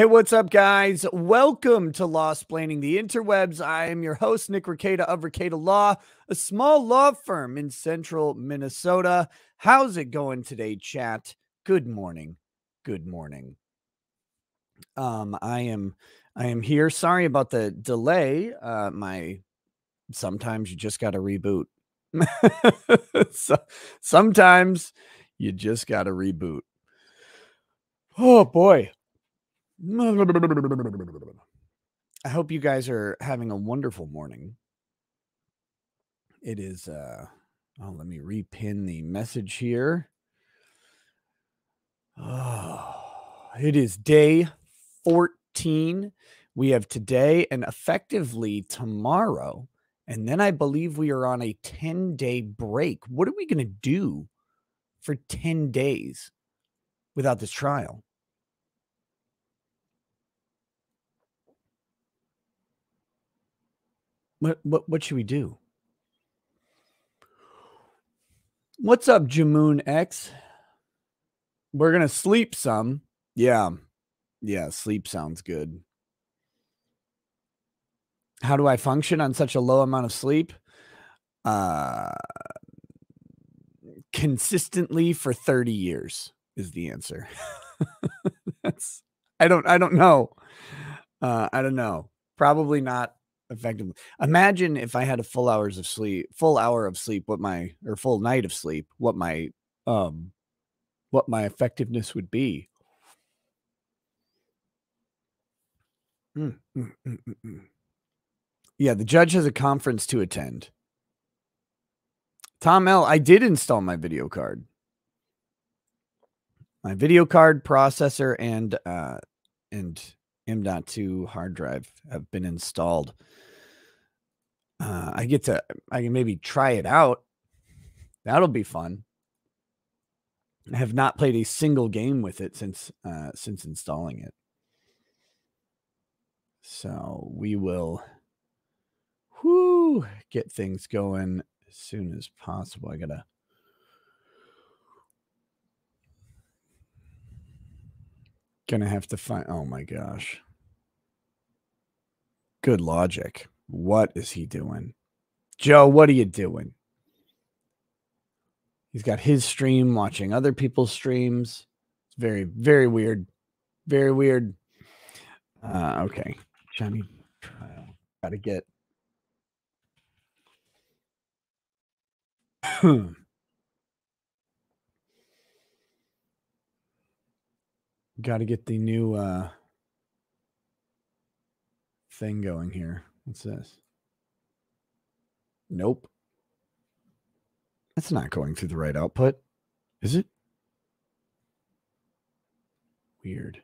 Hey, what's up, guys? Welcome to Lawsplaining the Interwebs. I am your host, Nick Rekieta of Rekieta Law, a small law firm in central Minnesota. How's it going today, chat? Good morning. Good morning. Um, I am I am here. Sorry about the delay. Uh, my sometimes you just got to reboot. so, sometimes you just got to reboot. Oh boy. I hope you guys are having a wonderful morning. It is uh oh, let me repin the message here. Oh, it is day 14. We have today and effectively tomorrow. And then I believe we are on a 10 day break. What are we going to do for 10 days without this trial? What what what should we do? What's up, Jamoon X? We're gonna sleep some. Yeah. Yeah, sleep sounds good. How do I function on such a low amount of sleep? Uh consistently for 30 years is the answer. That's I don't I don't know. Uh I don't know. Probably not effectively. Imagine if I had a full hours of sleep, full hour of sleep, what my or full night of sleep, what my um what my effectiveness would be. Mm, mm, mm, mm, yeah, the judge has a conference to attend. Tom L, I did install my video card. My video card processor and uh and M.2 hard drive have been installed. Uh, I get to, I can maybe try it out. That'll be fun. I have not played a single game with it since uh, since installing it. So we will whoo, get things going as soon as possible. I gotta gonna have to find oh my gosh. Good logic. What is he doing? Joe, what are you doing? He's got his stream watching other people's streams. It's very, very weird. Very weird. Uh, okay. Johnny trial. Gotta get. Gotta get the new uh thing going here. What's this? Nope. That's not going through the right output. Is it? Weird.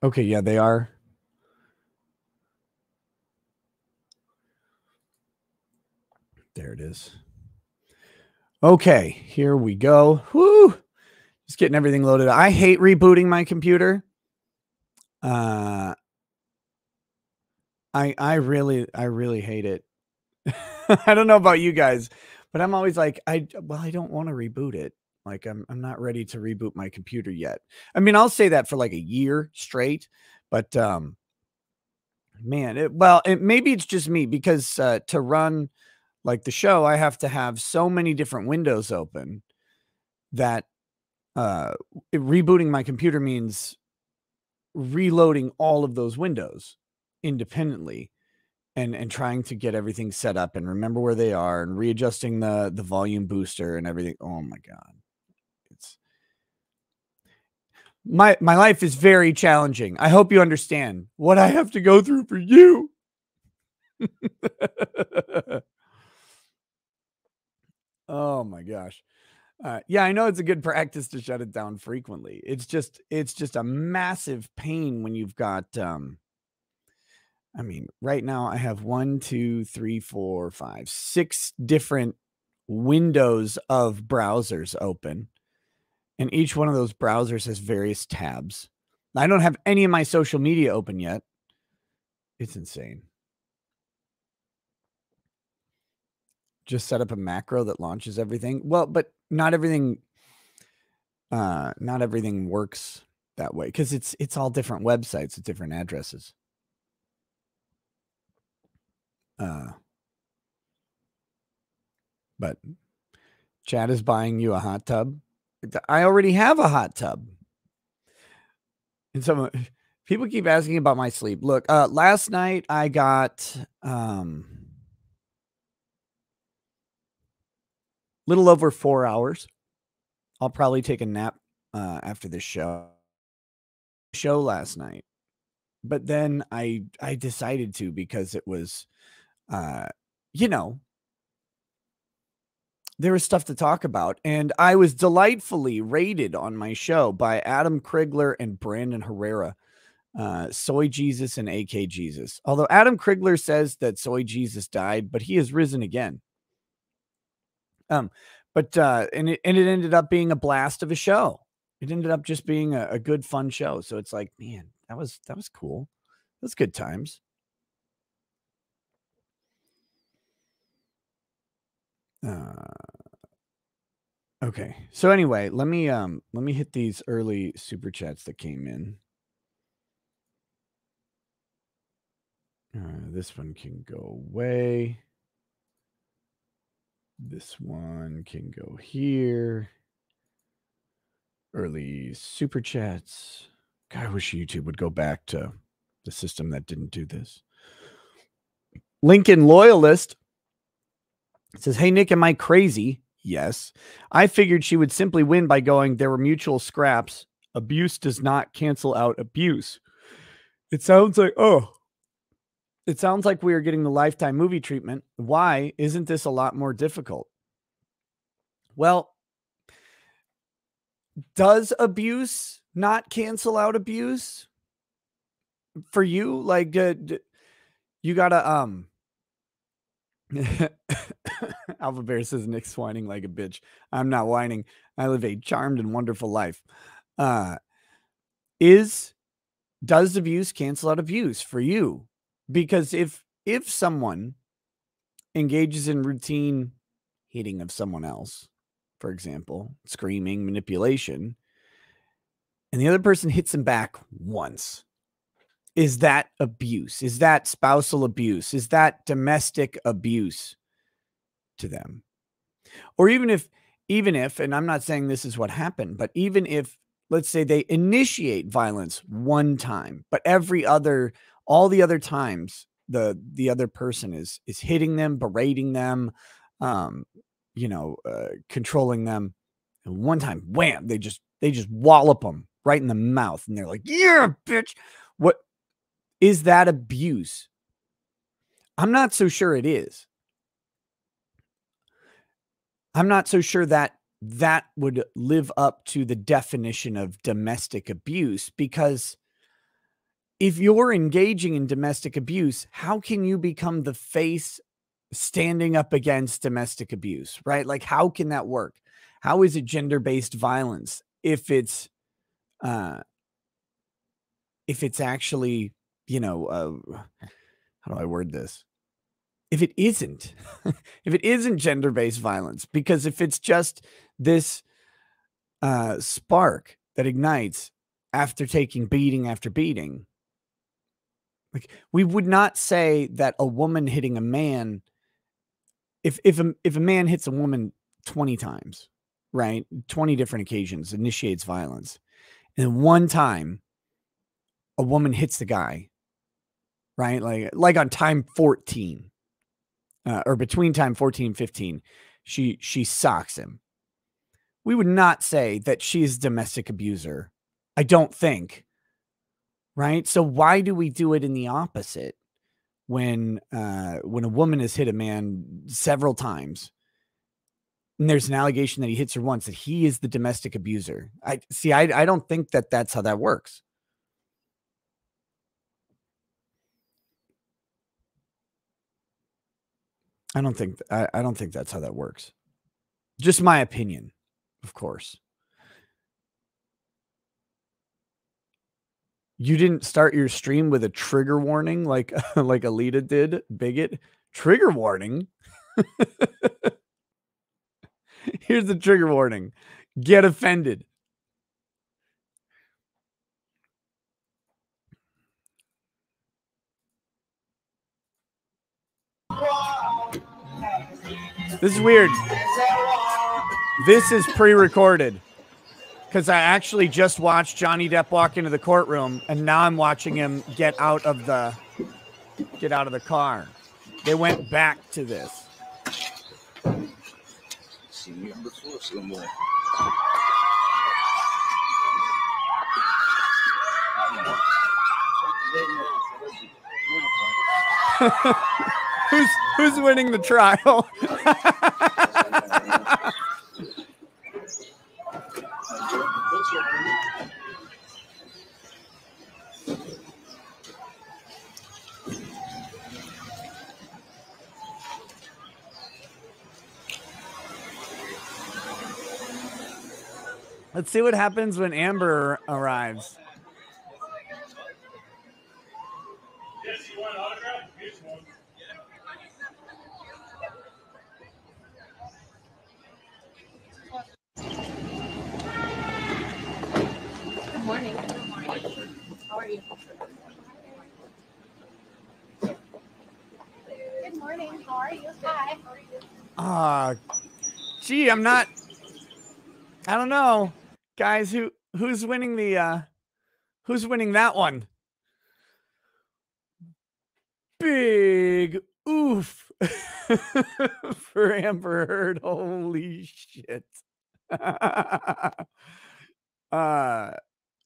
Okay, yeah, they are. There it is. Okay, here we go. Whoo! Just getting everything loaded. I hate rebooting my computer. Uh I I really I really hate it. I don't know about you guys, but I'm always like I well I don't want to reboot it. Like I'm I'm not ready to reboot my computer yet. I mean, I'll say that for like a year straight, but um man, it, well, it, maybe it's just me because uh to run like the show, I have to have so many different windows open that uh, rebooting my computer means reloading all of those windows independently and and trying to get everything set up and remember where they are and readjusting the the volume booster and everything. Oh my god. It's my my life is very challenging. I hope you understand what i have to go through for you. Oh my gosh uh, yeah, I know it's a good practice to shut it down frequently. It's just it's just a massive pain when you've got um I mean, right now I have one, two, three, four, five, six different windows of browsers open. And each one of those browsers has various tabs. I don't have any of my social media open yet. It's insane. Just set up a macro that launches everything. Well, but not everything uh not everything works that way cuz it's it's all different websites with different addresses. Uh but Chad is buying you a hot tub. I already have a hot tub. And some people keep asking about my sleep. Look, uh last night I got um little over 4 hours. I'll probably take a nap uh after this show show last night. But then I I decided to because it was uh you know there was stuff to talk about. And I was delightfully rated on my show by Adam Krigler and Brandon Herrera, uh, Soy Jesus and AK Jesus. Although Adam Krigler says that Soy Jesus died, but he has risen again. Um, but uh, and it and it ended up being a blast of a show. It ended up just being a, a good, fun show. So it's like, man, that was that was cool. That was good times. Uh, okay. So anyway, let me um let me hit these early super chats that came in. Uh, this one can go away. This one can go here. Early super chats. God, I wish YouTube would go back to the system that didn't do this. Lincoln Loyalist says, Hey, Nick, am I crazy? Yes. I figured she would simply win by going, There were mutual scraps. Abuse does not cancel out abuse. It sounds like, oh, it sounds like we are getting the lifetime movie treatment. Why isn't this a lot more difficult? Well, does abuse not cancel out abuse for you? Like, uh, you gotta, um, Alpha Bear says Nick's whining like a bitch. I'm not whining. I live a charmed and wonderful life. Uh, is does abuse cancel out abuse for you? Because if if someone engages in routine hitting of someone else, for example, screaming, manipulation, and the other person hits him back once, is that abuse? Is that spousal abuse? Is that domestic abuse to them? Or even if, even if, and I'm not saying this is what happened, but even if, let's say they initiate violence one time, but every other, all the other times, the the other person is is hitting them, berating them, um, you know, uh, controlling them. And one time, wham, they just they just wallop them right in the mouth, and they're like, "Yeah, bitch." What is that abuse? I'm not so sure it is. I'm not so sure that that would live up to the definition of domestic abuse because if you're engaging in domestic abuse, how can you become the face standing up against domestic abuse, right? Like, how can that work? How is it gender based violence if it's, uh, if it's actually you know, uh, how do I word this? If it isn't, if it isn't gender based violence, because if it's just this uh, spark that ignites after taking beating after beating, like we would not say that a woman hitting a man, if if a, if a man hits a woman twenty times, right, twenty different occasions, initiates violence, and one time a woman hits the guy right? Like like on time 14 uh, or between time 14 and 15, she she socks him. We would not say that she's a domestic abuser. I don't think. Right? So why do we do it in the opposite when uh when a woman has hit a man several times? And there's an allegation that he hits her once that he is the domestic abuser. I see I I don't think that that's how that works. I don't think I, I don't think that's how that works. Just my opinion, of course. You didn't start your stream with a trigger warning like like Alita did, bigot. Trigger warning. Here's the trigger warning get offended. This is weird. This is pre recorded because I actually just watched Johnny Depp walk into the courtroom and now I'm watching him get out of the get out of the car. They went back to this. who's who's winning the trial? Let's see what happens when Amber arrives. Good morning. How are you? Good morning. How are you? Hi. Ah, gee, I'm not. I don't know, guys. Who who's winning the? uh Who's winning that one? Big oof for Amber Heard. Holy shit. uh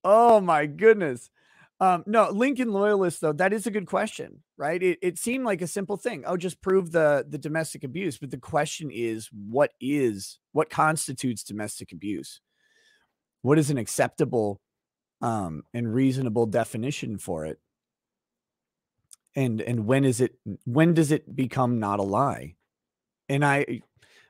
oh my goodness. Um, no, Lincoln loyalists though, that is a good question, right? It, it seemed like a simple thing. Oh, just prove the the domestic abuse, but the question is, what is what constitutes domestic abuse? What is an acceptable um, and reasonable definition for it? And and when is it? When does it become not a lie? And I, I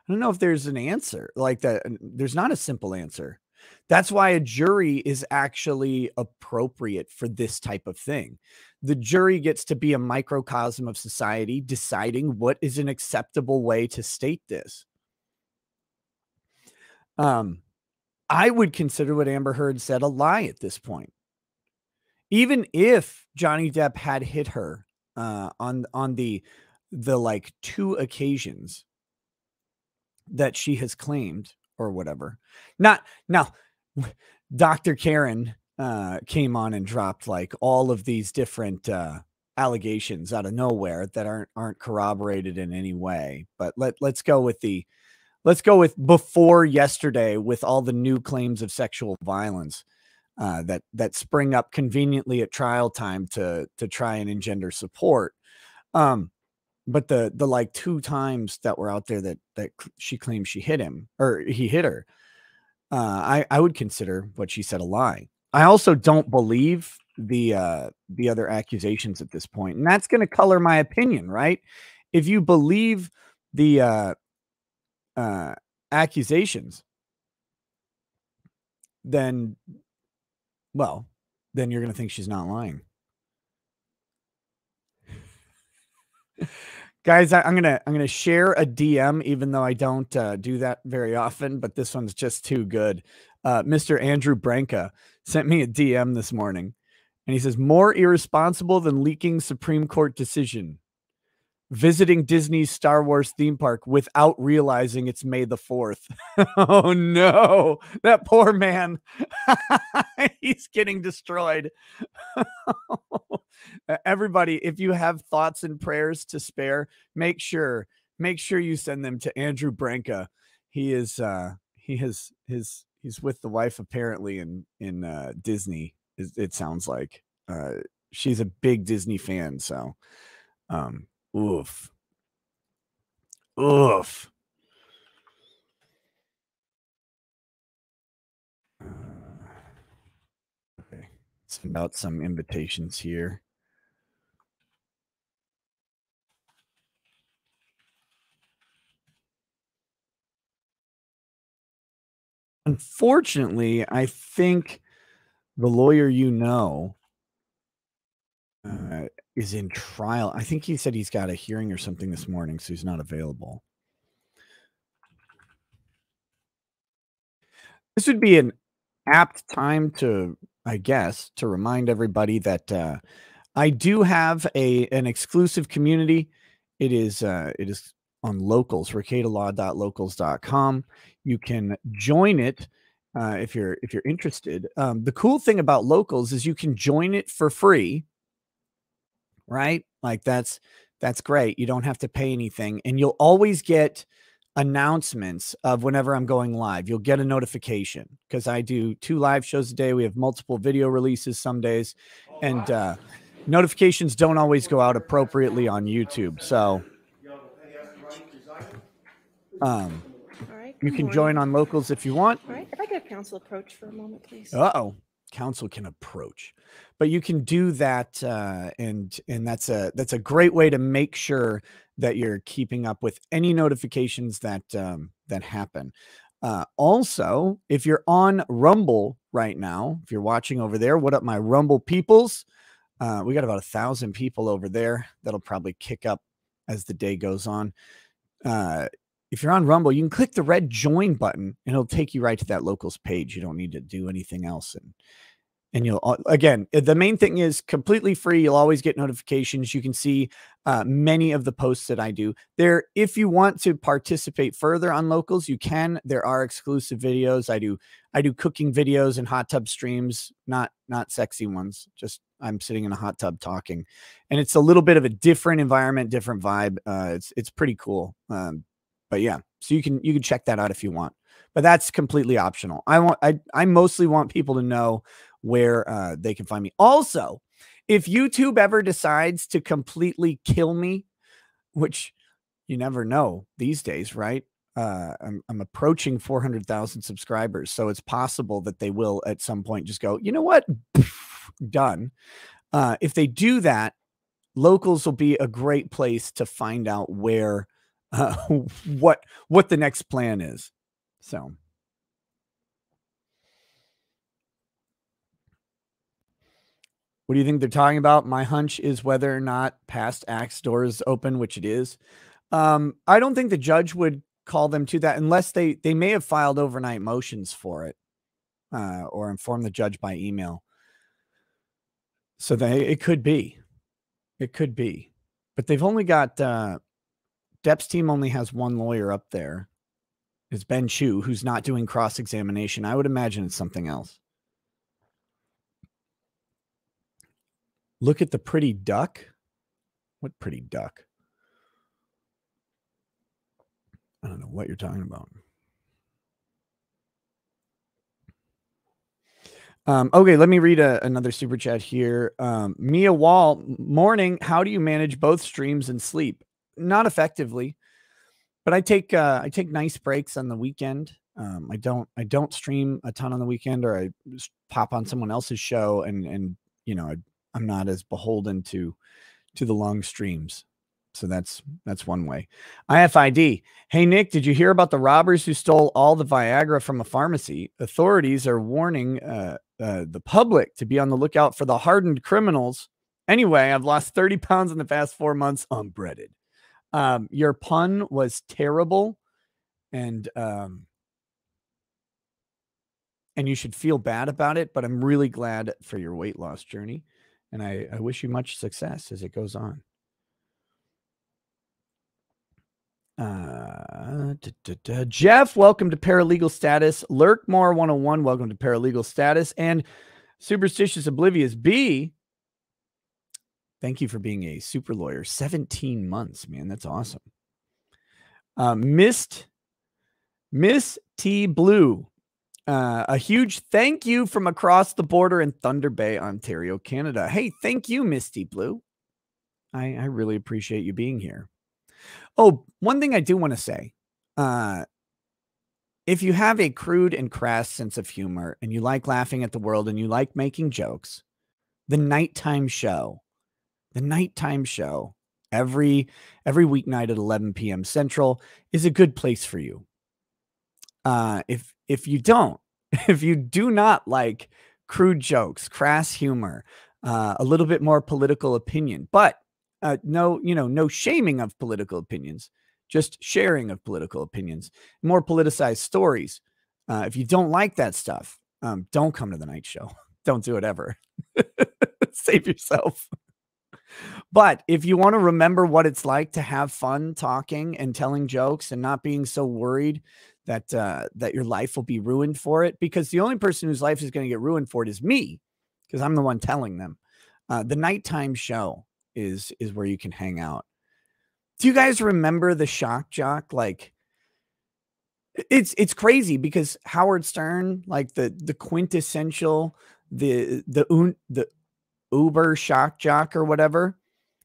don't know if there's an answer like that. There's not a simple answer. That's why a jury is actually appropriate for this type of thing. The jury gets to be a microcosm of society, deciding what is an acceptable way to state this. Um, I would consider what Amber Heard said a lie at this point. Even if Johnny Depp had hit her uh, on on the the like two occasions that she has claimed or whatever. Not now, Dr. Karen uh, came on and dropped like all of these different uh, allegations out of nowhere that aren't aren't corroborated in any way. But let let's go with the let's go with before yesterday with all the new claims of sexual violence uh, that that spring up conveniently at trial time to to try and engender support. Um, but the the like two times that were out there that that she claims she hit him or he hit her uh, i i would consider what she said a lie. I also don't believe the uh the other accusations at this point and that's going to color my opinion right? If you believe the uh uh accusations then well then you're going to think she's not lying guys I, am gonna i'm gonna share a dm even though i don't uh, do that very often but this one's just too good. Uh, mr andrew branca sent me a dm this morning and he says more irresponsible than leaking supreme court decision visiting Disney's Star Wars theme park without realizing it's May the 4th. oh no, that poor man. He's getting destroyed. Everybody, if you have thoughts and prayers to spare, make sure make sure you send them to Andrew Branca. He is uh he has his he's with the wife apparently in in uh Disney. It, it sounds like uh she's a big Disney fan, so um Oof. Oof. Okay. Send out some invitations here. Unfortunately, I think the lawyer you know uh, is in trial. I think he said he's got a hearing or something this morning, so he's not available. This would be an apt time to, I guess, to remind everybody that uh, I do have a an exclusive community. It is uh, it is on locals, rekietalaw.locals.com. You can join it. Uh, if you're if you're interested, um, the cool thing about locals is you can join it for free right? Like that's that's great. You don't have to pay anything, and you'll always get announcements of whenever I'm going live. You'll get a notification because I do two live shows a day. We have multiple video releases some days, and uh, notifications don't always go out appropriately on YouTube. So, um, All right. you can morning. join on locals if you want. All right. If I could have counsel approach for a moment, please. Uh oh, counsel can approach, but you can do that, uh, and and that's a that's a great way to make sure that you're keeping up with any notifications that um, that happen. Uh, also, if you're on Rumble right now, if you're watching over there, what up, my Rumble peoples? Uh, we got about a thousand people over there. That'll probably kick up as the day goes on. Uh, if you're on Rumble, you can click the red join button and it'll take you right to that locals page. You don't need to do anything else. And and you'll again, uh, the main thing is completely free. You'll always get notifications. You can see uh, many of the posts that I do there. If you want to participate further on locals, you can. There are exclusive videos. I do I do cooking videos and hot tub streams, not not sexy ones. Just I'm sitting in a hot tub talking, and it's a little bit of a different environment, different vibe. Uh, it's it's pretty cool. Um, but yeah, so you can you can check that out if you want. But that's completely optional. I want I I mostly want people to know where uh, they can find me. Also, if YouTube ever decides to completely kill me, which you never know these days, right? Uh, I'm, I'm approaching 400,000 subscribers. So it's possible that they will at some point just go, you know what? Done. Uh, if they do that, locals will be a great place to find out where, uh, what, what the next plan is. So. What do you think they're talking about? My hunch is whether or not past acts doors open, which it is. Um, I don't think the judge would call them to that unless they they may have filed overnight motions for it uh, or inform the judge by email. So they it could be, it could be, but they've only got uh, Depp's team only has one lawyer up there. It's Ben Chew, who's not doing cross examination. I would imagine it's something else. Look at the pretty duck. What pretty duck? I don't know what you're talking about. Um, okay, let me read a, another super chat here. Um, Mia Wall, morning. How do you manage both streams and sleep? Not effectively, but I take uh, I take nice breaks on the weekend. Um, I don't I don't stream a ton on the weekend, or I pop on someone else's show, and and you know I, I'm not as beholden to to the long streams. So that's that's one way. IFID. Hey Nick, did you hear about the robbers who stole all the Viagra from a pharmacy? Authorities are warning uh, uh, the public to be on the lookout for the hardened criminals. Anyway, I've lost 30 pounds in the past four months unbreaded. Um, your pun was terrible, and um, and you should feel bad about it. But I'm really glad for your weight loss journey, and I, I wish you much success as it goes on. Uh. Jeff, welcome to Paralegal Status. Lurkmore 101, welcome to Paralegal Status. And Superstitious Oblivious B, thank you for being a super lawyer. 17 months, man. That's awesome. Uh, Mist, Miss T Blue, uh, a huge thank you from across the border in Thunder Bay, Ontario, Canada. Hey, thank you, Misty Blue. I, I really appreciate you being here. Oh, one thing I do want to say. Uh if you have a crude and crass sense of humor and you like laughing at the world and you like making jokes, the nighttime show, the nighttime show every every weeknight at 11 p.m. Central is a good place for you. Uh if if you don't, if you do not like crude jokes, crass humor, uh, a little bit more political opinion, but uh, no, you know, no shaming of political opinions, just sharing of political opinions, more politicized stories. Uh, if you don't like that stuff, um, don't come to the night show. Don't do it ever. Save yourself. But if you want to remember what it's like to have fun talking and telling jokes and not being so worried that uh, that your life will be ruined for it, because the only person whose life is going to get ruined for it is me, because I'm the one telling them. Uh, the nighttime show is is where you can hang out. Do you guys remember the shock jock? Like, it's it's crazy because Howard Stern, like the the quintessential the the un, the Uber shock jock or whatever,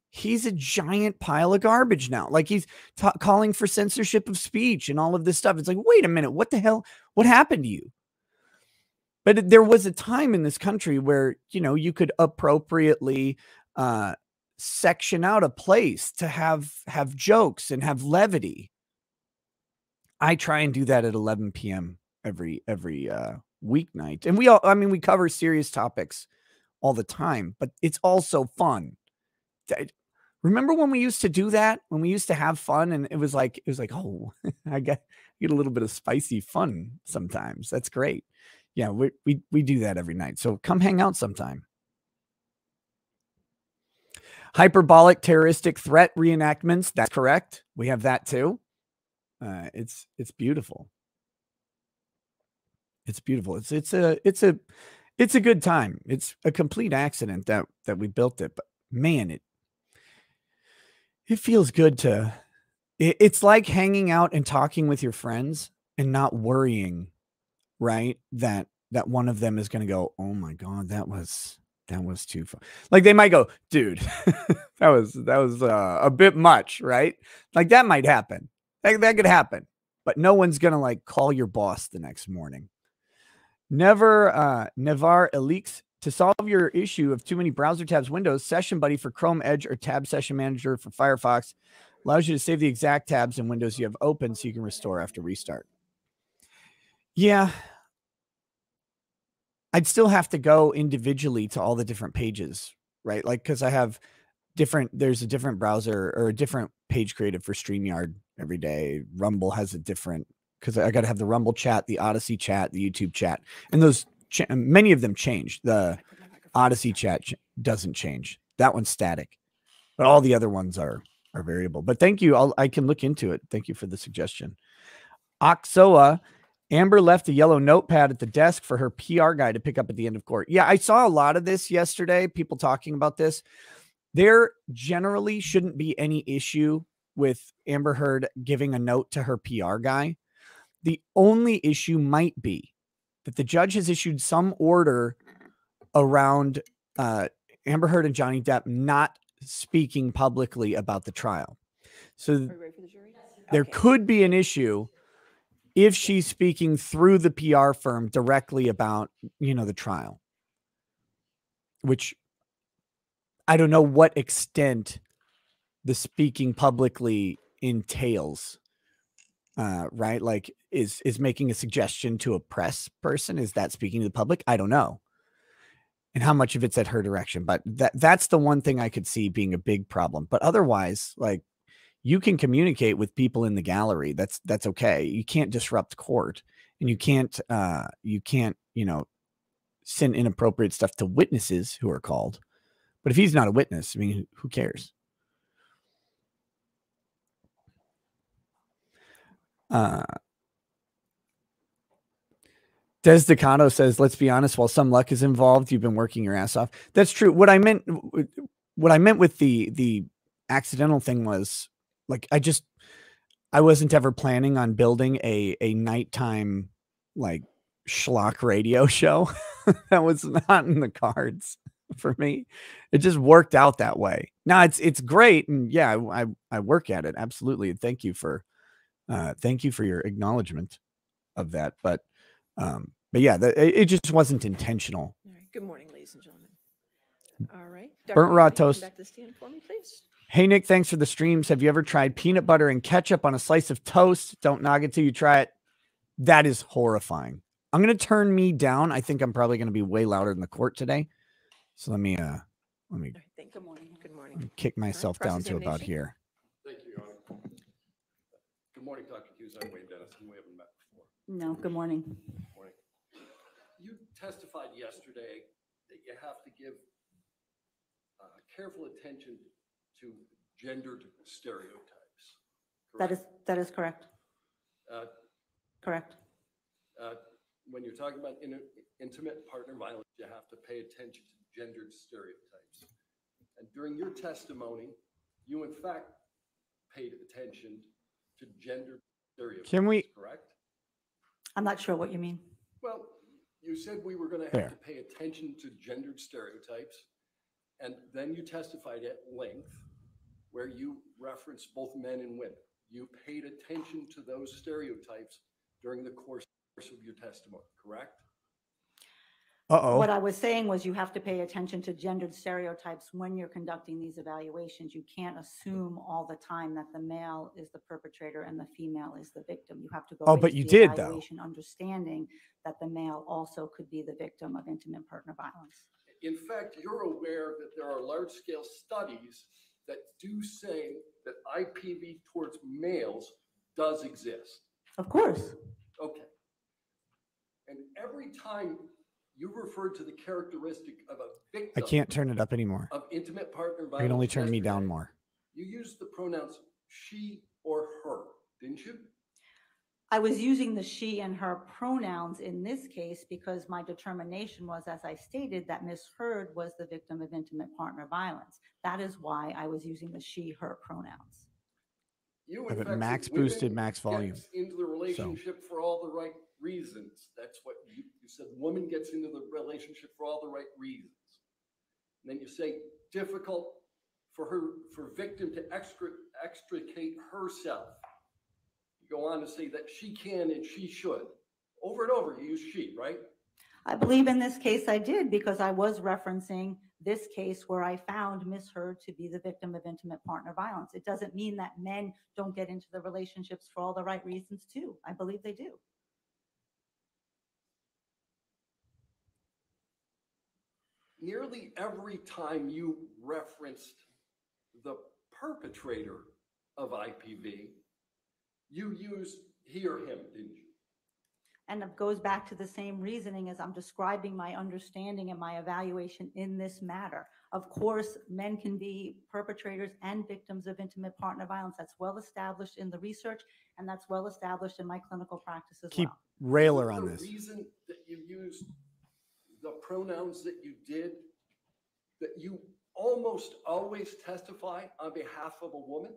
he's a giant pile of garbage now. Like he's t- calling for censorship of speech and all of this stuff. It's like, wait a minute, what the hell? What happened to you? But there was a time in this country where you know you could appropriately uh, section out a place to have have jokes and have levity. I try and do that at 11 p.m. every every uh, weeknight, and we all I mean we cover serious topics all the time, but it's also fun. Remember when we used to do that? When we used to have fun, and it was like it was like, oh, I get get a little bit of spicy fun sometimes. That's great. Yeah, we we we do that every night. So come hang out sometime. Hyperbolic terroristic threat reenactments. That's correct. We have that too. Uh, it's it's beautiful. It's beautiful. It's it's a it's a it's a good time. It's a complete accident that that we built it, but man, it it feels good to. It, it's like hanging out and talking with your friends and not worrying, right? That that one of them is going to go, "Oh my god, that was that was too far. Like they might go, "Dude, that was that was uh, a bit much," right? Like that might happen. That, that could happen, but no one's going to like call your boss the next morning. Never uh, Nevar Elix to solve your issue of too many browser tabs Windows, Session Buddy for Chrome, Edge, or Tab Session Manager for Firefox allows you to save the exact tabs and Windows you have open so you can restore after restart. Yeah. I'd still have to go individually to all the different pages, right? Like, because I have different, there's a different browser or a different page created for StreamYard every day. Rumble has a different because I got to have the Rumble chat, the Odysee chat, the YouTube chat, and those ch- many of them change. The Odysee chat ch- doesn't change. That one's static, but all the other ones are are variable. But thank you. I'll, I can look into it. Thank you for the suggestion. Oxoa, Amber left a yellow notepad at the desk for her PR guy to pick up at the end of court. Yeah, I saw a lot of this yesterday. People talking about this. There generally shouldn't be any issue with Amber Heard giving a note to her PR guy the only issue might be that the judge has issued some order around uh, Amber Heard and Johnny Depp not speaking publicly about the trial. So the there okay. could be an issue if she's speaking through the PR firm directly about, you know, the trial. Which I don't know what extent the speaking publicly entails uh, right? Like, is is making a suggestion to a press person? Is that speaking to the public? I don't know, and how much of it's at her direction. But that that's the one thing I could see being a big problem. But otherwise, like, you can communicate with people in the gallery. That's that's okay. You can't disrupt court, and you can't uh, you can't you know send inappropriate stuff to witnesses who are called. But if he's not a witness, I mean, who cares? Uh, Des Decano says, "Let's be honest. While some luck is involved, you've been working your ass off. That's true. What I meant, what I meant with the the accidental thing was like I just I wasn't ever planning on building a a nighttime like schlock radio show. that was not in the cards for me. It just worked out that way. Now it's it's great, and yeah, I I work at it absolutely. And Thank you for uh, thank you for your acknowledgement of that. But, um, but yeah, the, it, just wasn't intentional. Good morning, ladies and gentlemen. All right. Dr. Burnt raw toast. Back to stand for me, please. Hey, Nick, thanks for the streams. Have you ever tried peanut butter and ketchup on a slice of toast? Don't knock it till you try it. That is horrifying. I'm going to turn me down. I think I'm probably going to be way louder in the court today. So let me, uh, let me good morning. Good morning. kick myself right, down to about here. Thank you, Your Honor morning, Dr. Hughes. I'm Wayne Dennis, and we haven't met before. No, good morning. Morning. You testified yesterday that you have to give uh, careful attention to gendered stereotypes. That is, correct? that is correct. Uh, Correct. uh, When you're talking about in- intimate partner violence, you have to pay attention to gendered stereotypes. And during your testimony, you in fact paid attention to gendered stereotypes. Can we- Correct? I'm not sure what you mean. Well, you said we were going to Fair. have to pay attention to gendered stereotypes. And then you testified at length where you referenced both men and women. You paid attention to those stereotypes during the course of your testimony, correct? Uh What. I was saying was you have to pay attention to gendered stereotypes when you're conducting these evaluations. You can't assume all the time that the male is the perpetrator and the female is the victim. You have to go. Oh, but into you the did, though. evaluation Understanding that the male also could be the victim of intimate partner violence. In fact, you're aware that there are large-scale studies that do say that IPV towards males does exist. Of course, Okay. And every time you referred to the characteristic of a I victim. I can't turn it up anymore. Of intimate partner I violence. can only turn me down more. You used the pronouns she or her, didn't you? I was using the she and her pronouns in this case because my determination was, as I stated, that Miss Heard was the victim of intimate partner violence. That is why I was using the she, her pronouns. You Yeah, in fact max boosted, max volume. Into the relationship for all the right reasons. That's what you, you said, woman gets into the relationship for all the right reasons. And then you say difficult for her, for victim to extricate herself. You go on to say that she can and she should. Over and over, you use she, right? I believe in this case I did because I was referencing this case where I found Miss Heard to be the victim of intimate partner violence. It doesn't mean that men don't get into the relationships for all the right reasons too. I believe they do. Nearly every time you referenced the perpetrator of IPV, you used he or him, didn't you? And it goes back to the same reasoning as I'm describing my understanding and my evaluation in this matter. Of course, men can be perpetrators and victims of intimate partner violence. That's well established in the research and that's well established in my clinical practice as Keep well. railer Is on the this. reason that you used the pronouns that you did, that you almost always testify on behalf of a woman?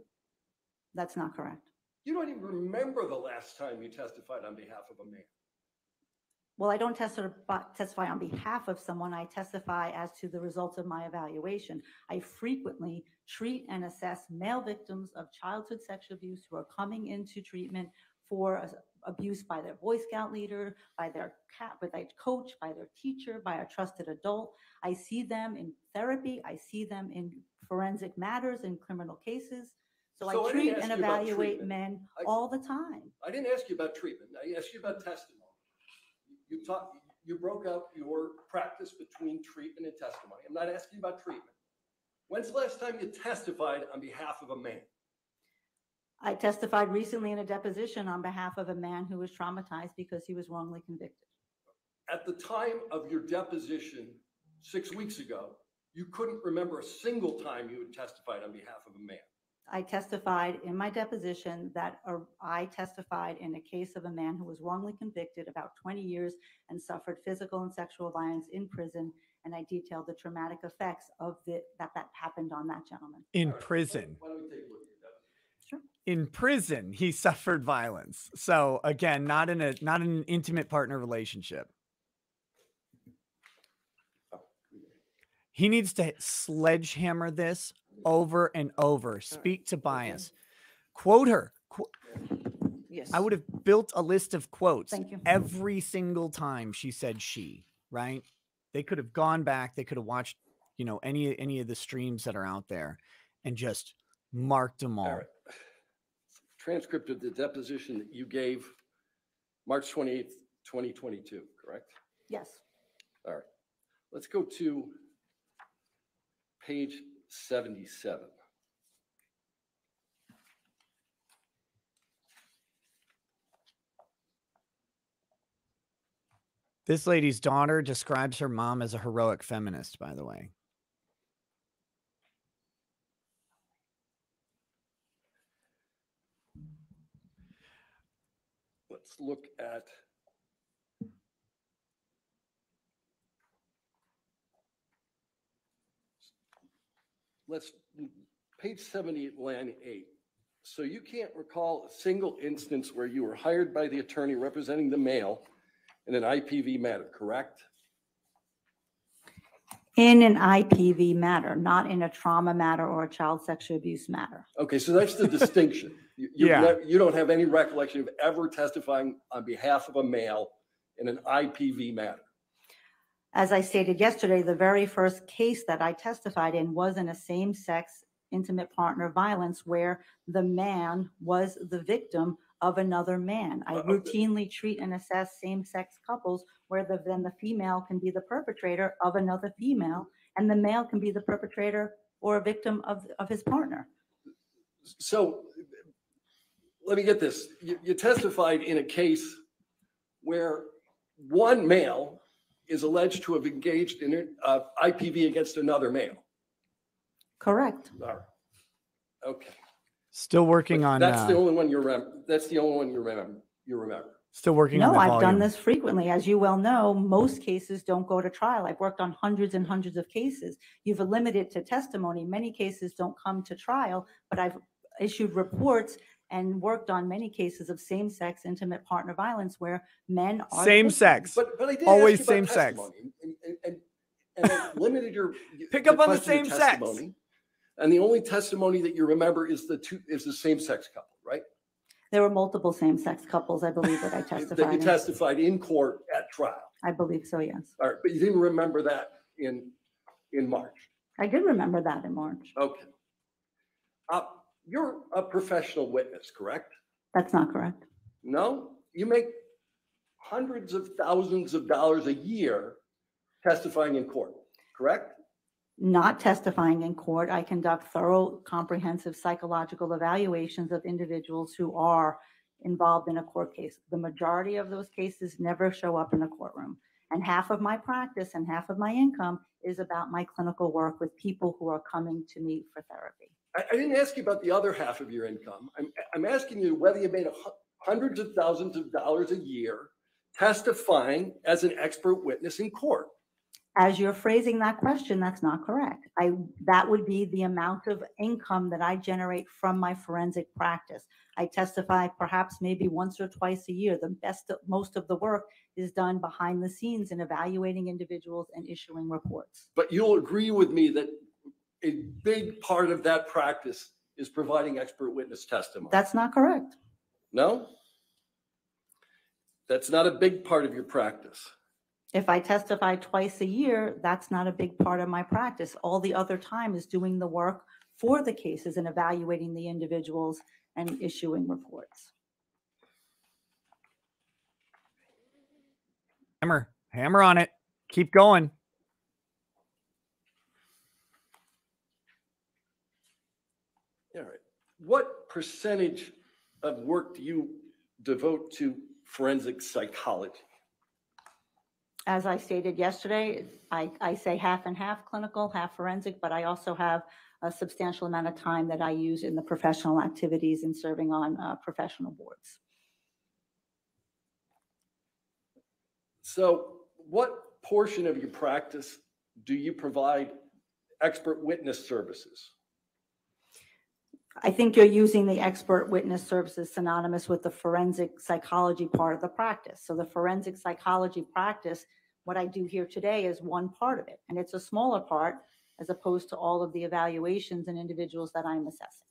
That's not correct. You don't even remember the last time you testified on behalf of a man. Well, I don't testify, testify on behalf of someone. I testify as to the results of my evaluation. I frequently treat and assess male victims of childhood sexual abuse who are coming into treatment for abuse by their Boy Scout leader, by their cat, by their coach, by their teacher, by a trusted adult. I see them in therapy. I see them in forensic matters in criminal cases. So So I I treat and evaluate men I- all the time. I didn't ask you about treatment. I asked you about testimony. You talked, you broke out your practice between treatment and testimony. I'm not asking about treatment. When's the last time you testified on behalf of a man? I testified recently in a deposition on behalf of a man who was traumatized because he was wrongly convicted. At the time of your deposition six weeks ago, you couldn't remember a single time you had testified on behalf of a man. I testified in my deposition that uh, I testified in a case of a man who was wrongly convicted about 20 years and suffered physical and sexual violence in prison. And I detailed the traumatic effects of the, that that happened on that gentleman. In All right, prison. Why don't we take a look at your deposition? Sure. In prison, he suffered violence. So again, not in a not in an intimate partner relationship. He needs to sledgehammer this over and over. Speak to bias. Quote her. Qu- Yes. I would have built a list of quotes Thank you. every single time she said she, right? They could have gone back, they could have watched, you know, any any of the streams that are out there and just marked them all. All right. Transcript of the deposition that you gave March 28th, 2022, correct? Yes. All right. Let's go to page 77. This lady's daughter describes her mom as a heroic feminist, by the way. Let's look at. Let's, page 78, line 8. So you can't recall a single instance where you were hired by the attorney representing the male in an IPV matter, correct? In an IPV matter, not in a trauma matter or a child sexual abuse matter. Okay, so that's the distinction. You- you've Yeah. nev- You don't have any recollection of ever testifying on behalf of a male in an IPV matter. As I stated yesterday, the very first case that I testified in was in a same-sex intimate partner violence where the man was the victim of another man. I Uh, okay. routinely treat and assess same-sex couples where the, then the female can be the perpetrator of another female and the male can be the perpetrator or a victim of, of his partner. So let me get this. You, you testified in a case where one male is alleged to have engaged in uh, IPV against another male. Correct. All right. Okay. Still working on. That's the Uh, only one you remember. That's the only one you remember. You remember. Still working on No, the I've done this frequently. As you well know, most cases don't go to trial. I've worked on hundreds and hundreds of cases. You've limited to testimony. Many cases don't come to trial, but I've issued reports and worked on many cases of same-sex intimate partner violence where men are. Same victims. sex. But, but I did Always ask you about same sex. And, and, and, and limited your. Pick up on the same sex. And the only testimony that you remember is the two, is the same sex couple, right? There were multiple same-sex couples, I believe, that I That you testified in. testified in court at trial. I believe so, yes. All right, but you didn't remember that in, in March. I did remember that in March. Okay. Uh, you're a professional witness, correct? That's not correct. No? You make hundreds of thousands of dollars a year testifying in court, correct? Not testifying in court, I conduct thorough, comprehensive psychological evaluations of individuals who are involved in a court case. The majority of those cases never show up in the courtroom. And half of my practice and half of my income is about my clinical work with people who are coming to me for therapy. I, I didn't ask you about the other half of your income. I'm, I'm asking you whether you made a hundreds of thousands of dollars a year testifying as an expert witness in court. As you're phrasing that question, that's not correct. I, that would be the amount of income that I generate from my forensic practice. I testify perhaps maybe once or twice a year. The best, most of the work is done behind the scenes in evaluating individuals and issuing reports. But you'll agree with me that a big part of that practice is providing expert witness testimony. That's not correct. No? That's not a big part of your practice. If I testify twice a year, that's not a big part of my practice. All the other time is doing the work for the cases and evaluating the individuals and issuing reports. Hammer, hammer on it. Keep going. All right. What percentage of work do you devote to forensic psychology? As I stated yesterday, I, I say half and half clinical, half forensic, but I also have a substantial amount of time that I use in the professional activities and serving on uh, professional boards. So what portion of your practice do you provide expert witness services? I think you're using the expert witness services synonymous with the forensic psychology part of the practice. So the forensic psychology practice, what I do here today is one part of it, and it's a smaller part as opposed to all of the evaluations and individuals that I'm assessing.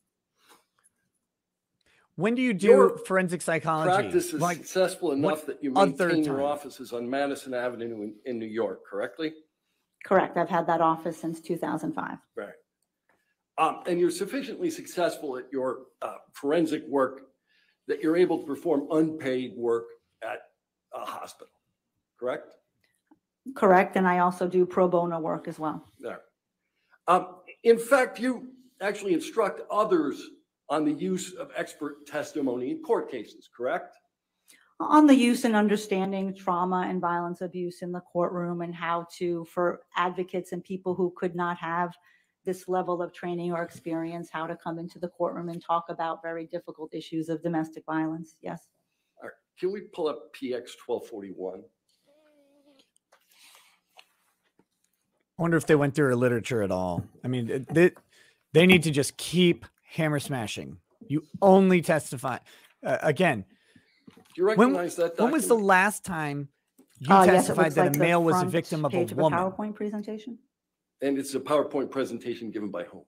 When do you do Your forensic psychology? Practice is Like, successful enough that you other maintain your time? offices on Madison Avenue in, in New York, correctly? Correct, I've had that office since 2005. Right. Um, and you're sufficiently successful at your uh, forensic work that you're able to perform unpaid work at a hospital, correct? Correct, and I also do pro bono work as well. There. Um, in fact, you actually instruct others on the use of expert testimony in court cases, correct? on the use and understanding trauma and violence abuse in the courtroom and how to, for advocates and people who could not have this level of training or experience, how to come into the courtroom and talk about very difficult issues of domestic violence. Yes. All right, can we pull up PX twelve forty-one? I wonder if they went through her literature at all. I mean, they, they need to just keep hammer smashing. You only testify. Uh, again, Do you when, recognize that when was the last time you Uh, testified looks that like a male was a victim of a page woman? PowerPoint presentation And it's a PowerPoint presentation given by whom?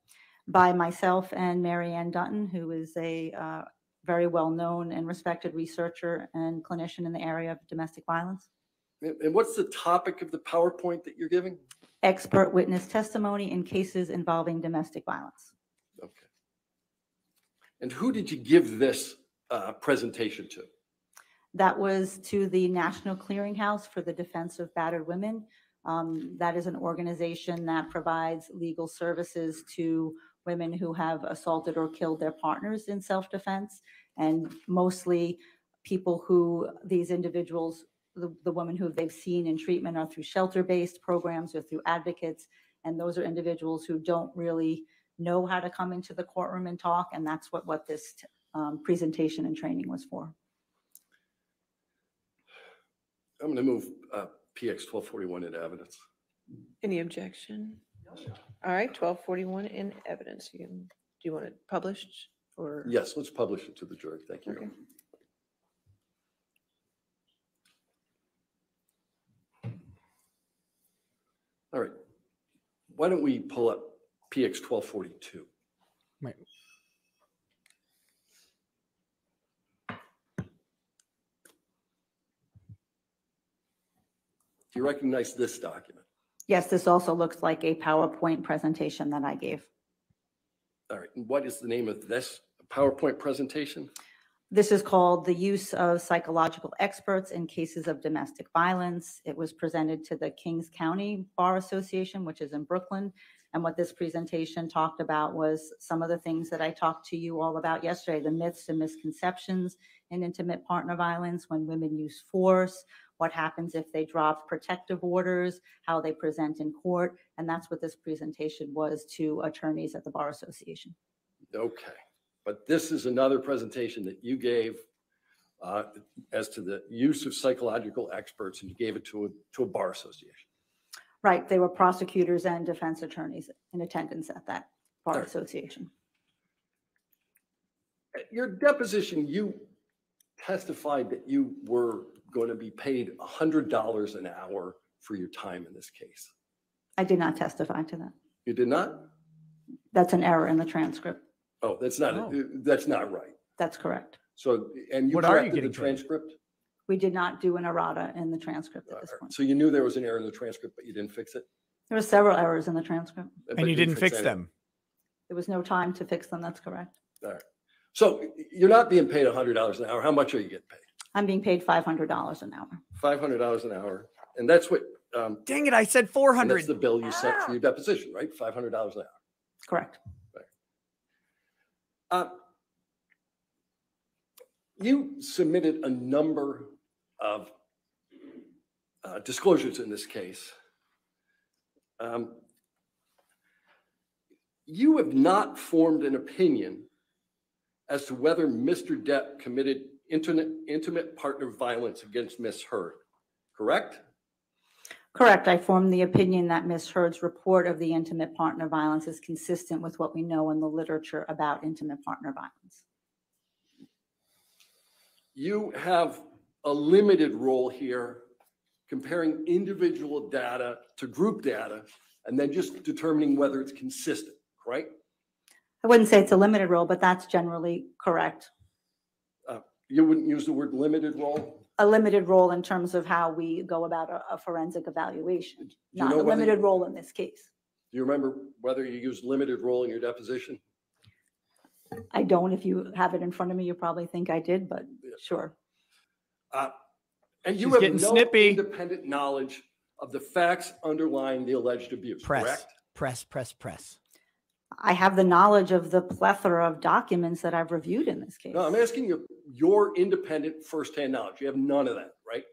by myself and Mary Ann Dutton, who is a uh, very well-known and respected researcher and clinician in the area of domestic violence. And and what's the topic of the PowerPoint that you're giving? Expert witness testimony in cases involving domestic violence. Okay. And who did you give this uh, presentation to? That was to the National Clearinghouse for the Defense of Battered Women. Um, That is an organization that provides legal services to women who have assaulted or killed their partners in self-defense. And mostly people who, these individuals, the, the women who they've seen in treatment are through shelter-based programs or through advocates. And those are individuals who don't really know how to come into the courtroom and talk. And that's what, what this um, presentation and training was for. I'm going to move uh, PX 1241 into evidence. Any objection? All right, twelve forty-one in evidence. You can, do you want it published or? Yes, let's publish it to the jury. Thank you. Okay. All right. Why don't we pull up PX 1242? Wait. Do you recognize this document? Yes, this also looks like a PowerPoint presentation that I gave. All right, and what is the name of this PowerPoint presentation? This is called The Use of Psychological Experts in Cases of Domestic Violence. It was presented to the Kings County Bar Association, which is in Brooklyn. And what this presentation talked about was some of the things that I talked to you all about yesterday, the myths and misconceptions in intimate partner violence, when women use force, what happens if they drop protective orders, how they present in court. And that's what this presentation was to attorneys at the Bar Association. Okay, but this is another presentation that you gave uh, as to the use of psychological experts, and you gave it to a, to a bar association. Right, they were prosecutors and defense attorneys in attendance at that bar Alright. association. At your deposition, you testified that you were going to be paid $100 an hour for your time in this case. I did not testify to that. You did not? That's an error in the transcript. Oh, that's not, Oh. that's not right. That's correct. So, and you What are you corrected the getting paid? transcript? We did not do an errata in the transcript at this point. So you knew there was an error in the transcript, but you didn't fix it? There were several errors in the transcript. But And you didn't fix any- them. There was no time to fix them. That's correct. So you're not being paid $100 an hour. How much are you getting paid? I'm being paid $500 an hour. $500 an hour. And that's what, um, Dang it, I said and 400. that's the bill you sent for your deposition, right? $500 an hour. Correct. Uh, You submitted a number of uh, disclosures in this case. Um, You have not formed an opinion as to whether Mr. Depp committed intimate, intimate partner violence against Miss Heard, correct? Correct. I formed the opinion that Ms. Heard's report of the intimate partner violence is consistent with what we know in the literature about intimate partner violence. you have a limited role here comparing individual data to group data and then just determining whether it's consistent, right? I wouldn't say it's a limited role, but that's generally correct. You wouldn't use the word limited role? A limited role in terms of how we go about a- a forensic evaluation, you not know a whether- limited role in this case. Do you remember whether you used limited role in your deposition? I don't, if you have it in front of me, you probably think I did, but Yeah. sure. Uh, And you She's have getting no snippy. independent knowledge of the facts underlying the alleged abuse, Press, correct? press, press, press. I have the knowledge of the plethora of documents that I've reviewed in this case. No, I'm asking you your independent firsthand knowledge. You have none of that, right?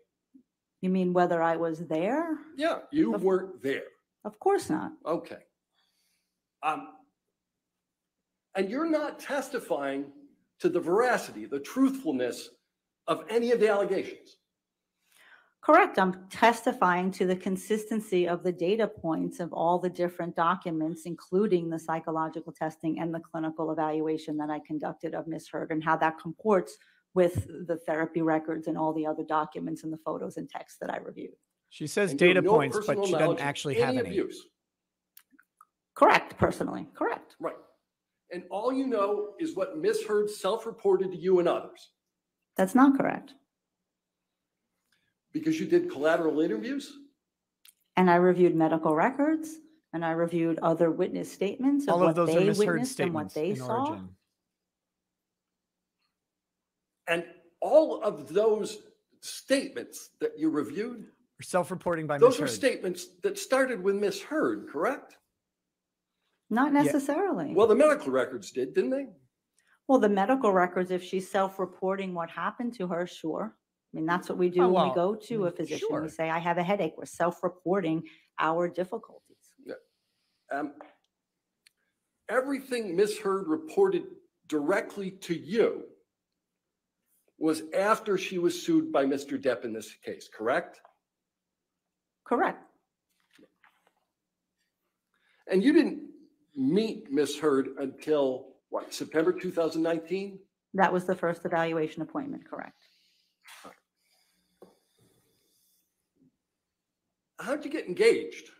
You mean whether I was there? Yeah, you Of- weren't there. Of course not. Okay. Um, and you're not testifying to the veracity, the truthfulness of any of the allegations. Correct. I'm testifying to the consistency of the data points of all the different documents, including the psychological testing and the clinical evaluation that I conducted of Ms. Heard and how that comports with the therapy records and all the other documents and the photos and texts that I reviewed. She says and data no points, but she doesn't of actually have any. abuse. Correct, personally, correct. Right. And all you know is what Ms. Heard self-reported to you and others That's not correct. Because you did collateral interviews. And I reviewed medical records and I reviewed other witness statements of All of what those are they misheard witnessed and what statements they in saw. origin. And all of those statements that you reviewed, Or self-reporting by those are misheard. statements that started with Ms. Heard, correct? Not necessarily. Well, the medical records did, didn't they? Well, the medical records, if she's self-reporting what happened to her, sure. I mean, that's what we do Oh, when well, we go to a mm, physician. sure. We say, I have a headache. We're self-reporting our difficulties. Um, everything Ms. Heard reported directly to you was after she was sued by Mr. Depp in this case, correct? Correct. And you didn't meet Ms. Heard until, what, September 2019? That was the first evaluation appointment, correct. How'd you get engaged?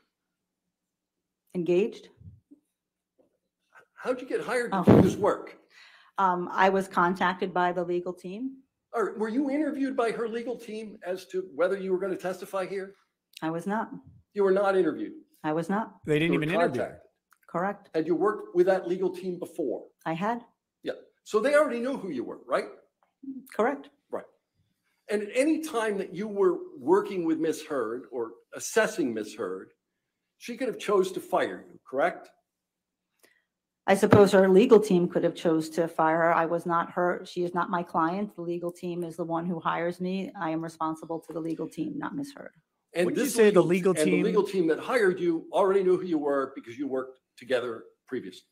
Engaged? How'd you get hired to Oh. do this work? Um, I was contacted by the legal team. Or were you interviewed by her legal team as to whether you were going to testify here? I was not. You were not interviewed. I was not. They didn't You were even interview. contacted. Correct. Had you worked with that legal team before? I had. Yeah. So they already knew who you were, right? Correct. Right. And at any time that you were working with Miss Heard or assessing Miss Heard, she could have chose to fire you, correct? I suppose her legal team could have chose to fire her. I was not her. She is not my client. The legal team is the one who hires me. I am responsible to the legal team, not Miss Heard. And What'd you this say, the legal And the legal team that hired you already knew who you were because you worked together previously.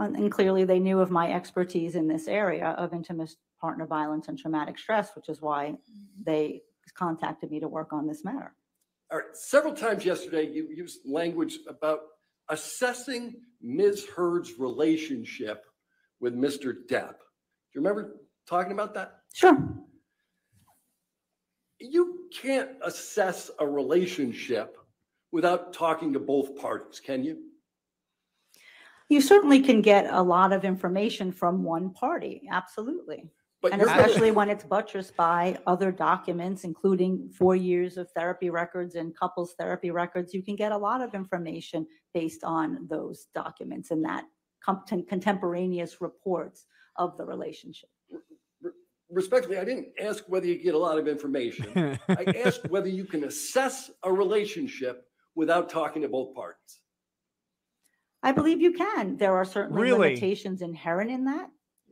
And and clearly, they knew of my expertise in this area of intimate partner violence and traumatic stress, which is why mm-hmm. they contacted me to work on this matter. All right, several times yesterday, you used language about assessing Ms. Heard's relationship with Mr. Depp. Do you remember talking about that? Sure. You can't assess a relationship without talking to both parties, can you? You certainly can get a lot of information from one party, absolutely. But And you're gonna- especially when it's buttressed by other documents, including four years of therapy records and couples therapy records, you can get a lot of information based on those documents and that compt- contemporaneous reports of the relationship. respectfully, I didn't ask whether you get a lot of information. I asked whether you can assess a relationship without talking to both parties. I believe you can. There are certainly Really? limitations inherent in that,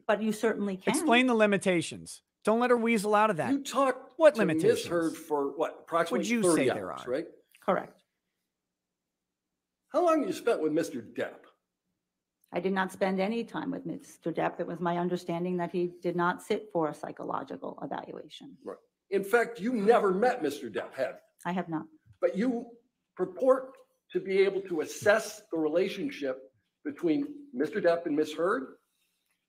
but you certainly can. Explain the limitations. Don't let her weasel out of that. You talked What to Ms. limitations? Heard for what, approximately you 30 say there are? right? Correct. How long you spent with Mr. Depp? I did not spend any time with Mr. Depp. It was my understanding that he did not sit for a psychological evaluation. Right. In fact, you never met Mr. Depp, have you? I have not. But you purport to be able to assess the relationship between Mr. Depp and Ms. Heard?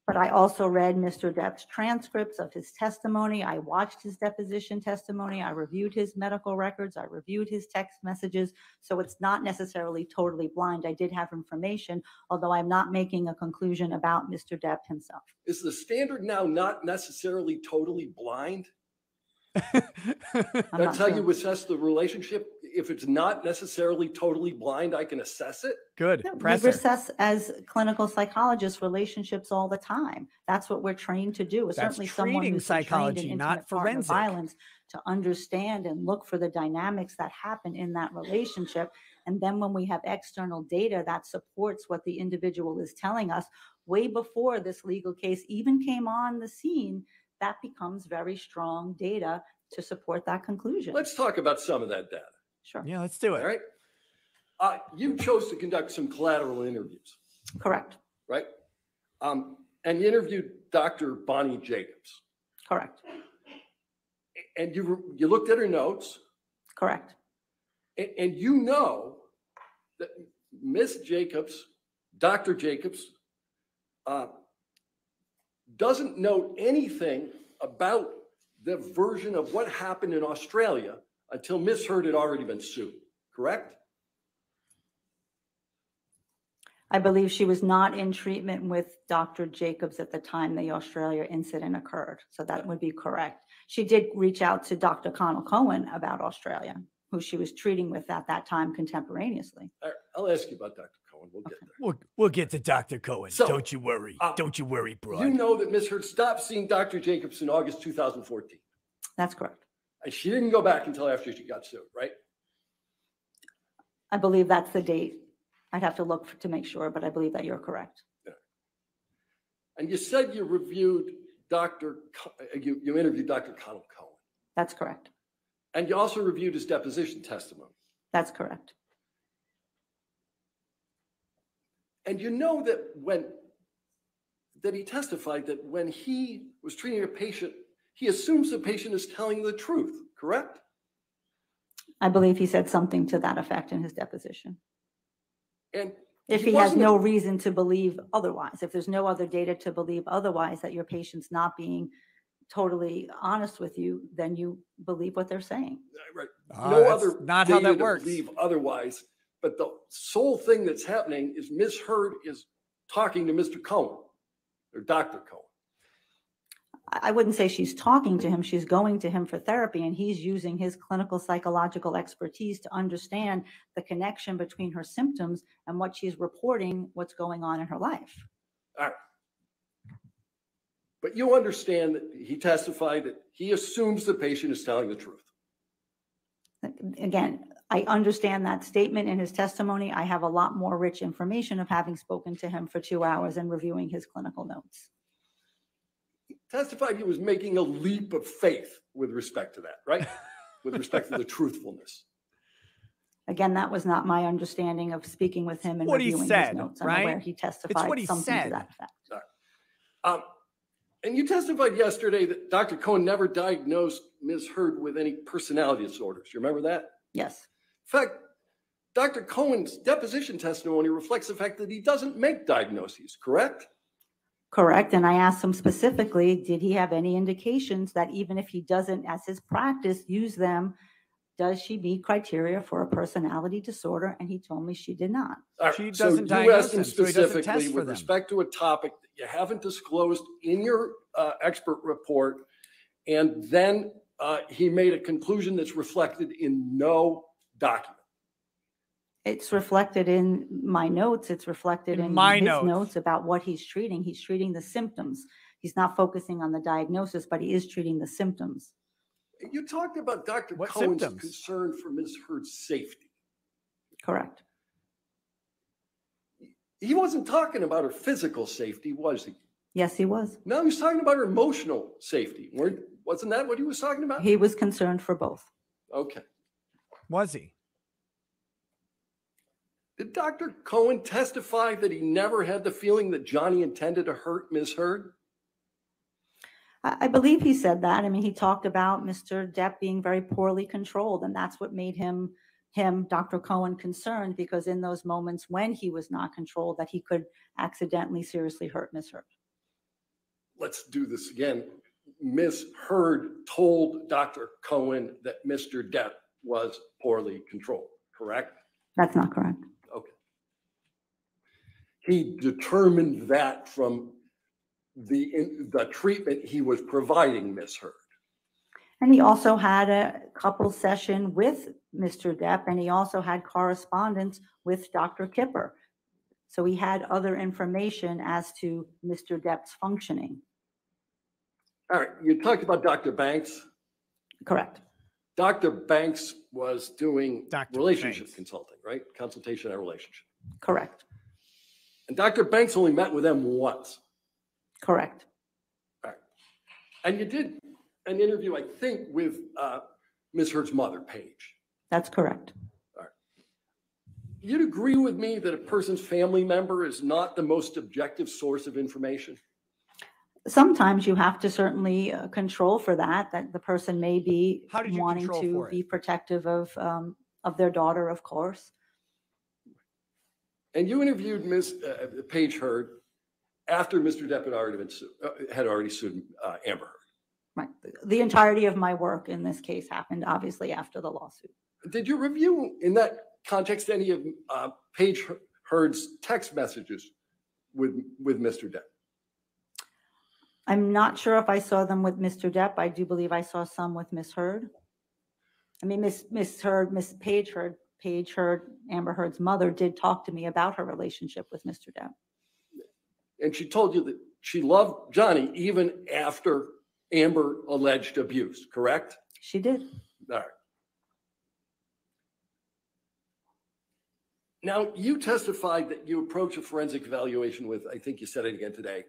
But I also read Mr. Depp's transcripts of his testimony. I watched his deposition testimony. I reviewed his medical records. I reviewed his text messages. So it's not necessarily totally blind. I did have information, although I'm not making a conclusion about Mr. Depp himself. Is the standard now not necessarily totally blind? I'm That's not how sure. you assess the relationship? If it's not necessarily totally blind, I can assess it? Good. Yeah, We assess as clinical psychologists relationships all the time. That's what we're trained to do. That's Certainly someone treating who's trained in not intimate partner forensic. Violence to understand and look for the dynamics that happen in that relationship And then when we have external data that supports what the individual is telling us, way before this legal case even came on the scene, that becomes very strong data to support that conclusion. Let's talk about some of that data, Sure, Yeah, let's do it. right? Uh, you chose to conduct some collateral interviews, correct, right? Um, and you interviewed Dr. Bonnie Jacobs, correct, and you, re- you looked at her notes, correct. and, and you know that Miss Jacobs, Dr. Jacobs, uh, doesn't know anything about the version of what happened in Australia until Miss Heard had already been sued, correct? I believe she was not in treatment with Dr. Jacobs at the time the Australia incident occurred. So that would be correct. She did reach out to Dr. Connell Cohen about Australia, who she was treating with at that time contemporaneously. I'll ask you about Dr. Cohen. We'll get there. We'll, we'll get to Dr. Cohen. So, Don't you worry. uh, Don't you worry, bro. You know that Miss Heard stopped seeing Dr. Jacobs in August 2014, That's correct. and she didn't go back until after she got sued, right? I believe that's the date. I'd have to look f- to make sure, but I believe that you're correct. And you said you reviewed Dr., Co- uh, you, you interviewed Dr. Connell Cohen, That's correct. and you also reviewed his deposition testimony. That's correct. And you know that when, that he testified that when he was treating a patient, he assumes the patient is telling the truth, correct? I believe he said something to that effect in his deposition. And If He he has no reason to believe otherwise, if there's no other data to believe otherwise, that your patient's not being totally honest with you, then you believe what they're saying. uh, right, Ah, no other not how data that to works. believe otherwise. But the sole thing that's happening is Miss Heard is talking to Mr. Cohen or Dr. Cohen. I I wouldn't say she's talking to him, she's going to him for therapy, and he's using his clinical psychological expertise to understand the connection between her symptoms and what she's reporting, what's going on in her life. All right. But you understand that he testified that he assumes the patient is telling the truth. Again, I understand that statement in his testimony. I have a lot more rich information of having spoken to him for two hours and reviewing his clinical notes. He Testified he was making a leap of faith with respect to that, right? With respect to the truthfulness. Again, that was not my understanding of speaking with him and what he reviewing his said, notes. I'm aware right? he what testified he something said. to that effect. Um, and you testified yesterday that Dr. Cohen never diagnosed Ms. Heard with any personality disorders. You remember that? Yes, In fact, Dr. Cohen's deposition testimony reflects the fact that he doesn't make diagnoses, correct? correct. And I asked him specifically, did he have any indications that even if he doesn't, as his practice, use them, does she meet criteria for a personality disorder? And he told me she did not. All right, She doesn't you diagnose asked him them, so he doesn't test for with them. respect to a topic that you haven't disclosed in your uh, expert report, and then uh, he made a conclusion that's reflected in no document. It's reflected in my notes. It's reflected In in my his notes. notes about what he's treating. He's treating the symptoms. He's not focusing on the diagnosis, but he is treating the symptoms. You talked about Dr. What Cohen's symptoms? concern for Ms. Heard's safety. Correct. He wasn't talking about her physical safety, was he? Yes, he was. No, he was talking about her emotional safety. Weren't- Wasn't that what he was talking about? He was concerned for both. Okay. Was he? Did Dr. Cohen testify that he never had the feeling that Johnny intended to hurt Ms. Heard? I, I believe he said that. I mean, he talked about Mr. Depp being very poorly controlled, and that's what made him, him, Dr. Cohen, concerned because in those moments when he was not controlled, that he could accidentally seriously hurt Ms. Heard. Let's do this again. Ms. Heard told Dr. Cohen that Mr. Depp was poorly controlled, correct? That's not correct. Okay. He determined that from the, in- the treatment he was providing Ms. Heard. And he also had a couple session with Mr. Depp, and he also had correspondence with Dr. Kipper. So he had other information as to Mr. Depp's functioning. All right, you talked about Dr. Banks. Correct. Dr. Banks was doing Dr. relationship Banks. consulting, right? Consultation and relationship. Correct, And Dr. Banks only met with them once. correct. And you did an interview, I think, with uh, Ms. Heard's mother, Paige. That's correct. You'd agree with me that a person's family member is not the most objective source of information? Sometimes you have to certainly uh, control for that, that the person may be How did you wanting to be protective of, um, of their daughter, of course. And you interviewed Ms. uh, Paige Heard after Mr. Depp had already been sued, uh, had already sued uh, Amber Heard. Right. The entirety of my work in this case happened obviously after the lawsuit. Did you review in that context any of uh, Paige Heard's text messages with, with Mr. Depp? I'm not sure if I saw them with Mr. Depp. I do believe I saw some with Miss Heard. I mean, Miss, Miss Heard, Miss Paige Heard, Paige Heard, Amber Heard's mother did talk to me about her relationship with Mr. Depp. And she told you that she loved Johnny even after Amber alleged abuse, correct? She did. All right. Now, you testified that you approached a forensic evaluation with, I think you said it again today,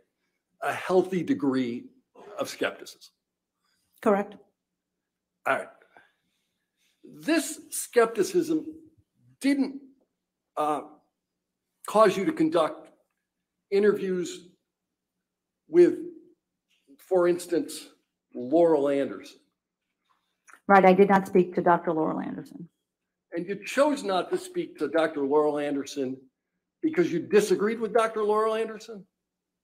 a healthy degree of skepticism. Correct. All right. This skepticism didn't uh, cause you to conduct interviews with, for instance, Laurel Anderson. Right. I did not speak to Dr. Laurel Anderson. And you chose not to speak to Dr. Laurel Anderson because you disagreed with Dr. Laurel Anderson?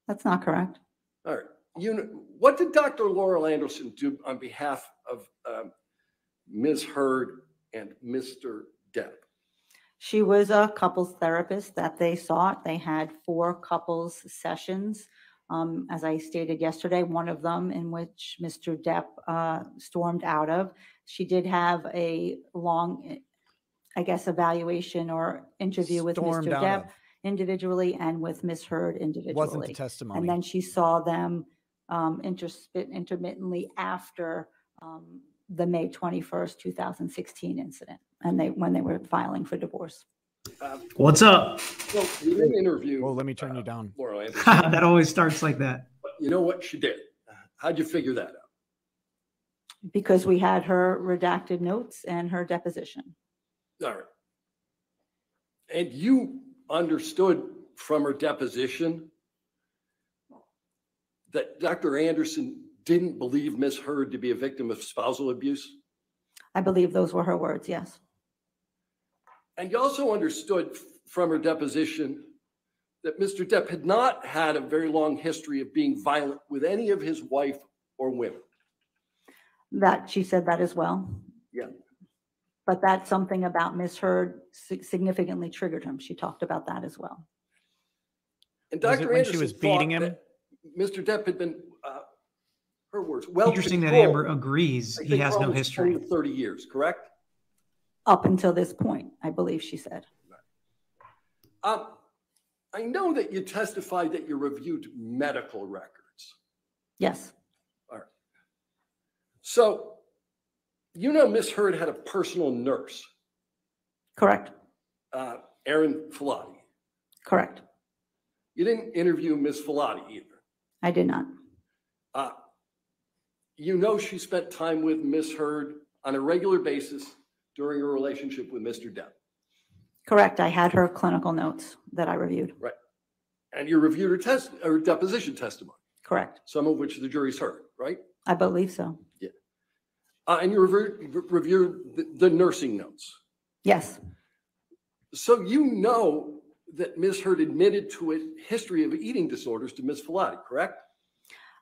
That's not correct. All right. You, kn- what did Dr. Laurel Anderson do on behalf of um, Ms. Heard and Mr. Depp? She was a couples therapist that they sought. They had four couples sessions. Um, as I stated yesterday, one of them in which Mr. Depp uh, stormed out of. She did have a long, I guess, evaluation or interview with Stormed Mr. out Depp of. Individually and with Ms. Heard Wasn't the individually. And testimony. then she saw them um, interspit intermittently after um, the May 21st, 2016 incident, and they, when they were filing for divorce. Uh, What's up? Well, you didn't interview. Well, let me turn uh, you down. Laurel Anderson. that always starts like that. You know what she did? How'd you figure that out? Because we had her redacted notes and her deposition. All right. And you understood from her deposition that Dr. Anderson didn't believe Ms. Heard to be a victim of spousal abuse? I believe those were her words, yes. And you also understood from her deposition that Mr. Depp had not had a very long history of being violent with any of his wife or women. That, she said that as well. Yeah. But that's something about Ms. Heard sig- significantly triggered him. She talked about that as well. And Was it Dr. when she Anderson was thought beating him? that Mr. Depp had been, uh, her words, well. Interesting that controlled, Amber agrees I he think, has for no almost history. to Thirty years, correct? Up until this point, I believe she said. Um, I know that you testified that you reviewed medical records. Yes, All right. So, you know, Miss Heard had a personal nurse, correct, uh, Erin Falati. correct. You didn't interview Miss Falati either. I did not. Uh, you know, she spent time with Miss Heard on a regular basis during her relationship with Mr. Depp. Correct. I had her clinical notes that I reviewed. Right. And you reviewed her test, her deposition testimony, Correct. some of which the jury's heard, right? I believe so. Uh, and you reviewed, reviewed the, the nursing notes. Yes, So you know that Ms. Heard admitted to a history of eating disorders to Ms. Falati, correct?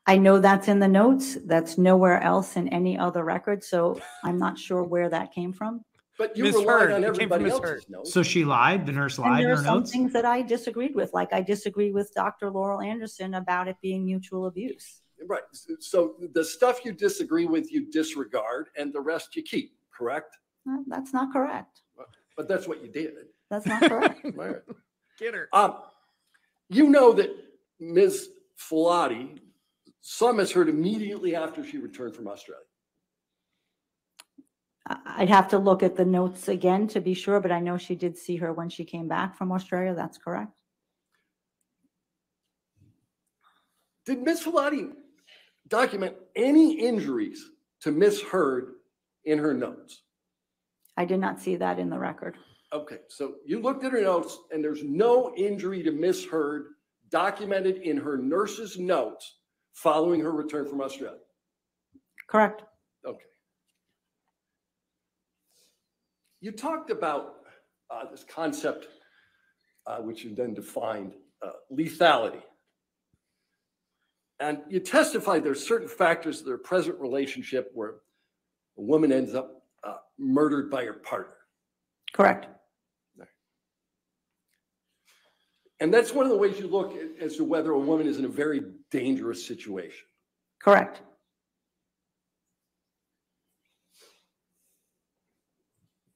I know that's in the notes. That's nowhere else in any other record, so I'm not sure where that came from. But you Ms. relied Heard, on it came from everybody Ms. else's Heard. notes. So she lied. The nurse lied in there are her some notes. things that I disagreed with, like I disagreed with Dr. Laurel Anderson about it being mutual abuse. Right. So the stuff you disagree with, you disregard, and the rest you keep, correct? Uh, That's not correct. But that's what you did. That's not correct. All right. Get her. Um, you know that Ms. Falati saw Ms. Heard immediately after she returned from Australia. I'd have to look at the notes again to be sure, but I know she did see her when she came back from Australia. That's correct. Did Ms. Falati document any injuries to Miss Heard in her notes? I did not see that in the record. Okay, so you looked at her notes and there's no injury to Miss Heard documented in her nurse's notes following her return from Australia. Correct. Okay. You talked about uh, this concept, uh, which you then defined, uh, lethality. And you testify there's certain factors of their present relationship where a woman ends up uh, murdered by her partner. Correct. And that's one of the ways you look at, as to whether a woman is in a very dangerous situation. Correct.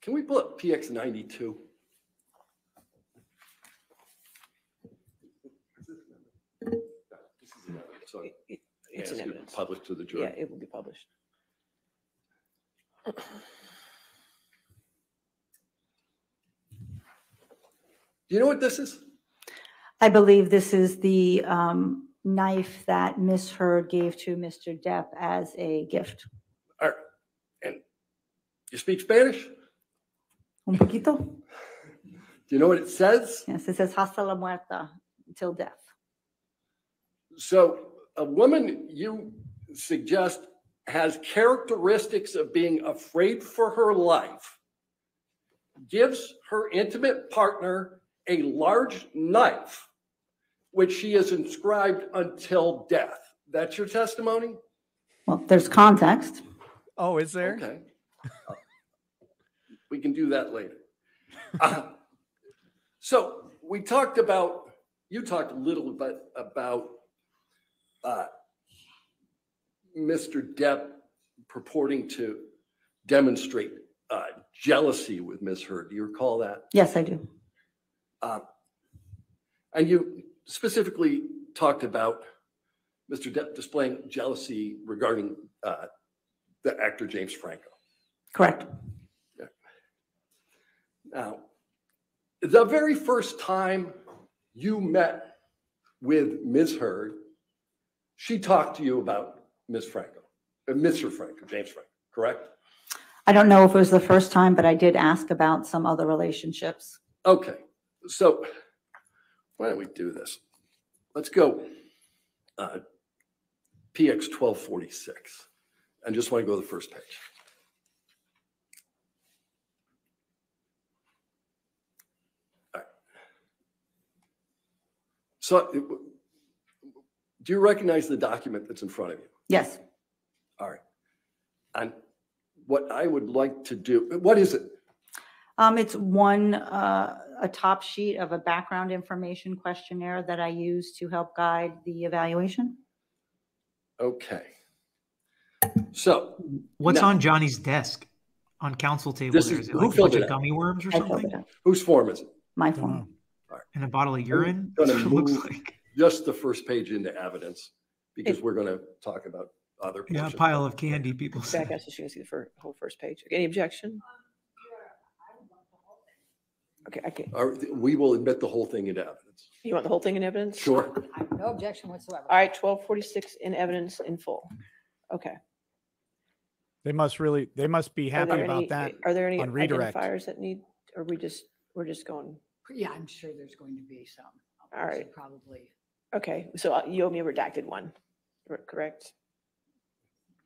Can we pull up PX92? So It- it- it It's has in to be evidence. published to the Yeah, jury. it will be published. Do you know what this is? I believe this is the um, knife that Miss Heard gave to Mr. Depp as a gift. All right. And you speak Spanish? Un poquito? Do you know what it says? Yes, it says hasta la muerta, till death. So a woman you suggest has characteristics of being afraid for her life, gives her intimate partner a large knife, which she has inscribed until death. That's your testimony? Well, there's context. Oh, is there? Okay. We can do that later. Uh, So we talked about, you talked a little bit about uh, Mr. Depp purporting to demonstrate uh, jealousy with Ms. Heard. Do you recall that? Yes, I do. Uh, And you specifically talked about Mr. Depp displaying jealousy regarding uh, the actor James Franco. Correct. Now, the very first time you met with Ms. Heard, she talked to you about Ms. Franco, uh, Mr. Franco, James Franco, correct? I don't know if it was the first time, but I did ask about some other relationships. Okay, so why don't we do this? Let's go uh, PX 1246. I just want to go to the first page. All right. So do you recognize the document that's in front of you? Yes, All right. And what I would like to do, what is it? um, it's one, uh, a top sheet of a background information questionnaire that I use to help guide the evaluation. Okay. So What's No. on Johnny's desk on counsel table? This there? is- Is it who like a filled bunch it of out? gummy worms or I filled something? it out, whose form is it? my Don't form. know. And a bottle of urine? gonna That's what it looks move- like. Just the first page into evidence, because It- we're going to talk about other. Yeah, a portions. pile of candy, people Back say. out so she can see the fir- whole first page. Any objection? Okay, I can, All right, We will admit the whole thing into evidence. you want the whole thing in evidence? Sure. I have no objection whatsoever. All right, twelve forty-six in evidence in full. Okay. They must really, they must be Are happy there about any- that. Are there any on redirect. identifiers that need, or we just, we're just going, Yeah, I'm sure there's going to be some. All right. Probably. Okay, so uh, you owe me a redacted one, cor- correct?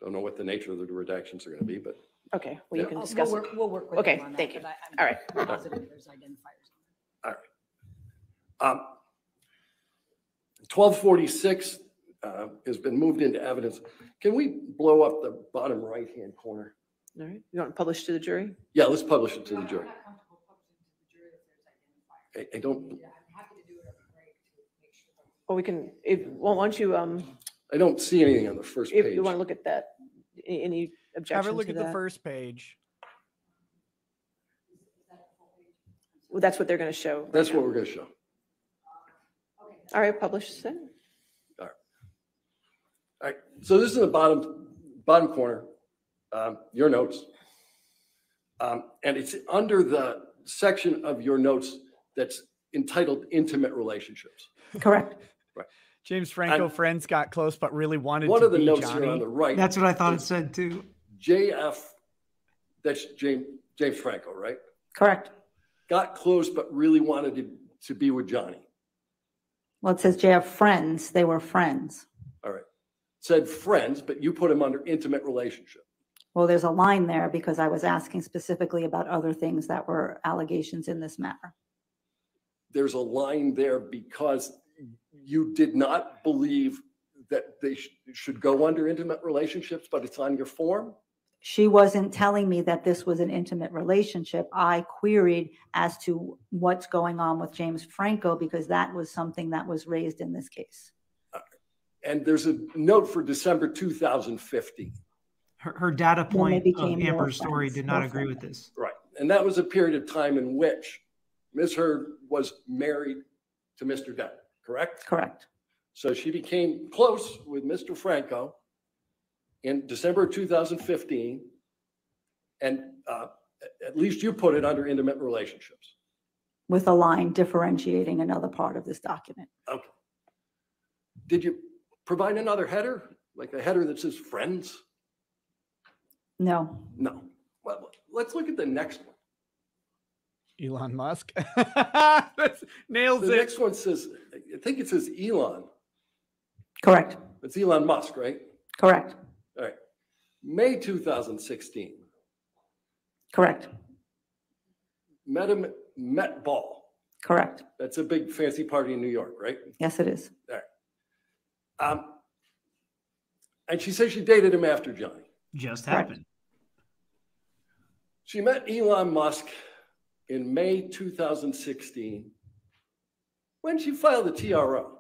Don't know what the nature of the redactions are going to be, but Okay, well, you Yeah. can discuss We'll it. work, we'll work with Okay, them on that. thank you. but I- I'm All right. Positive there's identifiers. um, 1246 uh, has been moved into evidence. Can we blow up the bottom right-hand corner? All right, you want to publish to the jury? Yeah, let's publish it to the jury. not comfortable publishing to the jury if there's identifiers. I I don't, Yeah, I'm happy to do it at the break to make sure. that- Well, we can, if, well, why don't you, um, I don't see anything on the first if page. you want to look at that, a- any Have a objection look to at the that? first page. Well, that's what they're going to show. right That's now. what we're going to show. All right, publish then. All right, so this is the bottom, bottom corner, um, your notes. Um, and it's under the section of your notes that's entitled intimate relationships. Correct. James Franco And- friends got close, but really wanted One to of the be notes here on the right. That's what I thought it said too. JF, that's James, James Franco, right? Correct. Got close, but really wanted to, to be with Johnny. Well, it says JF friends. They were friends. All right. Said friends, but you put him under intimate relationship. Well, there's a line there because I was asking specifically about other things that were allegations in this matter. There's a line there because you did not believe that they sh- should go under intimate relationships, but it's on your form? She wasn't telling me that this was an intimate relationship. I queried as to what's going on with James Franco because that was something that was raised in this case. Uh, and there's a note for December 2015. Her, her data point of Amber's story did not more agree with this. Right. And that was a period of time in which Ms. Heard was married to Mr. Depp, correct? Correct. So she became close with Mr. Franco in December 2015. And uh, at least you put it under intimate relationships. With a line differentiating another part of this document. Okay. Did you provide another header, like a header that says friends? No, No. Well, let's look at the next one. Elon Musk. Nails The it. The next one says, I think it says Elon. correct, It's Elon Musk, right? correct, All right. May 2016, correct, Met, him- Met Ball. correct. That's a big fancy party in New York, right? Yes, it is. All right. Um, and she says she dated him after Johnny. Just Correct. happened. She met Elon Musk in May 2016 when she filed the TRO.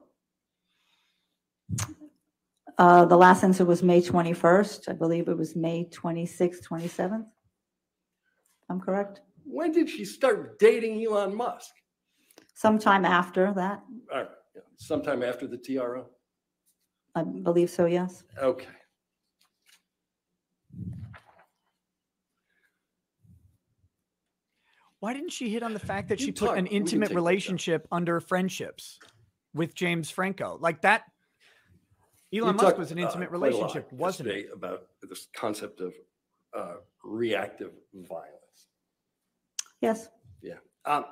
Uh, the last answer was May 21st. I believe it was May 26th, 27th. I'm correct? When did she start dating Elon Musk? Sometime after that, All right, yeah, sometime after the TRO. I believe so, yes. Okay. Why didn't she hit on the fact that You she put an we can take intimate relationship under friendships with James Franco? Like that. Elon Musk talked, was an uh, intimate quite a lot relationship, wasn't it? About this concept of uh, reactive violence. Yes, Um,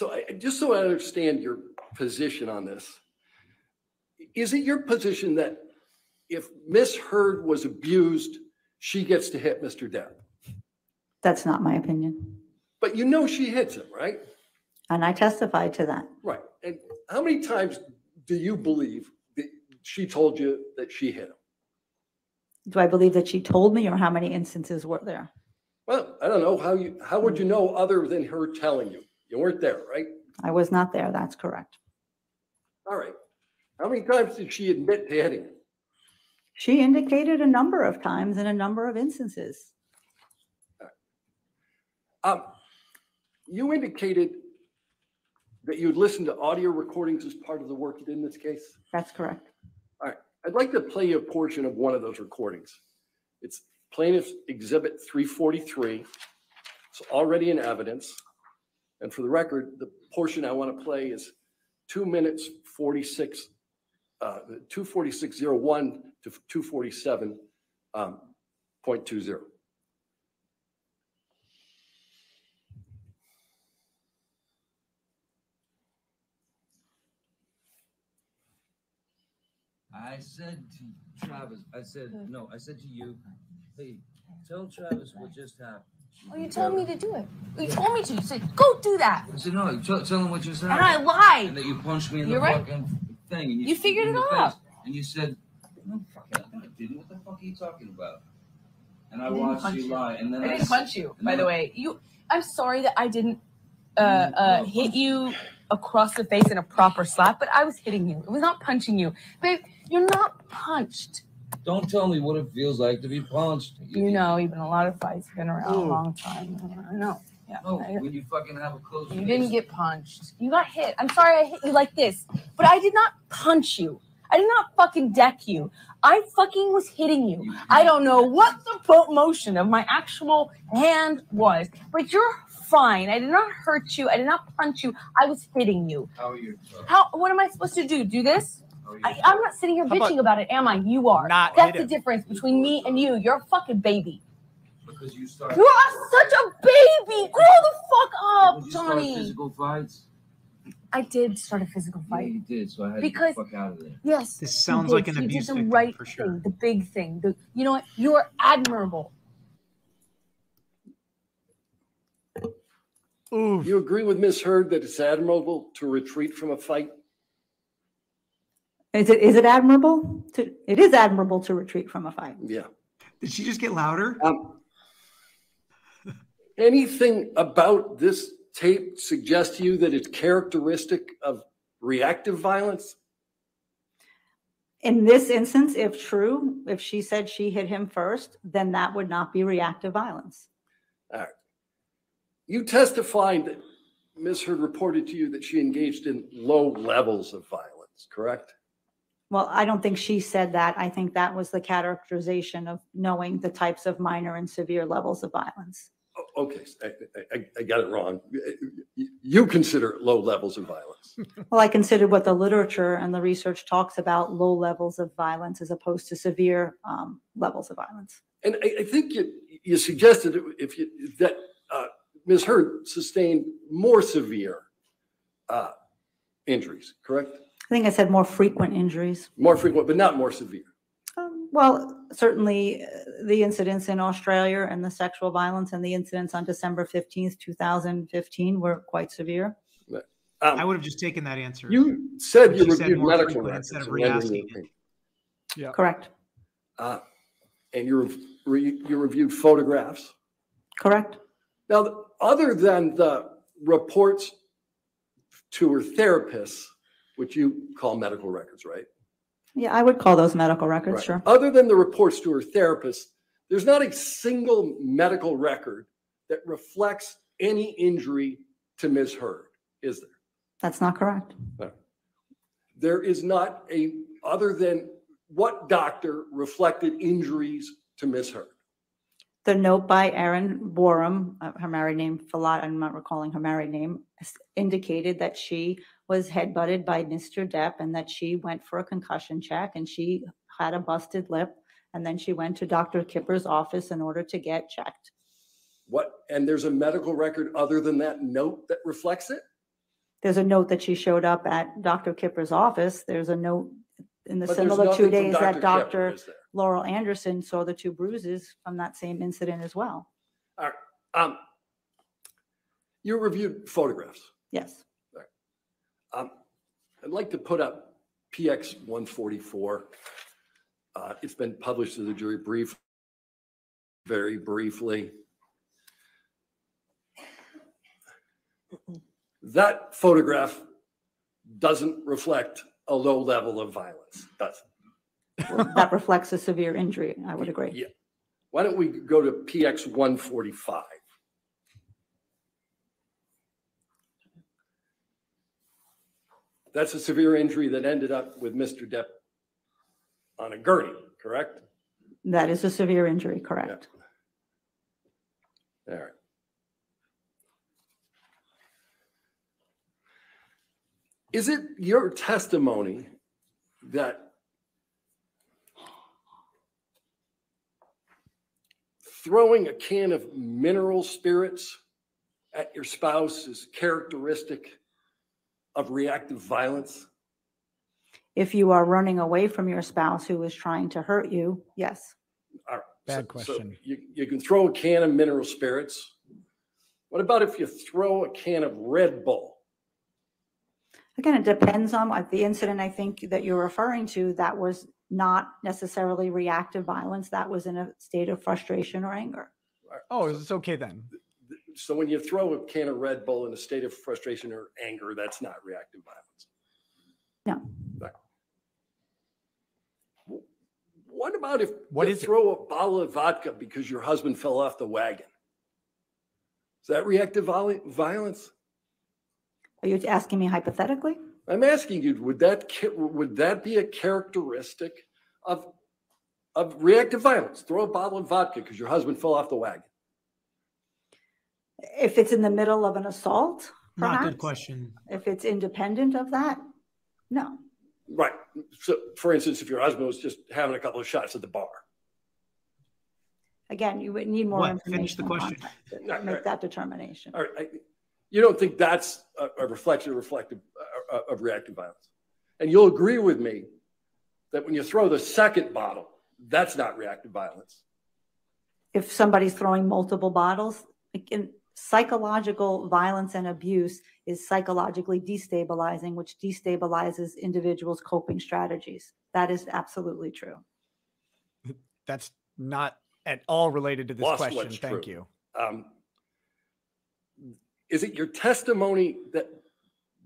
So I, just so I understand your position on this, is it your position that if Miss Heard was abused, she gets to hit Mr. Depp? that's not my opinion. But you know she hits him, right? And I testified to that. Right. And how many times do you believe that she told you that she hit him? Do I believe that she told me or how many instances were there? Well, I don't know how you, how would you know other than her telling you? You weren't there, right? I was not there. That's correct. All right. How many times did she admit to hitting him? She indicated a number of times in a number of instances. Um, you indicated that you'd listen to audio recordings as part of the work you did in this case. That's correct. I'd like to play you a portion of one of those recordings. It's plaintiff's exhibit 343. It's already in evidence. And for the record, the portion I want to play is two minutes 46, uh, 246.01 to 247, um, point two zero. I said to Travis, I said, no, I said to you, hey, tell Travis what just happened. Oh, you told me to do it. You told me to. You said, go do that. I said, no, tell, tell him what just And I happened. And lied. that you punched me in the You're right. fucking thing. And you, You figured in it the out. face. And you said, no, fucking, I didn't. What the fuck are you talking about? And I, I watched you you. lie. And then I didn't s- punch you, by the way. You, I'm sorry that I didn't uh, uh, hit you across the face in a proper slap, but I was hitting you. It was not punching you. Babe, you're not punched. Don't tell me what it feels like to be punched. You know, you've been in a lot of fights. You've been around a long time. I know. Yeah. No, when you fucking have a close You face. didn't get punched. You got hit. I'm sorry I hit you like this, but I did not punch you. I did not fucking deck you. I fucking was hitting you. I mm-hmm. don't know what the motion of my actual hand was, but you're fine. I did not hurt you. I did not punch you. I was hitting you. How are you? How? What am I supposed to do? Do this? How are you? I, I'm not sitting here How about bitching about it, am I? You are. not That's the difference between me and you. You're a fucking baby. Because you started. You are such a baby. Grow the fuck up, Because you started Johnny. Physical fights. I did start a physical Yeah, fight. you did. So I had to Because- get the fuck out of there. Yes. This sounds like an you abuse did the right for sure. thing, the big thing. The, you know what? You are admirable. Ooh, You agree with Ms. Heard that it's admirable to retreat from a fight? Is it, is it admirable? To, it is admirable to retreat from a fight. Yeah. Did she just get louder? Um, anything about this tape suggest to you that it's characteristic of reactive violence? In this instance, if true, if she said she hit him first, then that would not be reactive violence. You testified that Ms. Heard reported to you that she engaged in low levels of violence, correct? Well, I don't think she said that. I think that was the characterization of knowing the types of minor and severe levels of violence. O- Okay, I, I- I got it wrong. You- You consider low levels of violence. Well, I considered what the literature and the research talks about low levels of violence as opposed to severe um, levels of violence. And I, I think you, you suggested if you, that uh, Ms. Heard sustained more severe uh, injuries, correct? I think I said more frequent injuries. More frequent, but not more severe. Well, certainly uh, the incidents in Australia and the sexual violence and the incidents on December 15th, 2015 were quite severe. Um, I would have just taken that answer. You said you she said reviewed medical records. instead of in re-asking it. yeah. Correct, Uh, And you, re- you reviewed photographs. correct. Now, other than the reports to her therapists, which you call medical records, right? Yeah, I would call those medical records, Right. sure. Other than the reports to her therapist, there's not a single medical record that reflects any injury to Ms. Heard, is there? That's not correct. There is not a, other than what doctor reflected injuries to Ms. Heard? The note by Erin Boerum, uh, her married name, Falat, I'm not recalling her married name, indicated that she was headbutted by Mr. Depp and that she went for a concussion check and she had a busted lip. And then she went to Dr. Kipper's office in order to get checked. What, and there's a medical record other than that note that reflects it? There's a note that she showed up at Dr. Kipper's office. There's a note in the But there's similar two nothing from days Dr. that Dr. is there? Laurel Anderson saw the two bruises from that same incident as well. Um, You reviewed photographs. Yes. Um, I'd like to put up PX 144. Uh, It's been published to the jury brief, very briefly. That photograph doesn't reflect a low level of violence, does it? That reflects a severe injury, I would agree. Yeah. Why don't we go to PX 145? That's a severe injury that ended up with Mr. Depp on a gurney, correct? That is a severe injury, correct. All right. Is it your testimony that throwing a can of mineral spirits at your spouse is characteristic of reactive violence? If you are running away from your spouse who is trying to hurt you, yes. All right, Bad so- so question. You, you can throw a can of mineral spirits. What about if you throw a can of Red Bull? Again, it depends on what the incident I think that you're referring to, that was not necessarily reactive violence. That was in a state of frustration or anger. Oh, it's okay then. So when you throw a can of Red Bull in a state of frustration or anger, that's not reactive violence. No. Right. What about if What you is it? throw a bottle of vodka because your husband fell off the wagon? Is that reactive violence? Are you asking me hypothetically? I'm asking you, would that, would that be a characteristic of, of reactive violence? Throw a bottle of vodka because your husband fell off the wagon. If it's in the middle of an assault, Not a good question. If it's independent of that, no. Right. So for instance, if your husband was just having a couple of shots at the bar. Again, you would need more What? Finish information. the question. to Make that determination. All right. I- You don't think that's a, a reflection, reflective uh, uh, of reactive violence? And you'll agree with me that when you throw the second bottle, that's not reactive violence. If somebody's throwing multiple bottles, again, psychological violence and abuse is psychologically destabilizing, which destabilizes individuals' coping strategies. That is absolutely true. That's not at all related to this Lost question. Thank true. you. Um, Is it your testimony that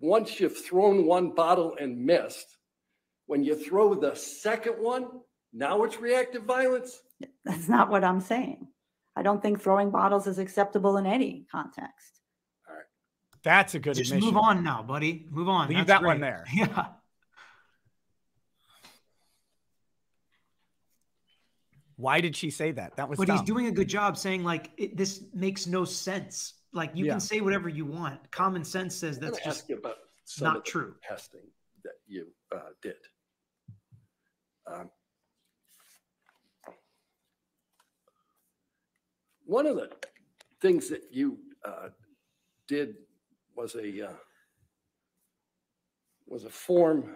once you've thrown one bottle and missed, when you throw the second one, now it's reactive violence? That's not what I'm saying. I don't think throwing bottles is acceptable in any context. That's a good Just admission. move on now, buddy. Move on. Leave That's that one there. Yeah. Why did she say that? That was But he's doing a good job saying like it, this makes no sense. Like you Yeah. can say whatever you want. Common sense says that's just ask you about some not of the true. testing that you uh, did. Um, One of the things that you uh, did was a, uh, was a form,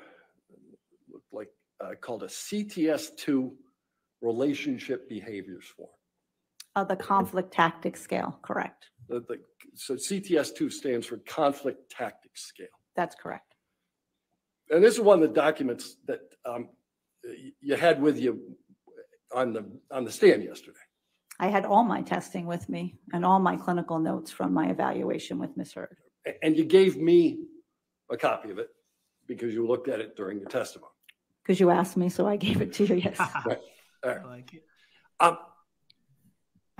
looked like, uh, called a CTS2 Relationship Behaviors Form. Uh, the conflict tactic scale, correct. The- the- So CTS2 stands for Conflict Tactics Scale. That's correct. And this is one of the documents that um, you had with you on the, on the stand yesterday. I had all my testing with me and all my clinical notes from my evaluation with Ms. Heard. A- And you gave me a copy of it because you looked at it during your testimony. Because you asked me, so I gave it to you, yes. Right. All I like it. Um,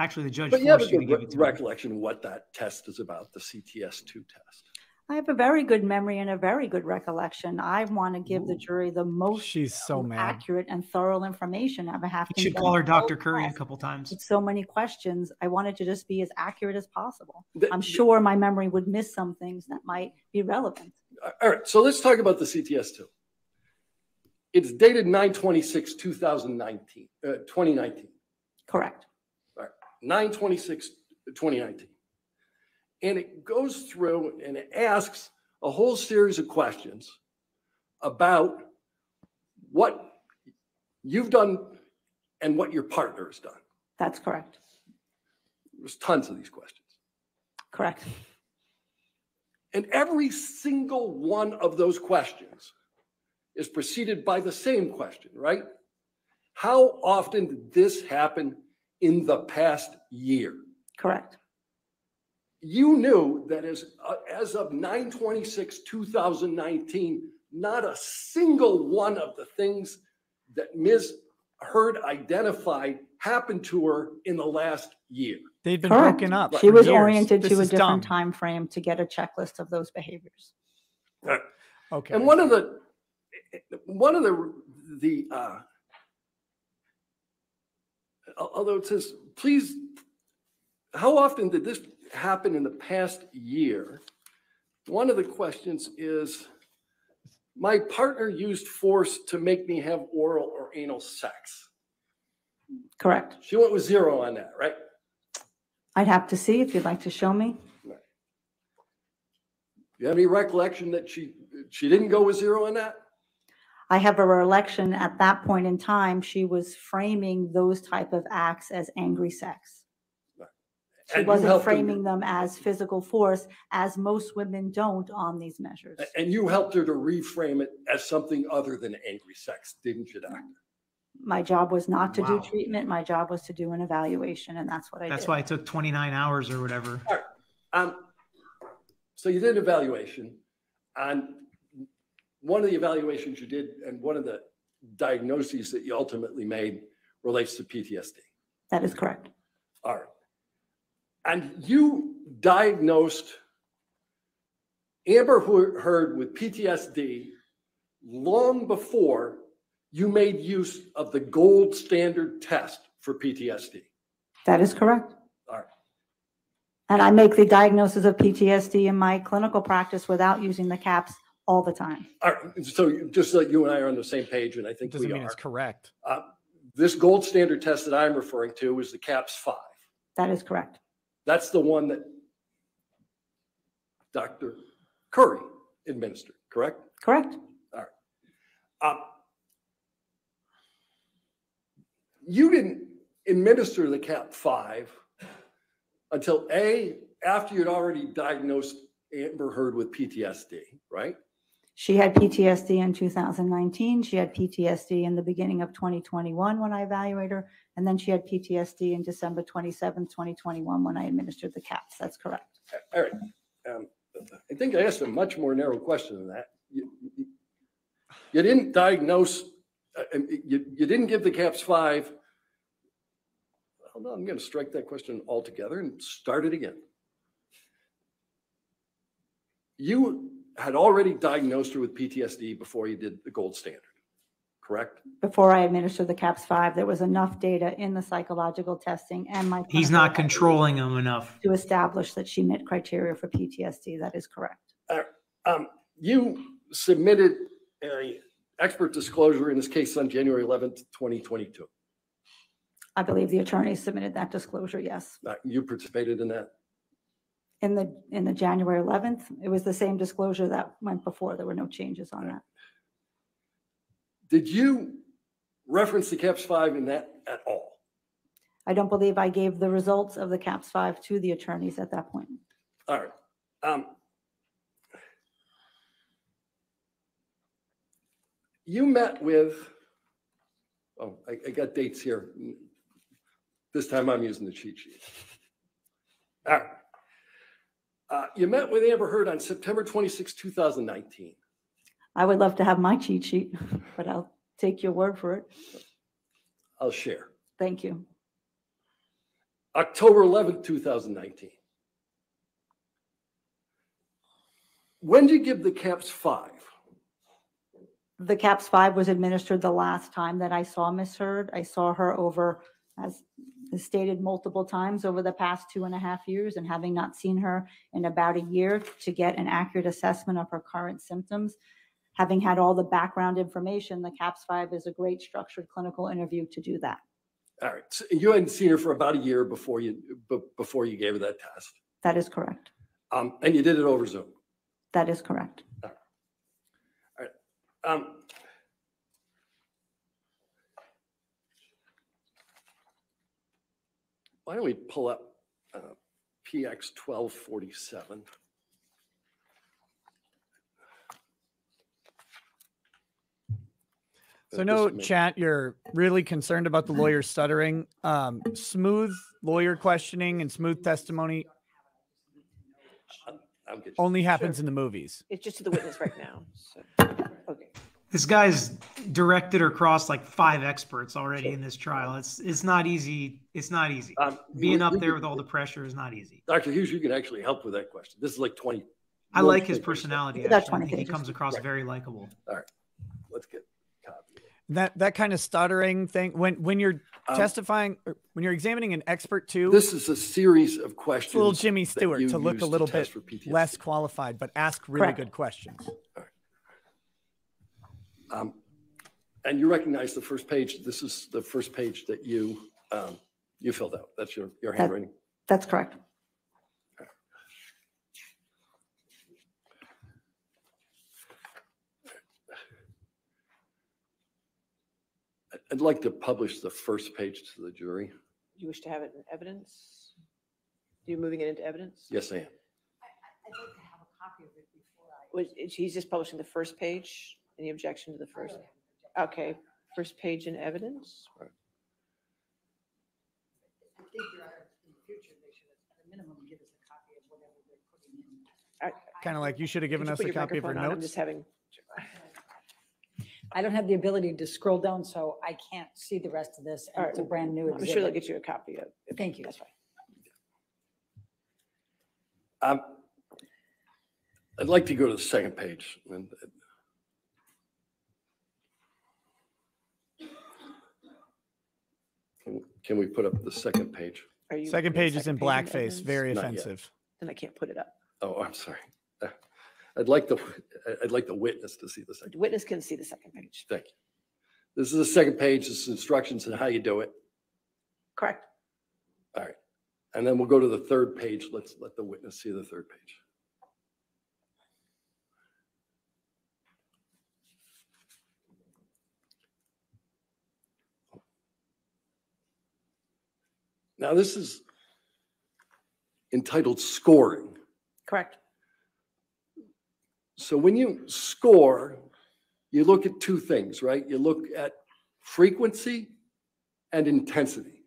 Actually, the judge But you have a forced you to good give it to me. recollection of what that test is about, the CTS2 test. I have a very good memory and a very good recollection. I want to give the jury the most She's so mad. accurate and thorough information. I have You should done call her Dr. Curry a couple times. With so many questions, I wanted to just be as accurate as possible. The- I'm sure my memory would miss some things that might be relevant. All right, so let's talk about the CTS2. It's dated 9/26, 2019, uh, 2019. Correct. 9/26, 2019. And it goes through and it asks a whole series of questions about what you've done and what your partner has done. That's correct. There's tons of these questions. Correct. And every single one of those questions is preceded by the same question, right? How often did this happen in the past year? Correct. You knew that as, uh, as of 926, 2019, not a single one of the things that Ms. Heard identified happened to her in the last year. they've been Correct. broken up. She was years. oriented This to a different dumb. time frame to get a checklist of those behaviors. Okay. And one of the, one of the, the, uh, although it says, please, how often did this happen in the past year? One of the questions is, my partner used force to make me have oral or anal sex. Correct. She went with zero on that, right? I'd have to see if you'd like to show me. You have any recollection that she, she didn't go with zero on that? I have a recollection at that point in time, she was framing those type of acts as angry sex. She And you wasn't helped her- framing them as physical force, as most women don't on these measures. And you helped her to reframe it as something other than angry sex, didn't you, doctor? My job was not to do Wow. treatment. My job was to do an evaluation, and that's what I did. That's why it took 29 hours or whatever. Um, so you did an evaluation and one of the evaluations you did and one of the diagnoses that you ultimately made relates to PTSD. That is correct. All right. And you diagnosed Amber Heard with PTSD long before you made use of the gold standard test for PTSD. That is correct. All right. And I make the diagnosis of PTSD in my clinical practice without using the CAPS all the time. All right, so just so you and I are on the same page, and I think Doesn't we mean are. it's correct. Uh, This gold standard test that I'm referring to is the CAPS five. That is correct. That's the one that Dr. Curry administered, correct? Correct. Um, You didn't administer the CAP five until A, after you'd already diagnosed Amber Heard with PTSD, right? She had PTSD in 2019. She had PTSD in the beginning of 2021 when I evaluated her. And then she had PTSD in December 27, 2021 when I administered the CAPS. That's correct. All right. um, I think I asked a much more narrow question than that. You you- didn't diagnose, uh, um, you, you didn't give the CAPS five. Hold on, I'm going to strike that question altogether and start it again. You had already diagnosed her with PTSD before you did the gold standard, correct? Before I administered the CAPS five, there was enough data in the psychological testing and my. He's not evaluation controlling them enough. To establish that she met criteria for PTSD. That is correct. Um, you submitted a expert disclosure in this case on January 11th, 2022. I believe the attorney submitted that disclosure, yes. Uh, You participated in that? In the, in the January 11th, it was the same disclosure that went before. There were no changes on that. Did you reference the CAPS five in that at all? I don't believe I gave the results of the CAPS five to the attorneys at that point. All right. Um, You met with, oh, I, I got dates here. This time I'm using the cheat sheet. All right. Uh, You met with Amber Heard on September 26, 2019. I would love to have my cheat sheet, but I'll take your word for it. I'll share. Thank you. October 11th, 2019. When did you give the CAPS five? The CAPS five was administered the last time that I saw Miss Heard. I saw her over, as stated multiple times, over the past two and a half years, and having not seen her in about a year to get an accurate assessment of her current symptoms. Having had all the background information, the CAPS five is a great structured clinical interview to do that. All right, so you hadn't seen her for about a year before you, be- before you gave her that test. That is correct. Um, and you did it over Zoom. That is correct. All right. Um, Why don't we pull up uh, PX twelve forty-seven? So no chat, you're really concerned about the lawyer stuttering. Um, smooth lawyer questioning and smooth testimony I'll get you. only happens in the movies. It's just to the witness right now. So, okay. This guy's directed or crossed like five experts already in this trial. It's it's not easy. It's not easy. Um, Being up there with all the pressure is not easy. Dr. Hughes, you can actually help with that question. This is like twenty. I like his personality. About Actually. I 20 think he comes across Right. very likable. All right. Let's get copy. That that kind of stuttering thing when when you're Um, testifying or when you're examining an expert too, This is a series of questions. a little Jimmy Stewart to look a little bit test for PTSD. less qualified, but ask really Correct. good questions. Um, And you recognize the first page, this is the first page that you, um, you filled out. That's your, your That- handwriting. That's correct. I- I'd like to publish the first page to the jury. You wish to have it in evidence? You're moving it into evidence? Yes, I am. I'd like to have a copy of it before I. Was, he's just publishing the first page? Any objection to the first? Okay, first page in evidence? I think you're, in the future, they should, at a minimum, give us a copy of whatever they're putting in. Kind of like you should have given Could you us put a your copy of her microphone on? I'm notes. just having, I don't have the ability to scroll down, so I can't see the rest of this, and it's a brand new I'm sure they'll exhibit. get you a copy of. it. Thank you. That's fine. Um, I'd like to go to the second page. and- Can- Can we put up the second page? Are you Second putting page is in second page blackface, very Not yet. offensive. Then I can't put it up. Oh, I'm sorry. Uh, I'd like the, I'd like the witness to see the The second. witness can see the second page. Thank you. This is the second page, this is instructions on how you do it. Correct. All right. And then we'll go to the third page. Let's let the witness see the third page. Now, this is entitled scoring. Correct. So when you score, you look at two things, right? You look at frequency and intensity.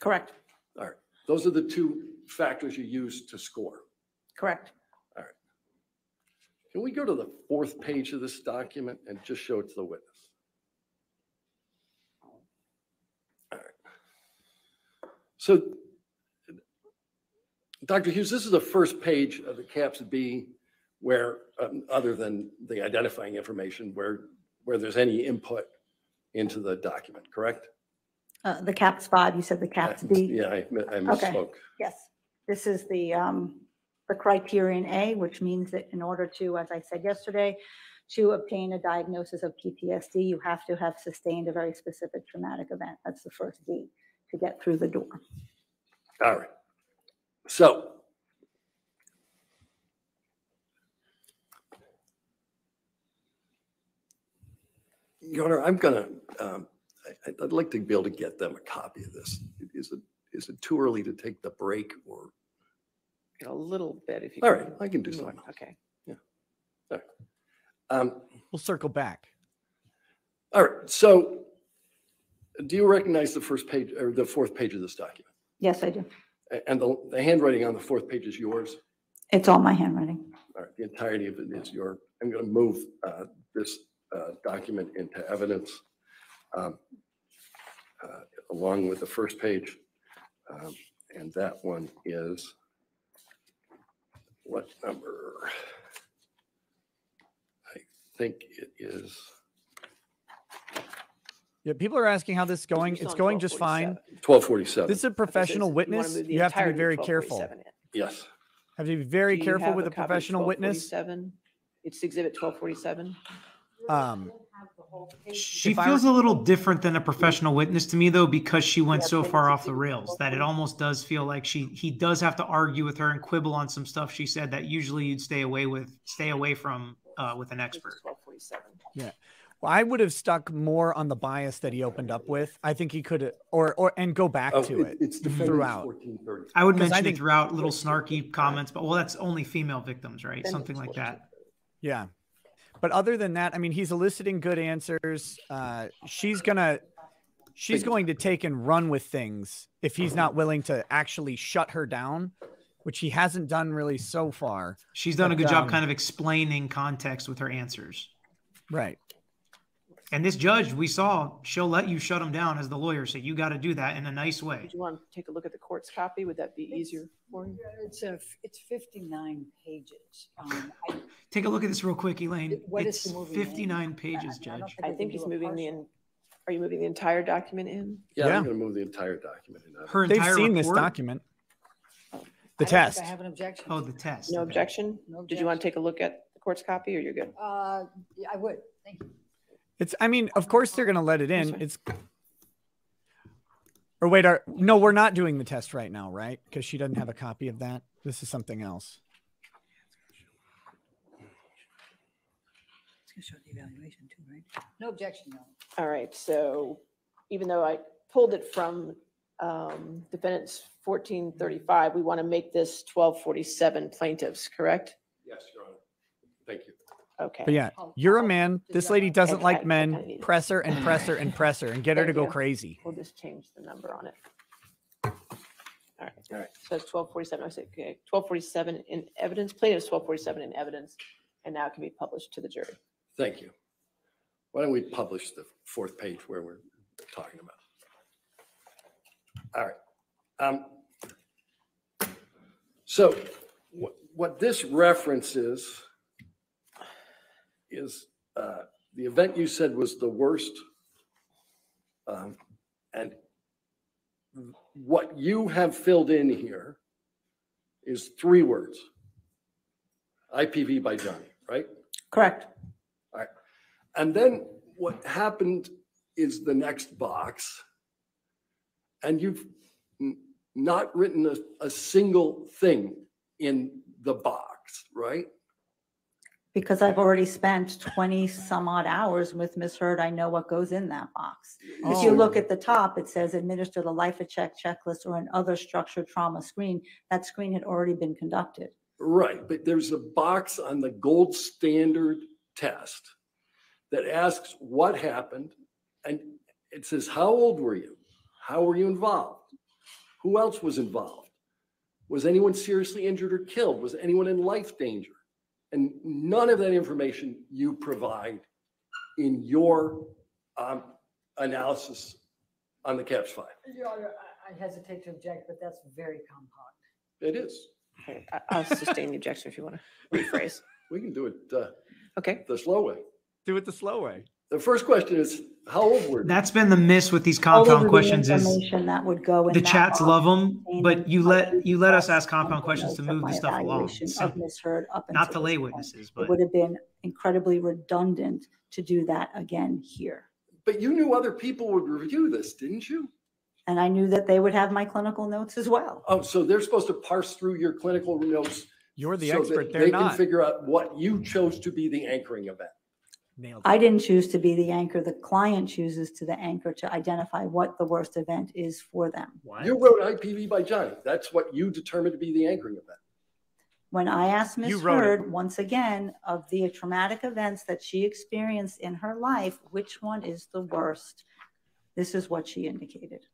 Correct. All right, those are the two factors you use to score. Correct. All right. Can we go to the fourth page of this document and just show it to the witness? All right. So, Dr. Hughes, this is the first page of the CAPS B where, um, other than the identifying information, where, where there's any input into the document, correct? Uh, The CAPS five, you said the CAPS B? Yeah, I mi- I Okay. misspoke. Yes, this is the, um, the criterion A, which means that in order to, as I said yesterday, to obtain a diagnosis of PTSD, you have to have sustained a very specific traumatic event. That's the first D to get through the door. All right. So. Your Honor, I'm gonna, um, I, I'd like to be able to get them a copy of this. Is it, is it too early to take the break or? A little bit if you. All can right, I can do move something. on. Okay. Um, We'll circle back. all right, so do you recognize the first page or the fourth page of this document? Yes, I do. A- And the, the handwriting on the fourth page is yours? It's all my handwriting. All right, the entirety of it is your, I'm going to move uh, this uh, document into evidence um, uh, along with the first page. Um, And that one is what number? I think it is Yeah, people are asking how this is going. It's going just fine. 1247. This is a professional witness. You have to be very careful. Yes, Have to be very careful with a professional witness. It's exhibit twelve forty-seven. Um, She If I feels were- a little different than a professional witness to me though, because she went Yeah, so far off the rails that it almost does feel like she, he does have to argue with her and quibble on some stuff she said that usually you'd stay away with, stay away from, uh, with an expert. Twelve forty-seven. Well, I would have stuck more on the bias that he opened up with. I think he could, or or and go back Oh, to it. it's defendants throughout. 1430. I would 'Cause I mention think- throughout little snarky comments, but well, that's only female victims, right? Something like that. Yeah. But other than that, I mean, he's eliciting good answers. Uh, she's gonna, she's going to take and run with things if he's not willing to actually shut her down, which he hasn't done really so far. She's done a But, good job um, kind of explaining context with her answers. Right. And this judge, we saw, she'll let you shut him down as the lawyer. So you got to do that in a nice way. Would you want to take a look at the court's copy? Would that be easier for you? It's a, it's fifty-nine pages. Um, I- Take a look at this real quick, Elaine. What is It's the moving in? 59 pages, I- I don't Judge. I think he's do a moving the, partial. en- are you moving the entire document in? Yeah, Yeah. I'm going to move the entire document. in evidence. Her They've entire seen this document. The don't test. I have an objection. Oh, the test. No okay. objection? No objection. Did you want to take a look at the court's copy or you're good? Uh, yeah, I would, thank you. It's, I mean, of course they're going to let it in. It's, or wait, are, no, we're not doing the test right now, right? Because she doesn't have a copy of that. This is something else. It's gonna show the evaluation too, right? No objection, no. All right, so even though I pulled it from um, defendants fourteen thirty-five, we want to make this twelve forty-seven plaintiffs, correct? Yes, Your Honor. Thank you. Okay. But yeah, How- you're a man. This lady doesn't I- like I- I men. kinda need it. Press her and press her and press her and get her to go you. crazy. We'll just change the number on it. All right. All right. So it's twelve forty-seven, I say, okay, twelve forty-seven in evidence, plaintiff's twelve forty-seven in evidence, and now it can be published to the jury. Thank you. Why don't we publish the fourth page where we're talking about? All right. Um, So wh- what this references is uh, the event you said was the worst. Um, And what you have filled in here is three words. IPV by Johnny, right? Correct. All right. And then what happened is the next box. And you've not written a, a single thing in the box, right? Because I've already spent 20 some odd hours with Ms. Heard, I know what goes in that box. If you oh. look at the top, it says administer the life of check checklist or an other structured trauma screen. That screen had already been conducted. Right, but there's a box on the gold standard test that asks what happened. And it says, how old were you? How were you involved? Who else was involved? Was anyone seriously injured or killed? Was anyone in life danger? And none of that information you provide in your um, analysis on the CAPS five. Your Honor, I- I hesitate to object, but that's very compact. It is. Okay, I- I'll sustain the objection if you want to rephrase. We can do it uh, Okay, the slow way. Do it the slow way. The first question is, how old were you? That's been the miss with these All of compound the questions is information That would go in. the chats box love them, but you let, you let us ask compound questions to move the stuff along. evaluation So- Of Ms. Up Not to until lay this point. witnesses, It but would have been incredibly redundant to do that again here. But you knew other people would review this, didn't you? And I knew that they would have my clinical notes as well. Oh, so they're supposed to parse through your clinical notes. You're the so expert. They They're can not. figure out what you chose to be the anchoring event. Nailed it. I didn't choose to be the anchor. The client chooses to the anchor to identify what the worst event is for them. what? You wrote IPV by Johnny. That's what you determined to be the anchoring event. When I asked You Ms. wrote. Heard, once again, of the traumatic events that she experienced in her life, which one is the worst? This is what she indicated.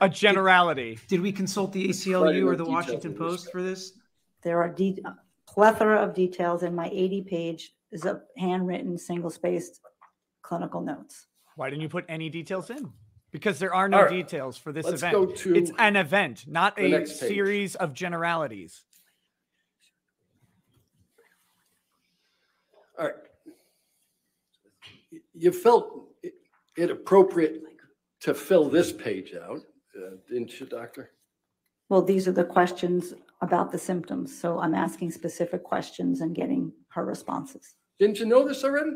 A generality. Did we consult the ACLU or the Washington. Post for this? There are de- plethora of details in my 80-page is a handwritten, single-spaced clinical notes. Why didn't you put any details in? Because there are no All right. details for this Let's event. go to It's an event, not a series of generalities. All right. You felt it- it appropriate to fill this page out, uh, didn't you, doctor? Well, these are the questions about the symptoms, so I'm asking specific questions and getting her responses. Didn't you know this already?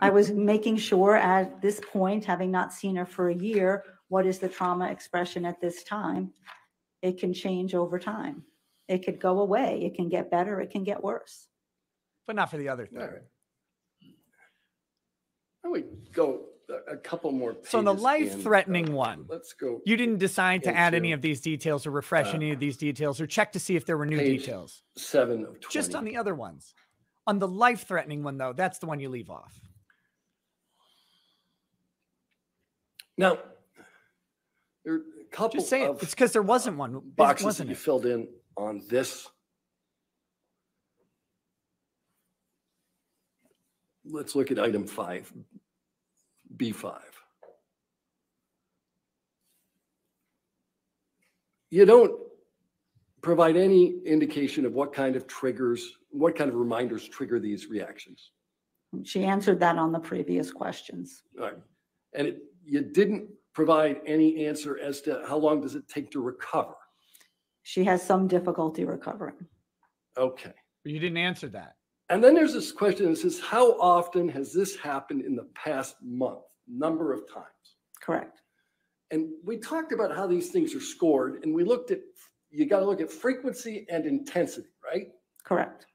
I was making sure at this point, having not seen her for a year, what is the trauma expression at this time? It can change over time. It could go away. It can get better. It can get worse. But not for the other All thing. right. Why don't we go a- couple more pages? So on the and, uh, life-threatening one, Let's go. You didn't decide to add any of these details or refresh uh, any of these details or check to see if there were new details. Seven of 20. Just on the other ones. On the life threatening one, though, that's the one you leave off. Now, there are a couple Just say it. It's because there wasn't one, boxes wasn't you it? filled in on this. Let's look at item five, B5. You don't provide any indication of what kind of triggers, what kind of reminders trigger these reactions. She answered that on the previous questions. All right. And it, you didn't provide any answer as to how long does it take to recover? She has some difficulty recovering. Okay. But You didn't answer that. And then there's this question that says, how often has this happened in the past month? Number of times. Correct. And we talked about how these things are scored and we looked at, you got to look at frequency and intensity, right? Correct.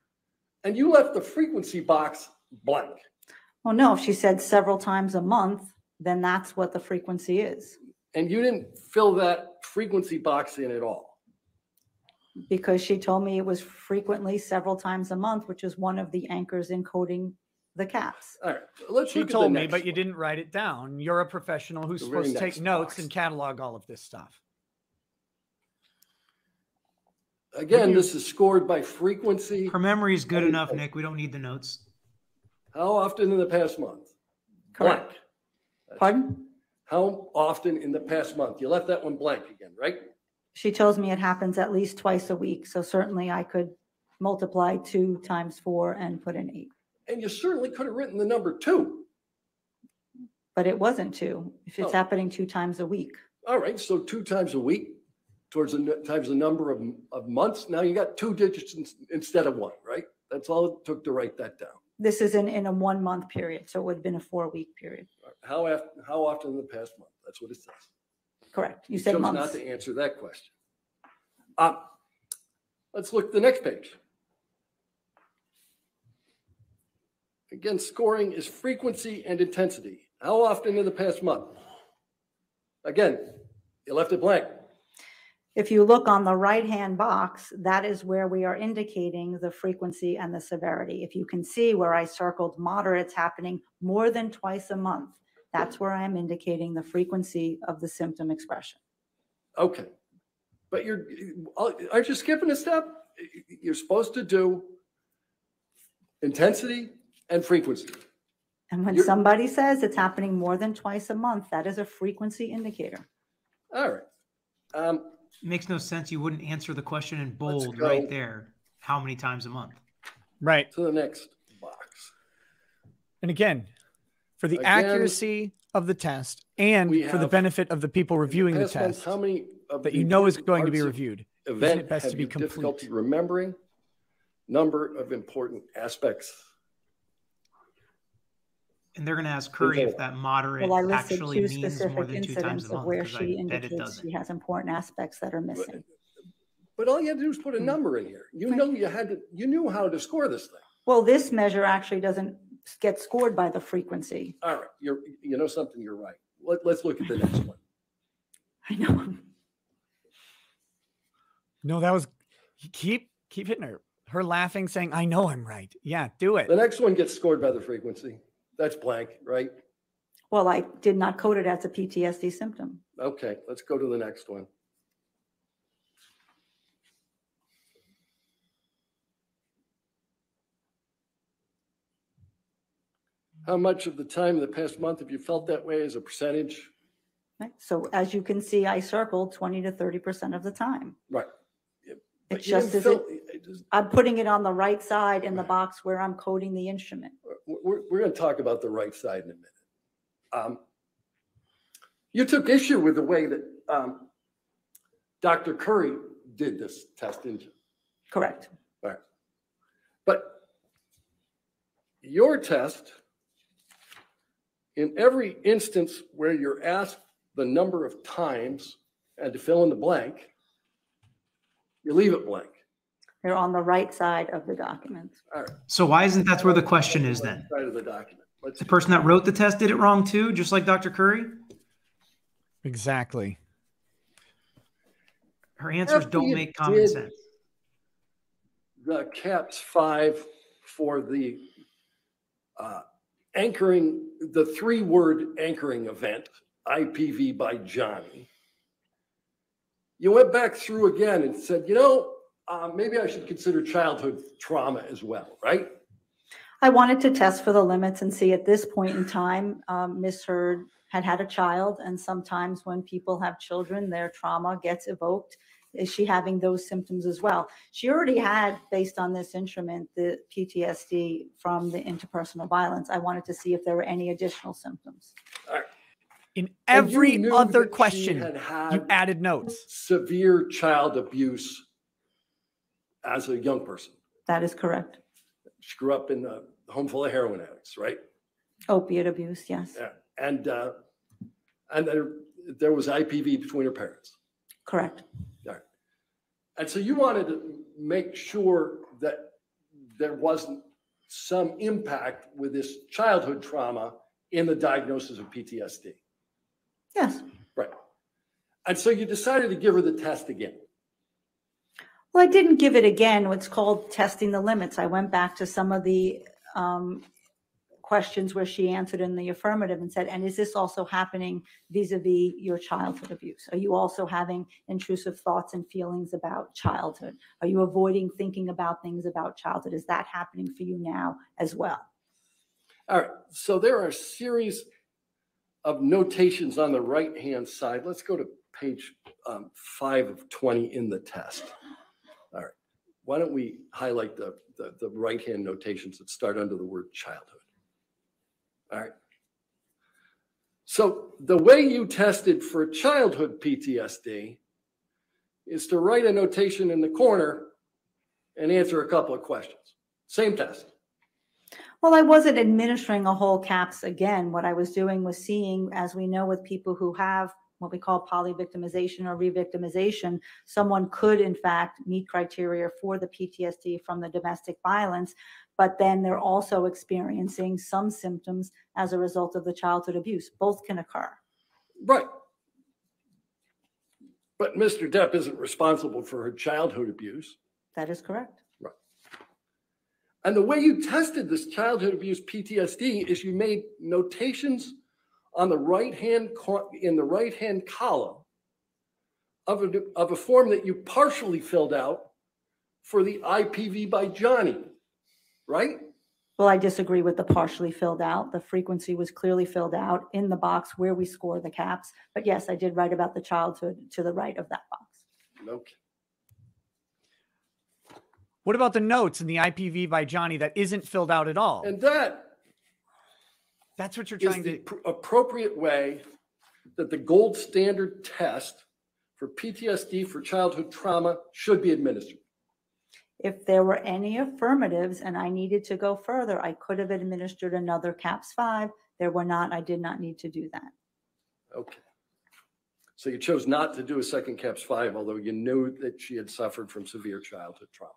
And you left the frequency box blank. Well, no, if she said several times a month, then that's what the frequency is. And you didn't fill that frequency box in at all. Because she told me it was frequently several times a month, which is one of the anchors in coding the CAPS. All right, let's She look at the told me, next but you didn't write it down. You're a professional who's The supposed to take next notes box. and catalog all of this stuff. Again, you- this is scored by frequency. Her memory is good Hey, enough. Nick. We don't need the notes. How often in the past month? Correct. Blank. Pardon? How often in the past month? You left that one blank again, right? She tells me it happens at least twice a week, so certainly I could multiply two times four and put in eight. And you certainly could have written the number two. But it wasn't two, if it's Oh. happening two times a week. All right, so two times a week towards the, nu- times the number of, of months. Now you got two digits ins- instead of one, right? That's all it took to write that down. This is in, in a one-month period, so it would have been a four-week period. How af, how often in the past month? That's what it says. Correct. You said chose not to answer that question. Uh, Let's look at the next page. Again, scoring is frequency and intensity. How often in the past month? Again, you left it blank. If you look on the right-hand box, that is where we are indicating the frequency and the severity. If you can see where I circled moderates happening more than twice a month, that's where I'm indicating the frequency of the symptom expression. Okay. But you're, aren't you skipping a step? You're supposed to do intensity and frequency. And when You're- somebody says it's happening more than twice a month, that is a frequency indicator. All right. Um, Makes no sense. You wouldn't answer the question in bold go. right there. How many times a month? Right. to the next box. And again, for the Again, accuracy of the test and we for the have- benefit of the people reviewing the Past months, test How many of that the you know is important going to be parts of reviewed. Event it best have to be you difficulty remembering? Number of important aspects. And they're going to ask Curry if that moderate Well, I listed actually two means more than two times incidents a of month. where 'cause I she bet it indicates doesn't. she has important aspects that are missing. But all you had to do was put a hmm. number in here. You Right. know you had to, you knew how to score this thing. Well, this measure actually doesn't get scored by the frequency. All right, you're, you know something, you're right. Let, let's look at the next one. I know. No, that was keep keep hitting her. Her laughing, saying, I know I'm right. Yeah, do it. The next one gets scored by the frequency. That's blank, right? Well, I did not code it as a PTSD symptom. Okay, let's go to the next one. How much of the time in the past month have you felt that way as a percentage? Right? So as you can see, I circled 20 to 30% of the time. Right. Yeah, but It's you didn't just as fill- it, just- I'm putting it on the right side in the box where I'm coding the instrument. We're, we're, we're gonna talk about the right side in a minute. Um, You took issue with the way that um, Dr. Curry did this test, didn't you? Correct. Right. But your test, in every instance where you're asked the number of times and to fill in the blank, you leave it blank. They're on the right side of the document. All right. So why isn't that where the question is then? Side of the document. Let's, The person that wrote the test did it wrong too, just like Dr. Curry? Exactly. Her answers After don't you make common did- sense. the CAPS five for the uh, anchoring, the three-word anchoring event, IPV by Johnny. You went back through again and said, you know, uh, maybe I should consider childhood trauma as well, right? I wanted to test for the limits and see at this point in time, um, Ms. Heard had had a child, and sometimes when people have children, their trauma gets evoked. Is she having those symptoms as well? She already had, based on this instrument, the PTSD from the interpersonal violence. I wanted to see if there were any additional symptoms. In And you every other question, had you added notes. severe child abuse as a young person. That is correct. She grew up in a home full of heroin addicts, right? Opiate abuse, yes, Yeah, and, uh, and there, there was IPV between her parents. correct. And so you wanted to make sure that there wasn't some impact with this childhood trauma in the diagnosis of PTSD. Yes. Right. And so you decided to give her the test again. Well, I didn't give it again, what's called testing the limits. I went back to some of the um, questions where she answered in the affirmative and said, and is this also happening vis-à-vis your childhood abuse? Are you also having intrusive thoughts and feelings about childhood? Are you avoiding thinking about things about childhood? Is that happening for you now as well? All right, so there are a series of notations on the right-hand side. Let's go to page um, five of 20 in the test. All right. Why don't we highlight the, the, the right-hand notations that start under the word childhood? All right. So the way you tested for childhood PTSD is to write a notation in the corner and answer a couple of questions. Same test. Well, I wasn't administering a whole CAPS again. What I was doing was seeing, as we know with people who have what we call polyvictimization or revictimization, someone could in fact meet criteria for the PTSD from the domestic violence, but then they're also experiencing some symptoms as a result of the childhood abuse. Both can occur. Right. But Mr. Depp isn't responsible for her childhood abuse. That is correct. And the way you tested this childhood abuse PTSD is you made notations on the right hand in the right hand column of a, of a form that you partially filled out for the IPV by Johnny, right? Well, I disagree with the partially filled out. The frequency was clearly filled out in the box where we score the caps. But yes, I did write about the childhood to the right of that box. Okay. What about the notes in the IPV by Johnny that isn't filled out at all? And that That's what you're is trying the to. pr- appropriate way that the gold standard test for PTSD for childhood trauma should be administered. If there were any affirmatives and I needed to go further, I could have administered another CAPS five. There were not. I did not need to do that. Okay. So you chose not to do a second CAPS five, although you knew that she had suffered from severe childhood trauma.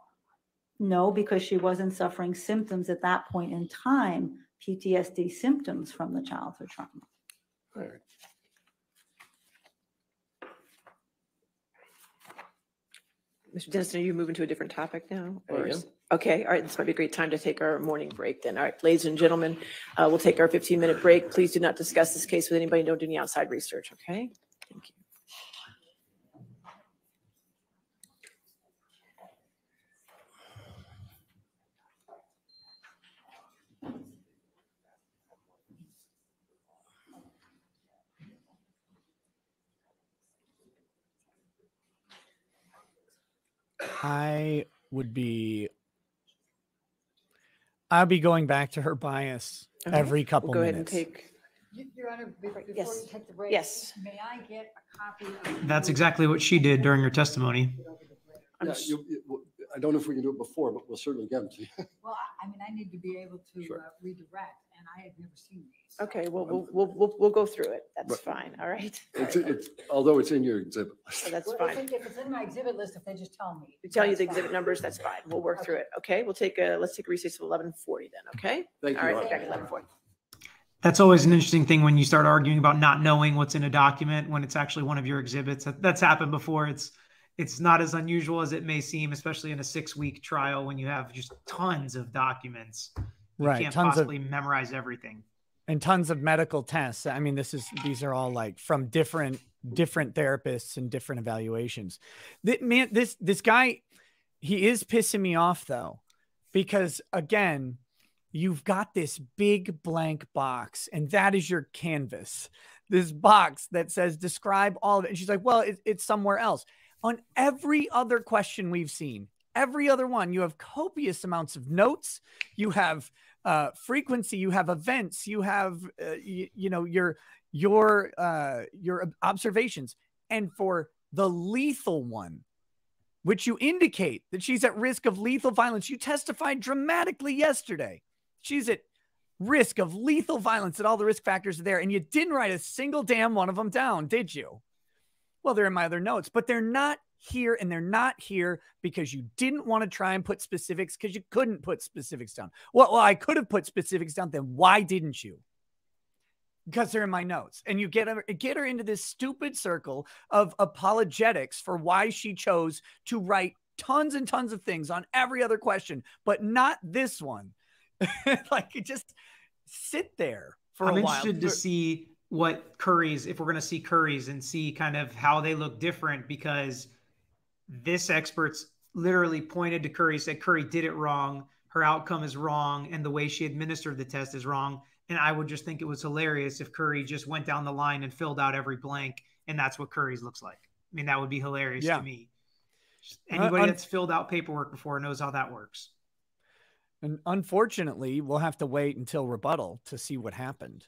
No, because she wasn't suffering symptoms at that point in time, PTSD symptoms from the childhood trauma. All right. Mr. Dennison, are you moving to a different topic now? I or am. is- Okay, all right, this might be a great time to take our morning break then. All right, ladies and gentlemen, uh, we'll take our 15-minute break. Please do not discuss this case with anybody. Don't do any outside research, okay? Thank you. I would be. I'll be going back to her bias Okay, every couple We'll go ahead and minutes. take, Your Honor, before Yes. you take the break. Yes. May I get a copy of? That's exactly what she did during her testimony. I'm Yeah, you- you- I don't know if we can do it before, but we'll certainly get them to you. Well, I- I mean, I need to be able to Sure. uh, redirect, and I had never seen these. okay, well, we'll, we'll, we'll, we'll go through it. That's fine, all right? It's, it's, although it's in your exhibit. So list. that's Well, if fine. it- If it's in my exhibit list, if they just tell me. We tell you that's the exhibit fine. numbers, that's fine. We'll work through it, okay? We'll take a, let's take a recess of 11:40 then, okay? Thank All you. right, Ron. back at 11:40. That's always an interesting thing when you start arguing about not knowing what's in a document when it's actually one of your exhibits. That, that's happened before. It's it's not as unusual as it may seem, especially in a six week trial when you have just tons of documents. You Right, can't tons of- possibly memorize everything. and tons of medical tests. I mean, this is these are all like from different different therapists and different evaluations. That man, this this guy, he is pissing me off though, because again, you've got this big blank box, and that is your canvas. This box that says describe all of it. And she's like, well, it, it's somewhere else. On every other question we've seen, every other one, you have copious amounts of notes. You have uh, frequency, you have events, you have uh, you, you know your your uh, your observations, and for the lethal one, which you indicate that she's at risk of lethal violence, you testified dramatically yesterday. She's at risk of lethal violence, and all the risk factors are there, and you didn't write a single damn one of them down, did you? Well, they're in my other notes, but they're not here and they're not here because you didn't want to try and put specifics because you couldn't put specifics down. Well, well, I could have put specifics down. Then why didn't you? Because they're in my notes, and you get her get her into this stupid circle of apologetics for why she chose to write tons and tons of things on every other question, but not this one. like you just sit there for I'm a while. interested to see what Curry's, if we're going to see Curry's and see kind of how they look different because this expert's literally pointed to Curry, said Curry did it wrong. Her outcome is wrong. And the way she administered the test is wrong. And I would just think it was hilarious if Curry just went down the line and filled out every blank and that's what Curry's looks like. I mean, that would be hilarious Yeah. to me. Just Uh, Anybody un- that's filled out paperwork before knows how that works. And unfortunately, we'll have to wait until rebuttal to see what happened.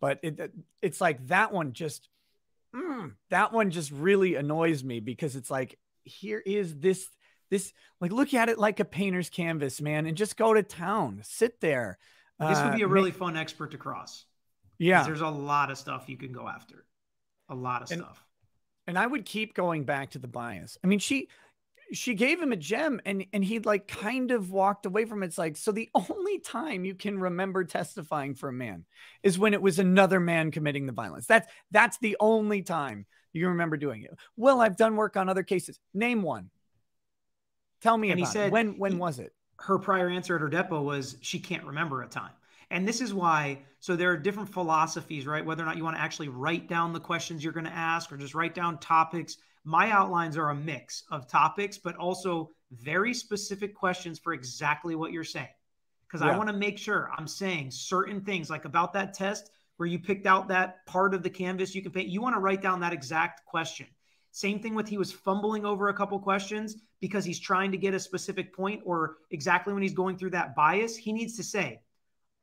But it, it's like that one just, mm, that one just really annoys me because it's like, here is this, this, like, look at it like a painter's canvas, man, and just go to town, sit there. This would Uh, be a ma- really fun expert to cross yeah. There's a lot of stuff you can go after. A lot of And- stuff. and I would keep going back to the bias. I mean, she she gave him a gem and and he like kind of walked away from it. It's like so the only time you can remember testifying for a man is when it was another man committing the violence. That's that's the only time you remember doing it. Well, I've done work on other cases. Name one. Tell me And he about said it. when when he- was it? her prior answer at her depo was she can't remember a time. And this is why, so there are different philosophies, right? Whether or not you want to actually write down the questions you're going to ask or just write down topics. My outlines are a mix of topics, but also very specific questions for exactly what you're saying. Because I want to make sure I'm saying certain things, like about that test where you picked out that part of the canvas you can paint. You want to write down that exact question. Same thing with he was fumbling over a couple questions because he's trying to get a specific point or exactly when he's going through that bias, he needs to say,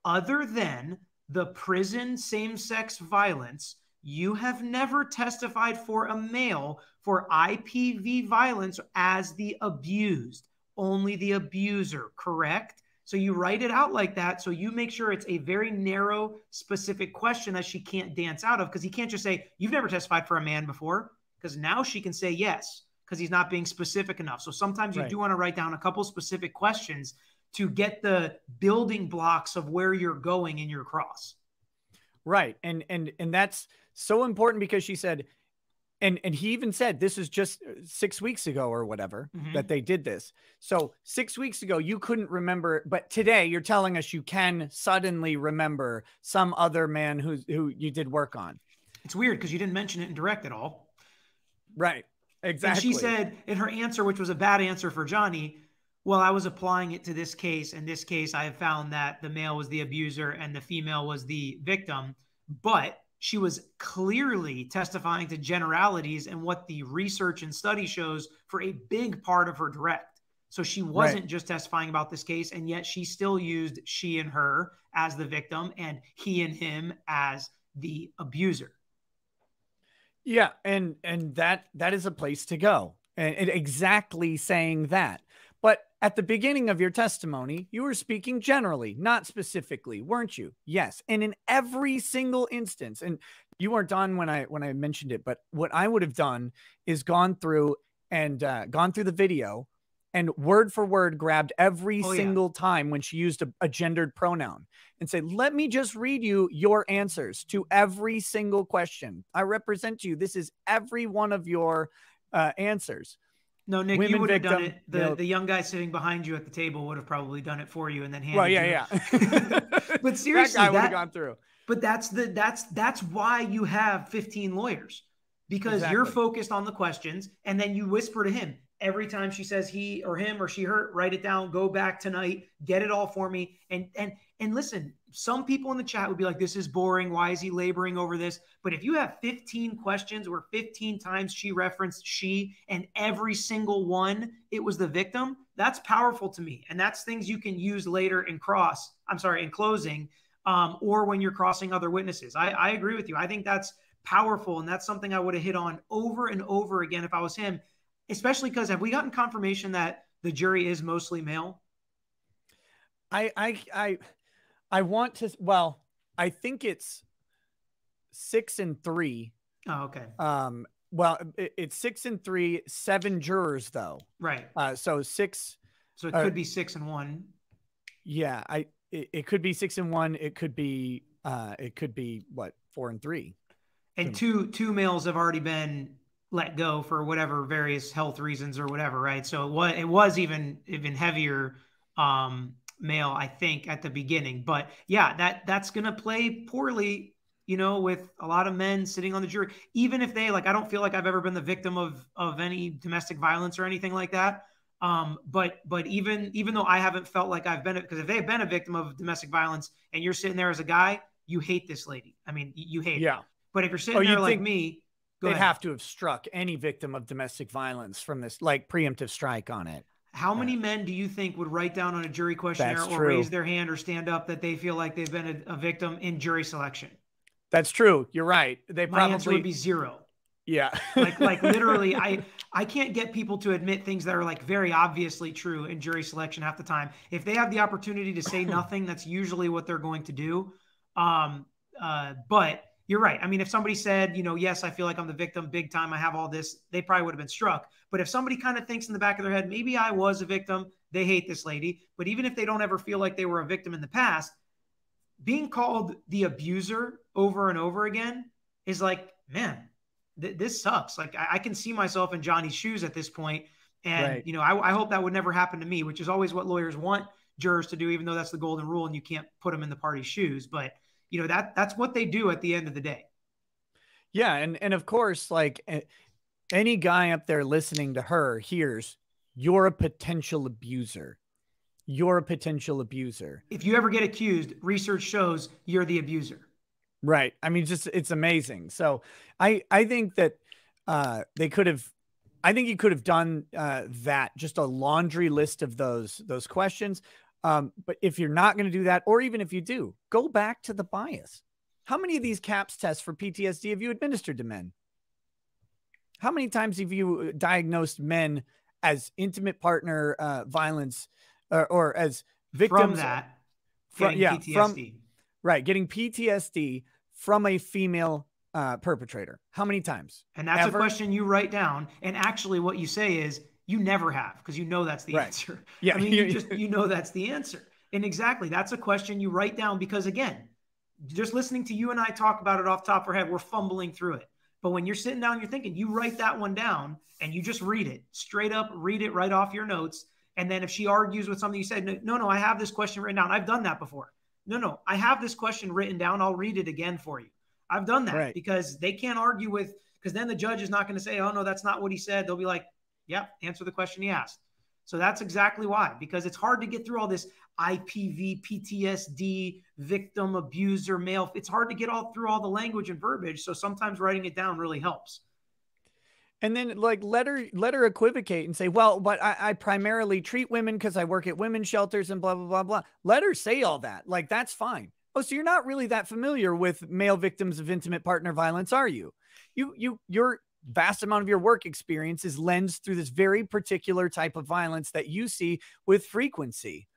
other than the prison same sex violence, you have never testified for a male for IPV violence as the abused, only the abuser, correct? So you write it out like that. So you make sure it's a very narrow, specific question that she can't dance out of because he can't just say, You've never testified for a man before. Because now she can say yes because he's not being specific enough. So sometimes you Right. do want to write down a couple specific questions to get the building blocks of where you're going in your cross. Right. And and and that's so important because she said and and he even said this is just uh, 6 weeks ago or whatever Mhm. that they did this. So 6 weeks ago you couldn't remember but today you're telling us you can suddenly remember some other man who who you did work on. It's weird because you didn't mention it in direct at all. Right. Exactly. And she said in her answer, which was a bad answer for Johnny, well, I was applying it to this case. In this case, I have found that the male was the abuser and the female was the victim. But she was clearly testifying to generalities and what the research and study shows for a big part of her direct. So she wasn't just testifying about this case, and yet she still used she and her as the victim and he and him as the abuser. Yeah, and and that that is a place to go. And, and exactly saying that. At the beginning of your testimony, you were speaking generally, not specifically, weren't you? Yes. And in every single instance, and you weren't done when I when I mentioned it, but what I would have done is gone through and uh, gone through the video and word for word grabbed every Oh, yeah. single time when she used a, a gendered pronoun and say, let me just read you your answers to every single question. I represent you. This is every one of your uh, answers. No, Nick, you would have done it. The male- the young guy sitting behind you at the table would have probably done it for you and then handed Well, you. yeah, yeah. But seriously, that guy would have gone through. But that's the that's that's why you have 15 lawyers because you're focused on the questions and then you whisper to him every time she says he or him or she hurt write it down go back tonight get it all for me and and and listen some people in the chat would be like this is boring why is he laboring over this but if you have 15 questions where 15 times she referenced she and every single one it was the victim that's powerful to me and that's things you can use later in cross i'm sorry in closing um, or when you're crossing other witnesses. I, I agree with you. I think that's powerful, and that's something I would have hit on over and over again if I was him. Especially because have we gotten confirmation that the jury is mostly male? I I I I want to well, I think it's six and three. Oh, okay, Um, well, it, it's six and three, seven jurors though. right. Uh, so six. So it Uh, could be six and one. Yeah, I it, it could be six and one. It could be uh, it could be what four and three. and two two males have already been let go for whatever various health reasons or whatever, right? So it was it was even even heavier um male, I think, at the beginning. But yeah, that that's gonna play poorly, you know, with a lot of men sitting on the jury. Even if they like, I don't feel like I've ever been the victim of of any domestic violence or anything like that. Um, but but even even though I haven't felt like I've been because if they've been a victim of domestic violence and you're sitting there as a guy, you hate this lady. I mean, you hate her. Yeah, But if you're sitting Oh, there you'd like me, they'd ahead. have to have struck any victim of domestic violence from this like preemptive strike on it. How many men do you think would write down on a jury questionnaire That's or true. raise their hand or stand up that they feel like they've been a, a victim in jury selection? That's true. You're right. They probably My answer would be zero. yeah. Like like literally, I I can't get people to admit things that are like very obviously true in jury selection half the time. If they have the opportunity to say nothing, that's usually what they're going to do. Um, uh, but you're right. I mean, if somebody said, you know, yes, I feel like I'm the victim big time, I have all this, they probably would have been struck. But if somebody kind of thinks in the back of their head, maybe I was a victim, they hate this lady. But even if they don't ever feel like they were a victim in the past, being called the abuser over and over again is like, man, th- this sucks. Like I-, I can see myself in Johnny's shoes at this point. and Right. you know, I-, I hope that would never happen to me, which is always what lawyers want jurors to do, even though that's the golden rule and you can't put them in the party's shoes. But you know that that's what they do at the end of the day. Yeah, and and of course, like any guy up there listening to her hears you're a potential abuser. You're a potential abuser. If you ever get accused, research shows you're the abuser. Right. I mean, just it's amazing. So I I think that uh they could have I think you could have done uh that, just a laundry list of those those questions. Um, but if you're not going to do that, or even if you do, go back to the bias. How many of these CAPS tests for PTSD have you administered to men? How many times have you uh, diagnosed men as intimate partner uh, violence or, or as victims From that, From- getting yeah, PTSD. from- Right, getting PTSD from a female uh, perpetrator. How many times? and that's ever- a question you write down. And actually, what you say is you never have because you know that's the Right. answer. Yeah, I mean, you just you know that's the answer. And exactly, that's a question you write down because again, just listening to you and I talk about it off the top of our head, we're fumbling through it. But when you're sitting down, you're thinking, you write that one down and you just read it straight up, read it right off your notes. And then if she argues with something you said, no, no, no, I have this question written down. I've done that before. No, no, I have this question written down. I'll read it again for you. I've done that Right. because they can't argue with, because then the judge is not going to say, oh, no, that's not what he said. They'll be like, yep, answer the question he asked. So that's exactly why, because it's hard to get through all this IPV, PTSD, victim, abuser, male. It's hard to get all through all the language and verbiage. So sometimes writing it down really helps. And then like let her let her equivocate and say, well, but I, I primarily treat women because I work at women's shelters and blah blah blah blah. Let her say all that. Like that's fine. Oh, so you're not really that familiar with male victims of intimate partner violence, are you? You you your vast amount of your work experience is lensed through this very particular type of violence that you see with frequency.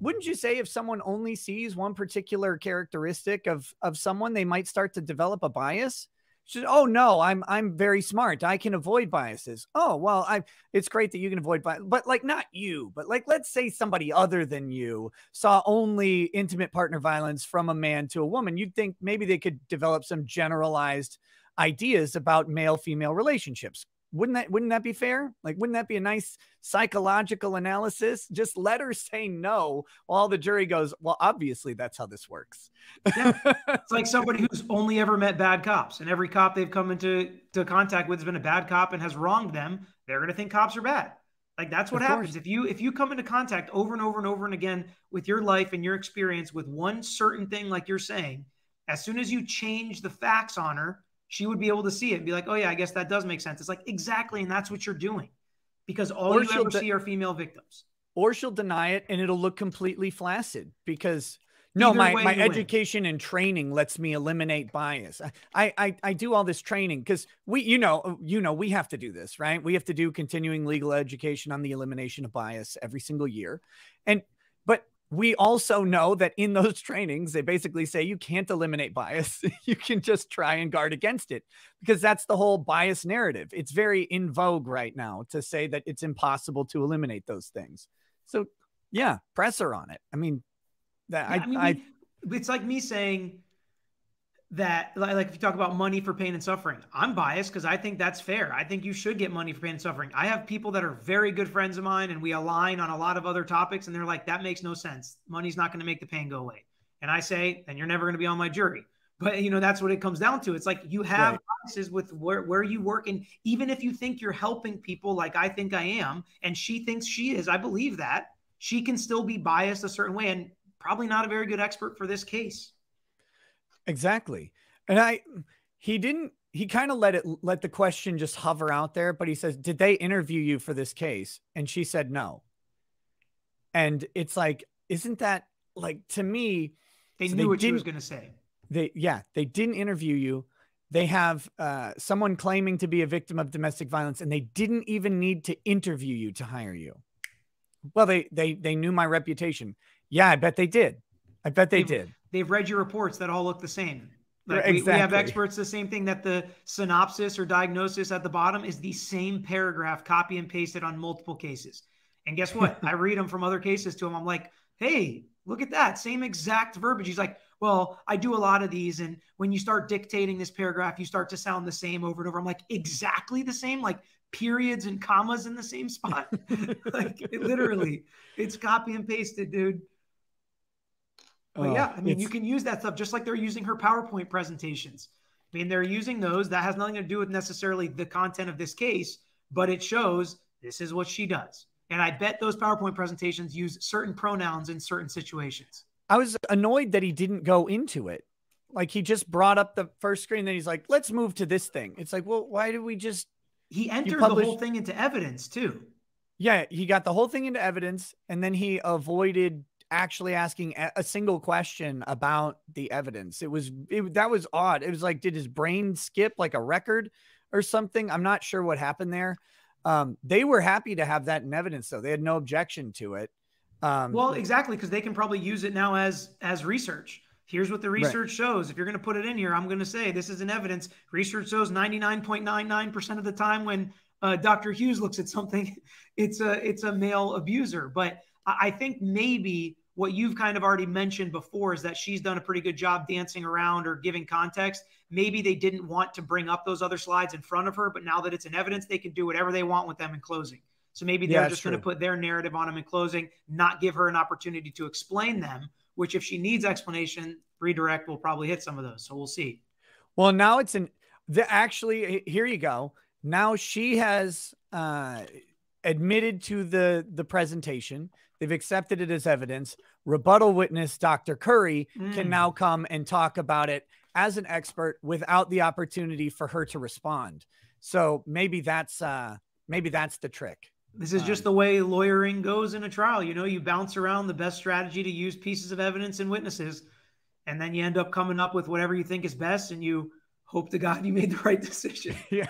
Wouldn't you say if someone only sees one particular characteristic of of someone, they might start to develop a bias? Said, "Oh no, I'm I'm very smart. I can avoid biases." Oh well, I it's great that you can avoid bias, but like not you, but like let's say somebody other than you saw only intimate partner violence from a man to a woman. You'd think maybe they could develop some generalized ideas about male female relationships. Wouldn't that wouldn't that be fair? Like wouldn't that be a nice psychological analysis? Just let her say no while the jury goes, "Well, obviously that's how this works." Yeah. It's like somebody who's only ever met bad cops, and every cop they've come into to contact with has been a bad cop and has wronged them. They're going to think cops are bad. Like that's what Of happens course. if you if you come into contact over and over and over and again with your life and your experience with one certain thing, like you're saying. As soon as you change the facts on her, she would be able to see it and be like, "Oh yeah, I guess that does make sense." It's like exactly, and that's what you're doing, because all Or you she'll ever de- see are female victims. or she'll deny it and it'll look completely flaccid because no Either my, my you win. education and training lets me eliminate bias i i, I do all this training because we you know you know we have to do this right we have to do continuing legal education on the elimination of bias every single year and we also know that in those trainings they basically say you can't eliminate bias. You can just try and guard against it because that's the whole bias narrative. It's very in vogue right now to say that it's impossible to eliminate those things. So yeah, press her on it. I mean, that Yeah, I, I, mean, I, it's like me saying that, like, if you talk about money for pain and suffering, I'm biased because I think that's fair. I think you should get money for pain and suffering. I have people that are very good friends of mine, and we align on a lot of other topics, and they're like, that makes no sense. Money's not going to make the pain go away. And I say, then you're never going to be on my jury. But you know, that's what it comes down to. It's like you have Right. biases with where, where you work. And even if you think you're helping people like I think I am, and she thinks she is, I believe that she can still be biased a certain way and probably not a very good expert for this case. Exactly. And I, he didn't, he kind of let it let the question just hover out there, but he says, "Did they interview you for this case?" And she said no. And it's like, isn't that like to me? They so knew what she was going to say. They yeah, they didn't interview you. They have uh, someone claiming to be a victim of domestic violence, and they didn't even need to interview you to hire you. Well, they they they knew my reputation. Yeah, I bet they did. I bet they They've- did. They've read your reports that all look the same. Like Right, we, we have experts, the same thing that the synopsis or diagnosis at the bottom is the same paragraph, copy and pasted on multiple cases. And guess what? I read them from other cases to him. I'm like, hey, look at that. Same exact verbiage. He's like, well, I do a lot of these. And when you start dictating this paragraph, you start to sound the same over and over. I'm like, exactly the same, like periods and commas in the same spot. like it literally, it's copy and pasted, dude. But Oh, yeah, I mean, you can use that stuff just like they're using her PowerPoint presentations. I mean, they're using those. That has nothing to do with necessarily the content of this case, but it shows this is what she does. And I bet those PowerPoint presentations use certain pronouns in certain situations. I was annoyed that he didn't go into it. Like he just brought up the first screen, then he's like, "Let's move to this thing." It's like, well, why did we just? He entered the whole thing into evidence too. Yeah, he got the whole thing into evidence, and then he avoided actually asking a, single question about the evidence. It was it, that was odd. It was like, did his brain skip like a record or something? I'm not sure what happened there. Um, they were happy to have that in evidence, though. They had no objection to it. Um, Well, exactly, because they can probably use it now as as research. Here's what the research shows. If you're going to put it in here, I'm going to say this is an evidence. Research shows 99.99% of the time when uh, Dr. Hughes looks at something, it's a it's a male abuser. But I think maybe what you've kind of already mentioned before is that she's done a pretty good job dancing around or giving context. Maybe they didn't want to bring up those other slides in front of her, but now that it's in evidence, they can do whatever they want with them in closing. So maybe they're that's just going to put their narrative on them in closing, not give her an opportunity to explain them, which if she needs explanation, redirect will probably hit some of those. So we'll see. Well, now it's an the actually here you go. Now she has uh admitted to the the presentation. They've accepted it as evidence. Rebuttal witness Dr. Curry can Mm. now come and talk about it as an expert without the opportunity for her to respond. So maybe that's uh maybe that's the trick. This is just Um, the way lawyering goes in a trial. You know, you bounce around the best strategy to use pieces of evidence and witnesses, and then you end up coming up with whatever you think is best, and you hope to God you made the right decision. yeah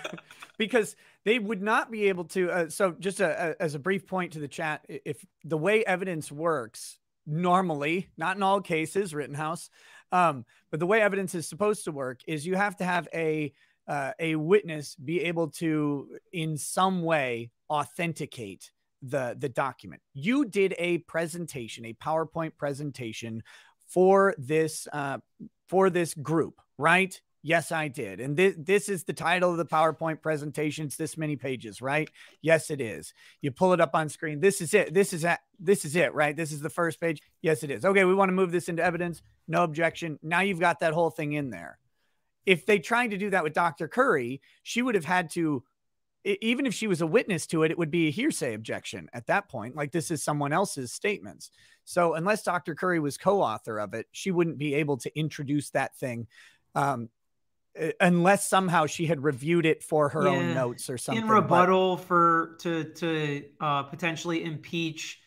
because they would not be able to uh, so just a, a- as a brief point to the chat if the way evidence works normally not in all cases rittenhouse um, but the way evidence is supposed to work is you have to have a uh, a witness be able to in some way authenticate the the document you did a presentation a powerpoint presentation for this uh, for this group right Yes, I did. And this this is the title of the PowerPoint presentation. It's this many pages, right? Yes, it is. You pull it up on screen. This is it. This is it. This is it, right? This is the first page. Yes, it is. Okay, we want to move this into evidence. No objection. Now you've got that whole thing in there. If they tried to do that with Dr. Curry, she would have had to even if she was a witness to it, it would be a hearsay objection at that point. Like this is someone else's statements. So unless Dr. Curry was co-author of it, she wouldn't be able to introduce that thing. Um, unless somehow she had reviewed it for her own notes or something. in but- rebuttal for to to uh, potentially impeach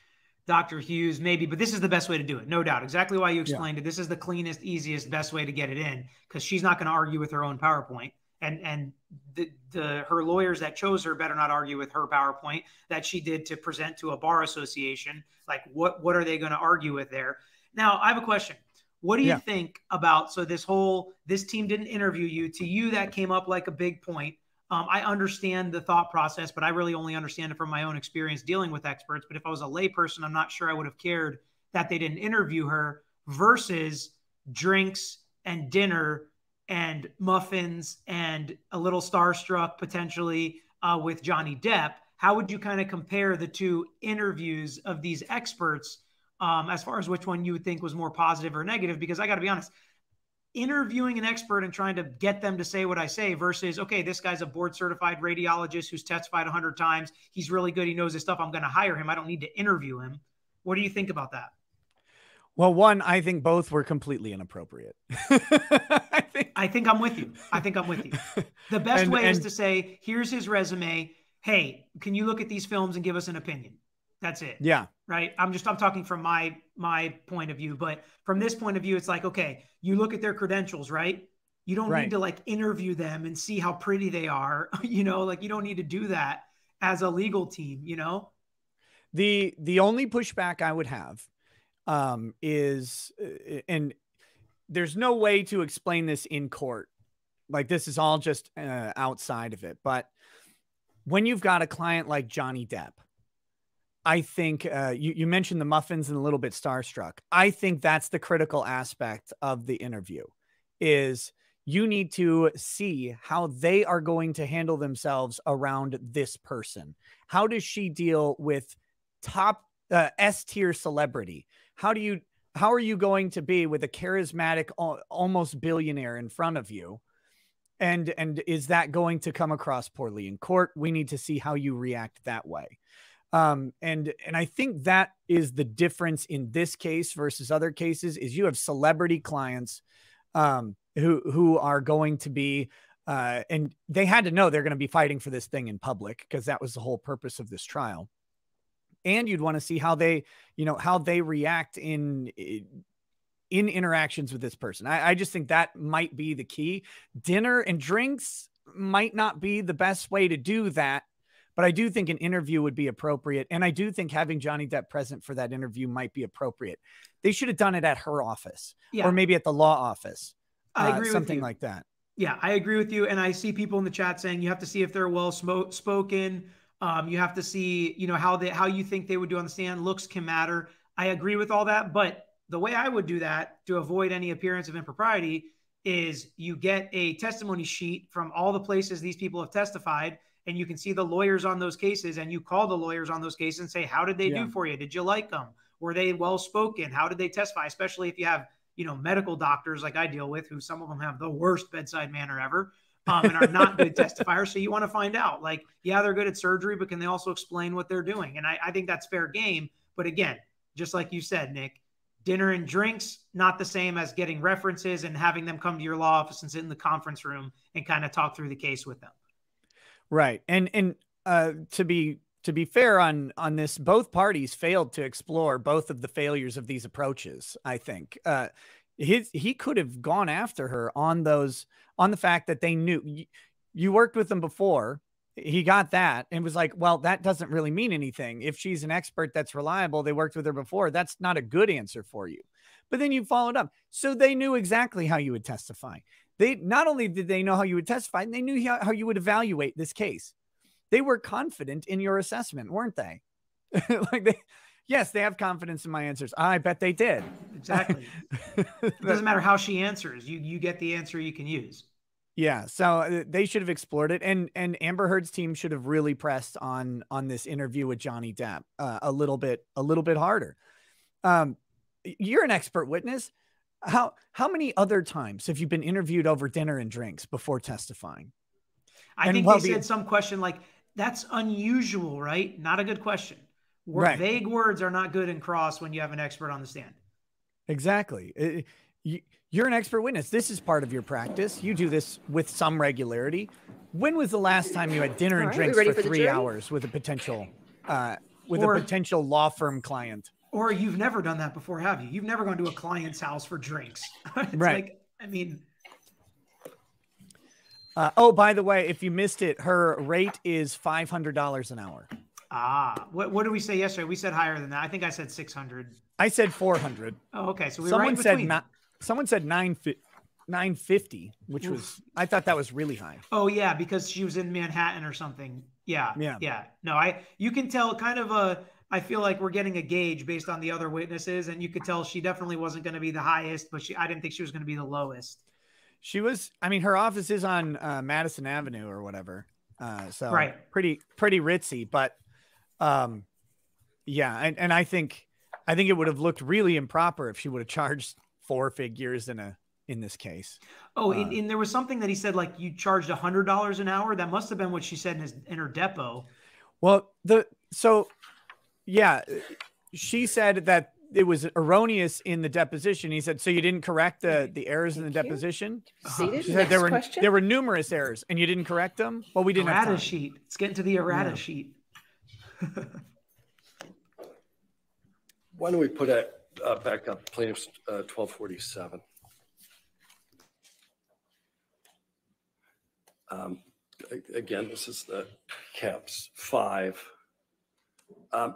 Dr. Hughes, maybe, but this is the best way to do it, no doubt. Exactly why you explained it. This is the cleanest, easiest, best way to get it in because she's not going to argue with her own PowerPoint, and and the, the her lawyers that chose her better not argue with her PowerPoint that she did to present to a bar association. Like, what what are they going to argue with there? Now, I have a question. What do you Yeah. think about so this whole this team didn't interview you to you that came up like a big point um, I understand the thought process, but I really only understand it from my own experience dealing with experts. But if I was a layperson, I'm not sure I would have cared that they didn't interview her versus drinks and dinner and muffins and a little starstruck potentially uh, with Johnny Depp. How would you kind of compare the two interviews of these experts um, as far as which one you would think was more positive or negative? Because I got to be honest, interviewing an expert and trying to get them to say what I say versus, okay, this guy's a board certified radiologist who's testified 100 times. He's really good. He knows his stuff. I'm going to hire him. I don't need to interview him. What do you think about that? Well, one, I think both were completely inappropriate. I think I think I'm with you. I think I'm with you. The best And- way is to say, here's his resume. Hey, can you look at these films and give us an opinion? That's it. yeah, Right. I'm just I'm talking from my my point of view, but from this point of view, it's like, okay, you look at their credentials, right? You don't Right. need to like interview them and see how pretty they are. You know, like you don't need to do that as a legal team, you know? the the only pushback I would have um, is, uh, and there's no way to explain this in court. Like this is all just uh, outside of it. But when you've got a client like Johnny Depp, I think uh, you, you mentioned the muffins and a little bit starstruck. I think that's the critical aspect of the interview is you need to see how they are going to handle themselves around this person. How does she deal with top uh, S tier celebrity? How do you how are you going to be with a charismatic almost billionaire in front of you? And and is that going to come across poorly in court? We need to see how you react that way. Um, and and I think that is the difference in this case versus other cases is you have celebrity clients um, who who are going to be uh, and they had to know they're going to be fighting for this thing in public because that was the whole purpose of this trial. And you'd want to see how they, you know, how they react in in interactions with this person. I, I just think that might be the key. Dinner and drinks might not be the best way to do that, but I do think an interview would be appropriate. And I do think having Johnny Depp present for that interview might be appropriate. They should have done it at her office Yeah. or maybe at the law office. I uh, agree with something you. like that. Yeah, I agree with you. And I see people in the chat saying you have to see if they're well spoken. Um, you have to see, you know, how they how you think they would do on the stand. Looks can matter. I agree with all that, but the way I would do that to avoid any appearance of impropriety is you get a testimony sheet from all the places these people have testified, and you can see the lawyers on those cases, and you call the lawyers on those cases and say, how did they Yeah. do for you? Did you like them? Were they well spoken? How did they testify? Especially if you have you know, medical doctors like I deal with, who some of them have the worst bedside manner ever, um, and are not good testifiers. So you want to find out, like, yeah, they're good at surgery, but can they also explain what they're doing? And I, I think that's fair game. But again, just like you said, Nick, dinner and drinks not the same as getting references and having them come to your law office and sit in the conference room and kind of talk through the case with them. Right. And and uh to be to be fair on on this both parties failed to explore both of the failures of these approaches, I think. Uh his he could have gone after her on those on the fact that they knew you, you worked with them before. He got that and was like, well, that doesn't really mean anything. If she's an expert that's reliable, they worked with her before. That's not a good answer for you. But then you followed up. So they knew exactly how you would testify. They not only did they know how you would testify, they knew how, how you would evaluate this case. They were confident in your assessment, weren't they? like they, yes, they have confidence in my answers. I bet they did. Exactly. it doesn't matter how she answers. You you get the answer you can use. Yeah, so uh, they should have explored it, and and Amber Heard's team should have really pressed on on this interview with Johnny Depp uh, a little bit a little bit harder. Um, you're an expert witness. How how many other times have you been interviewed over dinner and drinks before testifying? I And think while they the- said some question like, that's unusual, right? Not a good question. Word, Right. Vague words are not good in cross when you have an expert on the stand. Exactly. Uh, you, you're an expert witness. This is part of your practice. You do this with some regularity. When was the last time you had dinner and right, drinks for for three hours with a potential uh, with Or- a potential law firm client? Or you've never done that before, have you? You've never gone to a client's house for drinks. Right. Like, I mean, Uh, oh, by the way, if you missed it, her rate is five hundred dollars an hour. ah, what, what did we say yesterday? We said higher than that. I think I said 600. I said four hundred. Oh, okay. So we Someone right said not. Someone said nine fi- nine fifty, which was I thought that was really high. Oh yeah, because she was in Manhattan or something. Yeah. Yeah. Yeah. No, I you can tell kind of a I feel like we're getting a gauge based on the other witnesses, and you could tell she definitely wasn't going to be the highest, but she I didn't think she was going to be the lowest. She was. I mean, her office is on uh, Madison Avenue or whatever. Uh, so Right. pretty pretty ritzy, but um, yeah, and, and I think I think it would have looked really improper if she would have charged four figures in a in this case. Oh, Uh, and, and there was something that he said like you charged a hundred dollars an hour. That must have been what she said in his in her depo. Well, the so yeah, she said that it was erroneous in the deposition. He said, so you didn't correct the, the errors in the you. deposition? See this? She said there were, question? there were numerous errors and you didn't correct them? Well, we didn't have errata time. sheet. Let's get into the errata Yeah. sheet. Why don't we put that uh, back up, plaintiff's uh, 1247? Um, Again, this is the caps five. Um,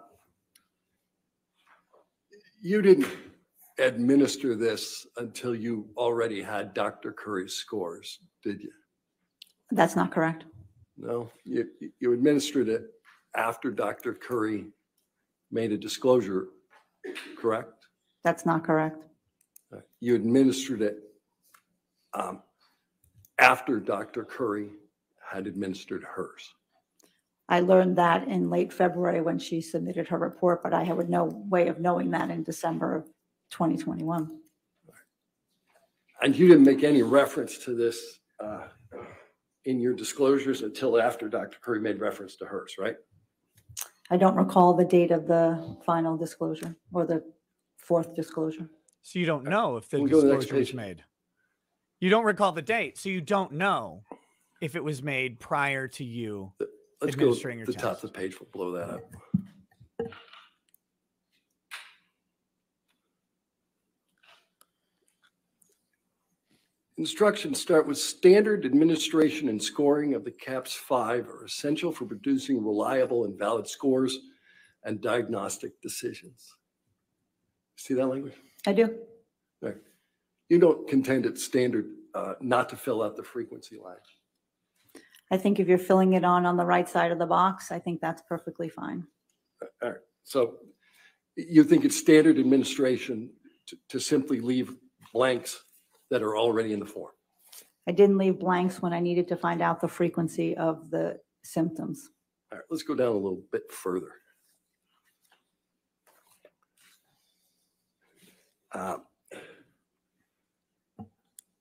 You didn't administer this until you already had Dr. Curry's scores, did you? That's not correct. No, you, you administered it after Dr. Curry made a disclosure, correct? That's not correct. You administered it um, after Dr. Curry had administered hers. I learned that in late February when she submitted her report, but I had no way of knowing that in December of 2021. And you didn't make any reference to this uh, in your disclosures until after Dr. Curry made reference to hers, right? I don't recall the date of the final disclosure or the fourth disclosure. So you don't know if the Can we go to the disclosure was made. You don't recall the date, so you don't know if it was made prior to you. Let's go Administering to your the top of the page, we'll blow that up. Instructions start with standard administration and scoring of the CAPS five are essential for producing reliable and valid scores and diagnostic decisions. See that language? I do. Right. You don't contend it's standard uh, not to fill out the frequency line. I think if you're filling it on on the right side of the box, I think that's perfectly fine. All right, so you think it's standard administration to, to simply leave blanks that are already in the form? I didn't leave blanks when I needed to find out the frequency of the symptoms. All right, let's go down a little bit further. Uh,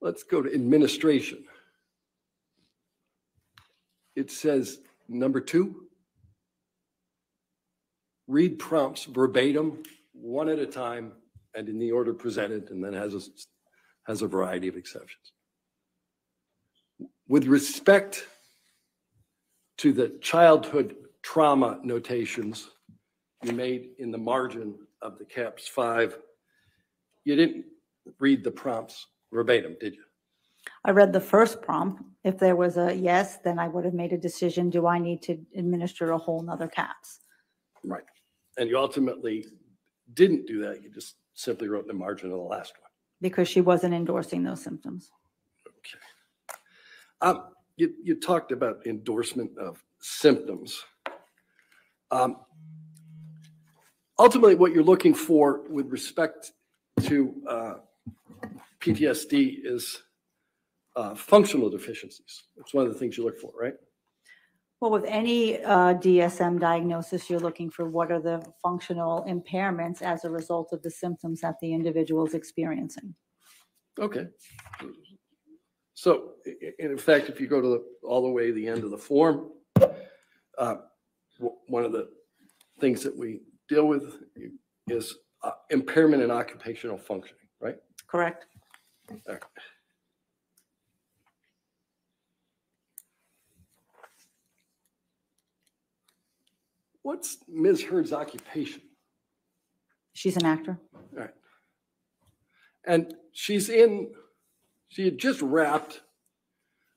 Let's go to administration. It says, number two, read prompts verbatim, one at a time, and in the order presented, and then has a, has a variety of exceptions. With respect to the childhood trauma notations you made in the margin of the CAPS five, you didn't read the prompts verbatim, did you? I read the first prompt. If there was a yes, then I would have made a decision, do I need to administer a whole nother CAPS? Right. And you ultimately didn't do that. You just simply wrote in the margin of the last one. Because she wasn't endorsing those symptoms. Okay. Um, you, you talked about endorsement of symptoms. Um, ultimately, what you're looking for with respect to uh, PTSD is uh, functional deficiencies. It's one of the things you look for, right? Well, with any uh, DSM diagnosis, you're looking for what are the functional impairments as a result of the symptoms that the individual is experiencing. Okay. So in fact, if you go to the, all the way to the end of the form, uh, one of the things that we deal with is uh, impairment in occupational functioning, right? Correct? Alright. What's Ms. Heard's occupation? She's an actor. Right. And she's in, she had just wrapped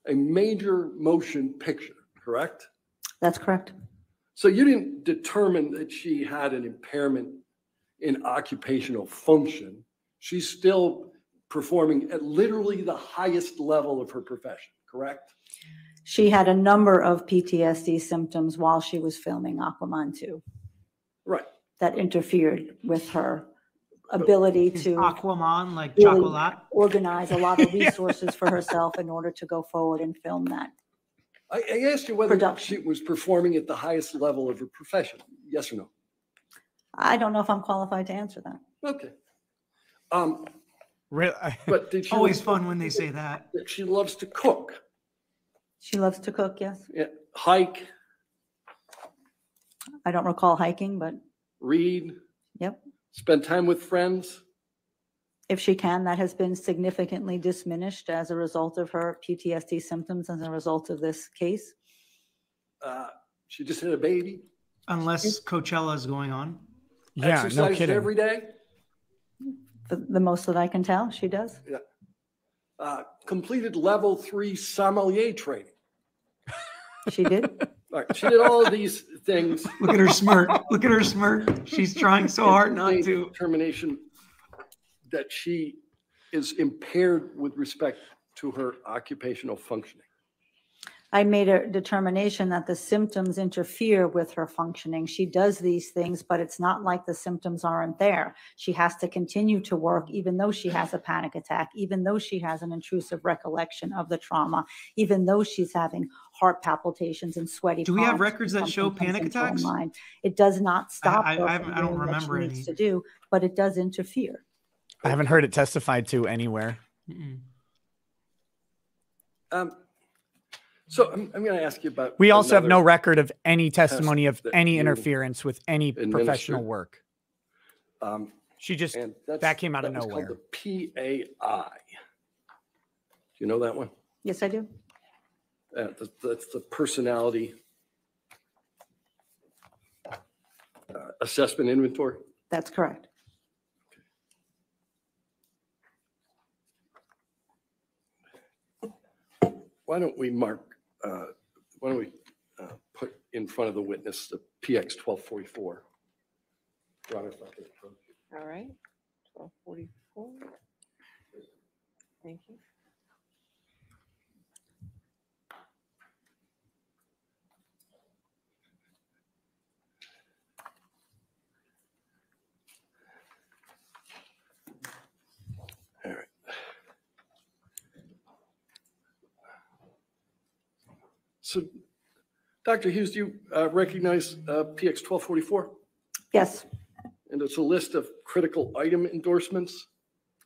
a major motion picture, correct? That's correct. So you didn't determine that she had an impairment in occupational function. She's still performing at literally the highest level of her profession, correct? She had a number of PTSD symptoms while she was filming Aquaman 2 Right. that interfered with her ability Is to Aquaman like really chocolate? organize a lot of Yeah. resources for herself in order to go forward and film that. I, I asked you whether Production. she was performing at the highest level of her profession. Yes or no? I don't know if I'm qualified to answer that. Okay. Um, Really? but did she? Always fun when they say that. that She loves to cook, She loves to cook, yes. yeah, hike, I don't recall hiking, but read. Yep. spend time with friends. If she can, that has been significantly diminished as a result of her PTSD symptoms as a result of this case. Uh, she just had a baby. Unless Coachella is going on. Yeah, no exercises kidding. every day. The, the most that I can tell, she does. Uh, completed level three sommelier training. She did. All right, she did all of these things. Look at her smirk. Look at her smirk. She's trying so hard not to. Determination that she is impaired with respect to her occupational functioning. I made a determination that the symptoms interfere with her functioning. She does these things, but it's not like the symptoms aren't there. She has to continue to work even though she has a panic attack, even though she has an intrusive recollection of the trauma, even though she's having heart palpitations and sweaty Do we have records that show panic attacks? mind. It does not stop I- her I I don't doing what remember she needs any. to do, but it does interfere. I haven't heard it testified to anywhere. Mm-mm. Um, so I'm, I'm going to ask you about. We also have no record of any testimony of any interference with any professional work. Um, She just that came out of was called nowhere. The PAI. Do you know that one? Yes, I do. Uh, that's, that's the personality uh, assessment inventory. That's correct. Why don't we mark, uh, why don't we uh, put in front of the witness the PX 1244? Ron, if I could approach you. All right, twelve forty-four. Thank you. So, Dr. Hughes, do you uh, recognize uh, PX 1244? Yes, And it's a list of critical item endorsements,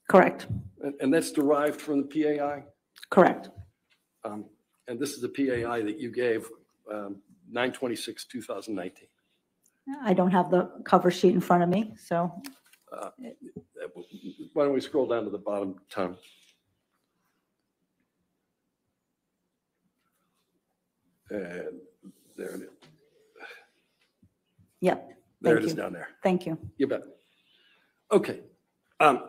correct, and and that's derived from the PAI? correct. Um, And this is the PAI that you gave, um, 9/26/2019. I don't have the cover sheet in front of me, so Uh, Why don't we scroll down to the bottom, Tom? And there it is. Yep, There Thank it is you. down there. thank you. You bet. Okay. Um,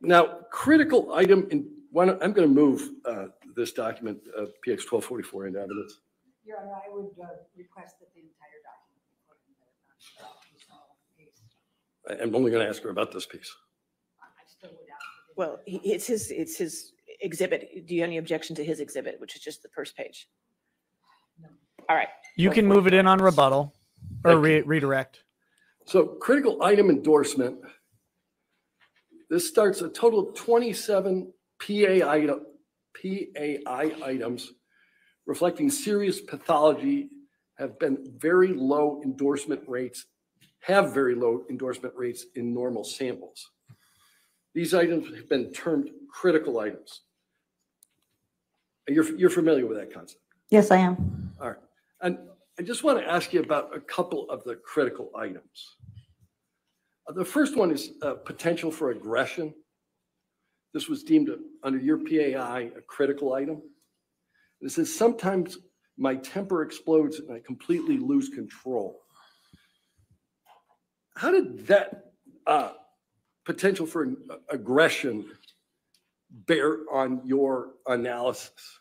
Now, critical item in, why don't- I'm going to move uh, this document, uh, PX 1244 into evidence. Your Honor, I would uh, request that the entire document be put in the uh, piece of case. I'm only going to ask her about this piece. I I still would ask. for the Well, entire he- it's his, it's his exhibit. Do you have any objection to his exhibit, which is just the first page? No. All right. You can move it in on rebuttal or re- redirect. So critical item endorsement. This starts a total of 27 PA item, PAI items reflecting serious pathology have been very low endorsement rates, have very low endorsement rates in normal samples. These items have been termed critical items. You're, you're familiar with that concept? Yes, I am. All right. And I just want to ask you about a couple of the critical items. Uh, The first one is uh, potential for aggression. This was deemed, a- under your PAI, a critical item. It says, sometimes my temper explodes and I completely lose control. How did that uh, potential for uh, aggression bear on your analysis?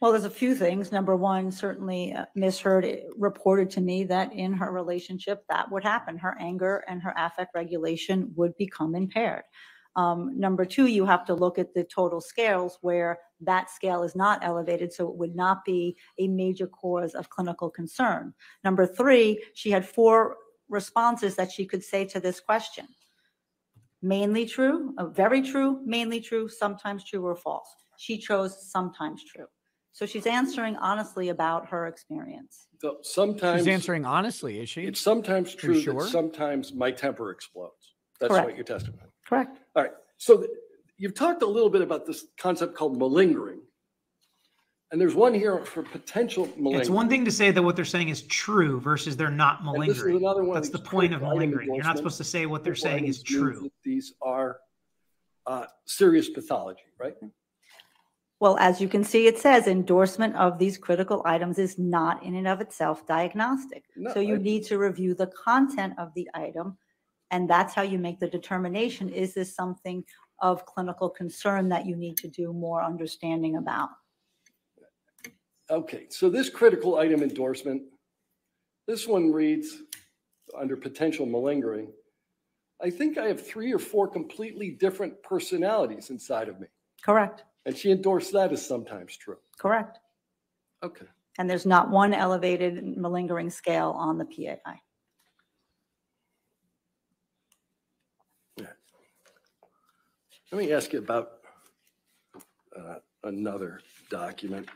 Well, there's a few things. Number one, certainly uh, Ms. Heard eh, reported to me that in her relationship, that would happen. Her anger and her affect regulation would become impaired. Um, Number two, you have to look at the total scales where that scale is not elevated, so it would not be a major cause of clinical concern. Number three, she had four responses that she could say to this question. Mainly true, uh, very true, mainly true, sometimes true or false. She chose sometimes true. So she's answering honestly about her experience. So Sometimes. She's answering honestly, is she? It's sometimes you true that sometimes my temper explodes. That's what you're testifying. Correct. All right. So th- you've talked a little bit about this concept called malingering. And there's one here for potential malingering. It's one thing to say that what they're saying is true versus they're not And this is malingering. another one of That's the these point of critical item malingering. You're not supposed to say what they're saying is means true. that These are uh, serious pathology, right? Well, as you can see, it says endorsement of these critical items is not in and of itself diagnostic. No, So you I- need to review the content of the item. And that's how you make the determination, is this something of clinical concern that you need to do more understanding about? Okay, so this critical item endorsement, this one reads, under potential malingering, I think I have three or four completely different personalities inside of me. Correct, And she endorsed that as sometimes true. correct. Okay. And there's not one elevated malingering scale on the PAI. Let me ask you about uh, another document.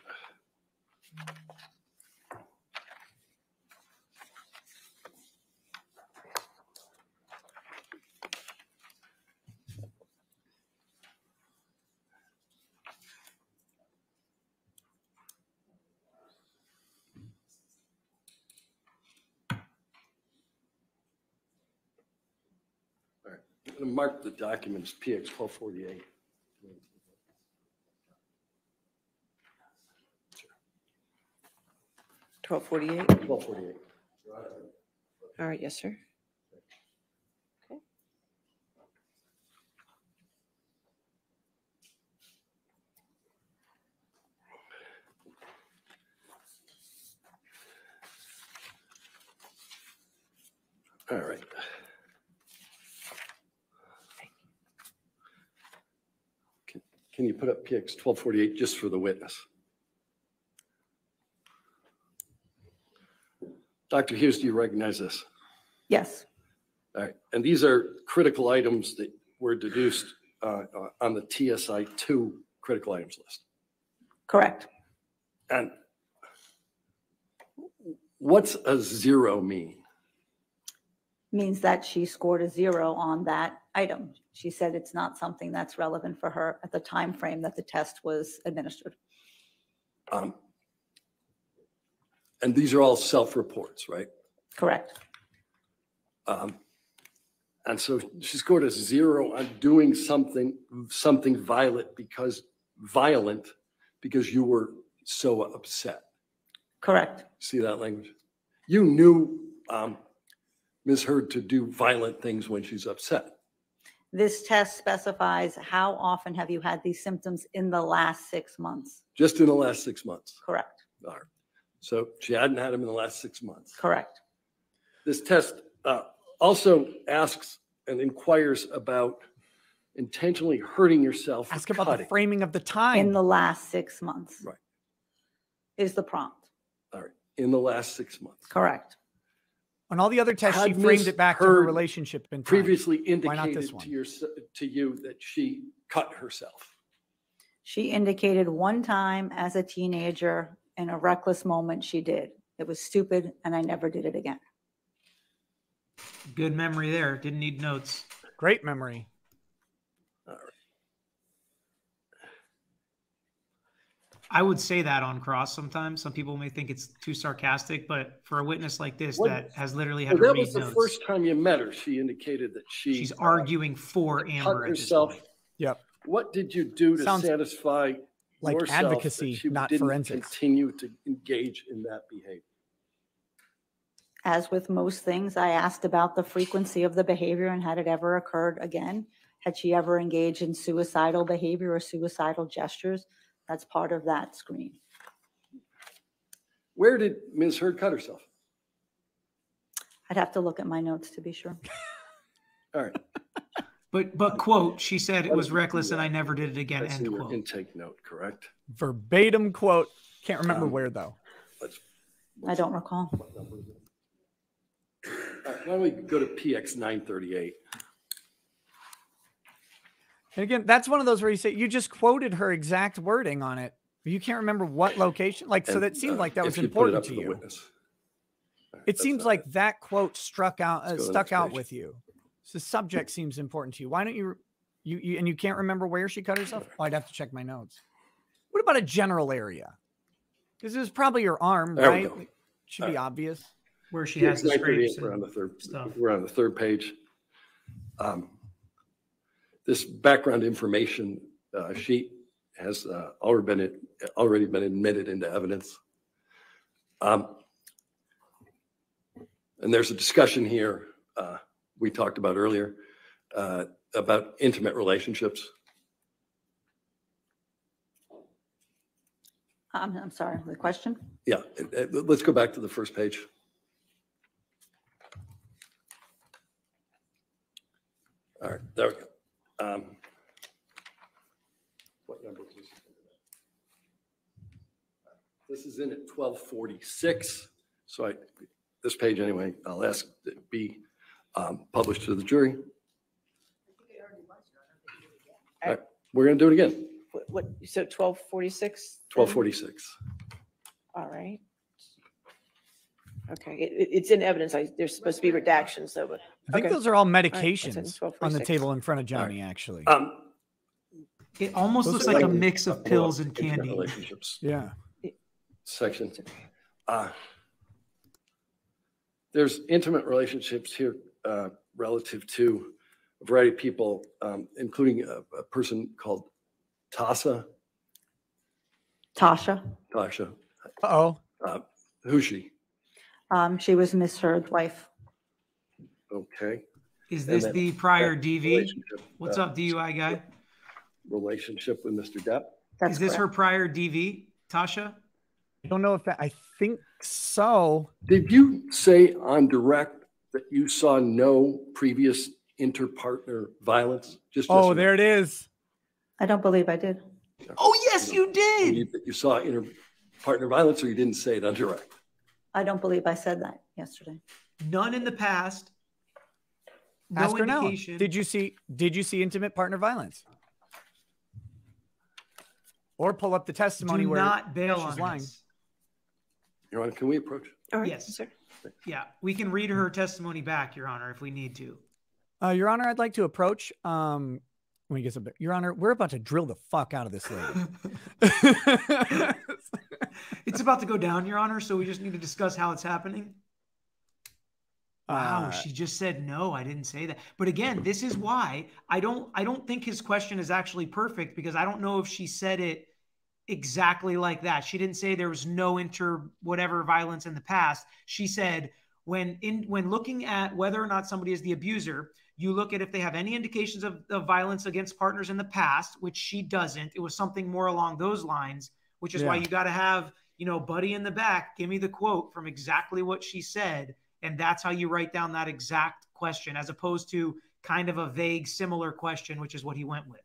Mark the document as PX 1248. Twelve forty-eight. 1248. All right, yes, sir. Okay. All right. Can- you put up PX 1248 just for the witness? Dr. Hughes, do you recognize this? Yes, All right, and these are critical items that were deduced uh, uh, on the TSI 2 critical items list. correct. And what's a zero mean? Means that she scored a zero on that item. She said it's not something that's relevant for her at the time frame that the test was administered. Um, And these are all self-reports, right? Correct, Um, And so she scored a zero on doing something, something violent because, violent because you were so upset. correct. See that language? You knew um, Ms. Heard to do violent things when she's upset. This test specifies how often have you had these symptoms in the last six months? just in the last six months. Correct, All right. So she hadn't had them in the last six months. correct. This test uh, also asks and inquires about intentionally hurting yourself. Ask about the framing of the time. In the last six months. Right. Is the prompt, All right, in the last six months. correct. On all the other tests, she Had framed it back to her Heard relationship in time. Previously Why not this indicated one? to your, to you that she cut herself. She indicated one time as a teenager in a reckless moment she did. It was stupid and I never did it again. Good memory there. Didn't need notes. Great memory. I would say that on cross sometimes. Some people may think it's too sarcastic, but for a witness like this What- that has literally Well, had to that was the notes, first time you met her. She indicated that she. she's uh, arguing for Amber herself. point. Yep. What did you do to Sounds satisfy like yourself that advocacy, she not didn't forensics. Continue to engage in that behavior. As with most things, I asked about the frequency of the behavior and had it ever occurred again? Had she ever engaged in suicidal behavior or suicidal gestures? That's part of that screen. Where did Ms. Heard cut herself? I'd have to look at my notes to be sure. All right. But but quote, she said it was reckless and I never did it again. That's in End your quote. intake note, correct? Verbatim quote. Can't remember Um, where though. Let's. I don't recall. what number? All right, Why don't we go to PX nine thirty-eight? And again, that's one of those where you say you just quoted her exact wording on it. You can't remember what location. Like, so that seemed uh, like that was you put it important up to you. witness. It seems like it. that quote struck out, uh, go to the stuck out page. with you. So the subject seems important to you. Why don't you, you, you, and you can't remember where she cut herself? Oh, I'd have to check my notes. What about a general area? Because it was probably your arm, There we right? go. Like, Should be obvious. Where she Here, has the 938, scrapes. We're on the third, stuff. we're on the third page. Um, This background information uh, sheet has uh, already been, already been admitted into evidence. Um, And there's a discussion here, uh, we talked about earlier, uh, about intimate relationships. I'm, I'm sorry, the question? Yeah, let's go back to the first page. All right, there we go. Um, What number is this? This is in at twelve forty-six, so I, this page anyway, I'll ask that it be um, published to the jury. We're gonna do it again, What, what, so twelve forty-six? twelve forty-six. All right. Okay, it, it- it's in evidence. I, there's supposed to be redactions though, but. I think okay. those are all that's in medications on the 1246. table in front of Johnny, actually. Um, It almost Those looks are like a like- mix of pills and candy. Relationships. yeah. section. Uh, There's intimate relationships here uh, relative to a variety of people, um, including a, a person called Tasa, Tasha, Tasha, Uh-oh. who's she? Um, she was Miss Heard's wife. Okay. Is this then the prior DV? relationship, What's uh, up, DUI guy? Relationship with Mr. Depp. That's Is this her correct. prior DV, Tasha? I don't know if that, I think so. Did you say on direct that you saw no previous inter-partner violence? Just yes Oh, no? there it is. I don't believe I did. Oh, yes, you did. You you saw inter-partner violence or you didn't say it on direct? I don't believe I said that yesterday. None in the past. No Ask her now. indication. Did you see, did you see intimate partner violence? Or pull up the testimony Do where not bail she's on lying. this. Your Honor, can we approach? All right, Yes. sir. Yeah, we can read her testimony back, Your Honor, if we need to. Uh, Your Honor, I'd like to approach. Um, when he gets up, Your Honor, we're about to drill the fuck out of this lady. it's about to go down, Your Honor, so we just need to discuss how it's happening. Wow, Uh, she just said no, I didn't say that. But again, this is why I don't I don't think his question is actually perfect because I don't know if she said it exactly like that. She didn't say there was no inter whatever violence in the past. She said when in when looking at whether or not somebody is the abuser, you look at if they have any indications of, of violence against partners in the past, which she doesn't. It was something more along those lines, which is why you got to have, you know, buddy in the back, give me the quote from exactly what she said. And that's how you write down that exact question, as opposed to kind of a vague, similar question, which is what he went with.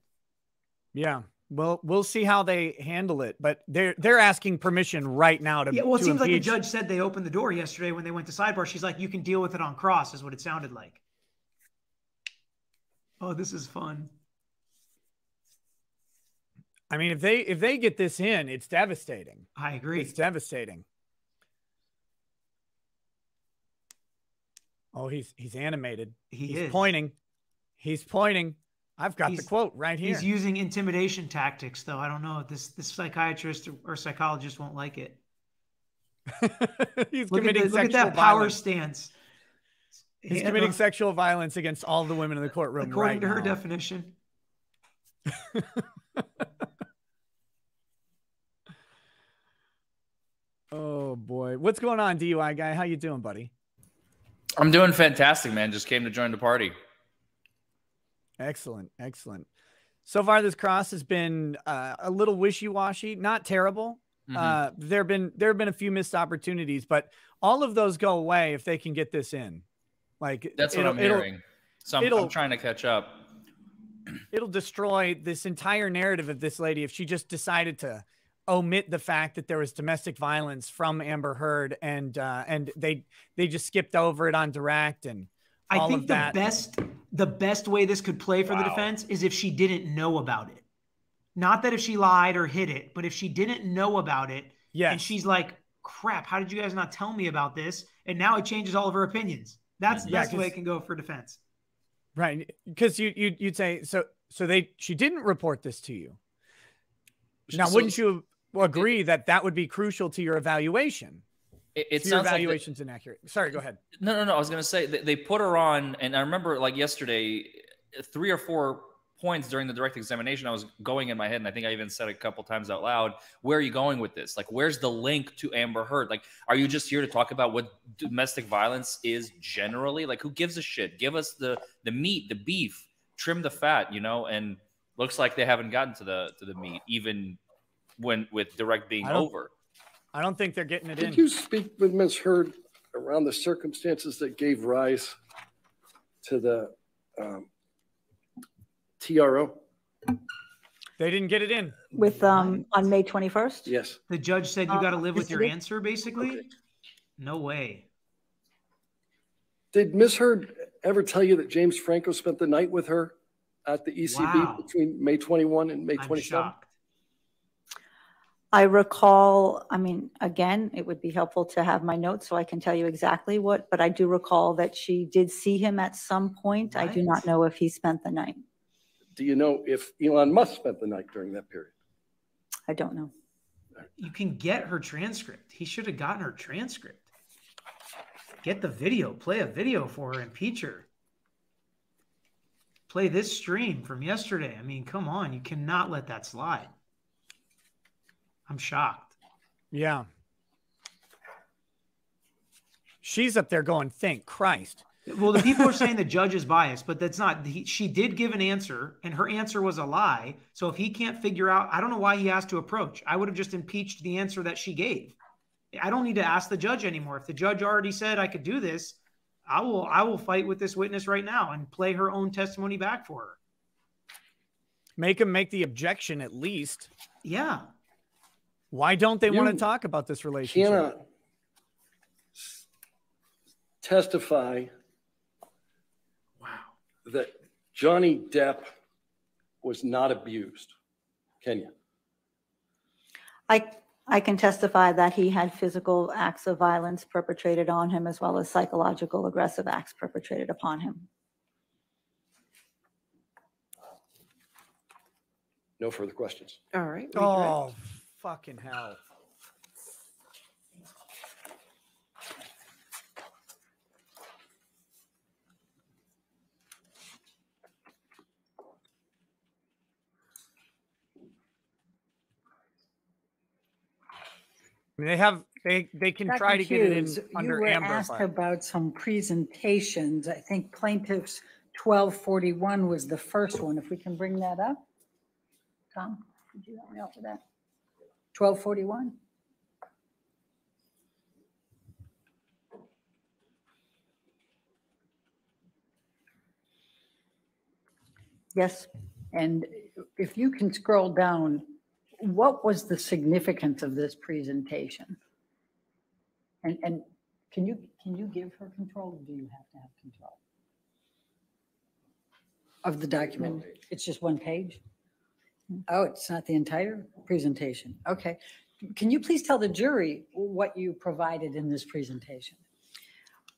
yeah. Well, we'll see how they handle it, but they're they're asking permission right now to. Yeah, well, it seems like the judge said they opened the door yesterday when they went to sidebar. She's like, you can deal with it on cross, is what it sounded like. Oh, this is fun. I mean, if they if they get this in, it's devastating. I agree. It's devastating. Oh, he's he's animated. He he's is. pointing. He's pointing. I've got the quote right here. He's using intimidation tactics, though. I don't know. This this psychiatrist or psychologist won't like it. he's Look at, committing the, look at sexual that power violence. stance. He's Yeah, committing uh, sexual violence against all the women in the courtroom according right to her now. definition. oh boy, what's going on, DUI guy? How you doing, buddy? I'm doing fantastic, man. Just came to join the party. Excellent, excellent. So far, this cross has been uh, a little wishy-washy, not terrible. Mhm. Uh, there've been there have been a few missed opportunities, but all of those go away if they can get this in. Like That's what I'm hearing. So I'm, I'm trying to catch up. it'll destroy this entire narrative of this lady if she just decided to omit the fact that there was domestic violence from Amber Heard and uh, and they they just skipped over it on direct and I all think of the that. best the best way this could play for the defense is if she didn't know about it. Not that if she lied or hid it, but if she didn't know about it yes, and she's like, "Crap, how did you guys not tell me about this?" And now it changes all of her opinions. That's the Yeah, best way it can go for defense. right because you you you'd say so so they she didn't report this to you. Now So- wouldn't you well, agree that that would be crucial to your evaluation. It, it So your sounds like the- evaluation's inaccurate. Sorry, go ahead. No, no, no. I was gonna say they, they put her on, and I remember like yesterday, three or four points during the direct examination. I was going in my head, and I think I even said a couple times out loud, "Where are you going with this? Like, where's the link to Amber Heard? Like, are you just here to talk about what domestic violence is generally? Like, who gives a shit? Give us the the meat, the beef, trim the fat, you know." And looks like they haven't gotten to the to the meat, even when with direct being I over. I don't think they're getting it Did in. you speak with Ms. Heard around the circumstances that gave rise to the um, TRO? They didn't get it in. With, um, on May 21st? Yes. The judge said you got to Uh, live with your it is. answer, basically. Okay. No way. Did Ms. Heard ever tell you that James Franco spent the night with her at the ECB Wow. between May 21 and May I'm 27? Shocked. I recall, I mean, again, it would be helpful to have my notes so I can tell you exactly what, but I do recall that she did see him at some point. I do not know if he spent the night. Do you know if Elon Musk spent the night during that period? I don't know. You can get her transcript. He should have gotten her transcript. Get the video. Play a video for her. Impeach her. Play this stream from yesterday. I mean, come on. You cannot let that slide. I'm shocked. Yeah. She's up there going, thank Christ. Well, the people are saying the judge is biased, but that's not. He, she did give an answer, and her answer was a lie. So if he can't figure out, I don't know why he has to approach. I would have just impeached the answer that she gave. I don't need to ask the judge anymore. If the judge already said I could do this, I will. I will fight with this witness right now and play her own testimony back for her. Make him make the objection at least. Yeah, Why don't they want to talk about this relationship? Cannot testify wow. that Johnny Depp was not abused, can you? I, I can testify that he had physical acts of violence perpetrated on him as well as psychological aggressive acts perpetrated upon him. No further questions. All right. redirect. Oh, fucking hell. I mean, they have they they can try to Dr. get it in Hughes, under You were Amber. asked but- about some presentations. I think plaintiff's 1241 was the first one. If we can bring that up. Tom, could you help me out with that? 1241? Yes, And if you can scroll down, what was the significance of this presentation? And, and can you, can you give her control or do you have to have control? Of the document? It's just one page? Oh, it's not the entire presentation? Okay. Can you please tell the jury what you provided in this presentation?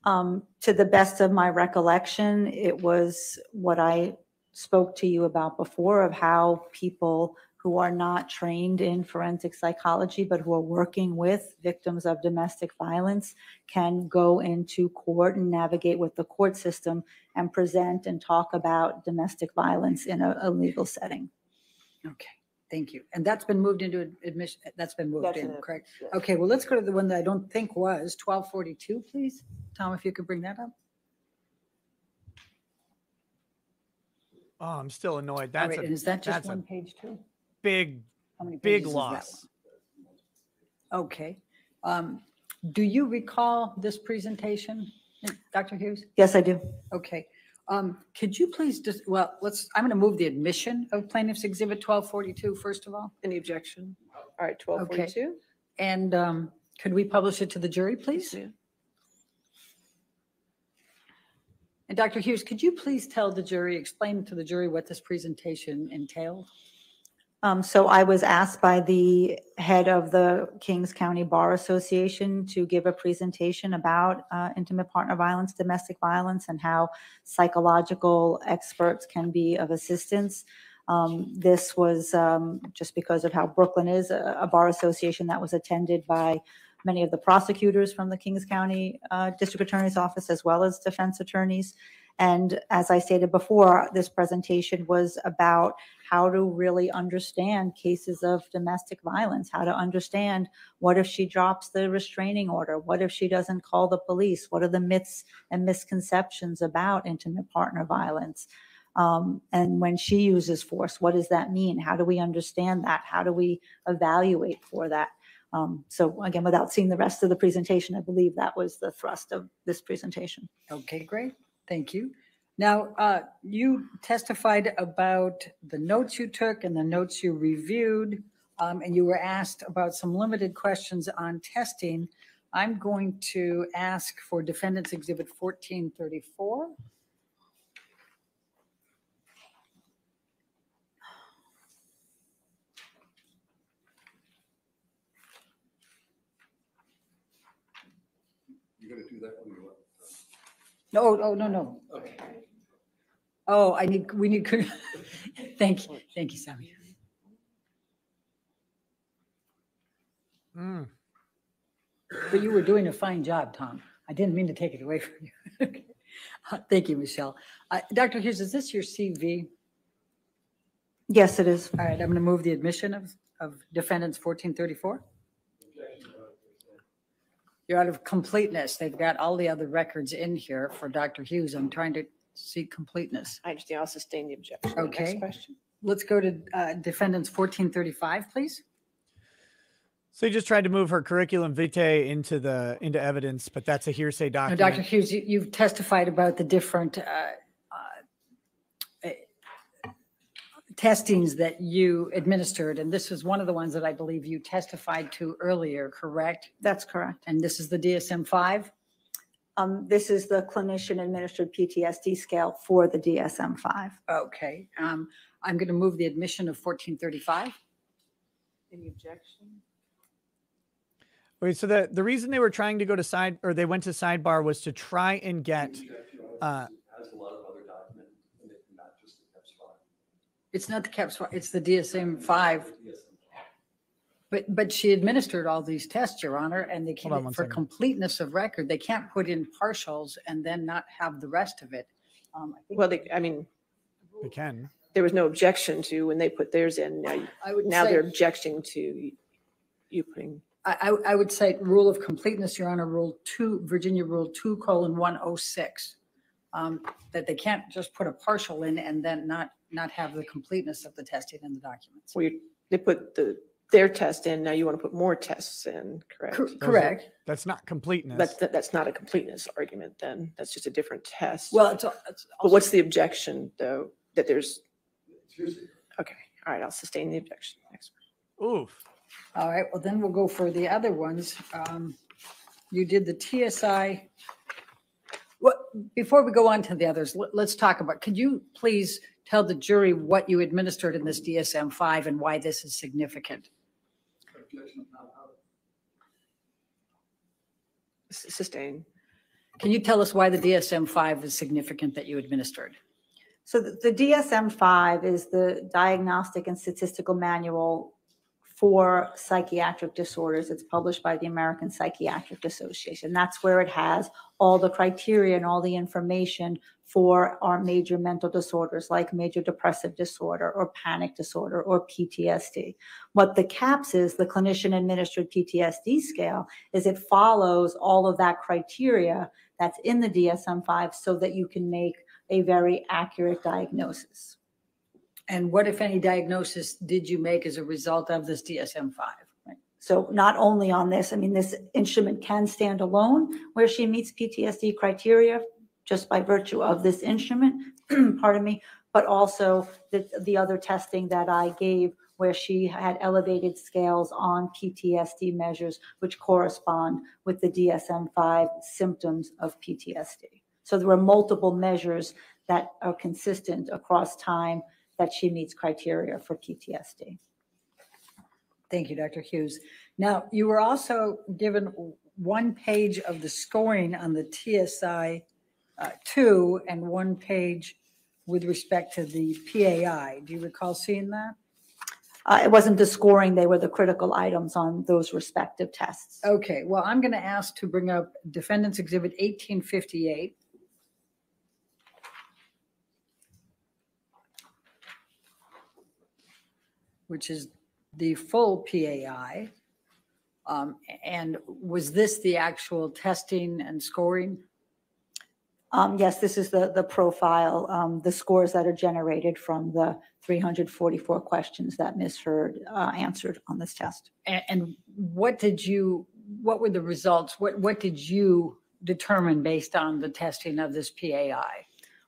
Um, to the best of my recollection, it was what I spoke to you about before of how people who are not trained in forensic psychology, but who are working with victims of domestic violence can go into court and navigate with the court system and present and talk about domestic violence in a, a legal setting. Okay, thank you. And that's been moved into admission, that's been moved That's in, it, correct? yes. Okay, well, let's go to the one that I don't think was 1242, please. Tom, if you could bring that up. Oh, I'm still annoyed. All That's right, a is that just that's a one page too? big How many big pages is that loss. one? Okay. Um, Do you recall this presentation, Dr. Hughes? Yes, I do. Okay. Um, Could you please just, well, let's, I'm going to move the admission of plaintiff's exhibit 1242 first of all. Any objection? All right, 1242? And um, could we publish it to the jury, please? Yeah. And Dr. Hughes, could you please tell the jury, explain to the jury what this presentation entailed? Um, so I was asked by the head of the Kings County Bar Association to give a presentation about uh, intimate partner violence, domestic violence, and how psychological experts can be of assistance. Um, This was um, just because of how Brooklyn is, a a bar association that was attended by many of the prosecutors from the Kings County uh, District Attorney's Office, as well as defense attorneys. And as I stated before, this presentation was about how to really understand cases of domestic violence, how to understand what if she drops the restraining order? What if she doesn't call the police? What are the myths and misconceptions about intimate partner violence? Um, and when she uses force, what does that mean? How do we understand that? How do we evaluate for that? Um, so again, without seeing the rest of the presentation, I believe that was the thrust of this presentation. Okay, great. Thank you. Now, uh, you testified about the notes you took and the notes you reviewed, um, and you were asked about some limited questions on testing. I'm going to ask for Defendant's Exhibit 1434. You're gonna do that when you want. No, oh, no, no. Okay. Oh, I need, we need, thank you, thank you, Sammy. Mm. But you were doing a fine job, Tom. I didn't mean to take it away from you. Okay. Uh, Thank you, Michelle. Uh, Dr. Hughes, is this your CV? Yes, it is. All right, I'm going to move the admission of, of defendants 1434. You're out of completeness. They've got all the other records in here for Dr. Hughes. I'm trying to see completeness. I understand. I'll sustain the objection. Okay. Next question. Let's go to uh, defendants 1435, please. So you just tried to move her curriculum vitae into the into evidence, but that's a hearsay Now, document. Dr. Hughes, you- you've testified about the different uh, testings that you administered, and this was one of the ones that I believe you testified to earlier, correct? That's correct. And this is the DSM-5? Um, this is the clinician administered PTSD scale for the DSM-5. Okay, um, I'm going to move the admission of 1435. Any objection? Wait, so the the reason they were trying to go to side or they went to sidebar was to try and get uh Has a lot of other document, and it- not just the PEPS file. It's not the CAPS, it's the DSM-5, but, but she administered all these tests, Your Honor, and they Hold on can't, for second. completeness of record, they can't put in partials and then not have the rest of it. Um, I think- Well, they, I mean, they can. there was no objection to when they put theirs in. Now, you- I would now they're objecting to you putting, I, I, I would say rule of completeness, Your Honor, Rule two, Virginia Rule two colon one oh six. Um, that they can't just put a partial in and then not, not have the completeness of the testing in the documents. where you- they put the, their test in, now you want to put more tests in, correct? Cor- Correct. That's not completeness. But that, that's not a completeness argument then. That's just a different test. Well, it's, al- it's But what's the objection though, that there's, okay, all right, I'll sustain the objection. Next. Oof. All right, well, then we'll go for the other ones. Um, You did the TSI. What, before we go on to the others, let- let's talk about, could you please tell the jury what you administered in this DSM-5 and why this is significant? Objection not out. S- Sustain. Can you tell us why the DSM-5 is significant that you administered? So the the DSM-5 is the Diagnostic and Statistical Manual for Psychiatric Disorders. It's published by the American Psychiatric Association. That's where it has all the criteria and all the information for our major mental disorders like major depressive disorder or panic disorder or PTSD. What the CAPS is, the clinician administered PTSD scale, is it follows all of that criteria that's in the DSM-5 so that you can make a very accurate diagnosis. And what, if any, diagnosis did you make as a result of this DSM-5? So not only on this, I mean, this instrument can stand alone where she meets PTSD criteria just by virtue of this instrument, pardon me, but also the, the other testing that I gave where she had elevated scales on PTSD measures, which correspond with the DSM-5 symptoms of PTSD. So there were multiple measures that are consistent across time that she meets criteria for PTSD. Thank you, Dr. Hughes. Now, you were also given one page of the scoring on the TSI uh, two and one page with respect to the PAI. Do you recall seeing that? Uh, it wasn't the scoring, they were the critical items on those respective tests. Okay, well, I'm going to ask to bring up Defendant's Exhibit 1858. Which is the full PAI. Um, And was this the actual testing and scoring? Um, yes, this is the, the profile, um, the scores that are generated from the 344 questions that Ms. Heard uh, answered on this test. A- And what did you, what were the results? What, what did you determine based on the testing of this PAI?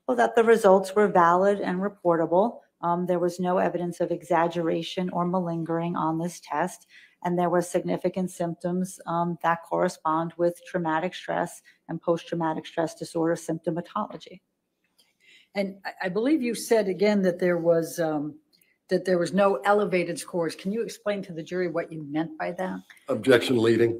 Well, that the results were valid and reportable. Um, there was no evidence of exaggeration or malingering on this test. And there were significant symptoms, um, that correspond with traumatic stress and post-traumatic stress disorder symptomatology. And I, I believe you said again that there was, um, that there was no elevated scores. Can you explain to the jury what you meant by that? Objection leading.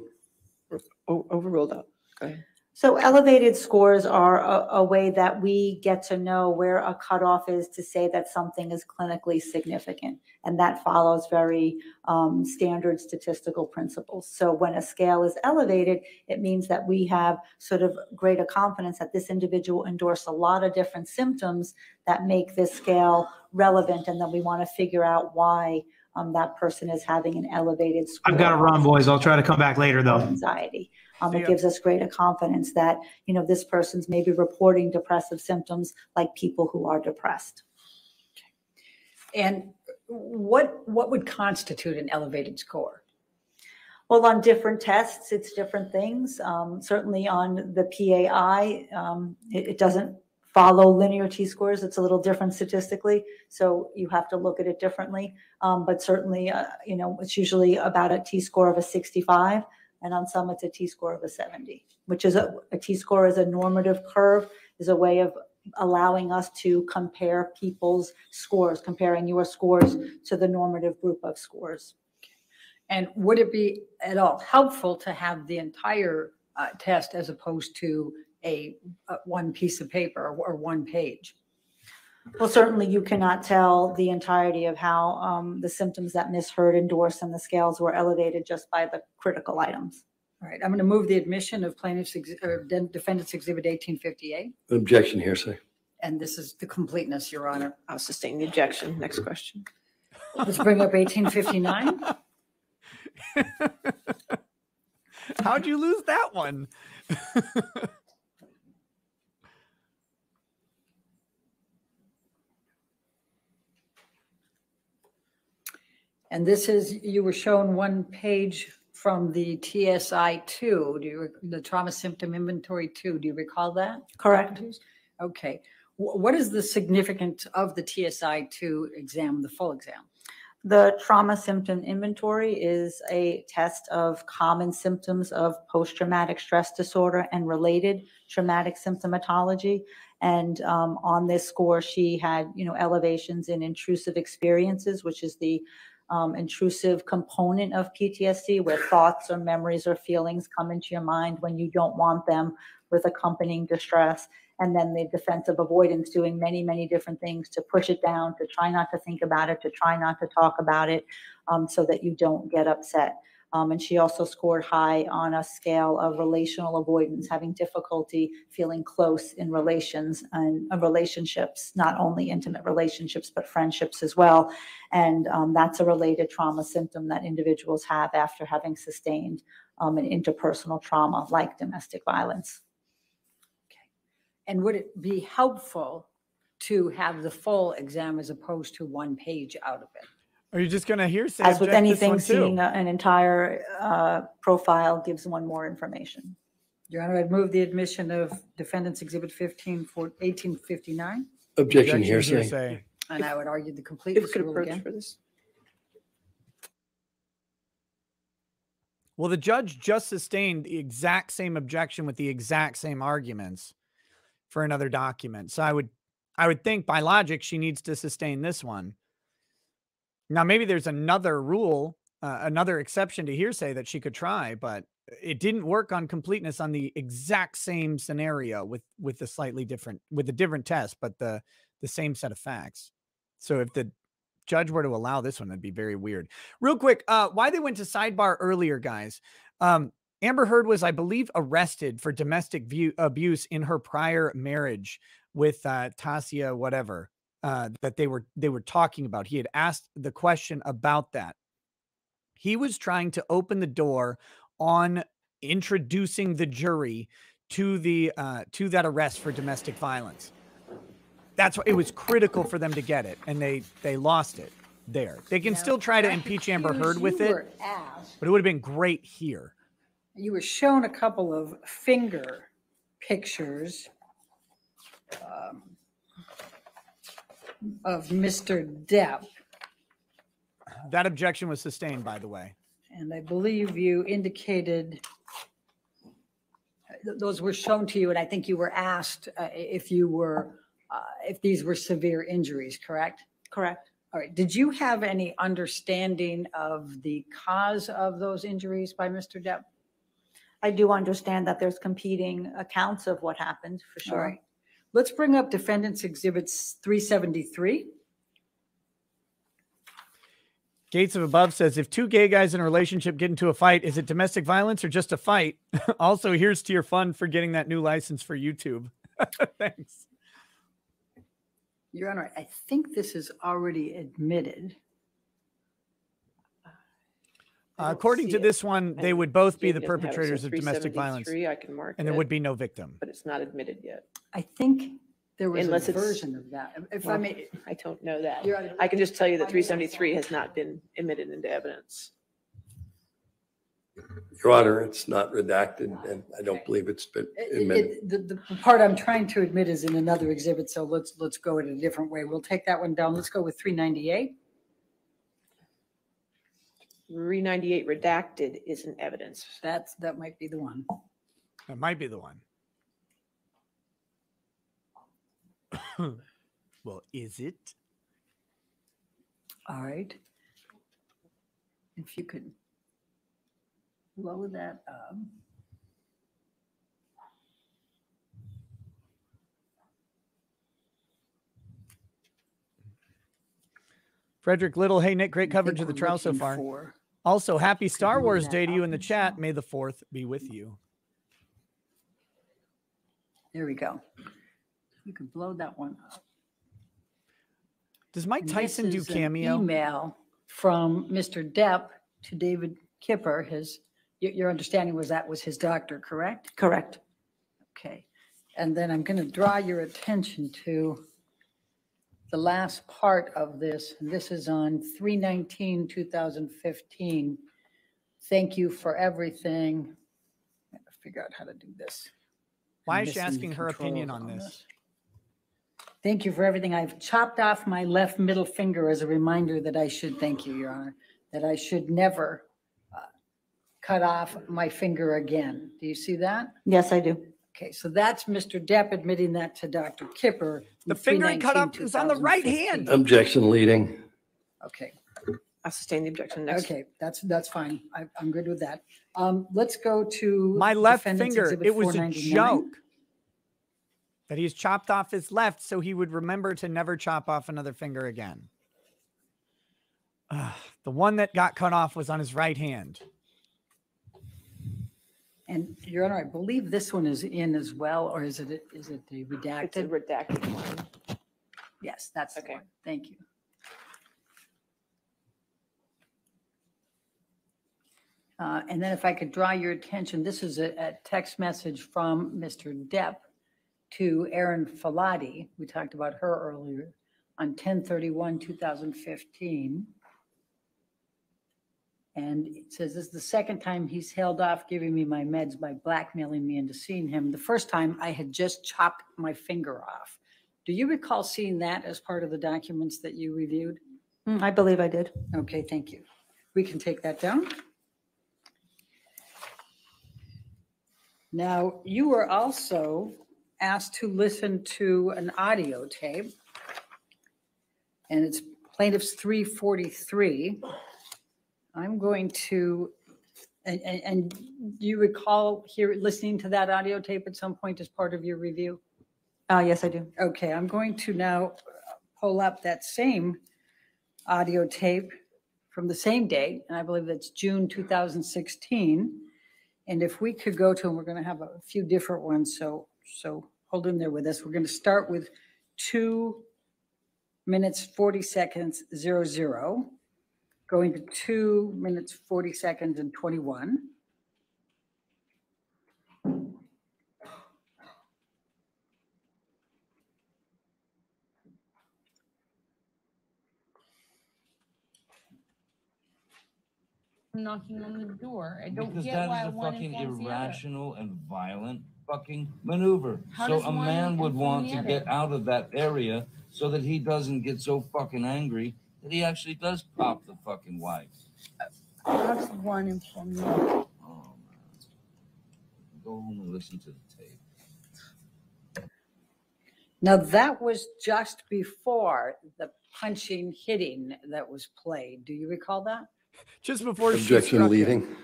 O- Overruled out. Go ahead. So elevated scores are a, a way that we get to know where a cutoff is to say that something is clinically significant. And that follows very um, standard statistical principles. So when a scale is elevated, it means that we have sort of greater confidence that this individual endorsed a lot of different symptoms that make this scale relevant. And then we want to figure out why um, that person is having an elevated score. I've got to run, boys. I'll try to come back later, though. Anxiety. Um, it gives us greater confidence that, you know, this person's maybe reporting depressive symptoms like people who are depressed. And what, what would constitute an elevated score? Well, on different tests, it's different things. Um, certainly on the PAI, um, it, it doesn't follow linear T-scores. It's a little different statistically, so you have to look at it differently. Um, but certainly, uh, you know, it's usually about a T-score of a 65, and on some it's a T-score of a 70, which is a, a T-score is a normative curve, is a way of allowing us to compare people's scores, comparing your scores to the normative group of scores. And would it be at all helpful to have the entire uh, test as opposed to a, uh, one piece of paper or one page? Well, certainly you cannot tell the entirety of how um, the symptoms that Ms. Heard endorsed and the scales were elevated just by the critical items. All right, I'm going to move the admission of plaintiff's, ex- or den- defendant's exhibit 1858. Objection hearsay. And this is the completeness, Your Honor. I'll sustain the objection. Next question. Let's bring up 1859. How'd you lose that one? And this is, you were shown one page from the TSI 2, do you, rec- the Trauma Symptom Inventory 2, do you recall that? Correct. Okay. Wh- What is the significance of the TSI 2 exam, the full exam? The trauma symptom inventory is a test of common symptoms of post-traumatic stress disorder and related traumatic symptomatology. And um, on this score, she had, you know, elevations in intrusive experiences, which is the um, intrusive component of PTSD, where thoughts or memories or feelings come into your mind when you don't want them with accompanying distress. And then the defensive avoidance, doing many, many different things to push it down, to try not to think about it, to try not to talk about it, um, so that you don't get upset. Um, and she also scored high on a scale of relational avoidance, having difficulty feeling close in relations and uh, relationships, not only intimate relationships, but friendships as well. And um, that's a related trauma symptom that individuals have after having sustained um, an interpersonal trauma like domestic violence. Okay. And would it be helpful to have the full exam as opposed to one page out of it? Are you just gonna hearsay? As with anything, one too? seeing a- an entire uh, profile gives one more information. Your Honor, I'd move the admission of Defendant's Exhibit 15 for 1859, Objection Objection hearsay. hearsay. and I would argue the If we could rule approach again. for this. Well, the judge just sustained the exact same objection with the exact same arguments for another document. So I would I would think by logic she needs to sustain this one. Now maybe there's another rule, uh, another exception to hearsay that she could try, but it didn't work on completeness on the exact same scenario with with the slightly different with a different test, but the the same set of facts. So if the judge were to allow this one, that'd be very weird. Real quick, uh, why they went to sidebar earlier, guys. Um, Amber Heard was, I believe, arrested for domestic view, abuse in her prior marriage with uh, Tasya, whatever uh, that they were they were talking about. He had asked the question about that. He was trying to open the door on introducing the jury to the uh, to that arrest for domestic violence. That's why it was critical for them to get it, and they they lost it there. They can Now, still try to I impeach Amber Heard with it, asked- but it would have been great here. You were shown a couple of finger pictures um, of Mr. Depp, That objection was sustained, by the way. and I believe you indicated th- those were shown to you, and I think you were asked uh, if you were, uh, if these were severe injuries, correct? Correct. All right. Did you have any understanding of the cause of those injuries by Mr. Depp? I do understand that there's competing accounts of what happened, for All sure. right. Let's bring up Defendants Exhibits 373. Gates of Above says if two gay guys in a relationship get into a fight, is it domestic violence or just a fight? also, here's to your fund for getting that new license for YouTube. Thanks. Your Honor, I think this is already admitted. I according to it. this one, they would both be the doesn't have it, so perpetrators of domestic violence, I can mark and there it, would be no victim. But it's not admitted yet. I think there was Unless a version of that. If I Well, may, I don't know that. Your I can just tell you that I'm three sorry. seventy-three has not been admitted into evidence. Your Honor, it's not redacted and I don't believe it's been it- admitted. it- the, the part I'm trying to admit is in another exhibit, so let's, let's go in a different way. We'll take that one down. Let's go with 398. Three ninety-eight redacted is in evidence. That's, that might be the one. That might be the one. well, is it? All right. If you could blow that up. Frederick Little, hey Nick, great coverage of the trial so far. for- Also, happy Star Wars Day to you in the chat. May the fourth be with you. There we go. You can blow that one up. Does Mike And this Tyson do is an cameo? Email from Mr. Depp to David Kipper, his, your, your understanding was that was his doctor, correct? Correct. Okay. And then I'm going to draw your attention to the last part of this. This is on 3/19/2015. Thank you for everything. I gotta Figure out how to do this. Why is she missing asking her controls opinion on this? Thank you for everything. I've chopped off my left middle finger as a reminder that I should, thank you, Your Honor, that I should never uh, cut off my finger again. Do you see that? Yes, I do. Okay, so that's Mr. Depp admitting that to Dr. Kipper. The in finger he cut off is on the right 3/19/2015. hand. Objection leading. Okay, I'll sustain the objection next. okay, that's, that's fine. I, I'm good with that. Um, let's go to. My left Defendant's finger, Exhibit it was a 499. joke that he's chopped off his left so he would remember to never chop off another finger again. Ah, the one that got cut off was on his right hand. And Your Honor, I believe this one is in as well, or is it, is it the It's a redacted? redacted one. Yes, that's the Okay. one. Thank you. Uh, And then if I could draw your attention, this is a, a text message from Mr. Depp to Erin Falati. We talked about her earlier on 10/31/2015. And it says, this is the second time he's held off giving me my meds by blackmailing me into seeing him. The first time I had just chopped my finger off. Do you recall seeing that as part of the documents that you reviewed? Mm, I believe I did. Okay, thank you. We can take that down. Now, you were also asked to listen to an audio tape. And it's plaintiff's 343. I'm going to, and, and, and do you recall here, listening to that audio tape at some point as part of your review? Uh, yes, I do. Okay, I'm going to now pull up that same audio tape from the same date, and I believe that's June 2016. And if we could go to, and we're going to have a few different ones, so, so hold in there with us. We're going to start with two minutes, 40 seconds, zero, zero, going to two minutes, 40 seconds and 21. knocking on the door. I don't Because get why that is a one fucking informs the other. irrational and violent fucking maneuver. How So does a one man would inform want the to other? get out of that area so that he doesn't get so fucking angry that he actually does pop the fucking wife. That's one inform the other? Oh, man. Go home and listen to the tape. Now, that was just before the punching, hitting that was played. Do you recall that? Just before she Objection struck him. leading.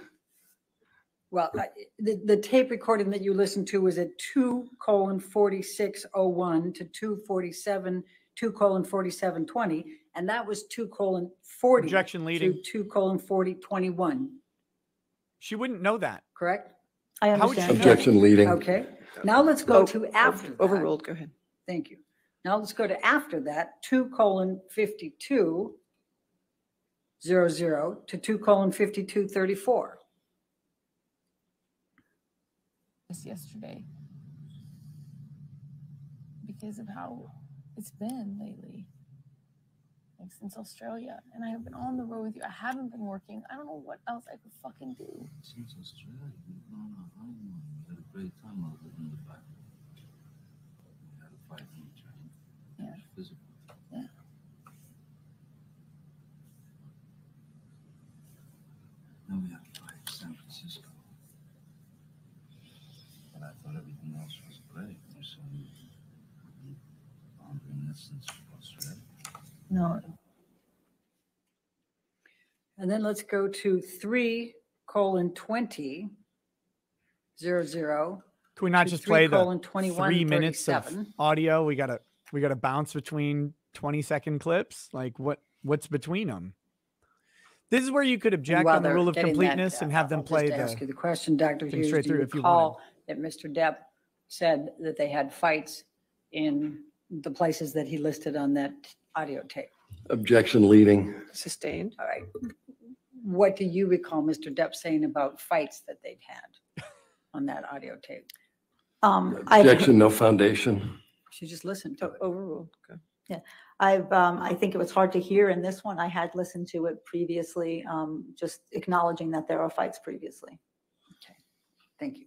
Well, I- the, the tape recording that you listened to was at two colon forty-six oh one to two forty-seven, two colon forty-seven twenty, and that was two colon forty. Objection To leading. two colon forty twenty-one, She wouldn't know that. correct? I How would understand. she that. Objection leading. Okay, now let's go Oh, to ov- after that. Overruled, go ahead. Thank you. Now let's go to after that, two colon fifty-two zero zero to two colon fifty-two thirty-four. This yesterday. Because of how it's been lately. Like since Australia. And I have been on the road with you. I haven't been working. I don't know what else I could fucking do. Since Australia, we've gone on honeymoon. We had a great time other than the fact that we had a fight on the train. It Yeah. was Physical. Yeah. Then we had a fight in San Francisco. But I thought everything else was great. There's some boundary since Australia. No. And then let's go to three colon twenty. twenty zero zero. Can we not to just three play the colon 21 three minutes of audio? We gotta we gotta bounce between 20 second clips. Like what what's between them? This is where you could object on the rule of getting that, completeness and uh, have them I'll just play Ask you the the question, Dr. thing Hughes, straight do you through if you wanted. recall that Mr. Depp said that they had fights in the places that he listed on that audio tape? Objection leading. Sustained. All right. What do you recall Mr. Depp saying about fights that they'd had on that audio tape? Um, I, Objection, no foundation. She just listened to O- it. Overruled, go. I've, um, I think it was hard to hear in this one. I had listened to it previously, um, just acknowledging that there are fights previously. Okay. Thank you.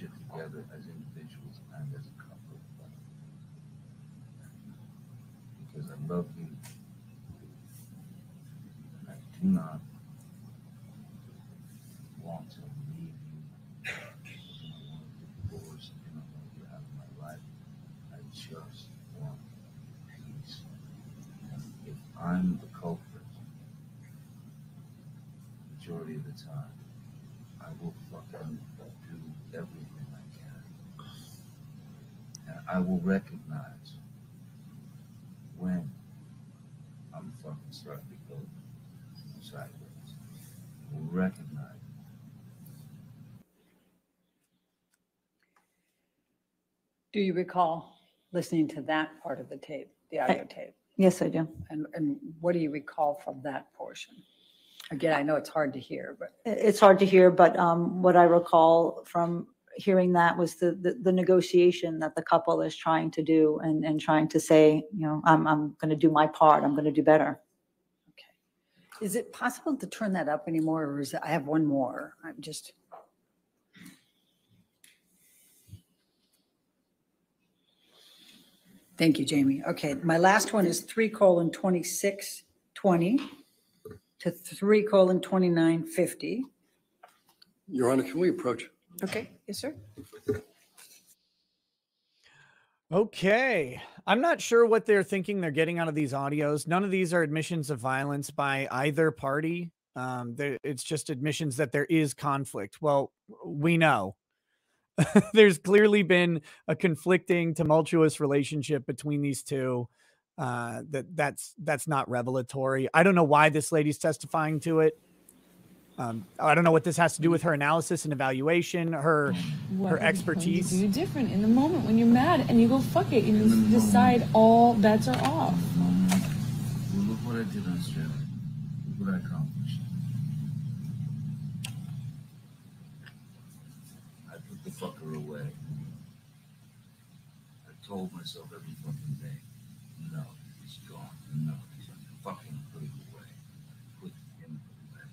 together as individuals and as a couple. Because I love you. And I do not want to leave you. I don't want to divorce. I don't want you out of my life. I just want peace. And if I'm the culprit, majority of the time, I will fucking do everything I can. And I will recognize when I'm fucking starting to go sideways. Will recognize. Do you recall listening to that part of the tape, the audio tape? Yes, I do. And, and what do you recall from that portion? Again, I know it's hard to hear, but I- It's hard to hear, but um, what I recall from hearing that was the, the, the negotiation that the couple is trying to do and, and trying to say, you know, I'm, I'm going to do my part. I'm going to do better. Okay. Is it possible to turn that up anymore or is it, I have one more. I'm just. Thank you, Jamie. Okay, my last one is three colon twenty-six twenty to three colon twenty-nine fifty. Your Honor, can we approach? Okay, yes, sir. Okay. I'm not sure what they're thinking they're getting out of these audios. None of these are admissions of violence by either party. Um, it's just admissions that there is conflict. Well, we know there's clearly been a conflicting, tumultuous relationship between these two. Uh, that that's that's not revelatory. I don't know why this lady's testifying to it. Um, I don't know what this has to do with her analysis and evaluation, her What her are you expertise. do different in the moment when you're mad and you go fuck it and you decide all bets are off. Well, look what I did in Australia. Look what I accomplished. I put the fucker away. I told myself every fucking day, no, he's gone. No, he's gone. fucking put him away. Put him away.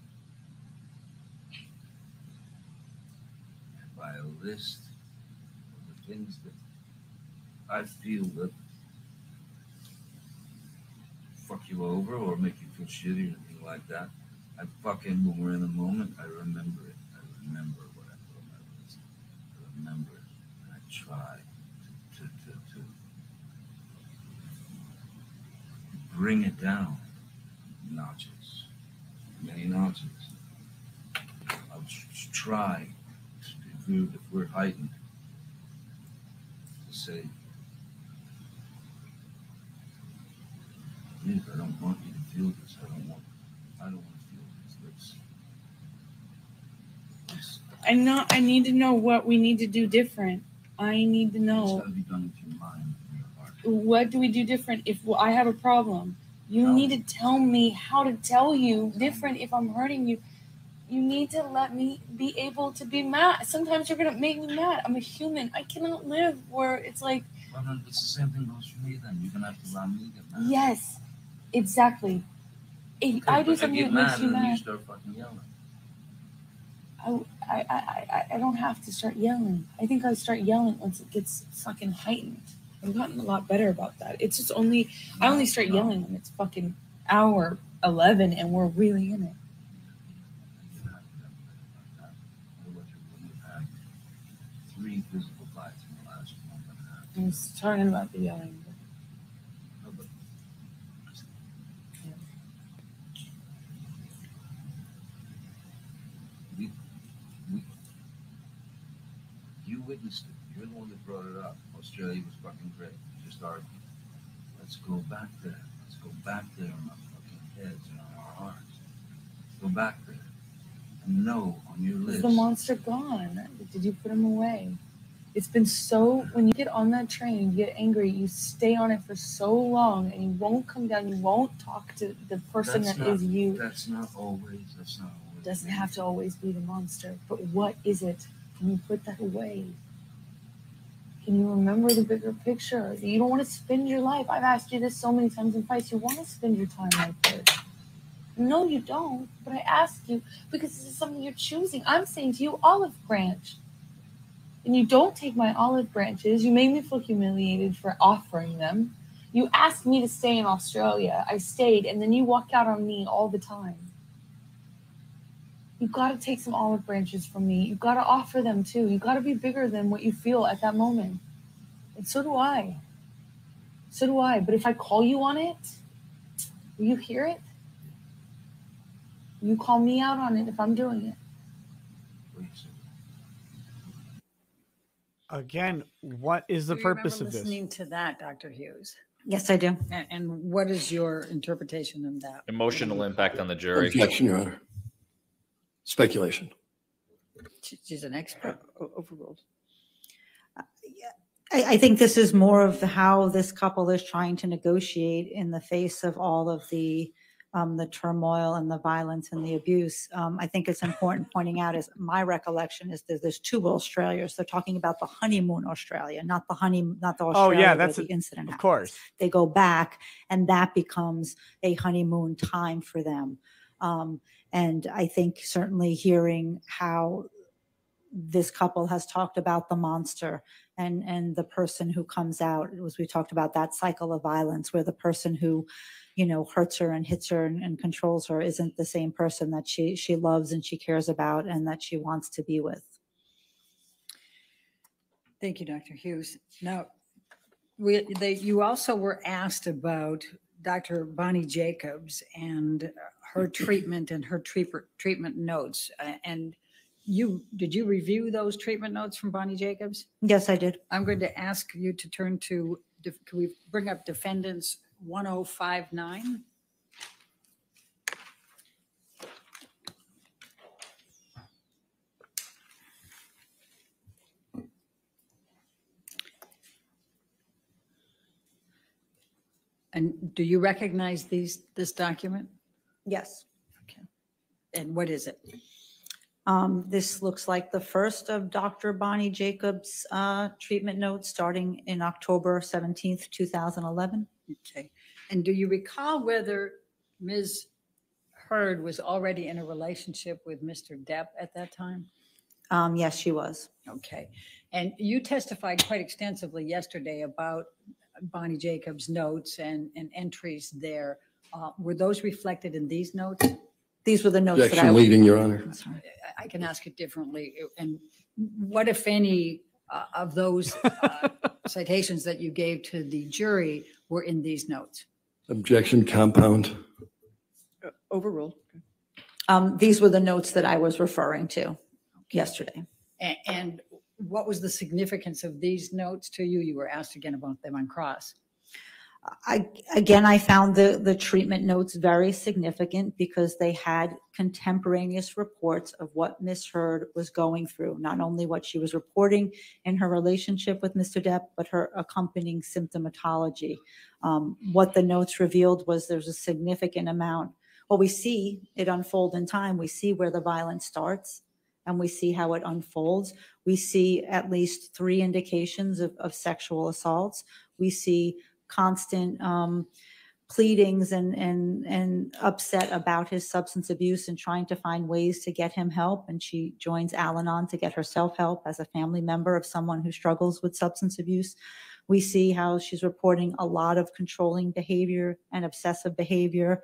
And by a list of the things that I feel that fuck you over or make you feel shitty or anything like that. I fucking, when we're in the moment, I remember it. I remember what I put on my list. I remember it. And I try to, to, to, bring it down notches, many notches. I'll tr- try, if, we're, heightened, to say, I don't want you to feel this. I don't want. I don't want to feel this. Let's. let's I know I need to know what we need to do different. I need to know to be done with your mind and your heart. what do we do different if I have a problem. You No. need to tell me how to tell you different if I'm hurting you. You need to let me be able to be mad. Sometimes you're gonna make me mad. I'm a human. I cannot live where it's like Well, then it's the same thing goes for me. Then you're gonna have to allow me to get mad. Yes, exactly. If Okay, I do something that makes mad you then you mad, start fucking yelling. I, I, I, I, don't have to start yelling. I think I start yelling once it gets fucking heightened. I've gotten a lot better about that. It's just only I only start No. yelling when it's fucking hour eleven and we're really in it. You're not gonna get like that. Otherwise, you're gonna have three physical fights in the last month and a half. I'm starting about the yelling. No, but- We, we, you witnessed it. You're the one that brought it up. Australia was fucking great. Just argued. Let's go back there. Let's go back there in our fucking heads and on our hearts. Go back there. And know on your Is the monster gone? Did you put him away? It's been so when you get on that train, you get angry, you stay on it for so long and you won't come down, you won't talk to the person That's that is not- you. That's not always. That's not always. Doesn't have to always be the monster. But what is it? Can you put that away? Can you remember the bigger picture? You don't want to spend your life. I've asked you this so many times in fights. You want to spend your time like this. No, you don't. But I ask you because this is something you're choosing. I'm saying to you, olive branch. And you don't take my olive branches. You made me feel humiliated for offering them. You asked me to stay in Australia. I stayed, and then you walk out on me all the time. You've got to take some olive branches from me. You've got to offer them too. You've got to be bigger than what you feel at that moment. And so do I. So do I. But if I call you on it, will you hear it? You call me out on it if I'm doing it. Wait a second. Again, what is the Do you purpose of this? Listening to that, Dr. Hughes. Yes, I do. And, and what is your interpretation of that? Emotional impact on the jury. Objection, Your Honor. Speculation. She- She's an expert. O- Overruled. Uh, I, I think this is more of how this couple is trying to negotiate in the face of all of the, um, the turmoil and the violence and the abuse. Um, I think it's important pointing out is my recollection is that there's two Australias. They're talking about the honeymoon Australia, not the honey, not the Australia. Oh, yeah, that's the a- incident Of happened. course. They go back and that becomes a honeymoon time for them. Um, and I think certainly hearing how this couple has talked about the monster and and the person who comes out it was we talked about that cycle of violence where the person who you know hurts her and hits her and, and controls her isn't the same person that she she loves and she cares about and that she wants to be with Thank you, Dr. Hughes. Now, we, they, you also were asked about Dr. Bonnie Jacobs and her treatment and her treatment, treatment notes. Uh, And you, did you review those treatment notes from Bonnie Jacobs? yes i did I'm going to ask you to turn to, can we bring up defendants 1059? And do you recognize these, this document? yes Okay. And what is it? um, this looks like the first of dr bonnie jacobs uh, treatment notes starting in october 17th 2011 Okay. And do you recall whether Ms. Heard was already in a relationship with Mr. Depp at that time? um, yes she was Okay. And you testified quite extensively yesterday about Bonnie Jacobs' notes and, and entries there. Uh, Were those reflected in these notes? these were the notes that i Objection leading, Your Honor. I'm sorry. I- I can ask it differently. And what, if any, uh, of those uh, citations that you gave to the jury were in these notes? Objection compound. Overruled. Um, these were the notes that I was referring to yesterday. A- And what was the significance of these notes to you? You were asked again about them on cross. I, again, I found the, the treatment notes very significant because they had contemporaneous reports of what Miss Heard was going through, not only what she was reporting in her relationship with Mr. Depp, but her accompanying symptomatology. Um, what the notes revealed was there's a significant amount. Well, we see it unfold in time. We see where the violence starts and we see how it unfolds. We see at least three indications of, of sexual assaults. We see constant um, pleadings and, and, and upset about his substance abuse and trying to find ways to get him help. And she joins Al-Anon to get herself help as a family member of someone who struggles with substance abuse. We see how she's reporting a lot of controlling behavior and obsessive behavior.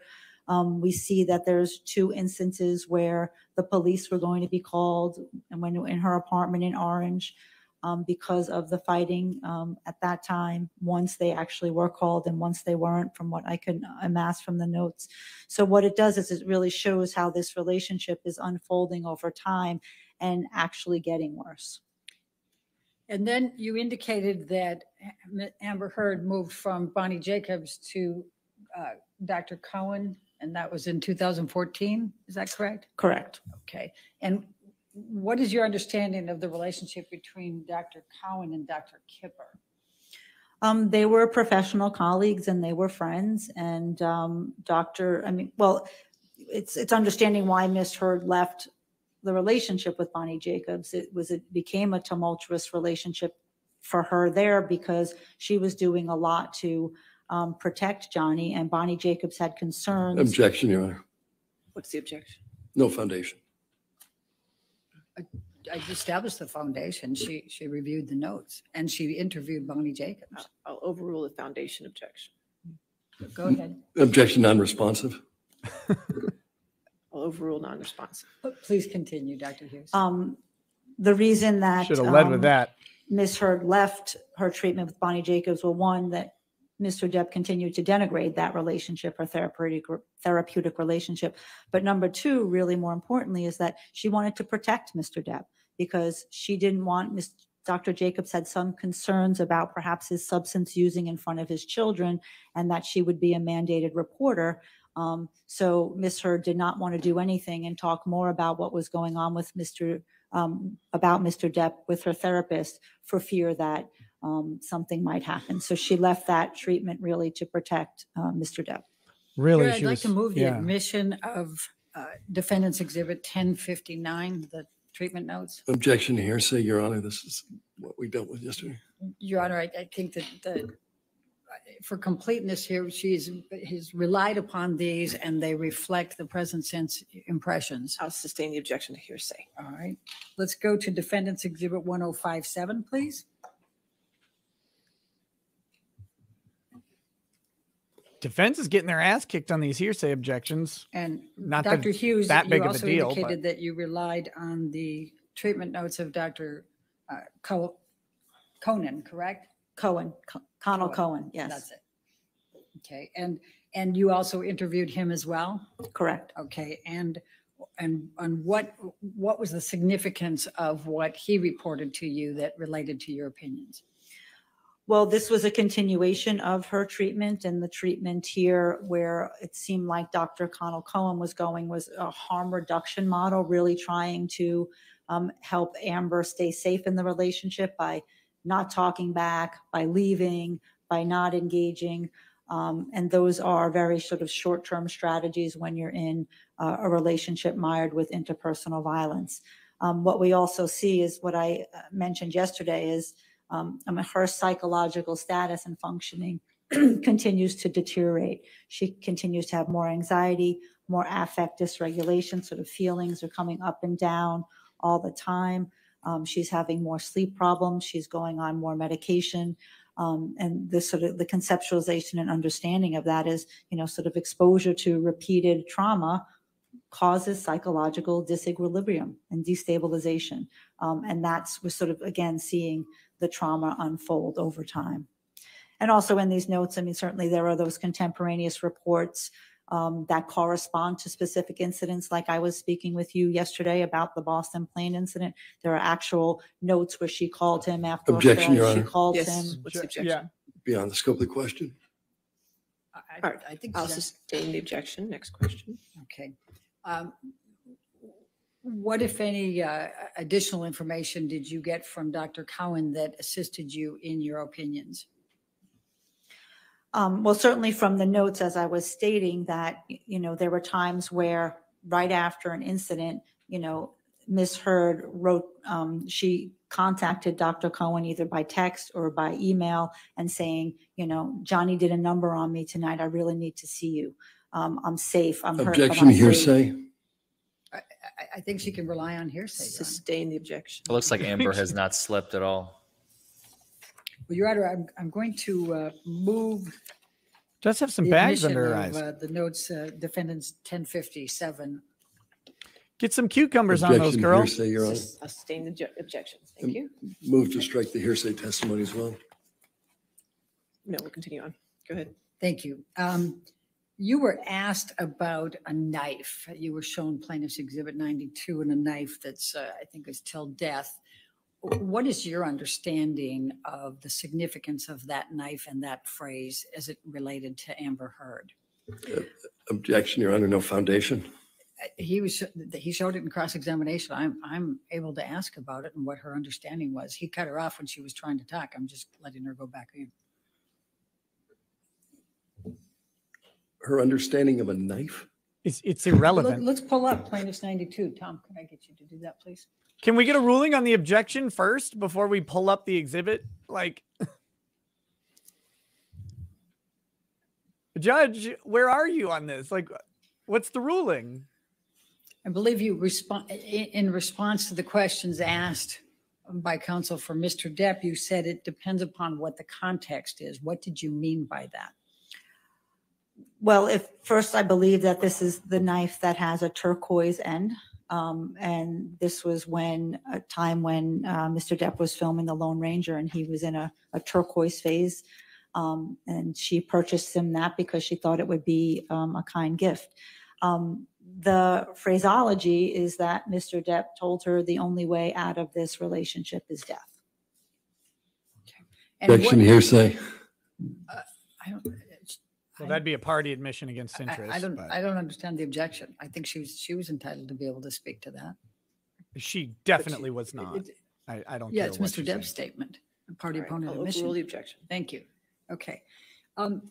Um, we see that there's two instances where the police were going to be called and when in her apartment in Orange um, because of the fighting um, at that time. Once they actually were called and once they weren't, from what I could amass from the notes. So what it does is it really shows how this relationship is unfolding over time and actually getting worse. And then you indicated that Amber Heard moved from Bonnie Jacobs to uh, Dr. Cowan, and that was in 2014. Is that correct? Correct. Okay. And what is your understanding of the relationship between Dr. Cowan and Dr. Kipper? Um, they were professional colleagues and they were friends. And um, Dr. I mean, well, it's it's understanding why Miss Heard left the relationship with Bonnie Jacobs. It was it became a tumultuous relationship for her there because she was doing a lot to um, protect Johnny, and Bonnie Jacobs had concerns. Objection, Your Honor. What's the objection? No foundation. I established the foundation. She, she reviewed the notes and she interviewed Bonnie Jacobs. I'll- I'll overrule the foundation objection. Go ahead. Objection non-responsive. I'll overrule non-responsive. Please continue, Dr. Hughes. Um, the reason that Should have led um, with that. Ms. Heard left her treatment with Bonnie Jacobs were one that Mr. Depp continued to denigrate that relationship, her therapeutic therapeutic relationship. But number two, really more importantly, is that she wanted to protect Mr. Depp because she didn't want Ms. Dr. Jacobs had some concerns about perhaps his substance using in front of his children and that she would be a mandated reporter. Um, so Ms. Heard did not want to do anything and talk more about what was going on with Mr. Um, about Mr. Depp with her therapist for fear that um, something might happen. So she left that treatment really to protect uh, Mr. Depp. Really, Chair, I'd like was- to move the yeah. admission of uh, Defendant's Exhibit 1059, the treatment notes. Objection to hearsay, Your Honor. This is what we dealt with yesterday. Your Honor, I, I think that the, for completeness here, she's, has relied upon these and they reflect the present sense impressions. I'll sustain the objection to hearsay. All right, let's go to Defendant's Exhibit 1057, please. Defense is getting their ass kicked on these hearsay objections. And Not that Dr. it's Hughes, that you big of a also deal, indicated but- that you relied on the treatment notes of Dr. uh, Co- Conan, correct? Cowan, Co- Connell Cowan, Cowan, yes, That's it. Okay, and, and you also interviewed him as well? correct. Okay, and, and, on what, what was the significance of what he reported to you that related to your opinions? Well, this was a continuation of her treatment and the treatment here where it seemed like Dr. Connell Cowan was going was a harm reduction model, really trying to um, help Amber stay safe in the relationship by not talking back, by leaving, by not engaging. Um, and those are very sort of short-term strategies when you're in uh, a relationship mired with interpersonal violence. Um, what we also see is what I uh, mentioned yesterday is um, I mean, her psychological status and functioning continues to deteriorate. She continues to have more anxiety, more affect dysregulation, sort of feelings are coming up and down all the time. Um, she's having more sleep problems. She's going on more medication. Um, and this sort of the conceptualization and understanding of that is, you know, sort of exposure to repeated trauma causes psychological disequilibrium and destabilization. Um, and that's, we're sort of, again, seeing the trauma unfold over time. And also in these notes, I mean, certainly there are those contemporaneous reports um, that correspond to specific incidents, like I was speaking with you yesterday about the Boston plane incident. There are actual notes where she called him after. a Objection, Your fall. She Honor. called Yes, him. what's the Yeah. Beyond the scope of the question. I- I- All right, I think I'll that- sustain the objection. Next question. Okay. Um, What, if any, uh, additional information did you get from Dr. Cowan that assisted you in your opinions? Um, well, certainly from the notes, as I was stating, that, you know, there were times where right after an incident, you know, Ms. Heard wrote, um, she contacted Dr. Cowan either by text or by email and saying, you know, Johnny did a number on me tonight. I really need to see you. Um, I'm safe. I'm hurt. but Objection I'm to safe." Hearsay. I, I, I think she can rely on hearsay. Your Honor. Sustain the objection. It looks like Amber has not slept at all. Well, Your Honor, I'm, I'm going to uh, move. Does have some the bags admission under her of, eyes. uh, The notes, uh, defendants 1057. Get some cucumbers on those, Objection to hearsay, Your Honor. Sus- sustain the obje- objection. Thank you. Move to strike the hearsay testimony as well. No, we'll continue on. Go ahead. Thank you. Um, You were asked about a knife. You were shown plaintiff's exhibit 92 and a knife that's, uh, I think is till death. What is your understanding of the significance of that knife and that phrase as it related to Amber Heard? Objection, Your Honor, no foundation. Uh, He was, he showed it in cross-examination. I'm, I'm able to ask about it and what her understanding was. He cut her off when she was trying to talk. I'm just letting her go back in. Her understanding of a knife? It's it's irrelevant. Let's pull up plaintiff's 92. Tom, can I get you to do that, please? Can we get a ruling on the objection first before we pull up the exhibit? Like, Judge, where are you on this? Like, what's the ruling? I believe you respond, in response to the questions asked by counsel for Mr. Depp, you said it depends upon what the context is. What did you mean by that? Well, if first I believe that this is the knife that has a turquoise end. Um, and this was when a time when uh, Mr. Depp was filming The Lone Ranger and he was in a, a turquoise phase. Um, and she purchased him that because she thought it would be um, a kind gift. Um, the phraseology is that Mr. Depp told her the only way out of this relationship is death. And Objection to hearsay. I don't- it's- Well, that'd be a party admission against interest. I don't, but I don't understand the objection. I think she was, she was entitled to be able to speak to that. she definitely was not. it- I, I don't Yeah, care it's what Mr. you Depp's say. statement. party All right, opponent I'll admission. overrule the objection. Thank you. Okay. Um,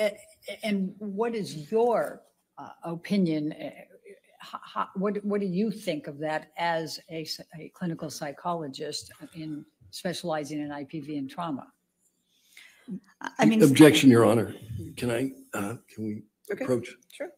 a- a- And what is your uh, opinion? uh, ho- ho- What, what do you think of that as a, s- a clinical psychologist in specializing in IPV and trauma? I- I mean. Objection, Your Honor. Can I, uh, can we Okay, approach? sure.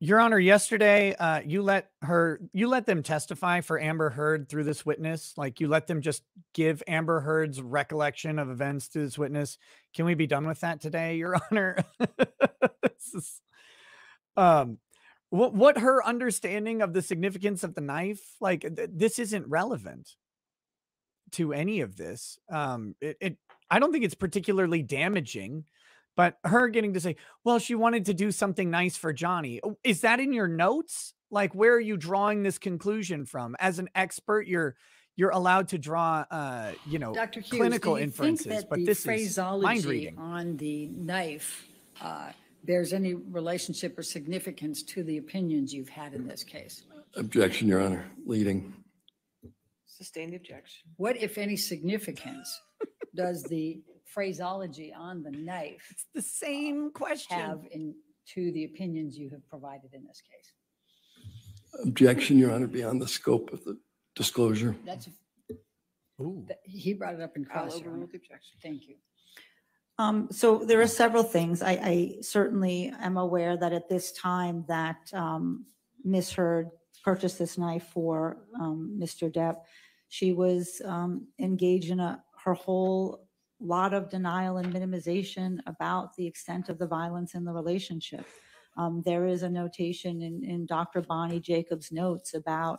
Your Honor, yesterday uh, you let her, you let them testify for Amber Heard through this witness. Like you let them just give Amber Heard's recollection of events to this witness. Can we be done with that today, Your Honor? This is- um, what what her understanding of the significance of the knife? Like th- this isn't relevant to any of this. Um, it, it I don't think it's particularly damaging. But her getting to say, well, she wanted to do something nice for Johnny. Oh, Is that in your notes? Like, where are you drawing this conclusion from? As an expert, you're you're allowed to draw, uh, you know, Dr. Hughes, clinical do you inferences. think that but the this is mind phraseology reading. on the knife uh, bears any relationship or significance to the opinions you've had in this case? Objection, Your Honor. Leading. Sustain the objection. What, if any, significance does the phraseology on the knife It's the same question. have in, to the opinions you have provided in this case? Objection, Your Honor, beyond the scope of the disclosure. That's, Ooh. that- he brought it up in I'll cross, Your overrule the objection. Thank you. Um, so there are several things. I, I certainly am aware that at this time that, um, Ms. Heard purchased this knife for, um, Mr. Depp. She was, um, engaged in a, her whole lot of denial and minimization about the extent of the violence in the relationship. Um, there is a notation in, in Dr. Bonnie Jacobs' notes about,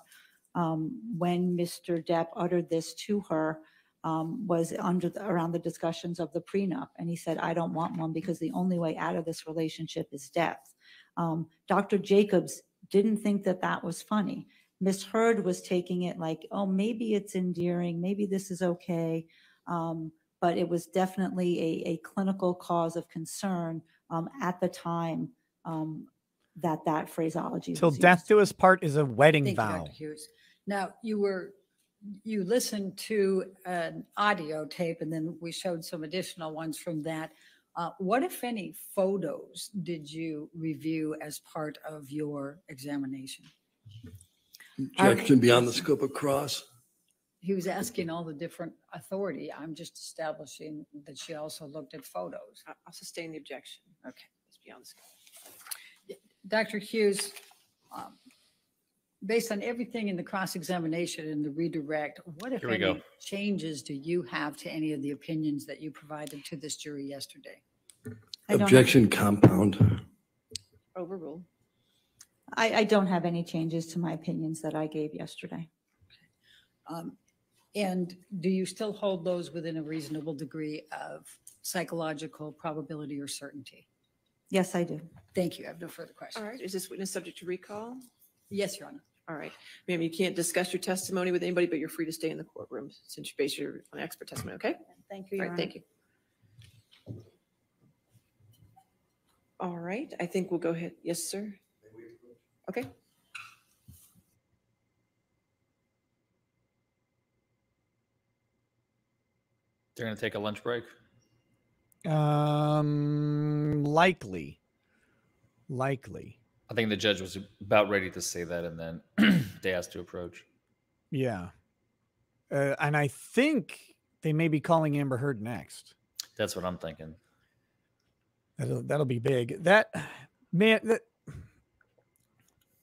um, when Mr. Depp uttered this to her, um, was under, the- around the discussions of the prenup. And he said, I don't want one because the only way out of this relationship is death. Um, Dr. Jacobs didn't think that that was funny. Miss Heard was taking it like, oh, maybe it's endearing, maybe this is okay. Um, but it was definitely a, a clinical cause of concern, um, at the time, um, that that phraseology Till was death used. do us part is a wedding Thank you, vow. Dr. Hughes. Now, you were, you listened to an audio tape and then we showed some additional ones from that. Uh, What, if any, photos did you review as part of your examination? Objection beyond the scope of cross. He was asking all the different authority. I'm just establishing that she also looked at photos. I- I'll sustain the objection. Okay. It's beyond the scope. Dr. Hughes, um, based on everything in the cross-examination and the redirect, what if Here we go. any changes do you have to any of the opinions that you provided to this jury yesterday? I don't have- Objection compound. Overrule. I, I don't have any changes to my opinions that I gave yesterday. Um, And do you still hold those within a reasonable degree of psychological probability or certainty? Yes, I do. Thank you. I have no further questions. All right, is this witness subject to recall? Yes, Your Honor. All right, ma'am, you can't discuss your testimony with anybody, but you're free to stay in the courtroom since you base your on expert testimony, okay? Thank you, All Your right, Honor. thank you. All right, I think we'll go ahead. Yes, sir. Okay. They're gonna take a lunch break. Um, likely, likely. I think the judge was about ready to say that, and then they asked to approach. Yeah. Uh, and I think they may be calling Amber Heard next. That's what I'm thinking. That'll that'll be big. That man that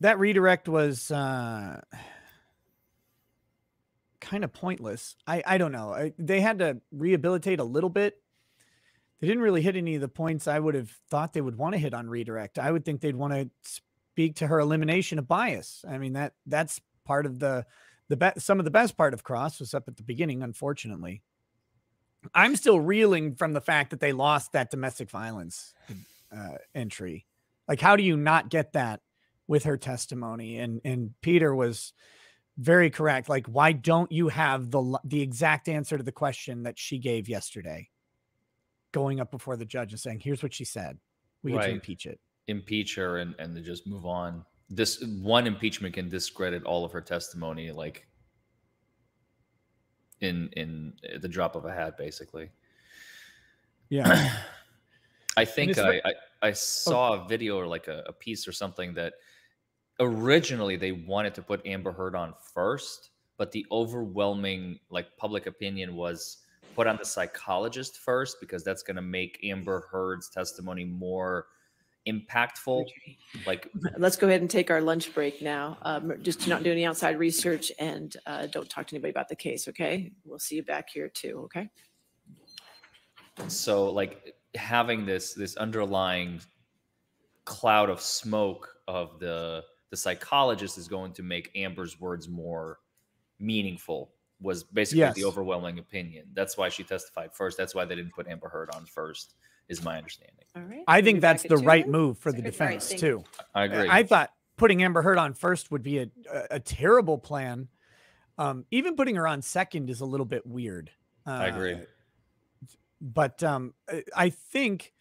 that redirect was uh kind of pointless. I I don't know. I, they had to rehabilitate a little bit. They didn't really hit any of the points I would have thought they would want to hit on redirect. I would think they'd want to speak to her elimination of bias. I mean that that's part of the the best some of the best part of cross was up at the beginning unfortunately. I'm still reeling from the fact that they lost that domestic violence uh, entry. Like, how do you not get that with her testimony? And and Peter was very correct. Like, why don't you have the the exact answer to the question that she gave yesterday? Going up before the judge and saying, "Here's what she said. We get to impeach it." Impeach her and and then just move on. this one impeachment can discredit all of her testimony, like in in eh, the drop of a hat, basically. Yeah. I think I, I I saw a video or like a, a piece or something that originally they wanted to put Amber Heard on first, but the overwhelming like public opinion was put on the psychologist first because that's going to make Amber Heard's testimony more impactful. Like Let's go ahead and take our lunch break now. Um, just to not do any outside research and uh, don't talk to anybody about the case, okay? We'll see you back here too, okay? so like having this this underlying cloud of smoke of the the psychologist is going to make Amber's words more meaningful was basically Yes. the overwhelming opinion. That's why she testified first. That's why they didn't put Amber Heard on first, is my understanding. All right. I think that's the right then. move for the defense thank too. I agree. I thought putting Amber Heard on first would be a a, a terrible plan. Um, even putting her on second is a little bit weird. Uh, I agree. But um, I- I think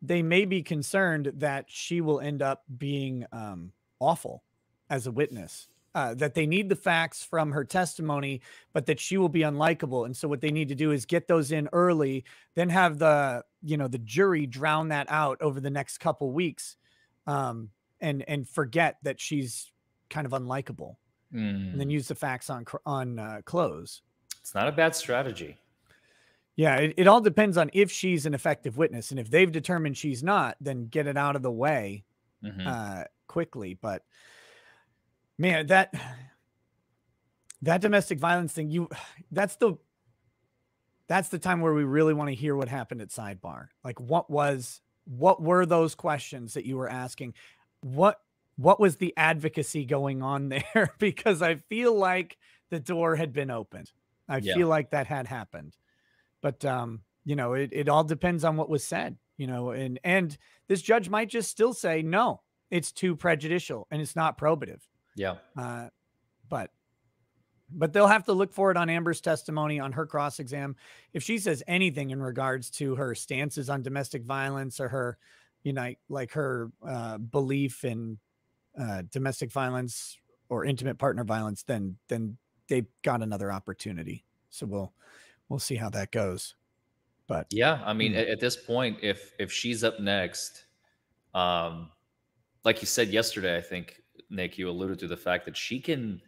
they may be concerned that she will end up being um, awful as a witness. Uh, that they need the facts from her testimony, but that she will be unlikable. And so what they need to do is get those in early, then have the you know the jury drown that out over the next couple weeks, um, and and forget that she's kind of unlikable, Mm, and then use the facts on on uh, close. it's not a bad strategy. Yeah, it, it all depends on if she's an effective witness, and if they've determined she's not, then get it out of the way Mhm. uh, quickly. But man, that that domestic violence thing, you that's the that's the time where we really want to hear what happened at sidebar. Like what was what were those questions that you were asking? What what was the advocacy going on there? because I feel like the door had been opened. I Yeah. feel like that had happened. But um, you know, it, it all depends on what was said, you know, and and this judge might just still say no, it's too prejudicial and it's not probative. Yeah. Uh, but but they'll have to look for it on Amber's testimony on her cross exam. If she says anything in regards to her stances on domestic violence or her, you know, like her uh, belief in uh, domestic violence or intimate partner violence, then then they've got another opportunity. So we'll we'll see how that goes. But Yeah, I mean, Mm. at, at this point, if if she's up next, um, like you said yesterday, I think Nick, you alluded to the fact that she can,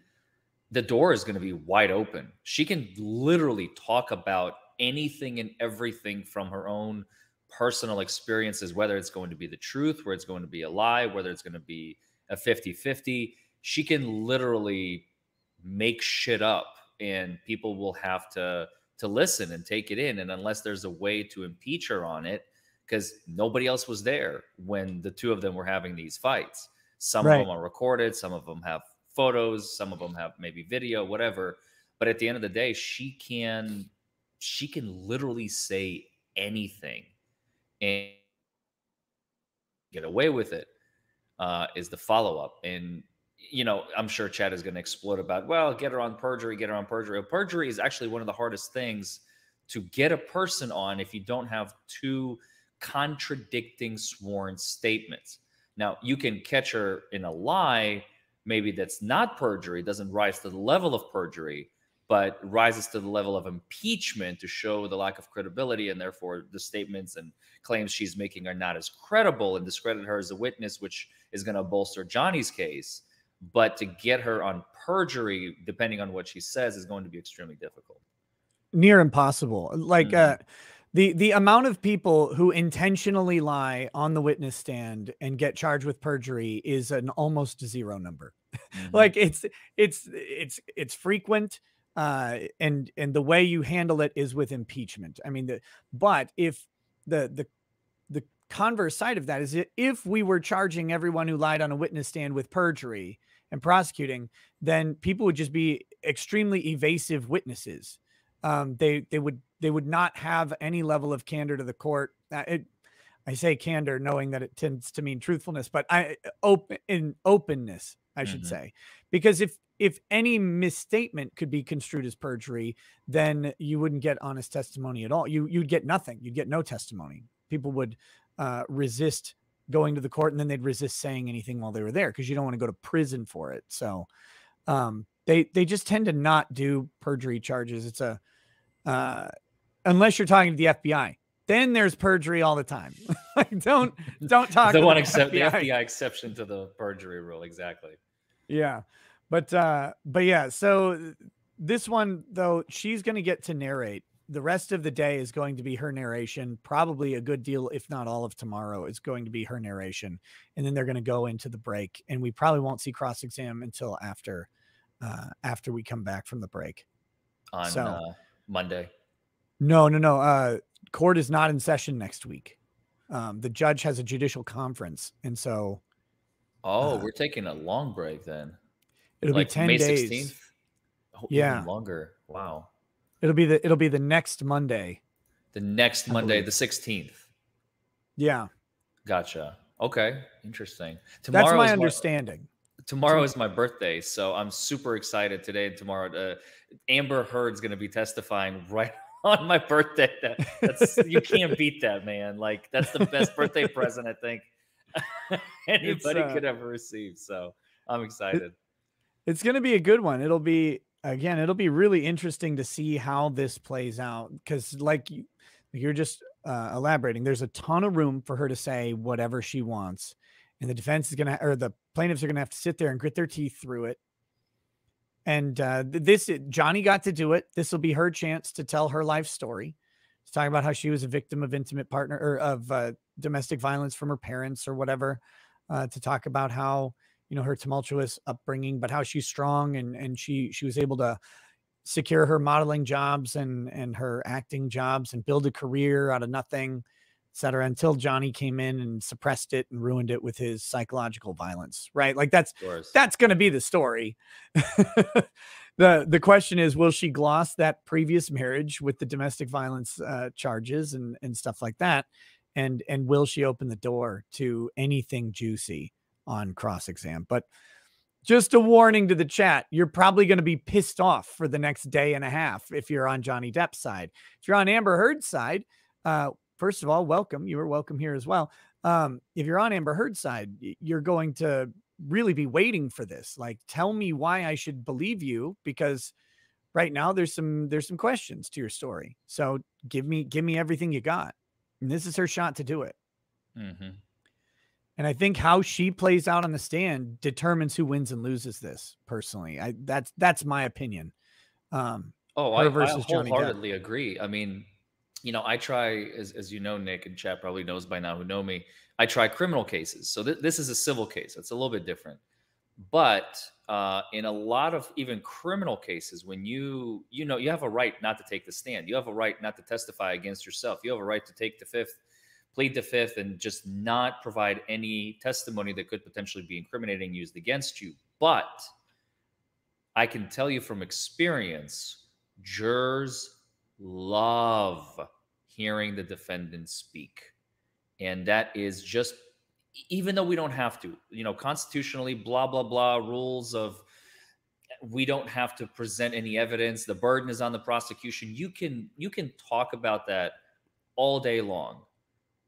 the door is going to be wide open. She can literally talk about anything and everything from her own personal experiences, whether it's going to be the truth, whether it's going to be a lie, whether it's going to be a 50 50. She can literally make shit up and people will have to to listen and take it in and unless there's a way to impeach her on it because nobody else was there when the two of them were having these fights some Right. of them are recorded some of them have photos some of them have maybe video whatever but at the end of the day she can she can literally say anything and get away with it uh, is the follow up. And, you know, I'm sure Chad is going to explode about, well, get her on perjury, get her on perjury. Perjury is actually one of the hardest things to get a person on if you don't have two contradicting sworn statements. Now, you can catch her in a lie, maybe that's not perjury, doesn't rise to the level of perjury, but rises to the level of impeachment to show the lack of credibility and therefore the statements and claims she's making are not as credible and discredit her as a witness, which is going to bolster Johnny's case. But to get her on perjury, depending on what she says, is going to be extremely difficult. near impossible. Like Mhm. uh the the amount of people who intentionally lie on the witness stand and get charged with perjury is an almost zero number. Mhm. like it's it's it's it's frequent uh and and the way you handle it is with impeachment. I mean the but if the the the converse side of that is if we were charging everyone who lied on a witness stand with perjury and prosecuting, then people would just be extremely evasive witnesses. Um, they they would they would not have any level of candor to the court. Uh, it, I say candor, knowing that it tends to mean truthfulness, but I open in openness, I should Mhm. say, because if if any misstatement could be construed as perjury, then you wouldn't get honest testimony at all. You you'd get nothing. You'd get no testimony. People would uh, resist going to the court and then they'd resist saying anything while they were there because you don't want to go to prison for it. So um, they they just tend to not do perjury charges. It's a uh, unless you're talking to the FBI, then there's perjury all the time. like don't don't talk the to one the except the FBI. FBI exception to the perjury rule. Exactly. Yeah. But uh but yeah, so this one though, she's going to get to narrate. The rest of the day is going to be her narration. Probably a good deal if not all of tomorrow is going to be her narration. And then they're going to go into the break and we probably won't see cross exam until after uh after we come back from the break. On So- uh, Monday. No, no, no. Uh court is not in session next week. Um the judge has a judicial conference and so Oh, Uh, we're taking a long break then. it'll like be 10 May days. 16th? Oh, Yeah. Longer. Wow. It'll be the it'll be the next Monday. The next I Monday, believe. the 16th. Yeah. Gotcha. Okay. Interesting. That's Tomorrow my is understanding. Tomorrow is my birthday, so I'm super excited today and tomorrow. Uh, Amber Heard's going to be testifying right on my birthday. That, that's you can't beat that, man. Like that's the best birthday present I think anybody uh, could ever receive. So I'm excited. It's going to be a good one. It'll be again, it'll be really interesting to see how this plays out cuz like you you're just uh, elaborating. There's a ton of room for her to say whatever she wants. And the defense is going to or the plaintiffs are going to have to sit there and grit their teeth through it. And uh, this Johnny got to do it. This will be her chance to tell her life story. To talk about how she was a victim of intimate partner or of uh, domestic violence from her parents or whatever. Uh, to talk about how you know her tumultuous upbringing, but how she's strong and and she she was able to secure her modeling jobs and and her acting jobs and build a career out of nothing, et cetera, until Johnny came in and suppressed it and ruined it with his psychological violence. Right, like that's that's going to be the story. the The question is, will she gloss that previous marriage with the domestic violence uh, charges and and stuff like that, and and will she open the door to anything juicy on cross exam? But just a warning to the chat: you're probably going to be pissed off for the next day and a half if you're on Johnny Depp's side. If you're on Amber Heard's side, uh, first of all, welcome. You are welcome here as well. Um, if you're on Amber Heard's side, you're going to really be waiting for this. Like, tell me why I should believe you because right now there's some there's some questions to your story. So give me give me everything you got. And this is her shot to do it. hmm And I think how she plays out on the stand determines who wins and loses this. Personally, I that's that's my opinion. Um, Oh, I, I wholeheartedly agree. I mean, you know, I try, as, as you know, Nick and chat probably knows by now who know me, I try criminal cases. So th- this is a civil case. It's a little bit different. But uh, in a lot of even criminal cases, when you, you know, you have a right not to take the stand, you have a right not to testify against yourself, you have a right to take the fifth, plead the fifth, and just not provide any testimony that could potentially be incriminating used against you. But I can tell you from experience, jurors love hearing the defendant speak. And that is just, even though we don't have to, you know, constitutionally, blah, blah, blah, rules of we don't have to present any evidence. The burden is on the prosecution. You can you can talk about that all day long,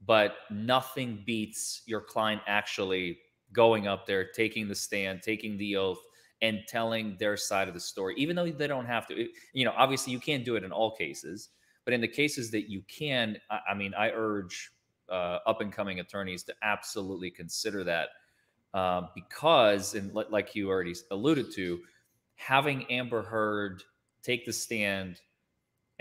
but nothing beats your client actually going up there, taking the stand, taking the oath, and telling their side of the story, even though they don't have to. It- you know, obviously, you can't do it in all cases, but in the cases that you can, I, I mean, I urge uh, up and coming attorneys to absolutely consider that um, because, and li- like you already alluded to, having Amber Heard take the stand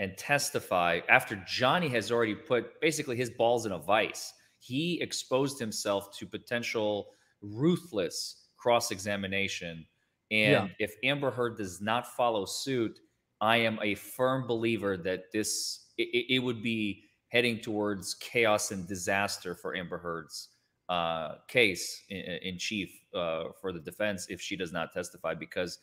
and testify after Johnny has already put basically his balls in a vice. He exposed himself to potential ruthless cross examination. And Yeah. if Amber Heard does not follow suit, I am a firm believer that this it, it- would be heading towards chaos and disaster for Amber Heard's uh, case in, in chief uh, for the defense if she does not testify because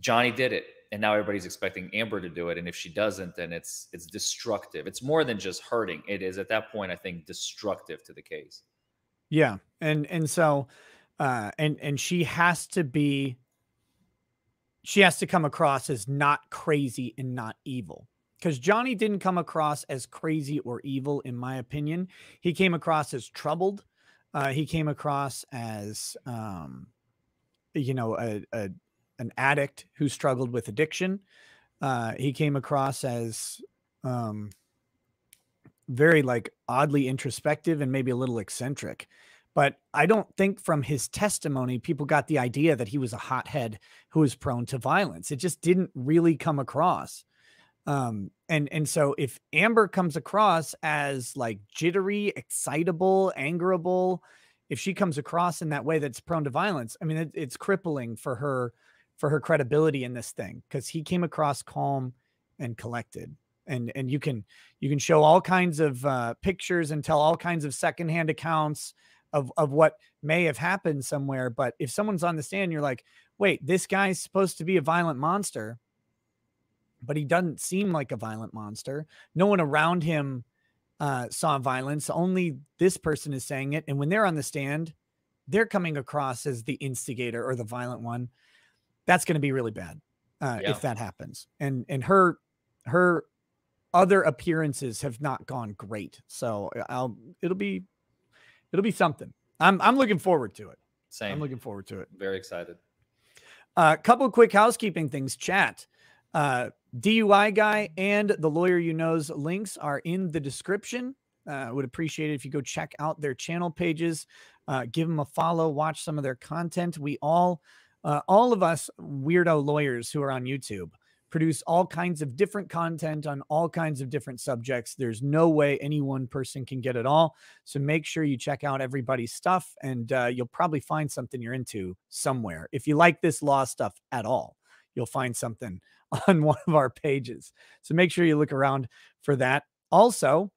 Johnny did it, and now everybody's expecting Amber to do it. And if she doesn't, then it's it's destructive. It's more than just hurting. It is at that point, I think, destructive to the case. Yeah, and and so, uh, and and she has to be. She has to come across as not crazy and not evil, because Johnny didn't come across as crazy or evil, in my opinion. He came across as troubled, Uh, he came across as, um, you know, a, a an addict who struggled with addiction. Uh, he came across as um, very like oddly introspective and maybe a little eccentric. But I don't think from his testimony, people got the idea that he was a hothead who was prone to violence. It just didn't really come across. Um, and and so if Amber comes across as like jittery, excitable, angerable, if she comes across in that way that's prone to violence, I mean, it, it's crippling for her for her credibility in this thing because he came across calm and collected and and you can you can show all kinds of uh, pictures and tell all kinds of secondhand accounts of of what may have happened somewhere. But if someone's on the stand, you're like, wait, this guy's supposed to be a violent monster, but he doesn't seem like a violent monster. No one around him uh, saw violence. Only this person is saying it, and when they're on the stand, they're coming across as the instigator or the violent one. That's going to be really bad uh, Yeah. if that happens. And and her her other appearances have not gone great. So uh, I'll it'll be it'll be something. I'm I'm looking forward to it. Same. I'm looking forward to it. Very excited. A uh, couple quick housekeeping things. Chat. Uh, DUI guy and the lawyer you know's links are in the description. Uh, would appreciate it if you go check out their channel pages, uh, give them a follow, watch some of their content. We all, uh, all of us weirdo lawyers who are on YouTube, produce all kinds of different content on all kinds of different subjects. There's no way any one person can get it all. So make sure you check out everybody's stuff and uh, you'll probably find something you're into somewhere. If you like this law stuff at all, you'll find something on one of our pages. So make sure you look around for that. Also,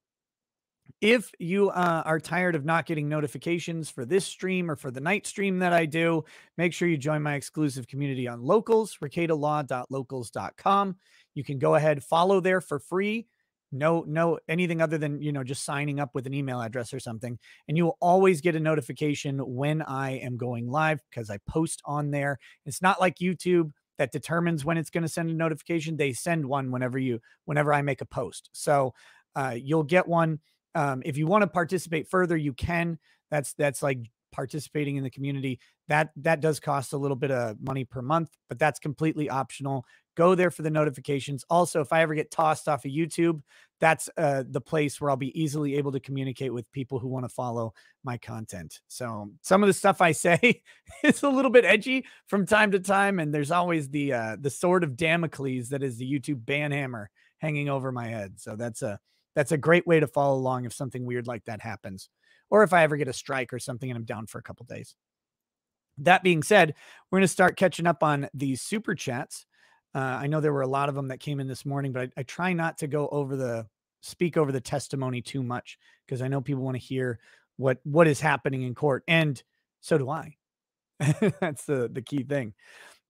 if you uh, are tired of not getting notifications for this stream or for the night stream that I do, make sure you join my exclusive community on locals, rekietalaw.locals.com. You can go ahead, follow there for free. No, no, anything other than, you know, just signing up with an email address or something. And you will always get a notification when I am going live because I post on there. It's not like YouTube that determines when it's going to send a notification. They send one whenever you, whenever I make a post. So uh, you'll get one. Um, if you want to participate further, you can. That's that's like participating in the community. That that does cost a little bit of money per month, but that's completely optional. Go there for the notifications. Also, if I ever get tossed off of YouTube, that's uh, the place where I'll be easily able to communicate with people who want to follow my content. So some of the stuff I say is a little bit edgy from time to time, and there's always the uh, the sword of Damocles that is the YouTube ban hammer hanging over my head. So that's a that's a great way to follow along if something weird like that happens, or if I ever get a strike or something and I'm down for a couple days. That being said, we're going to start catching up on these super chats. Uh, I know there were a lot of them that came in this morning, but I, I try not to go over the speak over the testimony too much because I know people want to hear what what is happening in court, and so do I. That's the the key thing.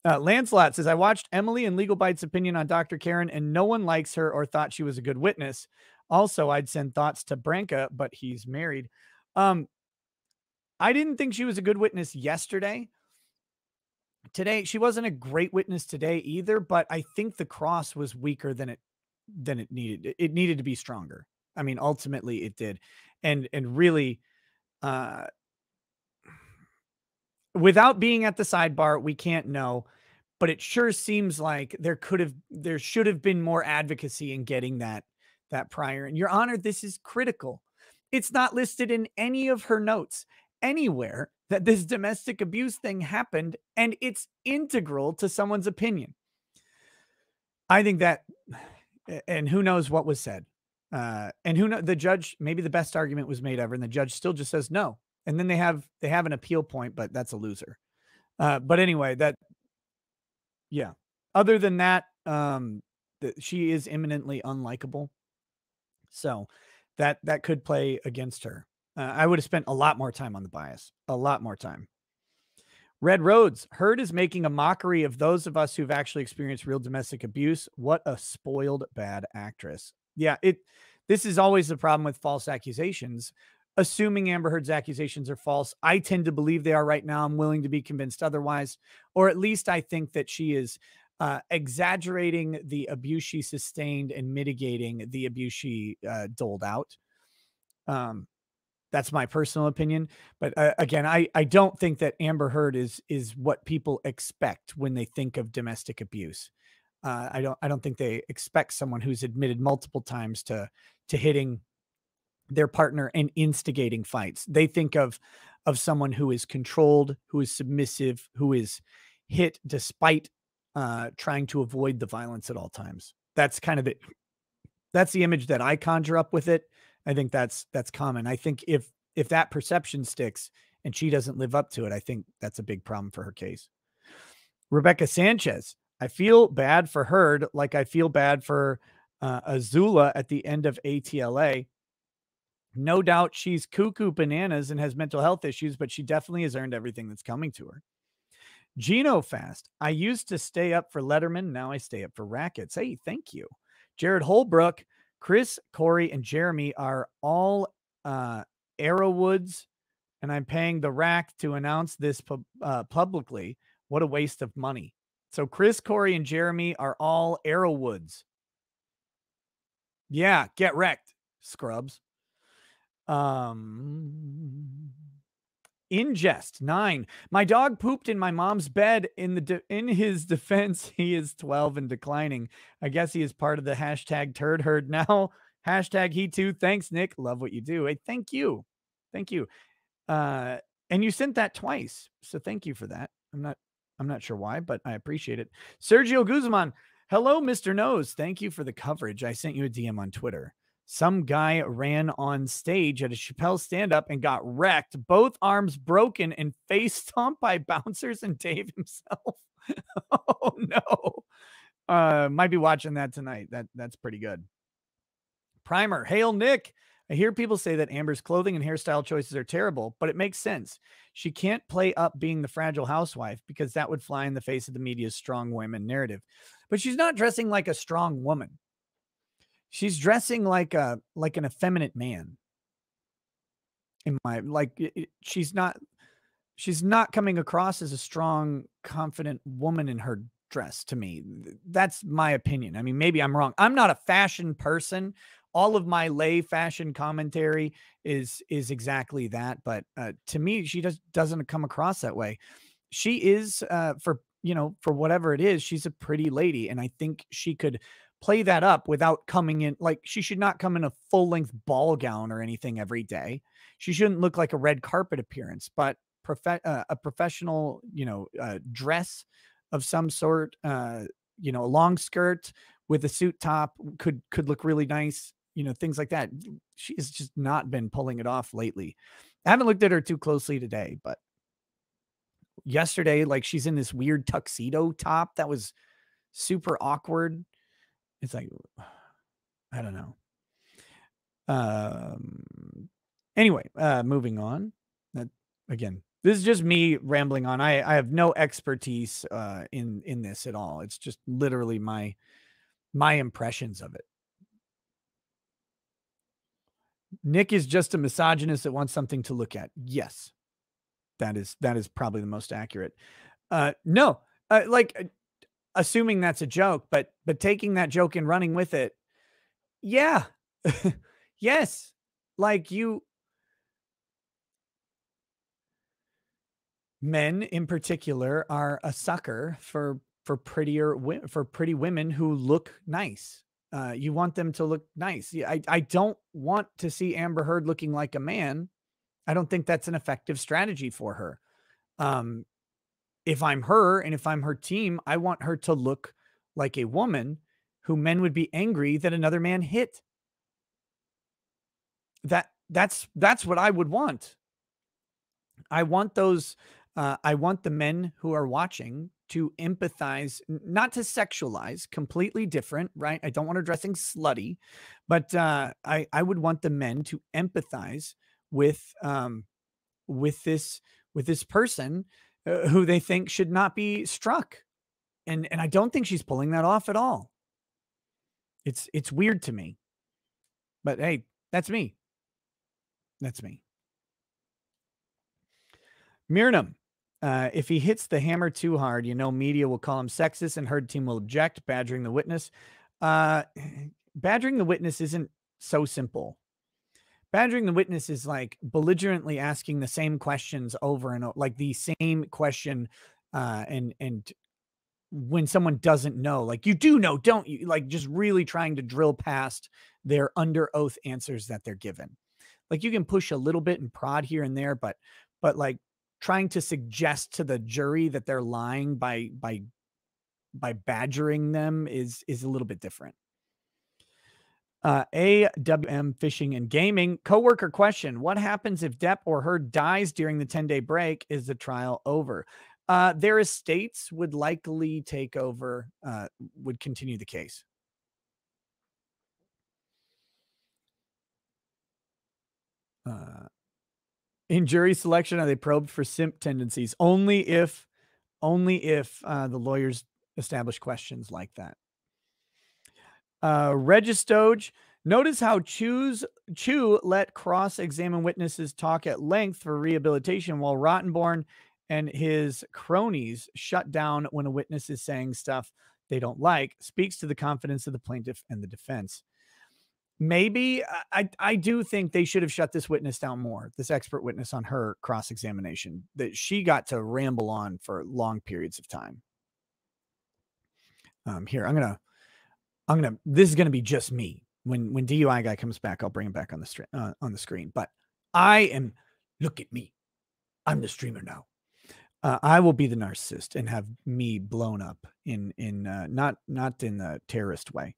Uh, Lancelot says, I watched Emily and Legal Bytes opinion on Dr. Karen, and no one likes her or thought she was a good witness. Also, I'd send thoughts to Branka, but he's married. Um, I didn't think she was a good witness yesterday. Today, she wasn't a great witness today either, but I think the cross was weaker than it than it needed. It needed to be stronger. I mean, ultimately it did. And and really uh without being at the sidebar, we can't know, but it sure seems like there could have there should have been more advocacy in getting that that prior. And your honor, this is critical. It's not listed in any of her notes anywhere that this domestic abuse thing happened and it's integral to someone's opinion. I think that and who knows what was said. Uh, and who know the judge maybe the best argument was made ever and the judge still just says no and then they have they have an appeal point but that's a loser uh but anyway that yeah other than that um th- she is imminently unlikable so that that could play against her uh, i would have spent a lot more time on the bias a lot more time red roads heard is making a mockery of those of us who've actually experienced real domestic abuse what a spoiled bad actress yeah it this is always the problem with false accusations assuming Amber Heard's accusations are false. I tend to believe they are right now. I'm willing to be convinced otherwise, or at least I think that she is uh, exaggerating the abuse she sustained and mitigating the abuse she uh, doled out. Um, That's my personal opinion. But uh, again, I I don't think that Amber Heard is is what people expect when they think of domestic abuse. Uh, I don't I don't think they expect someone who's admitted multiple times to to hitting their partner and instigating fights. They think of of someone who is controlled, who is submissive, who is hit despite uh, trying to avoid the violence at all times. That's kind of it. That's the image that I conjure up with it. I think that's that's common. I think if if that perception sticks and she doesn't live up to it, I think that's a big problem for her case. Rebecca Sanchez, I feel bad for Heard, like I feel bad for uh, Azula at the end of ATLA. No doubt she's cuckoo bananas and has mental health issues, but she definitely has earned everything that's coming to her. Gino Fast, I used to stay up for Letterman. Now I stay up for Rackets. Hey, thank you. Jared Holbrook, Chris, Corey, and Jeremy are all uh, Arrowwoods, and I'm paying the rack to announce this pub- uh, publicly. What a waste of money. So Chris, Corey, and Jeremy are all Arrowwoods. Yeah, get wrecked, scrubs. Um, in jest nine. My dog pooped in my mom's bed. In the de- in his defense, he is twelve and declining. I guess he is part of the hashtag turd herd now. Hashtag he too. Thanks, Nick. Love what you do. Hey, thank you, thank you. Uh, and you sent that twice, so thank you for that. I'm not I'm not sure why, but I appreciate it. Sergio Guzman. Hello, Mr. Nose. Thank you for the coverage. I sent you a DM on Twitter some guy ran on stage at a Chappelle stand up and got wrecked, both arms broken and face stomped by bouncers and Dave himself. oh no. Uh might be watching that tonight. That that's pretty good. Primer, hail Nick. I hear people say that Amber's clothing and hairstyle choices are terrible, but it makes sense. She can't play up being the fragile housewife because that would fly in the face of the media's strong women narrative. But she's not dressing like a strong woman she's dressing like a like an effeminate man. In my like it, she's not she's not coming across as a strong confident woman in her dress to me. That's my opinion. I mean maybe i'm wrong. I'm not a fashion person. All of my lay fashion commentary is is exactly that but uh, to me she just doesn't come across that way. She is uh, for you know for whatever it is she's a pretty lady and i think she could play that up without coming in like she should not come in a full length ball gown or anything every day. She shouldn't look like a red carpet appearance, but uh, a professional, you know, uh, dress of some sort, uh, you know, a long skirt with a suit top could could look really nice, you know, things like that. She has just not been pulling it off lately. I haven't looked at her too closely today, but yesterday like she's in this weird tuxedo top that was super awkward it's like I don't know. Um anyway, uh moving on. That again, this is just me rambling on. I I have no expertise uh in in this at all. It's just literally my my impressions of it. Nick is just a misogynist that wants something to look at. Yes. That is that is probably the most accurate. Uh no, uh, like assuming that's a joke, but but taking that joke and running with it. Yeah. yes. Like you men in particular are a sucker for for prettier for pretty women who look nice. Uh, you want them to look nice. I I don't want to see Amber Heard looking like a man. I don't think that's an effective strategy for her. Um, if I'm her and if I'm her team, I want her to look like a woman who men would be angry that another man hit. That that's that's what I would want. I want those uh, I want the men who are watching to empathize, not to sexualize, completely different, right? I don't want her dressing slutty, but uh, I I would want the men to empathize with um with this with this person uh, who they think should not be struck. And and I don't think she's pulling that off at all. It's it's weird to me. But hey, that's me. That's me. Mirnam, uh, if he hits the hammer too hard, you know, media will call him sexist and Heard team will object, badgering the witness. Uh, badgering the witness isn't so simple. Badgering the witness is like belligerently asking the same questions over and over, like the same question, uh, and and when someone doesn't know, like you do know, don't you? Like just really trying to drill past their under oath answers that they're given. Like you can push a little bit and prod here and there, but but like trying to suggest to the jury that they're lying by by by badgering them is is a little bit different. Uh, AWM Fishing and Gaming coworker question: What happens if Depp or her dies during the ten day break? Is the trial over? Uh, their estates would likely take over, uh, would continue the case. Uh, in jury selection, are they probed for simp tendencies? Only if, only if uh, the lawyers establish questions like that. Uh, Registoge, notice how Chew's, Chu let cross-examine witnesses talk at length for rehabilitation, while Rottenborn and his cronies shut down when a witness is saying stuff they don't like. Speaks to the confidence of the plaintiff and the defense maybe I, I do think they should have shut this witness down more this expert witness on her cross-examination that she got to ramble on for long periods of time um here i'm gonna i'm gonna this is gonna be just me when when dui guy comes back i'll bring him back on the stream uh, on the screen but i am look at me i'm the streamer now uh, I will be the narcissist and have me blown up in in uh, not not in the terrorist way.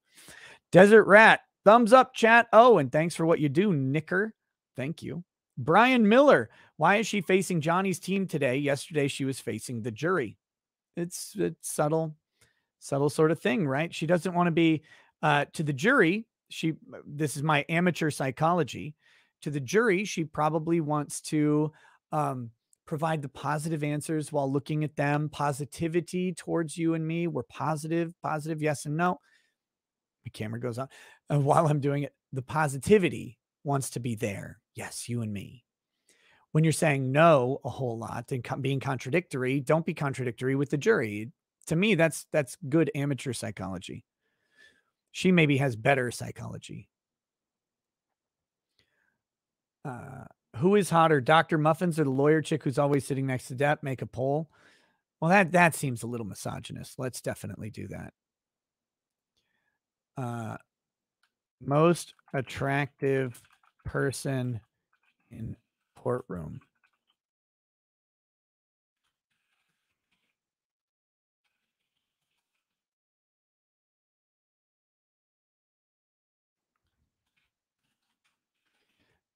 Desert Rat, Thumbs up, chat. Oh, and thanks for what you do, Nicker. Thank you. Brian Miller. Why is she facing Johnny's team today? Yesterday she was facing the jury. It's it's subtle, subtle sort of thing, right? She doesn't want to be uh, to the jury. She this is my amateur psychology. To the jury, she probably wants to um, provide the positive answers while looking at them. Positivity towards you and me. We're positive, positive, yes and no. My camera goes on. And while I'm doing it, the positivity wants to be there. Yes, you and me. When you're saying no a whole lot and being contradictory, don't be contradictory with the jury. To me, that's that's good amateur psychology. She maybe has better psychology. Uh, who is hotter, Dr. Muffins or the lawyer chick who's always sitting next to Depp? Make a poll. Well, that that seems a little misogynist. Let's definitely do that. Uh, most attractive person in courtroom.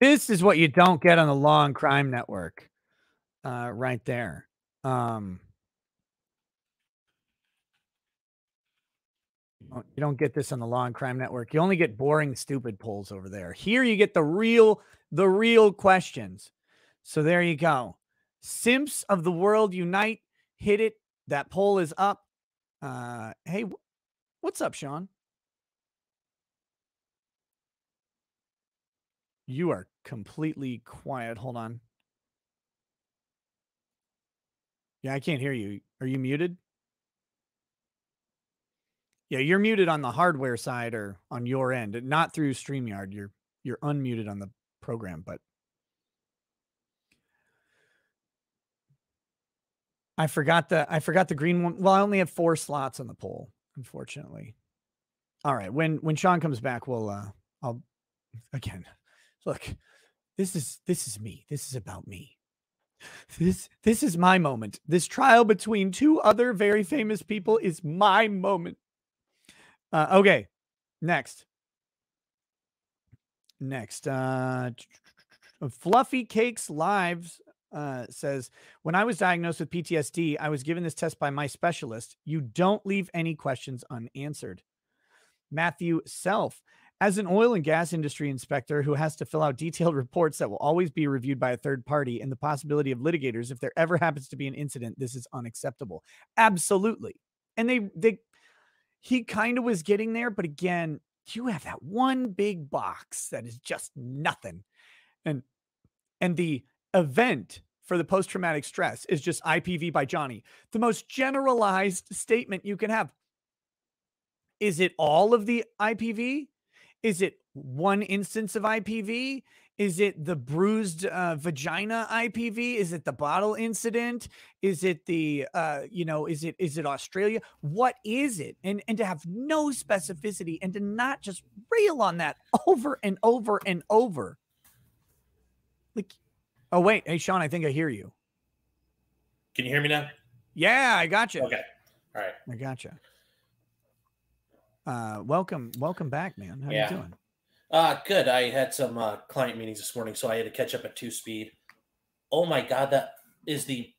This is what you don't get on the Law and Crime Network, uh, right there. Um, Oh, You don't get this on the Law and Crime Network. You only get boring, stupid polls over there. Here you get the real, the real questions. So there you go. Simps of the world unite. Hit it. That poll is up. Uh, hey, what's up, Sean? You are completely quiet. Hold on. Yeah, I can't hear you. Are you muted? Yeah, you're muted on the hardware side or on your end, not through StreamYard. You're you're unmuted on the program, but I forgot the I forgot the green one. Well, I only have four slots on the poll, unfortunately. All right, when when Sean comes back, we'll uh I'll again look. This is this is me. This is about me. This this is my moment. This trial between two other very famous people is my moment. Uh, okay, next. Next, uh, Fluffy Cakes Lives uh, says, When I was diagnosed with PTSD, I was given this test by my specialist. You don't leave any questions unanswered. Matthew Self, as an oil and gas industry inspector who has to fill out detailed reports that will always be reviewed by a third party and the possibility of litigators, if there ever happens to be an incident, this is unacceptable. Absolutely. And they, they, he kind of was getting there, but again, you have that one big box that is just nothing. And and the event for the post traumatic stress is just IPV by Johnny. The most generalized statement you can have. Is it all of the IPV? Is it one instance of IPV? Is it the bruised uh, vagina IPV? Is it the bottle incident? Is it the uh, you know, is it is it Australia? What is it? And and to have no specificity and to not just rail on that over and over and over. Like, oh wait, hey Sean, I think I hear you. Can you hear me now? Yeah, I got you. Okay. All right. I got you. Uh, welcome, welcome back, man. How Yeah. you doing? Uh, good. I had some uh, client meetings this morning, so I had to catch up at two speed. Oh my god, that is the.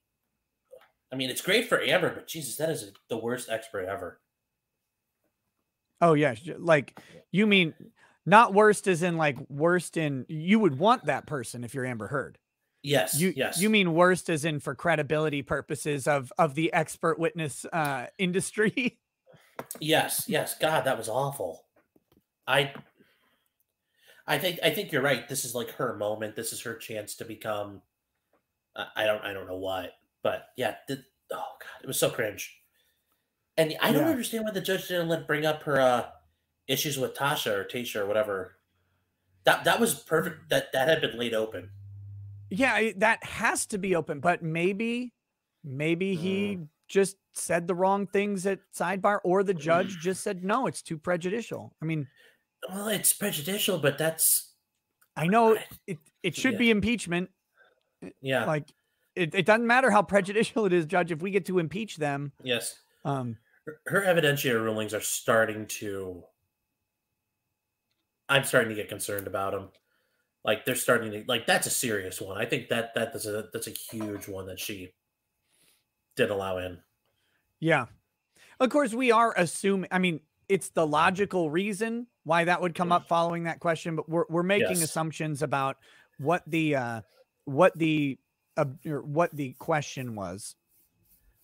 I mean, it's great for Amber, but Jesus, that is the worst expert ever. Oh yeah, like you mean not worst as in like worst in you would want that person if you're Amber Heard. Yes. You yes. you mean worst as in for credibility purposes of of the expert witness uh industry. Yes, yes. God, that was awful. I I think I think you're right. This is like her moment. This is her chance to become I I don't I don't know what, but yeah, the, oh god, it was so cringe. And I don't Yeah. understand why the judge didn't let bring up her uh issues with Tasha or Tasha or whatever. That that was perfect. That that had been laid open. yeah, that has to be open, but maybe maybe he Mm. Just said the wrong things at sidebar or the judge just said no, it's too prejudicial. I mean, Well, it's prejudicial, but that's I know it it should Yeah. be impeachment. yeah. Like it, it doesn't matter how prejudicial it is, Judge. If we get to impeach them, yes. um, her- her evidentiary rulings are starting to i'm starting to get concerned about them like they're starting to like that's a serious one i think that that is a that's a huge one that she did allow in yeah. Of course, we are assuming. I mean, it's the logical reason why that would come up following that question, but we're we're making Yes. assumptions about what the uh, what the uh, what the question was.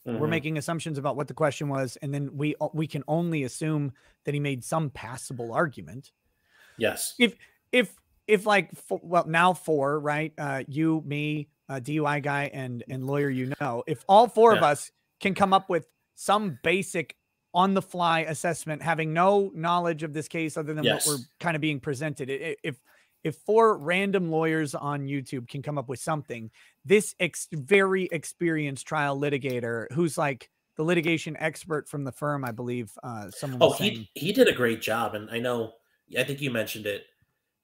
We're Mhm. making assumptions about what the question was, and then we we can only assume that he made some passable argument. yes if if if like well now four right uh you me uh dui guy and and lawyer you know if all four of us can come up with some basic on the fly assessment having no knowledge of this case other than Yes. what we're kind of being presented if if four random lawyers on youtube can come up with something this ex- very experienced trial litigator who's like the litigation expert from the firm i believe uh someone oh he he did a great job and i know i think you mentioned it.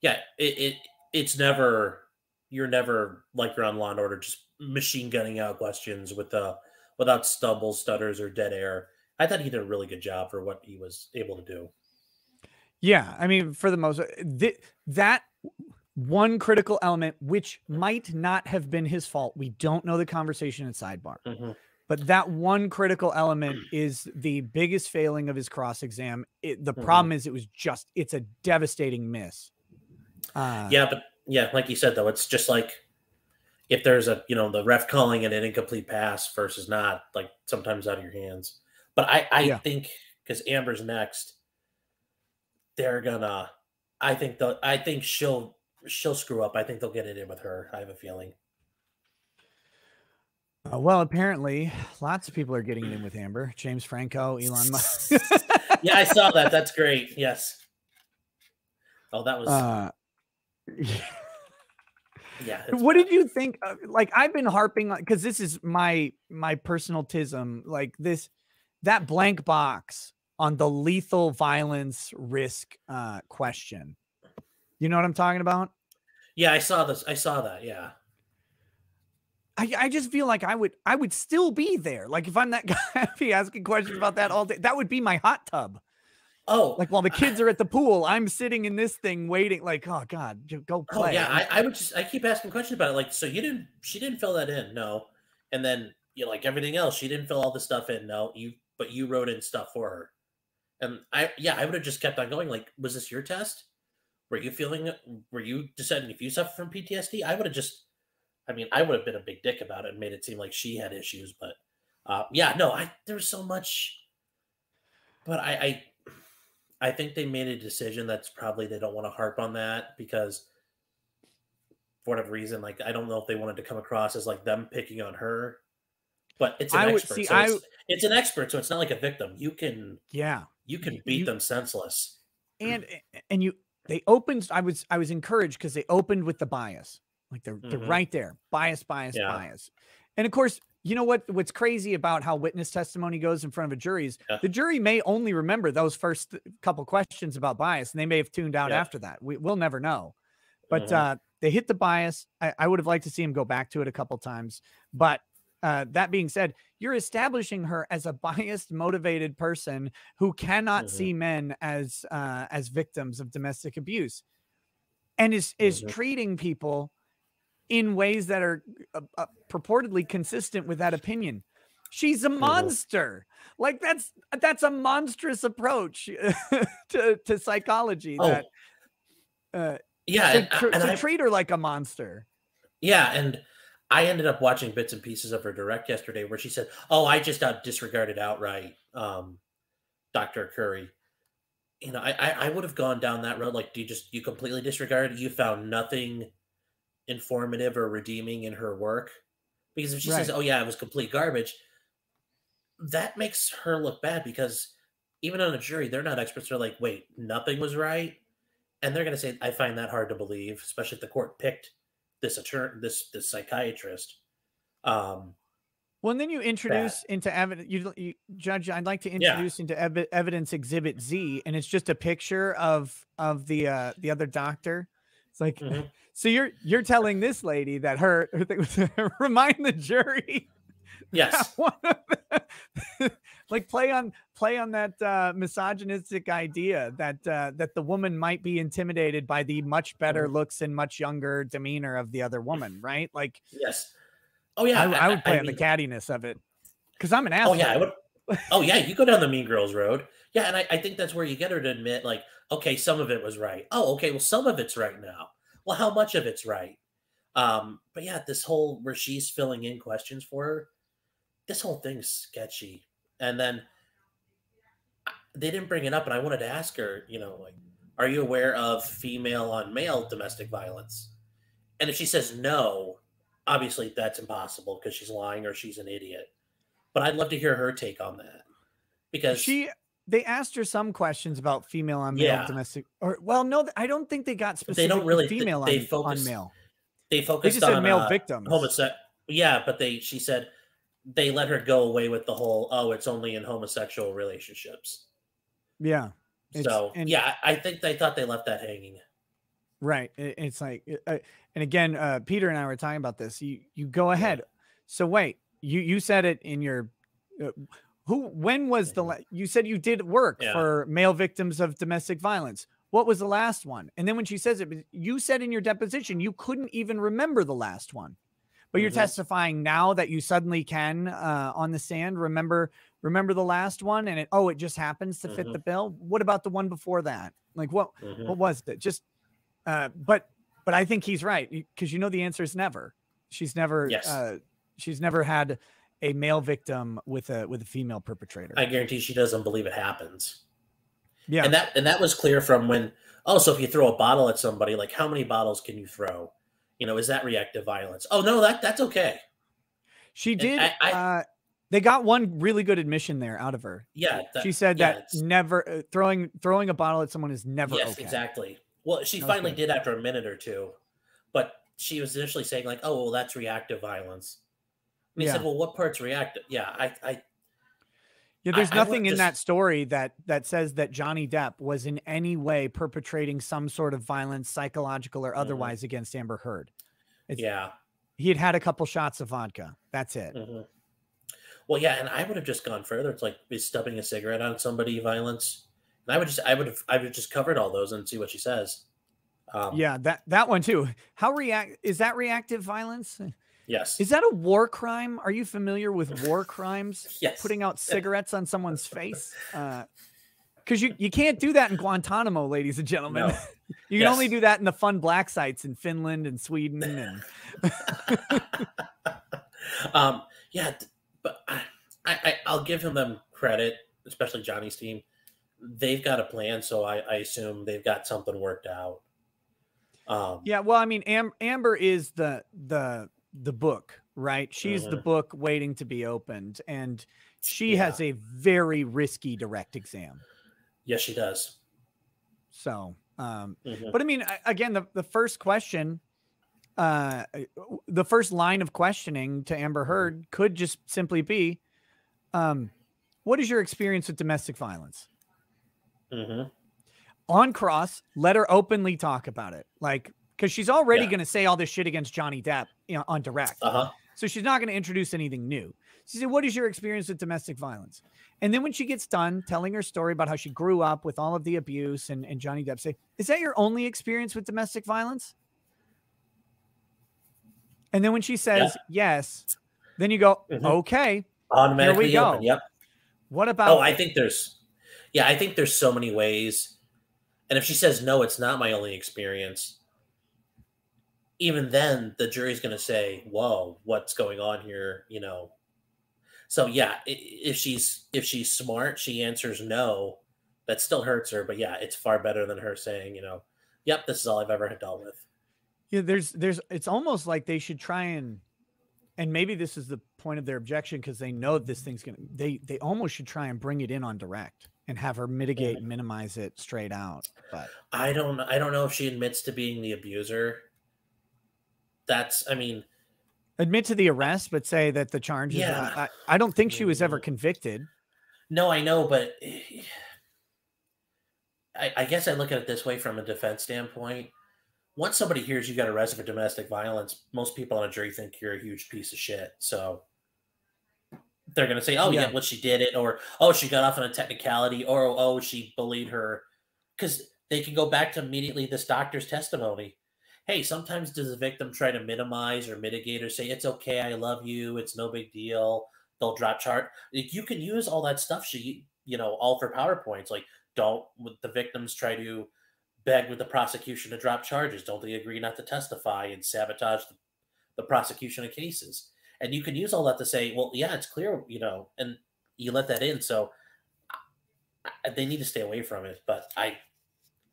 Yeah it, it it's never you're never like you're on law and order just machine gunning out questions with uh without stumbles stutters or dead air i thought he did a really good job for what he was able to do Yeah, I mean, for the most, th- that one critical element, which might not have been his fault, we don't know the conversation at sidebar, Mhm. but that one critical element is the biggest failing of his cross exam. The Mhm. problem is, it was just, it's a devastating miss. Uh, Yeah, but yeah, like you said though, it's just like if there's a you know the ref calling it an incomplete pass versus not, like sometimes out of your hands. But I I Yeah. think because Amber's next, they're gonna. I think the I think she'll she'll screw up. I think they'll get it in with her. I have a feeling. uh, well, apparently, lots of people are getting it in with Amber, James Franco, Elon Musk. Yeah, I saw that. That's great. Yes. Oh, that was uh, yeah. what bad. did you think of, like i've been harping on because this is my my personal tism like this that blank box on the lethal violence risk uh question you know what i'm talking about Yeah, I saw this. I saw that. Yeah. i i just feel like i would i would still be there like if i'm that guy I'd be asking questions about that all day that would be my hot tub Oh, like while the kids are at the pool i'm sitting in this thing waiting like oh god go Oh yeah, I, I would just I keep asking questions about it. Like, so you didn't she didn't fill that in, no. And then you know, like everything else, she didn't fill all the stuff in, no. You but you wrote in stuff for her. And I yeah, I would have just kept on going. Like, was this your test? Were you feeling? Were you deciding if you suffer from PTSD? I would have just I mean, I would have been a big dick about it and made it seem like she had issues, but uh yeah, no, I there was so much but I I I think they made a decision that's probably they don't want to harp on that because for whatever reason, like I don't know if they wanted to come across as like them picking on her, but it's an I would- expert. see, so I- it's, it's an expert, so it's not like a victim. You can yeah you can beat you- them senseless. and and you they opened. I was I was encouraged because they opened with the bias, like they're they're Mhm. right there, bias, bias, Yeah. bias, and of course. You know what? What's crazy about how witness testimony goes in front of a jury is Yeah. the jury may only remember those first couple questions about bias, and they may have tuned out Yeah. after that. We, we'll never know. But Mhm. uh, they hit the bias. I, I would have liked to see him go back to it a couple times. But uh, that being said, you're establishing her as a biased, motivated person who cannot Mhm. see men as uh, as victims of domestic abuse, and is is Mhm. treating people in ways that are uh, uh, purportedly consistent with that opinion. She's a monster. Like that's that's a monstrous approach to to psychology. Oh, that uh, yeah, to, and, tr- and to I, treat her like a monster. yeah, and I ended up watching bits and pieces of her direct yesterday where she said, "Oh, I just out disregarded outright, um, Dr. Curry." You know, I I, I would have gone down that road. Like, do you just you completely disregarded? You found nothing informative or redeeming in her work because if she says, "Oh yeah, it was complete garbage," that makes her look bad because even on a jury, they're not experts. They're like, "Wait, nothing was right," and they're going to say, "I find that hard to believe," especially if the court picked this attorney, this this psychiatrist. Um, Well, and then you introduce into evidence, you, you judge. I'd like to Yeah. introduce into ev- evidence exhibit Z, and it's just a picture of of the uh the other doctor. It's like, Mhm. so you're you're telling this lady that her, her thing was remind the jury yes, the- like play on play on that uh, misogynistic idea that uh, that the woman might be intimidated by the much better Mhm. looks and much younger demeanor of the other woman, right? Like yes. Oh yeah, I, I would play on mean- the cattiness of it because I'm an asshole. Oh yeah, I would. Oh yeah, you go down the Mean Girls road. Yeah, and I, I think that's where you get her to admit, like, okay, some of it was right. Oh, okay, well, some of it's right now. Well, how much of it's right? Um, but yeah, this whole where she's filling in questions for her, this whole thing's sketchy. And then they didn't bring it up, and I wanted to ask her, you know, like, are you aware of female on male domestic violence? And if she says no, obviously that's impossible because she's lying or she's an idiot. But I'd love to hear her take on that because she they asked her some questions about female on male Yeah. domestic or well no i don't think they got specific they don't really female they on, focus- on male they focused they just said on male uh, victims. homose- Yeah, but they she said they let her go away with the whole oh it's only in homosexual relationships. yeah so and- yeah, I think they thought they left that hanging. right it- it's like uh, and again uh peter and i were talking about this you you go ahead so wait you you said it in your uh, who when was the la- you said you did work Yeah. for male victims of domestic violence what was the last one and then when she says it you said in your deposition you couldn't even remember the last one but you're Mhm. testifying now that you suddenly can uh, on the stand remember remember the last one and it oh it just happens to fit Mhm. the bill what about the one before that like what Mhm. what was it just uh but but i think he's right because you know the answer is never she's never Yes. uh she's never had a male victim with a with a female perpetrator I guarantee she doesn't believe it happens. yeah And that and that was clear from when oh so if you throw a bottle at somebody like how many bottles can you throw? You know, is that reactive violence? Oh no, that that's okay. she did I- I- uh they got one really good admission there out of her Yeah, that- she said yeah, that never uh, throwing throwing a bottle at someone is never yes, okay exactly. Well, she finally Okay. did after a minute or two, but she was initially saying like, "Oh, well, that's reactive violence." And he Yeah. said, "Well, what part's reactive?" Yeah, I, I, Yeah, there's I nothing would in just- that story that that says that Johnny Depp was in any way perpetrating some sort of violence, psychological or otherwise, against Amber Heard. It's, Mm-hmm. yeah. he had had a couple shots of vodka. That's it. mhm. Well, yeah, and I would have just gone further. It's like is stubbing a cigarette on somebody violence, and I would just, I would have, I would have just covered all those and see what she says. Um, Yeah, that that one too. How react is that reactive violence? Yes. Is that a war crime? Are you familiar with war crimes? Yes. Putting out cigarettes on someone's face? Because you, you can't do that in Guantanamo, ladies and gentlemen. No. You can only do that in the fun black sites in Finland and Sweden and um, yeah, but I, I, I- I'll give him them credit, especially Johnny's team. They've got a plan, so I, I assume they've got something worked out. Um, Yeah, well, I mean, Am- Amber is the the the book, right? She's the Mhm. book waiting to be opened, and she Yeah. has a very risky direct exam. yes, she does. So Um, Mhm. but I mean, again, the, the first question, uh, the first line of questioning to Amber Heard could just simply be, um, what is your experience with domestic violence? Mhm. On cross, let her openly talk about it. Like, because she's already Yeah. going to say all this shit against Johnny Depp you know, on direct. Uh-huh. So she's not going to introduce anything new. She said, What is your experience with domestic violence? And then when she gets done telling her story about how she grew up with all of the abuse and, and Johnny Depp, say, Is that your only experience with domestic violence? And then when she says yes, then you go, Mhm. Okay, Automatically go. open. Yep. what about Oh, I think there's, yeah, I think there's so many ways. And if she says no, it's not my only experience. Even then, the jury's going to say, "Whoa, what's going on here?" You know. So yeah, if she's if she's smart, she answers no. That still hurts her, but yeah, it's far better than her saying, you know, "Yep, this is all I've ever had dealt with." Yeah, there's there's it's almost like they should try and and maybe this is the point of their objection because they know this thing's gonna they they almost should try and bring it in on direct and have her mitigate and minimize it straight out. But I don't I don't know if she admits to being the abuser. That's I mean, admit to the arrest, but say that the charges Yeah. I, I, I don't think she was ever mm. convicted. No, I know, but I, I guess I look at it this way from a defense standpoint. Once somebody hears you got arrested for domestic violence, most people on a jury think you're a huge piece of shit. So they're going to say, "Oh yeah. Yeah. well she did it," or "Oh she got off on a technicality," or "Oh she bullied her," because they can go back to immediately this doctor's testimony. Hey, sometimes does the victim try to minimize or mitigate or say it's okay, I love you, it's no big deal. They'll drop chart. You can use all that stuff. She, you know, all for powerpoints. Like, don't with the victims try to beg with the prosecution to drop charges? Don't they agree not to testify and sabotage the, the prosecution of cases? And you can use all that to say, well, yeah, it's clear, you know, and you let that in. So I- they need to stay away from it. But I,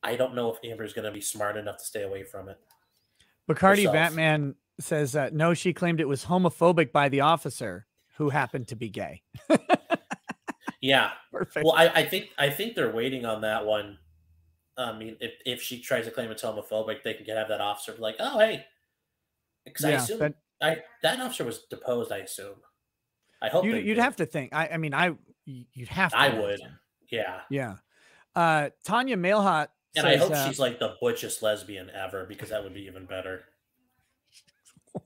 I don't know if Amber's going to be smart enough to stay away from it. Bacardi herself. Batman says uh, no, she claimed it was homophobic by the officer who happened to be gay. Yeah. Perfect. Well, I, I think I think they're waiting on that one. I mean, if if she tries to claim it's homophobic, they can have that officer be like, "Oh, hey," because I assume but- I that officer was deposed. I assume. I hope You'd, you'd have to think. I, I mean, I you'd have to. I would. Yeah, Yeah. Uh, Tanya Mailhot and I hope uh, she's like the butchest lesbian ever because that would be even better.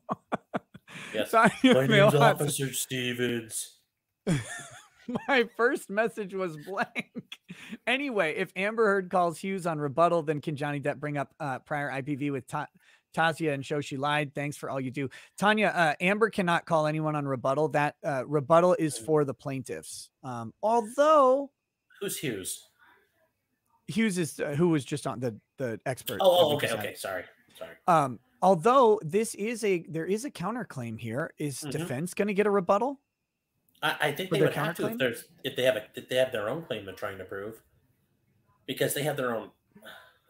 yes, my name's Officer Stevens. My first message was blank. anyway, if Amber Heard calls Hughes on rebuttal, then can Johnny Depp bring up uh, prior IPV with Ta- Tasya and show she lied? Thanks for all you do. Tanya, uh, Amber cannot call anyone on rebuttal. That uh, rebuttal is for the plaintiffs. Um, although Who's Hughes? Hughes is uh, who was just on the the expert. Oh, oh okay, okay. Sorry, sorry. Um, although this is a there is a counterclaim here. Is Mhm. defense going to get a rebuttal? I, I think they would have to if there's if they have a if they have their own claim they're trying to prove, because they have their own.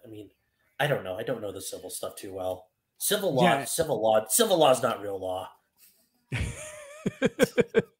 I mean, I don't know. I don't know the civil stuff too well. Civil law, Yeah. civil law, civil law is not real law.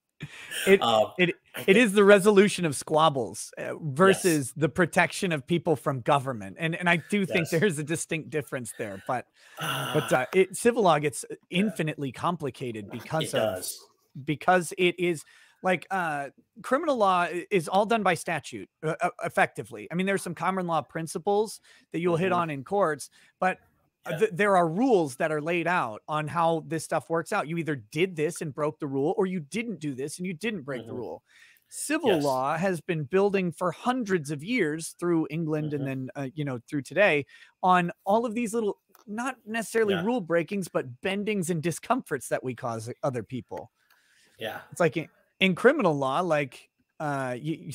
It Um, it it is the resolution of squabbles uh, versus the protection of people from government, and and I do think Yes. there's a distinct difference there. But but uh, it civil law gets infinitely complicated because it of does. because it is like uh criminal law is all done by statute uh, uh, effectively i mean there's some common law principles that you'll hit Mhm. on in courts but uh, Yeah. th- there are rules that are laid out on how this stuff works out you either did this and broke the rule or you didn't do this and you didn't break the Mhm. rule civil Yes. law has been building for hundreds of years through england Mhm. and then uh, you know through today on all of these little not necessarily Yeah. rule breakings but bendings and discomforts that we cause other people Yeah, it's like in, in criminal law, like uh, you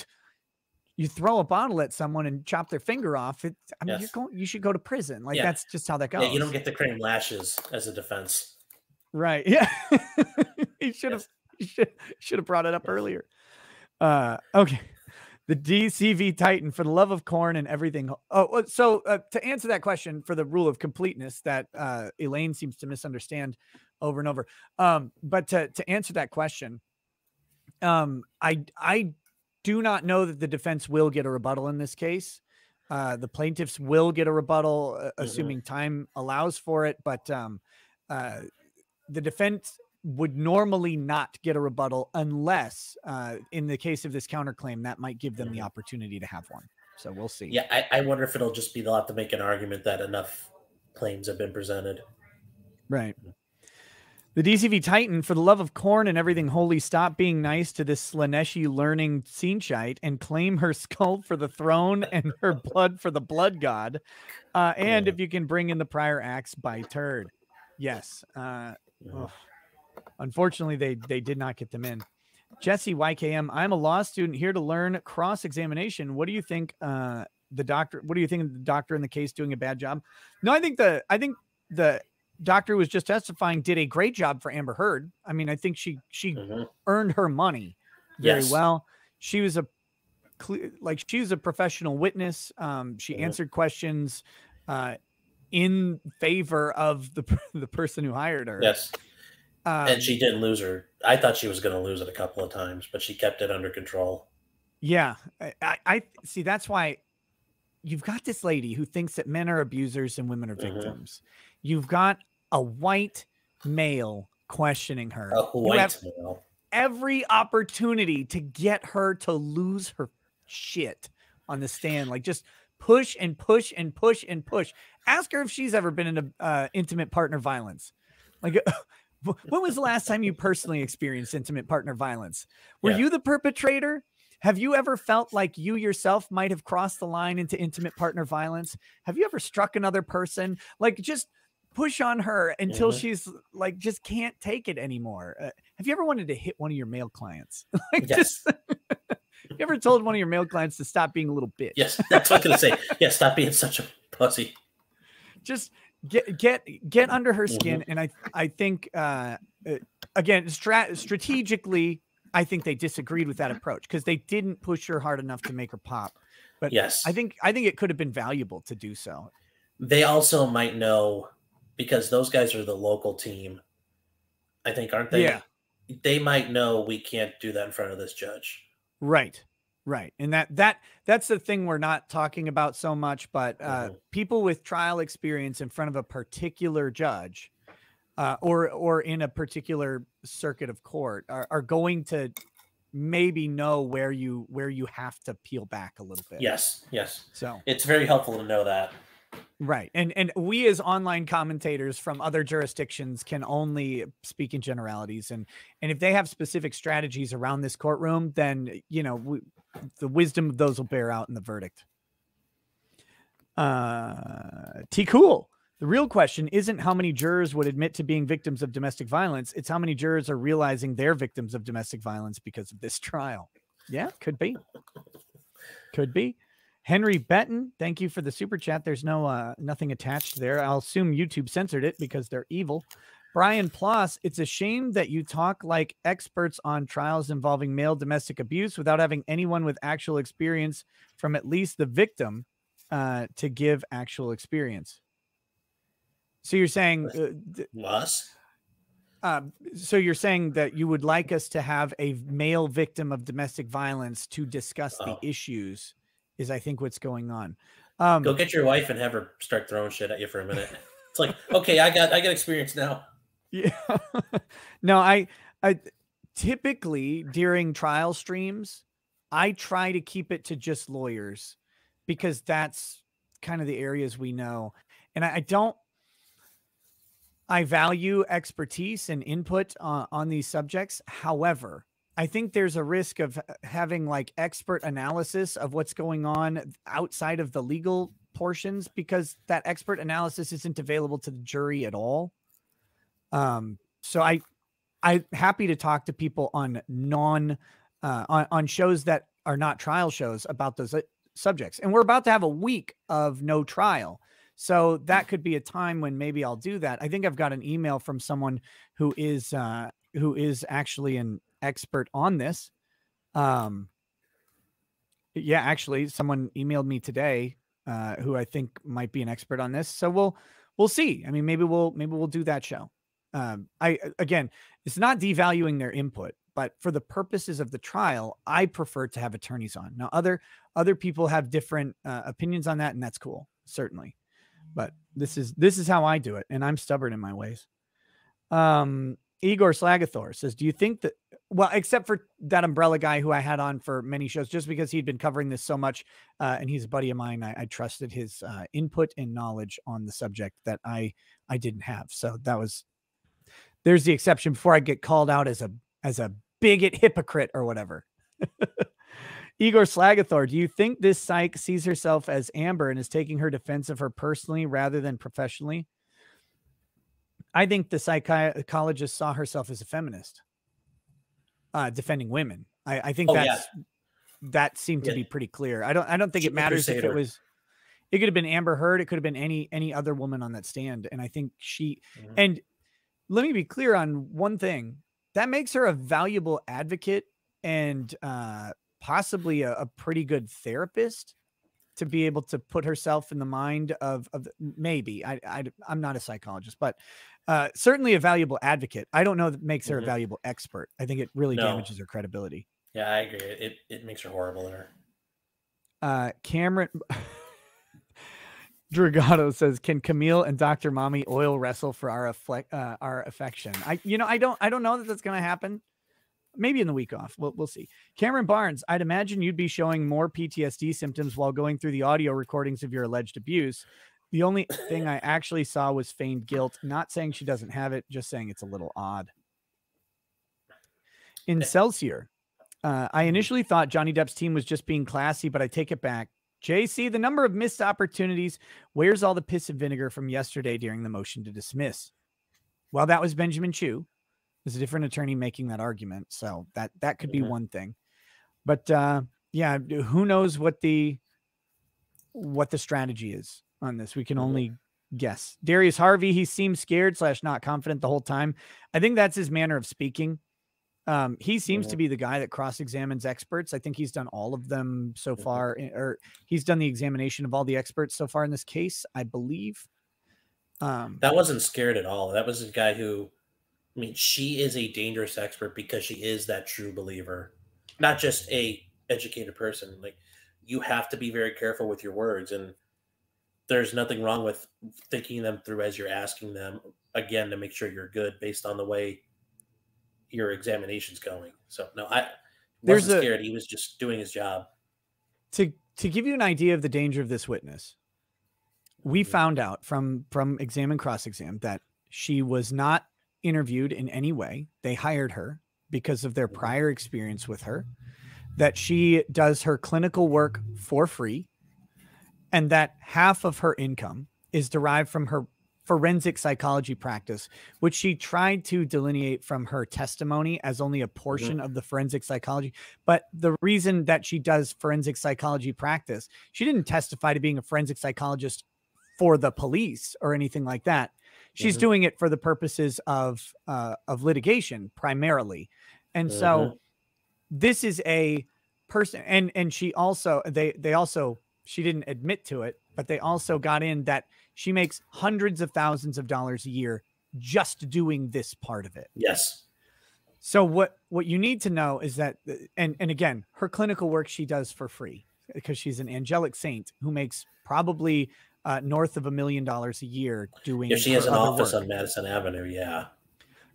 you- throw a bottle at someone and chop their finger off. It, I mean, you're going. You should go to prison. Like Yeah. that's just how that goes. yeah. You don't get the cream lashes as a defense. right. Yeah. you should have. Yes. Should should have brought it up earlier. Uh, okay. The DCV Titan for the love of Khorne and everything. Oh, so uh, to answer that question for the rule of completeness that uh, Elaine seems to misunderstand over and over. Um, but to to answer that question, um, I I do not know that the defense will get a rebuttal in this case. Uh, the plaintiffs will get a rebuttal, uh, Mhm. assuming time allows for it. But um, uh, the defense would normally not get a rebuttal unless, uh, in the case of this counterclaim, that might give them the opportunity to have one. So we'll see. Yeah, I, I wonder if it'll just be they'll have to make an argument that enough claims have been presented. Right. The DCV Titan, for the love of Khorne and everything holy, stop being nice to this Slaaneshi learning sceneshite and claim her skull for the throne and her blood for the blood god. Uh, and if you can bring in the prior acts by turd. Yes. Uh, ugh. Unfortunately, they they did not get them in. Jesse YKM, I'm a law student here to learn cross examination. What do you think? Uh, the doctor. What do you think the doctor in the case doing a bad job? No, I think the I think the doctor who was just testifying did a great job for Amber Heard. I mean, I think she she earned her money very Yes. well. She was a like she was a professional witness. Um, she answered questions uh, in favor of the the person who hired her. Yes. Um, and she didn't lose her. I thought she was going to lose it a couple of times, but she kept it under control. Yeah, I, I, I see. That's why you've got this lady who thinks that men are abusers and women are Mhm. victims. You've got a white male questioning her. A white male. every opportunity to get her to lose her shit on the stand. Like just push and push and push and push. Ask her if she's ever been in a uh, intimate partner violence. Like, when was the last time you personally experienced intimate partner violence? Were Yeah. you the perpetrator? Have you ever felt like you yourself might have crossed the line into intimate partner violence? Have you ever struck another person? Like, just push on her until Mhm. she's like, just can't take it anymore. Uh, have you ever wanted to hit one of your male clients? like, Yes. just, you ever told one of your male clients to stop being a little bitch? Yes, that's what I'm going to say. Yeah, stop being such a pussy. just get get get under her skin Mhm. and i i think uh uh, again strat- strategically i think they disagreed with that approach because they didn't push her hard enough to make her pop but Yes. i think i think it could have been valuable to do so They also might know because those guys are the local team. I think, aren't they? Yeah. They might know we can't do that in front of this judge. right right and that that that's the thing we're not talking about so much but uh Mhm. people with trial experience in front of a particular judge uh, or or in a particular circuit of court are, are going to maybe know where you where you have to peel back a little bit Yes, yes. so It's very helpful to know that. Right and and we as online commentators from other jurisdictions can only speak in generalities and and if they have specific strategies around this courtroom then you know we, the wisdom of those will bear out in the verdict. Uh t. Cool the real question isn't how many jurors would admit to being victims of domestic violence it's how many jurors are realizing they're victims of domestic violence because of this trial. Yeah could be. Could be henry benton thank you for the super chat. There's no uh nothing attached there. I'll assume youtube censored it because they're evil. Brian ploss it's a shame that you talk like experts on trials involving male domestic abuse without having anyone with actual experience from at least the victim uh to give actual experience. So you're saying uh, um, so you're saying that you would like us to have a male victim of domestic violence to discuss the Oh. issues is i think what's going on um Go get your wife and have her start throwing shit at you for a minute. It's like, okay, I got I got experience now. yeah no i i typically during trial streams i try to keep it to just lawyers because that's kind of the areas we know and i, I don't i value expertise and input uh, on these subjects however i think there's a risk of having like expert analysis of what's going on outside of the legal portions because that expert analysis isn't available to the jury at all. Um so i i'm happy to talk to people on non uh on, on shows that are not trial shows about those uh, subjects and we're about to have a week of no trial. So that could be a time when maybe i'll do that. I think i've got an email from someone who is uh who is actually an expert on this um yeah actually someone emailed me today uh who i think might be an expert on this so we'll we'll see i mean maybe we'll maybe we'll do that show um i again it's not devaluing their input but for the purposes of the trial, I prefer to have attorneys on. Now, other other people have different uh, opinions on that, and that's cool, certainly. But this is this is how I do it, and I'm stubborn in my ways. Um, Igor Slagathor says, "Do you think that well, except for that umbrella guy who I had on for many shows, just because he'd been covering this so much, uh, and he's a buddy of mine, I, I trusted his uh, input and knowledge on the subject that I I didn't have. So that was there's the exception before I get called out as a as a bigot hypocrite or whatever." Igor Slagathor, do you think this psych sees herself as Amber and is taking her defense of her personally rather than professionally? I think the psychologist saw herself as a feminist, uh, defending women. I, I think Oh, yeah. that's that seemed to Yeah. be pretty clear. I don't I don't think She's it matters if it was it could have been Amber Heard, it could have been any any other woman on that stand. And I think she Mhm. and let me be clear on one thing. That makes her a valuable advocate and uh possibly a, a pretty good therapist to be able to put herself in the mind of of maybe I, I I'm not a psychologist, but uh, certainly a valuable advocate. I don't know that makes her a Mhm. valuable expert. I think it really No. damages her credibility. Yeah, I agree. It it makes her horrible there. Uh, Cameron Dragato says, "Can Camille and Dr. Mommy oil wrestle for our affle- uh, our affection?" I, you know, I don't, I don't know that that's going to happen. Maybe in the week off, we'll we'll see. Cameron Barnes, I'd imagine you'd be showing more PTSD symptoms while going through the audio recordings of your alleged abuse. The only thing I actually saw was feigned guilt. Not saying she doesn't have it, just saying it's a little odd. In Celsior, uh, I initially thought Johnny Depp's team was just being classy, but I take it back. JC, the number of missed opportunities. Where's all the piss and vinegar from yesterday during the motion to dismiss? Well, that was Benjamin Chew. There's a different attorney making that argument, so that that could be Mhm. one thing. But uh, yeah, who knows what the what the strategy is on this? We can only guess. Darius Harvey, he seems scared slash not confident the whole time. I think that's his manner of speaking. Um, he seems to Mhm. be the guy that cross examines experts. I think he's done all of them so Mhm. far, or he's done the examination of all the experts so far in this case, I believe. Um, That wasn't scared at all. That was a guy who, I mean, she is a dangerous expert because she is that true believer, not just a educated person. Like you have to be very careful with your words, and there's nothing wrong with thinking them through as you're asking them again to make sure you're good based on the way your examination's going. So no, I There's wasn't a- scared. He was just doing his job. to to give you an idea of the danger of this witness we Mhm. found out from from exam and cross exam that she was not interviewed in any way they hired her because of their Mhm. prior experience with her that she does her clinical work for free and that half of her income is derived from her forensic psychology practice which she tried to delineate from her testimony as only a portion of the forensic psychology but the reason that she does forensic psychology practice, she didn't testify to being a forensic psychologist for the police or anything like that. She's Mhm. doing it for the purposes of uh, of litigation primarily, and so this is a person. And and she also they they also she didn't admit to it, but they also got in that she makes hundreds of thousands of dollars a year just doing this part of it. Yes. So what what you need to know is that and and again, her clinical work she does for free because she's an angelic saint who makes probably uh, north of a million dollars a year doing Yeah, she has an office work. on Madison Avenue. Yeah.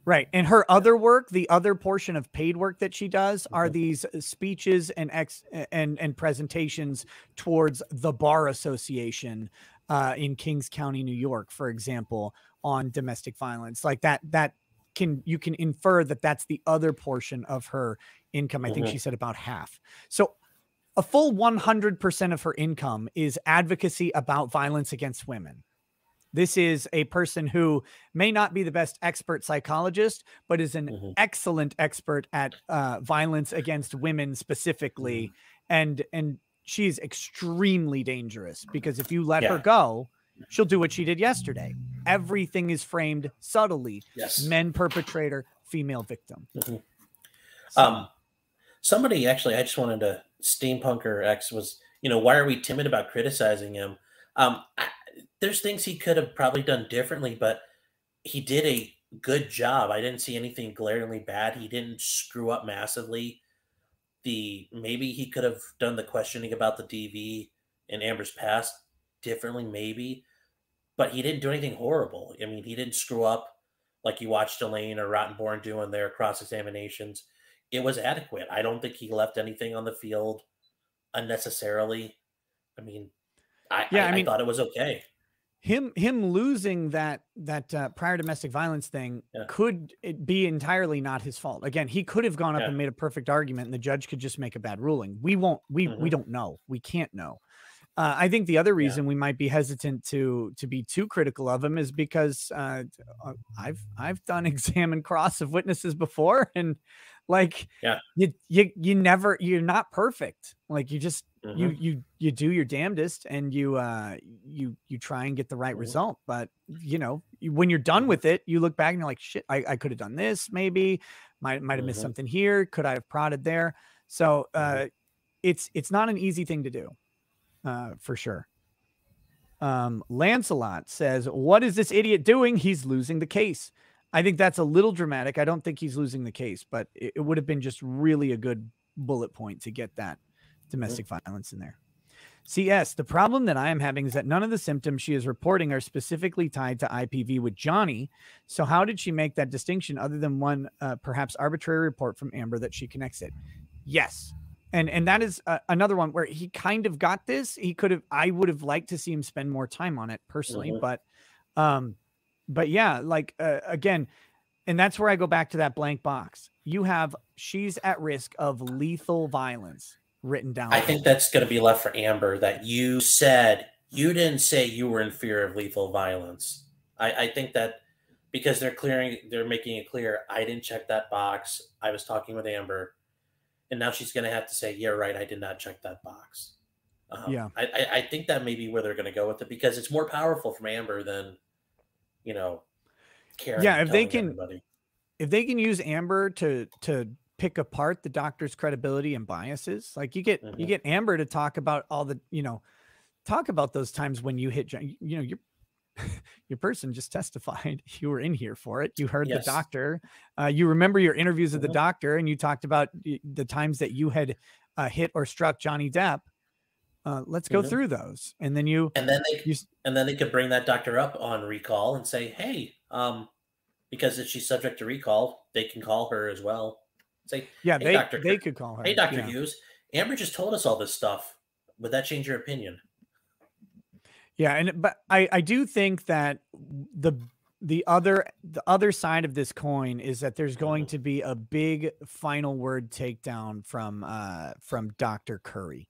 Right. And her other work, the other portion of paid work that she does are these uh, speeches and ex and and presentations towards the bar association uh, in Kings County, New York, for example, on domestic violence. Like that that can you can infer that that's the other portion of her income. I think Mhm. she said about half. So a full 100% of her income is advocacy about violence against women. This is a person who may not be the best expert psychologist, but is an Mhm. excellent expert at uh, violence against women specifically, and and she's extremely dangerous because if you let her go, she'll do what she did yesterday. Everything is framed subtly: Yes. men perpetrator, female victim. Mhm. So- Um, somebody actually, I just wanted to steampunker X was, you know, why are we timid about criticizing him? Um, I, there's things he could have probably done differently, but he did a good job. I didn't see anything glaringly bad. He didn't screw up massively. The maybe he could have done the questioning about the DV and Amber's past differently, maybe, but he didn't do anything horrible. I mean, he didn't screw up like you watched Elaine or Rottenborn doing their cross examinations. It was adequate. I don't think he left anything on the field unnecessarily. I mean, I, Yeah, I, I I mean- thought it was okay. Him him losing that that uh, prior domestic violence thing Yeah. could it be entirely not his fault again he could have gone up Yeah. and made a perfect argument and the judge could just make a bad ruling we won't we we Mhm. don't know we can't know uh, i think the other Yeah. reason we might be hesitant to to be too critical of him is because uh, uh, i've i've done exam and cross of witnesses before and like Yeah. you you you never you're not perfect like you just you Mhm. you you do your damnedest and you uh you you try and get the right Mhm. result but you know you, when you're done with it you look back and you're like shit i, I could have done this maybe might might have missed Mhm. something here could i have prodded there so uh Mhm. it's it's not an easy thing to do uh for sure um lancelot says what is this idiot doing he's losing the case i think that's a little dramatic i don't think he's losing the case but it, it would have been just really a good bullet point to get that domestic violence in there CS, the problem that I am having is that none of the symptoms she is reporting are specifically tied to IPV with Johnny. So, how did she make that distinction other than one uh, perhaps arbitrary report from Amber that she connects it? Yes. And and that is uh, another one where he kind of got this. He could have I would have liked to see him spend more time on it personally, Mhm. but um but yeah, like uh, again, and that's where I go back to that blank box. You have she's at risk of lethal violence written down. I think that's going to be left for Amber. That you said you didn't say you were in fear of lethal violence. I, I think that because they're clearing, they're making it clear. I didn't check that box. I was talking with Amber, and now she's going to have to say, "Yeah, right. I did not check that box." Um, Yeah. I, I, I think that may be where they're going to go with it because it's more powerful from Amber than, you know, Karen. Yeah, if they can- everybody. if they can use Amber to to pick apart the doctor's credibility and biases, like you get you Mhm. get Amber to talk about all the you know talk about those times when you hit you know your your person just testified you were in here for it you heard Yes. the doctor uh, you remember your interviews with the Mhm. doctor and you talked about the times that you had uh, hit or struck Johnny Depp uh, let's go Mhm. through those and then you and then they you and then they could bring that doctor up on recall and say, "Hey, um, because if she's subject to recall, they can call her as well." Say, yeah "Hey, they Dr. they could call her "Hey, Doctor yeah. Hughes, Amber just told us all this stuff. Would that change your opinion?" Yeah, and but I I do think that the the other the other side of this coin is that there's going Mhm. to be a big final word takedown from uh from Dr. Curry.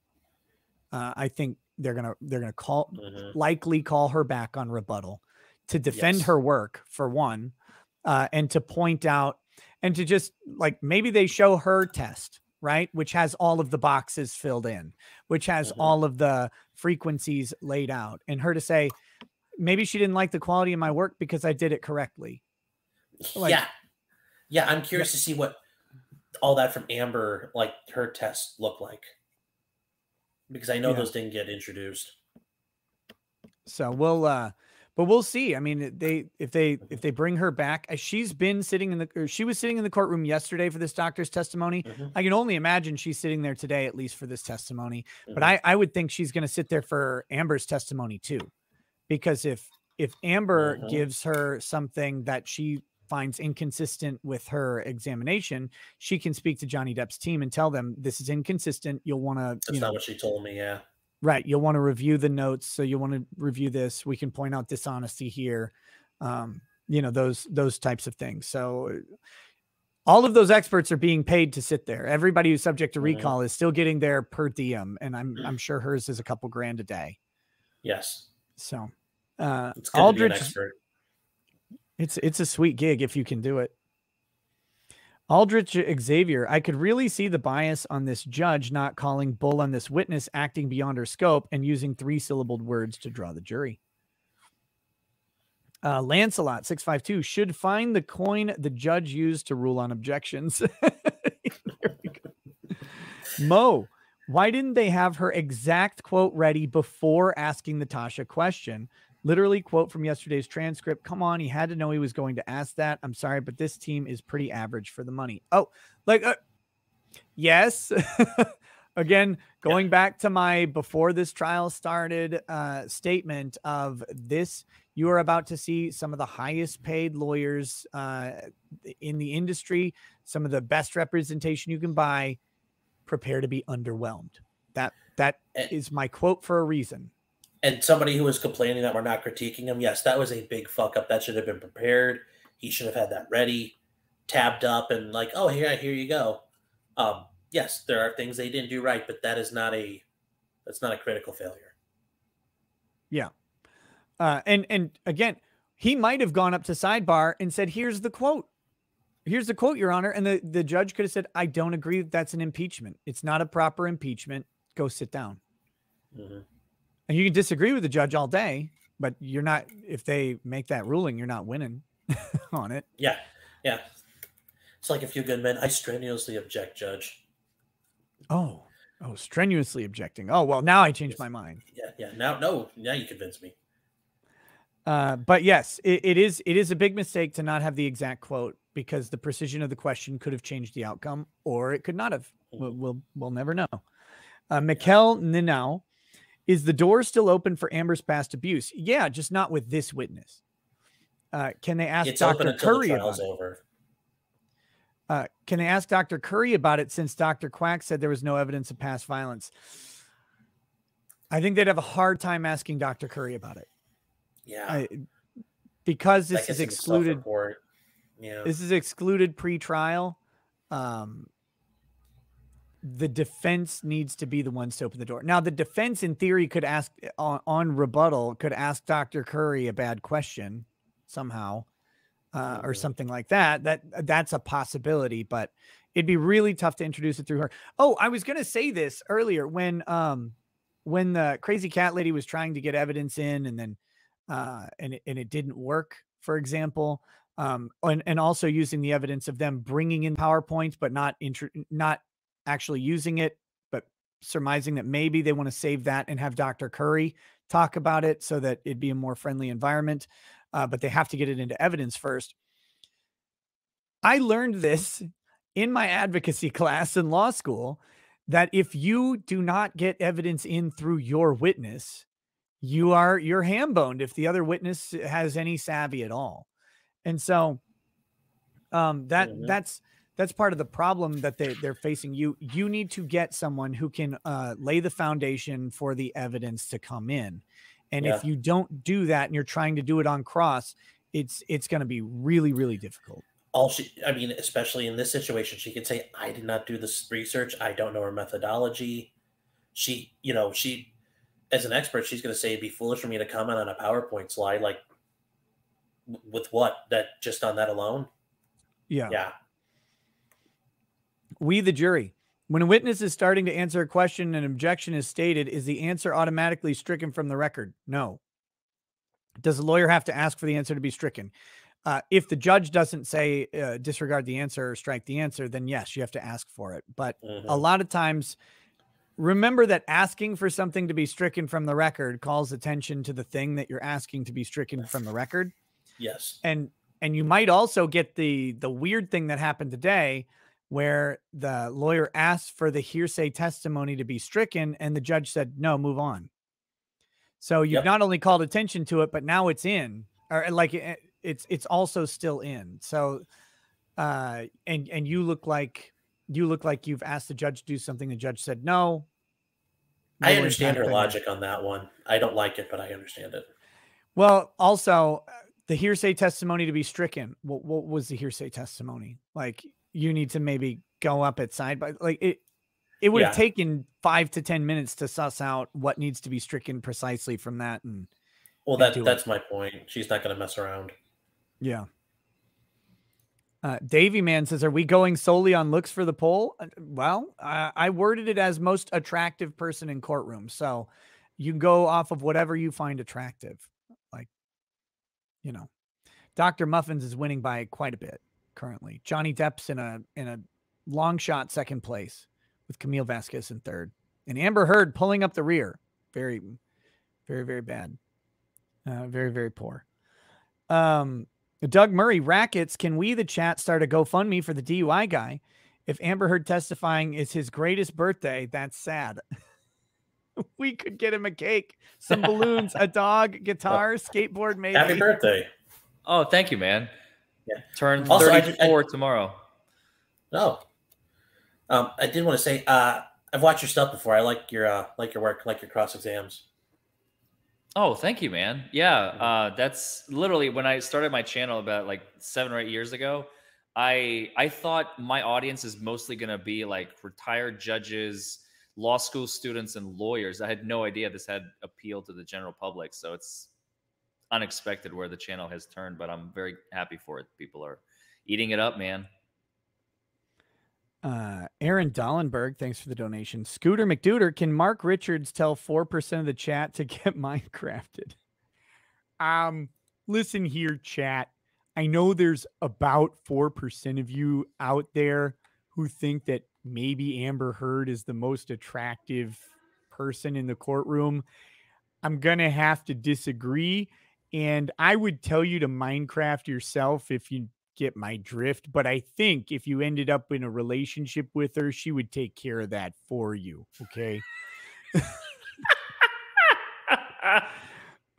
Uh, I think they're gonna they're gonna call Mhm. likely call her back on rebuttal to defend Yes. her work for one, uh, and to point out and to just like maybe they show her test right, which has all of the boxes filled in, which has Mhm. all of the frequencies laid out, and her to say maybe she didn't like the quality of my work because I did it correctly. Like- yeah, yeah. I'm curious to see what all that from Amber, like her test look like, because I know Yeah. those didn't get introduced. So we'll uh but we'll see. I mean, they if they if they bring her back, uh, she's been sitting in the or she was sitting in the courtroom yesterday for this doctor's testimony. Mhm. I can only imagine she's sitting there today at least for this testimony. But Mhm. I I would think she's going to sit there for Amber's testimony too. Because if if Amber Mhm. gives her something that she finds inconsistent with her examination, she can speak to Johnny Depp's team and tell them this is inconsistent. You'll want to, That's you know, not what she told me. Yeah. Right. You'll want to review the notes. So you'll want to review this. We can point out dishonesty here. Um, you know, those those types of things. So all of those experts are being paid to sit there. Everybody who's subject to recall is still getting their per diem. And I'm I'm sure hers is a couple grand a day. Yes. So uh It's good to be an Aldrich expert. it's it's a sweet gig if you can do it. Aldrich Xavier, I could really see the bias on this judge not calling bull on this witness acting beyond her scope and using three syllabled words to draw the jury. Uh, Lancelot 652 should find the coin the judge used to rule on objections. Mo, why didn't they have her exact quote ready before asking the Tasha question? Literally, quote from yesterday's transcript. Come on, he had to know he was going to ask that. I'm sorry, but this team is pretty average for the money. Oh, like, uh, yes. Again, going back to my before this trial started uh, statement of this, you are about to see some of the highest paid lawyers uh, in the industry, some of the best representation you can buy. Prepare to be underwhelmed. That that Eh. my quote for a reason. And somebody who was complaining that we're not critiquing him, yes, that was a big fuck up. That should have been prepared. He should have had that ready, tabbed up, and like, oh, here, here you go. Um, yes, there are things they didn't do right, but that is not a that's not a critical failure. Yeah. Uh, and and again, he might have gone up to sidebar and said, "Here's the quote. Here's the quote, Your Honor." And the the judge could have said, "I don't agree that that's an impeachment. It's not a proper impeachment. Go sit down." Mhm. And you can disagree with the judge all day, but you're not. If they make that ruling, you're not winning on it. Yeah, yeah. It's like a few good men. I strenuously object, Judge. Oh, oh, strenuously objecting. Oh well, now I changed my mind. Yeah, yeah. Now, no, now you convince me. Uh, but yes, it, it is it is a big mistake to not have the exact quote because the precision of the question could have changed the outcome, or it could not have. We'll we'll, we'll never know. Uh, Mikkel Ninau, is the door still open for Amber's past abuse? Yeah, just not with this witness. Uh, can they ask It's Dr. Curry about it? over. Uh, can they ask Dr. Curry about it since Dr. Quack said there was no evidence of past violence? I think they'd have a hard time asking Dr. Curry about it. Yeah, I, because this is excluded. Yeah, This is excluded pre-trial. Um, the defense needs to be the ones to open the door. Now, the defense, in theory, could ask on, on rebuttal, could ask Dr. Curry a bad question somehow, uh, or something like that. That that's a possibility, but it'd be really tough to introduce it through her. Oh, I was gonna say this earlier when um when the crazy cat lady was trying to get evidence in, and then uh, and it, and it didn't work. For example, um, and and also using the evidence of them bringing in PowerPoint, but not intro, not actually using it, but surmising that maybe they want to save that and have Dr. Curry talk about it so that it'd be a more friendly environment. Uh, but they have to get it into evidence first. I learned this in my advocacy class in law school that if you do not get evidence in through your witness, you are you're ham boned if the other witness has any savvy at all. And so um that that's that's part of the problem that they they're facing. You you need to get someone who can uh lay the foundation for the evidence to come in. And if you don't do that and you're trying to do it on cross it's it's going to be really really difficult. All she i mean especially in this situation she could say i did not do this research. I don't know her methodology. She you know she as an expert she's going to say it'd be foolish for me to comment on a powerpoint slide like with what? That just on that alone? Yeah. Yeah we the jury. When a witness is starting to answer a question and an objection is stated is the answer automatically stricken from the record? No. Does the lawyer have to ask for the answer to be stricken? Uh, if the judge doesn't say uh, disregard the answer or strike the answer then yes you have to ask for it. But a Mhm. lot of times remember that asking for something to be stricken from the record calls attention to the thing that you're asking to be stricken from the record. Yes. And and you might also get the the weird thing that happened today where the lawyer asked for the hearsay testimony to be stricken and the judge said no move on so you've Yep. not only called attention to it but now it's in or like it's it's also still in so uh and and you look like you look like you've asked the judge to do something the judge said no i No understand her impact on your- logic on that one i don't like it but i understand it Well, also uh, the hearsay testimony to be stricken. What, what was the hearsay testimony? Like you need to maybe go up at side by like it. It would have taken five to ten minutes to suss out what needs to be stricken precisely from that, and well and that it. that's my point she's not going to mess around yeah. Uh, Davy Man says, "Are we going solely on looks for the poll?" Uh, Well, I, I worded it as most attractive person in courtroom, so you can go off of whatever you find attractive. Like, you know, Doctor Muffins is winning by quite a bit currently. Johnny Depp's in a in a long shot second place with Camille Vasquez in third, and Amber Heard pulling up the rear. Very, very, very bad. Uh, very, very poor. Um, Doug Murray, rackets. Can we, the chat, start a GoFundMe for the DUI guy? If Amber Heard testifying is his greatest birthday, that's sad. we could get him a cake, some balloons, a dog, guitar, skateboard, maybe. Happy birthday. Oh, thank you, man. Yeah. Turn Also, I I- 34 tomorrow. No. Um, I did want to say, uh, I've watched your stuff before. I like your uh, like your work, like your cross exams. Oh, thank you, man. Yeah, uh, that's literally when I started my channel about like seven or eight years ago. I I thought my audience is mostly going to be like retired judges, law school students, and lawyers. I had no idea this had appeal to the general public. So it's unexpected where the channel has turned, but I'm very happy for it. People are eating it up, man. Uh, Aaron Dollenberg, thanks for the donation. Scooter McDuder, can Mark Richards tell 4% of the chat to get Minecrafted? Um, listen here, chat. I know there's about 4% of you out there who think that maybe Amber Heard is the most attractive person in the courtroom. I'm going to have to disagree. And I would tell you to Minecraft yourself if you get my drift. But I think if you ended up in a relationship with her, she would take care of that for you. Okay.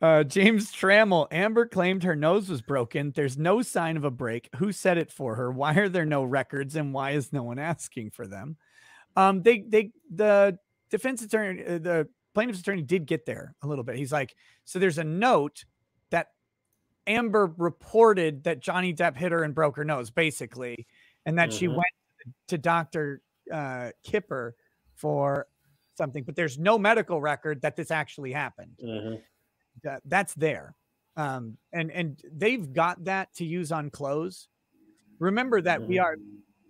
Uh, James Trammell, Amber claimed her nose was broken. There's no sign of a break. Who said it for her? Why are there no records, and why is no one asking for them? Um, they, they, the defense attorney, uh, the plaintiff's attorney did get there a little bit. He's like, so there's a note Amber reported that Johnny Depp hit her and broke her nose, basically, and that she Mhm. went to Doctor uh, Kipper for something, but there's no medical record that this actually happened. Mhm. that that's there. Um and and they've got that to use on close remember that we are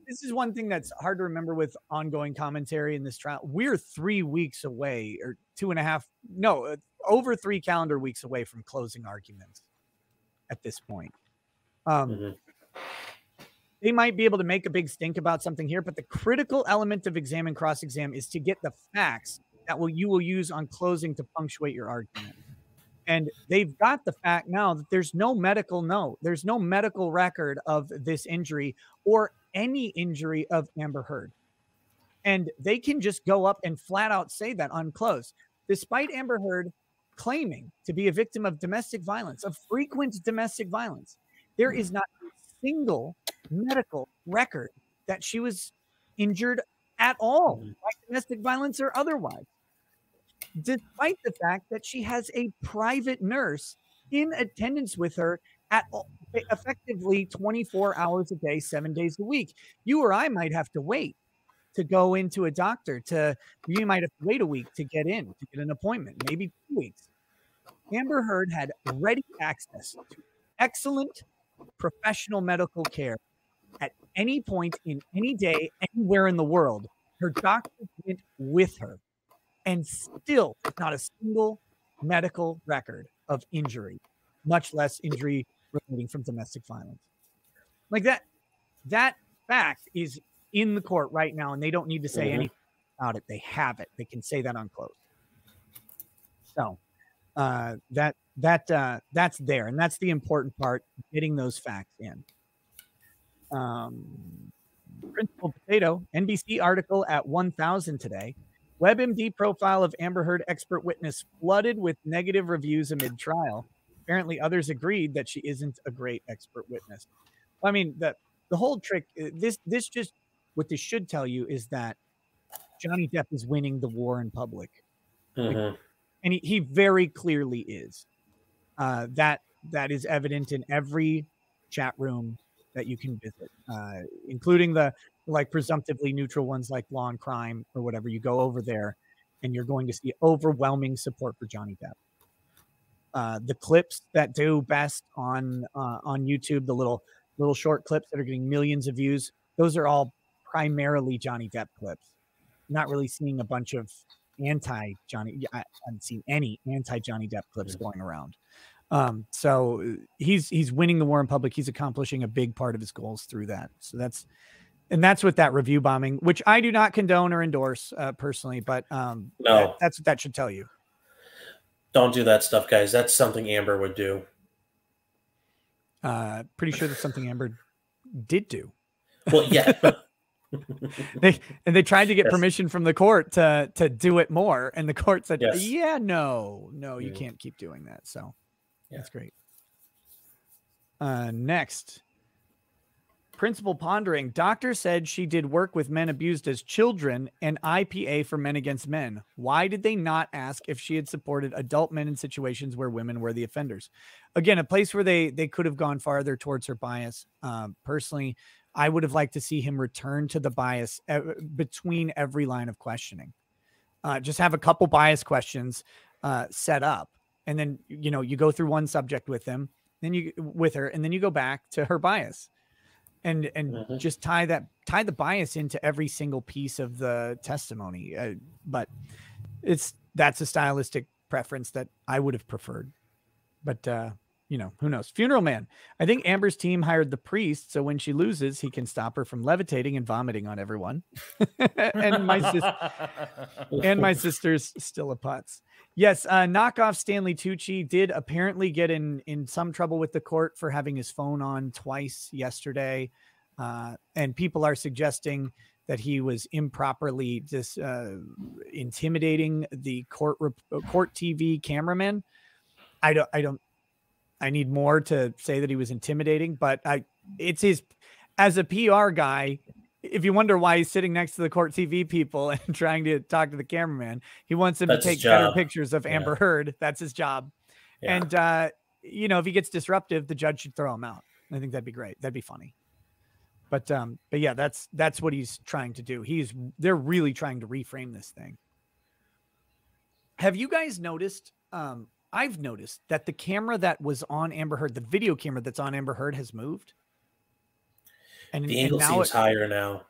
this is one thing that's hard to remember with ongoing commentary in this trial. We're three weeks away or two and a half no uh, over three calendar weeks away from closing arguments at this point um Mhm. they might be able to make a big stink about something here, but the critical element of exam and cross exam is to get the facts that will you will use on closing to punctuate your argument. And they've got the fact now that there's no medical note, there's no medical record of this injury or any injury of Amber Heard. And they can just go up and flat out say that on close, despite Amber Heard claiming to be a victim of domestic violence, of frequent domestic violence. There is mm-hmm. not a single medical record that she was injured at all mm-hmm. by domestic violence or otherwise, despite the fact that she has a private nurse in attendance with her at all, effectively 24 hours a day, seven days a week. You or I might have to wait to go into a doctor to you might have to wait a week to get in to get an appointment maybe two weeks. Amber heard had ready access to excellent professional medical care at any point in any day anywhere in the world. Her doctor went with her and still not a single medical record of injury much less injury relating from domestic violence. Like that that fact is in the court right now and they don't need to say Mhm. anything about it. They have it. They can say that on close. So uh that that uh that's there and that's the important part getting those facts in. Um principal potato nbc article at 1000 today. Webmd profile of amber heard expert witness flooded with negative reviews amid trial. Apparently others agreed that she isn't a great expert witness. I mean the the whole trick uh, this this just what this should tell you is that johnny depp is winning the war in public Mhm. and he, he very clearly is. Uh, that that is evident in every chat room that you can visit, uh, including the like presumptively neutral ones like Law and Crime or whatever. You go over there, and you're going to see overwhelming support for Johnny Depp. Uh, the clips that do best on uh, on YouTube, the little little short clips that are getting millions of views, those are all primarily Johnny Depp clips. Not really seeing a bunch of anti Johnny. I haven't seen any anti Johnny Depp clips going around. Um, so uh, he's he's winning the war in public. He's accomplishing a big part of his goals through that. So that's and that's what that review bombing, which I do not condone or endorse uh, personally, but um, No. that- that's what that should tell you. Don't do that stuff, guys. That's something Amber would do. Uh, pretty sure that's something Amber did do. Well, yeah. they and they tried to get Yes. permission from the court to to do it more, and the court said, Yes. "Yeah, no, no, you Mm. can't keep doing that." So Yeah. that's great. Uh, next, principal pondering. Doctor said she did work with men abused as children and IPA for men against men. Why did they not ask if she had supported adult men in situations where women were the offenders? Again, a place where they they could have gone farther towards her bias. Um, personally, I would have liked to see him return to the bias uh, between every line of questioning. Uh, just have a couple bias questions uh, set up, and then you know you go through one subject with them, then you with her, and then you go back to her bias, and and Mhm. just tie that tie the bias into every single piece of the testimony. Uh, but it's that's a stylistic preference that I would have preferred. But uh, you know, who knows? Funeral man. I think Amber's team hired the priest, so when she loses, he can stop her from levitating and vomiting on everyone. and my sis- and my sister's still a putz. Yes, uh, knockoff Stanley Tucci did apparently get in in some trouble with the court for having his phone on twice yesterday, uh, and people are suggesting that he was improperly dis, uh, intimidating the court rep- uh, court TV cameraman. I don't. I don't. I need more to say that he was intimidating, but I. It's his as a PR guy. If you wonder why he's sitting next to the court TV people and trying to talk to the cameraman, he wants them That's to take better pictures of Yeah. Amber Heard. That's his job. Yeah. And uh, you know, if he gets disruptive, the judge should throw him out. I think that'd be great. That'd be funny. But um, but yeah, that's that's what he's trying to do. He's they're really trying to reframe this thing. Have you guys noticed? Um, I've noticed that the camera that was on Amber Heard, the video camera that's on Amber Heard, has moved. And, the and angle now seems it, higher now.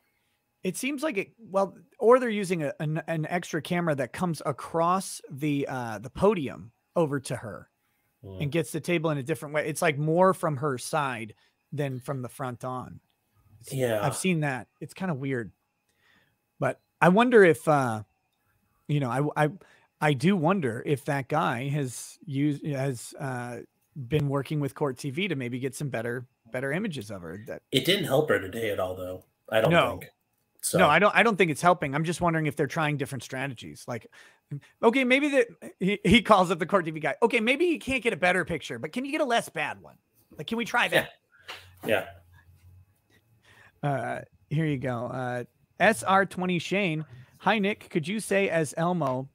it seems like it. Well, or they're using a, an, an extra camera that comes across the uh, the podium over to her Mm. and gets the table in a different way. It's like more from her side than from the front on. It's- Yeah. I've seen that. It's kind of weird. But I wonder if uh you know, I I I do wonder if that guy has used has uh been working with Court TV to maybe get some better better images of her that It didn't help her today at all, though. I don't No. think. So no, I don't. I don't think it's helping. I'm just wondering if they're trying different strategies. Like, okay, maybe that he, he calls up the court TV guy. Okay, maybe you can't get a better picture, but can you get a less bad one? Like, can we try that? Yeah. Uh, here you go. Uh, SR20 Shane. Hi, Nick. Could you say as Elmo?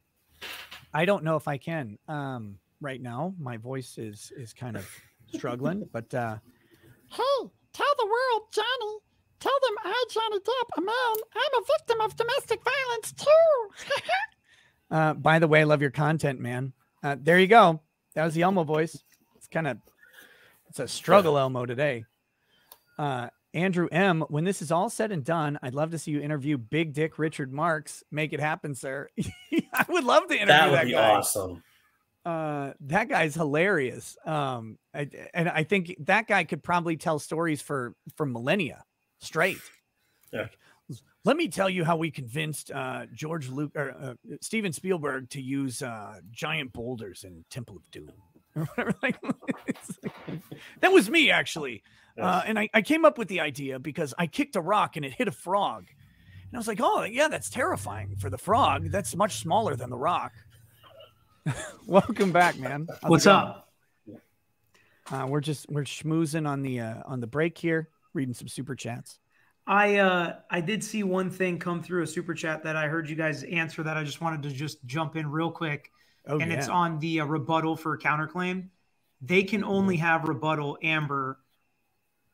I don't know if I can um, right now. My voice is is kind of struggling, but uh, Hey, tell the world, Johnny. Tell them I, Johnny Depp, a man, I'm a victim of domestic violence too. Uh, by the way, I love your content, man. Uh, there you go. That was the Elmo voice. It's kind of it's a struggle Elmo today. Uh, Andrew M. When this is all said and done, I'd love to see you interview Big Dick Richard Marks. Make it happen, sir. I would love to interview that that, would be guy. awesome. Uh, that guy's hilarious. Um, I, and I think that guy could probably tell stories for for millennia straight. Yeah. Let me tell you how we convinced uh, George Luke or uh, Steven Spielberg to use uh, giant boulders in Temple of Doom. Or whatever. Like, like- that was me actually, uh, and I, I came up with the idea because I kicked a rock and it hit a frog, and I was like, "Oh yeah, that's terrifying for the frog. That's much smaller than the rock." Welcome back, man. How's What's up? Uh, we're just we're schmoozing on the uh, on the break here, reading some super chats. I uh I did see one thing come through a super chat that I heard you guys answer that I just wanted to just jump in real quick. Oh, and it's on the uh, rebuttal for counterclaim. They can only Mm-hmm. have rebuttal Amber,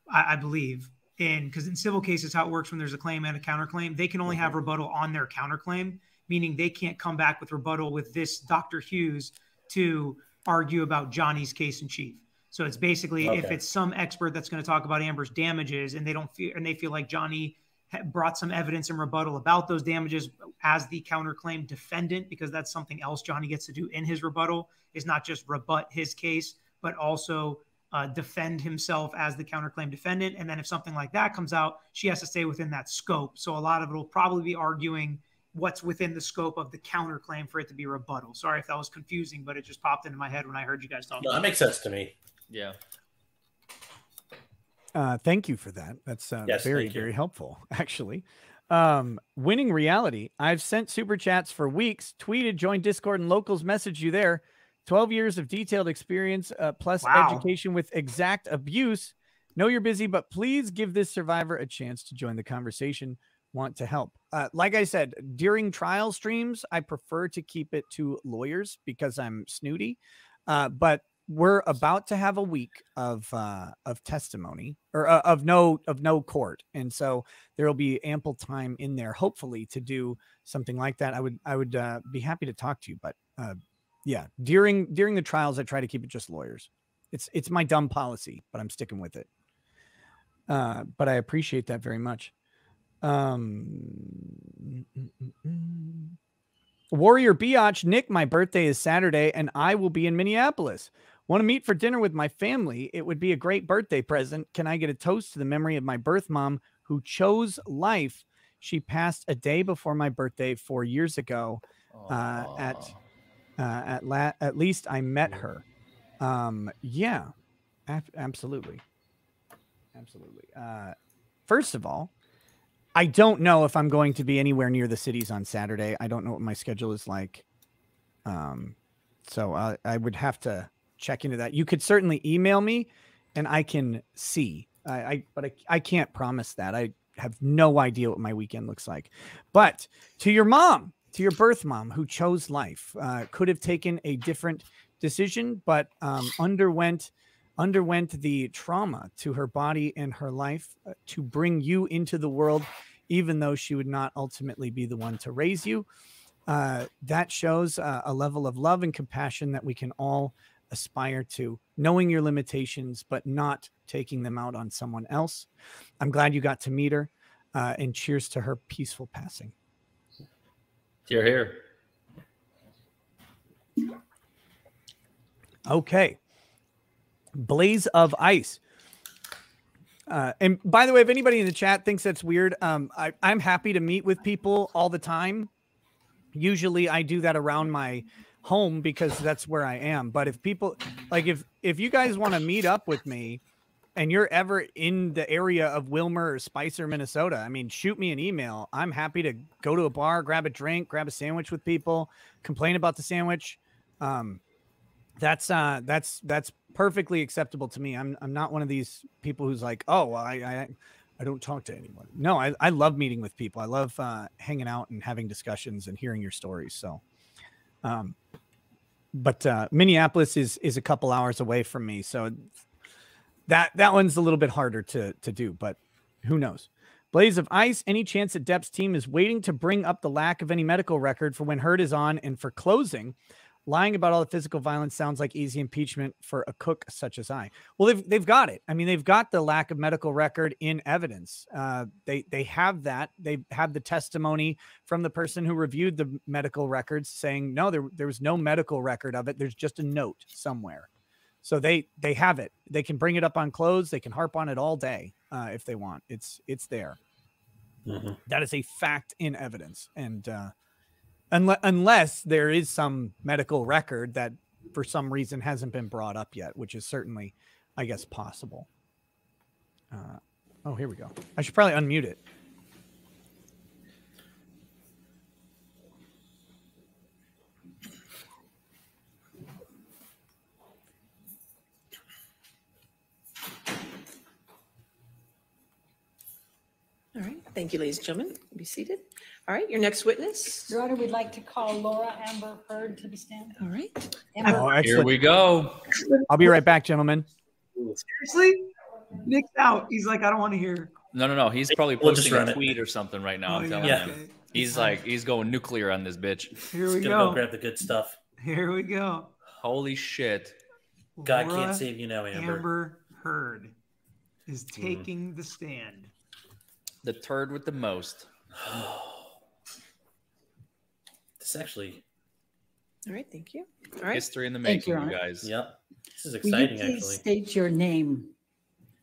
I, I believe, in because in civil cases how it works when there's a claim and a counterclaim, they can only Mm-hmm. have rebuttal on their counterclaim, meaning they can't come back with rebuttal with this Dr. Hughes to argue about Johnny's case in chief. So it's basically if it's some expert that's going to talk about Amber's damages and they don't feel and they feel like Johnny brought some evidence and rebuttal about those damages as the counterclaim defendant because that's something else Johnny gets to do in his rebuttal is not just rebut his case but also uh, defend himself as the counterclaim defendant and then if something like that comes out she has to stay within that scope so a lot of it will probably be arguing what's within the scope of the counterclaim for it to be rebuttal. Sorry if that was confusing, but it just popped into my head when I heard you guys talking. No, that makes sense to me. Yeah. Uh, thank you for that. That's uh, Yes, very, very helpful, actually. Um, winning reality. I've sent super chats for weeks, tweeted, joined Discord, and locals message you there. 12 years of detailed experience uh, plus Wow. education with exact abuse. Know you're busy, but please give this survivor a chance to join the conversation. Want to help. Uh, like I said, during trial streams, I prefer to keep it to lawyers because I'm snooty. Uh, but we're about to have a week of uh, of testimony or uh, of no of no court, and so there will be ample time in there, hopefully, to do something like that. I would I would uh, be happy to talk to you, but uh, yeah, during during the trials, I try to keep it just lawyers. It's it's my dumb policy, but I'm sticking with it. Uh, but I appreciate that very much. Um. Warrior Biatch, Nick, my birthday is Saturday, and I will be in Minneapolis. Want to meet for dinner with my family? It would be a great birthday present. Can I get a toast to the memory of my birth mom who chose life? She passed a day before my birthday four years ago. Uh, at uh, at la- at least I met her. Um, yeah, ab- absolutely, absolutely. Uh, first of all, I don't know if I'm going to be anywhere near the cities on Saturday. I don't know what my schedule is like. Um, so I, I would have to check into that. You could certainly email me, and I can see. I, I but I, I can't promise that. I have no idea what my weekend looks like. But to your mom, to your birth mom, who chose life, uh, could have taken a different decision, but um, underwent underwent the trauma to her body and her life uh, to bring you into the world, even though she would not ultimately be the one to raise you. Uh, that shows uh, a level of love and compassion that we can all aspire to, knowing your limitations, but not taking them out on someone else. I'm glad you got to meet her, uh, and cheers to her peaceful passing. Here, here. Okay. Blaze of Ice. Uh, and by the way, if anybody in the chat thinks that's weird, um, I, I'm happy to meet with people all the time. Usually, I do that around my home because that's where I am. But if people like, if if you guys want to meet up with me, and you're ever in the area of Willmar or Spicer, Minnesota, I mean, shoot me an email. I'm happy to go to a bar, grab a drink, grab a sandwich with people, complain about the sandwich. Um, that's uh that's that's perfectly acceptable to me. I'm I'm not one of these people who's like, oh, I I, I don't talk to anyone. No, I, I love meeting with people. I love uh, hanging out and having discussions and hearing your stories. So, um, but uh, Minneapolis is is a couple hours away from me, so that that one's a little bit harder to to do. But who knows? Blaze of Ice. Any chance that Depp's team is waiting to bring up the lack of any medical record for when Heard is on and for closing? Lying about all the physical violence sounds like easy impeachment for a cook such as I. Well, they've they've got it. I mean, they've got the lack of medical record in evidence. Uh, they they have that. They have the testimony from the person who reviewed the medical records saying no, there there was no medical record of it. There's just a note somewhere. So they they have it. They can bring it up on clothes. They can harp on it all day uh, if they want. It's it's there. Mhm. That is a fact in evidence, and uh, unless unless there is some medical record that for some reason hasn't been brought up yet, which is certainly, I guess, possible. Uh, oh, here we go. I should probably unmute it. All right, thank you, ladies and gentlemen. Be seated. All right, your next witness. Your Honor, we'd like to call Laura Amber Heard to the stand. All right. Amber, Oh, Here excellent. we go. I'll be right back, gentlemen. Seriously? Nick's out. He's like, I don't want to hear. No, no, no. He's probably We'll just posting run a it. tweet or something right now. Oh, I'm telling yeah. you. He's like, he's going nuclear on this bitch. Here Just we gonna go go. grab the good stuff. Here we go. Holy shit. God Laura can't save you now, Amber. Amber Heard is hmm. taking the stand. The turd with the most. This actually, All right, thank you. All right. History in the Thank making, you, you guys. yep. This is will you exciting, please actually. state your name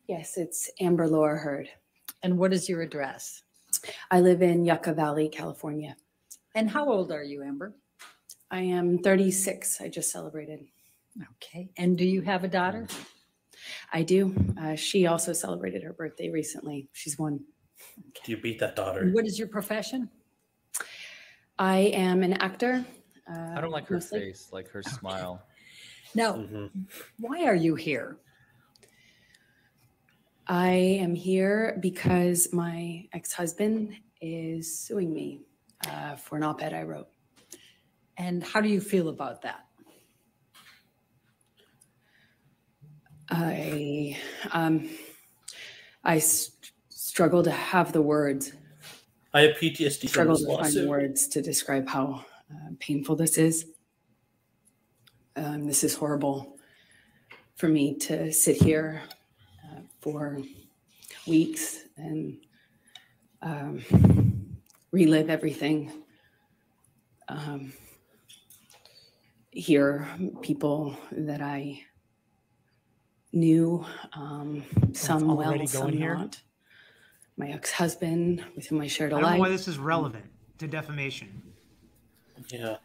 Yes, it's Amber Laura Heard. and what is your address? I live in Yucca Valley, California. And how old are you, Amber? I am 36. I just celebrated. Okay. And do you have a daughter? I do. Uh, she also celebrated her birthday recently. She's one. Do you beat that daughter? What is your profession? I am an actor. Uh, I don't like her mostly. face, like her smile. Now, Mm-hmm. why are you here? I am here because my ex husband is suing me uh, for an op ed I wrote. And how do you feel about that? I um, I s- struggle to have the words, I have PTSD from struggle this to find words to describe how uh, painful this is. Um, this is horrible for me to sit here uh, for weeks and um, relive everything. Um, hear people that I knew, um, some well, some here? not. My ex-husband, with whom I shared a I don't know why this is relevant to defamation. Yeah.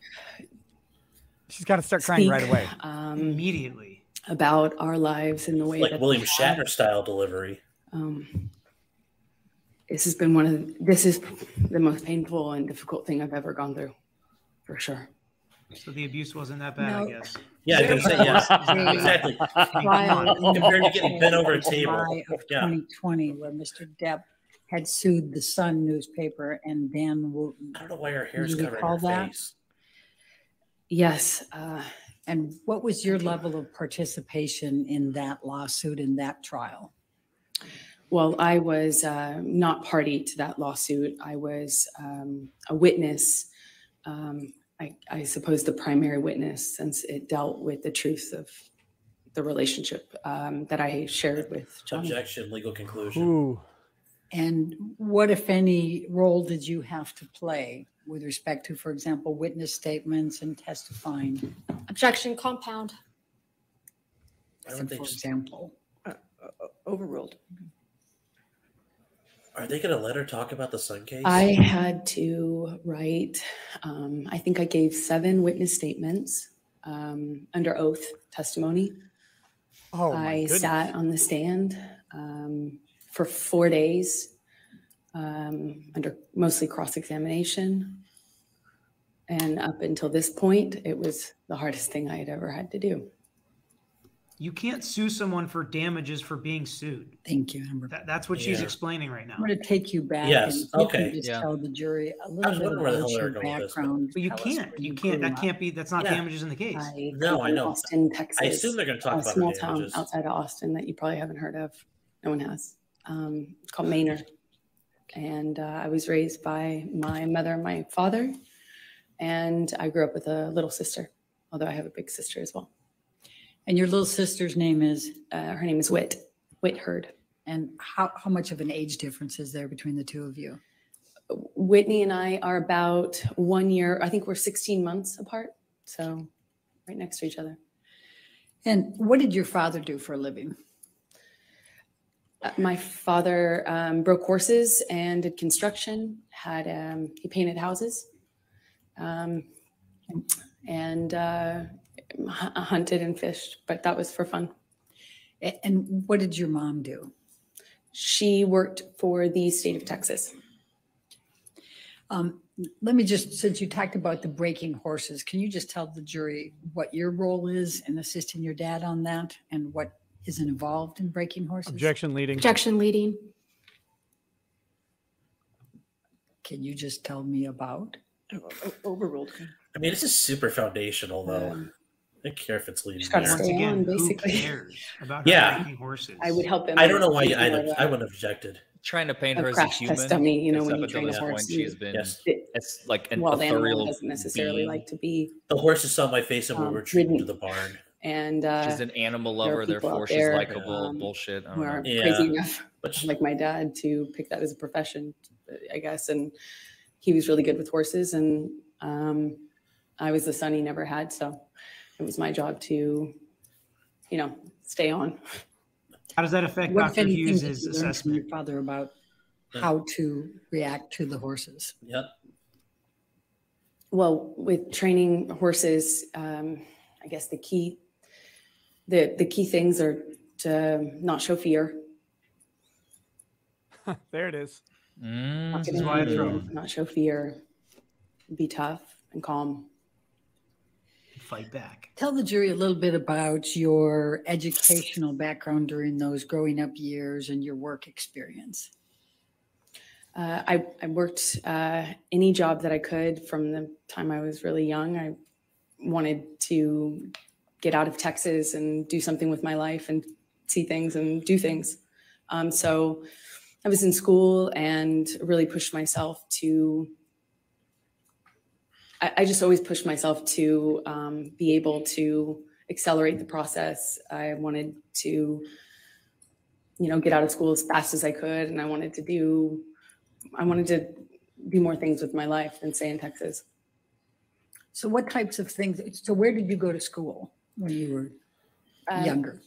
She's got to start crying right away. Um, Immediately. about our lives in the way Like that William we. Shatner style delivery. Um, this has been one of the, this is the most painful and difficult thing I've ever gone through, for sure. So the abuse wasn't that bad, I guess. Yeah, I was gonna say yes. Exactly. Compared to getting bent over a table. July of Yeah. 2020, where Mr. Depp had sued the Sun newspaper and Dan Wootton. I don't know why her hair's you covering her that? face. Yes, uh, And what was your level of participation in that lawsuit, in that trial? well, I was uh, not party to that lawsuit. I was um, a witness. Um, I, I suppose the primary witness, since it dealt with the truth of the relationship um, that I shared with Johnny. Objection, legal conclusion. Ooh. And what, if any, role did you have to play with respect to, for example, witness statements and testifying? Objection, compound. Why So, would they For just- example, Overruled. Are they gonna let her talk about the Sun case? I had to write, um, I think I gave seven witness statements um, under oath testimony. Oh my I goodness. sat on the stand um, for four days um, under mostly cross examination. And up until this point, it was the hardest thing I had ever had to do. You can't sue someone for damages for being sued. thank you, Amber. That, that's what she's explaining right now. I'm going to take you back. Yes, and you can okay. Just Yeah. tell the jury a I little was bit wondering where the about hell they your were going with this, but- background. But you Tell us can't. where You can't. That up. can't be. That's not Yeah. damages in the case. I No, I know. Austin, Texas. I assume they're gonna talk a about her small town damages. outside of Austin that you probably haven't heard of. No one has. Um, called Manor. And uh, I was raised by my mother and my father. And I grew up with a little sister, although I have a big sister as well. And your little sister's name is, Uh, her name is Whit, Whit Hurd. and how, how much of an age difference is there between the two of you? Whitney and I are about one year, I think we're 16 months apart. So right next to each other. And what did your father do for a living? Uh, My father um, broke horses and did construction. Had um, he painted houses, um, and uh, hunted and fished. But that was for fun. And what did your mom do? She worked for the state of Texas. Um, Let me just, since you talked about the breaking horses, can you just tell the jury what your role is in assisting your dad on that and what is involved in breaking horses? Objection leading. Objection leading. Can you just tell me about? Overruled. I mean, this is super foundational, though. Um, I don't care if it's leading Just gotta there. Once stay again, on, who basically. cares about Yeah. breaking horses? I would help him. I don't know why with you, I, more of I a- wouldn't have objected. Trying to paint A her as a human. test dummy, you know, because when you until train a this horse, point, she's been. Yes. It's like an Wild animal ethereal doesn't necessarily being. like to be, The horses saw my face and we Um, were retreating to the barn. And uh, She's an animal lover, therefore she's there, likable. um, Bullshit. I who are. Yeah. crazy enough But like my dad to pick that as a profession, I guess. And he was really good with horses, and um, I was the son he never had, so it was my job to, you know, stay on. How does that affect What, Dr. anything, Hughes' you learn from assessment? your father about Yeah. how to react to the horses? Yep. well, with training horses, um, I guess the key, the the key things are to not show fear, there it is. Mm, not, This is why I fear, throw- not show fear, be tough and calm. Fight back. Tell the jury a little bit about your educational background during those growing up years and your work experience. Uh, I, I worked uh, any job that I could from the time I was really young. I wanted to get out of Texas and do something with my life and see things and do things. Um, so I was in school and really pushed myself to. I, I just always pushed myself to um, be able to accelerate the process. I wanted to, you know, get out of school as fast as I could, and I wanted to do I wanted to do more things with my life than stay in Texas. So what types of things, so where did you go to school when you were Uh, younger?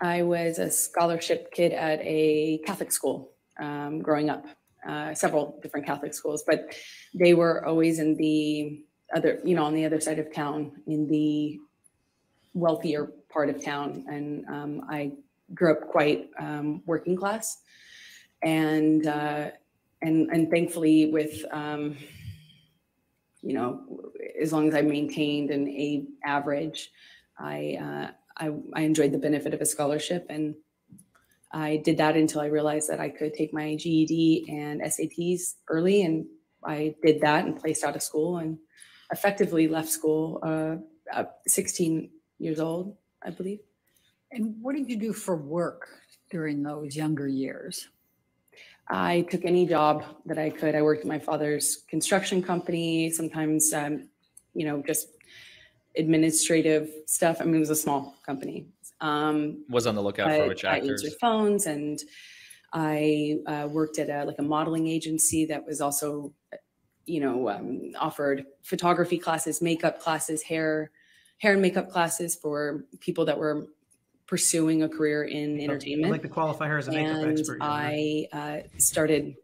I was a scholarship kid at a Catholic school um, growing up, uh, several different Catholic schools, but they were always in the other, you know, on the other side of town, in the wealthier part of town. And um, I grew up quite um, working class, and uh, and and thankfully with um, you know, as long as I maintained an A average, I, uh, I, I enjoyed the benefit of a scholarship. And I did that until I realized that I could take my GED and SATs early. And I did that and placed out of school and effectively left school uh, at 16 years old, I believe. And what did you do for work during those younger years? I took any job that I could. I worked at my father's construction company, sometimes, um, you know, just administrative stuff. I mean, it was a small company. Um, Was on the lookout for but which I actors. answered phones and I uh, worked at a, like a modeling agency that was also, you know, um, offered photography classes, makeup classes, hair, hair and makeup classes for people that were pursuing a career in entertainment. I'd entertainment like to qualify her as a makeup and expert. Jennifer. I uh, started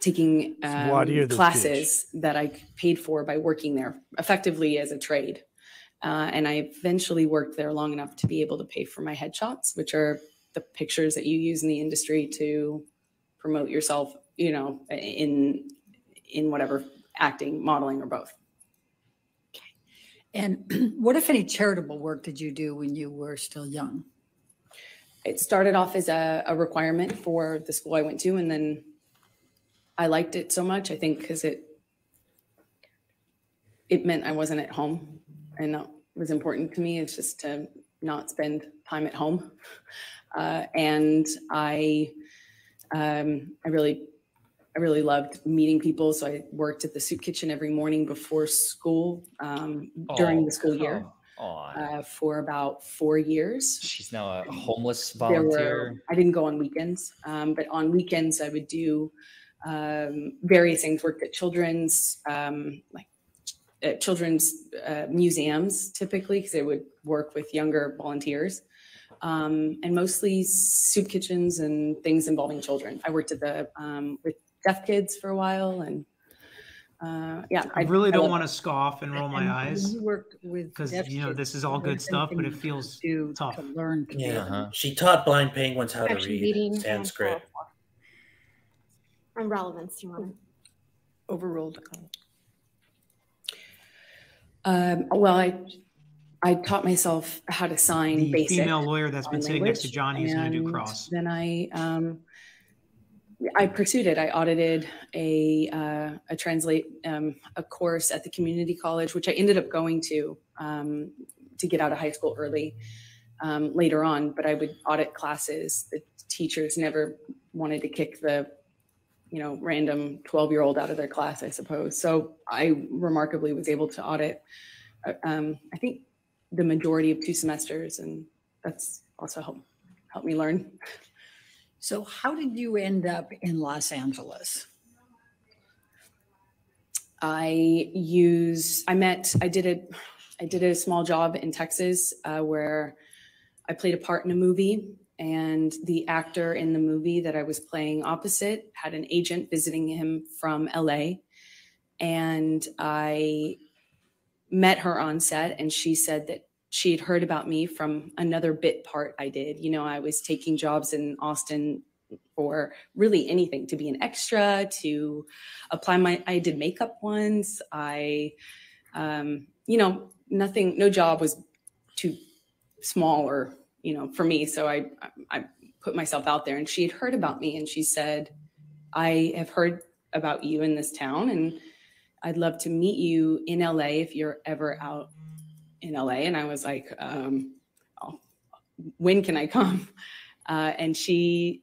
taking why do you um, this classes that I paid for by working there effectively as a trade. Uh, and I eventually worked there long enough to be able to pay for my headshots, which are the pictures that you use in the industry to promote yourself, you know, in in whatever acting, modeling, or both. Okay. And what, if any, charitable work did you do when you were still young? it started off as a, a requirement for the school I went to, and then I liked it so much. I think because it it meant I wasn't at home, and that was important to me. It's just to not spend time at home, uh, and I um, I really I really loved meeting people. So I worked at the soup kitchen every morning before school um, during Oh, the school year uh, for about four years. She's now a homeless volunteer. were, I didn't go on weekends, um, but on weekends I would do um, various things. Worked at children's, um, like at children's uh, museums, typically because they would work with younger volunteers, um, and mostly soup kitchens and things involving children. I worked at the um, with deaf kids for a while, and uh, yeah, I really don't want to scoff and roll my And when eyes You worked with. because you know this is all good stuff, but it feels do tough. To learn. to Yeah. Uh-huh. she taught blind penguins how to read reading and Sanskrit. And relevance, Your Honor. Overruled. Um, well, I I taught myself how to sign The basic. female lawyer that's been sign sitting next to Johnny is going to do cross. Then I um, I pursued it. I audited a uh, a translate um, a course at the community college, which I ended up going to um, to get out of high school early um, later on. But I would audit classes. The teachers never wanted to kick the you know random 12 year old out of their class i suppose. So i remarkably was able to audit uh, um, i think the majority of two semesters and that's also helped helped me learn. So how did you end up in Los Angeles? i use i met i did a i did a small job in texas uh, where i played a part in a movie and the actor in the movie that i was playing opposite had an agent visiting him from la and I met her on set, and she said that she had heard about me from another bit part I did. You know, I was taking jobs in Austin for really anything to be an extra, to apply my, I did makeup once. I, um, you know, nothing, no job was too small or, you know, for me. So I, I put myself out there and she had heard about me and she said, I have heard about you in this town and I'd love to meet you in LA if you're ever out in LA. And I was like, um, oh, when can I come? Uh, and she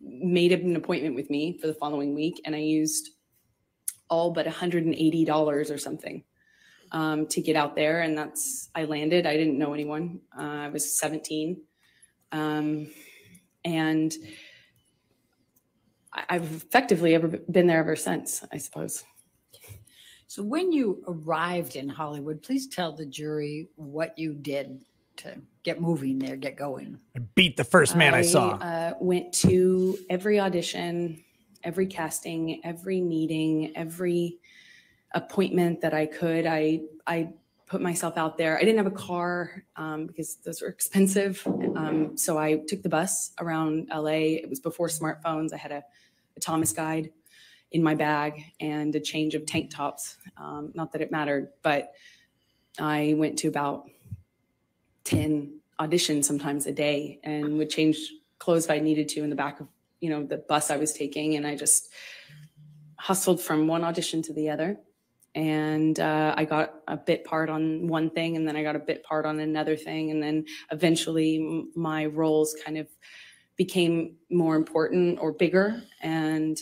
made an appointment with me for the following week. And I used all but $180 or something um, to get out there. And that's, I landed. I didn't know anyone. Uh, I was 17. Um, and I- I've effectively ever been there ever since, I suppose. So when you arrived in Hollywood, please tell the jury what you did to get moving there, get going. I beat the first man I, saw. Uh, went to every audition, every casting, every meeting, every appointment that I could. I I put myself out there. I didn't have a car um, because those were expensive, um, so I took the bus around LA. It was before smartphones. I had a, a Thomas guide in my bag and a change of tank tops. Um, not that it mattered, but I went to about 10 auditions sometimes a day and would change clothes if I needed to in the back of, you know, the bus I was taking. And I just hustled from one audition to the other. And uh, I got a bit part on one thing, and then I got a bit part on another thing. And then eventually my roles kind of became more important or bigger. And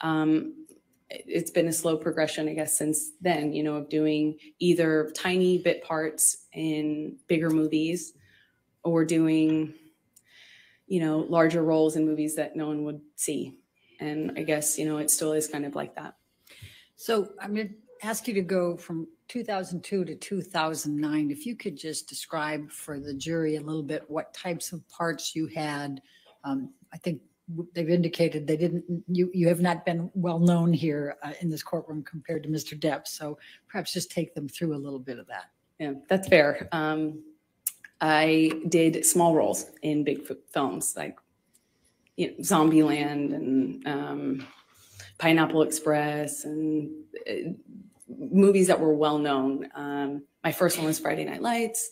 um, it- it's been a slow progression, I guess, since then, you know, of doing either tiny bit parts in bigger movies or doing, you know, larger roles in movies that no one would see. And I guess, you know, it still is kind of like that. So going to ask you to go from 2002 to 2009. If you could just describe for the jury a little bit what types of parts you had. Um, I think they've indicated they didn't, you, you have not been well known here uh, in this courtroom compared to Mr. Depp. So perhaps just take them through a little bit of that. Yeah, that's fair. Um, I did small roles in big films like you know, Zombieland and um, Pineapple Express and uh, movies that were well known. Um, my first one was Friday Night Lights.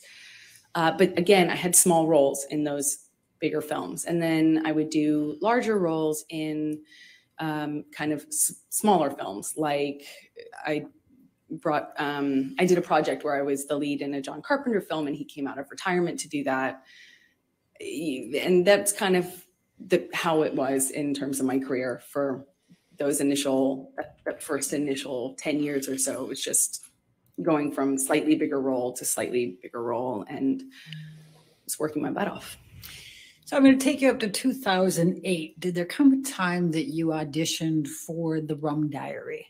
Uh, but again, I had small roles in those bigger films. And then I would do larger roles in um, kind of smaller films. Like I brought, um, I did a project where I was the lead in a John Carpenter film and he came out of retirement to do that. And that's kind of the, how it was in terms of my career for those initial, that, that first initial 10 years or so. It was just going from slightly bigger role to slightly bigger role and just working my butt off. So I'm going to take you up to 2008. Did there come a time that you auditioned for The Rum Diary?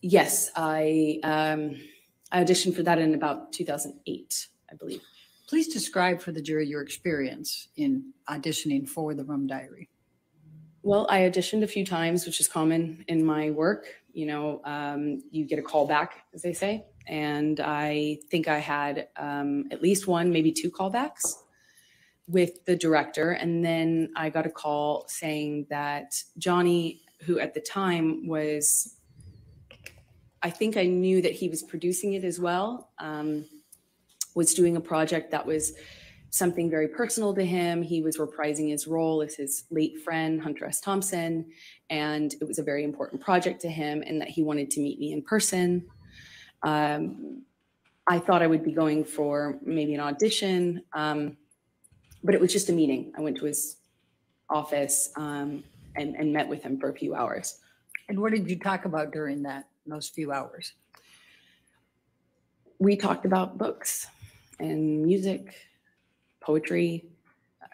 Yes, I um, I auditioned for that in about 2008, I believe. Please describe for the jury your experience in auditioning for The Rum Diary. Well, I auditioned a few times, which is common in my work. You know, um, you get a call back, as they say. And I think I had um, at least one, maybe two callbacks with the director. And then I got a call saying that Johnny, who at the time was, I think I knew that he was producing it as well, um, was doing a project that was something very personal to him. He was reprising his role as his late friend, Hunter S. Thompson, and it was a very important project to him, and that he wanted to meet me in person. Um, I thought I would be going for maybe an audition, um, but it was just a meeting. I went to his office um, and, and met with him for a few hours. And what did you talk about during that, those few hours? we talked about books and music, poetry.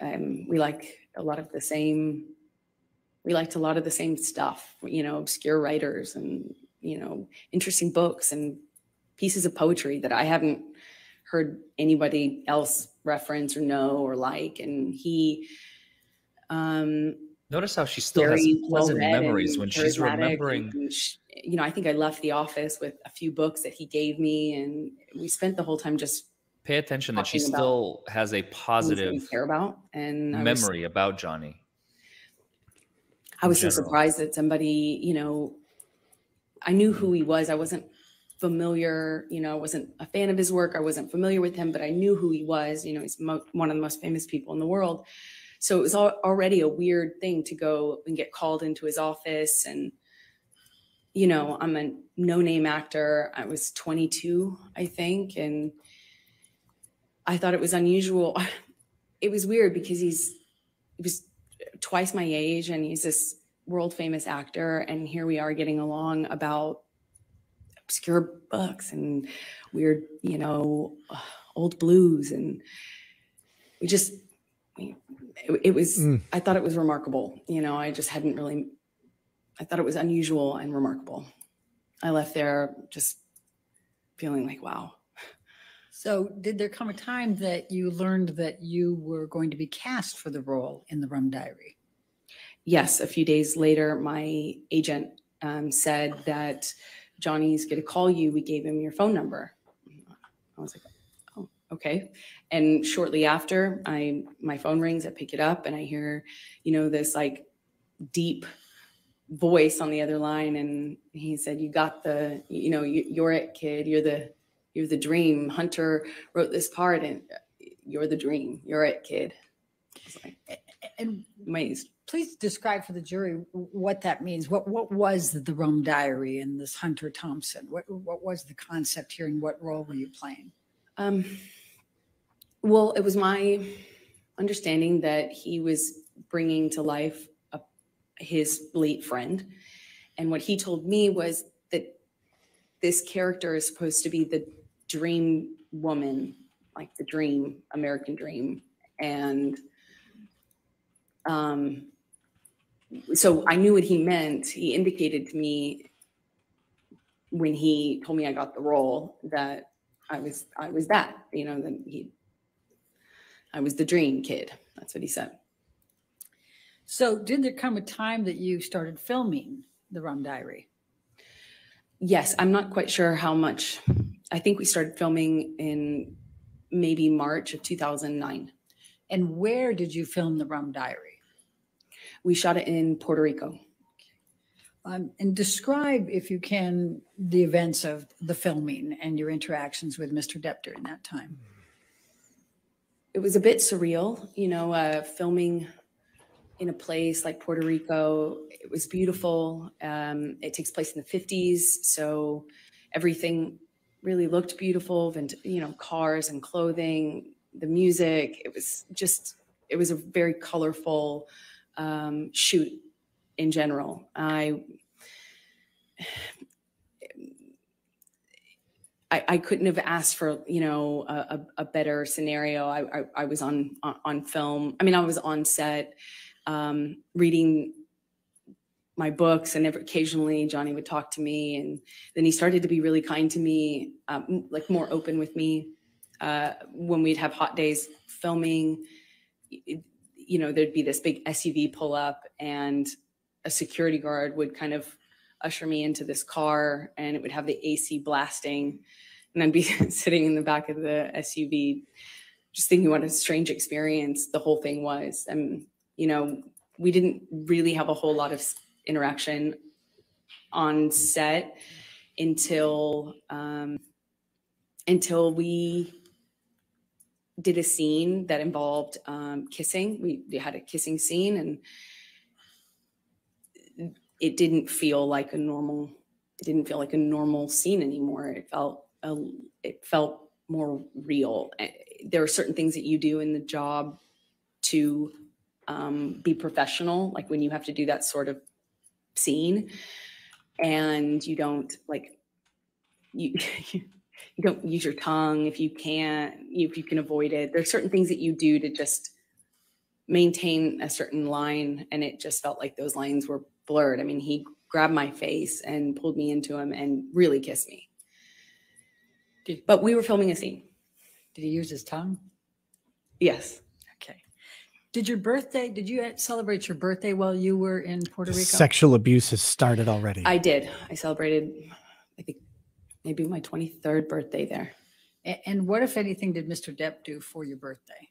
Um, we like a lot of the same. We liked a lot of the same stuff, you know, obscure writers and you know, interesting books and pieces of poetry that I haven't heard anybody else reference or know or like. And he, um, Notice how she still has pleasant well-read memories when she's remembering. and sh- you know, I think I left the office with a few books that he gave me, and we spent the whole time just Pay attention that she still has a things that we positive care about. And I was- memory about Johnny. I was so general. surprised that somebody, you know, I knew who he was. I wasn't familiar, you know, I wasn't a fan of his work. I wasn't familiar with him, but I knew who he was. You know, he's mo- one of the most famous people in the world. So it was al- already a weird thing to go and get called into his office. And, you know, I'm a no name actor. I was 22, I think. And I thought it was unusual. It was weird because he's, he was twice my age and he's this world famous actor. And here we are getting along about obscure books and weird you know old blues. And we just it, it was Mm. i thought it was remarkable. You know i just hadn't really i thought it was unusual and remarkable. I left there just feeling like wow So did there come a time that you learned that you were going to be cast for the role in the Rum Diary? yes, a few days later, my agent um, said that Johnny's going to call you. We gave him your phone number. I was like, oh, okay. And shortly after, I my phone rings. I pick it up, and I hear, you know, this like deep voice on the other line, and he said, "You got the, you know, you, you're it, kid. You're the, you're the dream." Hunter wrote this part, and you're the dream. You're it, kid. Like, And amazed. please describe for the jury what that means. What what was the Rum Diary and this Hunter Thompson? What what was the concept here and what role were you playing? Um, well, it was my understanding that he was bringing to life a, his late friend. And what he told me was that this character is supposed to be the dream woman, like the dream, American dream. And um, so I knew what he meant. He indicated to me when he told me I got the role that I was I was that, you know, that he I was the dream kid. That's what he said. So did there come a time that you started filming the Rum Diary? Yes, I'm not quite sure how much. I think we started filming in maybe March of 2009. And where did you film the Rum Diary? We shot it in Puerto Rico. Um, and describe, if you can, the events of the filming and your interactions with Mr. Depp during that time. It was a bit surreal, you know, uh, filming in a place like Puerto Rico. It was beautiful. Um, it takes place in the 50s, so everything really looked beautiful. And you know, cars and clothing, the music. It was just, it was a very colorful um, shoot in general. I I, I couldn't have asked for you know a, a, better scenario. I, I I was on, on on film. I mean, I was on set um, reading my books, and occasionally Johnny would talk to me, and then he started to be really kind to me, um, like more open with me. Uh, when we'd have hot days filming, it- you know, there'd be this big SUV pull up, and a security guard would kind of usher me into this car and it would have the AC blasting and I'd be sitting in the back of the SUV just thinking what a strange experience the whole thing was and you know we didn't really have a whole lot of interaction on set until um, until we did a scene that involved um, kissing. We, we had a kissing scene and it didn't feel like a normal it didn't feel like a normal scene anymore. It felt a, it felt more real. Eh, there are certain things that you do in the job to um, be professional like when you have to do that sort of scene and you don't like you you don't use your tongue if you can't if you can avoid it there's certain things that you do to just maintain a certain line and it just felt like those lines were blurred i mean he grabbed my face and pulled me into him and really kissed me but we were filming a scene Did he use his tongue? yes. Did your birthday, did you celebrate your birthday while you were in Puerto Rico? Sexual abuse has started already. I did. I celebrated, I think, maybe my 23rd birthday there. And what, if anything, did Mr. Depp do for your birthday?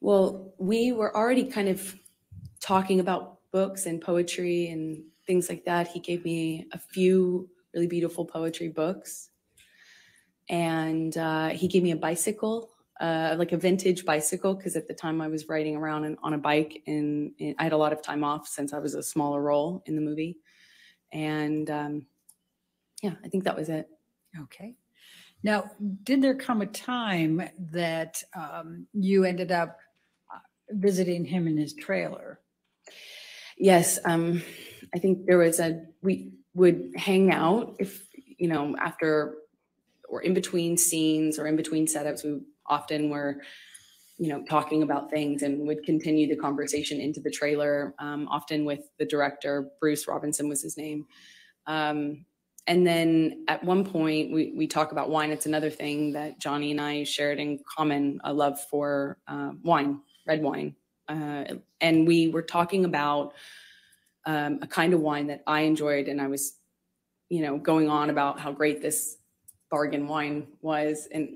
Well, we were already kind of talking about books and poetry and things like that. He gave me a few really beautiful poetry books. And uh, he gave me a bicycle, uh, like a vintage bicycle, because at the time I was riding around in, on a bike and, and I had a lot of time off since I was a smaller role in the movie. And um, yeah, I think that was it. Okay. Now, did there come a time that um, you ended up uh, visiting him in his trailer? Yes, um, I think there was a we would hang out if you know after or in between scenes or in between setups. We often were, you know, talking about things and would continue the conversation into the trailer. Um, often with the director, Bruce Robinson was his name. Um, and then at one point we, we talk about wine. It's another thing that Johnny and I shared in common, a love for uh, wine, red wine. Uh, and we were talking about um, a kind of wine that I enjoyed, and I was, you know, going on about how great this bargain wine was, and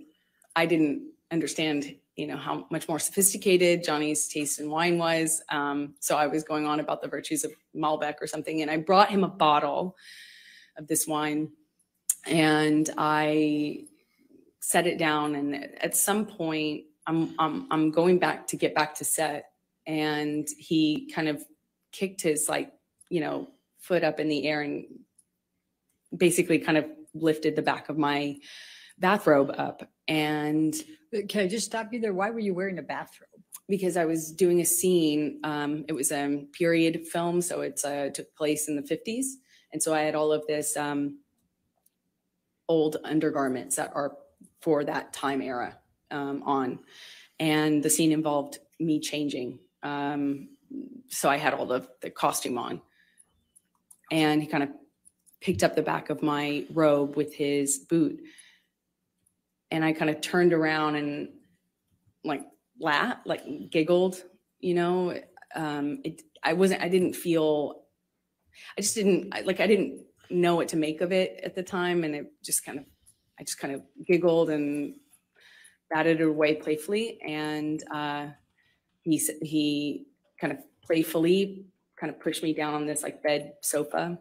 I didn't understand, you know, how much more sophisticated Johnny's taste in wine was. Um, so I was going on about the virtues of Malbec or something, and I brought him a bottle of this wine, and I set it down, and at some point, I'm I'm I'm going back to get back to set, and he kind of kicked his like you know foot up in the air and basically kind of lifted the back of my bathrobe up and Can I just stop you there? Why were you wearing a bathrobe? because i was doing a scene um, it was a period film so it's uh, took place in the 50s and so i had all of this um, old undergarments that are for that time era um, on and the scene involved me changing um, so i had all the, the costume on and he kind of picked up the back of my robe with his boot and i kind of turned around and like laughed like giggled you know? Um it i wasn't i didn't feel i just didn't like i didn't know what to make of it at the time and it just kind of i just kind of giggled and batted it away playfully and uh he he kind of playfully kind of pushed me down on this like bed sofa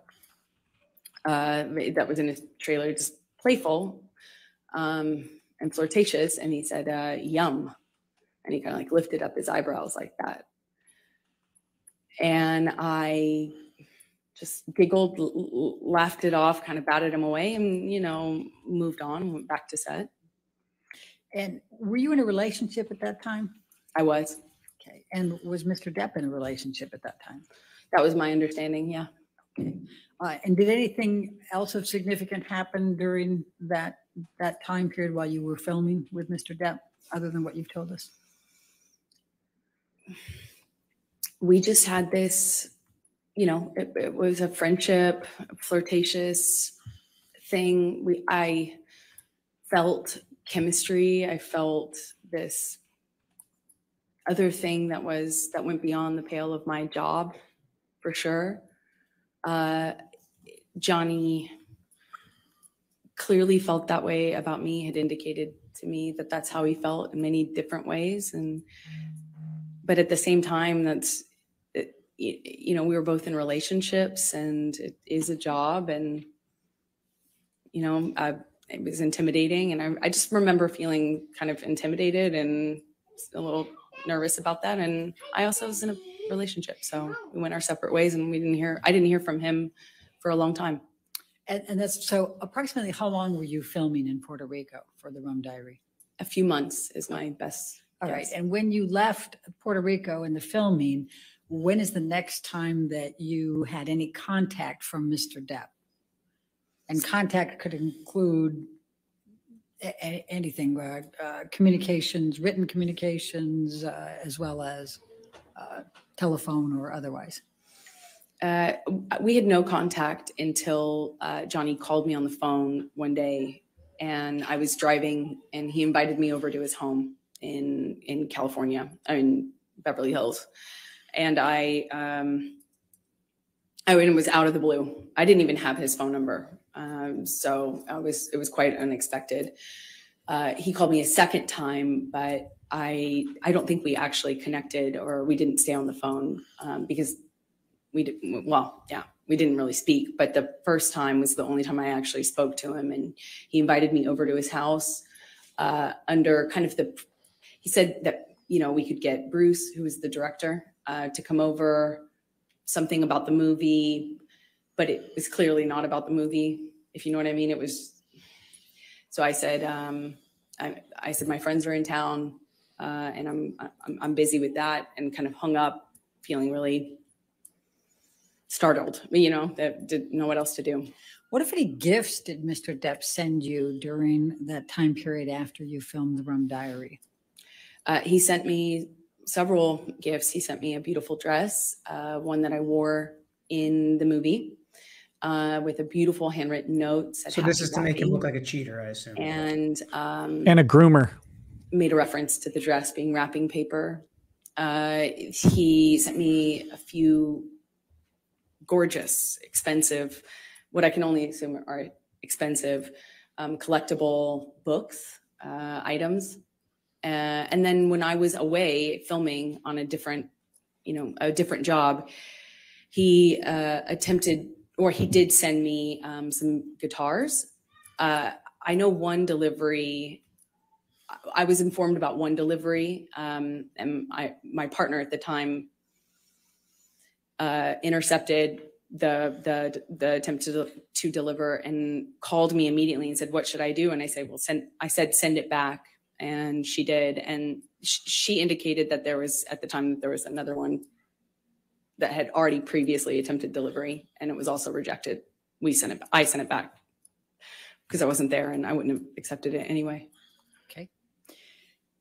uh that was in his trailer just playful. Um and flirtatious and he said uh yum and he kind of like lifted up his eyebrows like that and i just giggled l- laughed it off kind of batted him away and you know moved on went back to set And were you in a relationship at that time? i was Okay. And was Mr. Depp in a relationship at that time? that was my understanding yeah Uh, and did anything else of significant happen during that that time period while you were filming with Mr. Depp, other than what you've told us? we just had this you know it, it was a friendship flirtatious thing we i felt chemistry i felt this other thing that was that went beyond the pale of my job for sure uh johnny clearly felt that way about me had indicated to me that that's how he felt in many different ways and but at the same time that's eh, it, you know we were both in relationships and it is a job and you know I, it was intimidating and I, I just remember feeling kind of intimidated and a little nervous about that and i also was in a relationship so we went our separate ways and we didn't hear i didn't hear from him for a long time And, and that's so approximately how long were you filming in Puerto Rico for the Rum Diary? a few months is my best All right. guess. And when you left Puerto Rico in the filming, when is the next time that you had any contact from Mr. Depp? And contact could include a- a- anything, uh, uh, communications, written communications, uh, as well as uh, telephone or otherwise. Uh, we had no contact until uh, Johnny called me on the phone one day, and I was driving, and he invited me over to his home in in California, in Beverly Hills, and I um, I was out of the blue. I didn't even have his phone number, um, so I was it was quite unexpected. Uh, he called me a second time, but I I don't think we actually connected or we didn't stay on the phone um, because we did well yeah we didn't really speak but the first time was the only time i actually spoke to him and he invited me over to his house uh, under kind of the he said that you know we could get bruce who was the director uh, to come over something about the movie but it was clearly not about the movie if you know what i mean. It was so i said um, I, I said my friends are in town uh, and I'm, I'm i'm busy with that and kind of hung up feeling really startled, you know, that didn't know what else to do. What if any gifts did Mr. Depp send you during that time period after you filmed the Rum Diary? Uh, he sent me several gifts. He sent me a beautiful dress, uh, one that I wore in the movie, uh, with a beautiful handwritten note. said, So this is to make him look like a cheater, I assume. And um, And a groomer. made a reference to the dress being wrapping paper. Uh, he sent me a few gorgeous, expensive, what I can only assume are expensive um, collectible books, uh, items. Uh, and then when I was away filming on a different, you know, a different job, he uh, attempted, or he did send me um, some guitars. Uh, I know one delivery I was informed about one delivery, um, and I, my partner at the time uh, intercepted the the the attempt to to deliver and called me immediately and said, "What should I do?" And I said, "Well, send." I said, "Send it back," and she did, and sh- she indicated that there was at the time that there was another one that had already previously attempted delivery, and it was also rejected. We sent it. I sent it back because I wasn't there, and I wouldn't have accepted it anyway.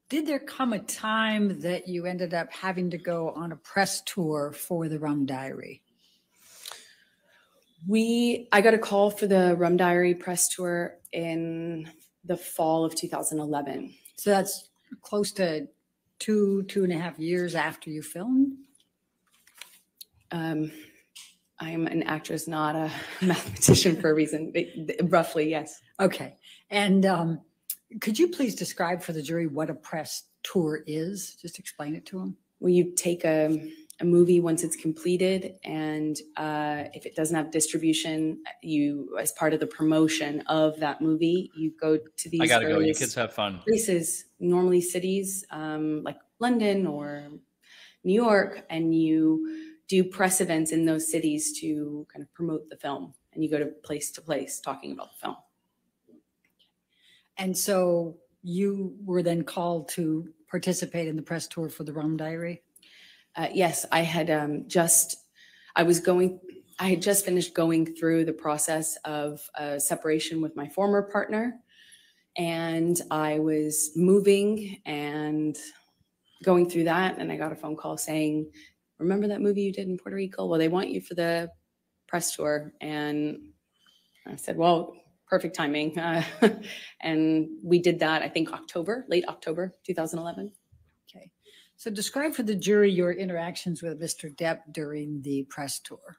Did there come a time that you ended up having to go on a press tour for the Rum Diary? We, I got a call for the Rum Diary press tour in the fall of 2011. So that's close to two, two and a half years after you filmed? Um, I'm an actress, not a mathematician for a reason. but Roughly, yes. Okay. And um, could you please describe for the jury what a press tour is? Just explain it to them. Well, you take a, a movie once it's completed, and uh, if it doesn't have distribution, you, as part of the promotion of that movie, you go to these. I gotta go. You kids have fun. Places, normally cities um, like London or New York, and you do press events in those cities to kind of promote the film. And you go to place to place talking about the film. And so you were then called to participate in the press tour for the Rum Diary? Uh, yes, I had um, just, I was going, I had just finished going through the process of uh, separation with my former partner. And I was moving and going through that. And I got a phone call saying, Remember that movie you did in Puerto Rico? Well, they want you for the press tour. And I said, Well, perfect timing. Uh, and we did that, I think, October, late October 2011. Okay. So describe for the jury your interactions with Mr. Depp during the press tour.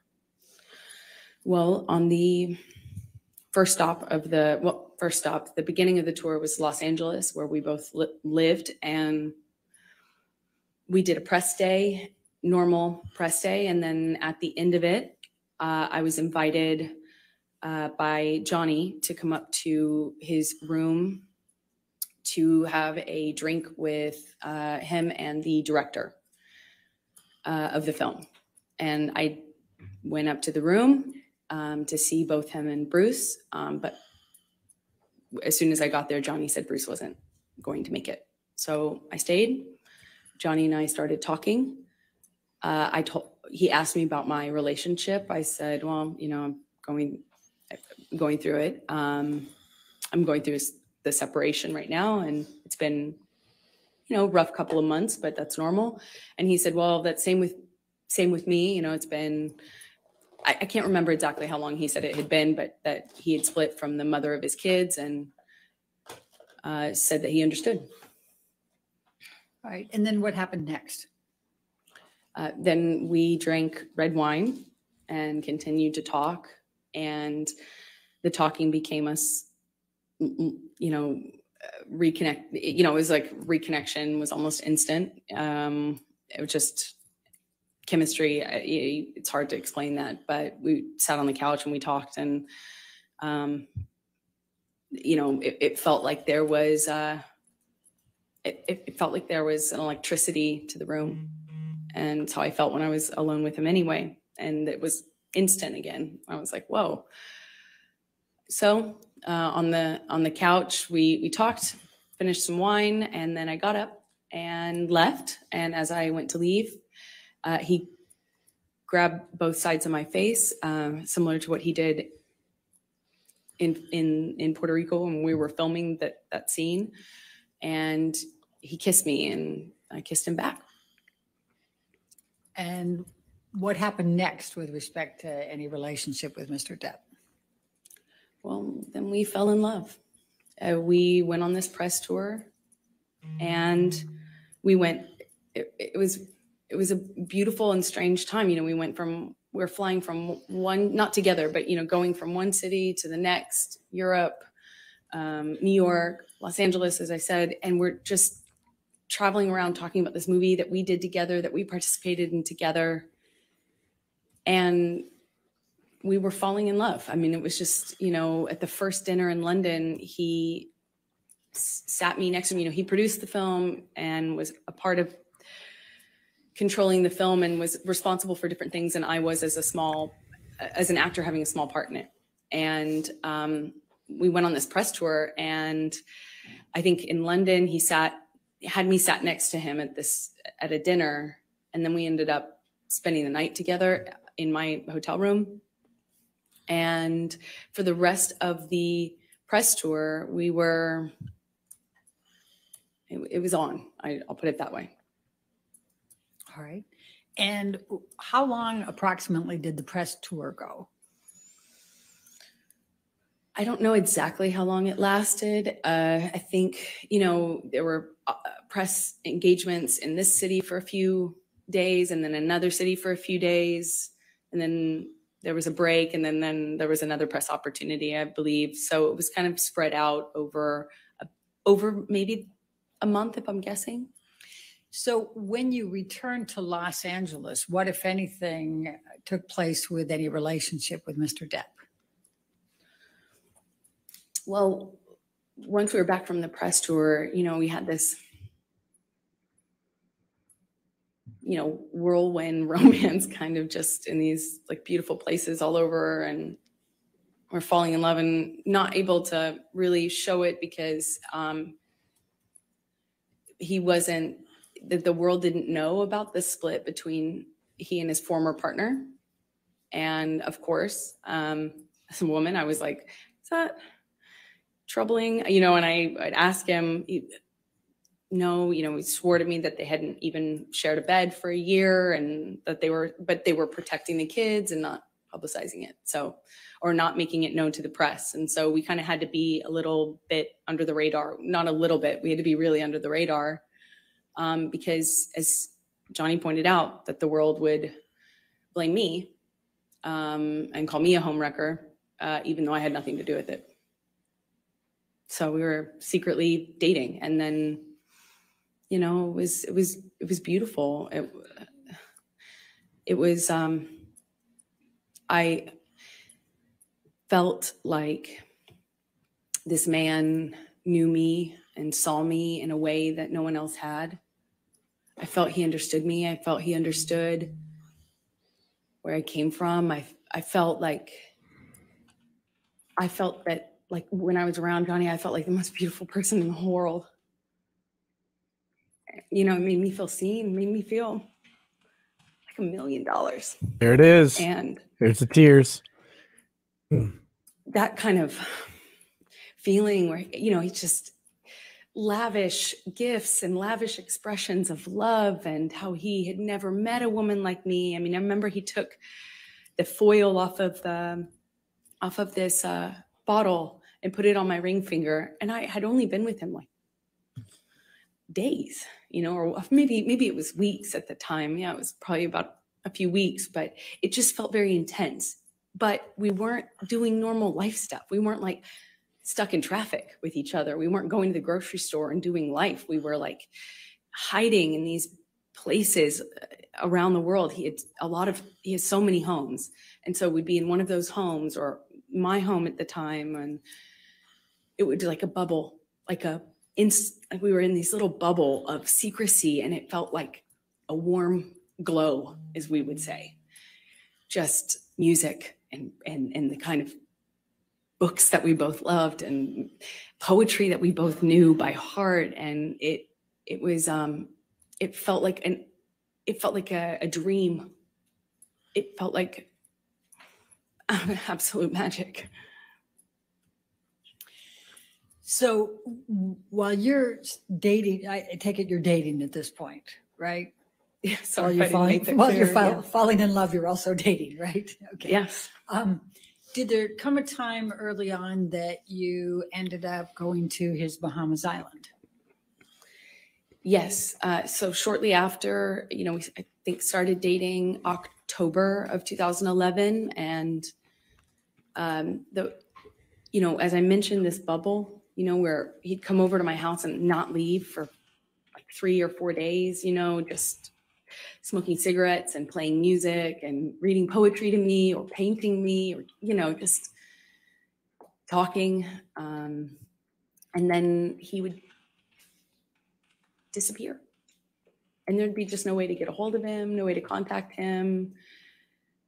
Well, on the first stop of the, well, first stop, the beginning of the tour was Los Angeles, where we both li- lived. And we did a press day, normal press day. And then at the end of it, uh, I was invited uh, by Johnny to come up to his room to have a drink with uh, him and the director uh, of the film. And I went up to the room um, to see both him and Bruce. Um, but as soon as I got there, Johnny said Bruce wasn't going to make it. So I stayed. Johnny and I started talking. Uh, I told he asked me about my relationship. I said, "Well, you know, I'm going going through it. Um, I'm going through the separation right now, and it's been, you know, rough couple of months, but that's normal." And he said, "Well, that's same with same with me. You know, it's been." I, I can't remember exactly how long he said it had been, but that he had split from the mother of his kids and uh, said that he understood. All right. And then what happened next? Uh, then we drank red wine and continued to talk. And the talking became us, you know, reconnect. You know, it was like reconnection was almost instant. Um, it was just chemistry. It's hard to explain that, but we sat on the couch and we talked, and um, you know, it, it felt like there was. Uh, it, it felt like there was an electricity to the room and it's how I felt when I was alone with him anyway. And it was instant again. I was like, whoa. So uh, on the on the couch, we we talked, finished some wine, and then I got up and left. And as I went to leave, uh, he grabbed both sides of my face, um, similar to what he did in in in Puerto Rico when we were filming that that scene. And he kissed me, and I kissed him back. And what happened next with respect to any relationship with Mr. Depp? Well, then we fell in love. Uh, we went on this press tour, and we went. It, it was it was a beautiful and strange time. You know, we went from we are flying from one not together, but you know, going from one city to the next, Europe, um, New York, Los Angeles, as I said, and we're just traveling around talking about this movie that we did together, that we participated in together, and we were falling in love. I mean, it was just, you know, at the first dinner in London, he sat me next to me. You know, he produced the film and was a part of controlling the film and was responsible for different things. And I was as a small, as an actor, having a small part in it. And um, we went on this press tour. And I think in London, he sat, had me sat next to him at this, at a dinner. And then we ended up spending the night together in my hotel room. And for the rest of the press tour, we were, it, it was on. I, I'll put it that way. All right. And how long approximately did the press tour go? I don't know exactly how long it lasted. Uh, I think, you know, there were uh, press engagements in this city for a few days and then another city for a few days. And then there was a break and then, then there was another press opportunity, I believe. So it was kind of spread out over, over maybe a month, if I'm guessing. So when you returned to Los Angeles, what, if anything, took place with any relationship with Mr. Depp? Well, once we were back from the press tour, you know, we had this, you know, whirlwind romance kind of just in these like beautiful places all over. And we're falling in love and not able to really show it because um, he wasn't, that the world didn't know about the split between he and his former partner. And of course, um, as a woman, I was like, is that troubling? You know, and I, I'd ask him, he- no, you know, he swore to me that they hadn't even shared a bed for a year and that they were, but they were protecting the kids and not publicizing it. So, or not making it known to the press. And so we kind of had to be a little bit under the radar, not a little bit, we had to be really under the radar. Um, because as Johnny pointed out, that the world would blame me um, and call me a homewrecker, uh, even though I had nothing to do with it. So we were secretly dating, and then, you know, it was it was it was beautiful. It it was. Um, I felt like this man knew me and saw me in a way that no one else had. I felt he understood me. I felt he understood where I came from. I I felt like I felt that like when I was around Johnny, I felt like the most beautiful person in the whole world. You know, it made me feel seen, made me feel like a million dollars. There it is. And There's the tears. that kind of feeling where you know he's just lavish gifts and lavish expressions of love and how he had never met a woman like me i mean i remember he took the foil off of the off of this uh, bottle and put it on my ring finger and i had only been with him like days, you know, or maybe maybe it was weeks at the time. Yeah, it was probably about a few weeks, but it just felt very intense. But we weren't doing normal life stuff. We weren't like stuck in traffic with each other. We weren't going to the grocery store and doing life. We were like hiding in these places uh, around the world. He had a lot of he has so many homes. And so we'd be in one of those homes or my home at the time and it would be like a bubble, like a like we were in this little bubble of secrecy and it felt like a warm glow, as we would say. Just music and and and the kind of books that we both loved and poetry that we both knew by heart and it it was um it felt like an it felt like a, a dream it felt like absolute magic So while you're dating, I take it you're dating at this point, right? Yes. While sorry if I you're falling, while you're fall- yeah. falling in love, you're also dating, right? Okay. yes Um, did there come a time early on that you ended up going to his Bahamas Island? Yes. Uh, so shortly after, you know, we I think started dating October of 2011, and um, the, you know, as I mentioned, this bubble, you know, where he'd come over to my house and not leave for like three or four days, you know, just smoking cigarettes and playing music and reading poetry to me or painting me or you know just talking um, and then he would disappear. And there'd be just no way to get a hold of him, no way to contact him.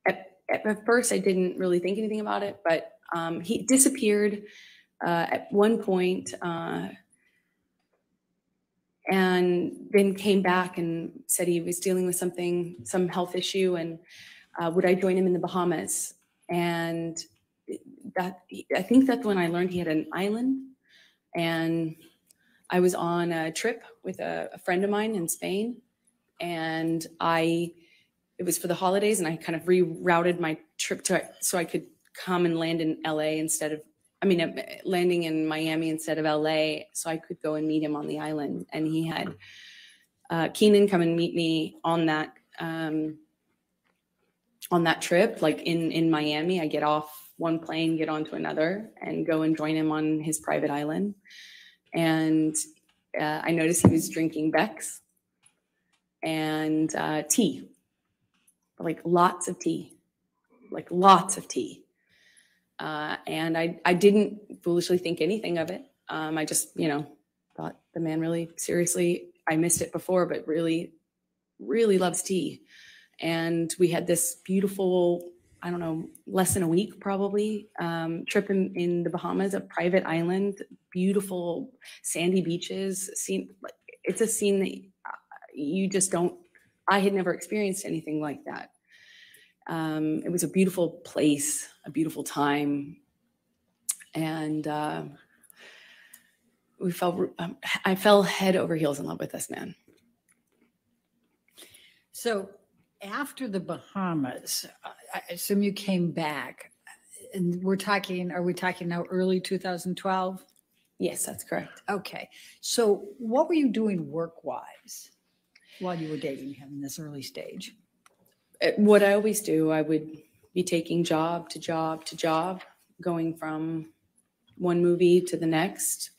At, at, first, I didn't really think anything about it, but um, he disappeared uh, at one point, uh, and then came back and said he was dealing with something, some health issue, and uh, would I join him in the Bahamas? And that I think that's when I learned he had an island, and I was on a trip with a, a friend of mine in Spain, and I it was for the holidays, and I kind of rerouted my trip to so I could come and land in LA instead of I mean uh, landing in Miami instead of LA, so I could go and meet him on the island. And he had uh, Keenan come and meet me on that um, on that trip, like in in Miami. I get off one plane, get onto another, and go and join him on his private island and uh, I noticed he was drinking Beck's and uh, tea, like lots of tea, like lots of tea. Uh, and I, I didn't foolishly think anything of it. Um, I just, you know, thought the man really seriously, I missed it before, but really, really loves tea. And we had this beautiful, I don't know, less than a week probably, um, trip in, in the Bahamas, a private island, beautiful sandy beaches. Scene, it's a scene that uh, you just don't. I had never experienced anything like that. Um, it was a beautiful place, a beautiful time, and uh, we fell. Um, I fell head over heels in love with this man. So after the Bahamas, I I assume you came back. And we're talking, are we talking now early 2012? Yes, that's correct. Okay. So what were you doing work-wise while you were dating him in this early stage? What I always do, I would be taking job to job to job, going from one movie to the next.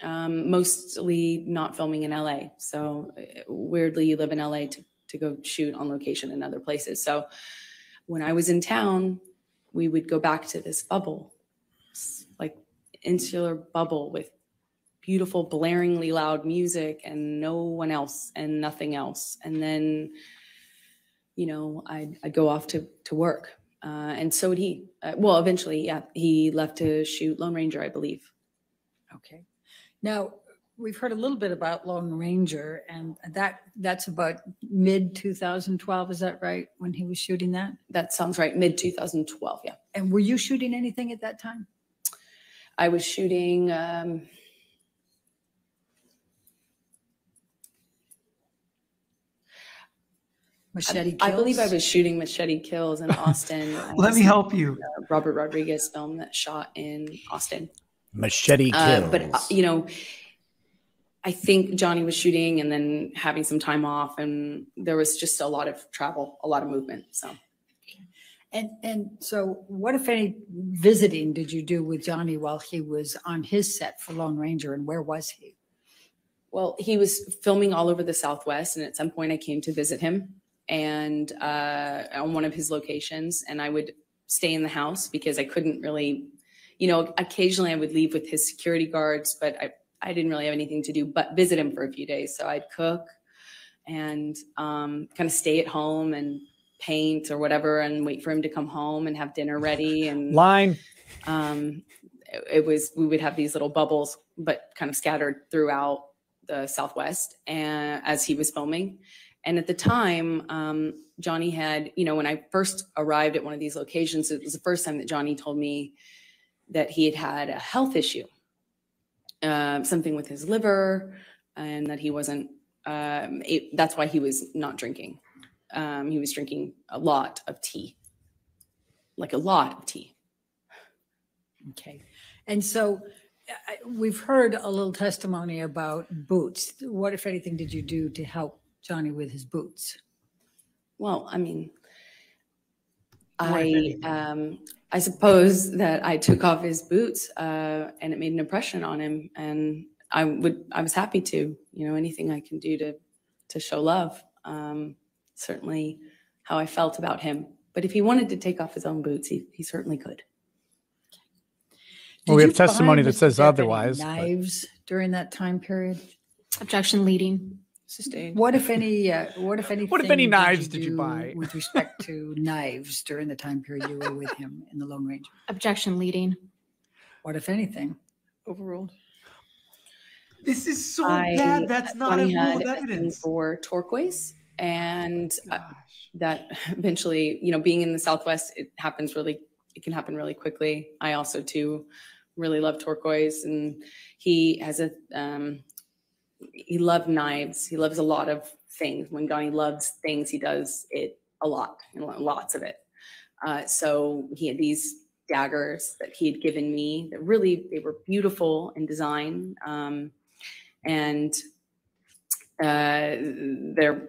Um, mostly not filming in LA. So uh, weirdly, you live in LA to, to go shoot on location in other places. So when I was in town, we would go back to this bubble, like insular bubble with beautiful, blaringly loud music and no one else and nothing else. And then, you know, I'd, I'd go off to, to work. Uh, and so would he. Uh, well, eventually, yeah, he left to shoot Lone Ranger, I believe. Okay. Now, we've heard a little bit about Lone Ranger and that, that's about mid 2012, is that right? When he was shooting that? That sounds right. Mid 2012, yeah. And were you shooting anything at that time? I was shooting. Um, Machete I, I believe I was shooting Machete Kills in Austin. Let me help you. Robert Rodriguez film that shot in Austin. Machete Uh, kills. but uh, you know, I think Johnny was shooting and then having some time off, and there was just a lot of travel, a lot of movement. So And, and so what, if any, visiting did you do with Johnny while he was on his set for Lone Ranger and where was he? Well, he was filming all over the Southwest, and at some point I came to visit him and uh, on one of his locations, and I would stay in the house because I couldn't really, you know, occasionally I would leave with his security guards, but I, I didn't really have anything to do but visit him for a few days. So I'd cook and um, kind of stay at home and paint or whatever and wait for him to come home and have dinner ready and Line. um, it, it was we would have these little bubbles but kind of scattered throughout the southwest and as he was filming and at the time um, johnny had you know when i first arrived at one of these locations it was the first time that johnny told me that he had had a health issue um, something with his liver and that he wasn't um, it, that's why he was not drinking um, he was drinking a lot of tea like a lot of tea Okay. And so I- we've heard a little testimony about boots. What, if anything, did you do to help Johnny with his boots? Well, I mean, I um, I suppose that I took off his boots uh, and it made an impression on him, and I would I was happy to you know anything I can do to to show love. Um, certainly, how I felt about him. But if he wanted to take off his own boots, he, he certainly could. Well, we have testimony that says Depp any otherwise, but- Knives during that time period? Objection leading. Sustained. What if any, uh, what if any? What if any knives did you buy? With respect to knives during the time period you were with him in the Lone Ranger? Objection leading. What if anything? Overruled. This is so I- bad. That's not a rule had of evidence. for turquoise, and uh, that eventually, you know, being in the Southwest, it happens really. It can happen really quickly. I also too really love turquoise, and he has a. Um, he loved knives. He loves a lot of things. When Johnny loves things, he does it a lot, and lots of it. Uh, so he had these daggers that he had given me that really they were beautiful in design. Um, and uh, they're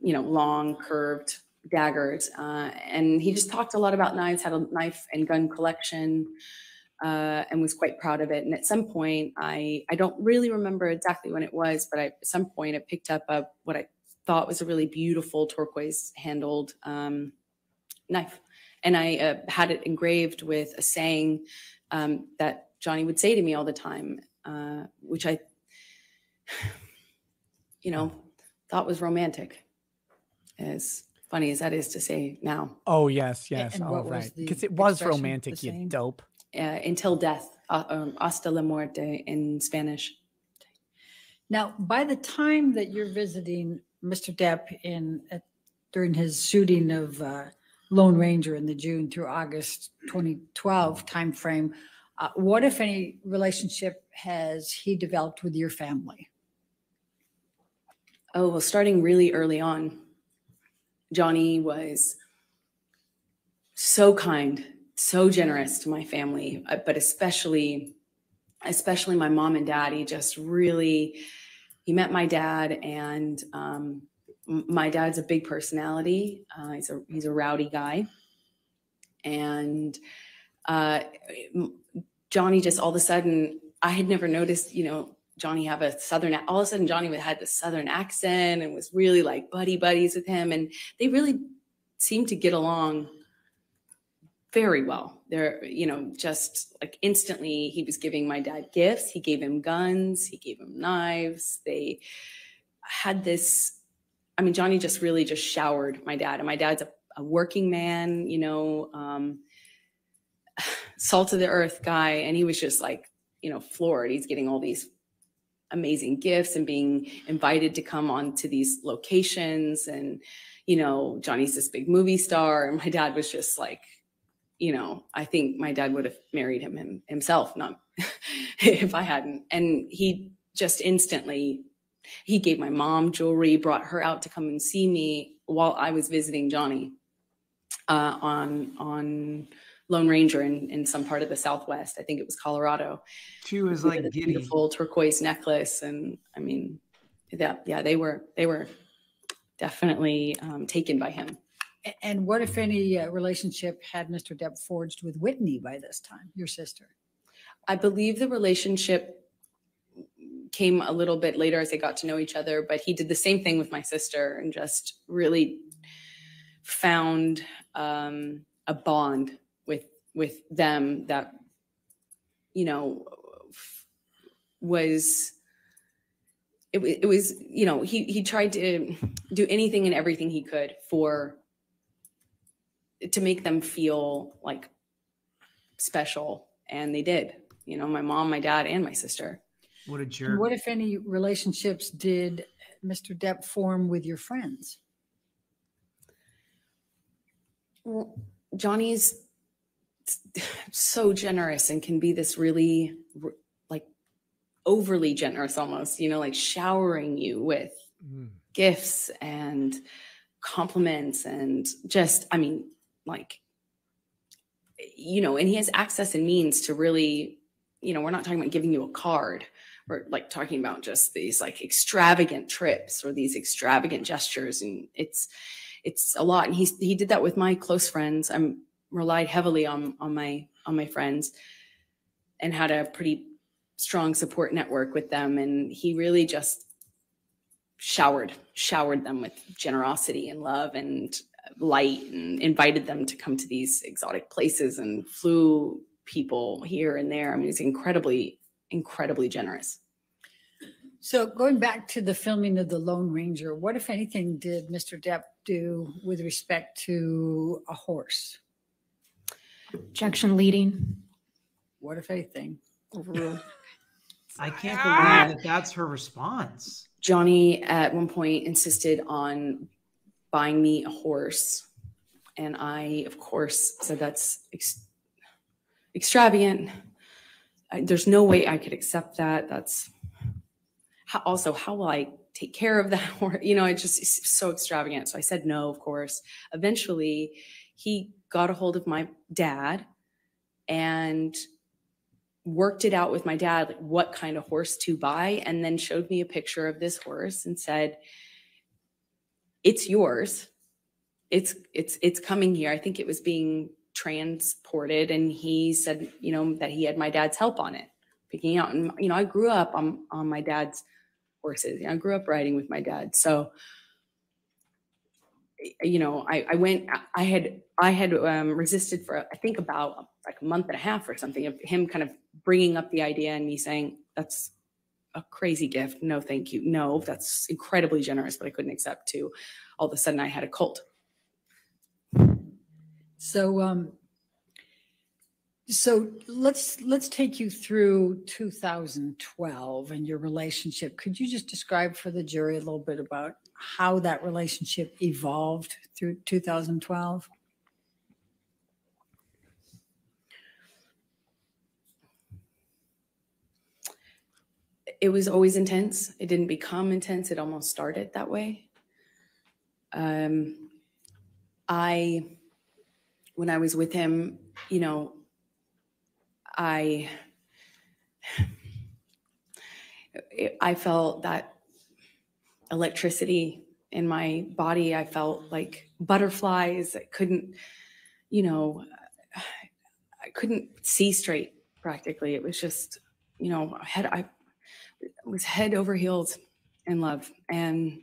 you know long curved daggers uh, and he just talked a lot about knives had a knife and gun collection uh, and was quite proud of it and at some point i i don't really remember exactly when it was but I, at some point i picked up a what i thought was a really beautiful turquoise handled um, knife and i uh, had it engraved with a saying um, that johnny would say to me all the time uh, which i you know, thought was romantic. As funny as that is to say now. Oh yes, yes, and all right. Because it was romantic, you dope. Uh, until death, uh, um, hasta la muerte in Spanish. Now, by the time that you're visiting Mr. Depp in, at- during his shooting of uh, Lone Ranger in the June through August 2012 timeframe, uh, what, if any, relationship has he developed with your family? Oh, well, starting really early on, Johnny was so kind, so generous to my family, uh, but especially, especially my mom and dad. He just really, he met my dad, and um, my dad's a big personality. Uh, he's a he's a rowdy guy, and uh, Johnny just all of a sudden, I had never noticed, you know, Johnny have a southern. All of a sudden, Johnny had the southern accent and was really like buddy buddies with him, and they really seemed to get along very well. They're, you know, just like instantly, he was giving my dad gifts. He gave him guns. He gave him knives. They had this. I mean, Johnny just really just showered my dad, and my dad's a, a working man, you know, um, salt of the earth guy, and he was just like, you know, floored. He's getting all these amazing gifts and being invited to come on to these locations and you know johnny's this big movie star and my dad was just like you know i think my dad would have married him, him himself not if i hadn't and he just instantly he gave my mom jewelry brought her out to come and see me while i was visiting johnny uh, on on Lone Ranger in, in some part of the Southwest. I think it was Colorado. She was like beautiful turquoise necklace, and I mean, that yeah, they were they were definitely um, taken by him. And what, if any, uh, relationship had Mr. Depp forged with Whitney by this time, your sister? I believe the relationship came a little bit later as they got to know each other, but he did the same thing with my sister and just really found um, a bond with with them that you know f- was it, it was you know he he tried to do anything and everything he could for to make them feel like special and they did you know my mom my dad and my sister What a And jerk. what, if any, relationships did Mr. Depp form with your friends? Well, Johnny's so generous and can be this really like overly generous almost, you know, like showering you with Mm. gifts and compliments and just, I mean, like, you know, and he has access and means to really, you know, we're not talking about giving you a card. We're like talking about just these like extravagant trips or these extravagant gestures. And it's, it's a lot. And he's, he did that with my close friends. I'm relied heavily on, on my, on my friends and had a pretty strong support network with them. And he really just showered, showered them with generosity and love and light and invited them to come to these exotic places and flew people here and there. I mean, it's incredibly, incredibly generous. So going back to the filming of The Lone Ranger, what, if anything, did Mr. Depp do with respect to a horse? Objection leading. What, if anything? Overruled. I can't believe that that's her response. Johnny at one point insisted on buying me a horse. And I, of course, said that's ex- extravagant. I, there's no way I could accept that. That's how, also how will I take care of that horse? You know, it just it's so extravagant. So I said no, of course. Eventually, he got a hold of my dad and worked it out with my dad like what kind of horse to buy and then showed me a picture of this horse and said it's yours. It's it's it's coming here. I think it was being transported and he said you know that he had my dad's help on it picking out. And you know i grew up on on my dad's horses. You know, i grew up riding with my dad. So you know i i went i had i had um, resisted for i think about like a month and a half or something of him kind of bringing up the idea and me saying that's a crazy gift no thank you no that's incredibly generous but i couldn't accept to all of a sudden i had a cult So, um, so let's, let's take you through 2012 and your relationship. Could you just describe for the jury a little bit about how that relationship evolved through 2012? It was always intense. It didn't become intense. It almost started that way. Um, I, when I was with him, you know, I, I felt that electricity in my body. I felt like butterflies. I couldn't, you know, I couldn't see straight practically. It was just, you know, I had I was head over heels in love, and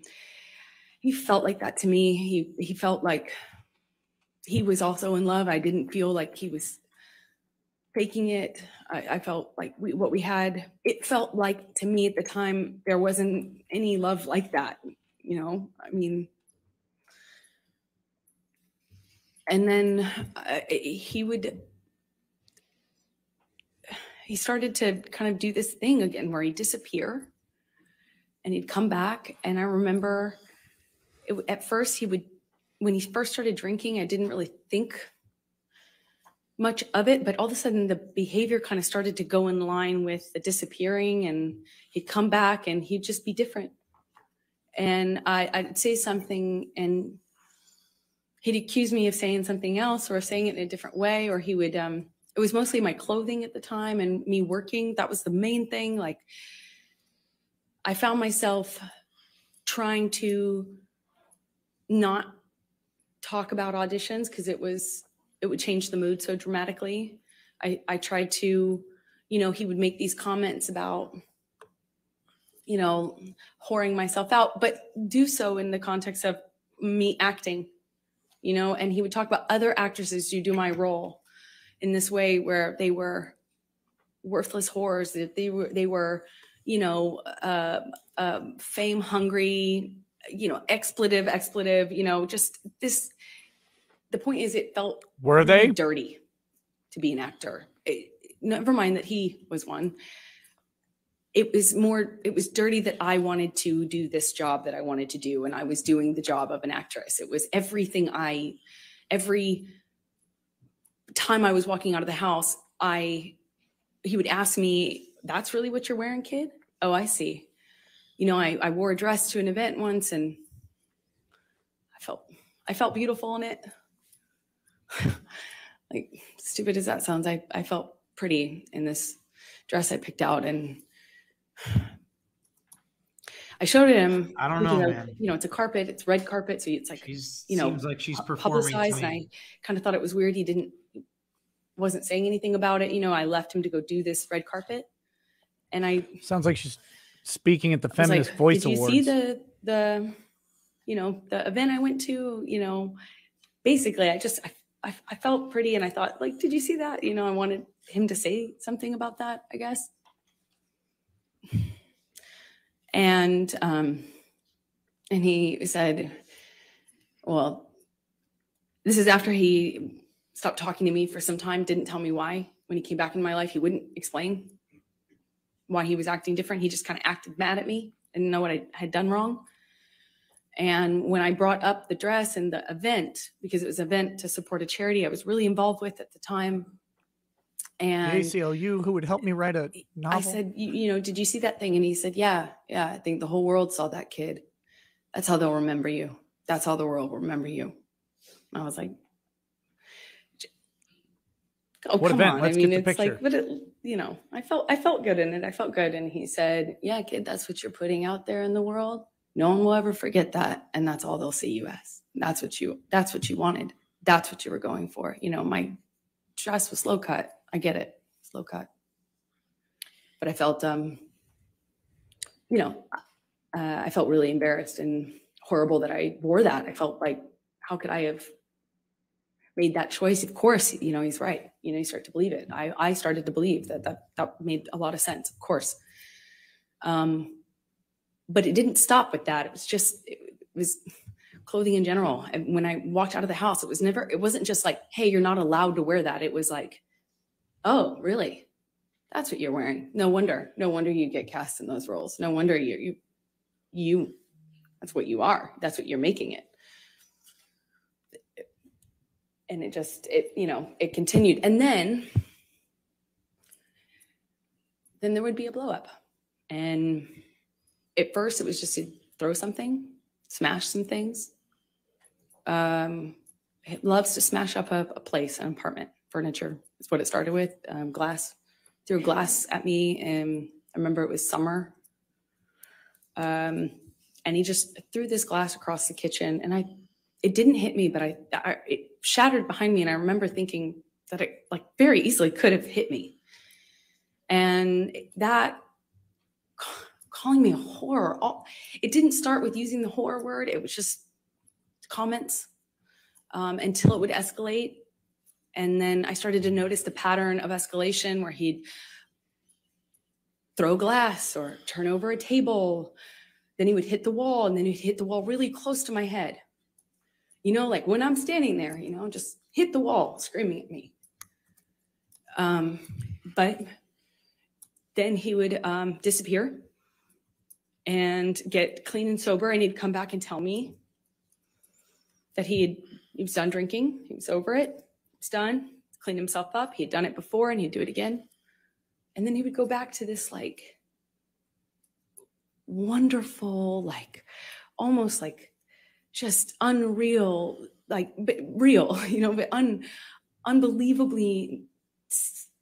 he felt like that to me. He he felt like he was also in love. I didn't feel like he was faking it. I, I felt like we, what we had. It felt like to me at the time there wasn't any love like that. You know, I mean. And then uh, he would he started to kind of do this thing again where he'd disappear and he'd come back. And I remember it, at first he would, when he first started drinking, I didn't really think much of it, but all of a sudden the behavior kind of started to go in line with the disappearing and he'd come back and he'd just be different. And I, I'd say something and he'd accuse me of saying something else or saying it in a different way, or he would, um, it was mostly my clothing at the time and me working. That was the main thing. Like, I found myself trying to not talk about auditions because it was it would change the mood so dramatically. I I tried to, you know, he would make these comments about you know, whoring myself out, but do so in the context of me acting, you know, and he would talk about other actresses who do my role in this way where they were worthless whores, that they were they were, you know, uh, um, fame hungry, you know, expletive, expletive, you know, just this. The point is, it felt Were they? dirty to be an actor? It- never mind that he was one. It was more. It was dirty that I wanted to do this job that I wanted to do, and I was doing the job of an actress. It was everything I, every time I was walking out of the house, I, he would ask me, "That's really what you're wearing, kid?" Oh, I see you know, I, I wore a dress to an event once and I felt I felt beautiful in it. like stupid as that sounds, I, I felt pretty in this dress I picked out and I showed it him. I don't know, of, man. You know, it's a carpet, it's red carpet, so it's like She's you know, seems like she's pu- performing to publicized, and I kind of thought it was weird. He didn't wasn't saying anything about it. You know, I left him to go do this red carpet, and I Sounds like she's speaking at the Feminist like, Voice Did you Awards. see the the you know the event I went to? You know, basically, I just I, I I felt pretty, and I thought like, did you see that? You know, I wanted him to say something about that. I guess. And um, and he said, well, this is after he stopped talking to me for some time. Didn't tell me why. When he came back in my life, he wouldn't explain why he was acting different. He just kind of acted mad at me and didn't know what I had done wrong. And when I brought up the dress and the event, because it was an event to support a charity I was really involved with at the time, the and ACLU who would help me write a novel. I said, you, you know, did you see that thing? And he said, yeah, yeah, I think the whole world saw that kid. That's how they'll remember you. That's how the world will remember you. I was like, oh, What come event? on. Let's I mean, it's like, picture. but it, you know, I felt, I felt good in it. I felt good. And he said, yeah, kid, that's what you're putting out there in the world. No one will ever forget that. And that's all they'll see you as. That's what you, that's what you wanted. That's what you were going for. You know, my dress was slow cut. I get it. Slow cut. But I felt, um, you know, uh, I felt really embarrassed and horrible that I wore that. I felt like, how could I have made that choice? Of course, you know, he's right. You know, you start to believe it. I, I started to believe that that, that made a lot of sense, of course. Um, but it didn't stop with that. It was just, it was clothing in general. And when I walked out of the house, it was never, it wasn't just like, hey, you're not allowed to wear that. It was like, oh, really? That's what you're wearing. No wonder. No wonder you get cast in those roles. No wonder you you you that's what you are. That's what you're making it. And it just it you know, it continued. And then then there would be a blow up. And at first it was just to throw something, smash some things. Um he loves to smash up a, a place, an apartment, furniture. Is what it started with. Um, glass threw glass at me, and I remember it was summer. Um, and he just threw this glass across the kitchen, and I, it didn't hit me, but I, I, it shattered behind me, and I remember thinking that it like very easily could have hit me, and that calling me a whore. All, it didn't start with using the whore word. It was just comments um, until it would escalate. And then I started to notice the pattern of escalation where he'd throw glass or turn over a table. Then he would hit the wall and then he'd hit the wall really close to my head. You know, like when I'm standing there, you know, just hit the wall, screaming at me. Um, but then he would um, disappear and get clean and sober, and he'd come back and tell me that he had he was done drinking, he was over it, it's done, cleaned himself up. He had done it before and he'd do it again. And then he would go back to this like wonderful, like almost like just unreal, like real, you know, but un, unbelievably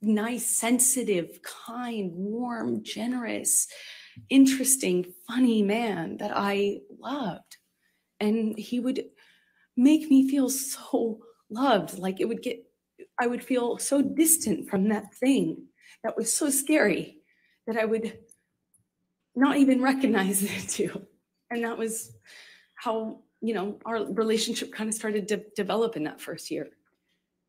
nice, sensitive, kind, warm, generous, interesting, funny man that I loved. And he would make me feel so loved. Like it would get, I would feel so distant from that thing that was so scary that I would not even recognize it too. And that was how, you know, our relationship kind of started to develop in that first year.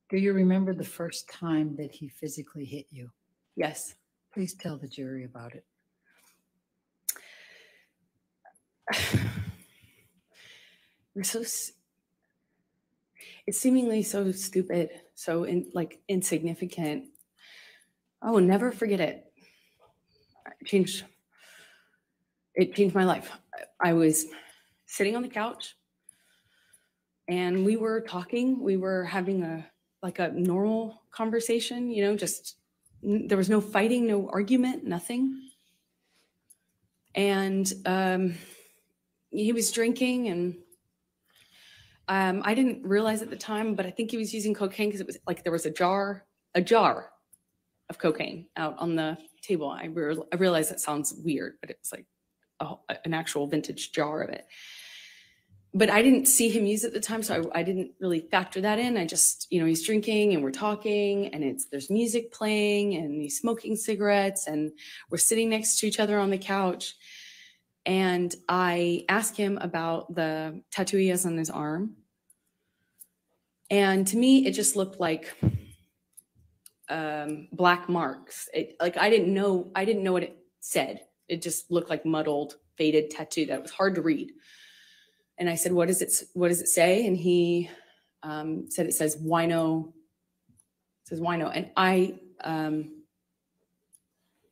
Do you remember the first time that he physically hit you? Yes. Please tell the jury about it. We're so, it's seemingly so stupid, so in, like insignificant. I will never forget it. It changed, it changed my life. I I was sitting on the couch and we were talking, we were having a, like a normal conversation, you know, just, there was no fighting, no argument, nothing. And um, he was drinking and um, I didn't realize at the time, but I think he was using cocaine because it was like there was a jar, a jar of cocaine out on the table. I, real I realize that sounds weird, but it's like a, an actual vintage jar of it. But I didn't see him use it at the time, so I, I didn't really factor that in. I just, you know, he's drinking and we're talking, and it's there's music playing, and he's smoking cigarettes, and we're sitting next to each other on the couch. And I asked him about the tattoo he has on his arm. And to me, it just looked like um, black marks. It, like I didn't know, I didn't know what it said. It just looked like muddled, faded tattoo that was hard to read. And I said, "What does it? What does it say?" And he um, said, "It says wino." It says wino, and I, um,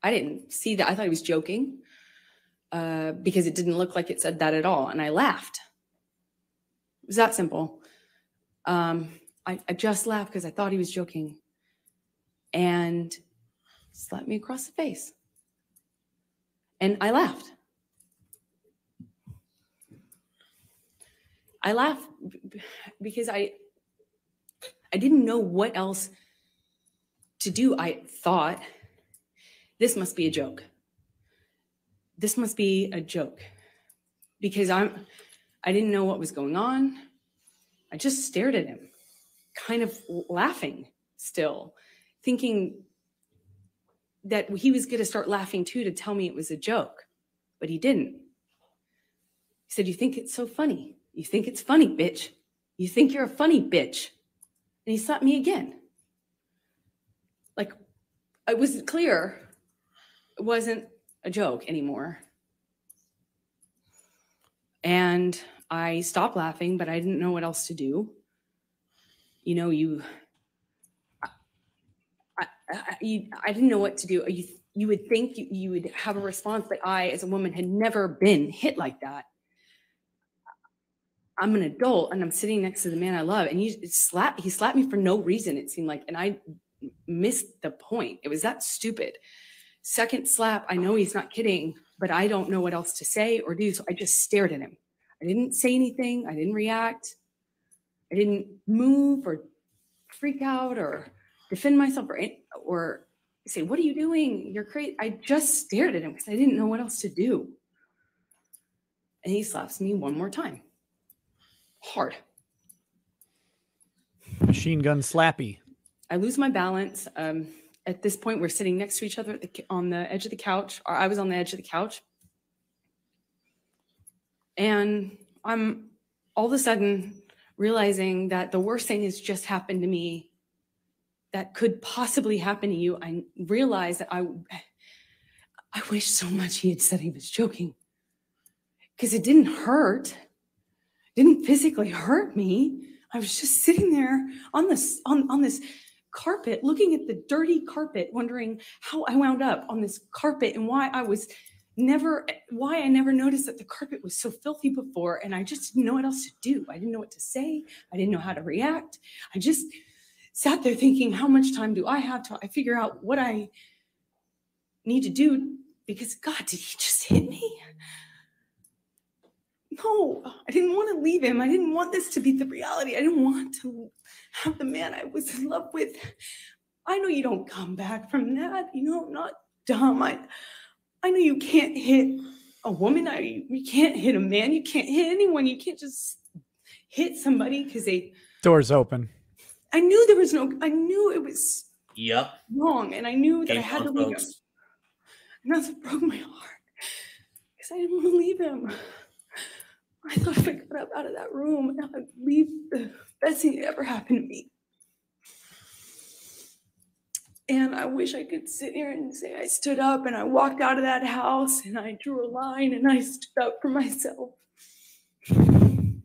I didn't see that. I thought he was joking uh, because it didn't look like it said that at all, and I laughed. It was that simple. Um, I, I just laughed because I thought he was joking, and slapped me across the face, and I laughed. I b- because I I didn't know what else to do. I thought this must be a joke. This must be a joke because I'm I didn't know what was going on. I just stared at him, kind of laughing still, thinking that he was going to start laughing too to tell me it was a joke, but he didn't. He said, You think it's so funny? You think it's funny, bitch. You think you're a funny bitch. And he slapped me again. Like, it was clear it wasn't a joke anymore. And I stopped laughing, but I didn't know what else to do. You know, you, I, I, I- didn't know what to do. You, you would think you, you would have a response, but I, as a woman, had never been hit like that. I'm an adult and I'm sitting next to the man I love, and he slapped he slapped me for no reason. It seemed like, and I missed the point. It was that stupid. Second slap, I know he's not kidding, but I don't know what else to say or do. So I just stared at him. I didn't say anything. I didn't react. I didn't move or freak out or defend myself or or say, "What are you doing? You're crazy." I just stared at him because I didn't know what else to do. And he slaps me one more time. Hard. Machine gun slappy. I lose my balance. Um, at this point, we're sitting next to each other at the, on the edge of the couch, or I was on the edge of the couch. And I'm all of a sudden realizing that the worst thing has just happened to me that could possibly happen to you. I realized that I, I wish so much he had said he was joking because it didn't hurt didn't physically hurt me. I was just sitting there on this on, on this carpet, looking at the dirty carpet, wondering how I wound up on this carpet and why I was never why I never noticed that the carpet was so filthy before. And I just didn't know what else to do. I didn't know what to say. I didn't know how to react. I just sat there thinking, how much time do I have to I figure out what I need to do? Because God, did he just hit me? No, I didn't want to leave him. I didn't want this to be the reality. I didn't want to have the man I was in love with. I know you don't come back from that. You know, I'm not dumb. I, I know you can't hit a woman. I, you can't hit a man. You can't hit anyone. You can't just hit somebody because they. Doors open. I knew there was no. I knew it was Yep. wrong, and I knew that I had to leave him. folks. And that's what broke my heart because I didn't want to leave him. I thought if I got up out of that room, I'd leave the best thing that ever happened to me. And I wish I could sit here and say I stood up and I walked out of that house and I drew a line and I stood up for myself. I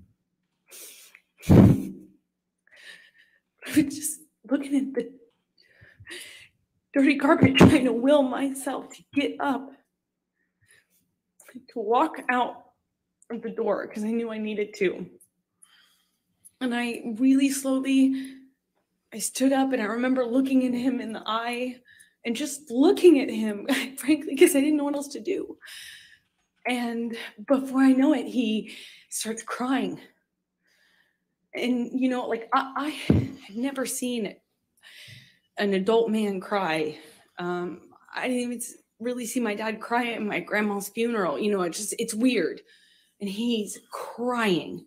was just looking at the dirty carpet trying to will myself to get up to walk out the door because I knew I needed to. And I really slowly I stood up and I remember looking at him in the eye and just looking at him, frankly, because I didn't know what else to do. And before I know it, he starts crying. And you know, like I, I had never seen an adult man cry. Um, I didn't even really see my dad cry at my grandma's funeral. You know, it just it's weird, and he's crying,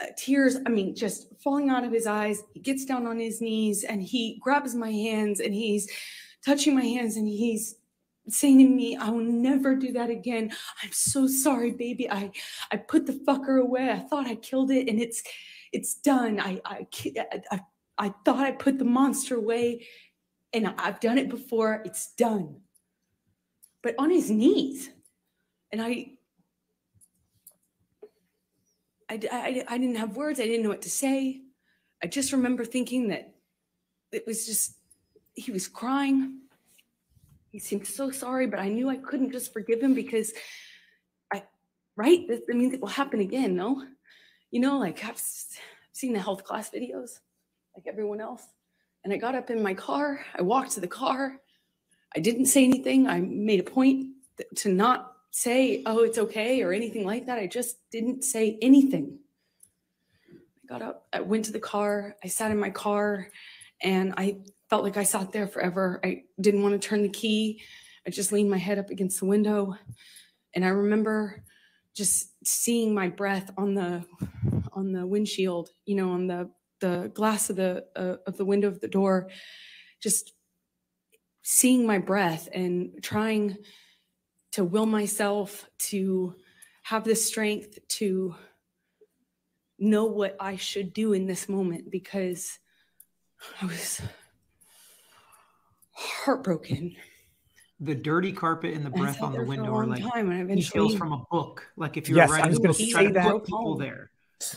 uh, tears. I mean, just falling out of his eyes. He gets down on his knees and he grabs my hands and he's touching my hands and he's saying to me, "I will never do that again. I'm so sorry, baby. I I put the fucker away. I thought I killed it, and it's it's done. I I I, I, I thought I put the monster away, and I've done it before. It's done." But on his knees, and I. I, I I didn't have words. I didn't know what to say. I just remember thinking that it was just, he was crying. He seemed so sorry, but I knew I couldn't just forgive him because I, right? That, I mean, it will happen again, no? You know, like I've seen the health class videos, like everyone else. And I got up in my car, I walked to the car. I didn't say anything. I made a point to not say, oh, it's okay or anything like that. I just didn't say anything. I got up, I went to the car, I sat in my car, and I felt like I sat there forever. I didn't want to turn the key. I just leaned my head up against the window. And I remember just seeing my breath on the on the windshield, you know, on the the glass of the uh, of the window of the door, just seeing my breath and trying to will myself to have the strength to know what I should do in this moment because I was heartbroken. The dirty carpet and the breath sat on the there for a window are long like time, and details eventually- from a book. Like if you're Yes, were I writing was gonna say that. put people there.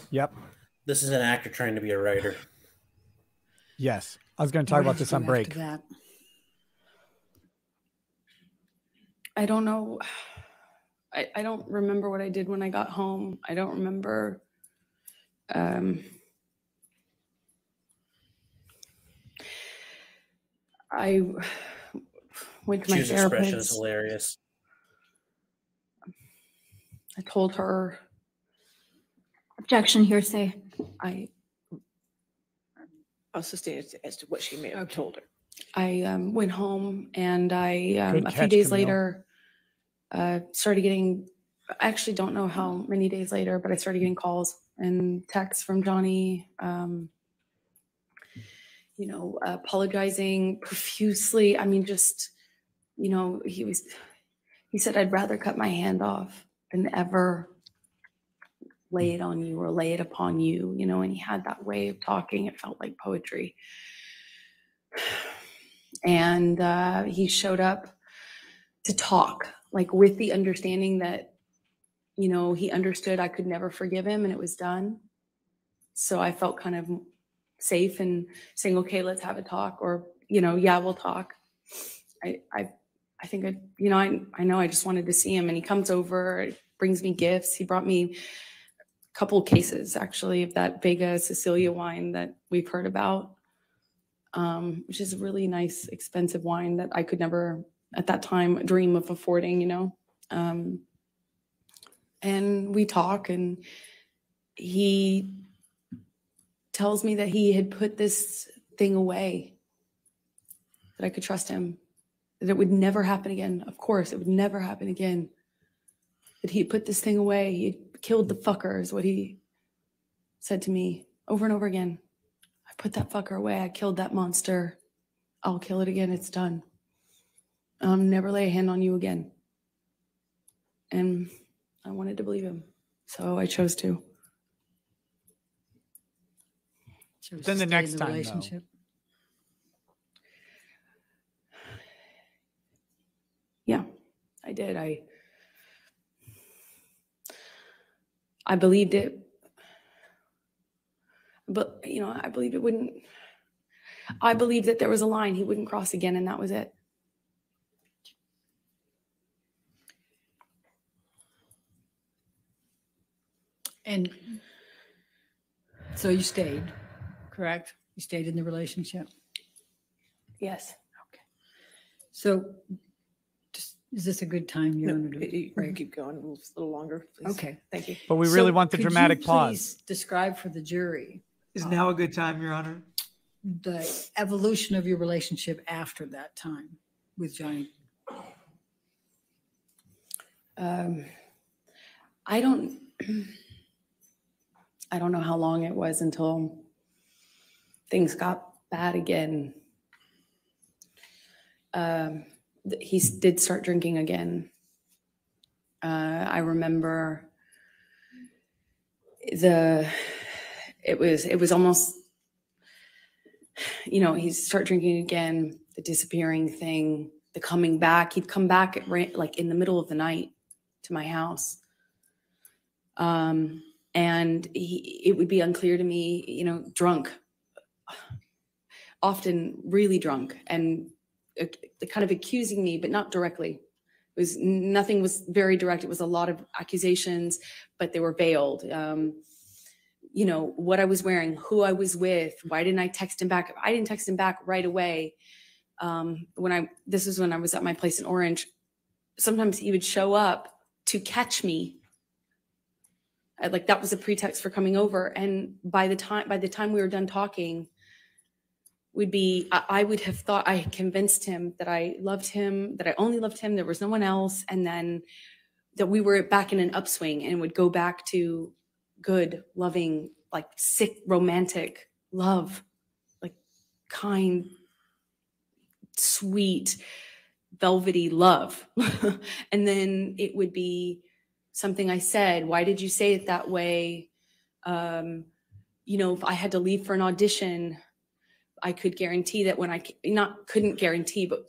Yep. This is an actor trying to be a writer. Yes. I was going to talk What about this on break. that? I don't know. I, I don't remember what I did when I got home. I don't remember. Um, I went to my Chew's expression is hilarious. I told her Objection, hearsay. I I'll sustain it as to what she may have told her. I um, went home and I, um, Good a few catch, days Camille. later, uh, started getting, I actually don't know how many days later, but I started getting calls and texts from Johnny, um, you know, apologizing profusely. I mean, just, you know, he was, he said, I'd rather cut my hand off than ever lay it on you or lay it upon you, you know, and he had that way of talking. It felt like poetry and uh, he showed up to talk like with the understanding that you know he understood i could never forgive him and it was done. So i felt kind of safe and saying okay let's have a talk or you know yeah we'll talk. I i i think i you know i i know i just wanted to see him and he comes over brings me gifts. He brought me a couple cases actually of that Vega Sicilia wine that we've heard about um, which is a really nice, expensive wine that I could never at that time dream of affording, you know. Um, and we talk and he tells me that he had put this thing away that i could trust him that it would never happen again. Of course it would never happen again. That he put this thing away. He killed the fucker is what he said to me over and over again i put that fucker away i killed that monster i'll kill it again it's done i'll never lay a hand on you again and I wanted to believe him. So I chose to. Chose Then to the stay in next time, though. relationship. Yeah, I did. I I believed it. But you know, I believe it wouldn't I believe that there was a line he wouldn't cross again and that was it. And so you stayed, correct? You stayed in the relationship? Yes. Okay. So just, is this a good time? You're No, going you- you to can keep going a little- little longer, please. Okay. Thank you. But we really So want the could you dramatic pause. please Describe for the jury Is now a good time, Your Honor? the evolution of your relationship after that time with Johnny. Um, I don't, I don't know how long it was until things got bad again. Um, th- he s- did start drinking again. Uh, I remember the, it was, it was almost, you know, he'd start drinking again, the disappearing thing, the coming back. He'd come back at like in the middle of the night to my house. Um, and he, it would be unclear to me, you know, drunk, often really drunk, and uh, kind of accusing me, but not directly. It was nothing was very direct. It was a lot of accusations, but they were veiled. Um, you know what I was wearing, who I was with, why didn't I text him back? I didn't text him back right away. Um, when I this is when I was at my place in Orange. Sometimes he would show up to catch me. I- like that was a pretext for coming over, and by the time by the time we were done talking, would be I, I would have thought I had convinced him that I loved him, that I only loved him, there was no one else, and then that we were back in an upswing and would go back to good, loving, like sick, romantic love, like kind, sweet, velvety love. and then it would be something I said, why did you say it that way? Um, you know, if I had to leave for an audition, I could guarantee that when I not couldn't guarantee, but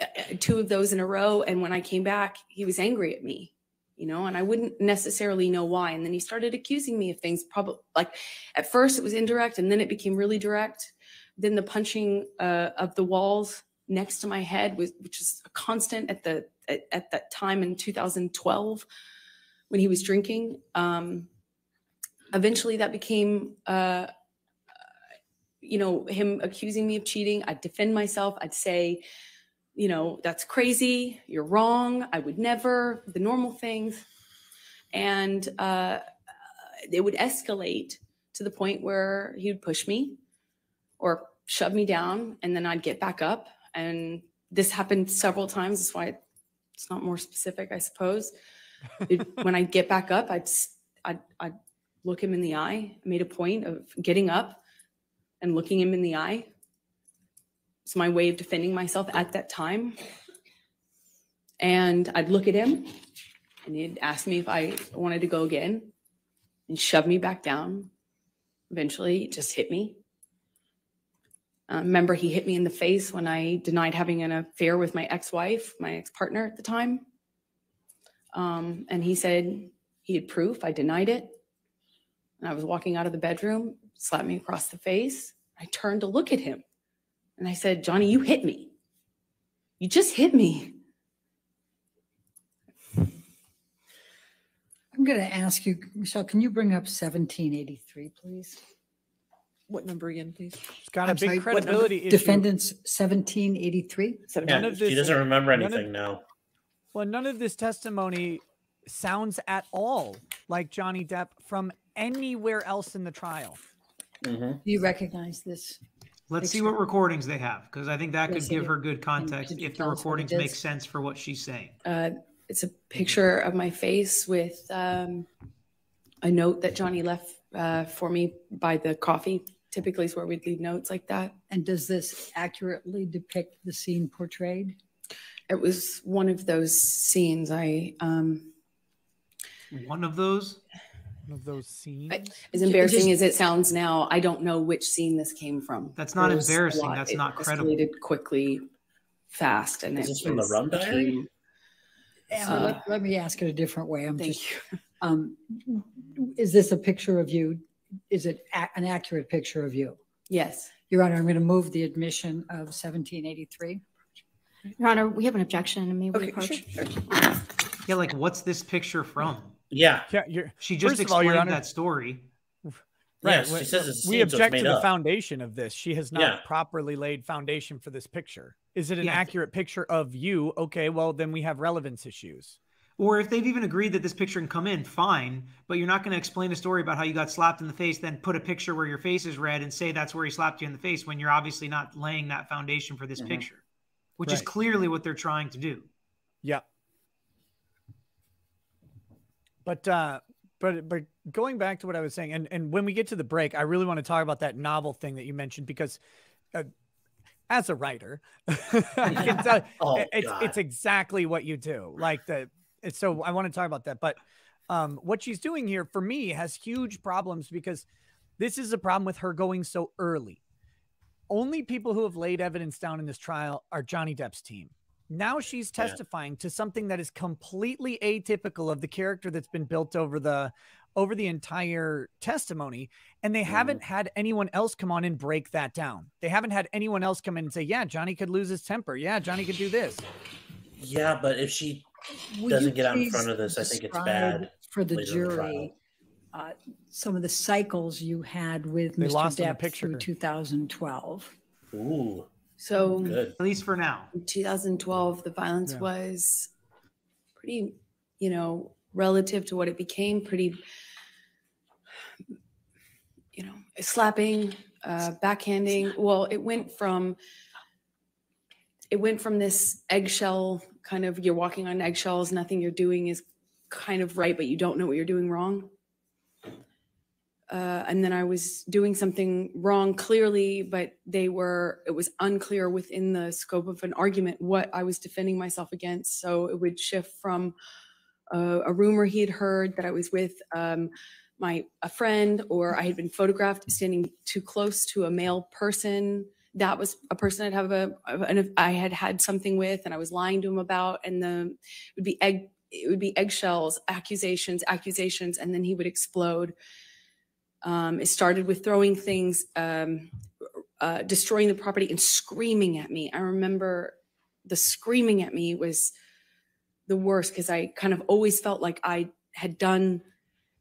uh, uh, two of those in a row. And when I came back, he was angry at me, you know, and I wouldn't necessarily know why. And then he started accusing me of things. Probably like at first it was indirect, and then it became really direct. Then the punching uh, of the walls next to my head was, which is a constant at the at, at that time in 2012 when he was drinking. Um, eventually, that became. Uh, you know, him accusing me of cheating, I'd defend myself. I'd say, you know, that's crazy. You're wrong. I would never, the normal things. And uh, it would escalate to the point where he would push me or shove me down, and then I'd get back up. And this happened several times. That's why it's not more specific, I suppose. It- when I get back up, I'd, I'd, I'd look him in the eye. I made a point of getting up and looking him in the eye. It's my way of defending myself at that time. And I'd look at him and he'd ask me if I wanted to go again and shove me back down. Eventually, it just hit me. Uh, remember, he hit me in the face when I denied having an affair with my ex wife, my ex partner at the time. Um, and he said he had proof. I denied it. And I was walking out of the bedroom, slapped me across the face. I turned to look at him and I said, Johnny, you hit me. You just hit me. I'm going to ask you, Michelle, can you bring up 1783, please? What number again, please? It's got a I'm big sorry, what number? credibility issue. Defendants 1783? None Yeah, of she this- doesn't remember none of- anything now. Well, none of this testimony sounds at all like Johnny Depp from anywhere else in the trial. Do you recognize this? Let's see picture? what recordings they have because I think that could Yes, I give do. her good context if the tell us recordings make sense for what she's saying. Uh, it's a picture of my face with um, a note that Johnny left uh, for me by the coffee. Typically, is where we'd leave notes like that. And does this accurately depict the scene portrayed? It was one of those scenes. I um, One of those. One of those scenes. as embarrassing as it sounds now, I don't know which scene this came from. That's not There was a embarrassing. That's It not credible. escalated quickly, fast, and Is it this from the was- Rum Diary? became- Anna, Uh, let, let me ask it a different way. I'm Thank just, um, is this a picture of you? Is it a- an accurate picture of you? Yes. Your Honor, I'm going to move the admission of 1783. Your Honor, we have an objection. May we Okay, approach? Yeah, like what's this picture from? Yeah. Yeah, you're, She just First of all, Your explained Honor- that story. Yeah, Right. she we- says it's we scenes, so it's object to the up. foundation of this. She has not Yeah. properly laid foundation for this picture. Is it an Yeah. accurate picture of you? Okay, well then we have relevance issues. Or if they've even agreed that this picture can come in, fine. But you're not going to explain a story about how you got slapped in the face, then put a picture where your face is red and say that's where he slapped you in the face when you're obviously not laying that foundation for this Mhm. picture, which is clearly what they're trying to do. Yeah. But uh but but going back to what I was saying, and and when we get to the break, I really want to talk about that novel thing that you mentioned because uh, as a writer, I can tell Oh, it's God. it's exactly what you do. Like the it's so I want to talk about that. But um what she's doing here for me has huge problems because this is a problem with her going so early. Only people who have laid evidence down in this trial are Johnny Depp's team. Now she's Yeah. testifying to something that is completely atypical of the character that's been built over the over the entire testimony and they haven't had anyone else come on and break that down. They haven't had anyone else come in and say, "Yeah, Johnny could lose his temper. Yeah, Johnny could do this." Yeah, but if she Will doesn't get out in front of this, I think it's bad For the later in the jury, uh, some of the cycles you had with They Mr. lost in the Depp picture. through 2012. Ooh, So good. At least for now. in 2012, the violence Yeah. was pretty, you know, relative to what it became, pretty, you know, slapping, uh, backhanding. Well, it went from, it went from this eggshell kind of, you're walking on eggshells, nothing you're doing is kind of right, but you don't know what you're doing wrong. Uh, and then I was doing something wrong clearly, but they were, it was unclear within the scope of an argument what I was defending myself against. So it would shift from uh, a rumor he had heard that I was with um, my a friend, or I had been photographed standing too close to a male person. That was a person I'd have a, an, I had had something with, and I was lying to him about, and the it would be egg, it would be eggshells, accusations, accusations, and then he would explode. Um, it started with throwing things, um, uh, destroying the property, and screaming at me. I remember the screaming at me was the worst because I kind of always felt like I had done,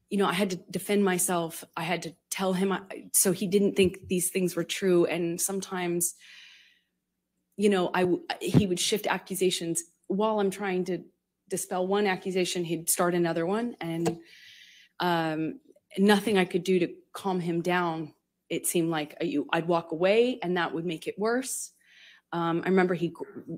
you know, I had to defend myself. I had to tell him I, so he didn't think these things were true. And sometimes, you know, I he would shift accusations while I'm trying to dispel one accusation. He'd start another one, and um, nothing I could do to calm him down. It seemed like uh, I'd walk away, and that would make it worse. Um, I remember he,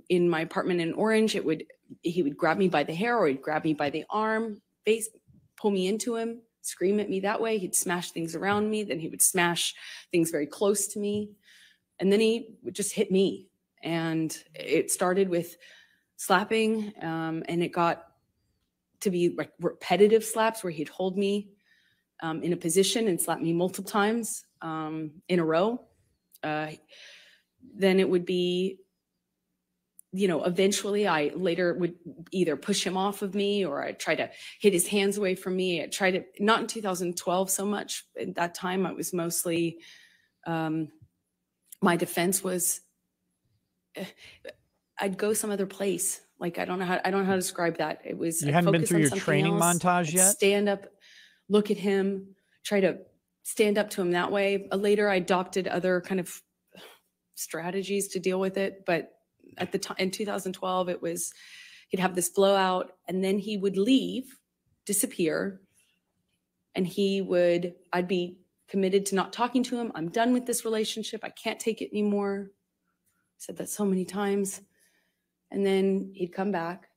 in my apartment in Orange, it would he would grab me by the hair or he'd grab me by the arm, face, pull me into him, scream at me that way. He'd smash things around me, then he would smash things very close to me, and then he would just hit me. And it started with slapping, um, and it got to be like repetitive slaps where he'd hold me um, in a position and slap me multiple times um, in a row. Uh, then it would be, you know, eventually I later would either push him off of me or I'd try to hit his hands away from me. I tried to, not in 2012 so much. At that time, I was mostly, um, my defense was, eh, I'd go some other place. Like, I don't know how, I don't know how to describe that. It was, You I'd hadn't been through your training else. montage I'd yet? Stand up, look at him, try to stand up to him that way. Uh, Later, I adopted other kind of strategies to deal with it. But at the time in 2012, it was he'd have this blowout and then he would leave disappear and he would i'd be committed to not talking to him i'm done with this relationship i can't take it anymore said that so many times and then he'd come back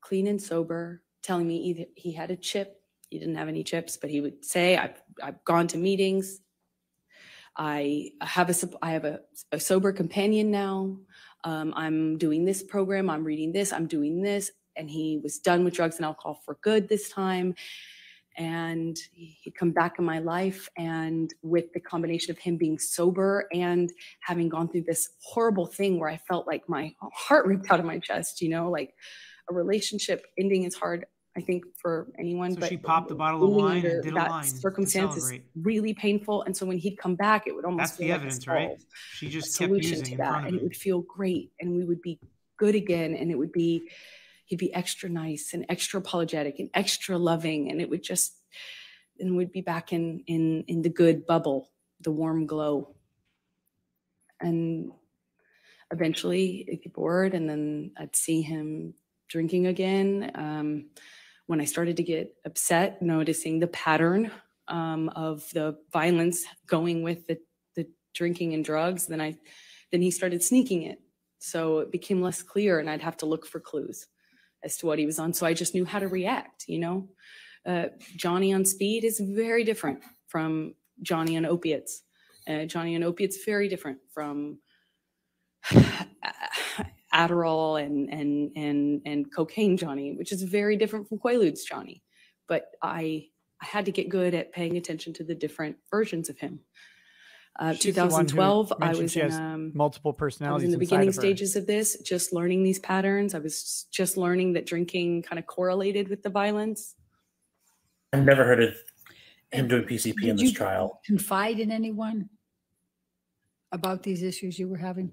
clean and sober telling me he had a chip he didn't have any chips but he would say i've, I've gone to meetings. I have a i have a, a sober companion now. Um, i'm doing this program. I'm reading this. I'm doing this. And he was done with drugs and alcohol for good this time. And he'd come back in my life and with the combination of him being sober and having gone through this horrible thing where i felt like my heart ripped out of my chest you know like a relationship ending is hard i think for anyone So but she popped a bottle of wine and did a line circumstance is really painful and so when he'd come back it would almost That's the feel like a evidence, right? She just a kept using to that and it would feel great and we would be good again and it would be he'd be extra nice and extra apologetic and extra loving and it would just and we'd be back in in in the good bubble the warm glow. And eventually it'd get bored and then i'd see him drinking again um, when i started to get upset noticing the pattern um, of the violence going with the, the drinking and drugs then i then he started sneaking it. So it became less clear and i'd have to look for clues as to what he was on. So i just knew how to react you know? Uh, johnny on speed is very different from johnny on opiates. Uh, johnny on opiates very different from adderall and and and and cocaine johnny which is very different from quaaludes johnny but i i had to get good at paying attention to the different versions of him uh, She's the one who 2012 i was in um, multiple I was personalities in the beginning of stages of this, just learning these patterns. I was just learning that drinking kind of correlated with the violence. I've never heard of him doing PCP in this you trial. Confide in anyone about these issues you were having?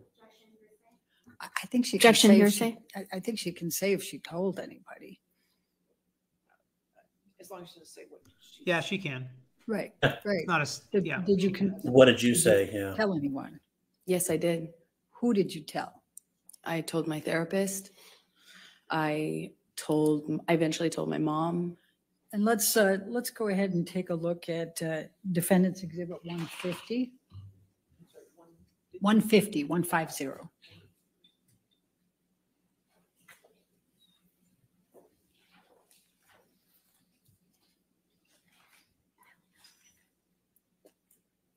I I think she. can Objection, say if she- hearsay. I, I think she can say if she told anybody. As long as she doesn't say what she. Yeah, she can. Right, right. not a s- Did, yeah. did you? con- What did you say? Yeah. Tell anyone? Yes, I did. Who did you tell? I told my therapist. I told, I eventually told my mom. And let's, uh, let's go ahead and take a look at uh, Defendant's Exhibit 150. 150, 150.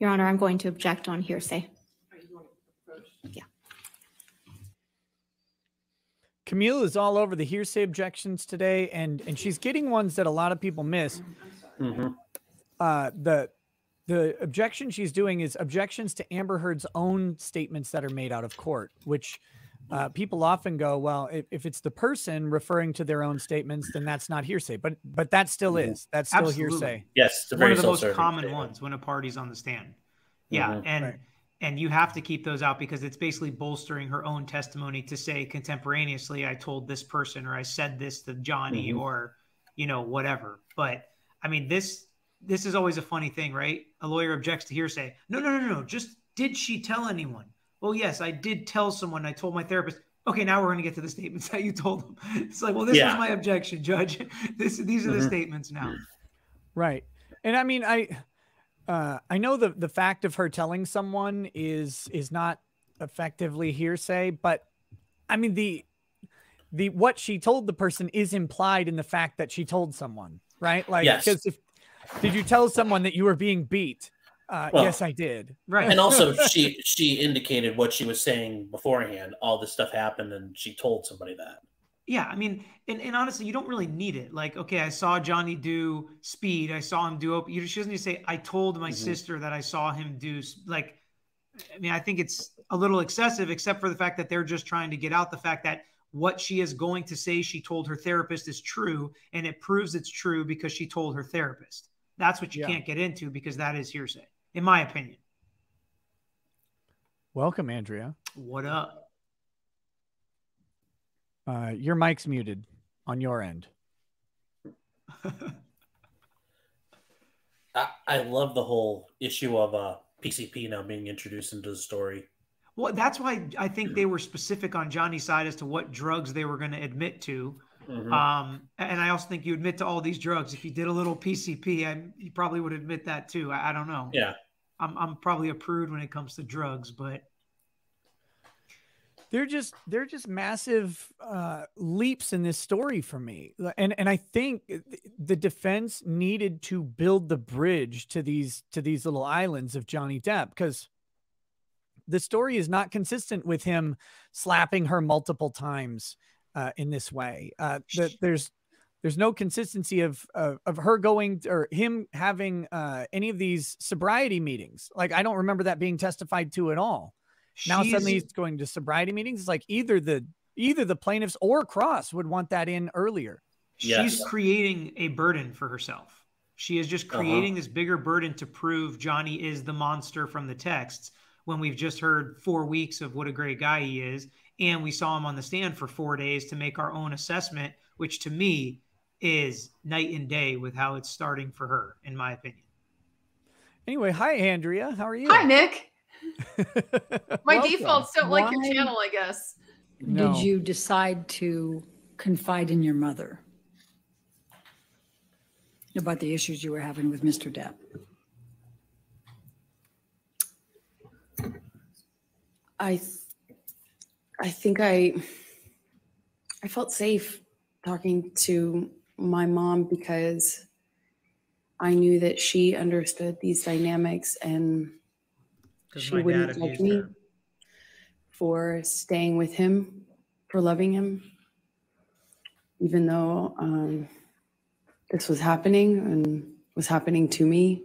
Your Honor, I'm going to object on hearsay. Yeah. Camille is all over the hearsay objections today, and and she's getting ones that a lot of people miss. Mhm. Uh, the the objection she's doing is objections to Amber Heard's own statements that are made out of court, which uh, people often go, well, if, if it's the person referring to their own statements, then that's not hearsay. But but that still Mhm. is. That's still Absolutely. hearsay. Yes, it's one of the most common statement. ones when a party's on the stand. Yeah, Mhm. and Right. and you have to keep those out because it's basically bolstering her own testimony to say contemporaneously, I told this person or I said this to Johnny Mhm. or you know whatever. But I mean this this is always a funny thing, right? A lawyer objects to hearsay. No, no, no, no, no. Just did she tell anyone? Well, yes, I did tell someone. I told my therapist. Okay, now we're going to get to the statements that you told them. It's like, well, this Yeah. was my objection, Judge. This these are the Mhm. statements now. Right. And I mean, I uh, I know the the fact of her telling someone is is not effectively hearsay, but I mean the the what she told the person is implied in the fact that she told someone, right? Like Yes. if did you tell someone that you were being beat? Uh, Well, yes, I did. Right. And also, she she indicated what she was saying beforehand. All this stuff happened, and she told somebody that. Yeah, I mean, and, and honestly, you don't really need it. Like, okay, I saw Johnny do speed. I saw him do open. You, she doesn't need to say, I told my Mhm. sister that I saw him do. Like, I mean, I think it's a little excessive, except for the fact that they're just trying to get out the fact that what she is going to say she told her therapist is true, and it proves it's true because she told her therapist. That's what you Yeah. can't get into because that is hearsay, in my opinion. Welcome, Andrea. What up? Uh, your mic's muted on your end. I, I love the whole issue of uh, PCP now being introduced into the story. Well, that's why I think they were specific on Johnny's side as to what drugs they were going to admit to. Mhm. Um, and I also think you admit to all these drugs. If you did a little PCP, I, you probably would admit that too. I, I don't know. Yeah. I'm, I'm probably a prude when it comes to drugs, but they're just they're just massive uh, leaps in this story for me and and i think the defense needed to build the bridge to these to these little islands of johnny depp because the story is not consistent with him slapping her multiple times uh, in this way uh, the, there's there's no consistency of, of of her going or him having uh, any of these sobriety meetings like i don't remember that being testified to at all now suddenly he's going to sobriety meetings. It's like either the either the plaintiffs or Cross would want that in earlier. she's creating a burden for herself. She is just Uh-huh. creating this bigger burden to prove Johnny is the monster from the texts when we've just heard four weeks of what a great guy he is. And we saw him on the stand for four days to make our own assessment, which to me is night and day with how it's starting for her, in my opinion. Anyway, hi Andrea, how are you? Hi, Nick. My Welcome. defaults don't like your channel, I guess. No. Did you decide to confide in your mother about the issues you were having with Mr. Depp? I th- I think I I felt safe talking to my mom because I knew that she understood these dynamics and she wouldn't judge me her. for staying with him, for loving him, even though um, this was happening and was happening to me.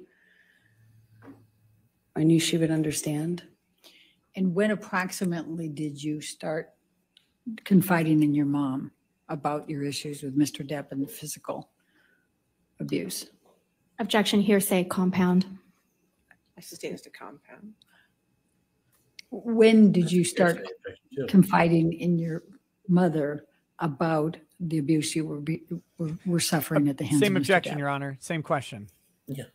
I knew she would understand. And when approximately did you start confiding in your mom about your issues with Mr. Depp and the physical abuse? Objection, hearsay, compound. I sustain as to compound. When did you start confiding in your mother about the abuse you were, be- were, were suffering at the hands of Same Mr. objection, Depp? Your Honor. Same question. Yeah.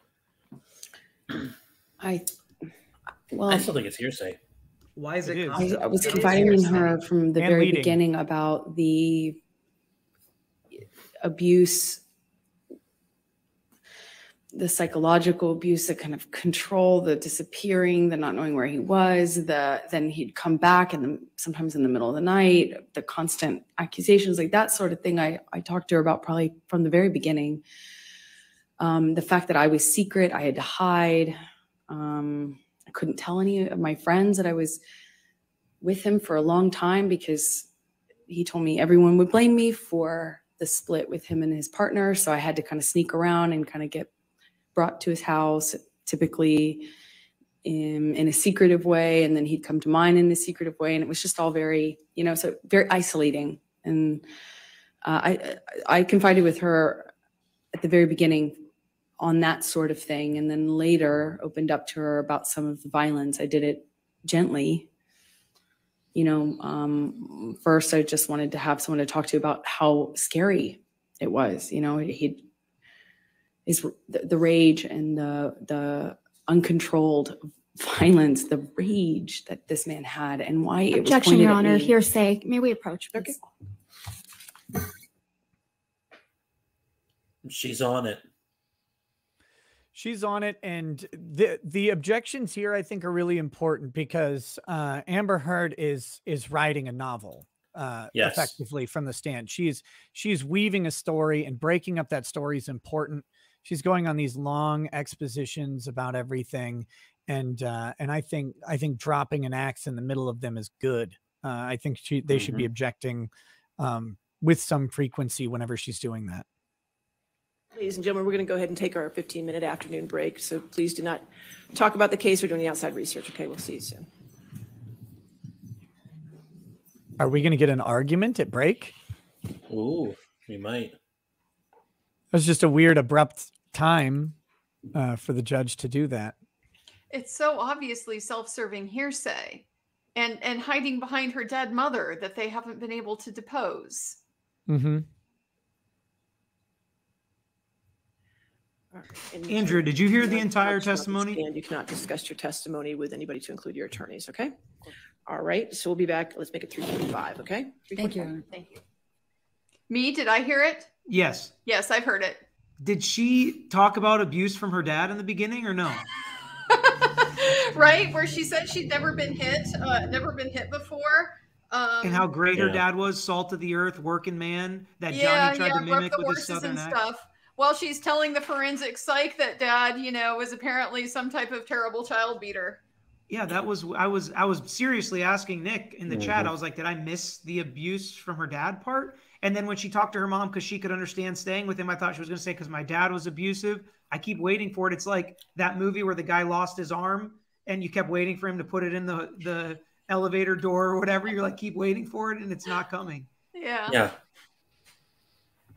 I well, I still think it's hearsay. Why is It it? is. I. I was It is confiding in her from the And very leading. beginning about the abuse, the psychological abuse, the kind of control, the disappearing, the not knowing where he was, the then he'd come back and then sometimes in the middle of the night, the constant accusations, like that sort of thing. I I talked to her about probably from the very beginning. Um, the fact that I was secret, I had to hide. Um, I couldn't tell any of my friends that I was with him for a long time because he told me everyone would blame me for the split with him and his partner. So I had to kind of sneak around and kind of get brought to his house, typically in, in a secretive way. And then he'd come to mine in a secretive way. And it was just all very, you know, so very isolating. And uh, I, I confided with her at the very beginning on that sort of thing. And then later opened up to her about some of the violence. I did it gently you know um first i just wanted to have someone to talk to about how scary it was you know he his the, the rage and the the uncontrolled violence the rage that this man had and why it Objection, pointed Your at Honor, me. hearsay. May we approach, please? She's on it. She's on it, and the the objections here I think are really important because uh, Amber Heard is is writing a novel uh, Yes. effectively from the stand. She's she's weaving a story and breaking up that story is important. She's going on these long expositions about everything, and uh, and I think I think dropping an axe in the middle of them is good. Uh, I think she they should be objecting um, with some frequency whenever she's doing that. Ladies and gentlemen, we're going to go ahead and take our 15-minute afternoon break, so please do not talk about the case. We're doing the outside research, okay? We'll see you soon. Are we going to get an argument at break? Ooh, we might. It was just a weird, abrupt time uh, for the judge to do that. It's so obviously self-serving hearsay and and hiding behind her dead mother that they haven't been able to depose. Mm-hmm. And Andrew, did you hear the entire touch on the testimony? And You cannot discuss your testimony with anybody to include your attorneys, okay? All right, so we'll be back. Let's make it 3:45, okay? Thank you. 3:45. Honor. Thank you. Me? Did I hear it? Yes. Yes, I've heard it. Did she talk about abuse from her dad in the beginning or no? right? Where she said she'd never been hit, uh, never been hit before. Um, and how great her Yeah. dad was, salt of the earth, working man, that yeah, Johnny tried yeah, to broke mimic the with his horses southern and accent. stuff. While she's telling the forensic psych that dad, you know, was apparently some type of terrible child beater. Yeah, that was I was I was seriously asking Nick in the chat. Mhm. I was like, did I miss the abuse from her dad part? And then when she talked to her mom because she could understand staying with him, I thought she was going to say because my dad was abusive. I keep waiting for it. It's like that movie where the guy lost his arm and you kept waiting for him to put it in the the elevator door or whatever. You're like keep waiting for it and it's not coming. Yeah. Yeah.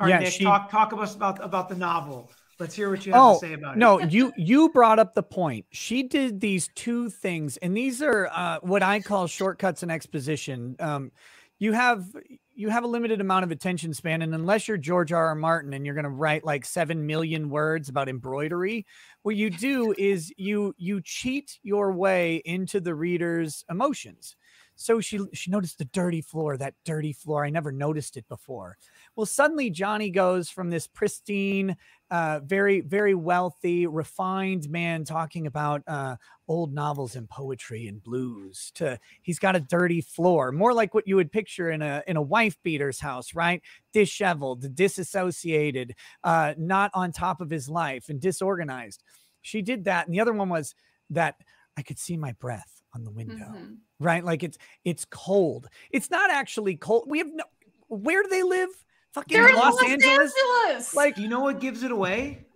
All right, Yeah, Nick, she- talk talk about about about the novel. Let's hear what you have Oh to say about it. no, you you brought up the point. She did these two things, and these are uh, what I call shortcuts and exposition. Um, you have you have a limited amount of attention span, and unless you're George R. R. Martin and you're going to write like seven million words about embroidery, what you do is you you cheat your way into the reader's emotions. So she she noticed the dirty floor, that dirty floor. I never noticed it before. Well, suddenly Johnny goes from this pristine, uh, very very wealthy, refined man talking about uh, old novels and poetry and blues to he's got a dirty floor, more like what you would picture in a in a wife beater's house, right? Disheveled, disassociated, uh, not on top of his life, and disorganized. She did that, and the other one was that I could see my breath on the window Mhm. Right? Like it's it's cold. It's not actually cold. We have no. Where do they live? Fucking They're in Los, Los Angeles. Angeles. Like, you know what gives it away?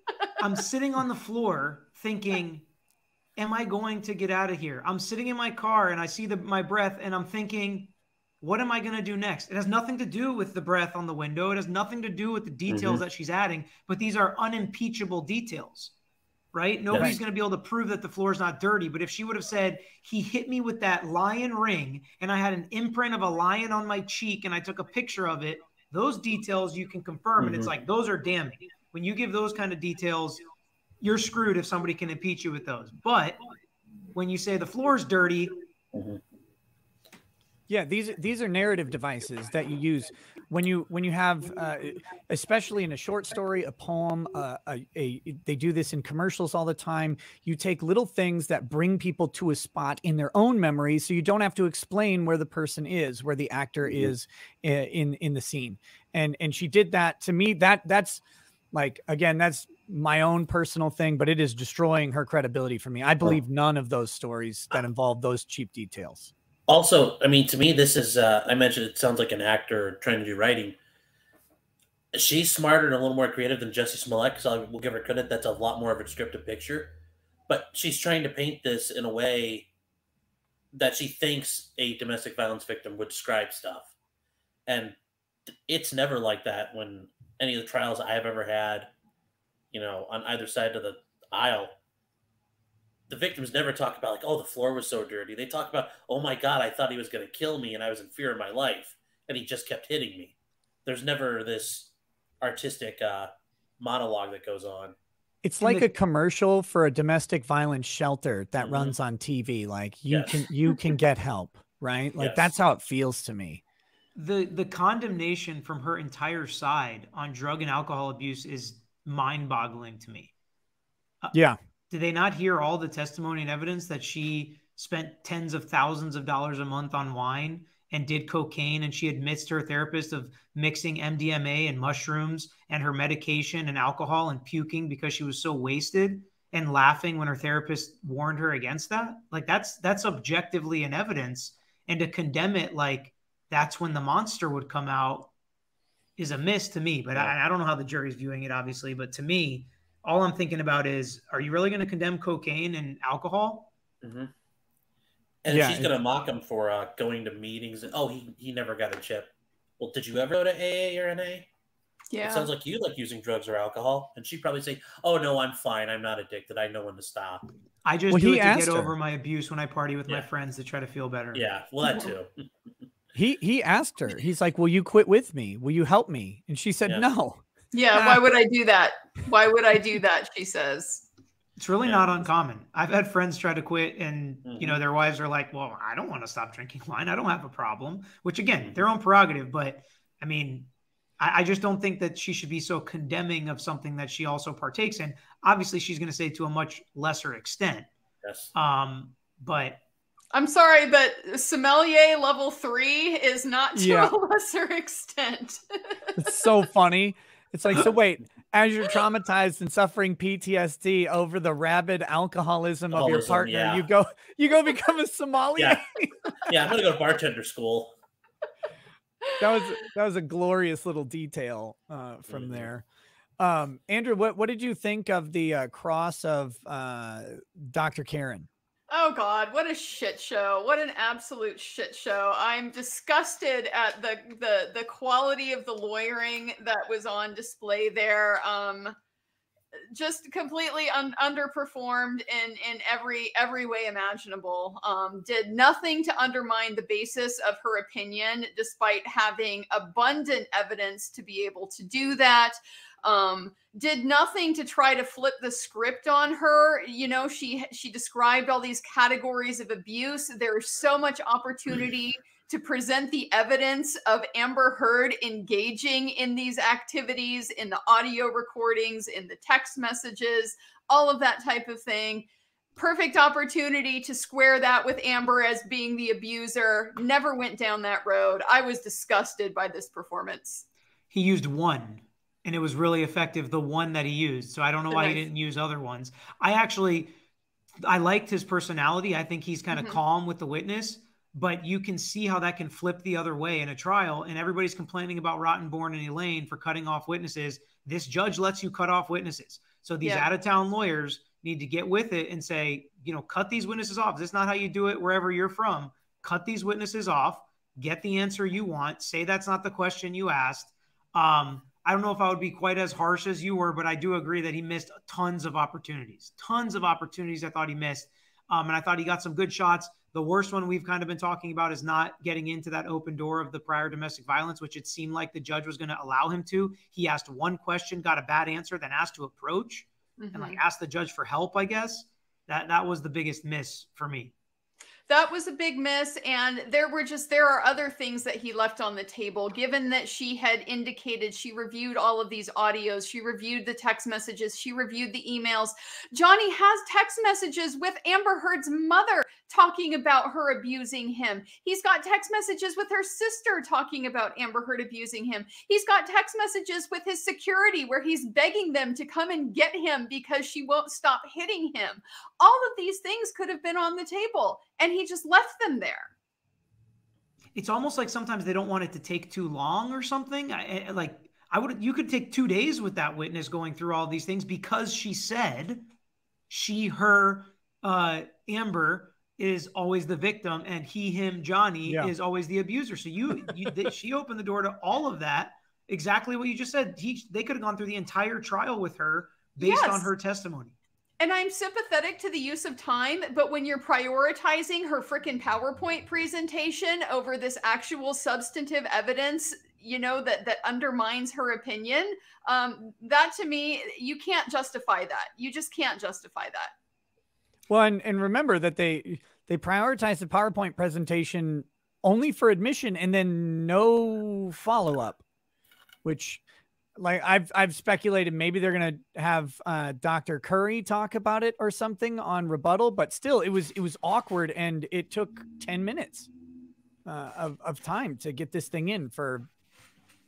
I'm sitting on the floor thinking, am I going to get out of here? I'm sitting in my car and I see the my breath and I'm thinking, what am I going to do next? It has nothing to do with the breath on the window. It has nothing to do with the details Mhm. that she's adding, but these are unimpeachable details. Right? Nobody's Yes. going to be able to prove that the floor is not dirty. But if she would have said, he hit me with that lion ring and I had an imprint of a lion on my cheek and I took a picture of it, those details you can confirm. And it's Mhm. like, those are damning. When you give those kind of details, you're screwed if somebody can impeach you with those. But when you say the floor is dirty, Yeah, these these are narrative devices that you use when you when you have, uh, especially in a short story, a poem, uh, a, a they do this in commercials all the time. You take little things that bring people to a spot in their own memory, so you don't have to explain where the person is, where the actor Mhm. is in in the scene. And and she did that to me. That that's like again, that's my own personal thing, but it is destroying her credibility for me. I believe none of those stories that involve those cheap details. Also, I mean, to me, this is, uh, I mentioned it sounds like an actor trying to do writing. She's smarter and a little more creative than Jussie Smollett, because I will give her credit. That's a lot more of a scripted picture. But she's trying to paint this in a way that she thinks a domestic violence victim would describe stuff. And it's never like that when any of the trials I have ever had, you know, on either side of the aisle, the victims never talk about like, oh, the floor was so dirty. They talk about, oh my god, I thought he was going to kill me and I was in fear of my life, and he just kept hitting me. There's never this artistic uh, monologue that goes on. It's like the- a commercial for a domestic violence shelter that Mhm. runs on TV. Like you Yes. can you can get help, right? Like that's how it feels to me. the the condemnation from her entire side on drug and alcohol abuse is mind-boggling to me. Yeah. Did they not hear all the testimony and evidence that she spent tens of thousands of dollars a month on wine and did cocaine and she admits to her therapist of mixing MDMA and mushrooms and her medication and alcohol and puking because she was so wasted and laughing when her therapist warned her against that? Like that's that's objectively an evidence and to condemn it like that's when the monster would come out is a miss to me. But I, I don't know how the jury's viewing it, obviously. But to me, all I'm thinking about is, are you really going to condemn cocaine and alcohol? Mm-hmm. And Yeah, she's going to mock him for uh, going to meetings. And, oh, he, he never got a chip. Well, did you ever go to AA or NA? Yeah. It sounds like you like using drugs or alcohol. And she'd probably say, oh, no, I'm fine. I'm not addicted. I know when to stop. I just Well, do he it to get her. over my abuse when I party with my friends to try to feel better. Yeah, well, that too. He he asked her. He's like, "Will you quit with me? Will you help me?" And she said, Yeah. "No." Yeah, why would I do that? Why would I do that? She says. It's really Yeah. not uncommon. I've had friends try to quit, and you Mhm. know their wives are like, "Well, I don't want to stop drinking wine. I don't have a problem." Which again, their own prerogative. But I mean, I, I just don't think that she should be so condemning of something that she also partakes in. Obviously, she's going to say to a much lesser extent. Yes. Um, but I'm sorry, but sommelier level three is not to Yeah. a lesser extent. It's so funny. It's like, so wait, as you're traumatized and suffering PTSD over the rabid alcoholism of your partner, yeah. you go you go become a sommelier. Yeah. Yeah, I'm gonna go to bartender school. that was that was a glorious little detail uh, from Mhm. there. Um, Andrew, what what did you think of the uh, cross of uh, Dr. Karen? Oh God, what a shit show! What an absolute shit show! I'm disgusted at the the the quality of the lawyering that was on display there. Um, just completely un- underperformed in in every every way imaginable. Um, did nothing to undermine the basis of her opinion, despite having abundant evidence to be able to do that. Um, did nothing to try to flip the script on her. You know, she she described all these categories of abuse. There's so much opportunity to present the evidence of Amber Heard engaging in these activities, in the audio recordings, in the text messages, all of that type of thing. Perfect opportunity to square that with Amber as being the abuser. Never went down that road. I was disgusted by this performance. he used one and it was really effective the one that he used. So i don't know why he didn't use other ones. I actually i liked his personality. I think he's kind of Mhm. calm with the witness but you can see how that can flip the other way in a trial and everybody's complaining about rottenborn and elaine for cutting off witnesses. This judge lets you cut off witnesses. So these Yeah. out-of-town lawyers need to get with it and say you know cut these witnesses off. This is not how you do it wherever you're from? Cut these witnesses off. Get the answer you want. Say that's not the question you asked. Um, I don't know if I would be quite as harsh as you were, but I do agree that he missed tons of opportunities. Tons of opportunities I thought he missed. Um, and I thought he got some good shots. The worst one we've kind of been talking about is not getting into that open door of the prior domestic violence, which it seemed like the judge was going to allow him to. He asked one question, got a bad answer, then asked to approach and like Mhm. asked the judge for help, I guess. That that was the biggest miss for me. That was a big miss and there were just there are other things that he left on the table given that she had indicated she reviewed all of these audios she reviewed the text messages she reviewed the emails. Johnny has text messages with amber heard's mother talking about her abusing him. He's got text messages with her sister talking about amber heard abusing him. He's got text messages with his security where he's begging them to come and get him because she won't stop hitting him. All of these things could have been on the table and he just left them there. It's almost like sometimes they don't want it to take too long or something. I, I- like I would, you could take two days with that witness going through all these things because she said she, her, uh, Amber is always the victim, and he, him, Johnny Yeah. is always the abuser. So you, you th- she opened the door to all of that. Exactly what you just said. He, they could have gone through the entire trial with her based on her testimony. and i'm sympathetic to the use of time but when you're prioritizing her freaking powerpoint presentation over this actual substantive evidence you know that that undermines her opinion um that to me you can't justify that you just can't justify that Well, and, and remember that they they prioritize the PowerPoint presentation only for admission and then no follow up, which like I've I've speculated maybe they're gonna have uh, Dr. Curry talk about it or something on rebuttal, but still it was it was awkward and it took ten minutes uh, of of time to get this thing in for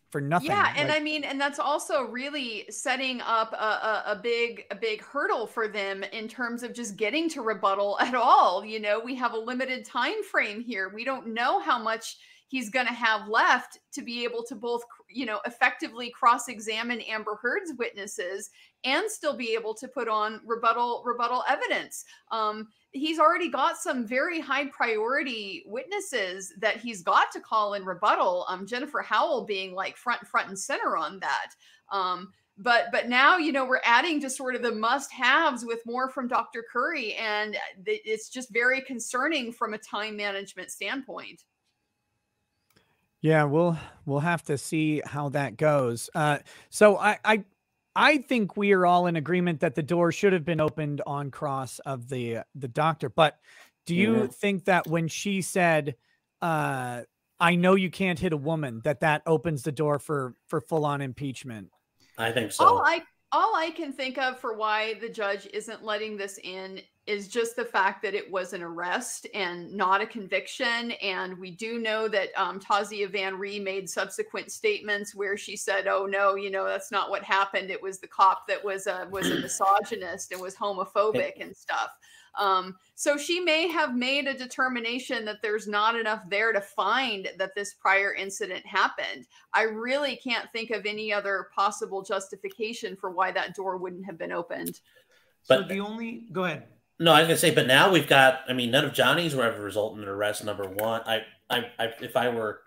for nothing. Yeah, and Like- I mean, and that's also really setting up a, a, a big a big hurdle for them in terms of just getting to rebuttal at all. You know, we have a limited time frame here. We don't know how much he's going to have left to be able to both, you know, effectively cross-examine Amber Heard's witnesses and still be able to put on rebuttal rebuttal evidence. Um, he's already got some very high priority witnesses that he's got to call in rebuttal. Um, Jennifer Howell being like front front and center on that. Um, but but now you know we're adding to sort of the must haves with more from Dr. Curry, and it's just very concerning from a time management standpoint. Yeah, we'll we'll have to see how that goes. Uh, so I, I I think we are all in agreement that the door should have been opened on cross of the the doctor. But do you Mhm. think that when she said, uh, I know you can't hit a woman, that that opens the door for for full on impeachment. I think so. All I all I can think of for why the judge isn't letting this in is just the fact that it was an arrest and not a conviction. And we do know that um, Tasya van Ree made subsequent statements where she said, "Oh no, you know that's not what happened. It was the cop that was a was a misogynist and was homophobic and stuff." Um, so she may have made a determination that there's not enough there to find that this prior incident happened. I really can't think of any other possible justification for why that door wouldn't have been opened. So the only go ahead. No, I was gonna say, but now we've got. I mean, none of Johnny's were ever result in an arrest. Number one, I, I, I, if I were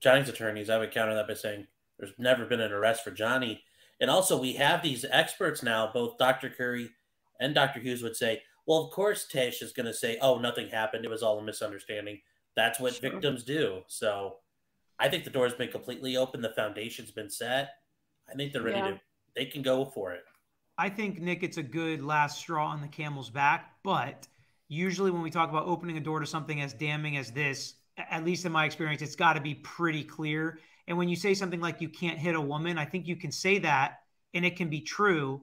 Johnny's attorneys, I would counter that by saying there's never been an arrest for Johnny. And also, we have these experts now. Both Dr. Curry and Dr. Hughes would say, "Well, of course, Tish is going to say, oh, nothing happened. It was all a misunderstanding.' That's what Sure. victims do." So, I think the door's been completely open. The foundation's been set. I think they're ready Yeah. to. They can go for it. I think Nick, it's a good last straw on the camel's back. But usually, when we talk about opening a door to something as damning as this, at least in my experience, it's got to be pretty clear. And when you say something like you can't hit a woman, I think you can say that and it can be true.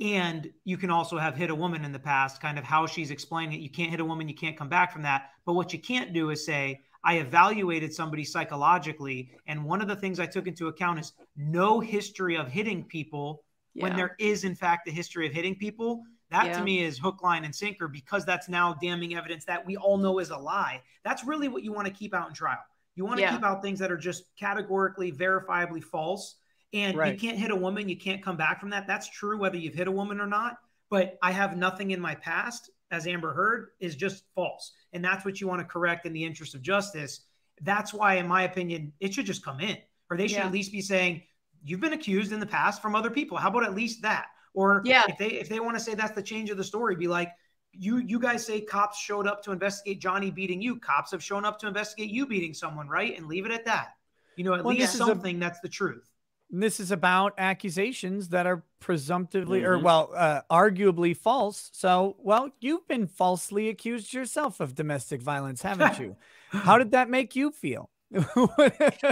And you can also have hit a woman in the past, kind of how she's explaining it. You can't hit a woman, you can't come back from that. But what you can't do is say, I evaluated somebody psychologically. And one of the things I took into account is no history of hitting people when there is, in fact, a history of hitting people. That Yeah. to me is hook, line, and sinker because that's now damning evidence that we all know is a lie. That's really what you want to keep out in trial. You want to Yeah. keep out things that are just categorically, verifiably false. And you can't hit a woman, you can't come back from that. That's true whether you've hit a woman or not. But I have nothing in my past, as Amber Heard, is just false. And that's what you want to correct in the interest of justice. That's why, in my opinion, it should just come in, or they should Yeah. at least be saying, "You've been accused in the past from other people. How about at least that?" Or Yeah. if they if they want to say that's the change of the story, be like, "You you guys say cops showed up to investigate Johnny beating you. Cops have shown up to investigate you beating someone, right?" And leave it at that. You know, at Well, least this is a- something that's the truth. And This is about accusations that are presumptively or Mhm. well, uh, arguably false. So, well, you've been falsely accused yourself of domestic violence, haven't you? How did that make you feel?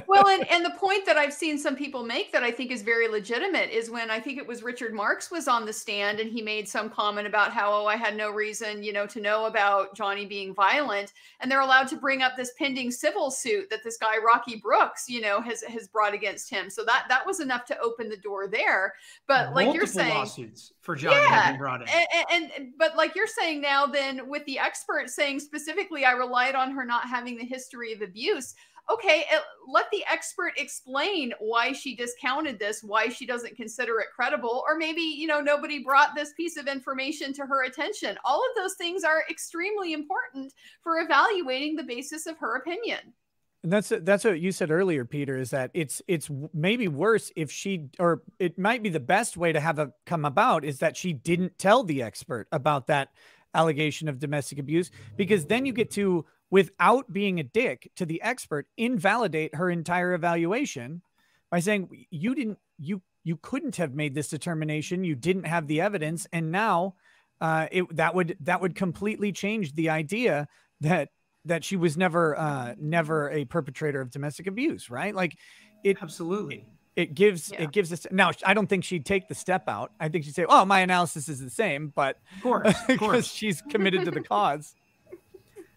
well, and, and the point that I've seen some people make that I think is very legitimate is when I think it was Richard Marks was on the stand and he made some comment about how, oh, I had no reason, you know, to know about Johnny being violent. And they're allowed to bring up this pending civil suit that this guy, Rocky Brooks, you know, has, has brought against him. So that, that was enough to open the door there. But like you're saying, lawsuits for have been brought in. and, and, but like you're saying now, then with the expert saying specifically, I relied on her not having the history of abuse. Okay, uh, let the expert explain why she discounted this, why she doesn't consider it credible, or maybe you know nobody brought this piece of information to her attention. All of those things are extremely important for evaluating the basis of her opinion. And that's that's what you said earlier, Peter. Is that it's it's maybe worse if she or it might be the best way to have a come about is that she didn't tell the expert about that allegation of domestic abuse because then you get to without being a dick to the expert invalidate her entire evaluation by saying you didn't you you couldn't have made this determination you didn't have the evidence and now uh it that would that would completely change the idea that that she was never uh never a perpetrator of domestic abuse right? Like it absolutely. it gives it gives us now i don't think she'd take the step out. I think she'd say oh my analysis is the same but of course because she's committed to the cause.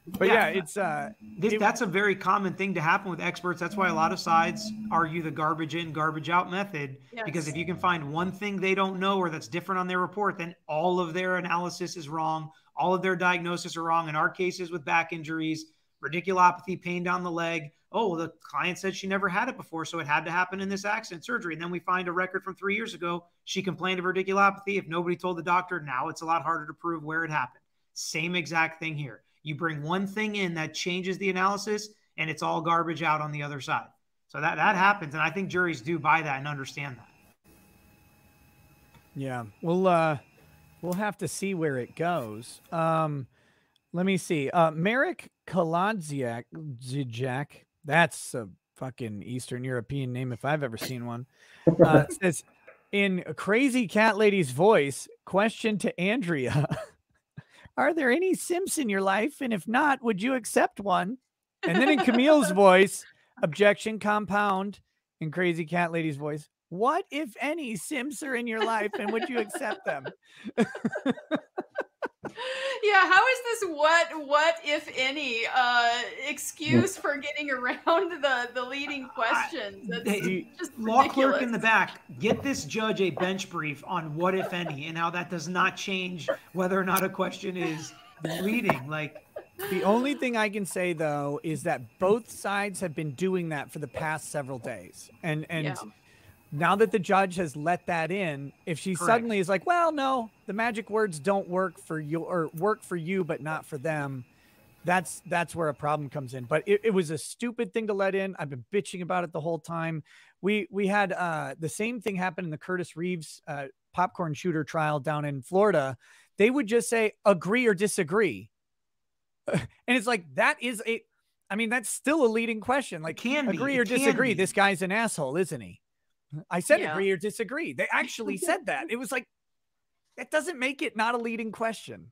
But yeah, it's uh This, that's a very common thing to happen with experts. That's why a lot of sides argue the garbage in, garbage out method. Because if you can find one thing they don't know or that's different on their report, then all of their analysis is wrong. All of their diagnosis are wrong. In our cases with back injuries, radiculopathy, pain down the leg. Oh, the client said she never had it before, so it had to happen in this accident surgery. And then we find a record from three years ago. She complained of radiculopathy. If nobody told the doctor, now it's a lot harder to prove where it happened. Same exact thing here. You bring one thing in that changes the analysis, and it's all garbage out on the other side. So that that happens, and I think juries do buy that and understand that. Yeah, we'll uh, we'll have to see where it goes. Um, let me see. Uh, Merrick Kaladziak, that's a fucking Eastern European name if I've ever seen one. Uh, says in a crazy cat lady's voice. Question to Andrea: Are there any simps in your life? And if not, would you accept one? And then in Camille's voice, Objection compound in Crazy Cat Lady's voice. What, if any, Sims are in your life and would you accept them? Yeah, how is this what what if any uh excuse for getting around the the leading questions? That's Hey, just law clerk in the back, get this judge a bench brief on what, if any, and how that does not change whether or not a question is leading. Like, The only thing I can say though is that both sides have been doing that for the past several days. And and Yeah. Now that the judge has let that in, if she Correct. suddenly is like, "Well, no, the magic words don't work for you or work for you but not for them." That's that's where a problem comes in. But it, it was a stupid thing to let in. I've been bitching about it the whole time. We we had uh the same thing happen in the Curtis Reeves uh popcorn shooter trial down in Florida. They would just say agree or disagree. And it's like that is a I mean, that's still a leading question. Like can agree it or disagree. be. This guy's an asshole, isn't he? I said Yeah. agree or disagree. They actually said that. It was like that doesn't make it not a leading question.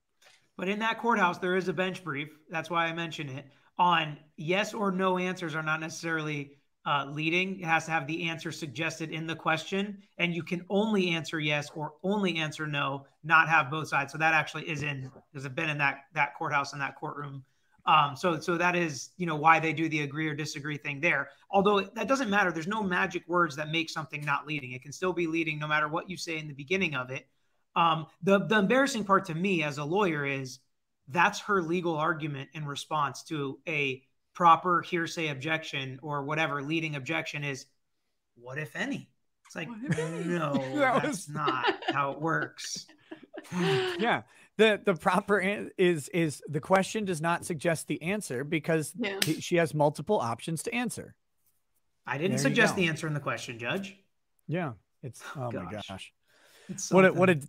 But in that courthouse, there is a bench brief. That's why I mention it. On yes or no answers are not necessarily uh, leading. It has to have the answer suggested in the question, and you can only answer yes or only answer no, not have both sides. So that actually is in has been in that that courthouse in that courtroom. Um, so so that is you know why they do the agree or disagree thing there. Although that doesn't matter. There's no magic words that make something not leading. It can still be leading no matter what you say in the beginning of it. Um, the the embarrassing part to me as a lawyer is that's her legal argument in response to a proper hearsay objection or whatever leading objection is. What if any? It's like no, That that's was- not how it works. yeah. The the proper an- is is the question does not suggest the answer because Yeah. he- she has multiple options to answer. I didn't There suggest the answer in the question, Judge. Yeah. It's oh my Gosh. gosh. It's What a what a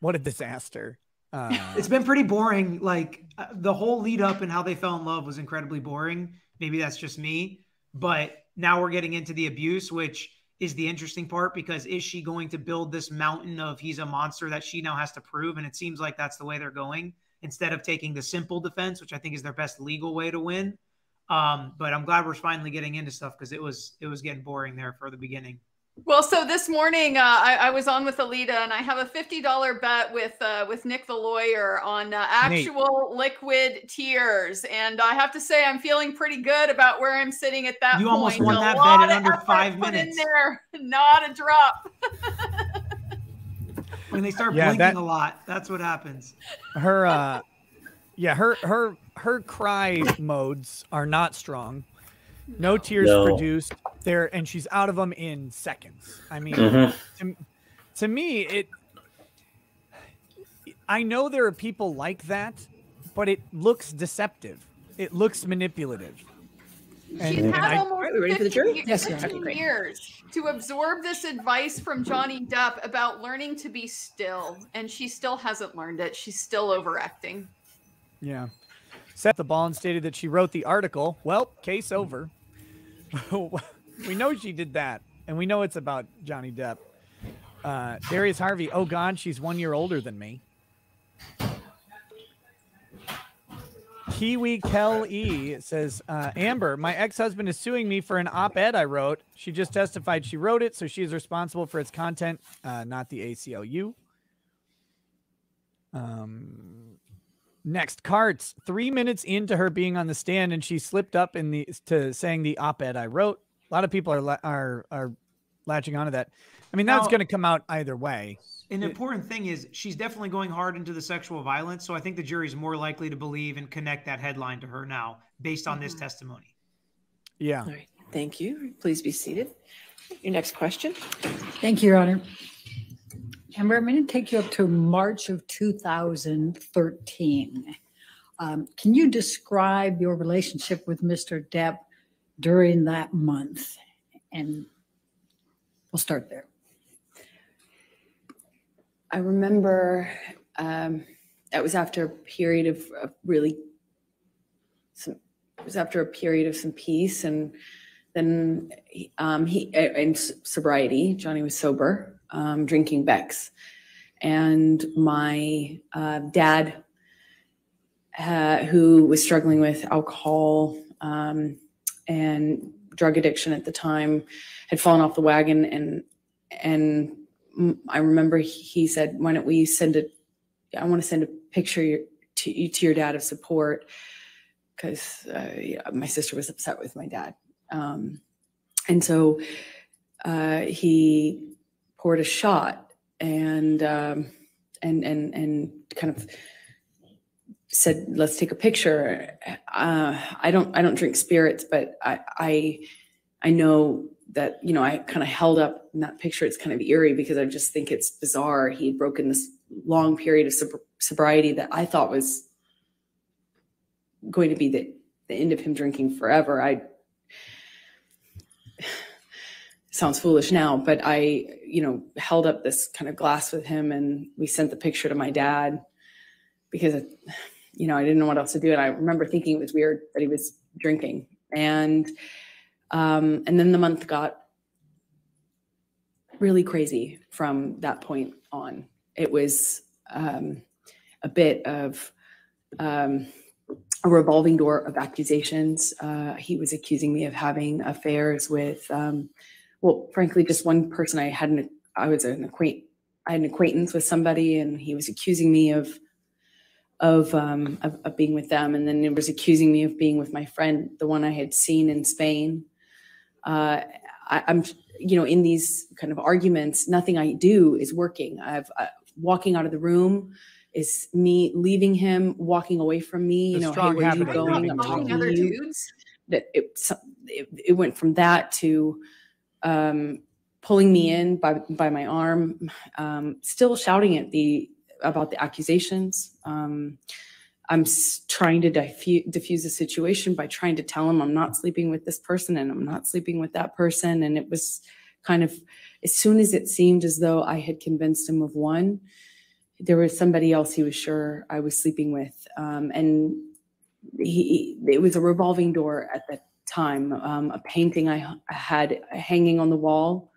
what a disaster. Uh, it's been pretty boring. Like uh, the whole lead up and how they fell in love was incredibly boring. Maybe that's just me, but now we're getting into the abuse, which is the interesting part because is she going to build this mountain of he's a monster that she now has to prove? And it seems like that's the way they're going instead of taking the simple defense, which I think is their best legal way to win. Um, but I'm glad we're finally getting into stuff because it was it was getting boring there for the beginning. Well, so this morning uh, I, I was on with Alita, and I have a fifty dollar bet with uh, with Nick the lawyer on uh, Neat. actual liquid tears, and I have to say I'm feeling pretty good about where I'm sitting at that You point. almost won A that bet in under effort five put in minutes. there, not a drop. When they start Yeah, blinking that- a lot, that's what happens. her uh yeah, her her her cry modes are not strong. No tears No. produced there and she's out of them in seconds. I mean, Mhm. to, to me it I know there are people like that, but it looks deceptive. It looks manipulative. And, She's and had I- almost we ready for the 15 jury? Yes, 15 Okay, years to absorb this advice from Johnny Depp about learning to be still, and she still hasn't learned it. She's still overacting. Yeah. Set the ball and stated that she wrote the article. Well, case over. we know she did that, and we know it's about Johnny Depp. Uh, Darius Harvey. Oh God, she's one year older than me. Kiwi Kel E says, uh, Amber, my ex husband is suing me for an op ed I wrote. She just testified she wrote it, so she is responsible for its content, uh, not the ACLU. Um, next, Carts. Three minutes into her being on the stand, and she slipped up in the to saying the op ed I wrote. A lot of people are are are latching onto that. I mean, that's going to come out either way. An It- important thing is she's definitely going hard into the sexual violence, so I think the jury's more likely to believe and connect that headline to her now based on this testimony. Yeah. All right. Thank you. Please be seated. Your next question. Thank you, Your Honor. Amber, I'm going to take you up to March of 2013. Um, Can you describe your relationship with Mr. Depp during that month? And we'll start there. I remember um, that was after a period of, of really some. It was after a period of some peace, and then he- um, he and sobriety. Johnny was sober, um, drinking Beck's, and my uh, dad, uh, who was struggling with alcohol um, and drug addiction at the time, had fallen off the wagon, and and I remember he- he said, "Why don't we send a? I want to send a picture to you to your dad of support." Because uh, yeah, my sister was upset with my dad, um, and so uh, he poured a shot and um, and and and kind of said, "Let's take a picture." Uh, I don't I don't drink spirits, but I I I know that you know I kind of held up in that picture. It's kind of eerie because I just think it's bizarre. He had broken this long period of sob- sobriety that I thought was going to be the the end of him drinking forever. I sounds foolish now, but I, you know, held up this kind of glass with him and we sent the picture to my dad because, it, you know, I didn't know what else to do. And I remember thinking it was weird that he was drinking. And, um, and then the month got really crazy from that point on. It was um, a bit of um, a revolving door of accusations. Uh, he was accusing me of having affairs with, um, well, frankly, just one person. I had an, I was an acquaint, I had an acquaintance with somebody, and he was accusing me of, of, um, of, of being with them, and then he was accusing me of being with my friend, the one I had seen in Spain. Uh, I, I'm, you know, in these kind of arguments, nothing I do is working. I've uh, walking out of the room is me leaving him, walking away from me. You The know, hey, where are you going? I'm talking room. to Other you. dudes? That it, it, it went from that to um, pulling me in by by my arm, um, still shouting at the about the accusations. Um, I'm trying to diffuse, diffuse the situation by trying to tell him I'm not sleeping with this person and I'm not sleeping with that person. And it was kind of as soon as it seemed as though I had convinced him of one, there was somebody else he was sure I was sleeping with. Um, and he, it was a revolving door at that time. Um, a painting I had hanging on the wall,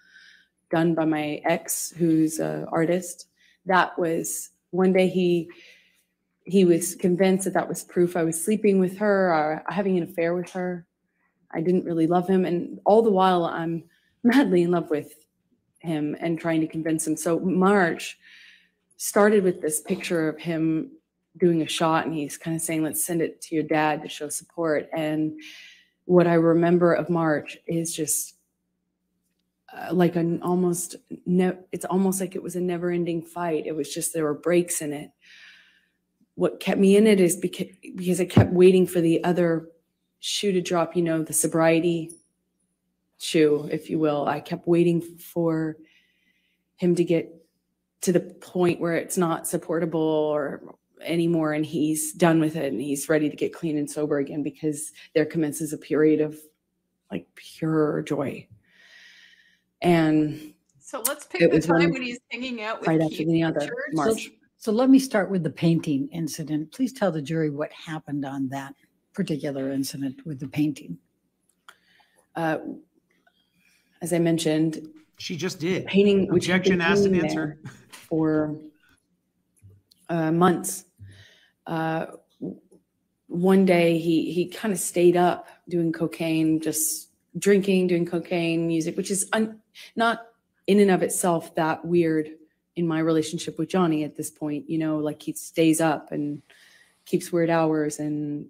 done by my ex, who's an artist. That was one day he he was convinced that that was proof I was sleeping with her or having an affair with her. I didn't really love him, and all the while I'm madly in love with him and trying to convince him. So March started with this picture of him doing a shot and he's kind of saying let's send it to your dad to show support and what i remember of march is just uh, like an almost ne- it's almost like it was a never ending fight. It was just there were breaks in it. What kept me in it is because because i kept waiting for the other shoe to drop you know the sobriety shoe if you will. I kept waiting for him to get to the point where it's not supportable or anymore and he's done with it and he's ready to get clean and sober again because there commences a period of like pure joy and So let's pick It the time when he's hanging out with right after the other march So let me start with the painting incident. Please tell the jury what happened on that particular incident with the painting. uh, as i mentioned She just did. painting which Objection been asked and hanging answered. for uh, months. Uh, one day he he kind of stayed up doing cocaine, just drinking, doing cocaine, music, which is un- not in and of itself that weird in my relationship with Johnny at this point. You know, like he stays up and keeps weird hours and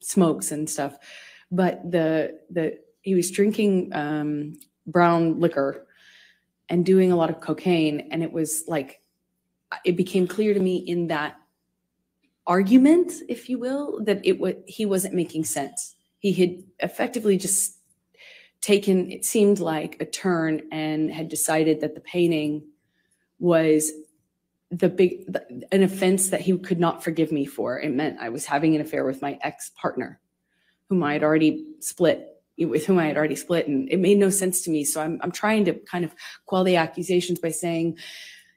smokes and stuff. But the the he was drinking um, brown liquor and doing a lot of cocaine, and it was like it became clear to me in that argument, if you will, that it was he wasn't making sense. He had effectively just taken it seemed like a turn and had decided that the painting was the big an offense that he could not forgive me for. It meant I was having an affair with my ex partner, whom I had already split with whom I had already split, and it made no sense to me. So I'm I'm trying to kind of quell the accusations by saying,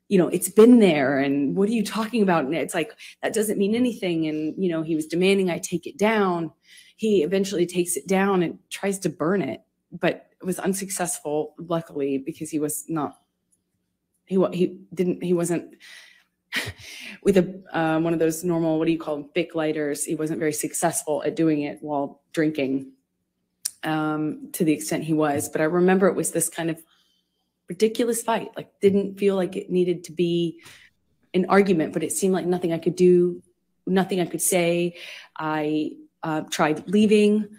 you know, it's been there, and what are you talking about? And it's like that doesn't mean anything. And you know, he was demanding I take it down. He eventually takes it down and tries to burn it, but it was unsuccessful, luckily, because he was not he he didn't he wasn't with a uh, one of those normal what do you call them, lighters. He wasn't very successful at doing it while drinking. um, to the extent he was. But I remember it was this kind of ridiculous fight. Like, didn't feel like it needed to be an argument, but it seemed like nothing I could do, nothing I could say. I uh, tried leaving.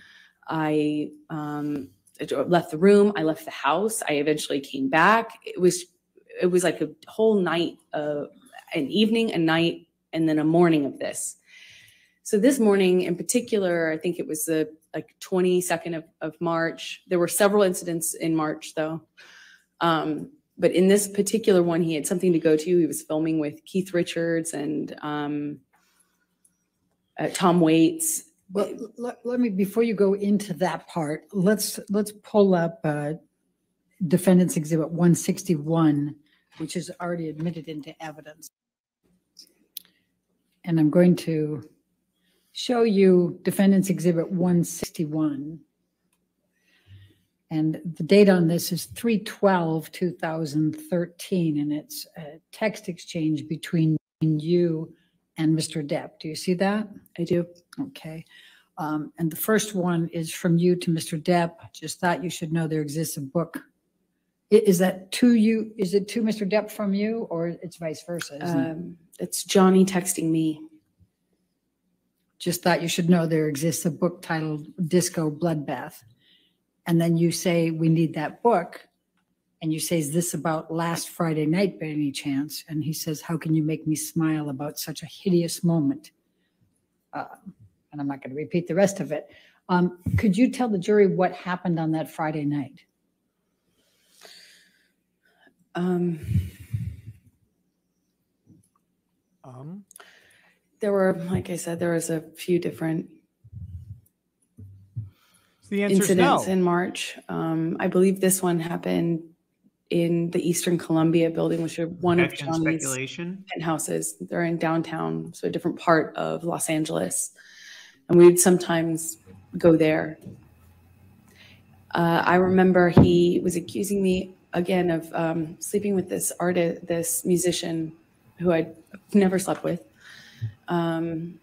I um, left the room. I left the house. I eventually came back. It was it was like a whole night, uh, an evening, a night, and then a morning of this. So this morning in particular, I think it was the like 22nd of, of March. There were several incidents in March though. Um, but in this particular one, he had something to go to. He was filming with Keith Richards and um, uh, Tom Waits. Well, let, let me, before you go into that part, let's, let's pull up uh, Defendant's Exhibit 161, which is already admitted into evidence. And I'm going to show you Defendant's Exhibit 161. And the date on this is 3/12/2013, and it's a text exchange between you and Mr. Depp. Do you see that? I do. Okay. Um, And the first one is from you to Mr. Depp. Just thought you should know there exists a book. I- Is that to you, is it to Mr. Depp from you, or it's vice versa? isn't it? Um, it's Johnny texting me. just thought you should know there exists a book titled Disco Bloodbath. And then you say, we need that book. And you say, is this about last Friday night by any chance? And he says, how can you make me smile about such a hideous moment? Uh, And I'm not going to repeat the rest of it. Um, Could you tell the jury what happened on that Friday night? Um, Um, there were, like I said, there was a few different the answer is no. incidents in March. Um, I believe this one happened in the Eastern Columbia building, which are one of Johnny's speculation. penthouses. They're in downtown, so a different part of Los Angeles. And we'd sometimes go there. Uh, I remember he was accusing me again of um, sleeping with this artist, this musician who I'd never slept with. Um,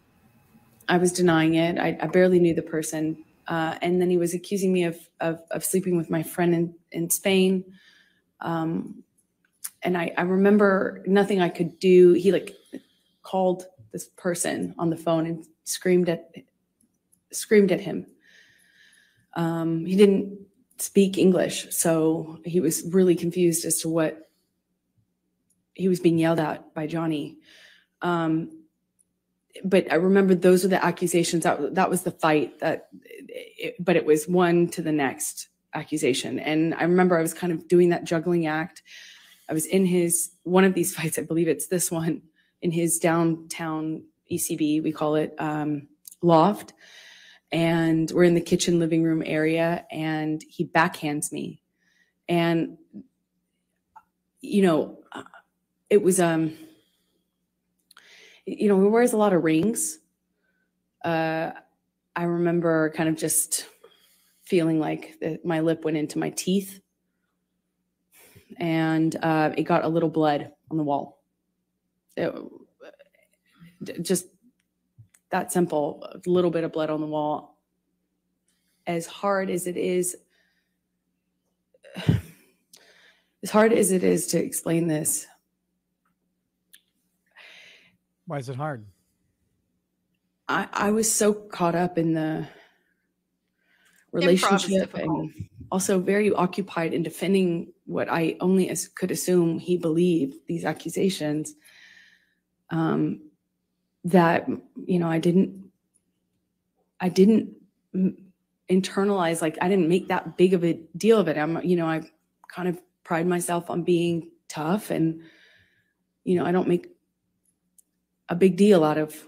I was denying it. I, I barely knew the person. Uh, and then he was accusing me of, of, of sleeping with my friend in, in Spain. Um, and I, I remember nothing I could do. He like called this person on the phone and screamed at screamed at him. Um, he didn't speak English, so he was really confused as to what he was being yelled at by Johnny. Um, but I remember those were the accusations. That that was the fight. That, it, but it was one to the next accusation. And I remember I was kind of doing that juggling act. I was in his one of these fights. I believe it's this one in his downtown ECB. We call it um, loft. And we're in the kitchen living room area, and he backhands me, and you know, it was um you know, he wears a lot of rings. Uh, I remember kind of just feeling like the, my lip went into my teeth and uh, it got a little blood on the wall. It, just that simple, a little bit of blood on the wall. As hard as it is, as hard as it is to explain this, Why is it hard? I, I was so caught up in the relationship and also very occupied in defending what I only as could assume he believed these accusations. Um, that you know I didn't I didn't internalize like I didn't make that big of a deal of it. I'm you know I kind of pride myself on being tough and you know I don't make a big deal out of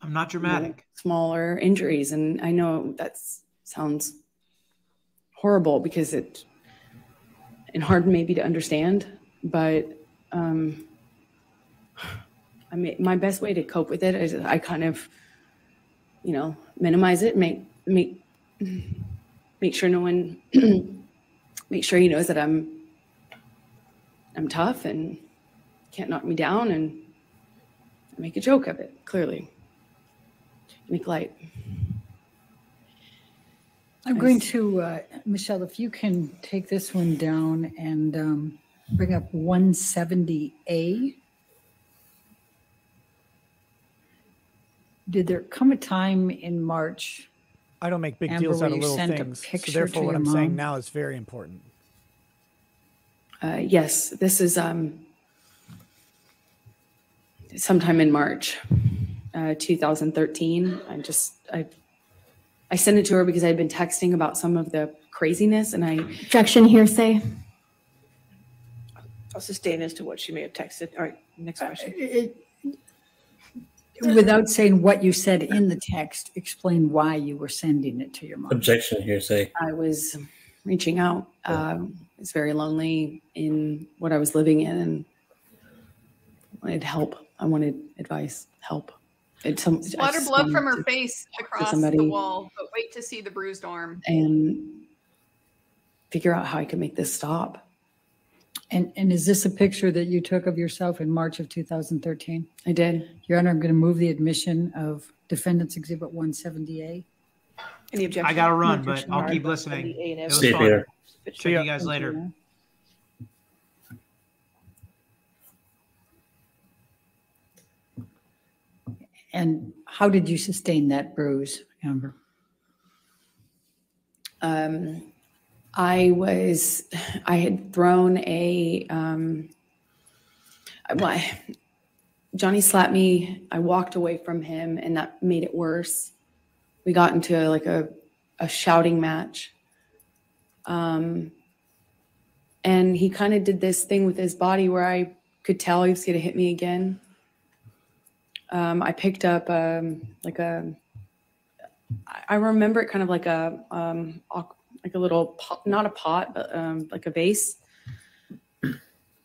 I'm not you know, dramatic. smaller injuries and i know that sounds horrible because it and hard maybe to understand but um i mean my best way to cope with it is i kind of you know minimize it make make make sure no one make sure he knows that i'm i'm tough and can't knock me down and make a joke of it clearly. Make light I'm going to, uh, Michelle, if you can take this one down and um, bring up 170A. Did there come a time in March? I don't make big Amber, deals out of you little sent a things. So picture therefore, to what I'm saying mom? now is very important. Uh, yes, this is um, sometime in March, uh, 2013. I just I I sent it to her because I had been texting about some of the craziness, and I Objection hearsay. I'll sustain as to what she may have texted. All right, next question. It- Without saying what you said in the text, explain why you were sending it to your mom. Objection hearsay. I was reaching out. Um, I was very lonely in what I was living in, and I wanted help. I wanted advice, help. It's some I Splatter blood from wanted her to face talk to across the wall, but wait to see the bruised arm. and figure out how I can make this stop. And, and is this a picture that you took of yourself in March of 2013? I did. Your Honor, I'm going to move the admission of Defendant's Exhibit 170A. Any objection? I gotta run, but. I'll keep listening. the A and It was fun. See you guys later. And how did you sustain that bruise, Amber? Um, I was, I had thrown a, um, well, I- Johnny slapped me. I walked away from him, and that made it worse. We got into like a, a shouting match. Um, and he kind of did this thing with his body where I could tell he was going to hit me again. Um, I picked up um, like a, I remember it kind of like a um, like a little pot, not a pot, but um, like a vase.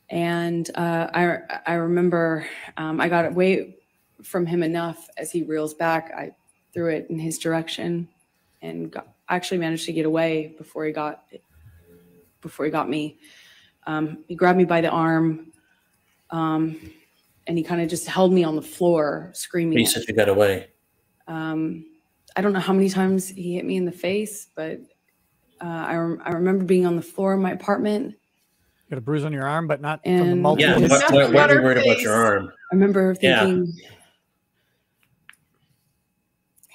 And uh, I I remember um, I got away from him enough as he reels back. I threw it in his direction, and got, actually managed to get away before he got before he got me. Um, he grabbed me by the arm, um, and he kind of just held me on the floor, screaming. You at said you got away. um, I don't know how many times he hit me in the face, but uh, I, rem- I remember being on the floor in my apartment. You Got a bruise on your arm, but not from the And multiple. Yeah, what, what, what are you worried about your arm? I remember Yeah. thinking,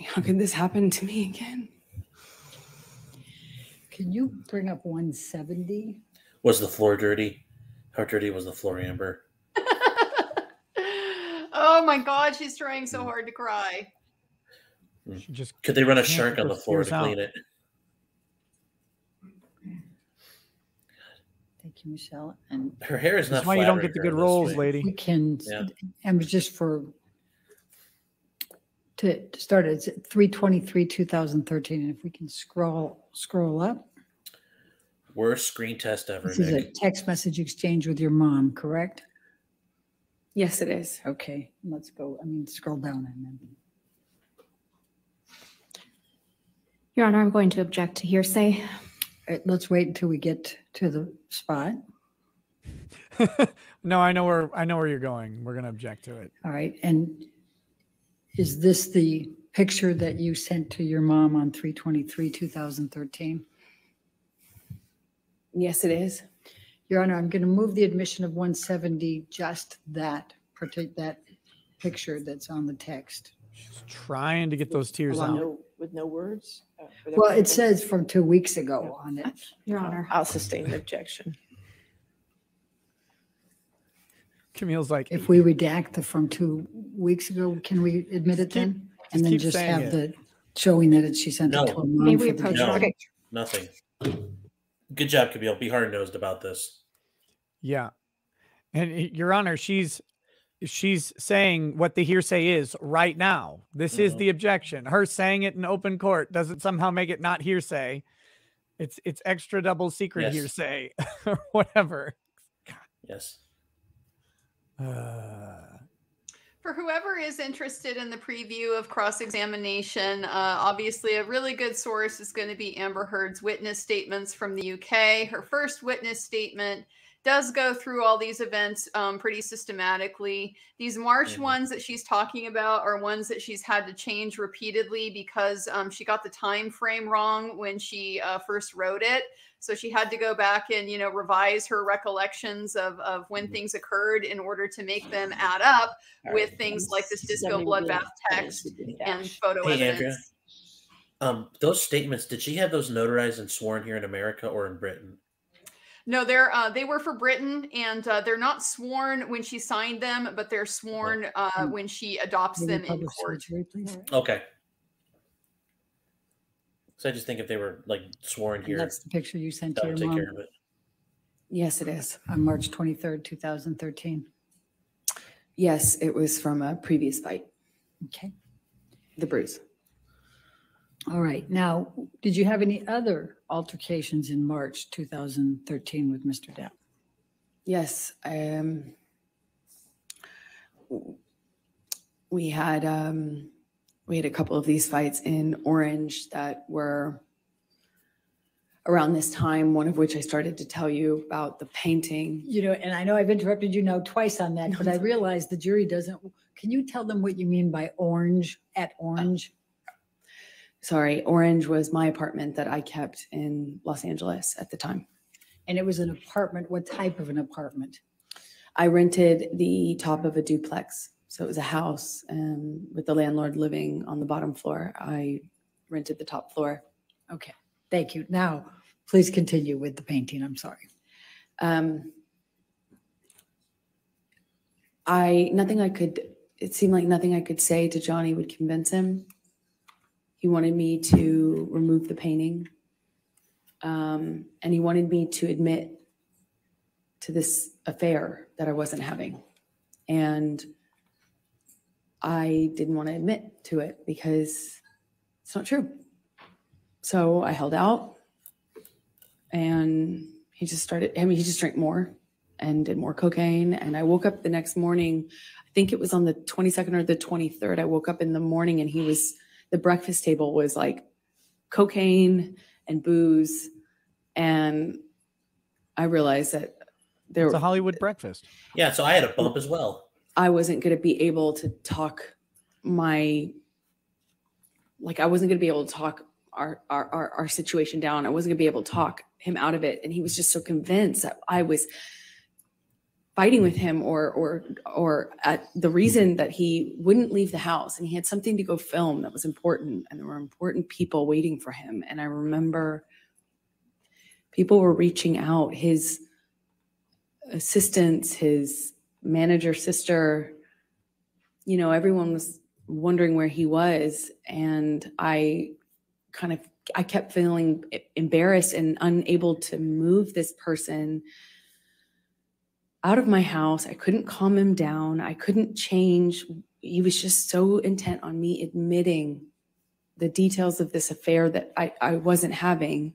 how could this happen to me again? Can you bring up 170? Was the floor dirty? How dirty was the floor, Amber? Oh my God, she's trying so mm. hard to cry. Mm. just Could they run a can't shark on the floor tears to out. clean it? Thank you, Michelle. And Her hair is That's not. why you don't get the good in rolls, way. lady. we can, Yeah. and just for, to to start, it's at 323, 2013. And if we can scroll, scroll up. Worst screen test ever, This is a text message exchange with your mom, correct? Yes, it is. Okay, let's go, I mean, scroll down and then. Your Honor, I'm going to object to hearsay. All right, Let's wait until we get to the spot. no, I know where I know where you're going. We're gonna object to it. All right, and is this the picture that you sent to your mom on 323, 2013? Yes, it is. Your Honor, I'm going to move the admission of 170, just that, partic- that picture that's on the text. She's trying to get those tears Hold out. No, with no words? Uh, without Well, it comments? says from two weeks ago on it. Your Honor. I'll sustain the objection. Camille's like, If we redact the from two weeks ago, can we admit it then? just And then keep just saying have it. the, showing that it- she sent it No. to her May mom. we for the approach No. Okay, Nothing. Good job, Camille. Be hard nosed about this. Yeah. And Your Honor, she's she's saying what the hearsay is right now. This is Mhm. the objection. Her saying it in open court doesn't somehow make it not hearsay. It's it's extra double secret Yes. hearsay or whatever. Yes. Uh, For whoever is interested in the preview of cross examination, uh, obviously a really good source is going to be Amber Heard's witness statements from the UK. Her first witness statement does go through all these events um, pretty systematically. These March ones that she's talking about are ones that she's had to change repeatedly because um, she got the time frame wrong when she uh, first wrote it. So she had to go back and you know revise her recollections of of when things occurred in order to make them add up with things like this disco bloodbath text and photo Hey, evidence. Andrea. Um, those statements, did she have those notarized and sworn here in America or in Britain? No, they're uh, they were for Britain, and uh, they're not sworn when she signed them, but they're sworn uh, when she adopts them in court. Okay. So I just think if they were like sworn And here, that's the picture you sent that to would your take mom care of it. Yes, it is. on March 23rd, 2013. Yes, it was from a previous fight, Okay. the bruise. All right. Now, did you have any other altercations in March 2013 with Mr. Depp? Yes, um, we had um, we had a couple of these fights in Orange that were around this time. One of which I started to tell you about the painting. You know, and I know I've interrupted you now twice on that, but I realize the jury doesn't. Can you tell them what you mean by orange at orange? Sorry, Orange was my apartment that I kept in Los Angeles at the time. And it was an apartment. What type of an apartment? I rented the top of a duplex. So it was a house um, with the landlord living on the bottom floor. I rented the top floor. Okay. Thank you. Now, please continue with the painting. I'm sorry. Um, I nothing I could. It seemed like nothing I could say to Johnny would convince him. He wanted me to remove the painting, um, and he wanted me to admit to this affair that I wasn't having, and I didn't want to admit to it because it's not true. So I held out, and he just started. I mean, he just drank more and did more cocaine. And I woke up the next morning. I think it was on the 22nd or the 23rd. I woke up in the morning and he was, the breakfast table was like cocaine and booze. And I realized that there was a Hollywood breakfast. Yeah, so I had a bump as well. I wasn't going to be able to talk my, like, I wasn't going to be able to talk our, our, our, our situation down. I wasn't going to be able to talk him out of it. And he was just so convinced that I was fighting with him or, or, or at the reason that he wouldn't leave the house and he had something to go film that was important and there were important people waiting for him. And I remember people were reaching out, his assistants, his manager sister, you know, everyone was wondering where he was. And I kind of, I kept feeling embarrassed and unable to move this person out of my house. I couldn't calm him down. I couldn't change. He was just so intent on me admitting the details of this affair that I, I wasn't having.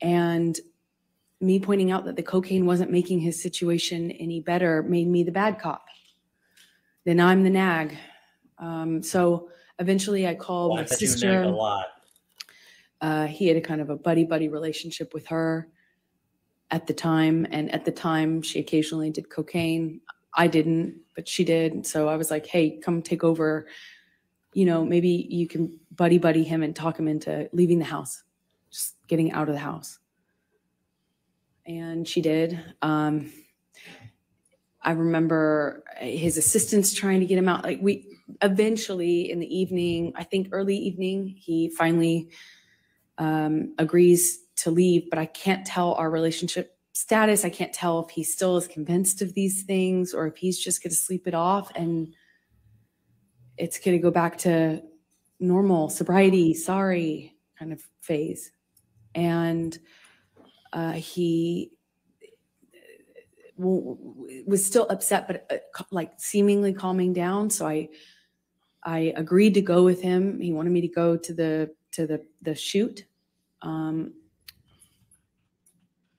And me pointing out that the cocaine wasn't making his situation any better made me the bad cop. Then I'm the nag. Um, so eventually I called Well, my you sister. a lot. Uh, he had a kind of a buddy buddy relationship with her at the time. And at the time, she occasionally did cocaine. I didn't, but she did. So I was like, hey, come take over. You know, maybe you can buddy buddy him and talk him into leaving the house, just getting out of the house. And she did. Um, I remember his assistants trying to get him out. Like we eventually in the evening, I think early evening, he finally um, agrees to leave, but I can't tell our relationship status. I can't tell if he still is convinced of these things or if he's just going to sleep it off and it's going to go back to normal sobriety, sorry kind of phase. And uh, he was still upset, but uh, like seemingly calming down. So I, I agreed to go with him. He wanted me to go to the to the the shoot. Um,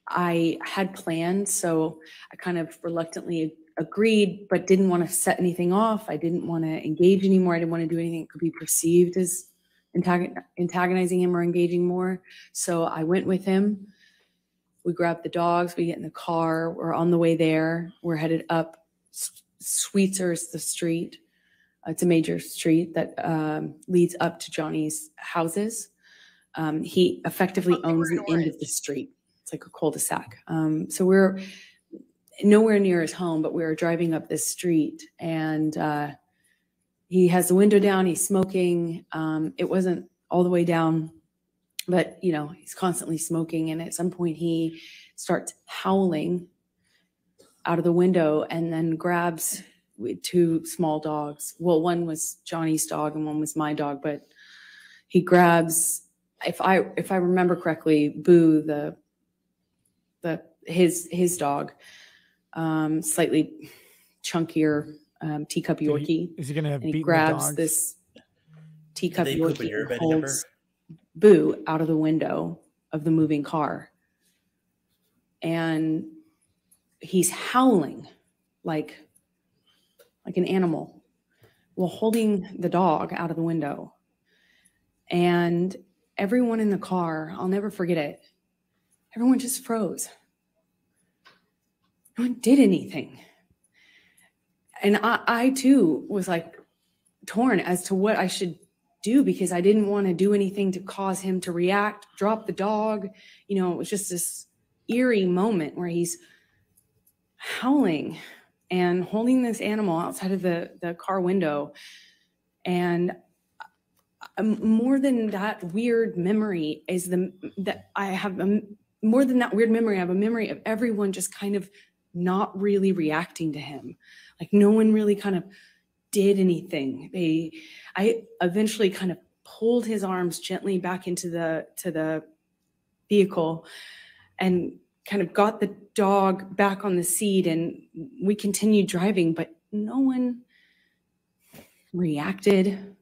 I had plans, so I kind of reluctantly agreed, but didn't want to set anything off. I didn't want to engage anymore. I didn't want to do anything that could be perceived as antagonizing him or engaging more. So I went with him. We grab the dogs, we get in the car, we're on the way there. We're headed up S- Sweetzer is the street. It's a major street that um, leads up to Johnny's houses. Um, he effectively owns the end of the street. It's like a cul-de-sac. Um, so we're nowhere near his home, but we were driving up this street and uh, he has the window down. He's smoking. Um, it wasn't all the way down, but you know he's constantly smoking. And at some point, he starts howling out of the window and then grabs two small dogs. Well, one was Johnny's dog and one was my dog, but he grabs. If I if I remember correctly, Boo the the his his dog, um, slightly chunkier um, teacup So he- Yorkie. is he gonna have and he beaten the grabs dogs? this teacup they poop in Yorkie your and bed, holds Boo out of the window of the moving car, and he's howling like like an animal while holding the dog out of the window. And everyone in the car, I'll never forget it. Everyone just froze. No one did anything. And I, I too was like torn as to what I should do because I didn't want to do anything to cause him to react, drop the dog. You know, it was just this eerie moment where he's howling and holding this animal outside of the, the car window. And um, more than that weird memory is the that I have a, more than that weird memory. I have a memory of everyone just kind of not really reacting to him, like no one really kind of did anything. They, I eventually kind of pulled his arms gently back into the to the vehicle, and kind of got the dog back on the seat, and we continued driving, but no one reacted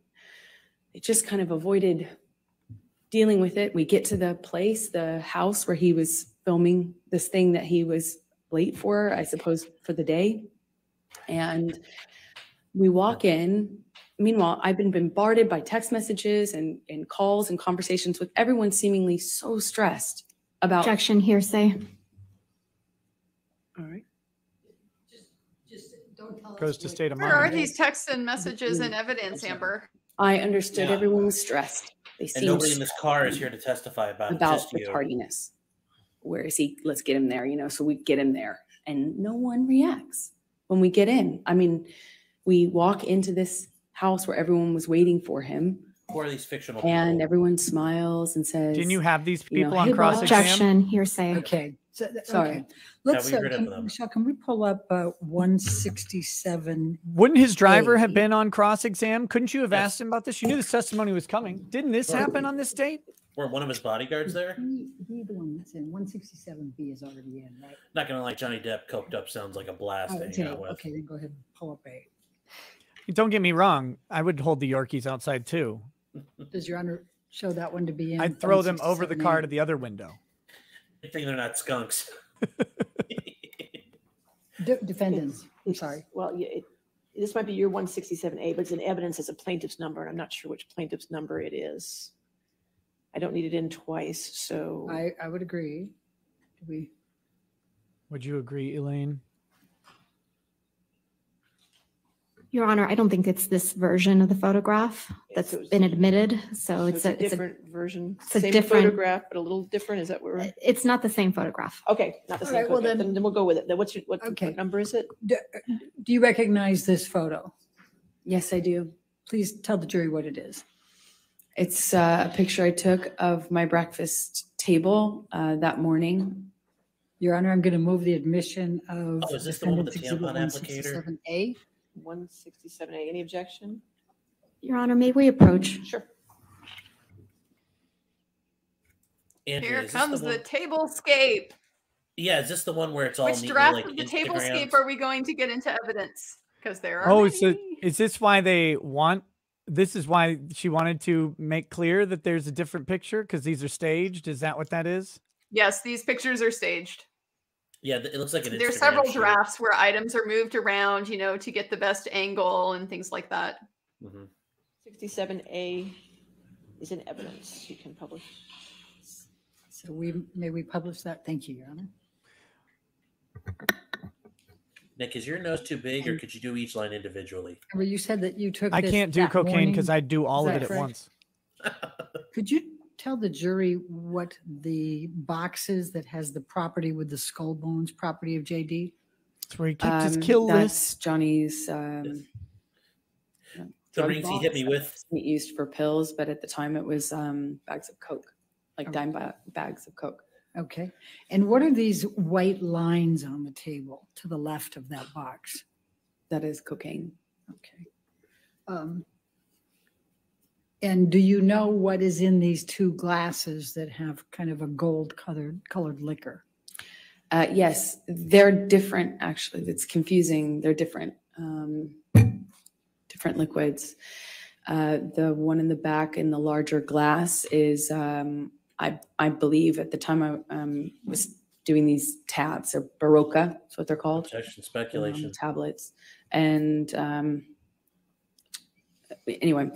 it just kind of avoided dealing with it. We get to the place, the house where he was filming this thing that he was late for, I suppose, for the day. And we walk in. Meanwhile, I've been bombarded by text messages and, and calls and conversations with everyone seemingly so stressed about. Objection, hearsay. All right. Just, just don't tell Goes to state of Where are mind. these texts and messages and evidence, Amber? I understood Yeah. everyone was stressed. They And seemed nobody in this car is here to testify about, it, about just the you. tardiness. Where is he? Let's get him there, you know, so we get him there. And no one reacts when we get in. I mean, we walk into this house where everyone was waiting for him Who are these fictional and everyone smiles and says, Didn't you have these you know, people on "Hey, cross exam? Objection, hearsay. Okay. so th- Sorry. okay. Let's, we uh, can- Michelle, can we pull up uh, 167? Wouldn't his driver have been on cross exam? Couldn't you have Yes. asked him about this? You knew this testimony was coming. Didn't this happen on this date? Were one of his bodyguards there? He, he the one that's in, 167B is already in, right? Not gonna like Johnny Depp coked up sounds like a blast Oh, okay, okay, then go ahead and pull up A. Don't get me wrong. I would hold the Yorkies outside too. Does your honor show that one to be in? I'd throw them over the car to the other window. Good thing they're not skunks. De- Defendants, I'm sorry. Well, yeah, it, this might be your one sixty-seven A, but it's in evidence as a plaintiff's number, and I'm not sure which plaintiff's number it is. I don't need it in twice, so. I, I would agree. Do we, Would you agree, Elaine? Your Honor, I don't think it's this version of the photograph that's so it's- been admitted. So so it's a, it's a, different version, it's a same different- photograph, but a little different, is that what we're? it's not the same photograph. Okay, not the All same right, well photograph, then- then, then we'll go with it. Then what's your, what, Okay. number is it? do do you recognize this photo? Yes, I do. Please tell the jury what it is. It's uh, a picture I took of my breakfast table uh, that morning. Your Honor, I'm going to move the admission of. Oh, is this the one with the Defendant's tampon Exhibit applicator? 167A. One sixty-seven A, any objection? Your Honor, may we approach? Sure. Andrea, Here is this comes the one- tablescape. Yeah, is this the one where it's all Which neatly, draft like of the Instagrams? tablescape are we going to get into evidence? Because there are. Oh, many. so is this why they want? This is why she wanted to make clear that there's a different picture because these are staged. Is that what that is? Yes, these pictures are staged. Yeah, it looks like an There's Instagram several shoot. drafts where items are moved around, you know, to get the best angle and things like that. Mhm. Sixty-seven A is in evidence, you can publish. So we, may we publish that? Thank you, Your Honor. Nick, is your nose too big, or could you do each line individually? Well, you said that you took I this can't do cocaine because. I do all of that it at once. Could you tell the jury what the box is that has the property with the skull bones, property of JD? That's where he kept his Um, kill that's list. Johnny's. Um, The drug rings he hit me with. that he used for pills, but at the time it was um, bags of coke, like Okay. dime ba- bags of coke. Okay. And what are these white lines on the table to the left of that box? That is cocaine. Okay. Um, And do you know what is in these two glasses that have kind of a gold colored, colored liquor? Uh, yes, they're different. Actually, it's confusing. They're different, um, different liquids. Uh, the one in the back in the larger glass is, um, I, I believe, at the time I um, was doing these tabs, or Berocca, that's what they're called. Objection, um, speculation. tablets. And um, anyway,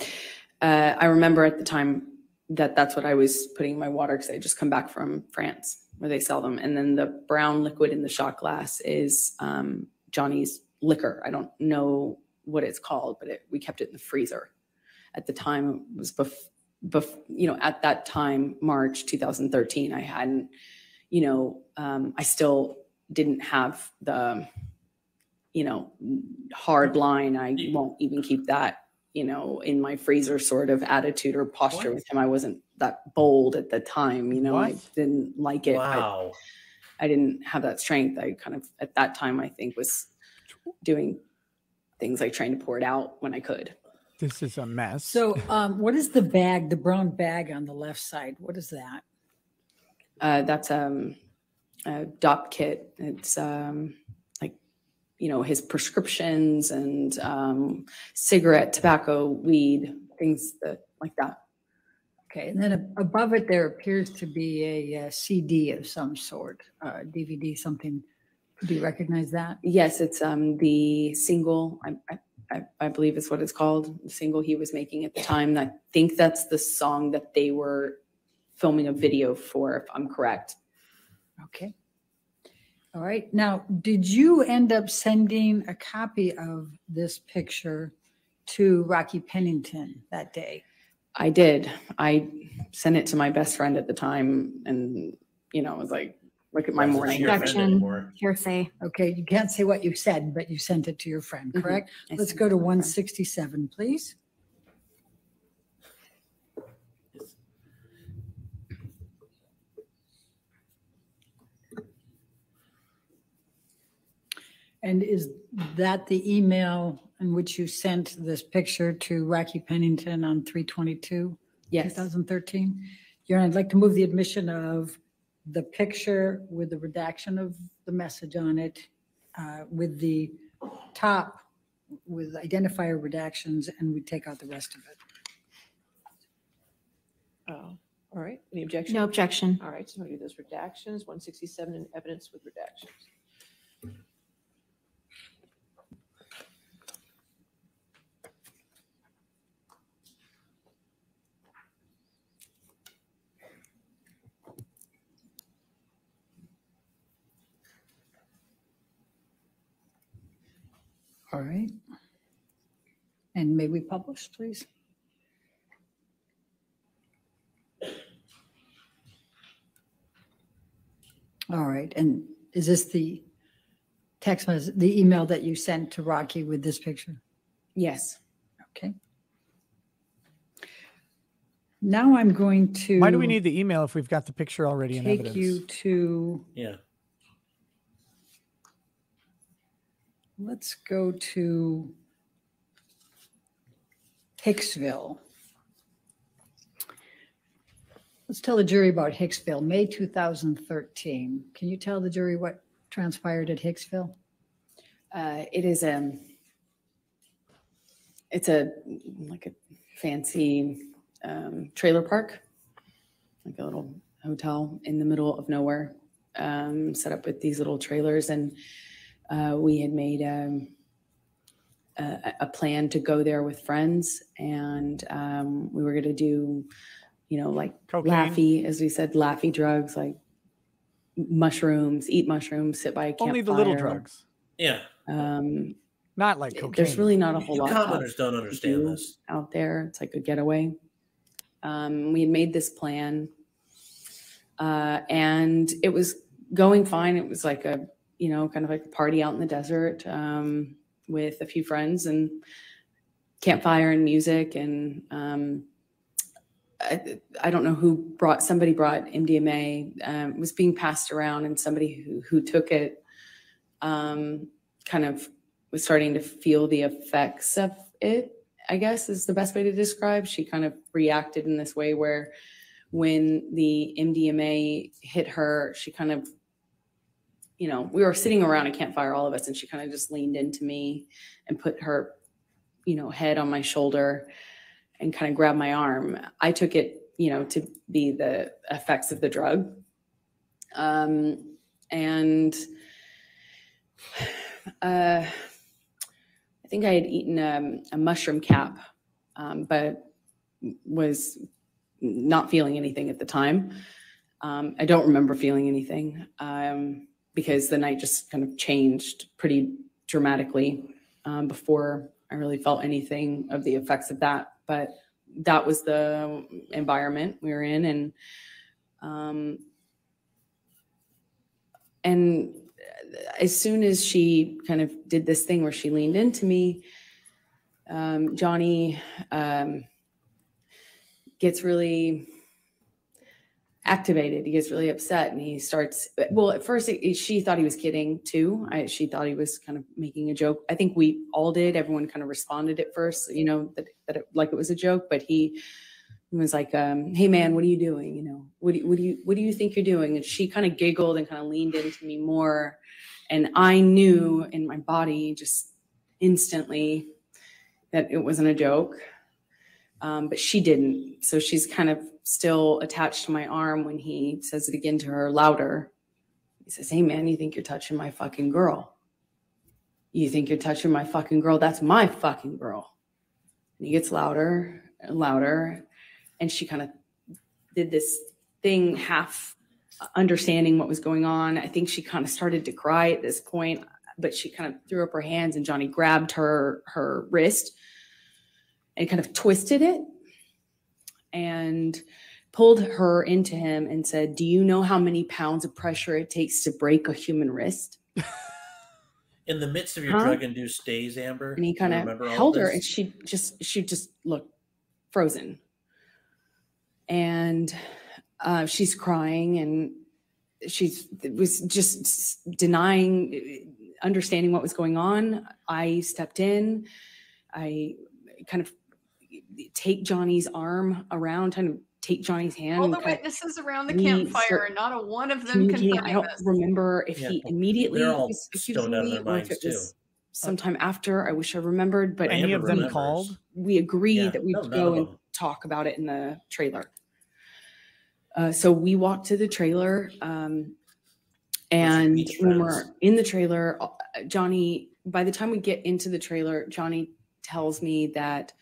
uh, I remember at the time that that's what I was putting in my water because I had just come back from France where they sell them. And then the brown liquid in the shot glass is um, Johnny's liquor. I don't know what it's called, but it, we kept it in the freezer. At the time, it was bef- bef- you know, at that time, March 2013, I hadn't, you know, um, I still didn't have the, you know, hard line. I won't even keep that, you know, in my freezer sort of attitude or posture What? with him. I wasn't that bold at the time, you know, I didn't like it. I- Wow. I didn't have that strength. I kind of, at that time, I think was doing things like trying to pour it out when I could. This is a mess. So um, what is the bag, the brown bag on the left side? What is that? Uh, that's um, a Dopp kit. It's um, like, you know, his prescriptions and um, cigarette, tobacco, weed, things that like that. Okay, and then above it, there appears to be a uh, CD of some sort, uh, DVD, something. Do you recognize that? Yes, it's um, the single, I, I, I, I believe is what it's called, the single he was making at the time. I think that's the song that they were filming a video for, if I'm correct. Okay. All right. Now, did you end up sending a copy of this picture to Rocky Pennington that day? I did. I sent it to my best friend at the time and, you know, it was like, look at my Wasn't morning. your friend Objection. Hearsay. Okay, you can't say what you said, but you sent it to your friend, Mhm. correct? I Let's sent go it to to my friend. 167, please. And is that the email in which you sent this picture to Rocky Pennington on 322? Yes. 2013? Your Honor, I'd like to move the admission of the picture with the redaction of the message on it, uh, with the top with identifier redactions, and we take out the rest of it. Oh, all right. Any objection? No objection. All right, so I'm gonna do those redactions, one sixty-seven in evidence with redactions. All right. And may we publish, please? All right, and is this the text message, the email that you sent to Rocky with this picture? Yes. Okay. Now I'm going to. Why do we need the email if we've got the picture already in Take evidence? you to, Yeah. Let's go to Hicksville. Let's tell the jury about Hicksville, May 2013. Can you tell the jury what transpired at Hicksville? Uh, it is a, it's a, like a fancy um, trailer park, like a little hotel in the middle of nowhere, um, set up with these little trailers. And uh, we had made um, a, a plan to go there with friends, and um, we were going to do you know, like Cocaine. laffy, as we said, laffy drugs like mushrooms, eat mushrooms, sit by a campfire. Only the little drugs, Yeah. Um, not like cocaine. there's really not a whole You lot commoners else don't understand do this. out there. It's like a getaway. Um, we had made this plan, uh, and it was going fine. It was like a you know kind of like a party out in the desert um, with a few friends and campfire and music and um, I, I don't know who brought somebody brought MDMA um, was being passed around and somebody who who took it um, kind of was starting to feel the effects of it I guess is the best way to describe. She kind of reacted in this way where when the MDMA hit her she kind of you know we were sitting around a campfire all of us and she kind of just leaned into me and put her you know head on my shoulder and kind of grabbed my arm. I took it, you know, to be the effects of the drug. Um, and uh, I think I had eaten um, a mushroom cap, um, but was not feeling anything at the time. Um, I don't remember feeling anything um, because the night just kind of changed pretty dramatically um, before I really felt anything of the effects of that. But that was the environment we were in, and um, and as soon as she kind of did this thing where she leaned into me, um, Johnny um, gets really activated. He gets really upset and he starts. Well, at first it, she thought he was kidding too. I, she thought he was kind of making a joke. I think we all did. Everyone kind of responded at first, you know, that, that it, like it was a joke. But he was like, um, "Hey man, what are you doing? You know, what do you, what do you what do you think you're doing?" And she kind of giggled and kind of leaned into me more, and I knew in my body just instantly that it wasn't a joke. Um, but she didn't. So she's kind of still attached to my arm when he says it again to her louder. He says, Hey man, you think you're touching my fucking girl? You think you're touching my fucking girl? That's my fucking girl. And he gets louder and louder. And she kind of did this thing, half understanding what was going on. I think she kind of started to cry at this point, but she kind of threw up her hands and Johnny grabbed her her wrist and kind of twisted it and pulled her into him and said, Do you know how many pounds of pressure it takes to break a human wrist? In the midst of your Huh? drug induced days, Amber, And he kind of held her and she just, she just looked frozen. And uh, she's crying and she's was just denying understanding what was going on. I stepped in. I kind of take Johnny's arm around, kind of take Johnny's hand. All and the kind of- witnesses around the campfire, start and not a one of them communicating. I don't this. remember if Yeah, he immediately they're was accusing stoned out of me their or if minds, it too. was sometime after. I wish I remembered, but Any of them remembers. called? we agreed Yeah, that we'd no, go and talk about it in the trailer. Uh, so we walked to the trailer, um, and when friends. we're in the trailer, uh, Johnny. By the time we get into the trailer, Johnny tells me that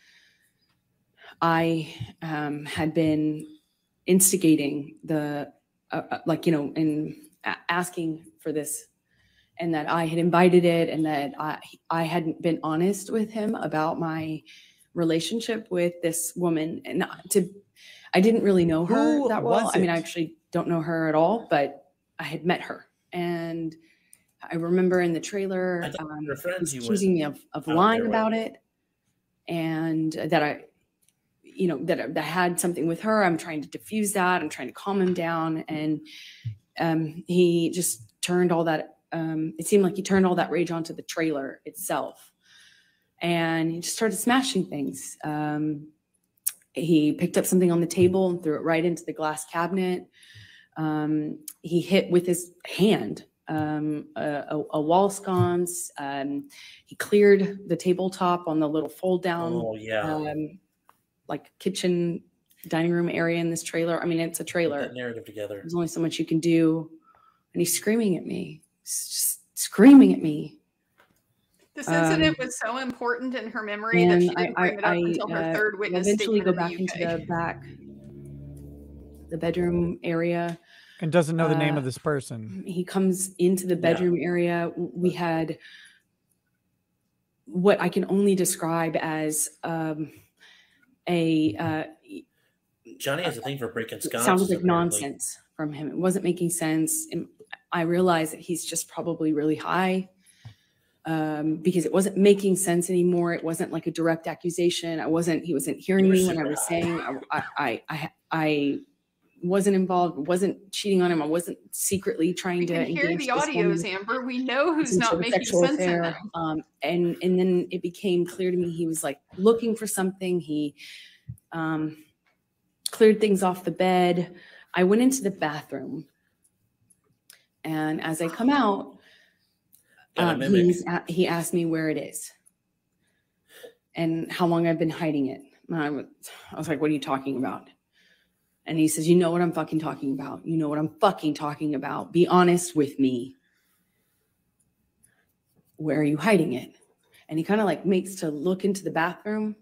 I um, had been instigating the, uh, uh, like you know, and asking for this and that I had invited it and that I I hadn't been honest with him about my relationship with this woman. And to I didn't really know her Who that well. was I mean, I actually don't know her at all, but I had met her. And I remember in the trailer um, they were friends he was you accusing me of, of lying about it and that I you know that I, that had something with her. I'm trying to diffuse that. I'm trying to calm him down, and um, he just turned all that. Um, it seemed like he turned all that rage onto the trailer itself, and he just started smashing things. Um, he picked up something on the table and threw it right into the glass cabinet. Um, he hit with his hand um, a, a, a wall sconce. Um, he cleared the tabletop on the little fold down Oh yeah, um, like kitchen dining room area in this trailer. I mean, it's a Put trailer. that narrative together. There's only so much you can do. And he's screaming at me, just screaming at me. This incident Um, was so important in her memory that she didn't I, bring it up I until her uh, third witness eventually statement go in the back into the back the bedroom area. And doesn't know the name Uh, of this person. He comes into the bedroom area. We had what I can only describe as um, a uh, Johnny has a thing for breaking it sconces. sounded like apparently. nonsense from him. It wasn't making sense. And I realized that he's just probably really high um, because it wasn't making sense anymore. It wasn't like a direct accusation. I wasn't. He wasn't hearing me when I was high. saying I, I, I, I wasn't involved. Wasn't cheating on him. I wasn't secretly trying We to can hear engage the this audios, Amber. We know who's not making sexual sense in affair. them. Um, and and then it became clear to me he was like looking for something. He um, cleared things off the bed. I went into the bathroom, and as I come out, um, he's he asked me where it is and how long I've been hiding it. And I was, I was like, "What are you talking about?" And he says, "You know what I'm fucking talking about. You know what I'm fucking talking about. Be honest with me." where are you hiding it? And he kind of like makes to look into the bathroom.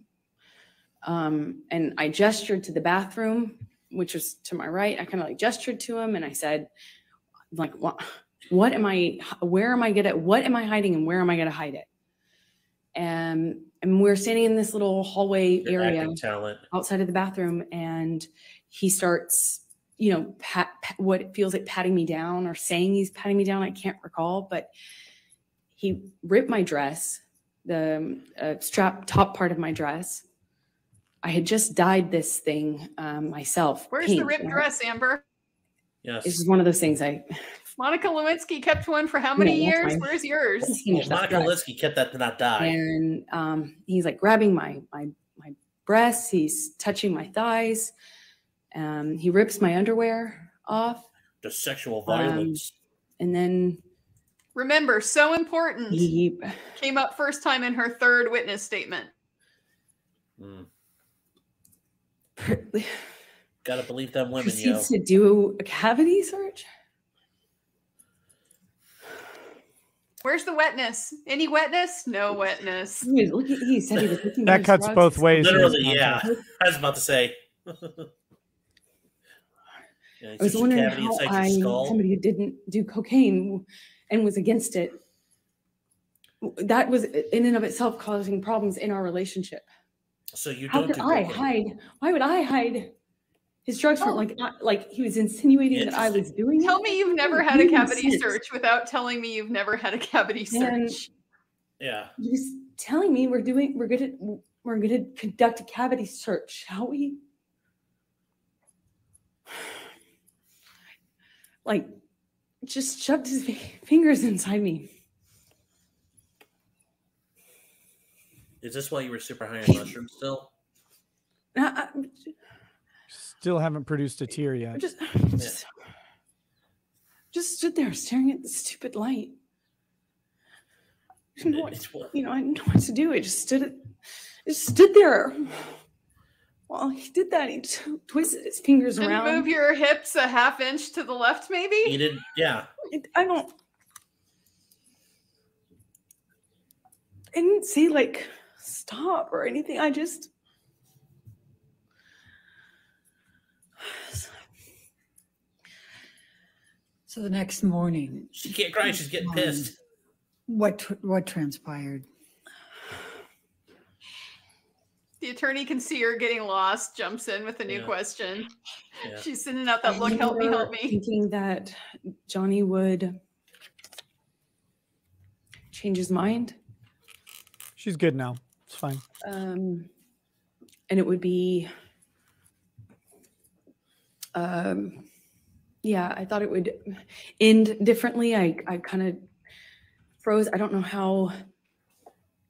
Um, and I gestured to the bathroom, which was to my right. I kind of like gestured to him and I said, like, what, what am I, where am I gonna, what am I hiding and where am I gonna hide it? And, and we're standing in this little hallway area talent. outside of the bathroom and he starts you know pat, pat what it feels like patting me down or saying he's patting me down i can't recall but he ripped my dress the uh, strap top part of my dress i had just dyed this thing um, myself Where's the ripped and I- dress, Amber? Yes. this is one of those things i Monica Lewinsky kept one for how many Yeah, years? fine. Where's yours? Let's finish that Monica. Lewinsky kept that to not die. and um, he's like grabbing my my my breasts he's touching my thighs um, he rips my underwear off The sexual um, violence. and then Remember, so important. he Came up first time in her third witness statement. Mm. Gotta believe them women, yo. proceeds to do a cavity search. Where's the wetness? Any wetness? No wetness. He, he said he was looking. That cuts drugs. both ways. Literally, yeah. I was about to say. Yeah, I was wondering how I, somebody who didn't do cocaine and was against it, that was in and of itself causing problems in our relationship. So you don't How could do I cocaine. hide? Why would I hide his drugs from oh. like I- like he was insinuating that I was doing Tell it? me you've never had a cavity sense. search without telling me you've never had a cavity And search. Yeah. he was telling me we're doing we're gonna we're gonna conduct a cavity search, shall we? Like just shoved his fingers inside me. Is this why you were super high on mushrooms still? I- I- Still haven't produced a tear yet. just, just, just stood there staring at the stupid light. I didn't know what, you know, I didn't know what to do. I just stood, at- just stood there. While he did that, he t- twisted his fingers Didn't around. move your hips a half inch to the left, maybe? He didn't, yeah. I don't. I didn't say like stop or anything. I just. So the next morning. She can't cry, she's getting um, pissed. What, what transpired? The attorney can see her getting lost, jumps in with a new Yeah. question. Yeah. She's sending out that I look, help me, help me. Thinking that Johnny would change his mind. She's good now. It's fine. Um, and it would be, um, yeah, I thought it would end differently. I, I kind of froze. I don't know how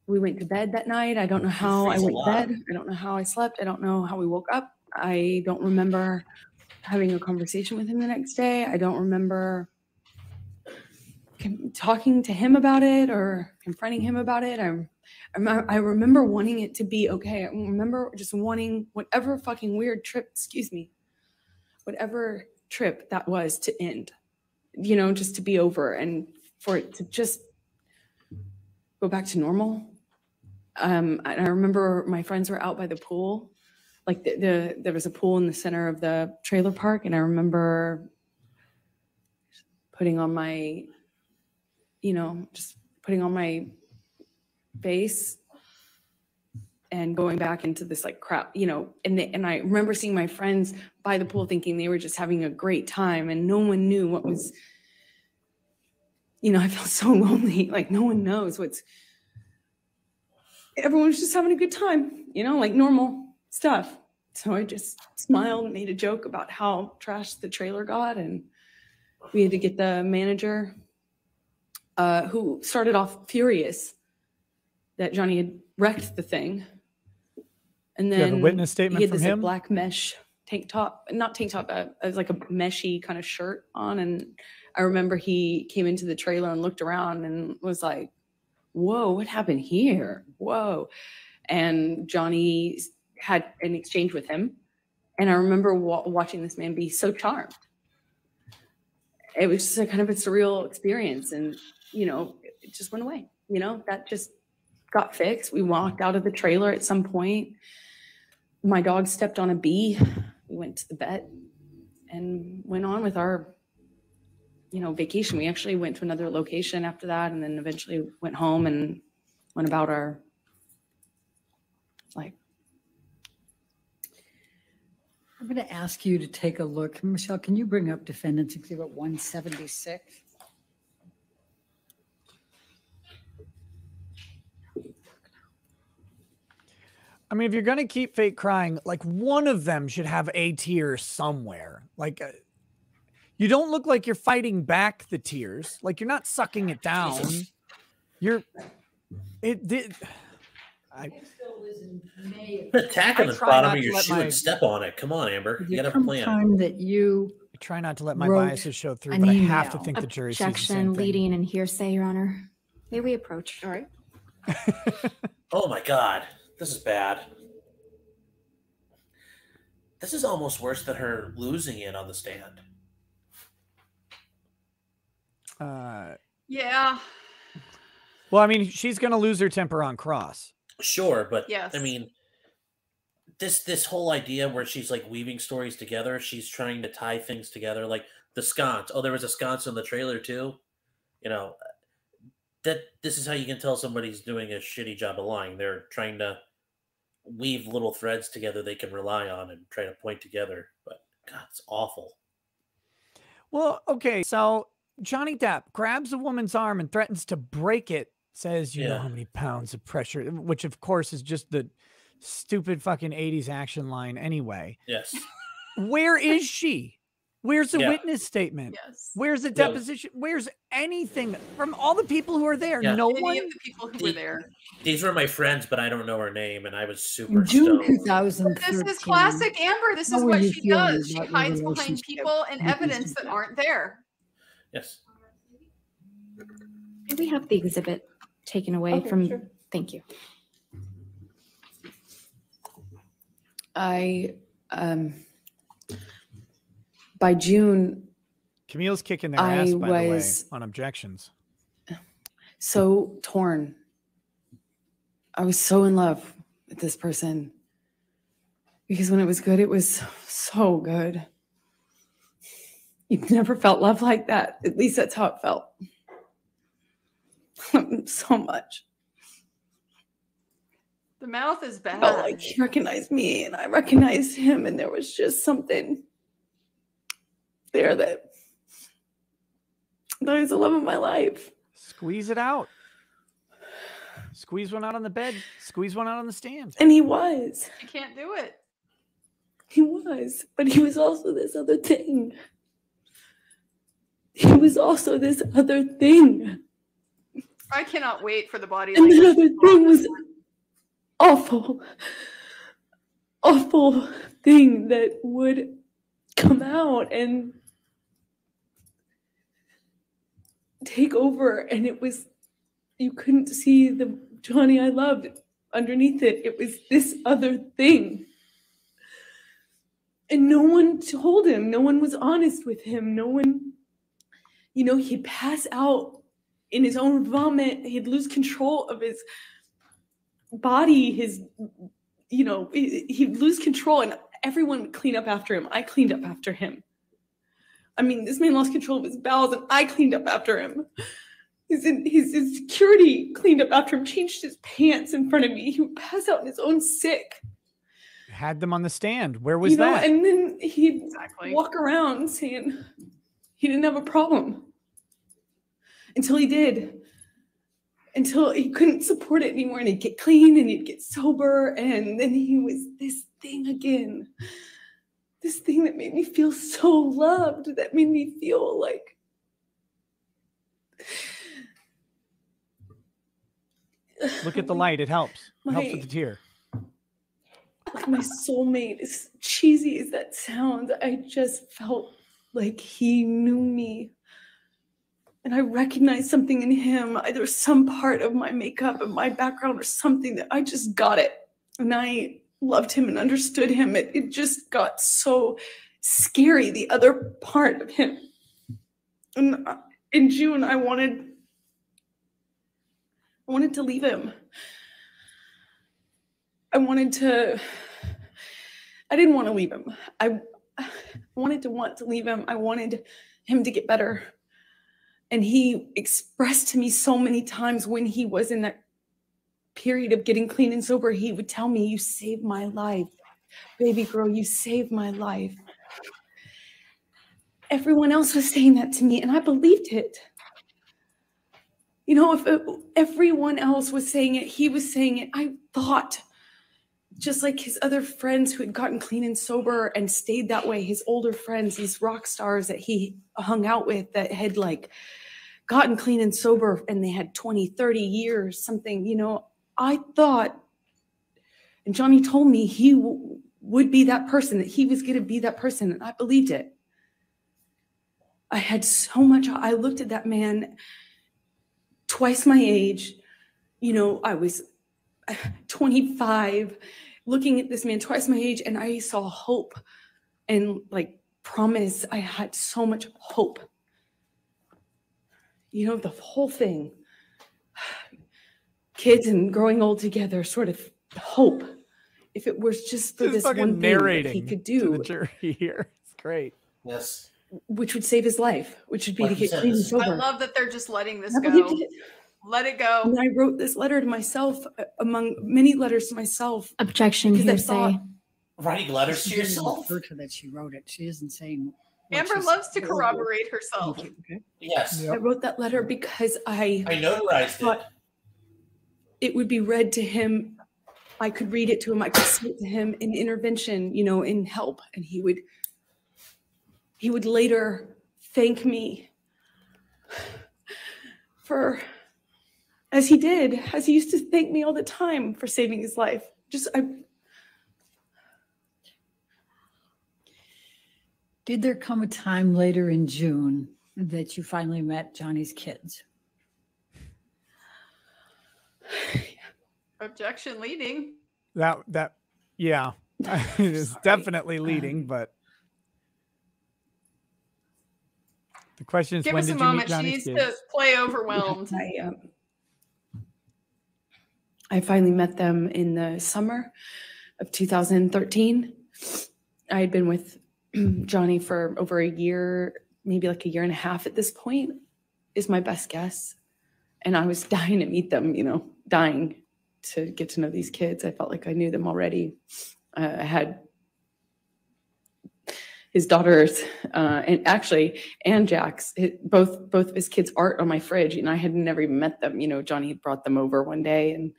we went to bed that night. I don't know how I went to bed. I don't know how I slept. I don't know how we woke up. I don't remember having a conversation with him the next day. I don't remember talking to him about it or confronting him about it. I'm, I remember, I remember wanting it to be okay. I remember just wanting whatever fucking weird trip, excuse me, whatever trip that was to end, you know, just to be over and for it to just go back to normal. Um, and I remember my friends were out by the pool. Like the, the there was a pool in the center of the trailer park, and I remember putting on my, you know, just putting on my face and going back into this like crap, you know, and and I remember seeing my friends by the pool thinking they were just having a great time and no one knew what was you know, I felt so lonely, like no one knows what's everyone was just having a good time, you know, like normal stuff. So I just smiled and made a joke about how trash the trailer got and we had to get the manager uh, who started off furious that Johnny had wrecked the thing. And then a witness he statement had from this like, black mesh tank top, not tank top, uh, it was like a meshy kind of shirt on. And I remember he came into the trailer and looked around and was like, whoa, what happened here? Whoa. And Johnny had an exchange with him. And I remember wa- watching this man be so charmed. It was just a kind of a surreal experience. And, you know, it just went away. You know, that just got fixed. We walked out of the trailer at some point. My dog stepped on a bee. We went to the vet and went on with our you know vacation we actually went to another location after that and then eventually went home and went about our like I'm going to ask you to take a look. Michelle, can you bring up Defendant's Exhibit 176? I mean, if you're gonna keep fake crying, like one of them should have a tear somewhere. Like, uh, you don't look like you're fighting back the tears. Like you're not sucking it down. You're. It did. I, Attack I on the bottom of your shoe my- and step on it. Come on, Amber. You There got a come a plan. time that you I try not to let my biases show through, but I have to email. think the jury sees the Objection, same thing. leading and hearsay, Your Honor. May we approach? All right. Oh my god, this is bad. This is almost worse than her losing it on the stand. Uh, Yeah. well, I mean, she's gonna lose her temper on cross. Sure, but Yes. I mean, this this whole idea where she's like weaving stories together, she's trying to tie things together, like the sconce. Oh, there was a sconce in the trailer too. You know, that this is how you can tell somebody's doing a shitty job of lying. They're trying to weave little threads together they can rely on and try to point together. But God, it's awful. Well, okay, so Johnny Depp grabs a woman's arm and threatens to break it. Says, "You know how many pounds of pressure," which of course is just the stupid fucking '80s action line anyway. Yes. Where is she? Where's the Yeah. witness statement? Yes. Where's the Yeah. deposition? Where's anything from all the people who are there? Yeah. No Any one. of the people who The- were there. These were my friends, but I don't know her name, and I was super in June stoned. 2013. This is classic Amber. This How is were what she does. She hides behind people and evidence that aren't there. Yes. May we have the exhibit taken away Okay, from, sure. thank you. i um by june Camille's kicking their I ass, by the way, was- on objections. so torn i was so in love with this person because when it was good it was so good you've never felt love like that at least that's how it felt so much The mouth is bad. felt like he recognized me and I recognized him, and there was just something there that that is the love of my life. Squeeze it out. Squeeze one out on the bed. Squeeze one out on the stand. And he was, You can't do it. he was, but he was also this other thing. He was also this other thing. I cannot wait for the body And the other thing was awful, awful thing that would come out and take over. And it was, you couldn't see the Johnny I loved underneath it. It was this other thing. And no one told him, no one was honest with him, no one, you know, he'd pass out in his own vomit, he'd lose control of his body, his you know, he- he'd lose control and everyone would clean up after him. I cleaned up after him. I mean, this man lost control of his bowels and I cleaned up after him. His, his, his security cleaned up after him, changed his pants in front of me. He would pass out in his own sick. Had them on the stand. Where was you know, that? and then he'd walk around saying he didn't have a problem until he did. Until he couldn't support it anymore and he'd get clean and he'd get sober. And then he was this thing again. This thing that made me feel so loved, that made me feel like Look at the light. It helps. It helps with the tear. like my soulmate, as cheesy as that sounds, I just felt like he knew me. And I recognized something in him, either some part of my makeup and my background or something that I just got it. And I loved him and understood him. It, it just got so scary, the other part of him. And uh, in June, I wanted, I wanted to leave him. I wanted to I didn't want to leave him. I I wanted to want to leave him. I wanted him to get better. And he expressed to me so many times when he was in that period of getting clean and sober, he would tell me, You saved my life. Baby girl, you saved my life. Everyone else was saying that to me, and I believed it. You know, if everyone else was saying it, he was saying it. I thought, just like his other friends who had gotten clean and sober and stayed that way, his older friends, these rock stars that he hung out with that had like gotten clean and sober and they had 20, 30 years, something, you know, I thought, and Johnny told me he w- would be that person, that he was going to be that person. And I believed it. I had so much, I looked at that man twice my age. You know, I was 25, looking at this man twice my age, and I saw hope and like promise. I had so much hope. You know, the whole thing. Kids and growing old together, sort of hope. If it was just for Just this fucking one thing that he narrating could to do, the jury here. It's great. Yes. which would save his life, which would be Like to get clean and sober. I love that they're just letting this I go. Believed it. Let it go. And I wrote this letter to myself, uh, among many letters to myself. Objection, because I hearsay. thought- Writing letters She to yourself. refer to that she wrote it. She isn't saying. Amber loves to corroborate herself. Yes. I wrote that letter because I I notarized it. thought it would be read to him. I could read it to him. I could say it to him in intervention, you know, in help, and he would he would later thank me for as he did, as he used to thank me all the time for saving his life. Just I Did there come a time later in June that you finally met Johnny's kids? Objection leading. That that yeah. it's definitely leading, but the question is Give when us a did you meet moment. She Johnny's needs kids? to play overwhelmed. I, um, I finally met them in the summer of 2013. I had been with Johnny for over a year, maybe like a year and a half at this point, is my best guess. And I was dying to meet them, you know, dying to get to know these kids. I felt like I knew them already. Uh, I had his daughters, uh, and actually, and Jack's, hi- both both his kids' art on my fridge, and I had never even met them. You know, Johnny brought them over one day and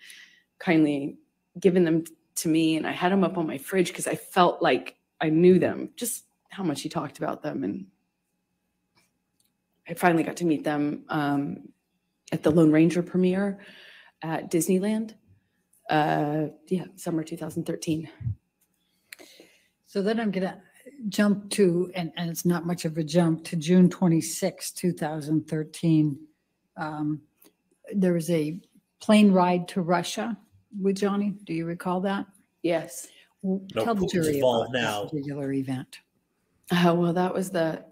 kindly given them to me, and I had them up on my fridge because I felt like I knew them, just how much he talked about them, and I finally got to meet them um, at the Lone Ranger premiere at Disneyland. Uh, yeah, summer 2013. So then I'm gonna jump to, and, and it's not much of a jump, to June 26, 2013. Um, There was a plane ride to Russia with Johnny. Do you recall that? Yes. Well, No Tell the jury about involved this now. particular event. Oh, well, that was the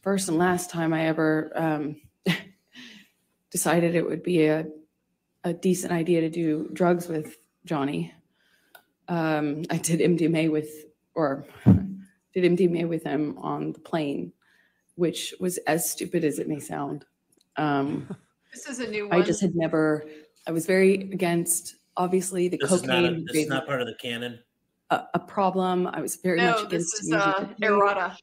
first and last time I ever um, decided it would be a, a decent idea to do drugs with Johnny. um, I did MDMA with, or did MDMA with him on the plane, which was as stupid as it may sound. Um, This is a new one. I just had never, I was very against, obviously, the This is not, a- cocaine. this is not part of the canon. a, a problem. I was very no, much this against is music uh, errata.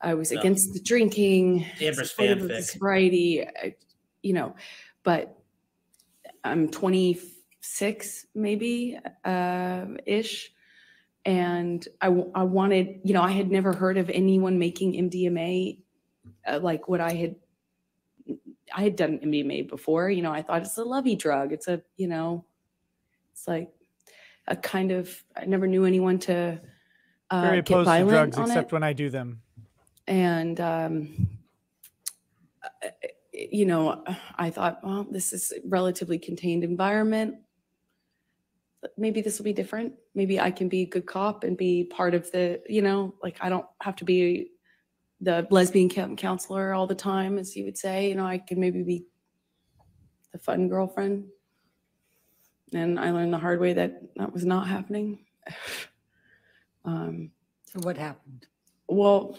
I was No. against the drinking, Amber's supportive of the fanfic. sobriety, I- you know, but I'm 26, maybe, uh, ish. And I, I wanted, you know, I had never heard of anyone making MDMA uh, like what I had, I had done MDMA before, you know, I thought it's a lovey drug. It's a, you know, it's like a kind of, I never knew anyone to uh, Very get opposed to drugs, except it when I do them. and um, uh, you know i thought well this is a relatively contained environment maybe this will be different maybe i can be a good cop and be part of the you know like i don't have to be the lesbian camp counselor all the time as you would say you know i can maybe be the fun girlfriend and i learned the hard way that that was not happening um, So what happened? well,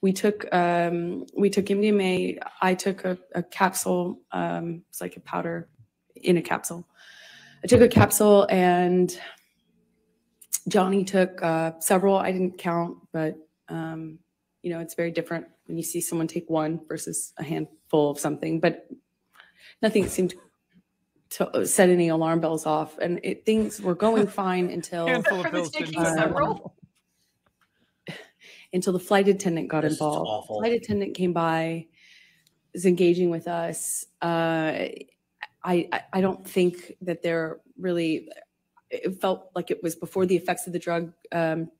we took um, we took MDMA. I took a, a capsule. Um, it's like a powder in a capsule. I took a capsule, and Johnny took uh, several. I didn't count, but um, you know, it's very different when you see someone take one versus a handful of something. But nothing seemed to set any alarm bells off, and it, things were going fine until Handful of pills taking didn't several? until the flight attendant got This involved. awful. Flight attendant came by, was engaging with us. Uh, I, I don't think that they're really. It felt like it was before the effects of the drug um,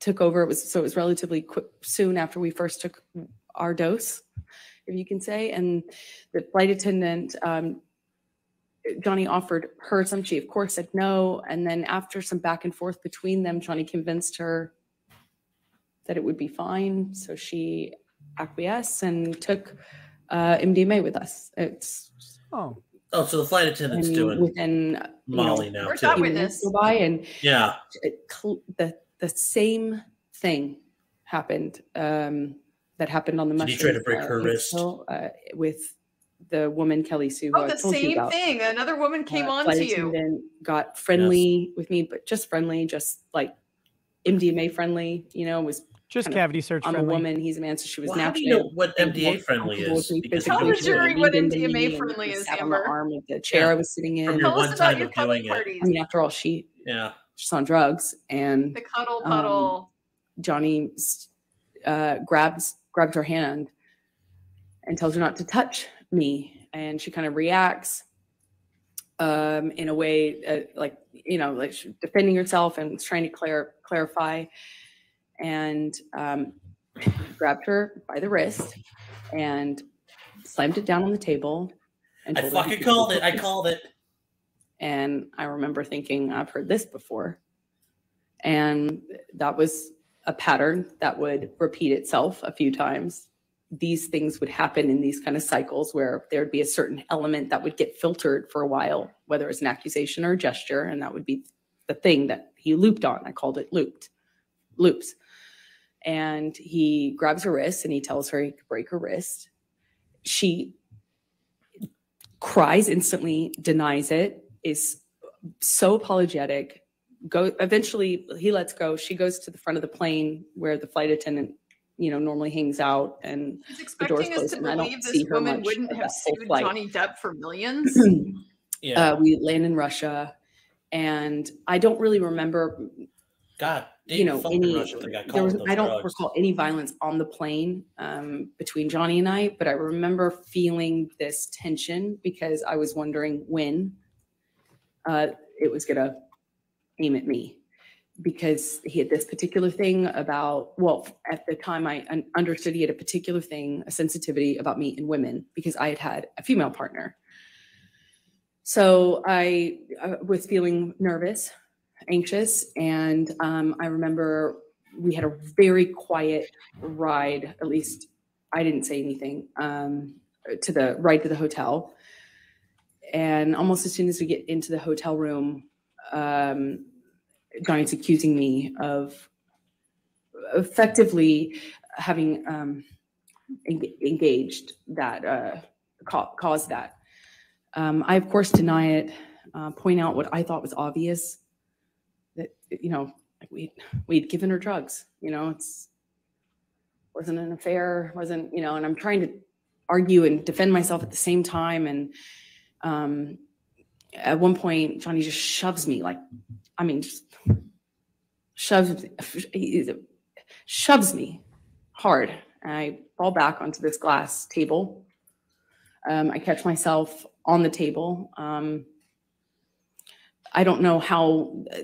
took over. It was so it was relatively quick, soon after we first took our dose, if you can say. And the flight attendant. Um, Johnny offered her some. She, of course, said no. And then, after some back and forth between them, Johnny convinced her that it would be fine. So she acquiesced and took uh, MDMA with us. It's Oh, Oh, so the flight attendant's and doing within uh, you know, Molly now Where's too. that few minutes go by, and Yeah. the the same thing happened um, that happened on the Did he try to break uh, her wrist? Brazil, uh, with the woman Kelly Sue. who Oh, I the told you same about. thing. Another woman came Uh, on to you. attendant got friendly with me, but just friendly, just like MDMA friendly. You know, was just kind of- cavity search I'm friendly. a woman. He's a man, so she was Well, how do naturally. you know what I MDA friendly comfortable with is? Tell the physically. jury She what leaned into MDMA friendly is, sat on the arm of the chair Yeah. I was sitting in. From your Tell one us about time your of cuddle doing it. parties. I mean, after all, she Yeah. she's on drugs, and The cuddle um, puddle. Johnny uh, grabs grabbed her hand and tells her not to touch me, and she kind of reacts um, in a way uh, like you know, like she's defending herself and trying to clar- clarify, and um, grabbed her by the wrist and slammed it down on the table. And I told her to fucking called it. I called it. And I remember thinking, I've heard this before. And that was a pattern that would repeat itself a few times. These things would happen in these kind of cycles where there would be a certain element that would get filtered for a while, whether it's an accusation or a gesture. And that would be the thing that he looped on. I called it looped, loops. And he grabs her wrist and he tells her he could break her wrist. She cries instantly, denies it, is so apologetic. Go eventually he lets go. She goes to the front of the plane where the flight attendant, you know, normally hangs out and He's the doors expecting us closed to and I don't believe see this her woman much wouldn't have sued flight. Johnny Depp for millions. Yeah. Uh, we land in Russia and I don't really remember God, you know any Russia if they got there was i don't drugs. recall any violence on the plane um, between johnny and i but i remember feeling this tension because i was wondering when uh, it was going to aim at me because he had this particular thing about well at the time i understood he had a particular thing a sensitivity about me and women because i had had a female partner so i uh, was feeling nervous anxious and um, i remember we had a very quiet ride at least i didn't say anything um, to the ride to the hotel and almost as soon as we get into the hotel room um, Johnny's accusing me of effectively having um, en- engaged that uh, ca- caused that. Um, I of course deny it. Uh, point out what I thought was obvious you know like we we'd given her drugs. You know, it's wasn't an affair. wasn't you know, and I'm trying to argue and defend myself at the same time. And um, at one point, Johnny just shoves me like, I mean, just shoves shoves me hard. And I fall back onto this glass table. Um, I catch myself on the table. Um, I don't know how uh,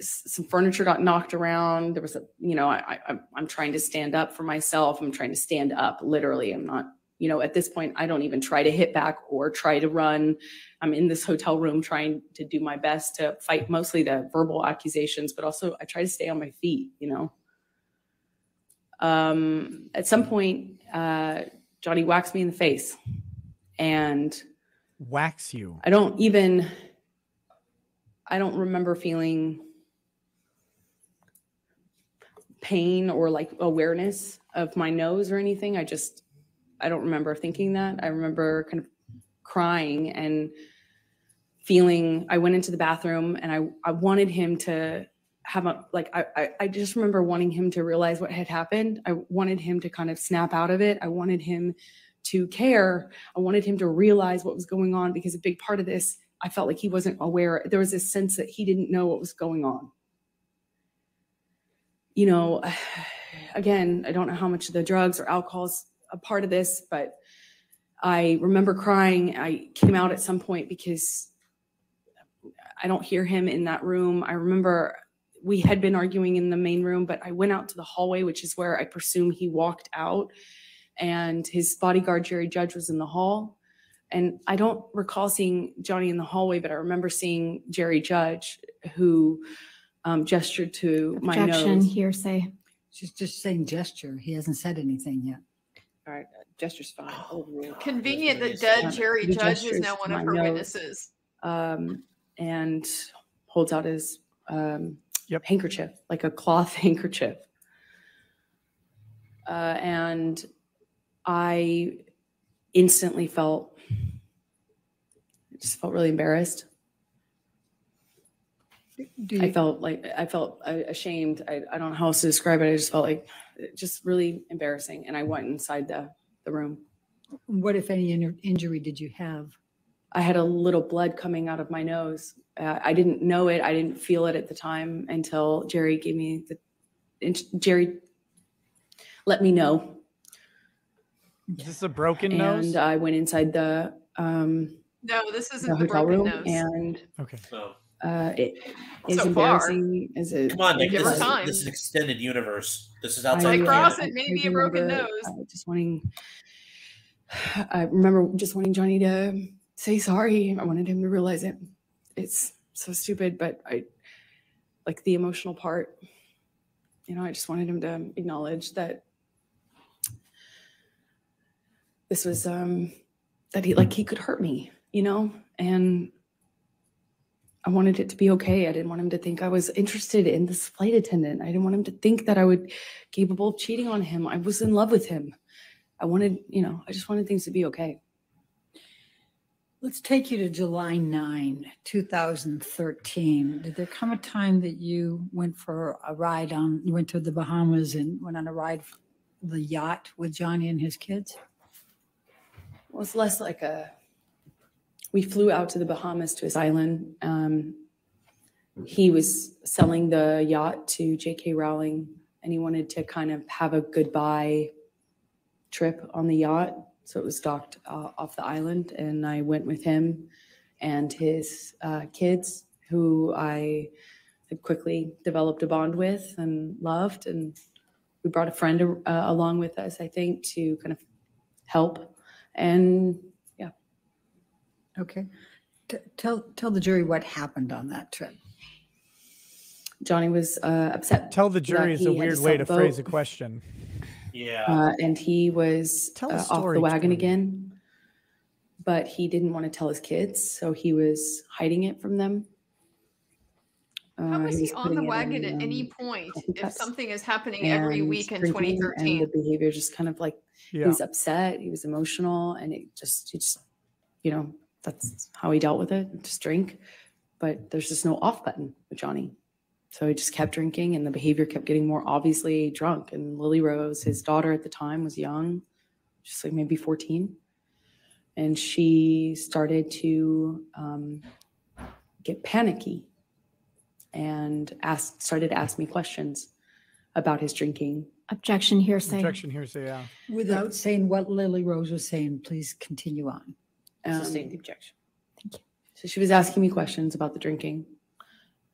some furniture got knocked around. There was a, you know, I, I, I'm trying to stand up for myself. I'm trying to stand up. Literally, I'm not, you know, at this point, I don't even try to hit back or try to run. I'm in this hotel room trying to do my best to fight mostly the verbal accusations, but also I try to stay on my feet, you know. Um, at some point, uh, Johnny whacks me in the face, and whacks you. I don't even I don't remember feeling pain or like awareness of my nose or anything. I just I don't remember thinking that. I remember kind of crying and feeling I went into the bathroom and I I wanted him to have a like I, I I just remember wanting him to realize what had happened. I wanted him to kind of snap out of it. I wanted him to care. I wanted him to realize what was going on because a big part of this, I felt like he wasn't aware. There was this sense that he didn't know what was going on. You know, again, I don't know how much of the drugs or alcohol is a part of this, but I remember crying. I came out at some point because I don't hear him in that room. I remember we had been arguing in the main room, but I went out to the hallway, which is where I presume he walked out and his bodyguard Jerry Judge was in the hall. And I don't recall seeing Johnny in the hallway, but I remember seeing Jerry Judge, who um, gestured to my Objection, nose. hearsay. She's just saying gesture. He hasn't said anything yet. All right, gesture's fine. Overruled. Convenient that Uh, dead Jerry the Judge is gestures now one of my her nose, witnesses. Um, and holds out his um, handkerchief, like a cloth handkerchief. Uh, and I instantly felt, just felt really embarrassed. Do I felt like I felt uh, ashamed. I, I don't know how else to describe it. I just felt like just really embarrassing. And I went inside the, the room. What, if any, in- injury did you have? I had a little blood coming out of my nose. Uh, I didn't know it. I didn't feel it at the time until Jerry gave me the. and Jerry let me know, Is this a broken and nose? And I went inside the um, No, this isn't the hotel broken room, nose. and okay, uh, it is So far. embarrassing. As a Come on, Nick. This is, time. this is extended universe. This is I, outside. the cross it, maybe a broken remember, nose. uh, just wanting. I remember just wanting Johnny to say sorry. I wanted him to realize it. It's so stupid, but I like the emotional part. You know, I just wanted him to acknowledge that this was um that he like he could hurt me, you know, and I wanted it to be okay. I didn't want him to think I was interested in this flight attendant. I didn't want him to think that I would capable of cheating on him. I was in love with him. I wanted, you know, I just wanted things to be okay. Let's take you to July 9, 2013. Did there come a time that you went for a ride on, you went to the Bahamas and went on a ride, the yacht with Johnny and his kids? Well, it's less like a. We flew out to the Bahamas to his island. Um, he was selling the yacht to J.K. Rowling, and he wanted to kind of have a goodbye trip on the yacht. So it was docked uh, off the island, and I went with him and his uh, kids, who I had quickly developed a bond with and loved. And we brought a friend uh, along with us, I think, to kind of help. And Okay. T- Tell, tell the jury what happened on that trip. Johnny was uh, upset. Tell the that jury is he a had weird sell way the to phrase a question. Yeah. Uh, and he was Tell a uh, off story, the wagon Tony. again, but he didn't want to tell his kids, so he was hiding it from them. How Uh, was he was on the wagon in, at any um, point if cups something is happening every week in drinking, And 2013? the behavior just kind of like he was upset, he was emotional, and it just, he just, you know, that's how he dealt with it. Just drink, but there's just no off button with Johnny. So he just kept drinking, and the behavior kept getting more obviously drunk. And Lily Rose, his daughter at the time, was young, just like maybe 14, and she started to um, get panicky and asked started to ask me questions about his drinking. Objection hearsay. Objection hearsay, yeah. Without saying what Lily Rose was saying, please continue on. Sustain the objection. Thank you. So she was asking me questions about the drinking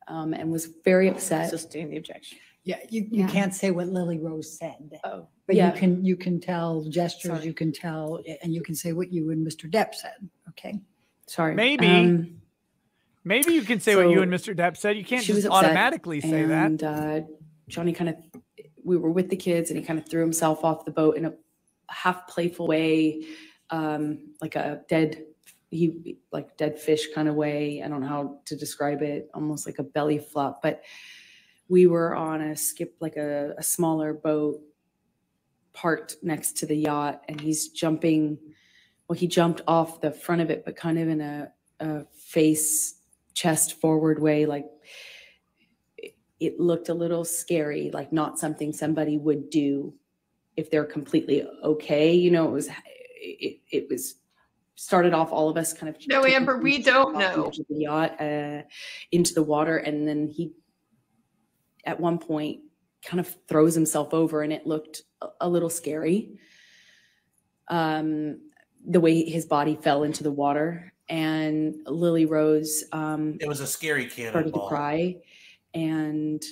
um, and was very upset. Sustain the objection. Yeah, you, you Yeah. can't say what Lily Rose said. Oh, But yeah. you can, you can tell gestures, Sorry. you can tell, and you can say what you and Mr. Depp said, okay? Sorry. Maybe. Um, Maybe you can say what you so and Mr. Depp said. You can't she was just upset, automatically say that. and, uh, Johnny kind of, we were with the kids and he kind of threw himself off the boat in a half playful way, um, like a dead, he like dead fish kind of way. I don't know how to describe it, almost like a belly flop. But we were on a skip, like a, a smaller boat parked next to the yacht, and he's jumping. Well, he jumped off the front of it, but kind of in a, a face chest forward way, like it- it looked a little scary, like not something somebody would do if they're completely okay. You know, it was it, it was started off all of us kind of No, Amber, we don't know. edge of the yacht uh, into the water, and then he at one point kind of throws himself over, and it looked a, a little scary. Um, the way his body fell into the water, and Lily Rose um, It was a scary started to cry and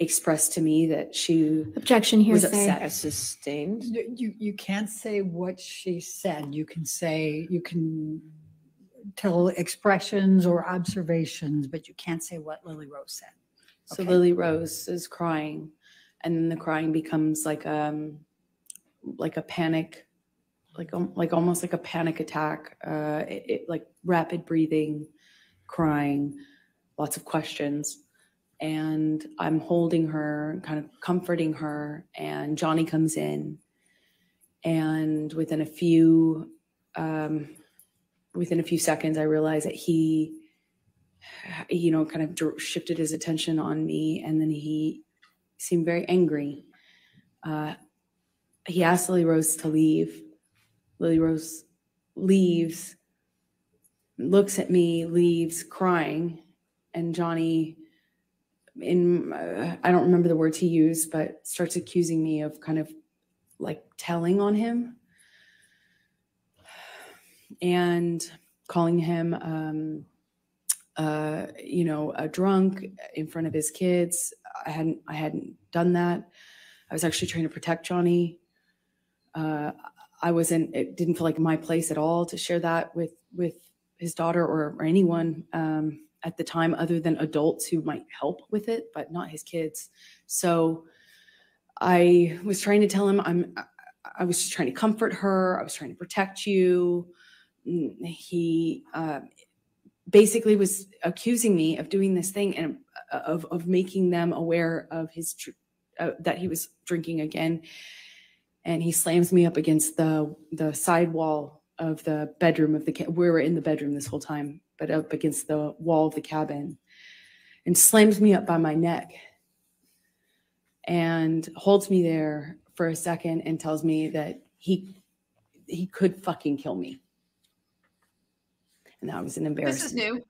expressed to me that she Objection here was hearsay. upset. Sustained. You, you- you can't say what she said. You can say, you can tell expressions or observations, but you can't say what Lily Rose said. So Lily Rose is crying, and then the crying becomes like um like a panic, like um, like almost like a panic attack. Uh, it, it like rapid breathing, crying, lots of questions, and I'm holding her, kind of comforting her, and Johnny comes in, and within a few um, within a few seconds, I realize that he you know, kind of shifted his attention on me, and then he seemed very angry. Uh, he asked Lily Rose to leave. Lily Rose leaves, looks at me, leaves, crying, and Johnny, in uh, I don't remember the words he used, but starts accusing me of kind of like telling on him and calling him. Um, uh, you know, a drunk in front of his kids. I hadn't, I hadn't done that. I was actually trying to protect Johnny. Uh, I wasn't, it didn't feel like my place at all to share that with, with his daughter or, or anyone um, at the time other than adults who might help with it, but not his kids. So I was trying to tell him I'm, I- was just trying to comfort her. I was trying to protect you. Mm, He, uh, basically was accusing me of doing this thing and uh, of, of making them aware of his uh, that he was drinking again and he slams me up against the the side wall of the bedroom of the we were in the bedroom this whole time but up against the wall of the cabin and slams me up by my neck and holds me there for a second and tells me that he he could fucking kill me and that was an embarrassment This is new.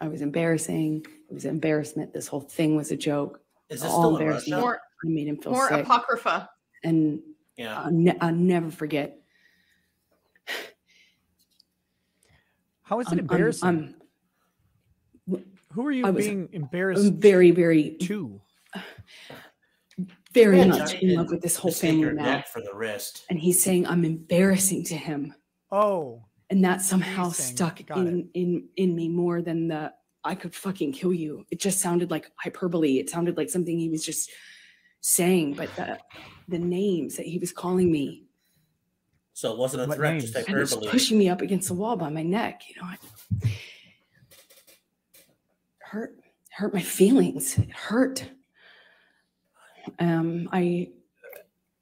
I was embarrassing. It was embarrassment. This whole thing was a joke. Is this all still in embarrassing. Russia? More, I made him feel more sick. apocrypha. and Yeah. I'll, ne- I'll never forget. How is it I'm- I'm- embarrassing? I'm, Who are you was- being embarrassed I'm very, very, to? very Yeah, much in love with this whole family your now. for the wrist. And he's saying I'm embarrassing to him. Oh, And that somehow stuck got in, in in me more than the I could fucking kill you. It just sounded like hyperbole. It sounded like something he was just saying, but the the names that he was calling me So it wasn't a What threat, just names? and hyperbole. pushing me up against the wall by my neck. You know, I- hurt hurt my feelings. It hurt. Um, I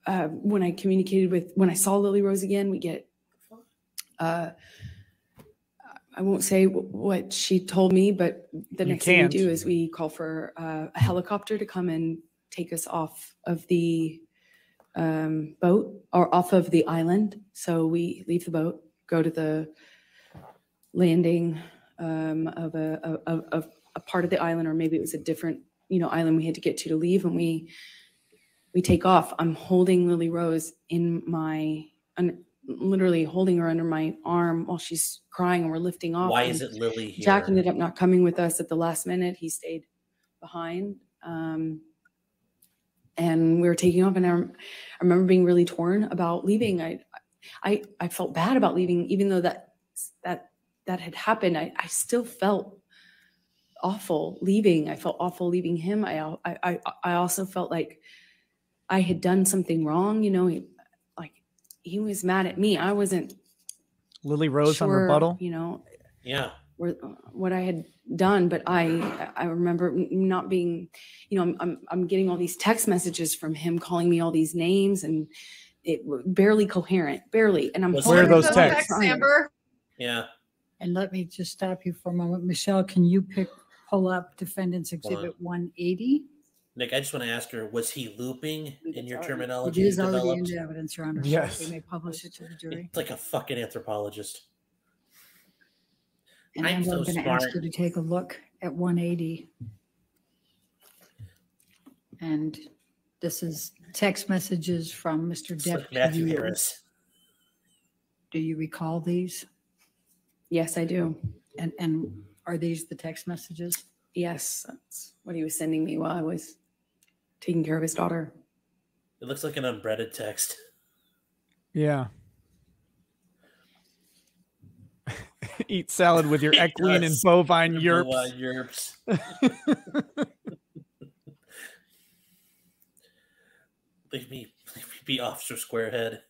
uh, when I communicated with when I saw Lily Rose again, we get. Uh, I won't say wh- what she told me, but the You next thing we do is we call for uh, a helicopter to come and take us off of the um, boat or off of the island. So we leave the boat, go to the landing um, of a of, of, a part of the island, or maybe it was a different you know island we had to get to to leave, and we we take off. I'm holding Lily Rose in my, un, literally holding her under my arm while she's crying, and we're lifting off. Why is it Lily here? Jack ended up not coming with us at the last minute. He stayed behind. Um, and we were taking off, and I, rem- I remember being really torn about leaving. I, I, I felt bad about leaving, even though that that that had happened. I, I still felt awful leaving. I felt awful leaving him. I, I, I, I also felt like I had done something wrong. You know, he, like he was mad at me. I wasn't Lily Rose on rebuttal. You know, Yeah. Where, uh, what I had done, but I I remember not being, you know, I'm I'm, I'm getting all these text messages from him calling me all these names and it w- barely coherent, barely. And I'm Was Where are those texts? crying. Amber? Yeah. And let me just stop you for a moment. Michelle, can you pick, pull up Defendant's Exhibit 180? Nick, I just want to ask her, was he looping in your It terminology you is already in the evidence, Your Honor. so Yes. We may publish it to the jury. It's like a fucking anthropologist. And I'm then so I'm going to ask you to take a look at 180. And this is text messages from Mr. It's Depp. like Matthew you. Harris. Do you recall these? Yes, I do. And, and are these the text messages? Yes, that's what he was sending me while I was taking care of his daughter. It looks like an unbreaded text. Yeah. Eat salad with your equine and bovine yerps. Leave me, leave me be Officer Squarehead.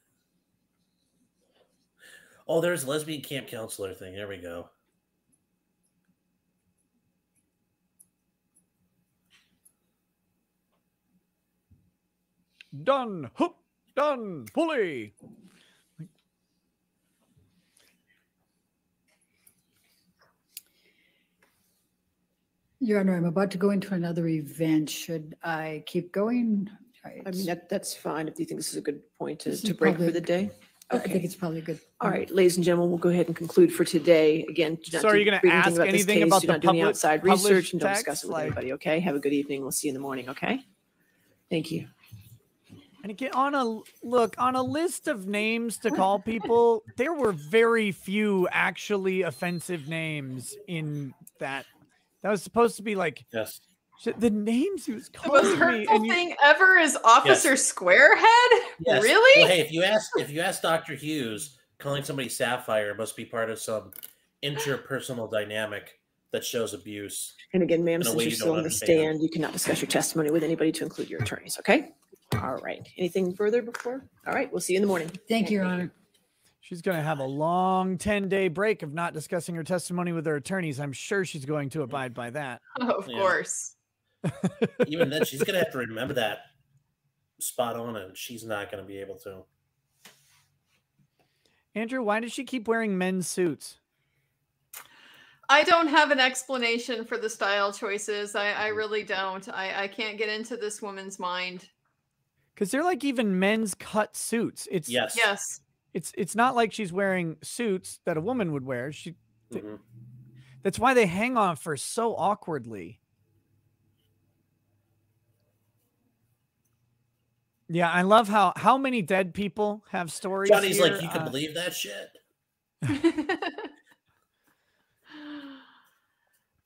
Oh, there's lesbian camp counselor thing. There we go. Done. Hook. Done. Pulley. Your Honor, I'm about to go into another event. Should I keep going? I mean, that, that's fine if you think this is a good point to, This to is break for probably- the day. I think Okay. it's probably good. All right, ladies and gentlemen, we'll go ahead and conclude for today. Again, do not So are do- you gonna read ask anything about this anything case, about do the not do any public- outside research and don't text? discuss it with Like- anybody, okay? Have a good evening. We'll see you in the morning, okay? Thank you. And again, on a look on a list of names to call people, there were very few actually offensive names in that. That was supposed to be like Yes. the names he was calling The calling most me, hurtful you, thing ever is Officer Squarehead? Yes. Really? Well, hey, if you ask if you ask Dr. Hughes, calling somebody Sapphire must be part of some interpersonal dynamic that shows abuse. And again, ma'am, in since you're you still on the understand. stand, you cannot discuss your testimony with anybody to include your attorneys, okay? All right. Anything further before? All right, we'll see you in the morning. Thank you, Your Honor. She's going to have a long 10 day break of not discussing her testimony with her attorneys. I'm sure she's going to abide by that. of Yeah. course. Even then, she's gonna have to remember that spot on, and she's not gonna be able to. Andrew, why does she keep wearing men's suits? I don't have an explanation for the style choices. I, I mm-hmm. really don't. I, I can't get into this woman's mind. Because they're like even men's cut suits. It's Yes. Yes. It's it's not like she's wearing suits that a woman would wear. She Mhm. that's why they hang on for so awkwardly. Yeah, I love how how many dead people have stories. Johnny's like, you can Uh, believe that shit.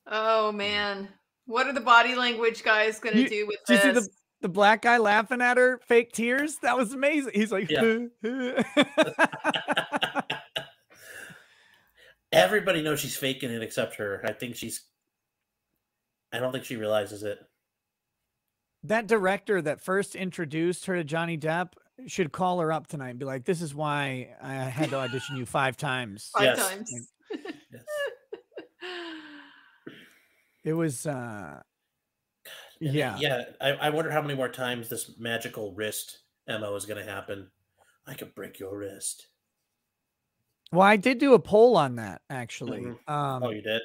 oh man. What are the body language guys gonna You- do with Did you see this? The the black guy laughing at her fake tears? That was amazing. He's like, Yeah. Everybody knows she's faking it except her. I think she's. I don't think she realizes it. that director that first introduced her to Johnny Depp should call her up tonight and be like, "This is why I had to audition you five times." Five Yes. times. Yes. It was uh And yeah. Yeah. I, I wonder how many more times this magical wrist MO is going to happen. I could break your wrist. Well, I did do a poll on that actually. Mhm. Um oh, you did?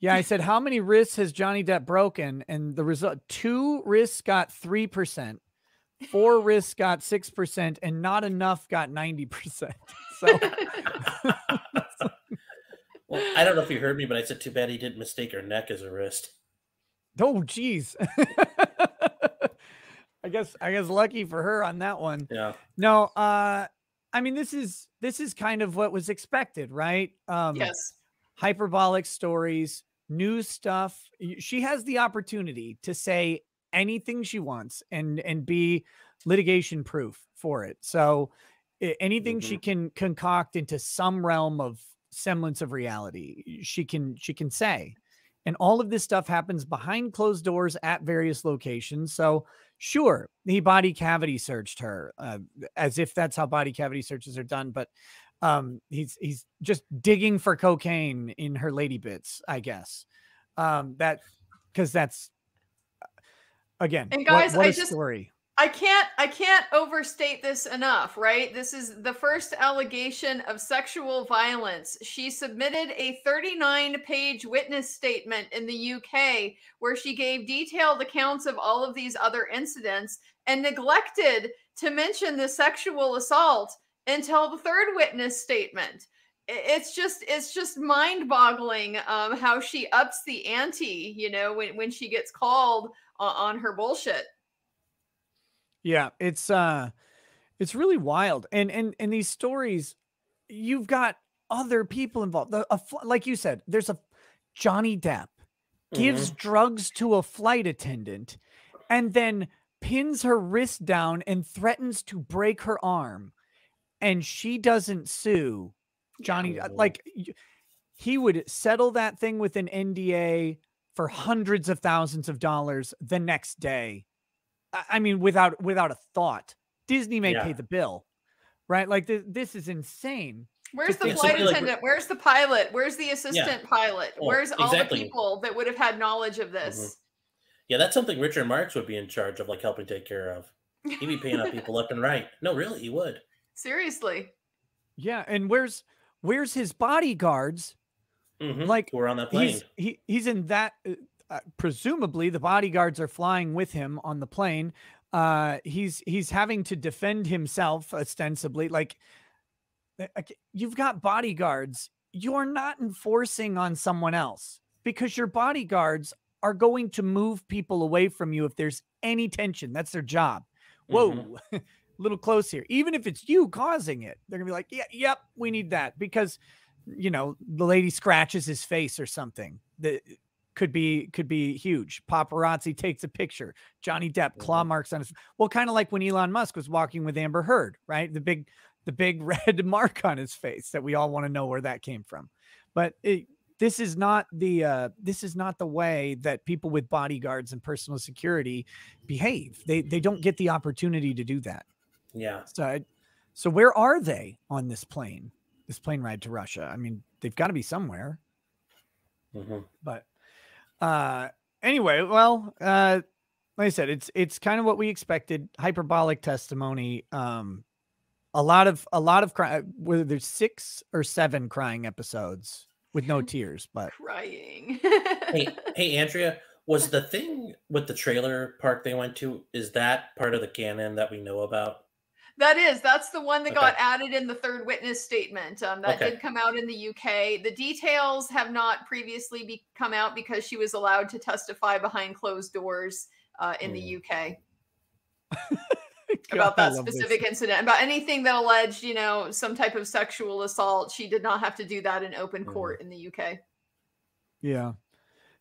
Yeah, I said how many wrists has Johnny Depp broken, and the result two wrists got three percent, four wrists got six percent, and not enough got ninety percent. So Well, I don't know if you heard me, but I said too bad he didn't mistake her neck as a wrist. Oh geez. I guess I guess lucky for her on that one. Yeah. No, uh I mean this is this is kind of what was expected, right? Um Yes. hyperbolic stories, new stuff. She has the opportunity to say anything she wants and and be litigation proof for it. So anything she can concoct into some realm of semblance of reality, she can she can say. And all of this stuff happens behind closed doors at various locations. So sure, he body cavity searched her uh, as if that's how body cavity searches are done, but um he's he's just digging for cocaine in her lady bits i guess um that because that's again And what- guys, what I a just- story I can't I can't overstate this enough, right? This is the first allegation of sexual violence. She submitted a 39-page witness statement in the UK where she gave detailed accounts of all of these other incidents and neglected to mention the sexual assault until the third witness statement. It's just it's just mind-boggling um, how she ups the ante, you know, when when she gets called on, on her bullshit. Yeah it's uh it's really wild and and and these stories you've got other people involved the, a, like you said there's a johnny depp gives drugs to a flight attendant and then pins her wrist down and threatens to break her arm and she doesn't sue johnny like he would settle that thing with an nda for hundreds of thousands of dollars the next day I- I mean, without without a thought, Disney may Yeah. pay the bill, right? Like th- this is insane. Where's the think- flight something like- attendant? Where's the pilot? Where's the assistant pilot? Oh, Where's all exactly. the people that would have had knowledge of this? Mhm. Yeah, that's something Richard Marks would be in charge of, like helping take care of. He'd be paying out people left and right. No, really, he would. Seriously. Yeah, and where's where's his bodyguards? Mhm, Like we're on that plane. he's he he's in that. Uh, presumably, the bodyguards are flying with him on the plane. Uh, he's he's having to defend himself ostensibly. Like uh, you've got bodyguards. You're not enforcing on someone else because your bodyguards are going to move people away from you if there's any tension. That's their job. Whoa, little close here. Even if it's you causing it, they're gonna be like, yeah, yep, we need that because you know the lady scratches his face or something. That could be could be huge. Paparazzi takes a picture. Johnny Depp claw marks on his. Well, kind of like when Elon Musk was walking with Amber Heard, right? The big the big red mark on his face that we all want to know where that came from. But it, this is not the uh, this is not the way that people with bodyguards and personal security behave. They they don't get the opportunity to do that. Yeah. So I- so where are they on this plane? This plane ride to Russia? I mean, they've got to be somewhere. Mhm. But uh anyway, well, uh like I said, it's it's kind of what we expected. Hyperbolic testimony. Um a lot of a lot of cry whether there's six or seven crying episodes with no tears, but Crying. hey, hey, Andrea, was the thing with the trailer park they went to? Is that part of the canon that we know about? That is, that's the one that got added in the third witness statement. Um, that Okay. did come out in the UK. The details have not previously be, come out because she was allowed to testify behind closed doors uh, in the UK about God, I that love this. specific incident. About anything that alleged, you know, some type of sexual assault. She did not have to do that in open Mm-hmm. court in the UK. Yeah.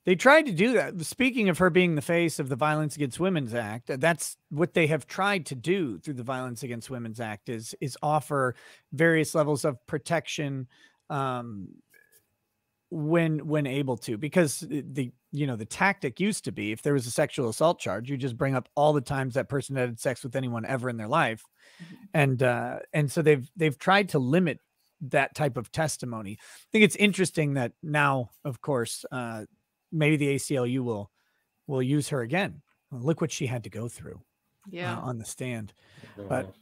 They tried to do that. Speaking of her being the face of the Violence Against Women's Act, uh, that's what they have tried to do through the Violence Against Women's Act is is offer various levels of protection um, when when able to. Because the- the you know the tactic used to be if there was a sexual assault charge, you just bring up all the times that person had sex with anyone ever in their life, and uh, and so they've they've tried to limit that type of testimony. I think it's interesting that now, of course, uh, maybe the ACLU will will use her again. Look what she had to go through uh, Yeah. on the stand. But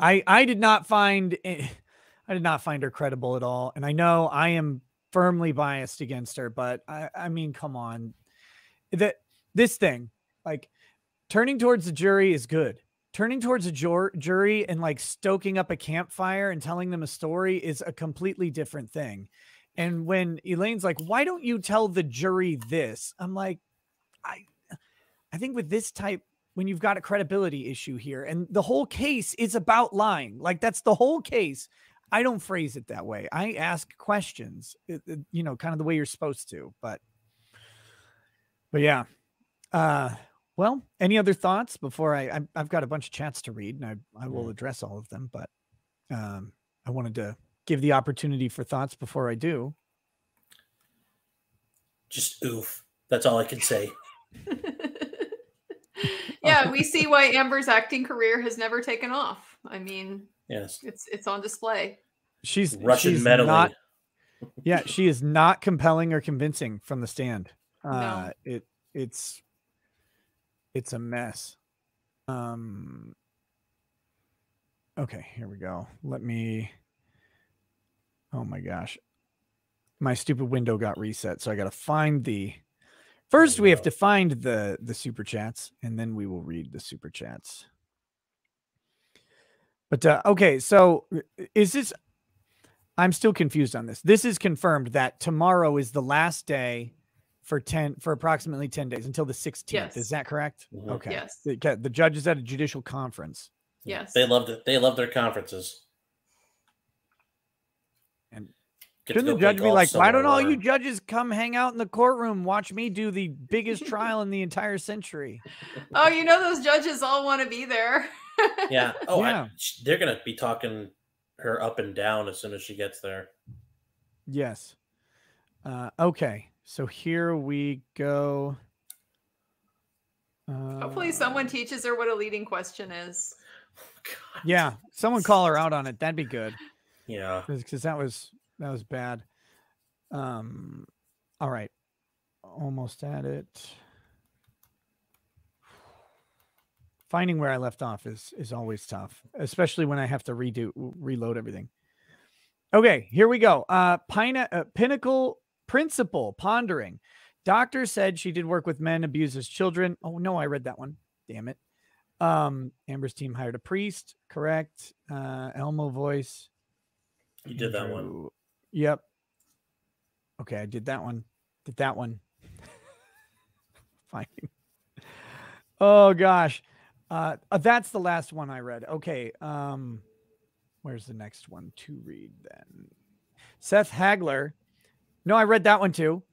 I I did not find I did not find her credible at all. And I know I am firmly biased against her, but I I mean, come on. That this thing, like turning towards the jury is good. Turning towards a jur- jury and like stoking up a campfire and telling them a story is a completely different thing. And when Elaine's like, "Why don't you tell the jury this?" I'm like, I I think with this type when you've got a credibility issue here and the whole case is about lying. Like that's the whole case. I don't phrase it that way. I ask questions, it- it- you know, kind of the way you're supposed to, but but yeah. Uh well, any other thoughts before I, I I've got a bunch of chats to read and I I will address all of them, but um I wanted to give the opportunity for thoughts before I do. Just oof. That's all I can say. yeah, we see why Amber's acting career has never taken off. I mean, Yes. it's it's on display. She's Russian she's meddling. not yeah, she is not compelling or convincing from the stand. Uh it it's it's a mess. Um Okay, here we go. Let me Oh my gosh. My stupid window got reset, so I got to find the First we have to find the the super chats and then we will read the super chats. But uh, okay, so uh, is this I'm still confused on this. This is confirmed that tomorrow is the last day for 10 for approximately 10 days until the 16th. Yes. Is that correct? Mhm. Okay. Yes. The, okay, the judge is at a judicial conference. Yes. They loved it. They love their conferences. And Get to Shouldn't the judge be like, why don't all you judges come hang out in the courtroom, watch me do the biggest trial in the entire century? Oh, you know those judges all want to be there. Yeah. Oh, Yeah. sh- they're gonna be talking her up and down as soon as she gets there. Yes. Uh, okay. So here we go. Uh, Hopefully, someone teaches her what a leading question is. yeah, someone call her out on it. That'd be good. Yeah. because that was that was bad. Um, all right, almost at it. Finding where I left off is is always tough, especially when I have to redo reload everything. Okay, here we go. Uh, Pina, uh Pinnacle Principal pondering. Doctor said she did work with men abuses children. Oh no, I read that one. Damn it. Um, Amber's team hired a priest. Correct. Uh, Elmo voice. You did that one. Yep. Okay, I did that one. Did that one. Fine. Oh gosh. Uh, that's the last one I read. Okay. Um, where's the next one to read then? Seth Hagler. No, I read that one too.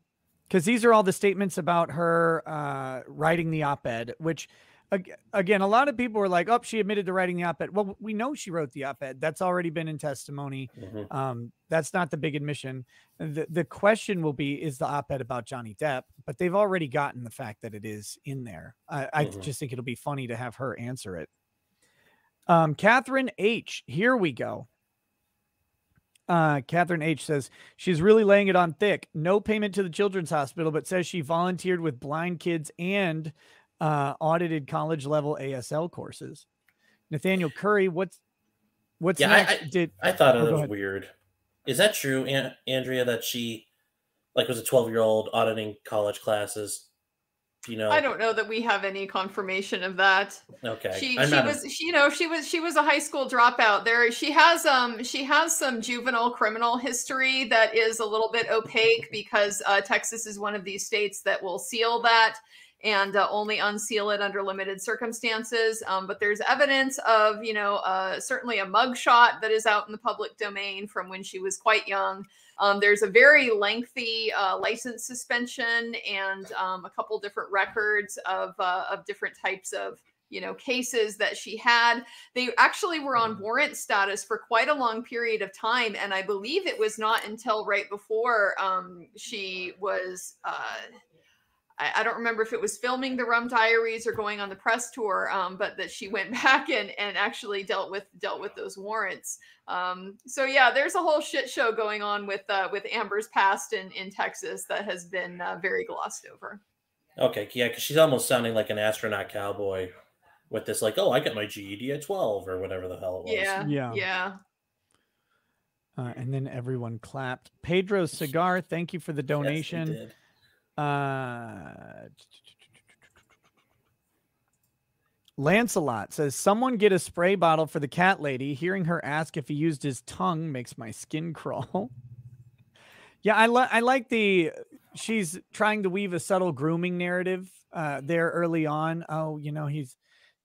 Because these are all the statements about her uh, writing the op ed, which, again, a lot of people were like, oh, she admitted to writing the op ed. Well, we know she wrote the op ed. That's already been in testimony. Mhm. Um, that's not the big admission. The, the question will be is the op ed about Johnny Depp? But they've already gotten the fact that it is in there. I, I Mhm. just think it'll be funny to have her answer it. Um, Catherine H. Here we go. Uh, Catherine H says she's really laying it on thick. No payment to the Children's Hospital, but says she volunteered with blind kids and uh, audited college level ASL courses. Nathaniel Curry, what's what's Yeah, next? I, I, Did I thought Oh, it go was ahead. weird. Is that true, An- Andrea? That she like was a twelve year old auditing college classes? You know? I don't know that we have any confirmation of that. Okay, She I'm she not a- was she, you know she was she was a high school dropout. There she has um she has some juvenile criminal history that is a little bit opaque because uh, Texas is one of these states that will seal that and uh, only unseal it under limited circumstances. Um, but there's evidence of you know uh, certainly a mugshot that is out in the public domain from when she was quite young. Um, there's a very lengthy uh, license suspension and um, a couple different records of uh, of different types of you know cases that she had. They actually were on warrant status for quite a long period of time, and I believe it was not until right before um, she was. Uh, I, I don't remember if it was filming the Rum Diaries or going on the press tour, um, but that she went back and and actually dealt with dealt with those warrants. Um, so yeah, there's a whole shit show going on with uh, with Amber's past in in Texas that has been uh, very glossed over. Okay, yeah, because she's almost sounding like an astronaut cowboy with this, like, oh, I got my GED at 12 or whatever the hell it was. Yeah, Yeah. yeah. Uh, and then everyone clapped. Pedro Cigar, thank you for the donation. did. Uh, Lancelot says, "Someone get a spray bottle for the cat lady. Hearing her ask if he used his tongue makes my skin crawl." yeah, I like I like the she's trying to weave a subtle grooming narrative uh, there early on. Oh, you know he's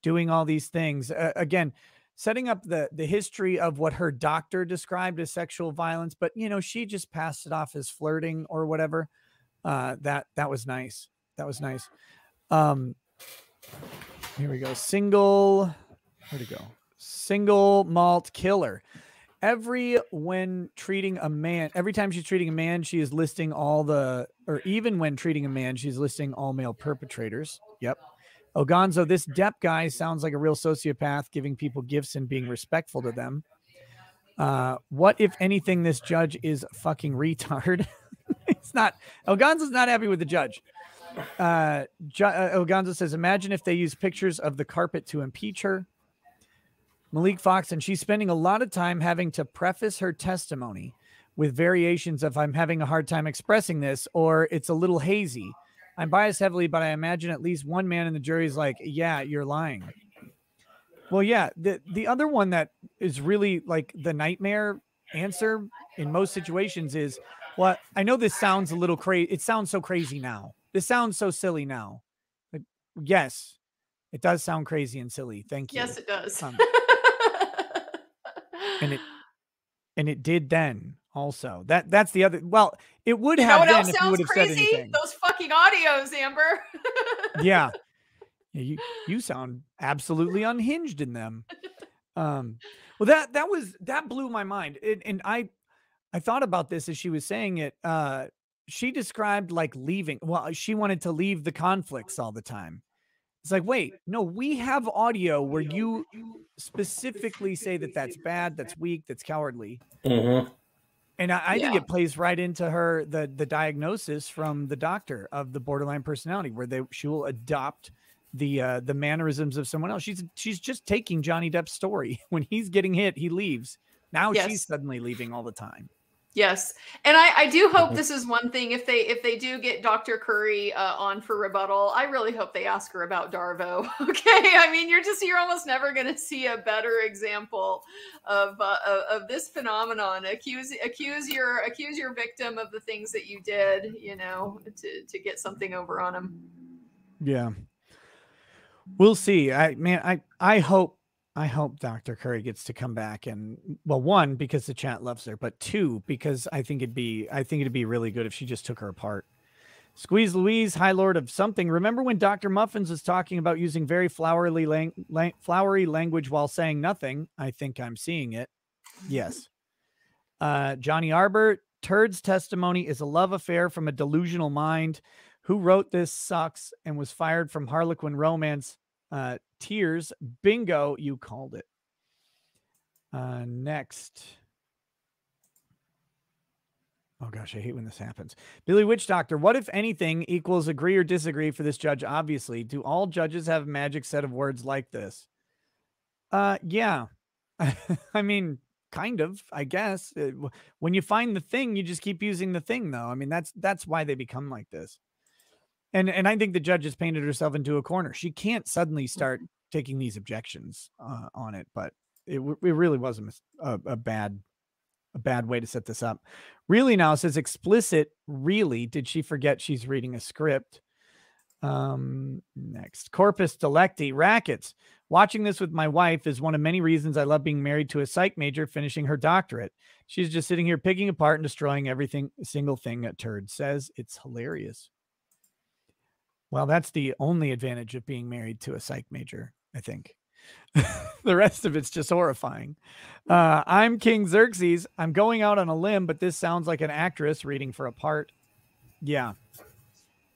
doing all these things uh, again, setting up the the history of what her doctor described as sexual violence, but you know she just passed it off as flirting or whatever. Uh, that that was nice. That was nice. Um, here we go. Single. Where'd it go? Single malt killer. Every when treating a man, every time she's treating a man, she is listing all the, or even when treating a man, she's listing all male perpetrators. Yep. Ogonzo, this Depp guy sounds like a real sociopath, giving people gifts and being respectful to them. Uh, what if anything? This judge is fucking retard. It's not. Ogonzo's not happy with the judge. Uh, Ju- uh, says, imagine if they use pictures of the carpet to impeach her. Malik Fox, and she's spending a lot of time having to preface her testimony with variations of I'm having a hard time expressing this, or it's a little hazy. I'm biased heavily, but I imagine at least one man in the jury is like, Yeah, you're lying. Well, yeah. The the other one that is really like the nightmare answer in most situations is well, I know this sounds a little crazy. It sounds so crazy now. This sounds so silly now. But yes, it does sound crazy and silly. Thank you. Yes, it does. Um, and it and it did then also. That that's the other. Well, it would You know have then else if you would have said crazy? anything. Those fucking audios, Amber. yeah. Yeah, you you sound absolutely unhinged in them. Um, well, that that was that blew my mind, and, and I I thought about this as she was saying it. Uh, she described like leaving. Well, she wanted to leave the conflicts all the time. It's like, wait, no, we have audio where you specifically say that that's bad, that's weak, that's cowardly. Mhm. And I, I think it plays right into her the the diagnosis from the doctor of the borderline personality, where they she will adopt the uh, the mannerisms of someone else. She's she's just taking Johnny Depp's story. When he's getting hit, he leaves. Now Yes. she's suddenly leaving all the time. Yes, and I, I do hope this is one thing. If they if they do get Dr. Curry uh, on for rebuttal, I really hope they ask her about Darvo. Okay, I mean you're just you're almost never going to see a better example of, uh, of of this phenomenon. Accuse accuse your accuse your victim of the things that you did, you know, to to get something over on him. Yeah. We'll see. I man, I I hope I hope Dr. Curry gets to come back and well, one because the chat loves her, but two because I think it'd be I think it'd be really good if she just took her apart. Squeeze Louise, High Lord of something. Remember when Dr. Muffins was talking about using very flowery lang- lang- flowery language while saying nothing? I think I'm seeing it. Yes. Uh, Johnny Arbor, Turd's testimony is a love affair from a delusional mind. Who wrote this sucks and was fired from Harlequin Romance. Uh, tears. Bingo, you called it. Uh, next. Oh gosh, I hate when this happens. Billy Witch Doctor, what if anything equals agree or disagree for this judge? Obviously, do all judges have a magic set of words like this? Uh, yeah. I mean, kind of, I guess. Uh, When you find the thing, you just keep using the thing, though. I mean, that's that's why they become like this. And and I think the judge has painted herself into a corner. She can't suddenly start taking these objections uh, on it, but it it really was a, mis- a a bad a bad way to set this up. Really now says explicit. Really, did she forget she's reading a script? Um, next, Corpus Delecti Rackets. Watching this with my wife is one of many reasons I love being married to a psych major finishing her doctorate. She's just sitting here picking apart and destroying everything, single thing that Turd says. It's hilarious. Well, that's the only advantage of being married to a psych major, I think. the rest of it's just horrifying. Uh, I'm King Xerxes. I'm going out on a limb, but this sounds like an actress reading for a part. Yeah.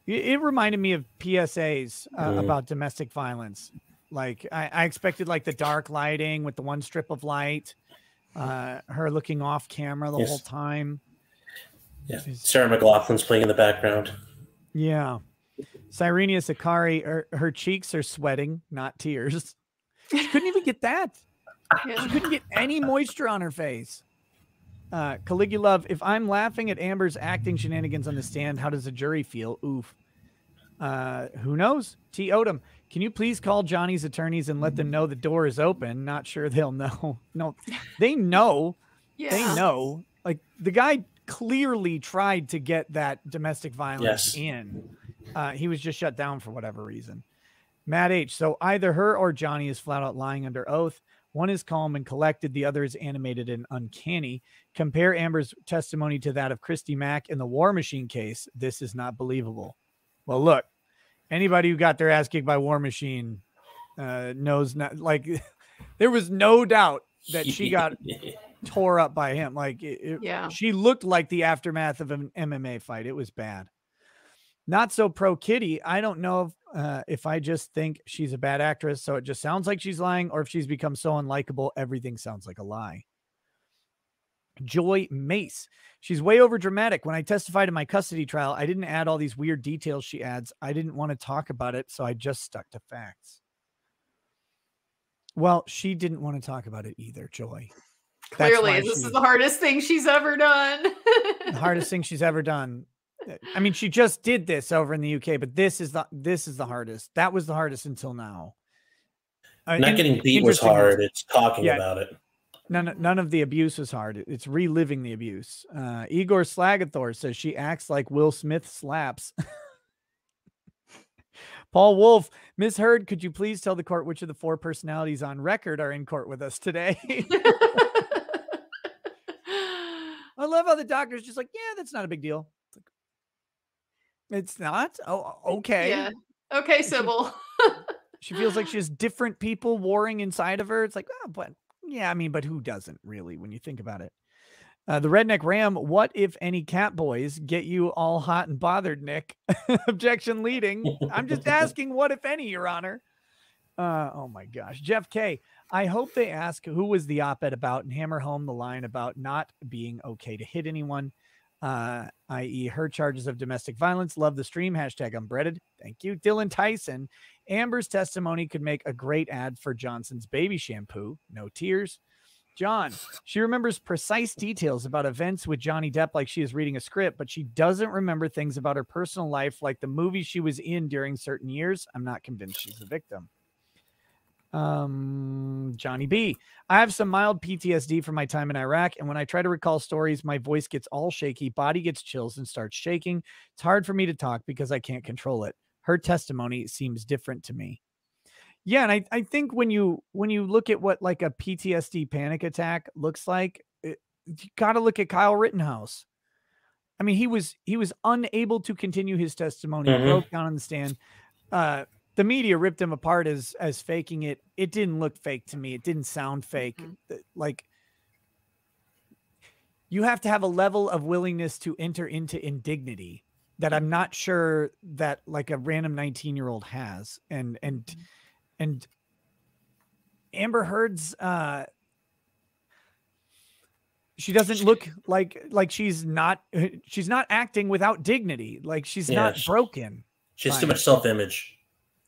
It it reminded me of PSAs uh, Mhm. about domestic violence. Like I, I expected, like the dark lighting with the one strip of light, uh, her looking off camera the Yes. whole time. Yeah. Sarah McLachlan's playing in the background. Yeah. Cyrenia Sakari, her, her cheeks are sweating, not tears. She couldn't even get that. She couldn't get any moisture on her face. Uh, Caligula, if I'm laughing at Amber's acting shenanigans on the stand, how does the jury feel? Oof. Uh, who knows? T. Odom, can you please call Johnny's attorneys and let them know the door is open? Not sure they'll know. No, they know. yeah. They know. Like the guy clearly tried to get that domestic violence Yes. in. Uh, he was just shut down for whatever reason. Matt H. So either her or Johnny is flat out lying under oath. One is calm and collected, the other is animated and uncanny. Compare Amber's testimony to that of Christy Mack in the War Machine case. This is not believable. Well, look, anybody who got their ass kicked by War Machine uh, knows not like there was no doubt that she got tore up by him. Like, it, it- Yeah. she looked like the aftermath of an MMA fight. It was bad. Not so pro Kitty. I don't know if, uh, if I just think she's a bad actress, so it just sounds like she's lying, or if she's become so unlikable, everything sounds like a lie. Joy Mace. She's way over dramatic. When I testified in my custody trial, I didn't add all these weird details she adds. I didn't want to talk about it, so I just stuck to facts. Well, she didn't want to talk about it either, Joy. That's Clearly, this she- is the hardest thing she's ever done. the hardest thing she's ever done. Uh, I mean, she just did this over in the UK, but this is the this is the hardest. That was the hardest until now. Uh, Not getting beat was hard. It's talking Yeah. about it. None, none of the abuse was hard. It's reliving the abuse. Uh, Igor Slagathor says she acts like Will Smith slaps. Paul Wolf, Miss Heard, could you please tell the court which of the four personalities on record are in court with us today? I love how the doctor's just like, yeah, that's not a big deal. It's not. Oh, okay. Yeah. Okay, Sybil. She feels like she has different people warring inside of her. It's like, oh, but yeah, I mean, but who doesn't really when you think about it? Uh, the redneck ram. What if any cat boys get you all hot and bothered, Nick? Objection leading. I'm just asking, what if any, Your Honor? Uh, oh my gosh, Jeff K. I hope they ask who was the op-ed about and hammer home the line about not being okay to hit anyone, uh, i.e., her charges of domestic violence. Love the stream. Hashtag unbreaded. Thank you, Dylan Tyson. Amber's testimony could make a great ad for Johnson's baby shampoo. No tears. John, she remembers precise details about events with Johnny Depp like she is reading a script, but she doesn't remember things about her personal life like the movie she was in during certain years. I'm not convinced she's a victim. Um, Johnny B. I have some mild PTSD from my time in Iraq, and when I try to recall stories, my voice gets all shaky, body gets chills, and starts shaking. It's hard for me to talk because I can't control it. Her testimony seems different to me. Yeah, and I, I think when you when you look at what like a PTSD panic attack looks like, it, you got to look at Kyle Rittenhouse. I mean, he was he was unable to continue his testimony, Mhm. broke down on the stand. Uh, the media ripped him apart as as faking it. It didn't look fake to me. It didn't sound fake. Th- Like you have to have a level of willingness to enter into indignity that I'm not sure that like a random 19 year old has. And and and Amber Heard's uh she doesn't look like like she's not she's not acting without dignity. Like she's Yeah, not she- broken. She has too much self image.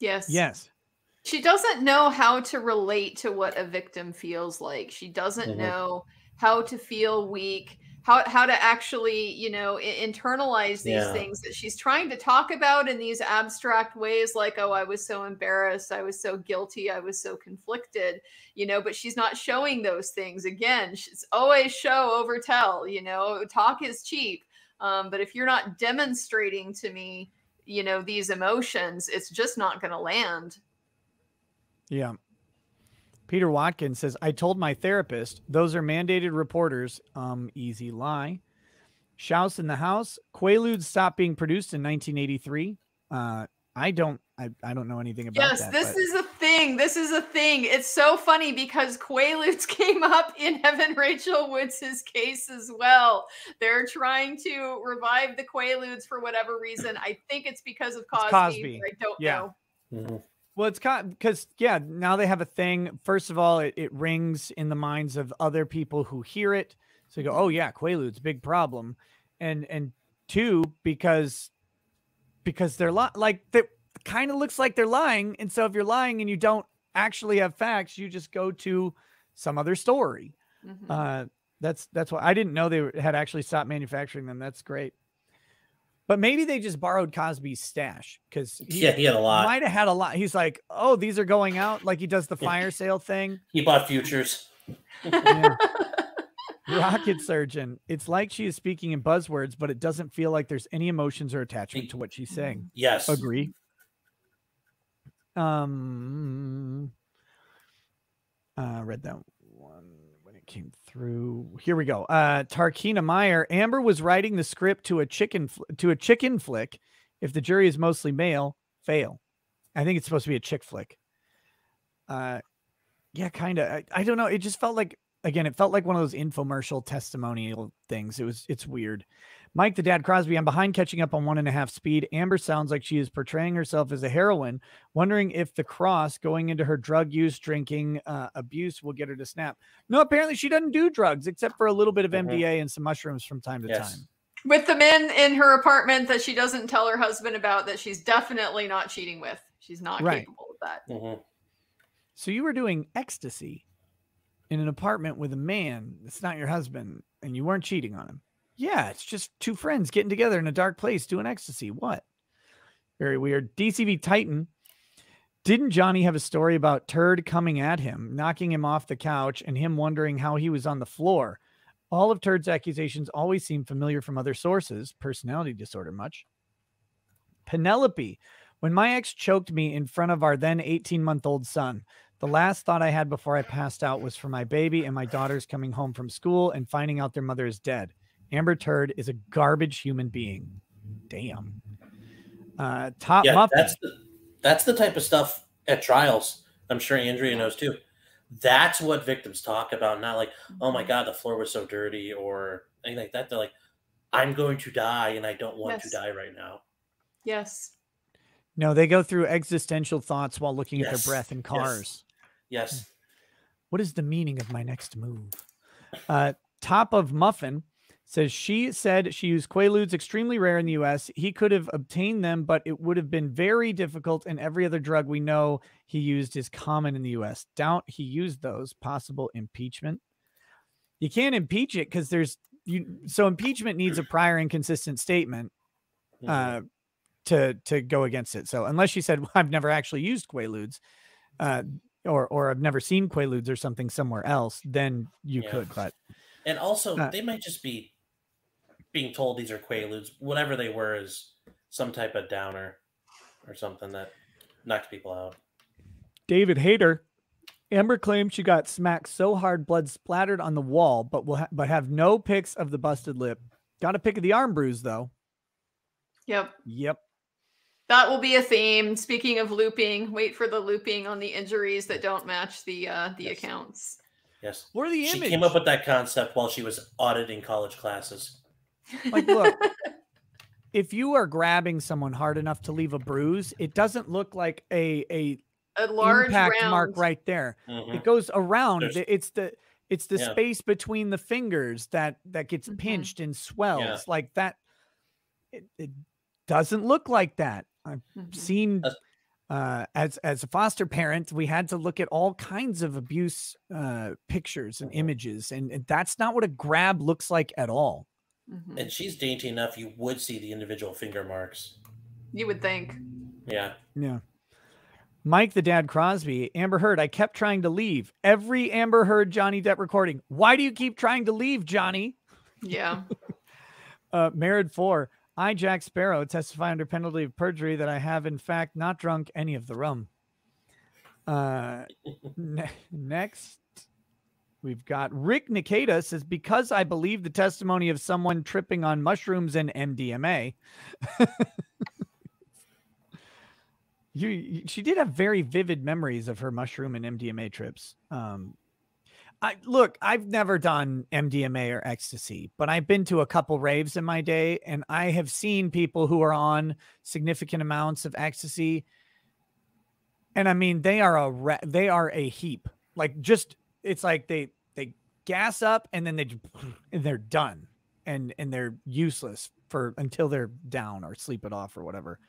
Yes. Yes. She doesn't know how to relate to what a victim feels like. She doesn't Mhm. know how to feel weak, how how to actually, you know, internalize these Yeah. things that she's trying to talk about in these abstract ways like, "Oh, I was so embarrassed, I was so guilty, I was so conflicted." You know, but she's not showing those things. Again, she's always show over tell, you know, talk is cheap. Um, but if you're not demonstrating to me, you know, these emotions, it's just not going to land. Yeah. Peter Watkins says, I told my therapist those are mandated reporters. Um, easy lie. Shouse in the house. Quaaludes stopped being produced in 1983. Uh, I don't, I, I don't know anything about Yes, that. this but- is a thing thing. This is a thing. It's so funny because Quaaludes came up in Evan Rachel Woods' case as well. They're trying to revive the Quaaludes for whatever reason. I think it's because of Cosby. Cosby. I don't Yeah. know. Mm-hmm. Well, it's because yeah, now they have a thing. First of all, it, it rings in the minds of other people who hear it. So you go, oh yeah, Quaaludes, big problem, and and two because because they're li- like that kind of looks like they're lying, and so if you're lying and you don't actually have facts, you just go to some other story. Mhm. Uh, that's that's why I didn't know they had actually stopped manufacturing them. That's great. But maybe they just borrowed Cosby's stash because Yeah, he had a lot. Might have had a lot. He's like, oh, these are going out, like he does the fire sale thing. He bought futures. Yeah. Rocket surgeon. It's like she is speaking in buzzwords, but it doesn't feel like there's any emotions or attachment to what she's saying. Yes. Agree. Um, uh, read that one when it came through. Here we go. Uh, Tarkina Meyer. Amber was writing the script to a chicken to a chicken flick. If the jury is mostly male, fail. I think it's supposed to be a chick flick. Uh, yeah, kind of. I, I don't know. It just felt like again, it felt like one of those infomercial testimonial things. It was it's weird. Mike the dad Crosby, I'm behind catching up on one and a half speed. Amber sounds like she is portraying herself as a heroine, wondering if the cross going into her drug use, drinking, uh, abuse will get her to snap. No, apparently she doesn't do drugs except for a little bit of. MDA and some mushrooms from time to Yes. time. With the men in her apartment that she doesn't tell her husband about that she's definitely not cheating with. She's not Right. capable of that. Mm-hmm. So you were doing ecstasy in an apartment with a man that's not your husband and you weren't cheating on him. Yeah, it's just two friends getting together in a dark place doing ecstasy. What? Very weird. DCV Titan. Didn't Johnny have a story about Turd coming at him, knocking him off the couch, and him wondering how he was on the floor? All of Turd's accusations always seem familiar from other sources. Personality disorder, much. Penelope, when my ex choked me in front of our then 18 month old son, the last thought I had before I passed out was for my baby and my daughters coming home from school and finding out their mother is dead. Amber Turd is a garbage human being. Damn. Uh, top yeah, muffin. that's the that's the type of stuff at trials. I'm sure Andrea knows too. That's what victims talk about, not like, oh my god, the floor was so dirty or anything like that. They're like, I'm going to die and I don't want Yes. to die right now. Yes. No, they go through existential thoughts while looking at their breath in yes. cars. Yes. What is the meaning of my next move? Uh, top of muffin says she said she used Quaaludes extremely rare in the US. He could have obtained them, but it would have been very difficult. And every other drug we know he used is common in the US. Doubt he used those. Possible impeachment. You can't impeach it because there's you. So impeachment needs a prior inconsistent statement uh, to to go against it. So unless she said well, I've never actually used Quaaludes, uh, or or I've never seen Quaaludes or something somewhere else, then you Yeah. could. But And also, Uh, they might just be being told these are Quaaludes. Whatever they were is some type of downer or something that knocks people out. David Hayter, Amber claims she got smacked so hard blood splattered on the wall, but will ha- but have no pics of the busted lip. Got a pic of the arm bruise though. Yep. Yep. That will be a theme. Speaking of looping, wait for the looping on the injuries that don't match the uh the accounts. Yes. Or the She came up with that concept while she was auditing college classes. Like, look, if you are grabbing someone hard enough to leave a bruise, it doesn't look like a a A large impact round. mark right there. Mhm. It goes around. There's- It's the it's the Yeah. space between the fingers that that gets Mm-hmm. pinched and swells Yeah. like that. It, it doesn't look like that. I've Mm-hmm. seen uh, as as a foster parent, we had to look at all kinds of abuse uh, pictures and images, and, and that's not what a grab looks like at all. Mm-hmm. And she's dainty enough, you would see the individual finger marks. You would think. Yeah. Yeah. Mike, the dad Crosby, Amber Heard. I kept trying to leave every Amber Heard Johnny Depp recording. Why do you keep trying to leave, Johnny? Yeah. Uh, married four. I, Jack Sparrow, testify under penalty of perjury that I have, in fact, not drunk any of the rum. Uh, ne- next, we've got Rick Nikita says, because I believe the testimony of someone tripping on mushrooms and MDMA. You, you- she did have very vivid memories of her mushroom and MDMA trips. Um, I look, I've never done MDMA or ecstasy, but I've been to a couple raves in my day, and I have seen people who are on significant amounts of ecstasy. And I mean, they are a they are a heap. Like just it's like they they gas up and then they and they're done, and and they're useless for until they're down or sleep it off or whatever.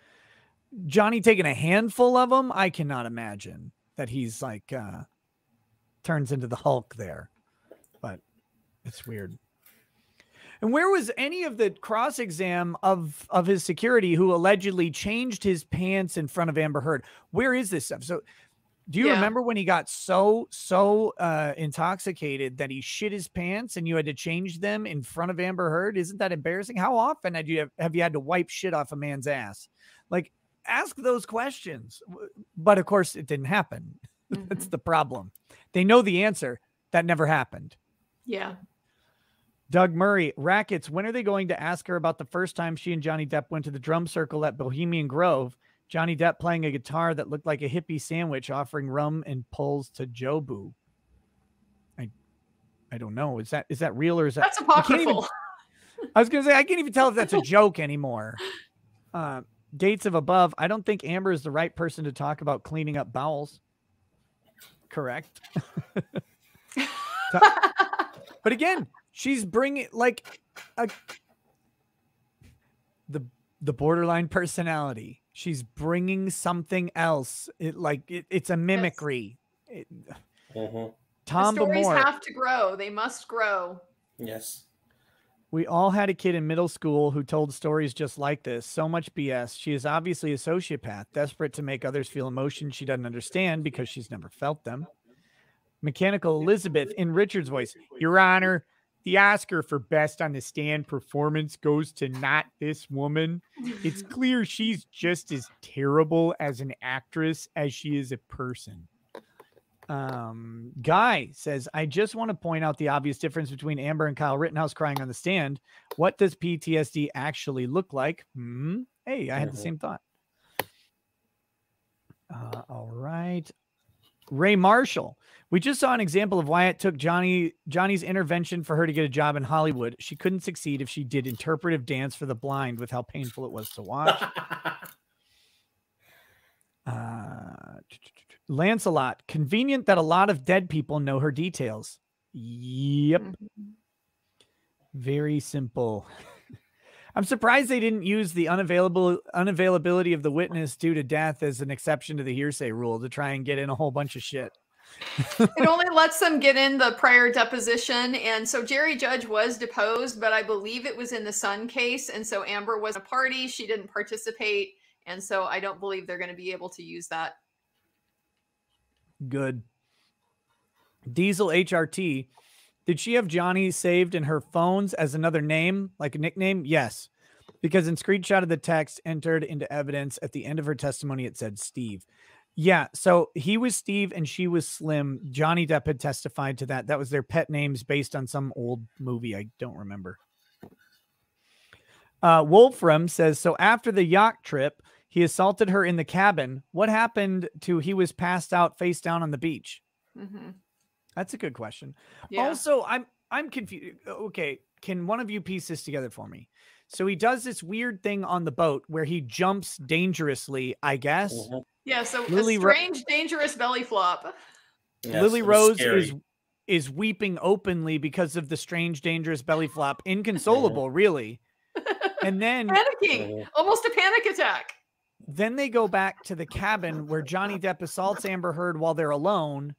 Johnny taking a handful of them, I cannot imagine that he's like uh turns into the Hulk there. But it's weird. And where was any of the cross exam of of his security who allegedly changed his pants in front of Amber Heard? Where is this stuff? So do you Yeah. remember when he got so so uh intoxicated that he shit his pants and you had to change them in front of Amber Heard? Isn't that embarrassing? How often had you have, have you had to wipe shit off a man's ass? Like ask those questions. But of course it didn't happen. That's the problem. They know the answer. That never happened. Yeah. Doug Murray, Rackets, when are they going to ask her about the first time she and Johnny Depp went to the drum circle at Bohemian Grove? Johnny Depp playing a guitar that looked like a hippie sandwich, offering rum and pulls to Jobu. I, I don't know. Is that is that real or is that? That's I even- apocryphal. I was gonna say I can't even tell if that's a joke anymore. Uh, Gates of above. I don't think Amber is the right person to talk about cleaning up bowels. Correct. but again, she's bringing like a the the borderline personality. She's bringing something else. It like it, it's a mimicry. It- mm-hmm. Tom the stories Bamore. have to grow. They must grow. Yes. We all had a kid in middle school who told stories just like this. So much BS. She is obviously a sociopath, desperate to make others feel emotions she doesn't understand because she's never felt them. Mechanical Elizabeth in Richard's voice, Your Honor, the Oscar for Best on the Stand performance goes to not this woman. It's clear she's just as terrible as an actress as she is a person. Um, Guy says, I just want to point out the obvious difference between Amber and Kyle Rittenhouse crying on the stand. What does PTSD actually look like? Hmm. Hey, I had the Mhm. same thought. Uh, all right. Ray Marshall. We just saw an example of why it took Johnny Johnny's intervention for her to get a job in Hollywood. She couldn't succeed if she did interpretive dance for the blind with how painful it was to watch. Uh, Lancelot, convenient that a lot of dead people know her details. Yep. Mm-hmm. Very simple. I'm surprised they didn't use the unavailable unavailability of the witness due to death as an exception to the hearsay rule to try and get in a whole bunch of shit. it only lets them get in the prior deposition. And so Jerry Judge was deposed, but I believe it was in the Sun case. And so Amber was a party. She didn't participate. And so I don't believe they're going to be able to use that. Good. Diesel HRT. Did she have Johnny saved in her phones as another name, like a nickname? Yes. Because in screenshot of the text entered into evidence at the end of her testimony, it said Steve. Yeah. So he was Steve and she was Slim. Johnny Depp had testified to that. That was their pet names based on some old movie. I don't remember. Uh, Wolfram says so after the yacht trip, he assaulted her in the cabin. What happened to he was passed out face down on the beach? hmm That's a good question. Yeah. Also, I'm I'm confused. Okay, can one of you piece this together for me? So he does this weird thing on the boat where he jumps dangerously, I guess. Mm-hmm. Yeah. So Lily a Ro- strange, dangerous belly flop. Lily Rose is is weeping openly because of the strange, dangerous belly flop. Inconsolable, mm-hmm. really. And then Panicking. Mm-hmm. Almost a panic attack. Then they go back to the cabin where Johnny Depp assaults Amber Heard while they're alone.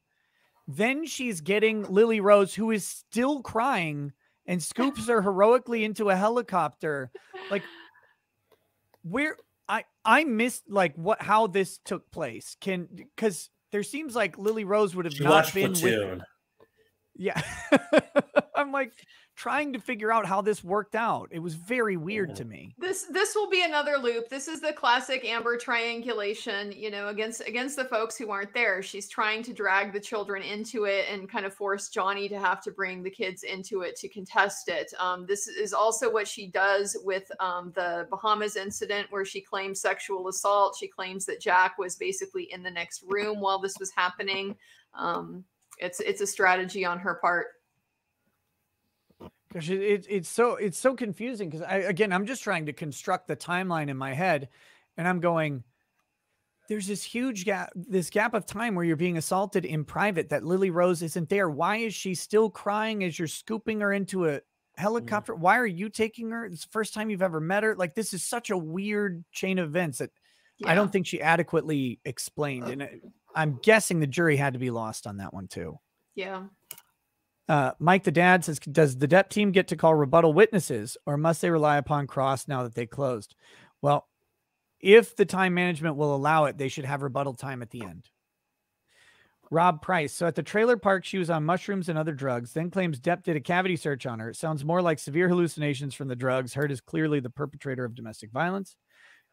Then she's getting Lily Rose, who is still crying, and scoops her heroically into a helicopter. Like, where I I missed like what how this took place. Can because there seems like Lily Rose would have She not been Platoon. with. Yeah. I'm like trying to figure out how this worked out. It was very weird to me. This this will be another loop. This is the classic Amber triangulation, you know, against against the folks who aren't there. She's trying to drag the children into it and kind of force Johnny to have to bring the kids into it to contest it. Um, this is also what she does with um, the Bahamas incident, where she claims sexual assault. She claims that Jack was basically in the next room while this was happening. Um, it's it's a strategy on her part. Because it, it, it's so it's so confusing. Because I again, I'm just trying to construct the timeline in my head, and I'm going. There's this huge gap, this gap of time where you're being assaulted in private. That Lily Rose isn't there. Why is she still crying as you're scooping her into a mm-hmm. helicopter? Why are you taking her? It's the first time you've ever met her. Like this is such a weird chain of events that I don't think she adequately explained. Uh. And uh, I'm guessing the jury had to be lost on that one too. Yeah. Uh, Mike, the dad says, does the Depp team get to call rebuttal witnesses or must they rely upon cross now that they closed? Well, if the time management will allow it, they should have rebuttal time at the end. Rob Price. So at the trailer park, she was on mushrooms and other drugs, then claims Depp did a cavity search on her. It sounds more like severe hallucinations from the drugs. Heard is clearly the perpetrator of domestic violence.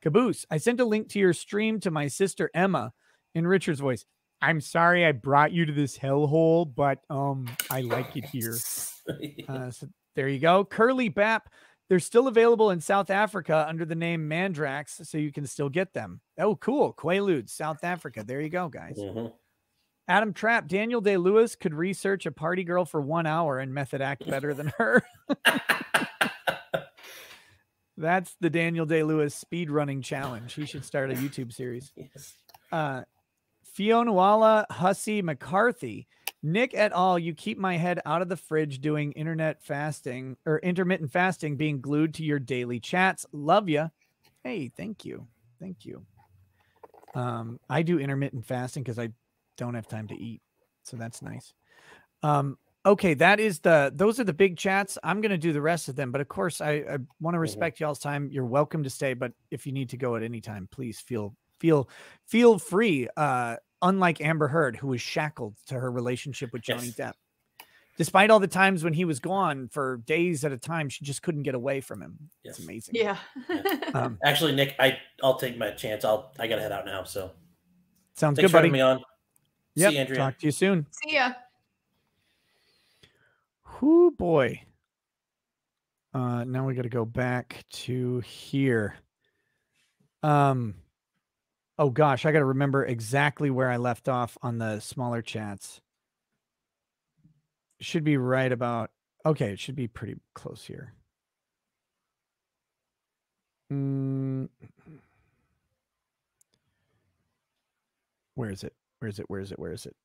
Caboose. I sent a link to your stream to my sister Emma in Richard's voice. I'm sorry I brought you to this hellhole, but um, I like it here. Uh, so there you go. Curly Bap. They're still available in South Africa under the name Mandrax, so you can still get them. Oh, cool. Quaaludes, South Africa. There you go, guys. Adam Trapp, Daniel Day Lewis could research a party girl for one hour and method act better than her. That's the Daniel Day Lewis speed running challenge. He should start a YouTube series. Uh, Fionawala Hussey McCarthy. Nick et al. You keep my head out of the fridge doing internet fasting or intermittent fasting, being glued to your daily chats. Love ya. Hey, thank you. Thank you. Um, I do intermittent fasting because I don't have time to eat. So that's nice. Um, okay, that is the those are the big chats. I'm gonna do the rest of them, but of course I, I want to respect y'all's time. You're welcome to stay, but if you need to go at any time, please feel feel feel free. Uh, unlike Amber Heard, who was shackled to her relationship with Johnny Depp. Despite all the times when he was gone for days at a time, she just couldn't get away from him. It's amazing. Yeah. Um, Actually, Nick, I I'll take my chance. I'll I gotta head out now. So Sounds thanks good, for having buddy. me on. Yep. See you, Andrea. Talk to you soon. See ya. Whoo boy. Uh now we got to go back to here. Um oh gosh, I got to remember exactly where I left off on the smaller chats. Should be right about okay, it should be pretty close here. Mm. Where is it? Where is it? Where is it? Where is it?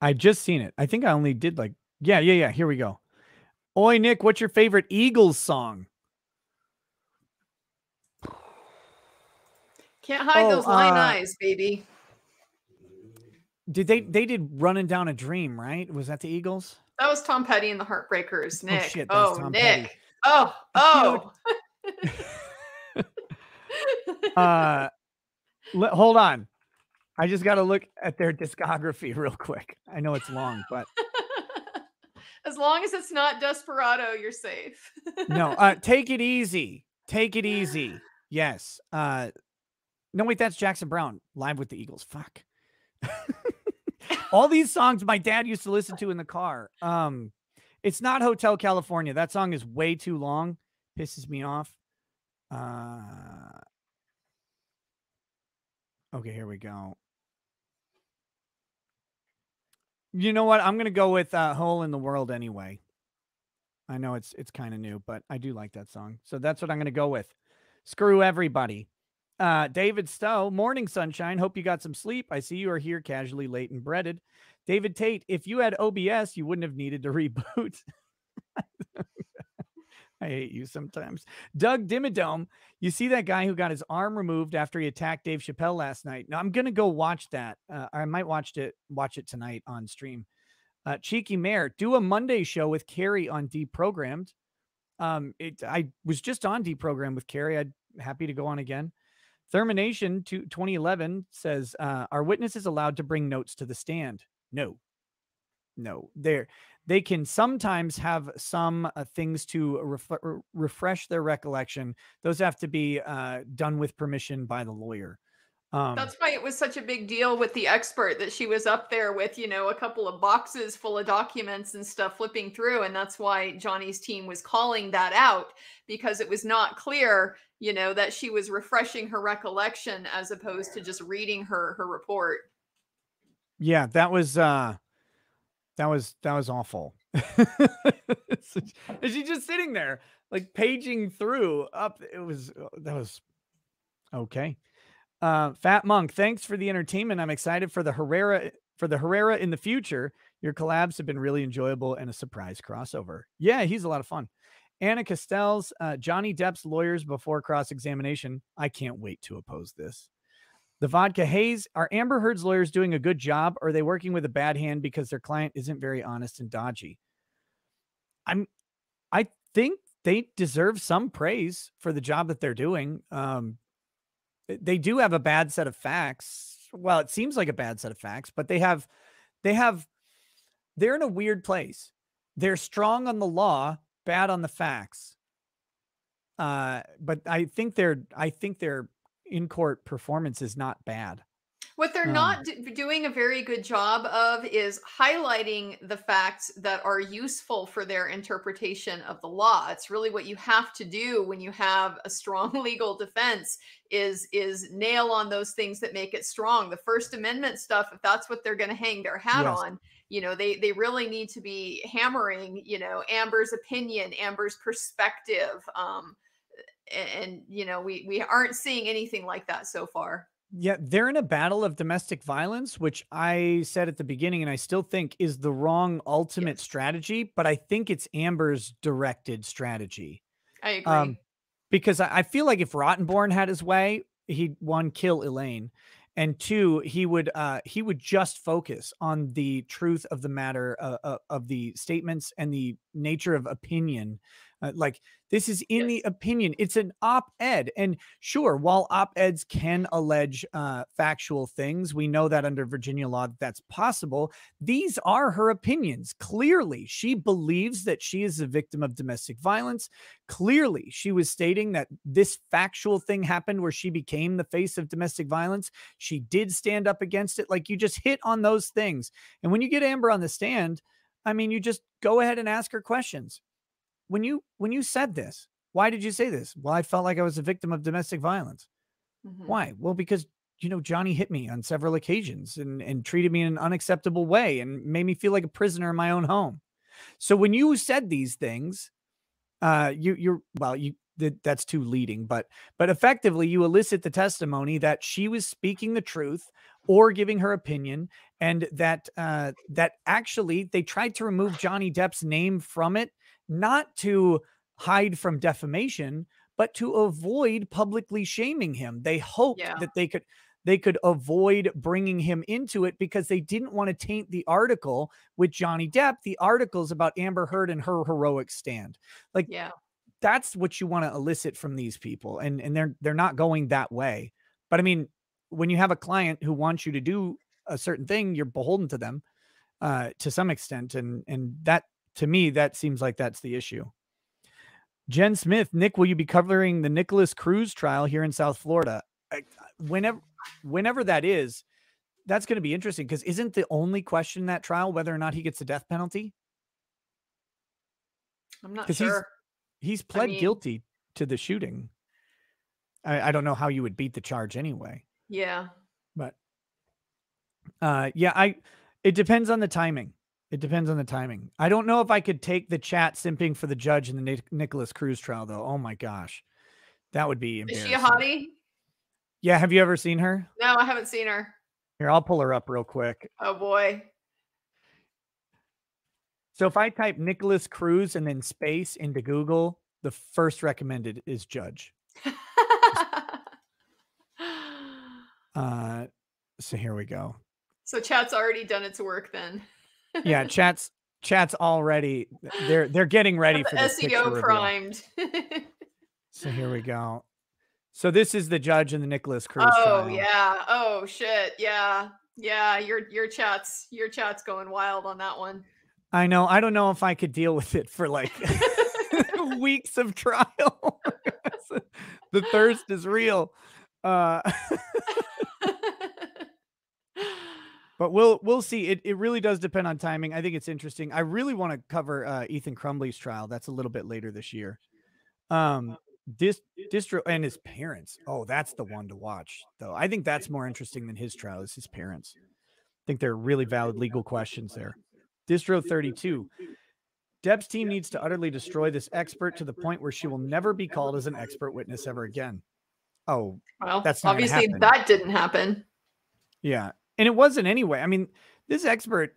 I just seen it. I think I only did like yeah, yeah, yeah. Here we go. Oi, Nick, what's your favorite Eagles song? Can't hide Oh, those lion uh, eyes, baby. Did they they did running down a dream, right? Was that the Eagles? That was Tom Petty and the Heartbreakers. Nick. shit, that was oh, Tom Nick. Petty. Oh, oh. Uh hold on. I just got to look at their discography real quick. I know it's long, but As long as it's not Desperado, you're safe. no, uh take it easy. Take it easy. Yes. Uh no wait, that's Jackson Browne live with the Eagles. Fuck. All these songs my dad used to listen to in the car. Um it's not Hotel California. That song is way too long. Pisses me off. Uh Okay, here we go. You know what? I'm gonna go with uh, "Hole in the World" anyway. I know it's it's kind of new, but I do like that song, so that's what I'm gonna go with. Screw everybody. Uh, David Stowe, morning sunshine. Hope you got some sleep. I see you are here casually late and breaded. David Tate, if you had OBS, you wouldn't have needed to reboot. I hate you sometimes. Doug Dimmadome, you see that guy who got his arm removed after he attacked Dave Chappelle last night. Now I'm gonna go watch that. Uh, I might watch it watch it tonight on stream. Uh, Cheeky Mayor, do a Monday show with Carrie on Deprogrammed. Um, it I was just on Deprogrammed with Carrie. I'd happy to go on again. Thermination to 2011 says, uh, "Are witnesses allowed to bring notes to the stand?" No. no. They're they can sometimes have some uh, things to ref- refresh their recollection. Those have to be uh, done with permission by the lawyer. Um, That's why it was such a big deal with the expert that she was up there with, you know, a couple of boxes full of documents and stuff flipping through. And that's why Johnny's team was calling that out because it was not clear, you know, that she was refreshing her recollection as opposed to just reading her her report. yeah, that was uh, that was that was awful. So she- she's just sitting there, like paging through up. It was uh, that was okay. Uh, Fat Monk, thanks for the entertainment. I'm excited for the Herrera for the Herrera in the future. Your collabs have been really enjoyable and a surprise crossover. Yeah, he's a lot of fun. Anna Castells, uh, Johnny Depp's lawyers before cross examination. I can't wait to oppose this. The Vodka haze. are Amber Heard's lawyers doing a good job? Or are they working with a bad hand because their client isn't very honest and dodgy? I'm, I think they deserve some praise for the job that they're doing. Um, they do have a bad set of facts. Well, it seems like a bad set of facts, but they have, they have, they're in a weird place. They're strong on the law, bad on the facts. Uh, but I think their, I think their in court performance is not bad. What they're Um, not doing a very good job of is highlighting the facts that are useful for their interpretation of the law. It's really what you have to do when you have a strong legal defense is is nail on those things that make it strong. The First Amendment stuff, if that's what they're going to hang their hat Yes. on, you know, they they really need to be hammering, you know, Amber's opinion, Amber's perspective. Um, a- and you know, we we aren't seeing anything like that so far. Yeah, they're in a battle of domestic violence, which I said at the beginning, and I still think is the wrong ultimate strategy, but I think it's Amber's directed strategy. I agree. Um, because I, I feel like if Rottenborn had his way, he'd one kill Elaine, and two he would uh he would just focus on the truth of the matter uh, uh, of the statements and the nature of opinion. Uh, like this is in the opinion. It's an op-ed, and sure, while op-eds can allege uh, factual things, we know that under Virginia law that that's possible. These are her opinions. Clearly, she believes that she is a victim of domestic violence. Clearly, she was stating that this factual thing happened where she became the face of domestic violence. She did stand up against it. Like you just hit on those things. And when you get Amber on the stand, I mean, you just go ahead and ask her questions. When you when you said this, why did you say this? Well, I felt like I was a victim of domestic violence. Mhm. Why? Well, because you know Johnny hit me on several occasions and and treated me in an unacceptable way and made me feel like a prisoner in my own home. So when you said these things, uh, you you're well, you that that's too leading, but but effectively you elicit the testimony that she was speaking the truth or giving her opinion, and that uh, that actually they tried to remove Johnny Depp's name from it, not to hide from defamation, but to avoid publicly shaming him. They hoped Yeah. that they could they could avoid bringing him into it because they didn't want to taint the article with Johnny Depp. The articles about Amber Heard and her heroic stand. Like Yeah. that's what you want to elicit from these people and and they're they're not going that way. But I mean, when you have a client who wants you to do a certain thing, you're beholden to them uh to some extent and and that to me that seems like that's the issue. Jen Smith, Nick, will you be covering the Nikolas Cruz trial here in South Florida? I, whenever, whenever that is, that's going to be interesting because isn't the only question in that trial whether or not he gets the death penalty? I'm not 'Cause he's- sure. He's pled mean- guilty to the shooting. I, I don't know how you would beat the charge anyway, Yeah. but uh, yeah, I. It depends on the timing. It depends on the timing. I don't know if I could take the chat simping for the judge in the Nic- Nikolas Cruz trial, though. Oh my gosh, that would be Is she a hottie? Yeah, have you ever seen her? No, I haven't seen her. Here, I'll pull her up real quick. Oh boy. So if I type Nikolas Cruz and then space into Google, the first recommended is Judge. Uh, so here we go. So chat's already done its work then. Yeah, chat's chat's already they're they're getting ready for this SEO primed. So here we go. So this is the judge and the Nikolas Cruz oh trial. yeah. Oh shit. Yeah. Yeah, your your chat's your chat's going wild on that one. I know. I don't know if I could deal with it for like weeks of trial. the thirst is real. Uh, but we'll we'll see. It it really does depend on timing. I think it's interesting. I really want to cover uh, Ethan Crumbley's trial. That's a little bit later this year. Um, dis, distro and his parents. Oh, that's the one to watch, though. I think that's more interesting than his trial. Is his parents? I think there are really valid legal questions there. Distro 32. Depp's team needs to utterly destroy this expert to the point where she will never be called as an expert witness ever again. Oh, Well, that's not obviously that didn't happen. Yeah. And it wasn't anyway. I mean, this expert,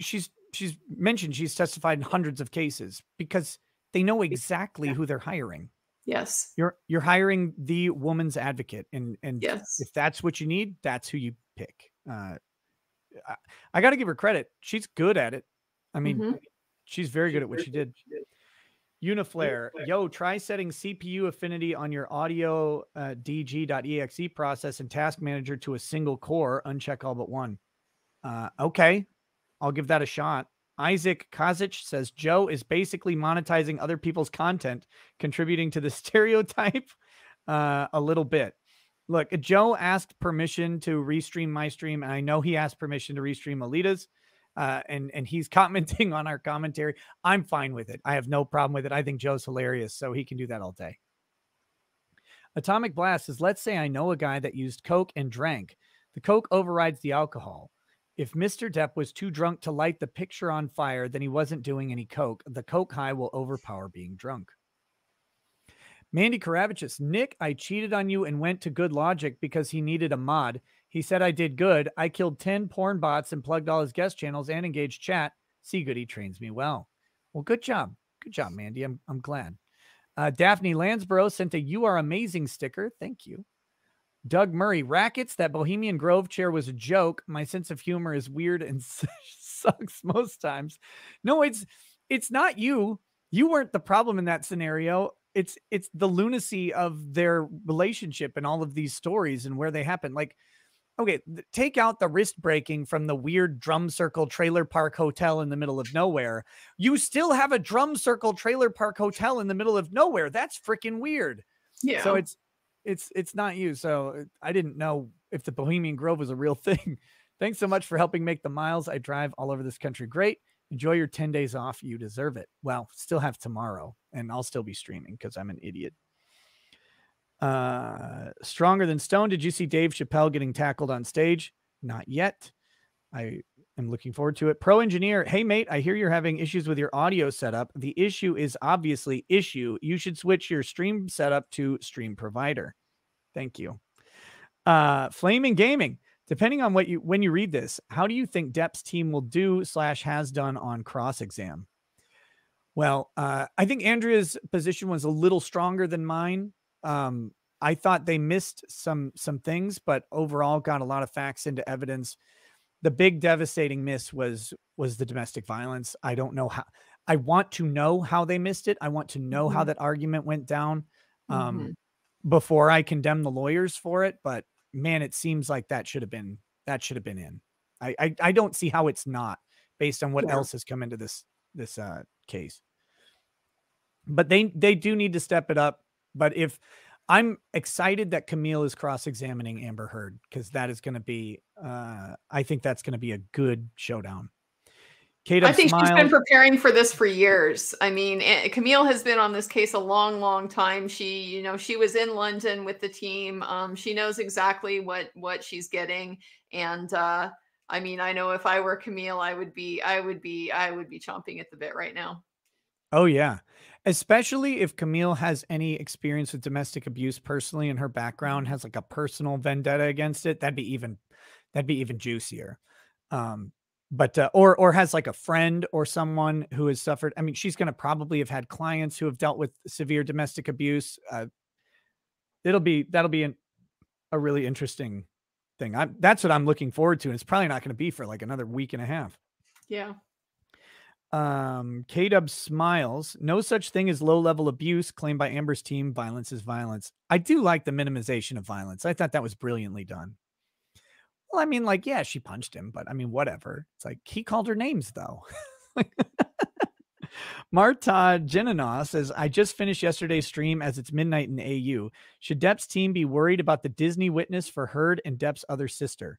she's she's mentioned she's testified in hundreds of cases because they know exactly who they're hiring. Yes. You're you're hiring the woman's advocate. And and Yes. if that's what you need, that's who you pick. Uh I, I gotta give her credit. She's good at it. I mean, Mhm. she's very good at what she did. Uniflare, yo, try setting CPU affinity on your audio uh, DG.exe process and task manager to a single core, uncheck all but one. Uh, okay, I'll give that a shot. Isaac Kazic says Joe is basically monetizing other people's content, contributing to the stereotype uh, a little bit. Look, Joe asked permission to restream my stream, and I know he asked permission to restream Alita's uh, and and he's commenting on our commentary. I'm fine with it. I have no problem with it. I think Joe's hilarious, so he can do that all day. Atomic Blast says, let's say I know a guy that used Coke and drank. The Coke overrides the alcohol. If Mr. Depp was too drunk to light the picture on fire, then he wasn't doing any Coke. The Coke high will overpower being drunk. Mandy Karavicius, Nick, I cheated on you and went to Good Logic because he needed a mod. He said I did good. I killed 10 porn bots and plugged all his guest channels and engaged chat. See good, he trains me well. Well, good job. Good job, Mandy. I'm, I'm glad. Uh, Daphne Lansborough sent a You Are Amazing sticker. Thank you. Doug Murray, rackets. That Bohemian Grove chair was a joke. My sense of humor is weird and sucks most times. No, it's it's not you. You weren't the problem in that scenario. It's it's the lunacy of their relationship and all of these stories and where they happen. Like, okay, take out the wrist breaking from the weird drum circle trailer park hotel in the middle of nowhere. You still have a drum circle trailer park hotel in the middle of nowhere. That's freaking weird. Yeah. So it's it's it's not you. So uh, I didn't know if the Bohemian Grove was a real thing. Thanks so much for helping make the miles I drive all over this country great. Enjoy your 10 days off. You deserve it. Well, still have tomorrow, and I'll still be streaming because I'm an idiot. Uh stronger than stone. Did you see Dave Chappelle getting tackled on stage? Not yet. I am looking forward to it. Pro engineer, hey mate, I hear you're having issues with your audio setup. The issue is obviously issue. You should switch your stream setup to stream provider. Thank you. Uh Flaming Gaming. Depending on what you when you read this, how do you think Depp's team will do slash has done on cross exam? Well, uh, I think Andrea's position was a little stronger than mine. Um, I thought they missed some some things, but overall got a lot of facts into evidence. The big devastating miss was was the domestic violence. I don't know how. I want to know how they missed it. I want to know how Mhm. that argument went down um, Mhm. before I condemn the lawyers for it. But man, it seems like that should have been that should have been in. I I, I don't see how it's not based on what Yeah. else has come into this this uh, case but they they do need to step it up. But if I'm excited that Camille is cross-examining Amber Heard because that is going to be, uh, I think that's going to be a good showdown. Kate I think she's been preparing for this for years. I mean, Camille has been on this case a long, long time. She, you know, she was in London with the team. Um, she knows exactly what what she's getting, and uh, I mean, I know if I were Camille, I would be, I would be, I would be chomping at the bit right now. oh yeah, especially if Camille has any experience with domestic abuse personally, and her background has like a personal vendetta against it. That'd be even that'd be even juicier. Um, but uh, or or has like a friend or someone who has suffered. I mean, she's going to probably have had clients who have dealt with severe domestic abuse. Uh, it'll be that'll be an, a really interesting thing. I that's what I'm looking forward to, and it's probably not going to be for like another week and a half. Yeah. Um, K Dub smiles. No such thing as low level abuse claimed by Amber's team. Violence is violence. I do like the minimization of violence. I thought that was brilliantly done. Well, I mean, like, yeah, she punched him, but I mean, whatever. It's like he called her names though. Marta Genina says, I just finished yesterday's stream as it's midnight in AU. Should Depp's team be worried about the Disney witness for Heard and Depp's other sister?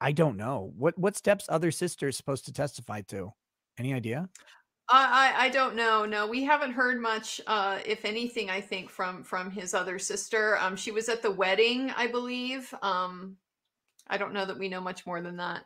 I don't know. What what steps other sister supposed to testify to? Any idea? I, I I don't know. No, we haven't heard much, uh, if anything. I think from from his other sister. Um, she was at the wedding, I believe. Um, I don't know that we know much more than that.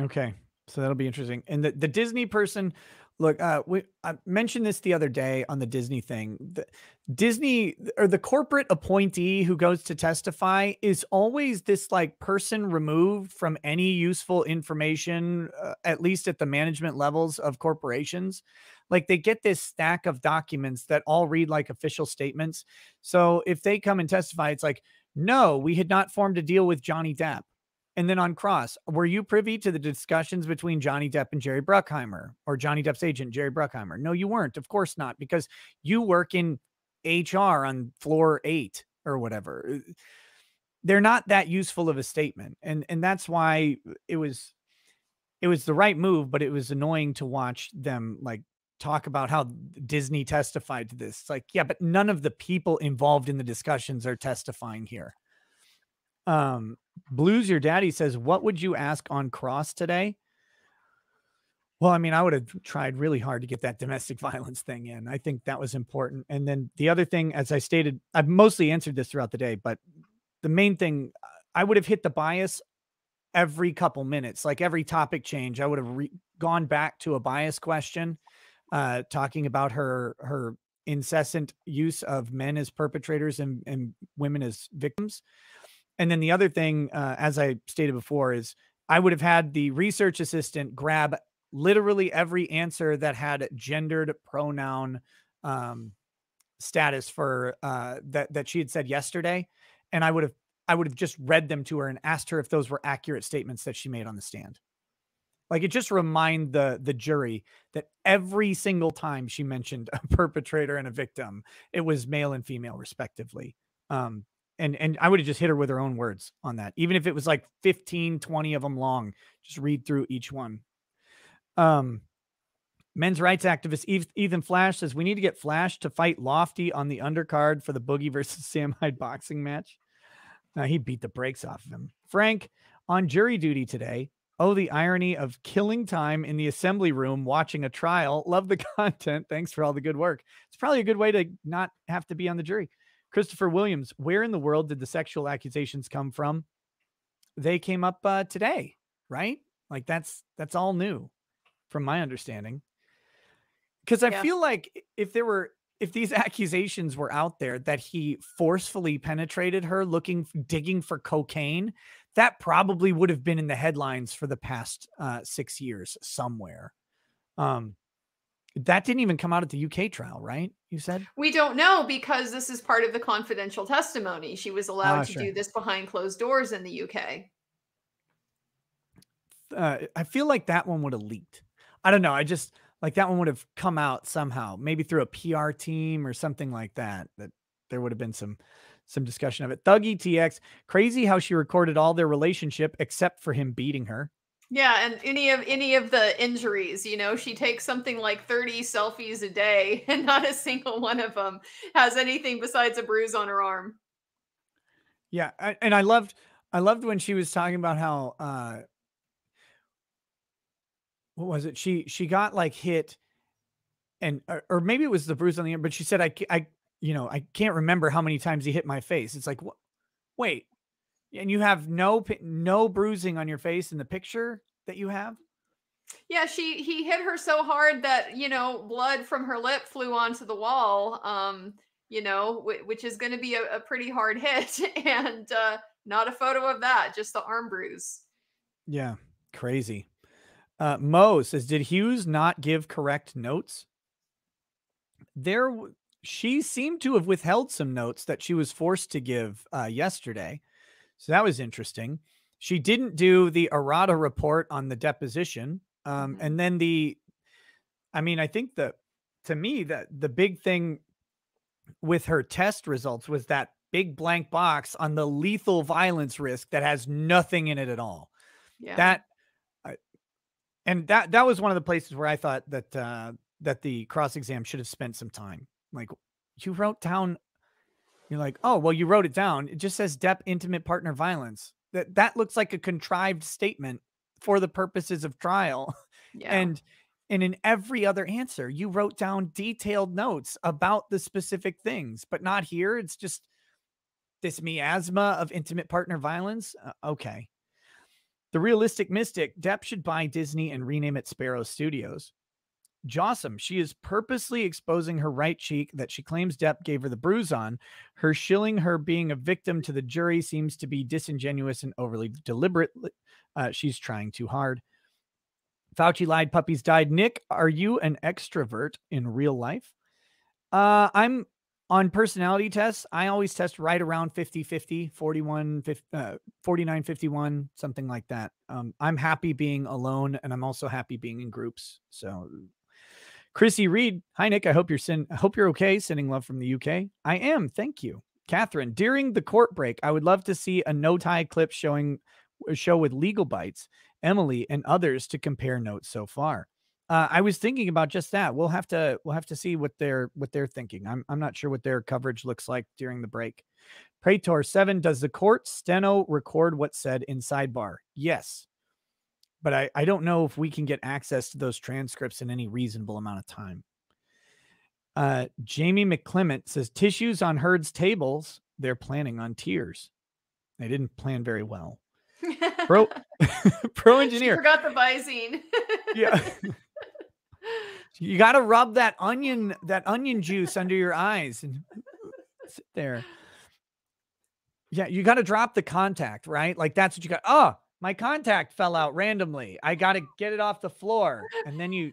Okay. So that'll be interesting. And the, the Disney person, look, uh, we I mentioned this the other day on the Disney thing. The Disney or the corporate appointee who goes to testify is always this like person removed from any useful information, uh, at least at the management levels of corporations. Like they get this stack of documents that all read like official statements. So if they come and testify, it's like, no, we had not formed a deal with Johnny Depp. And then on Cross, were you privy to the discussions between Johnny Depp and Jerry Bruckheimer or Johnny Depp's agent, Jerry Bruckheimer? No, you weren't. Of course not, because you work in HR on floor eight or whatever. Uh, They're not that useful of a statement. And and that's why it was it was the right move, but it was annoying to watch them like talk about how Disney testified to this. It's like, yeah, but none of the people involved in the discussions are testifying here. Um, Blues Your Daddy says, What would you ask on cross today? Well, I mean, I would have tried really hard to get that domestic violence thing in. I think that was important. And then the other thing, as I stated, I've mostly answered this throughout the day, but the main thing, I would have hit the bias every couple minutes, like every topic change. I would have re- gone back to a bias question, uh, talking about her her incessant use of men as perpetrators and, and women as victims. And then the other thing, uh, as I stated before, is I would have had the research assistant grab literally every answer that had gendered pronoun um, status for uh, that that she had said yesterday, and I would have I would have just read them to her and asked her if those were accurate statements that she made on the stand. Like it just remind the the jury that every single time she mentioned a perpetrator and a victim, it was male and female respectively. Um, and and I would have just hit her with her own words on that. Even if it was like 15, 20 of them long, just read through each one. Um men's rights activist Ethan Flash says we need to get Flash to fight Lofty on the undercard for the Boogie versus Sam Hyde boxing match. Uh, he beat the brakes off of him. Frank on jury duty today. Oh, the irony of killing time in the assembly room watching a trial. Love the content. Thanks for all the good work. It's probably a good way to not have to be on the jury. Christopher Williams, where in the world did the sexual accusations come from? They came up uh, today, right? Like that's that's all new, from my understanding. Because I Yeah. feel like if there were if these accusations were out there that he forcefully penetrated her looking digging for cocaine, that probably would have been in the headlines for the past uh, six years somewhere. Um, that didn't even come out at the UK trial, right? You said. We don't know because this is part of the confidential testimony. She was allowed Ah, to sure. do this behind closed doors in the UK. uh, I feel like that one would have leaked. I don't know. I just like that one would have come out somehow, maybe through a PR team or something like that. That there would have been some some discussion of it. Thuggy TX, crazy how she recorded all their relationship except for him beating her. Yeah, and any of any of the injuries, you know, she takes something like 30 selfies a day and not a single one of them has anything besides a bruise on her arm. Yeah, I, and I loved I loved when she was talking about how uh what was it? She she got like hit and or, or maybe it was the bruise on the arm, but she said I I you know, I can't remember how many times he hit my face. It's like what wait. And you have no no bruising on your face in the picture that you have? Yeah, she he hit her so hard that, you know, blood from her lip flew onto the wall. Um, you know, which is going to be a, a pretty hard hit and uh not a photo of that, just the arm bruise. Yeah, crazy. Uh, Mo says, did Hughes not give correct notes? There, she seemed to have withheld some notes that she was forced to give uh, yesterday, so that was interesting. She didn't do the errata report on the deposition, um, and then the, I mean, I think the, to me that the big thing with her test results was that big blank box on the lethal violence risk that has nothing in it at all. Yeah. That and that that was one of the places where I thought that uh that the cross exam should have spent some time. Like you wrote down you're like, "Oh, well you wrote it down. It just says dep intimate partner violence." That that looks like a contrived statement for the purposes of trial. Yeah. And and in every other answer, you wrote down detailed notes about the specific things, but not here. It's just this miasma of intimate partner violence. Uh, okay. The realistic mystic, Depp should buy Disney and rename it Sparrow Studios. Jossam, she is purposely exposing her right cheek that she claims Depp gave her the bruise on. Her shilling her being a victim to the jury seems to be disingenuous and overly deliberate. Uh, she's trying too hard. Fauci lied, puppies died. Nick, are you an extrovert in real life? Uh, I'm on personality tests. I always test right around 50 50, 41, 50, uh, 49 51, something like that. Um, I'm happy being alone and I'm also happy being in groups. So, Chrissy Reed, hi Nick. I hope you're sin- I hope you're okay. Sending love from the UK. I am. Thank you, Catherine. During the court break, I would love to see a no tie clip showing a show with Legal Bytes, Emily and others to compare notes so far. Uh, I was thinking about just that. We'll have to we'll have to see what they're what they're thinking. I'm I'm not sure what their coverage looks like during the break. Praetor seven. Does the court steno record what's said in sidebar? Yes, but I I don't know if we can get access to those transcripts in any reasonable amount of time. Uh, Jamie McClement says tissues on Heard's tables. They're planning on tears. They didn't plan very well. Pro pro She engineer. forgot the Visine. Yeah. You got to rub that onion that onion juice under your eyes and sit there. Yeah, you got to drop the contact, right? Like that's what you got. Oh, my contact fell out randomly. I got to get it off the floor. And then you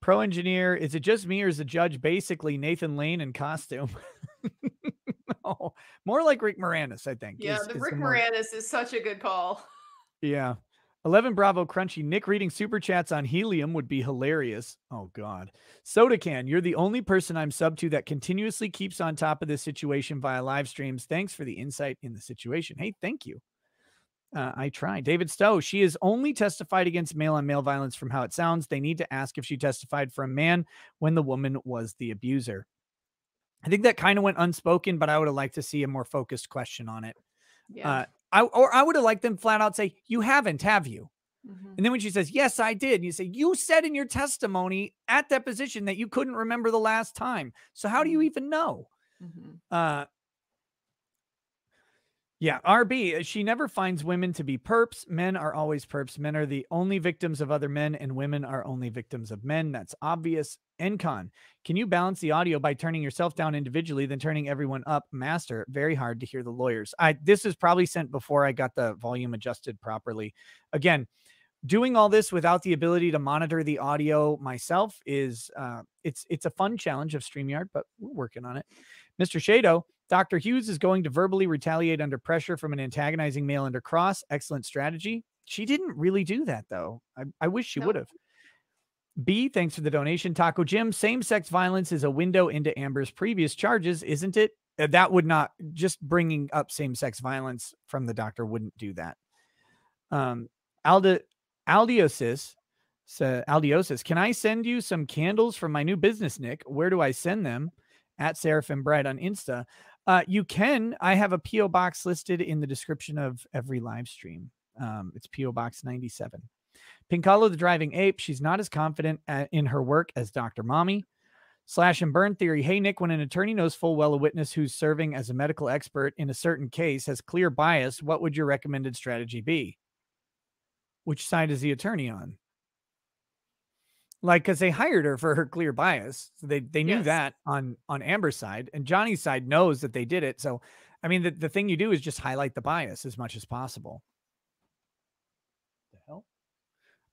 pro engineer, is it just me or is the judge basically Nathan Lane in costume? no, more like Rick Moranis, I think. yeah, is- the is Rick more- Moranis is such a good call. yeah. 11 Bravo Crunchy. Nick reading super chats on helium would be hilarious. Oh, God. Soda Can, you're the only person I'm sub to that continuously keeps on top of this situation via live streams. Thanks for the insight in the situation. Hey, thank you. Uh, I try. David Stowe, she has only testified against male on male violence from how it sounds. They need to ask if she testified for a man when the woman was the abuser. I think that kind of went unspoken, but I would have liked to see a more focused question on it. Yeah. Uh, I or I would have liked them flat out say, "You haven't, have you?" Mhm. And then when she says, "Yes, I did," and you say, "You said in your testimony at deposition that you couldn't remember the last time. So how do you even know?" Mhm. Uh, yeah, RB, uh, she never finds women to be perps. Men are always perps. Men are the only victims of other men, and women are only victims of men. That's obvious. Encon, can you balance the audio by turning yourself down individually, then turning everyone up? Master, very hard to hear the lawyers. I this is probably sent before I got the volume adjusted properly. Again, doing all this without the ability to monitor the audio myself is uh it's it's a fun challenge of StreamYard, but we're working on it. Mr. Shado, Dr. Hughes is going to verbally retaliate under pressure from an antagonizing male under cross. Excellent strategy. She didn't really do that though. I, I wish she would have. B, thanks for the donation. Taco Jim, same sex violence is a window into Amber's previous charges, isn't it? Uh, That would not just bringing up same sex violence from the doctor wouldn't do that. Um, Alda Aldiosis, so Aldiosis, can I send you some candles from my new business, Nick? Where do I send them? At Seraphim Bread on Insta. Uh, you can. I have a PO box listed in the description of every live stream. Um, it's PO Box 97. Pinkalo the driving ape. She's not as confident a- in her work as Dr. Mommy. Slash and burn theory. Hey, Nick, when an attorney knows full well a witness who's serving as a medical expert in a certain case has clear bias, what would your recommended strategy be? Which side is the attorney on? Like, because they hired her for her clear bias. So they they knew Yes. that on on Amber's side, and Johnny's side knows that they did it. So, I mean, the, the thing you do is just highlight the bias as much as possible. The hell?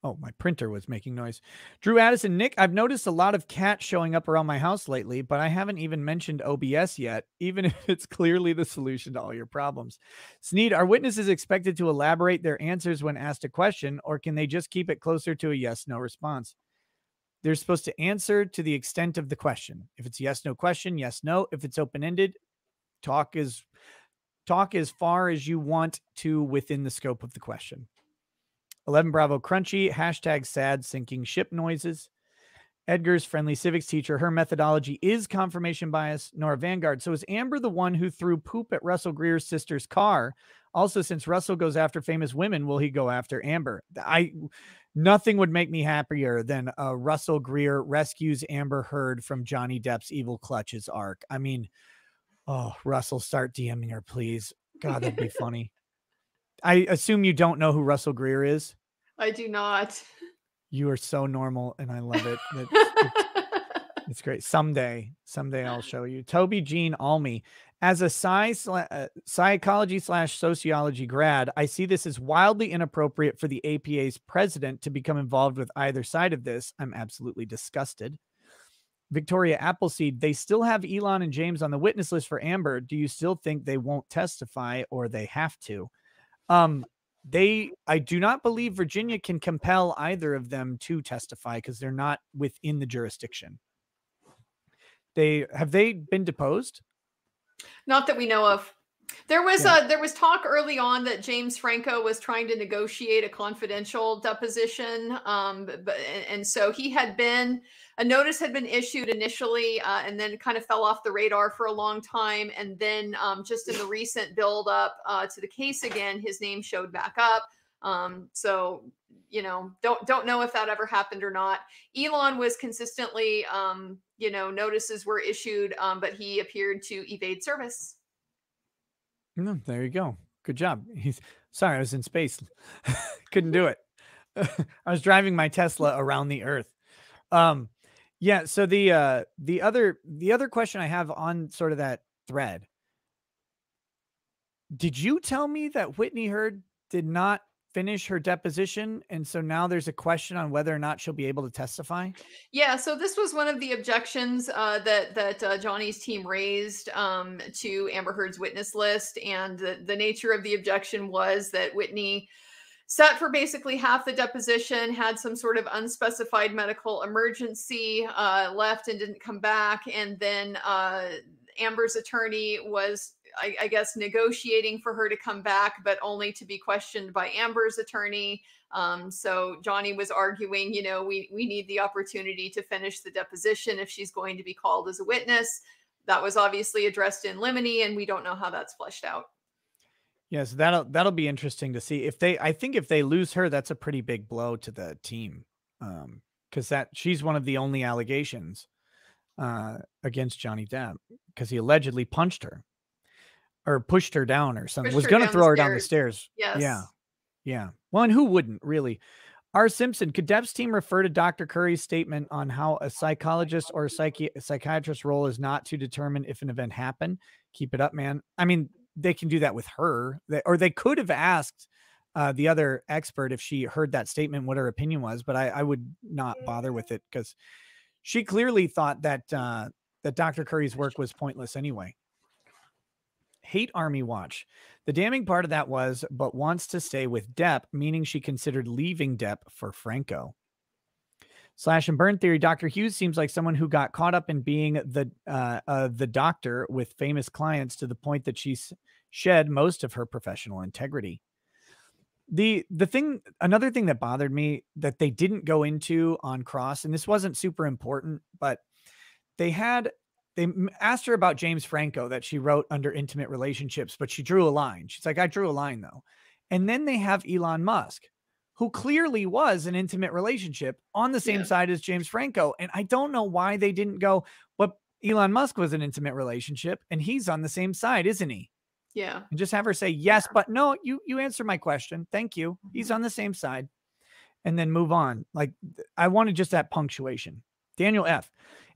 Oh, my printer was making noise. Drew Addison, Nick, I've noticed a lot of cats showing up around my house lately, but I haven't even mentioned OBS yet, even if it's clearly the solution to all your problems. Sneed, are witnesses expected to elaborate their answers when asked a question, or can they just keep it closer to a yes no response? They're supposed to answer to the extent of the question. If it's yes no question, yes no. If it's open ended, talk as talk as far as you want to within the scope of the question. 11 Bravo Crunchy, hashtag sad sinking ship noises. Edgar's friendly civics teacher, her methodology is confirmation bias, nor Vanguard. So is Amber the one who threw poop at Russell Greer's sister's car? Also, since Russell goes after famous women, will he go after Amber? I nothing would make me happier than uh, Russell Greer rescues Amber Heard from Johnny Depp's evil clutches arc. I mean, oh, Russell, start DMing her, please. God, that'd be funny. I assume you don't know who Russell Greer is. I do not. You are so normal, and I love it. It's, it's- it's great. Someday, someday I'll show you. Toby Jean Almy, as a uh, psychology slash sociology grad, I see this as wildly inappropriate for the APA's president to become involved with either side of this. I'm absolutely disgusted. Victoria Appleseed, they still have Elon and James on the witness list for Amber. Do you still think they won't testify or they have to? Um, they, I do not believe Virginia can compel either of them to testify because they're not within the jurisdiction. They have they been deposed? Not that we know of. There was Yeah. uh there was talk early on that James Franco was trying to negotiate a confidential deposition, um, but and, and so he had been a notice had been issued initially, uh, and then kind of fell off the radar for a long time, and then um, just in the recent build up uh, to the case again, his name showed back up. Um, so you know, don't don't know if that ever happened or not. Elon was consistently, um, you know, notices were issued, um, but he appeared to evade service. There you go. Good job. He's sorry, I was in space. Couldn't do it. I was driving my Tesla around the earth. Um yeah, so the uh the other the other question I have on sort of that thread. Did you tell me that Whitney Heard did not finish her deposition and so now there's a question on whether or not she'll be able to testify? Yeah, so this was one of the objections uh, that that uh, Johnny's team raised um, to Amber Heard's witness list, and the, the nature of the objection was that Whitney sat for basically half the deposition, had some sort of unspecified medical emergency, uh, left and didn't come back, and then uh, Amber's attorney was. I, I guess negotiating for her to come back, but only to be questioned by Amber's attorney. Um, so Johnny was arguing, you know, we we need the opportunity to finish the deposition if she's going to be called as a witness. That was obviously addressed in limine, and we don't know how that's fleshed out. Yes, that'll that'll be interesting to see. If they I think if they lose her, that's a pretty big blow to the team. Um, because that she's one of the only allegations uh against Johnny Depp because he allegedly punched her or pushed her down or something. Pushed was gonna throw her down the stairs. Yes. Yeah. Yeah. Well, and who wouldn't really? R. Simpson, could Depp's team refer to Dr. Curry's statement on how a psychologist or a psychi- psychiatrist's role is not to determine if an event happened? Keep it up, man. I mean, they can do that with her, They- or they could have asked uh, the other expert if she heard that statement, what her opinion was, but I, I would not bother with it because she clearly thought that uh, that Dr. Curry's work was pointless anyway. Hate Army Watch. The damning part of that was, but wants to stay with Depp, meaning she considered leaving Depp for Franco. Slash and burn theory. Dr. Hughes seems like someone who got caught up in being the uh, uh, the doctor with famous clients to the point that she's shed most of her professional integrity. The the thing, another thing that bothered me that they didn't go into on Cross, and this wasn't super important, but they had they asked her about James Franco that she wrote under intimate relationships, but she drew a line. She's like, I drew a line though. And then they have Elon Musk, who clearly was an intimate relationship on the same Yeah. side as James Franco. And I don't know why they didn't go, but Elon Musk was an intimate relationship and he's on the same side, isn't he? Yeah. And just have her say, yes, but no, you you answer my question. Thank you. He's mm-hmm. on the same side. And then move on. Like I wanted just that punctuation. Daniel F.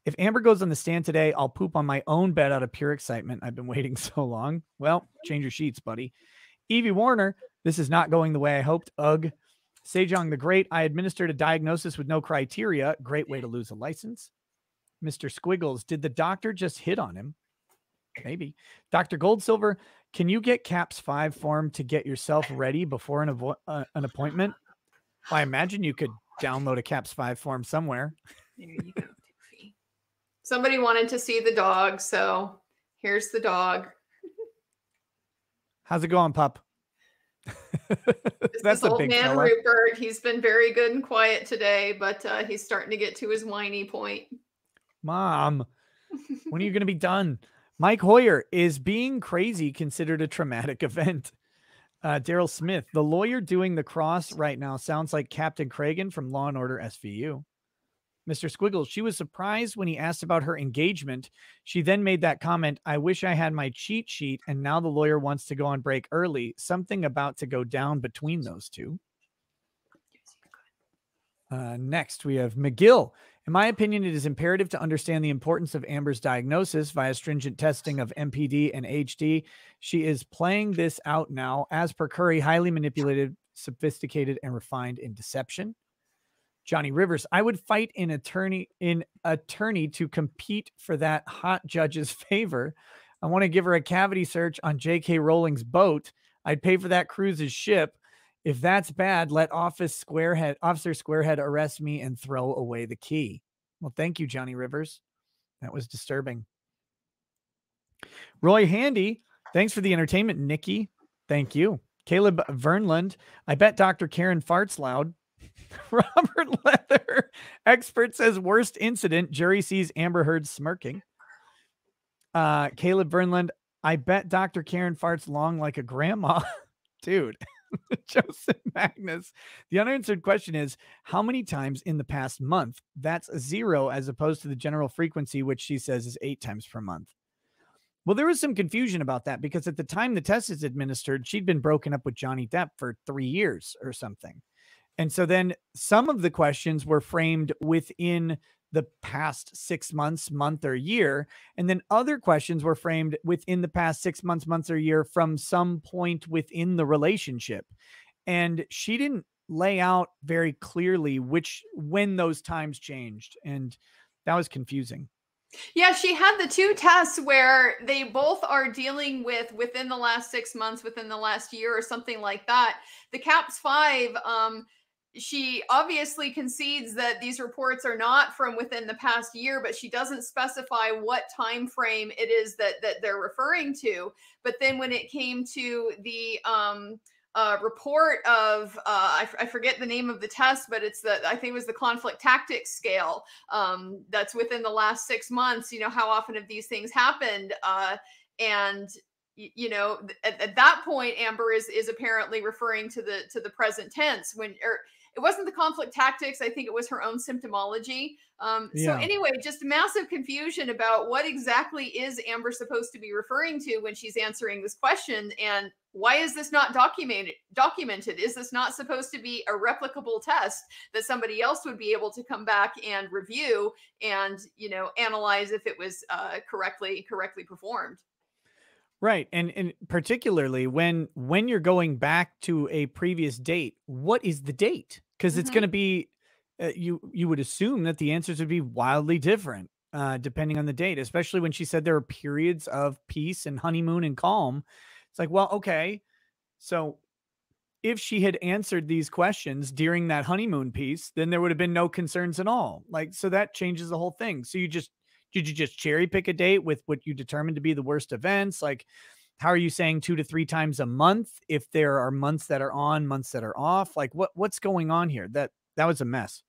If Amber goes on the stand today, I'll poop on my own bed out of pure excitement. I've been waiting so long. Well, change your sheets, buddy. Evie Warner, this is not going the way I hoped. Ugh. Sejong the Great, I administered a diagnosis with no criteria. Great way to lose a license. Mr. Squiggles, did the doctor just hit on him? Maybe. Dr. Goldsilver, can you get CAPS 5 form to get yourself ready before an, avo- uh, an appointment? Well, I imagine you could download a CAPS 5 form somewhere. There you go. Somebody wanted to see the dog, so here's the dog. How's it going, pup? This That's old big man fella. Rupert. He's been very good and quiet today, but uh, he's starting to get to his whiny point. Mom, when are you going to be done? Mike Hoyer is being crazy considered a traumatic event. Uh, Daryl Smith, the lawyer doing the cross right now, sounds like Captain Cragen from Law and Order SVU. Mr. Squiggles, she was surprised when he asked about her engagement. She then made that comment, I wish I had my cheat sheet, and now the lawyer wants to go on break early. Something about to go down between those two. Uh, next, we have McGill. In my opinion, it is imperative to understand the importance of Amber's diagnosis via stringent testing of MPD and HD. She is playing this out now, as per Curry, highly manipulated, sophisticated, and refined in deception. Johnny Rivers, I would fight in attorney in attorney to compete for that hot judge's favor. I want to give her a cavity search on J.K. Rowling's boat. I'd pay for that cruise's ship. If that's bad, let Office Squarehead Officer Squarehead arrest me and throw away the key. Well, thank you, Johnny Rivers. That was disturbing. Roy Handy, thanks for the entertainment, Nikki. Thank you. Caleb Vernland, I bet Dr. Karen farts loud. Robert Leather, expert says worst incident. Jury sees Amber Heard smirking. Uh, Caleb Vernland, I bet Dr. Karen farts long like a grandma. Dude. Joseph Magnus. The unanswered question is how many times in the past month? That's zero as opposed to the general frequency, which she says is eight times per month. Well, there was some confusion about that because at the time the test is administered, she'd been broken up with Johnny Depp for three years or something. And so then some of the questions were framed within the past six months, month, or year. And then other questions were framed within the past six months, months, or year from some point within the relationship. And she didn't lay out very clearly which, when those times changed. And that was confusing. Yeah, she had the two tests where they both are dealing with within the last six months, within the last year, or something like that. The CAPS five, um, she obviously concedes that these reports are not from within the past year, but she doesn't specify what time frame it is that that they're referring to. But then when it came to the um, uh, report of uh, I, forget the name of the test, but it's the I think it was the conflict tactics scale um, that's within the last six months. You know how often have these things happened, uh, and you know at, at that point Amber is is apparently referring to the to the present tense when or it wasn't the conflict tactics. I think it was her own symptomology. Um, so anyway, just massive confusion about what exactly is Amber supposed to be referring to when she's answering this question, and why is this not documented? Documented? Is this not supposed to be a replicable test that somebody else would be able to come back and review and you know analyze if it was uh, correctly correctly performed? Right. And and particularly when when you're going back to a previous date, what is the date? Because it's Mhm. going to be uh, you you would assume that the answers would be wildly different uh depending on the date, especially when she said there are periods of peace and honeymoon and calm. It's like, well, okay. So if she had answered these questions during that honeymoon piece, then there would have been no concerns at all. Like, so that changes the whole thing. So you just did you just cherry pick a date with what you determined to be the worst events? Like, how are you saying two to three times a month if there are months that are on, months that are off? Like, what what's going on here? That that was a mess.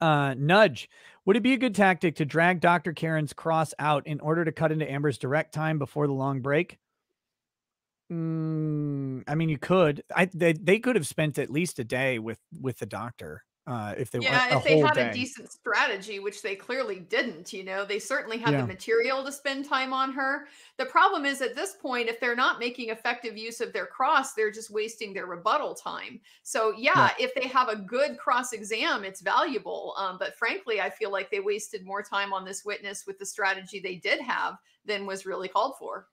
Uh, nudge. Would it be a good tactic to drag Dr. Karen's cross out in order to cut into Amber's direct time before the long break? Mm, I mean, you could. I they, they could have spent at least a day with with the doctor uh, if they yeah, if they had day. a decent strategy, which they clearly didn't, you know, they certainly had Yeah. the material to spend time on her. The problem is at this point, if they're not making effective use of their cross, they're just wasting their rebuttal time. So, yeah, Right. if they have a good cross exam, it's valuable. Um, but frankly, I feel like they wasted more time on this witness with the strategy they did have than was really called for.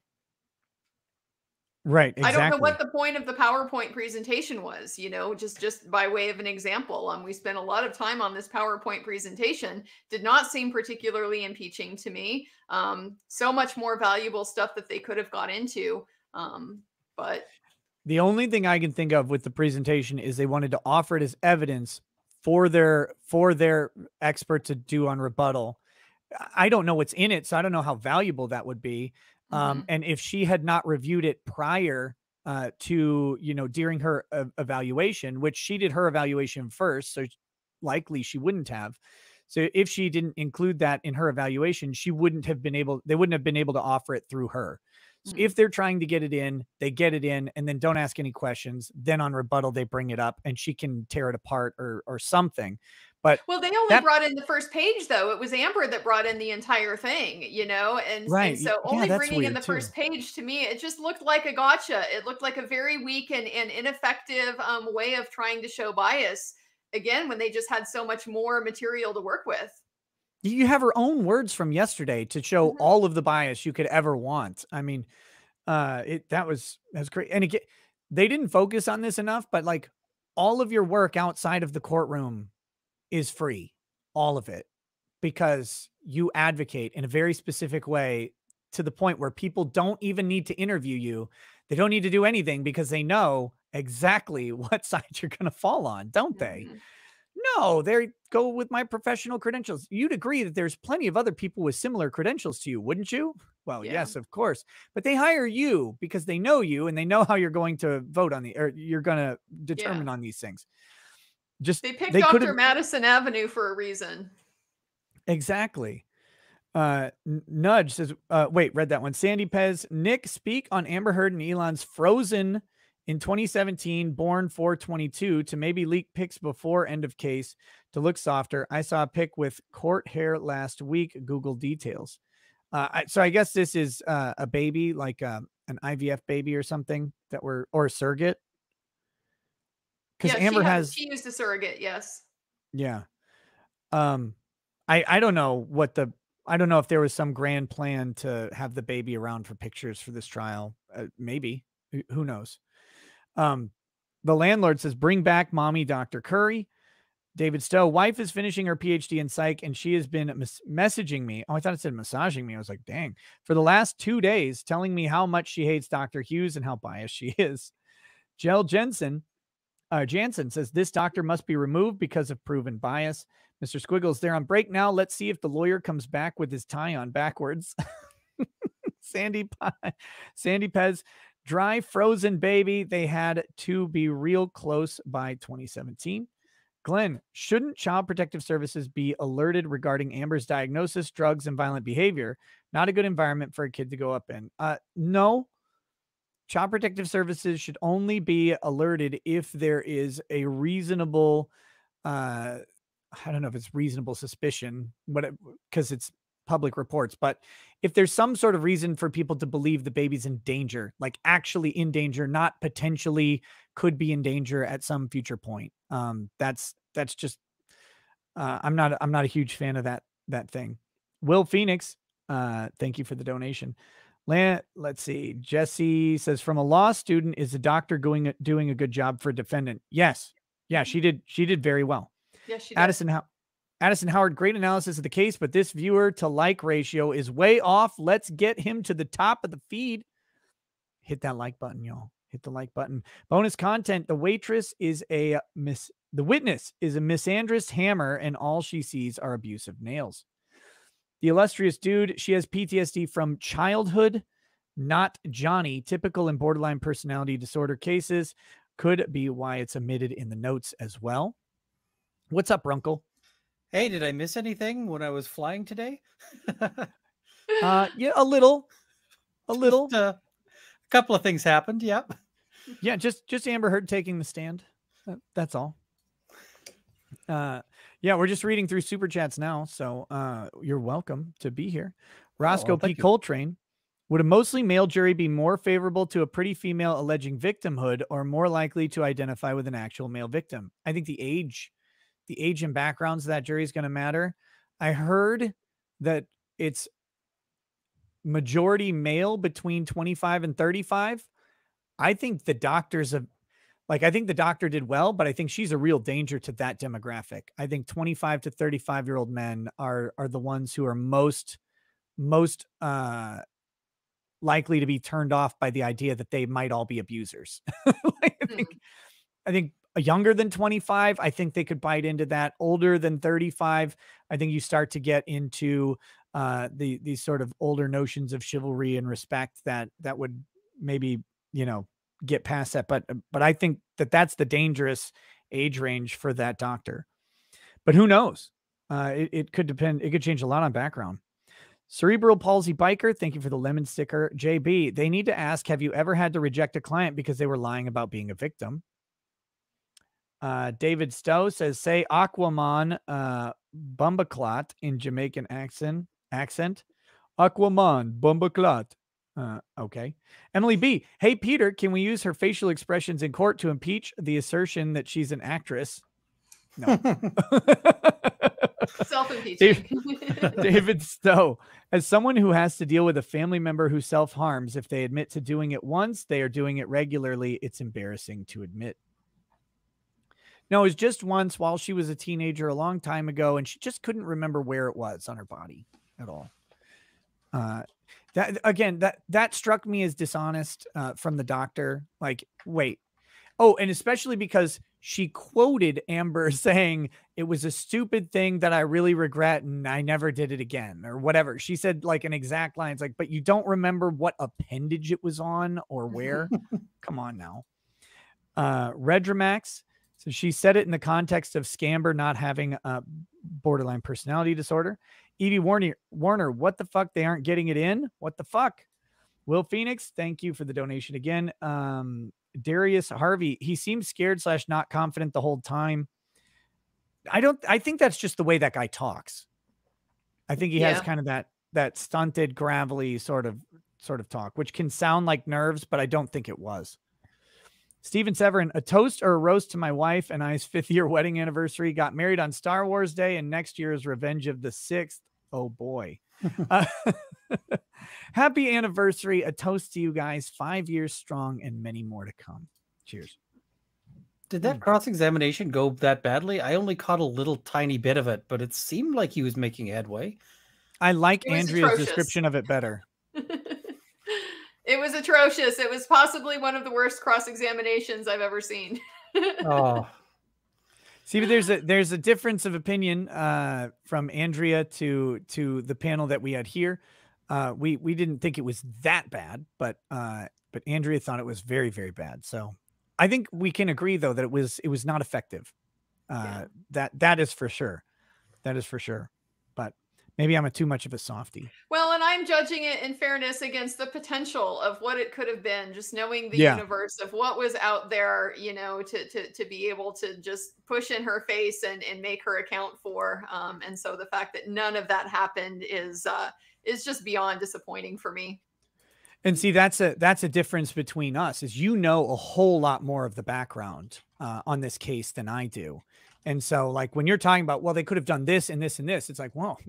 Right. I don't know what the point of the PowerPoint presentation was, you know, just just by way of an example. Um, we spent a lot of time on this PowerPoint presentation. Did not seem particularly impeaching to me. Um, so much more valuable stuff that they could have got into. Um, but The only thing I can think of with the presentation is they wanted to offer it as evidence for their for their expert to do on rebuttal. I don't know what's in it, so I don't know how valuable that would be. Um, and if she had not reviewed it prior uh, to, you know, during her uh, evaluation, which she did her evaluation first, so likely she wouldn't have. So if she didn't include that in her evaluation, she wouldn't have been able, they wouldn't have been able to offer it through her. So if they're trying to get it in, they get it in and then don't ask any questions. Then on rebuttal, they bring it up and she can tear it apart or or something. But Well, they only that- brought in the first page, though. It was Amber that brought in the entire thing, you know, and, Right, and so only that's bringing in the first page to me, it just looked like a gotcha. It looked like a very weak and, and ineffective um, way of trying to show bias. Again, when they just had so much more material to work with. you have her own words from yesterday to show Mm-hmm. all of the bias you could ever want. I mean, uh, it that was that's great. And again, they didn't focus on this enough, but like all of your work outside of the courtroom is free, all of it, because you advocate in a very specific way to the point where people don't even need to interview you. They don't need to do anything because they know exactly what side you're going to fall on, don't they? Mm-hmm. No, they go with my professional credentials. You'd agree that there's plenty of other people with similar credentials to you, wouldn't you? Well, Yeah. yes, of course. But they hire you because they know you and they know how you're going to vote on the or you're going to determine on these things. Just They picked could Dr. Madison Avenue for a reason. Exactly. Uh, Nudge says, uh, wait, read that one. Sandy Pez, Nick, speak on Amber Heard and Elon's Frozen in 2017, born 422 to maybe leak pics before end of case to look softer. I saw a pic with court hair last week. Google details. Uh, I, so I guess this is uh, a baby, like um, an IVF baby or something that we're, or a surrogate. Because yeah, Amber she had- has, she used a surrogate, yes. yeah. Um, I I don't know what the I don't know if there was some grand plan to have the baby around for pictures for this trial. Uh, maybe Who- who knows. Um, the landlord says, "Bring back mommy, Dr. Curry." David Stowe, wife is finishing her PhD in psych, and she has been mes- messaging me. Oh, I thought it said massaging me. I was like, dang, for the last two days, telling me how much she hates Dr. Hughes and how biased she is. Jell Jensen, uh, Jansen says this doctor must be removed because of proven bias. Mr. Squiggles, they're on break now. Let's see if the lawyer comes back with his tie on backwards. Sandy Pie, Sandy Pez, dry frozen baby. They had to be real close by 2017. Glenn, shouldn't Child Protective Services be alerted regarding Amber's diagnosis, drugs, and violent behavior? Not a good environment for a kid to go up in. Uh, no. Child Protective Services should only be alerted if there is a reasonable, uh, I don't know if it's reasonable suspicion, but because it's public reports, but if there's some sort of reason for people to believe the baby's in danger, like actually in danger, not potentially could be in danger at some future point. Um, that's that's just uh, I'm not I'm not a huge fan of that that thing. Will Phoenix, uh, thank you for the donation. Lan, let's see. Jesse says from a law student, is the doctor going doing a good job for a defendant? Yes. Yeah, she did. She did very well. Yes, she did. Addison How Addison Howard, great analysis of the case, but this viewer to like ratio is way off. Let's get him to the top of the feed. Hit that like button, y'all. Hit the like button. Bonus content. The waitress is a uh, miss. The witness is a misandrist hammer, and all she sees are abusive nails. The illustrious dude, she has PTSD from childhood, not Johnny. Typical in borderline personality disorder cases could be why it's omitted in the notes as well. What's up, Runkle? Hey, did I miss anything when I was flying today? Uh, yeah, a little, a little. a couple of things happened. Yep. Yeah, just just Amber Heard taking the stand. That's all. Uh, yeah, we're just reading through super chats now, so uh, you're welcome to be here. Roscoe well, P. you. Coltrane. Would a mostly male jury be more favorable to a pretty female alleging victimhood, or more likely to identify with an actual male victim? I think the age, the age and backgrounds of that jury is going to matter. I heard that it's majority male between 25 and 35. I think the doctors of like I think the doctor did well, but I think she's a real danger to that demographic. I think 25 to 35 year old men are are the ones who are most most uh likely to be turned off by the idea that they might all be abusers. Like, I think I think younger than 25, I think they could bite into that. Older than 35, I think you start to get into uh, the these sort of older notions of chivalry and respect that that would maybe you know get past that. But but I think that that's the dangerous age range for that doctor. But who knows? Uh, it, it could depend. It could change a lot on background. Cerebral palsy biker, thank you for the lemon sticker. JB, they need to ask Have you ever had to reject a client because they were lying about being a victim? Uh, David Stowe says, Say Aquaman uh, Bumbaclot in Jamaican accent. accent. Aquaman Bumbaclot. Uh, okay. Emily B. Hey, Peter, can we use her facial expressions in court to impeach the assertion that she's an actress? No. Self-impeaching. David, David Stowe, as someone who has to deal with a family member who self harms, if they admit to doing it once, they are doing it regularly. It's embarrassing to admit. No, it was just once while she was a teenager a long time ago, and she just couldn't remember where it was on her body at all. Uh, that again, that that struck me as dishonest uh, from the doctor. Like, wait, oh, and especially because she quoted Amber saying it was a stupid thing that I really regret and I never did it again or whatever. She said like an exact line. It's like, but you don't remember what appendage it was on or where? Come on now. Uh Redramax. So she said it in the context of Scamber not having a borderline personality disorder. Evie Warner, Warner, what the fuck? They aren't getting it in? What the fuck? Will Phoenix, thank you for the donation again. Um, Darius Harvey, he seems scared slash not confident the whole time. I don't I think that's just the way that guy talks. I think he has kind of that that stunted, gravelly sort of sort of talk, which can sound like nerves, but I don't think it was. Steven Severin, a toast or a roast to my wife and I's fifth year wedding anniversary. Got married on Star Wars Day, and next year is Revenge of the Sixth. Oh boy. Uh, happy anniversary. A toast to you guys. Five years strong and many more to come. Cheers. Did that cross examination go that badly? I only caught a little tiny bit of it, but it seemed like he was making headway. I like Andrea's atrocious. description of it better. It was atrocious. It was possibly one of the worst cross examinations I've ever seen. Oh, See, but there's a there's a difference of opinion uh, from Andrea to to the panel that we had here. Uh, we we didn't think it was that bad, but uh, but Andrea thought it was very very bad. So I think we can agree though that it was it was not effective. Uh, That that is for sure. That is for sure. But maybe I'm a too much of a softie. Well, and I'm judging it in fairness against the potential of what it could have been, just knowing the Yeah. universe of what was out there, you know, to to to be able to just push in her face and and make her account for. Um, and so the fact that none of that happened is uh is just beyond disappointing for me. And see, that's a that's a difference between us. Is you know a whole lot more of the background uh, on this case than I do, and so like when you're talking about, well, they could have done this and this and this. It's like, well,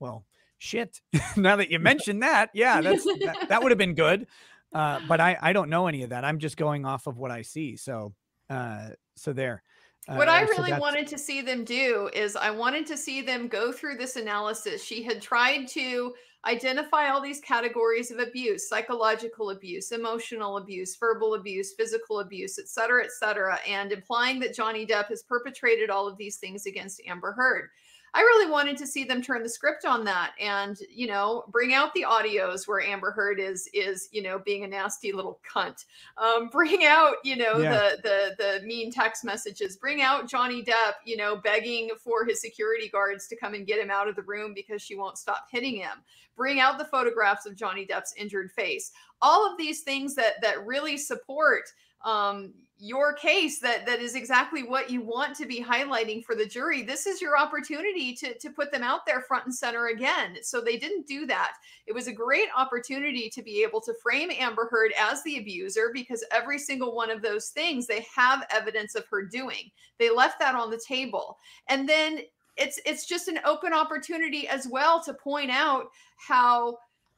well, shit. now that you mentioned that, yeah, that's that, that would have been good. Uh, but I I don't know any of that. I'm just going off of what I see. So uh, so there. What Uh, I really that's- wanted to see them do is I wanted to see them go through this analysis. She had tried to identify all these categories of abuse, psychological abuse, emotional abuse, verbal abuse, physical abuse, et cetera, et cetera, and implying that Johnny Depp has perpetrated all of these things against Amber Heard. I really wanted to see them turn the script on that and, you know, bring out the audios where Amber Heard is is, you know, being a nasty little cunt. Um, bring out, you know, Yeah. the the the mean text messages. Bring out Johnny Depp, you know, begging for his security guards to come and get him out of the room because she won't stop hitting him. Bring out the photographs of Johnny Depp's injured face. All of these things that that really support um, your case that that is exactly what you want to be highlighting for the jury this is your opportunity to to put them out there front and center again. So they didn't do that. It was a great opportunity to be able to frame amber heard as the abuser because every single one of those things they have evidence of her doing. They left that on the table. And then it's it's just an open opportunity as well to point out how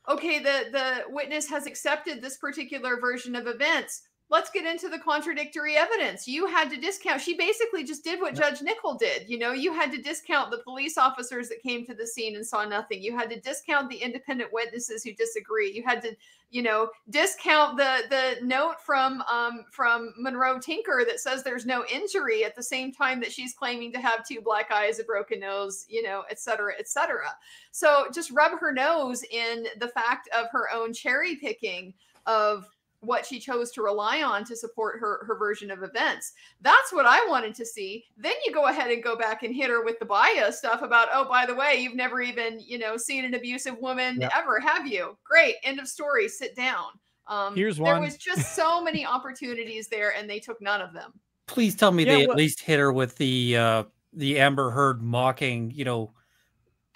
okay the the witness has accepted this particular version of events let's get into the contradictory evidence. You had to discount. She basically just did what Judge Nicol did. You know, you had to discount the police officers that came to the scene and saw nothing. You had to discount the independent witnesses who disagree. You had to, you know, discount the the note from um from Monroe Tinker that says there's no injury at the same time that she's claiming to have two black eyes, a broken nose, you know, et cetera, et cetera. So just rub her nose in the fact of her own cherry picking of what she chose to rely on to support her her version of events. That's what I wanted to see. Then you go ahead and go back and hit her with the bias stuff about, oh, by the way, you've never even, you know, seen an abusive woman Yeah. ever, have you? Great. End of story. Sit down. Um, Here's there was just so many opportunities there and they took none of them. Please tell me Yeah, they well- at least hit her with the uh the Amber Heard mocking, you know,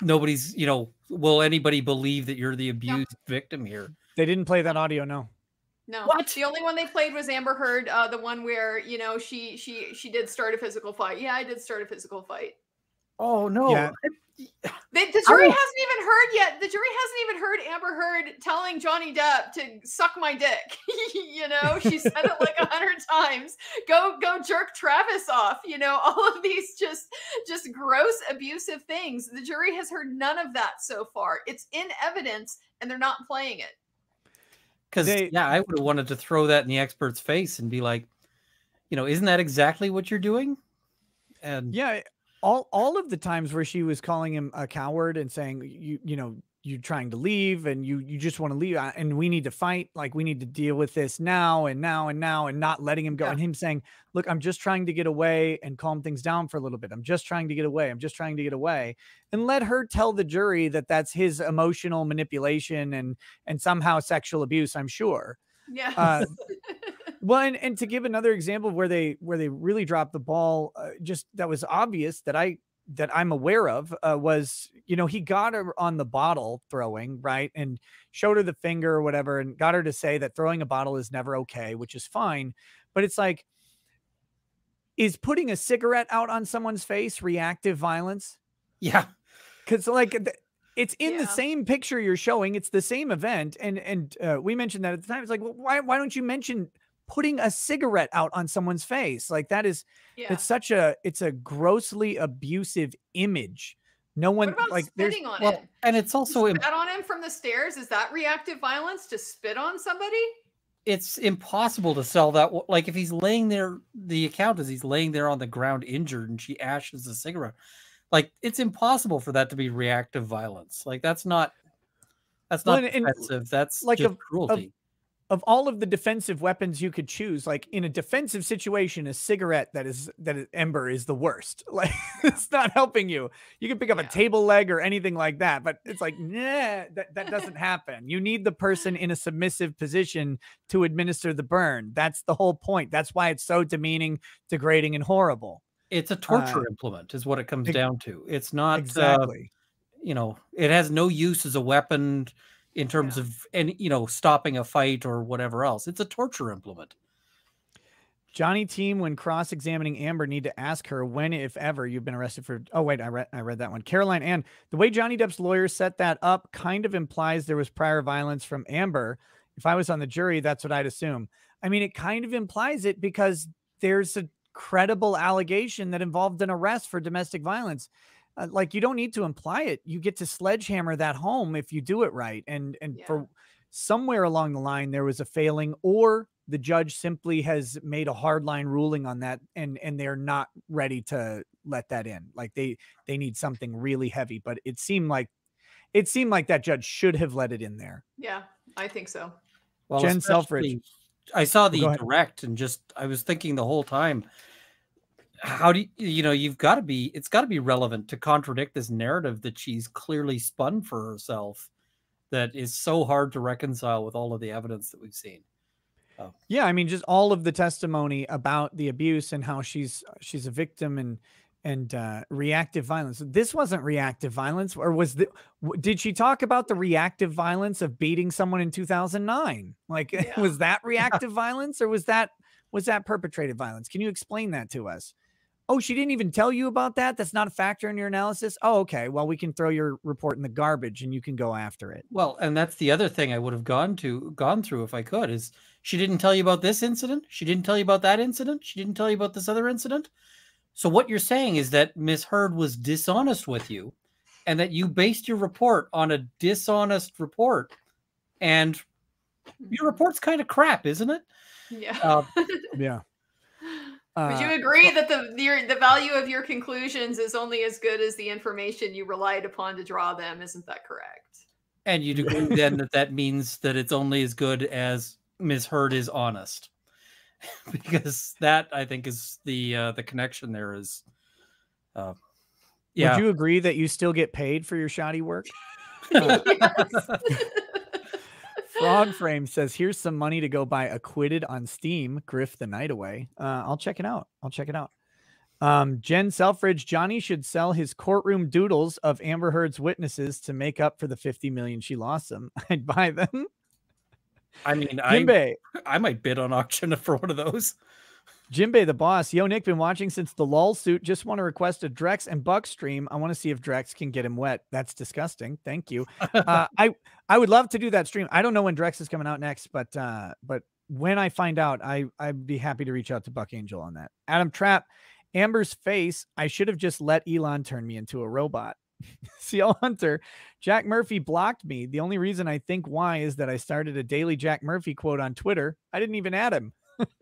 nobody's, you know, will anybody believe that you're the abused victim here? They didn't play that audio. No. No. What? The only one they played was Amber Heard, uh, the one where, you know, she she she did start a physical fight. Yeah, I did start a physical fight. Oh no. Yeah. They, the jury hasn't even heard yet. The jury hasn't even heard Amber Heard telling Johnny Depp to suck my dick. you know, she said it like a hundred times. Go, go, jerk Travis off. You know, all of these just, just gross, abusive things. The jury has heard none of that so far. It's in evidence, and they're not playing it. Because yeah, I would have wanted to throw that in the expert's face and be like, you know, isn't that exactly what you're doing? And Yeah, all all of the times where she was calling him a coward and saying you you know you're trying to leave and you you just want to leave uh, and we need to fight like we need to deal with this now and now and now and not letting him go and him saying look i'm just trying to get away and calm things down for a little bit. I'm just trying to get away. I'm just trying to get away. And let her tell the jury that that's his emotional manipulation and and somehow sexual abuse i'm sure. Yeah. uh, well, and, and to give another example where they where they really dropped the ball, uh, just that was obvious that I that I'm aware of uh, was you know he got her on the bottle throwing right and showed her the finger or whatever and got her to say that throwing a bottle is never okay, which is fine, but it's like is putting a cigarette out on someone's face reactive violence? yeah, because like th- it's in the same picture you're showing it's the same event and and uh, we mentioned that at the time it's like well, why why don't you mention putting a cigarette out on someone's face like that is Yeah. it's such a it's a grossly abusive image no one What about like there's spitting on well, him? and it's also im- Spat on him from the stairs? Is that reactive violence to spit on somebody? it's impossible to sell that. Like if he's laying there, the account is he's laying there on the ground injured, and she ashes the cigarette. Like it's impossible for that to be reactive violence. Like that's not. That's Well, not and- and defensive. That's like just of- of- cruelty. Of all of the defensive weapons you could choose like in a defensive situation a cigarette that is that is ember is the worst. Like it's not helping you. You can pick up a table leg or anything like that but it's like nah that, that doesn't happen. You need the person in a submissive position to administer the burn. That's the whole point. That's why it's so demeaning degrading and horrible. It's a torture uh, implement, is what it comes ex- down to. It's not uh, exactly. you know, it has no use as a weapon in terms of any, you know, stopping a fight or whatever else. It's a torture implement. Johnny team when cross-examining Amber need to ask her when, if ever, you've been arrested for. Oh wait, I read I read that one. Caroline Ann, the way Johnny Depp's lawyer set that up kind of implies there was prior violence from Amber. If I was on the jury, that's what I'd assume. I mean, it kind of implies it because there's a credible allegation that involved an arrest for domestic violence. Uh, like you don't need to imply it. You get to sledgehammer that home if you do it right. And and for somewhere along the line there was a failing or the judge simply has made a hardline ruling on that and and they're not ready to let that in like they they need something really heavy but it seemed like it seemed like that judge should have let it in there Yeah, I think so. Well, Jen Selfridge. I saw Oh, the direct and just I was thinking the whole time, how do you, you know you've got to be it's got to be relevant to contradict this narrative that she's clearly spun for herself that is so hard to reconcile with all of the evidence that we've seen. Oh. yeah i mean just all of the testimony about the abuse and how she's she's a victim and and uh reactive violence. This wasn't reactive violence or was the did she talk about the reactive violence of beating someone in 2009 like was that reactive violence or was that was that perpetrated violence? Can you explain that to us Oh, she didn't even tell you about that? That's not a factor in your analysis? Oh, okay. Well, we can throw your report in the garbage and you can go after it. Well, and that's the other thing I would have gone to gone through if I could is she didn't tell you about this incident, she didn't tell you about that incident, she didn't tell you about this other incident. So what you're saying is that Miss Heard was dishonest with you and that you based your report on a dishonest report and your report's kind of crap, isn't it? Yeah. Uh, yeah. Would you Uh, agree that the your, the value of your conclusions is only as good as the information you relied upon to draw them? Isn't that correct? And you'd agree then that that means that it's only as good as Ms. Heard is honest, because that I think is the uh, the connection there is. Uh, yeah, Would you agree that you still get paid for your shoddy work? Frog Frame says, "Here's some money to go buy Acquitted on Steam. Griff the Night Away. Uh, I'll check it out. I'll check it out." Um, Jen Selfridge, Johnny should sell his courtroom doodles of Amber Heard's witnesses to make up for the 50 million she lost them. I'd buy them. I mean, I. I might bid on auction for one of those. Jimbe the boss. Yo, Nick, been watching since the lull suit. Just want to request a Drex and Buck stream. I want to see if Drex can get him wet. That's disgusting. Thank you. Uh, I I would love to do that stream. I don't know when Drex is coming out next, but uh, but when I find out, I I'd be happy to reach out to Buck Angel on that. Adam Trap, Amber's face. I should have just let Elon turn me into a robot. CL Hunter, Jack Murphy blocked me. The only reason I think why is that I started a daily Jack Murphy quote on Twitter. I didn't even add him.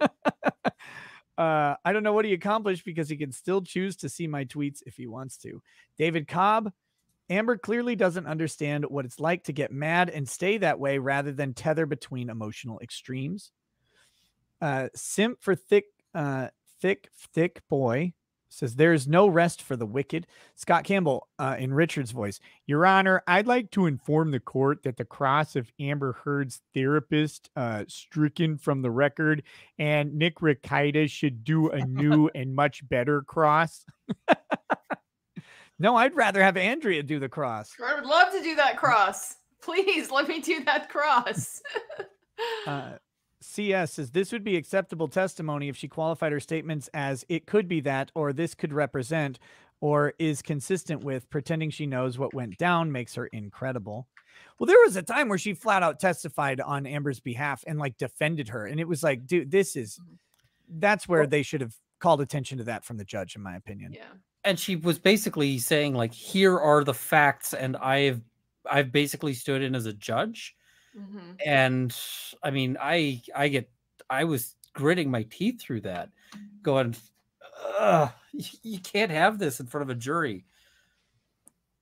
Uh, I don't know what he accomplished because he can still choose to see my tweets if he wants to. David Cobb, Amber clearly doesn't understand what it's like to get mad and stay that way rather than tether between emotional extremes. Uh, Simp for thick, uh, thick, thick boy says there is no rest for the wicked. Scott Campbell, uh, in Richard's voice, Your Honor, I'd like to inform the court that the cross of Amber Heard's therapist uh, stricken from the record, and Nick Rekieta should do a new and much better cross. no, I'd rather have Andrea do the cross. I would love to do that cross. Please let me do that cross. Uh, CS says this would be acceptable testimony if she qualified her statements as it could be that, or this could represent, or is consistent with pretending she knows what went down makes her incredible. Well, there was a time where she flat out testified on Amber's behalf and like defended her. And it was like, dude, this is mm-hmm. that's where they should have called attention to that from the judge, in my opinion. Yeah. and she was basically saying like here are the facts and i've i've basically stood in as a judge Mhm. and i mean i i get i was gritting my teeth through that going Ugh, you, you can't have this in front of a jury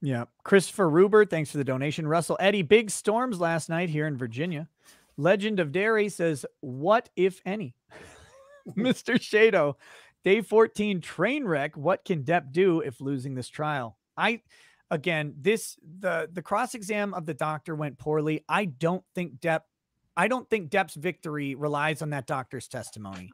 Yeah. Christopher Ruber, thanks for the donation. Russell Eddie, big storms last night here in Virginia. Legend of Dairy says, What if any? Mr. Shado, day 14 train wreck. What can Depp do if losing this trial? I again, this the the cross exam of the doctor went poorly. I don't think Depp I don't think Depp's victory relies on that doctor's testimony.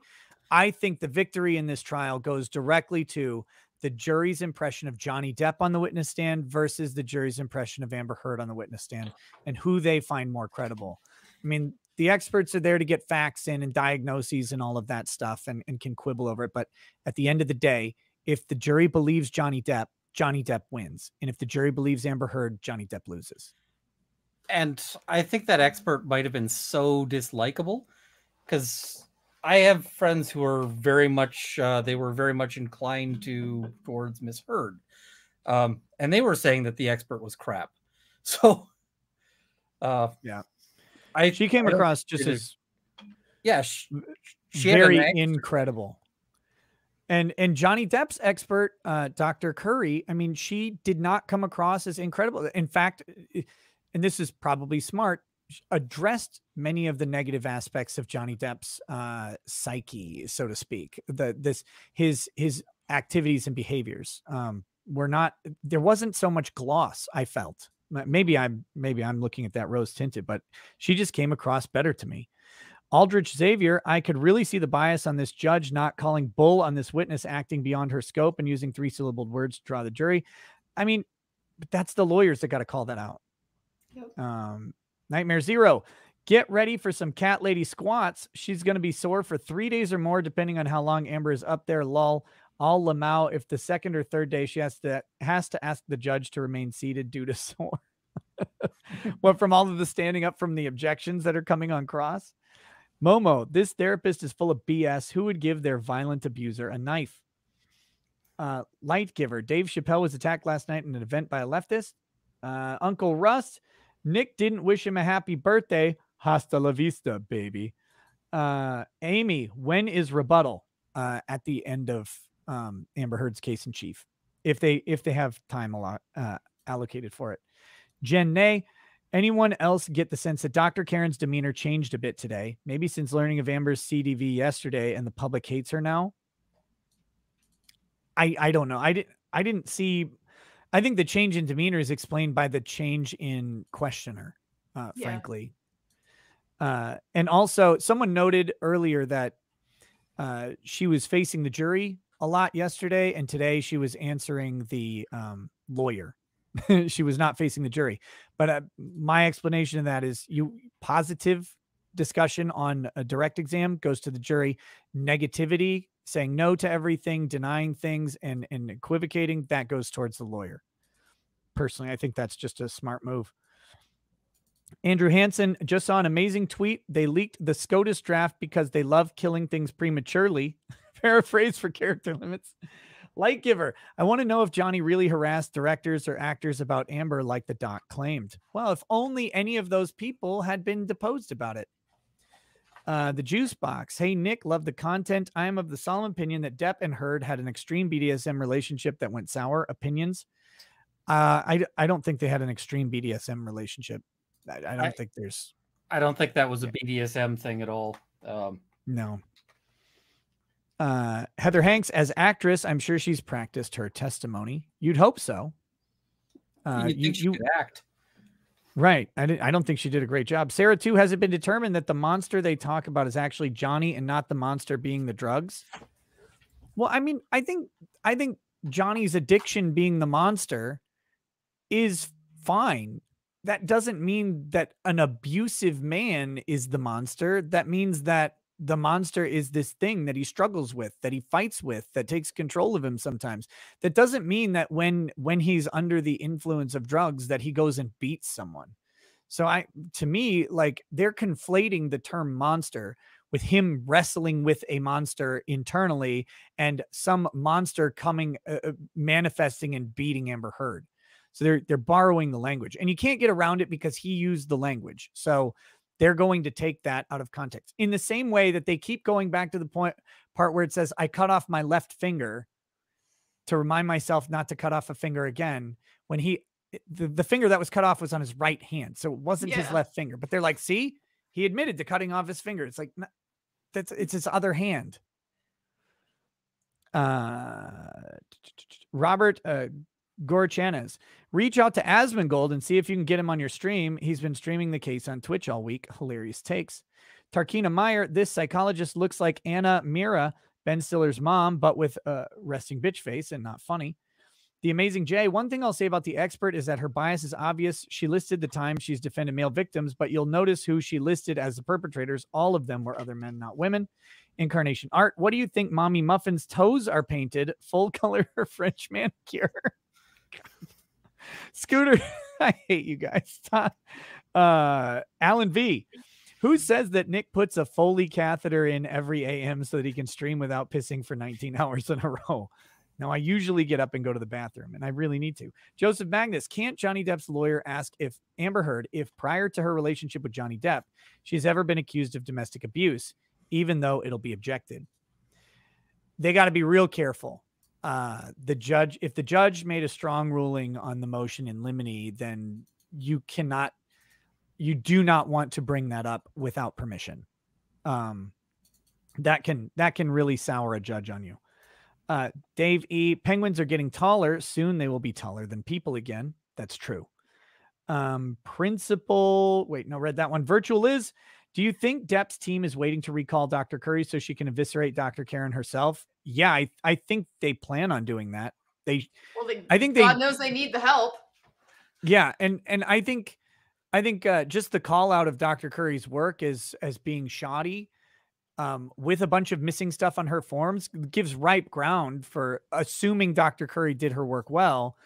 I think the victory in this trial goes directly to the jury's impression of Johnny Depp on the witness stand versus the jury's impression of Amber Heard on the witness stand and who they find more credible. I mean, the experts are there to get facts in and diagnoses and all of that stuff and, and can quibble over it. But at the end of the day, if the jury believes Johnny Depp, Johnny Depp wins. And if the jury believes Amber Heard, Johnny Depp loses. and i think that expert might have been so dislikable because i have friends who are very much uh, they were very much inclined to towards miss heard um, and they were saying that the expert was crap so uh yeah i She came I across just as yeah she, she very incredible. And and Johnny Depp's expert, uh, Dr. Curry, I mean, she did not come across as incredible. In fact, and this is probably smart, addressed many of the negative aspects of Johnny Depp's uh, psyche, so to speak. The this his his activities and behaviors um, were not. There wasn't so much gloss. I felt maybe I'm maybe I'm looking at that rose tinted, but she just came across better to me. Aldrich Xavier, I could really see the bias on this judge not calling bull on this witness acting beyond her scope and using three syllabled words to draw the jury. I mean, but that's the lawyers that got to call that out. Um, Nightmare Zero, get ready for some cat lady squats. She's going to be sore for three days or more, depending on how long Amber is up there. Lol. All Lamau, if the second or third day she has to has to ask the judge to remain seated due to sore. what from all of the standing up from the objections that are coming on cross? Momo, this therapist is full of BS. Who would give their violent abuser a knife? Uh, Light Giver, Dave Chappelle was attacked last night in an event by a leftist. Uh, Uncle Russ, Nick didn't wish him a happy birthday. Hasta la vista, baby. Uh, Amy, when is rebuttal? Uh, at the end of um, Amber Heard's case in chief, if they if they have time a lot uh, allocated for it. Jen Nay, anyone else get the sense that Dr. Karen's demeanor changed a bit today? Maybe since learning of Amber's CDV yesterday, and the public hates her now. I I don't know. I didn't I didn't see. I think the change in demeanor is explained by the change in questioner. Uh, Yeah. Frankly, uh, and also someone noted earlier that uh, she was facing the jury a lot yesterday, and today she was answering the um, lawyer. she was not facing the jury. But uh, my explanation of that is you positive discussion on a direct exam goes to the jury. Negativity, saying no to everything, denying things, and and equivocating that goes towards the lawyer. Personally, I think that's just a smart move. Andrew Hansen just saw an amazing tweet. They leaked the SCOTUS draft because they love killing things prematurely. Paraphrase for character limits. Light giver. I want to know if Johnny really harassed directors or actors about Amber like the doc claimed. Well, if only any of those people had been deposed about it. Uh, the juice box. Hey, Nick, love the content. I am of the solemn opinion that Depp and Heard had an extreme BDSM relationship that went sour. Opinions. Uh, I, I don't think they had an extreme BDSM relationship. I, I don't I- think there's I don't think that was a BDSM thing at all. Um, no. Uh, Heather Hanks as actress, I'm sure she's practiced her testimony. You'd hope so. Uh, you, you- act. right? I didn't. I don't think she did a great job. Sarah too. Has it been determined that the monster they talk about is actually Johnny and not the monster being the drugs? Well, I mean, I think I think Johnny's addiction being the monster is fine. That doesn't mean that an abusive man is the monster. That means that the monster is this thing that he struggles with, that he fights with, that takes control of him sometimes. That doesn't mean that when when he's under the influence of drugs that he goes and beats someone. So I to me like they're conflating the term monster with him wrestling with a monster internally and some monster coming uh, uh, manifesting and beating Amber Heard. So they're they're borrowing the language, and you can't get around it because he used the language. So they're going to take that out of context. In the same way that they keep going back to the point part where it says, "I cut off my left finger to remind myself not to cut off a finger again." When he the, the finger that was cut off was on his right hand, so it wasn't his left finger. But they're like, "See, he admitted to cutting off his finger." It's like that's it's his other hand. Uh, Robert uh, Gorchanas, reach out to Asmongold and see if you can get him on your stream. He's been streaming the case on Twitch all week. Hilarious takes. Tarkina Meyer, this psychologist looks like Anne Meara, Ben Stiller's mom, but with a resting bitch face and not funny. The amazing Jay, one thing I'll say about the expert is that her bias is obvious. She listed the time she's defended male victims, but you'll notice who she listed as the perpetrators. All of them were other men, not women. Incarnation art. What do you think Mommy Muffin's toes are painted? Full color French manicure. Scooter, I hate you guys. Uh, Alan V. Who says that Nick puts a Foley catheter in every AM so that he can stream without pissing for 19 hours in a row? Now, I usually get up and go to the bathroom, and I really need to. Joseph Magnus, can't Johnny Depp's lawyer ask if Amber Heard, if prior to her relationship with Johnny Depp, she's ever been accused of domestic abuse, even though it'll be objected? They got to be real careful. Uh, the judge, if the judge made a strong ruling on the motion in limine, then you cannot, you do not want to bring that up without permission. Um, that can that can really sour a judge on you. Uh, Dave E. Penguins are getting taller. Soon they will be taller than people again. That's true. Um, principal. Wait, no, read that one. Virtual Liz. Do you think Depp's team is waiting to recall Dr. Curry so she can eviscerate Dr. Karen herself? Yeah, I, I think they plan on doing that. They, Well, they, I think they, God knows they need the help. yeah, and and I think I think uh, just the call out of Dr. Curry's work as as being shoddy um, with a bunch of missing stuff on her forms gives ripe ground for assuming Dr. Curry did her work well,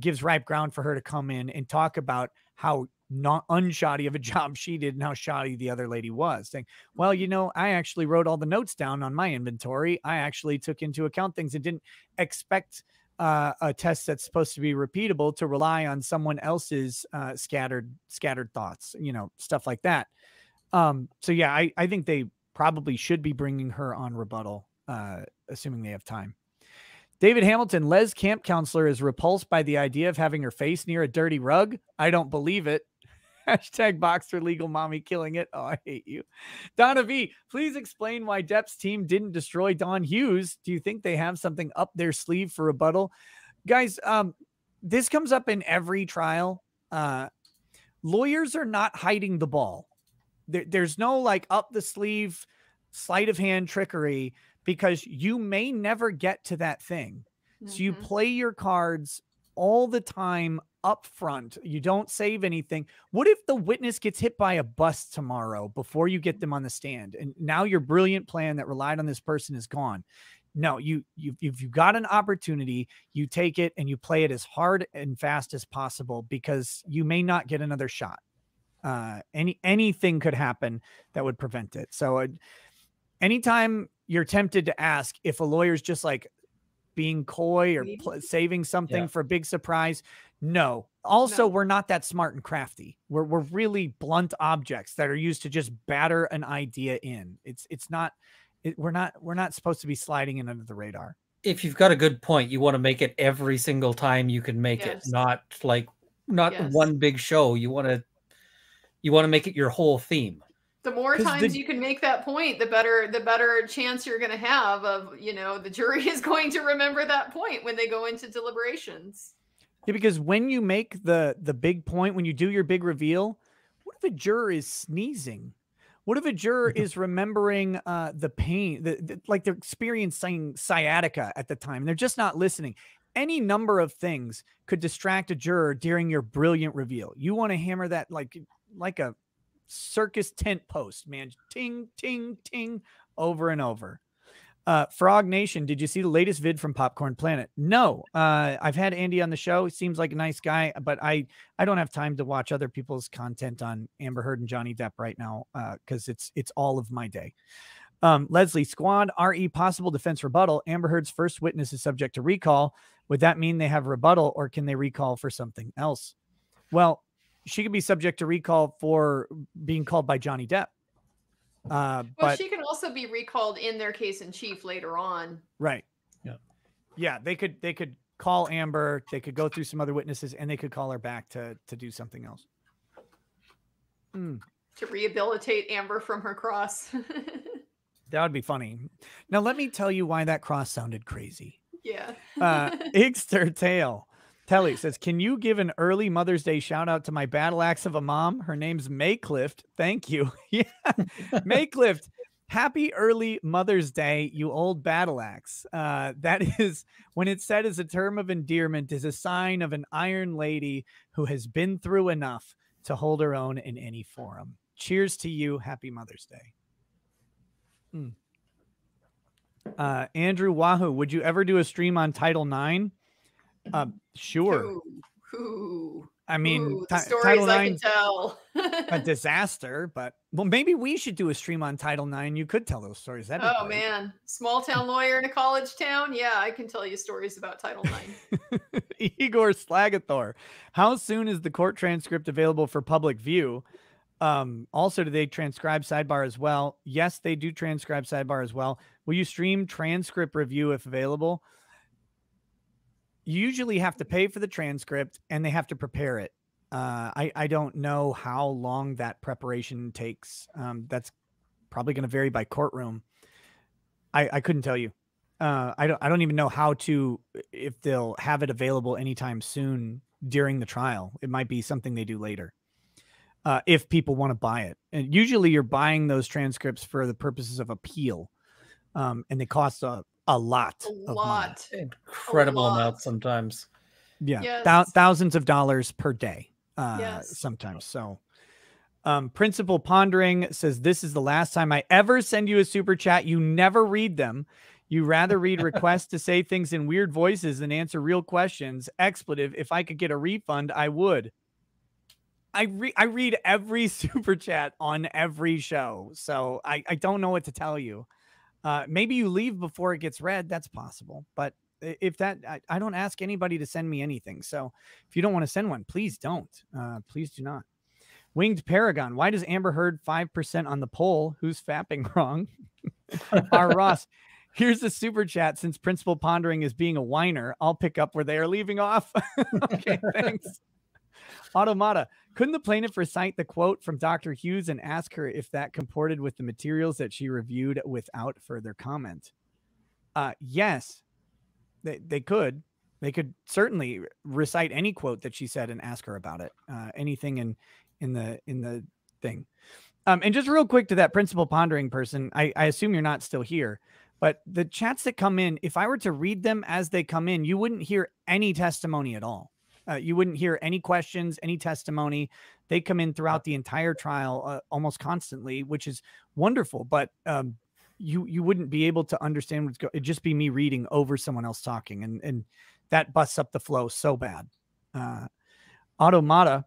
gives ripe ground for her to come in and talk about how not unshoddy of a job she did and how shoddy the other lady was saying well you know i actually wrote all the notes down on my inventory i actually took into account things and didn't expect uh, a test that's supposed to be repeatable to rely on someone else's uh, scattered scattered thoughts you know stuff like that um so yeah i i think they probably should be bringing her on rebuttal uh assuming they have time David Hamilton, Les camp counselor, is repulsed by the idea of having her face near a dirty rug. I don't believe it. Hashtag boxer legal mommy killing it. Oh, I hate you. Donna V, please explain why Depp's team didn't destroy Dawn Hughes. Do you think they have something up their sleeve for rebuttal? Guys, um, this comes up in every trial. Uh, lawyers are not hiding the ball. There, there's no like up the sleeve, sleight of hand trickery because you may never get to that thing. So you play your cards all the time up front. You don't save anything. What if the witness gets hit by a bus tomorrow before you get them on the stand? And now your brilliant plan that relied on this person is gone. No, you you if you've got an opportunity, you take it and you play it as hard and fast as possible because you may not get another shot. Uh, any anything could happen that would prevent it. So, uh, anytime you're tempted to ask if a lawyer's just like being coy or pl- saving something Yeah. for a big surprise, no. Also, we're not that smart and crafty. We're we're really blunt objects that are used to just batter an idea in. It's it's not. It, we're not we're not supposed to be sliding in under the radar. If you've got a good point, you want to make it every single time you can make Yes. it, not like not Yes. one big show. You want to you want to make it your whole theme. The more 'Cause the- times you can make that point the better the better chance you're going to have of you know the jury is going to remember that point when they go into deliberations Yeah, because when you make the the big point, when you do your big reveal, what if a juror is sneezing? What if a juror is remembering uh, the pain, the, the- like they're experiencing sciatica at the time, and they're just not listening? Any number of things could distract a juror during your brilliant reveal. You want to hammer that like like a circus tent post, man. Ting, ting, ting, over and over. Uh, Frog Nation, did you see the latest vid from Popcorn Planet? No. Uh, I've had Andy on the show. He seems like a nice guy, but I I don't have time to watch other people's content on Amber Heard and Johnny Depp right now because it's it's all of my day. Um, Leslie Squad, RE possible defense rebuttal. Amber Heard's first witness is subject to recall. Would that mean they have rebuttal or can they recall for something else? Well, she could be subject to recall for being called by Johnny Depp. Uh, well but she can also be recalled in their case in chief later on Right. Yeah. Yeah, they could they could call Amber, they could go through some other witnesses and they could call her back to to do something else. Hmm, to rehabilitate amber from her cross that would be funny. Now let me tell you why that cross sounded crazy. yeah Uh Ixter Tail. Telly says, Can you give an early Mother's Day shout out to my battle axe of a mom? Her name's Mayclift. Thank you. yeah. Mayclift, happy early Mother's Day, you old battle axe. Uh, that is when it's said as a term of endearment, is a sign of an iron lady who has been through enough to hold her own in any forum. Cheers to you. Happy Mother's Day. Hmm. Uh, Andrew Wahoo, would you ever do a stream on Title Nine? Uh, sure. Ooh, ooh, I mean, ooh, stories Title i can IX tell a disaster, but well, maybe we should do a stream on Title Nine. You could tell those stories. That'd oh great. man small town lawyer in a college town yeah i can tell you stories about title ix Igor Slagathor. How soon is the court transcript available for public view? Um, also, do they transcribe sidebar as well? Yes, they do transcribe sidebar as well. Will you stream transcript review if available? Usually have to pay for the transcript and they have to prepare it. Uh, I, I don't know how long that preparation takes. Um, that's probably going to vary by courtroom. I, I couldn't tell you. Uh, I don't I don't even know how to if they'll have it available anytime soon during the trial. It might be something they do later. Uh, if people want to buy it, and usually you're buying those transcripts for the purposes of appeal, um, and they cost a, a lot a of money. lot Incredible amount sometimes. Yeah, Yes. thou- thousands of dollars per day. Uh, Yes. sometimes. So, Um, Principal Pondering says, This is the last time I ever send you a super chat. You never read them. You rather read requests to say things in weird voices than answer real questions. Expletive. If I could get a refund, I would. I re- I read every super chat on every show, so I, I don't know what to tell you. Uh, maybe you leave before it gets read. That's possible, but if that I, I don't ask anybody to send me anything. So if you don't want to send one, please don't. Uh, please do not. Winged Paragon. Why does Amber Heard five percent on the poll? Who's fapping wrong? Our Ross. Here's the super chat. Since Principal Pondering is being a whiner, I'll pick up where they are leaving off. okay, thanks. Automata. Couldn't the plaintiff recite the quote from Dr. Hughes and ask her if that comported with the materials that she reviewed without further comment? Uh, yes, they, they could. They could certainly recite any quote that she said and ask her about it. Uh, anything in in the in the thing. Um, and just real quick to that principal pondering person, I, I assume you're not still here, but the chats that come in, if I were to read them as they come in, you wouldn't hear any testimony at all. Uh, you wouldn't hear any questions, any testimony. They come in throughout the entire trial uh, almost constantly, which is wonderful. But um, you you wouldn't be able to understand what's going. It'd just be me reading over someone else talking, and and that busts up the flow so bad. Uh, Automata.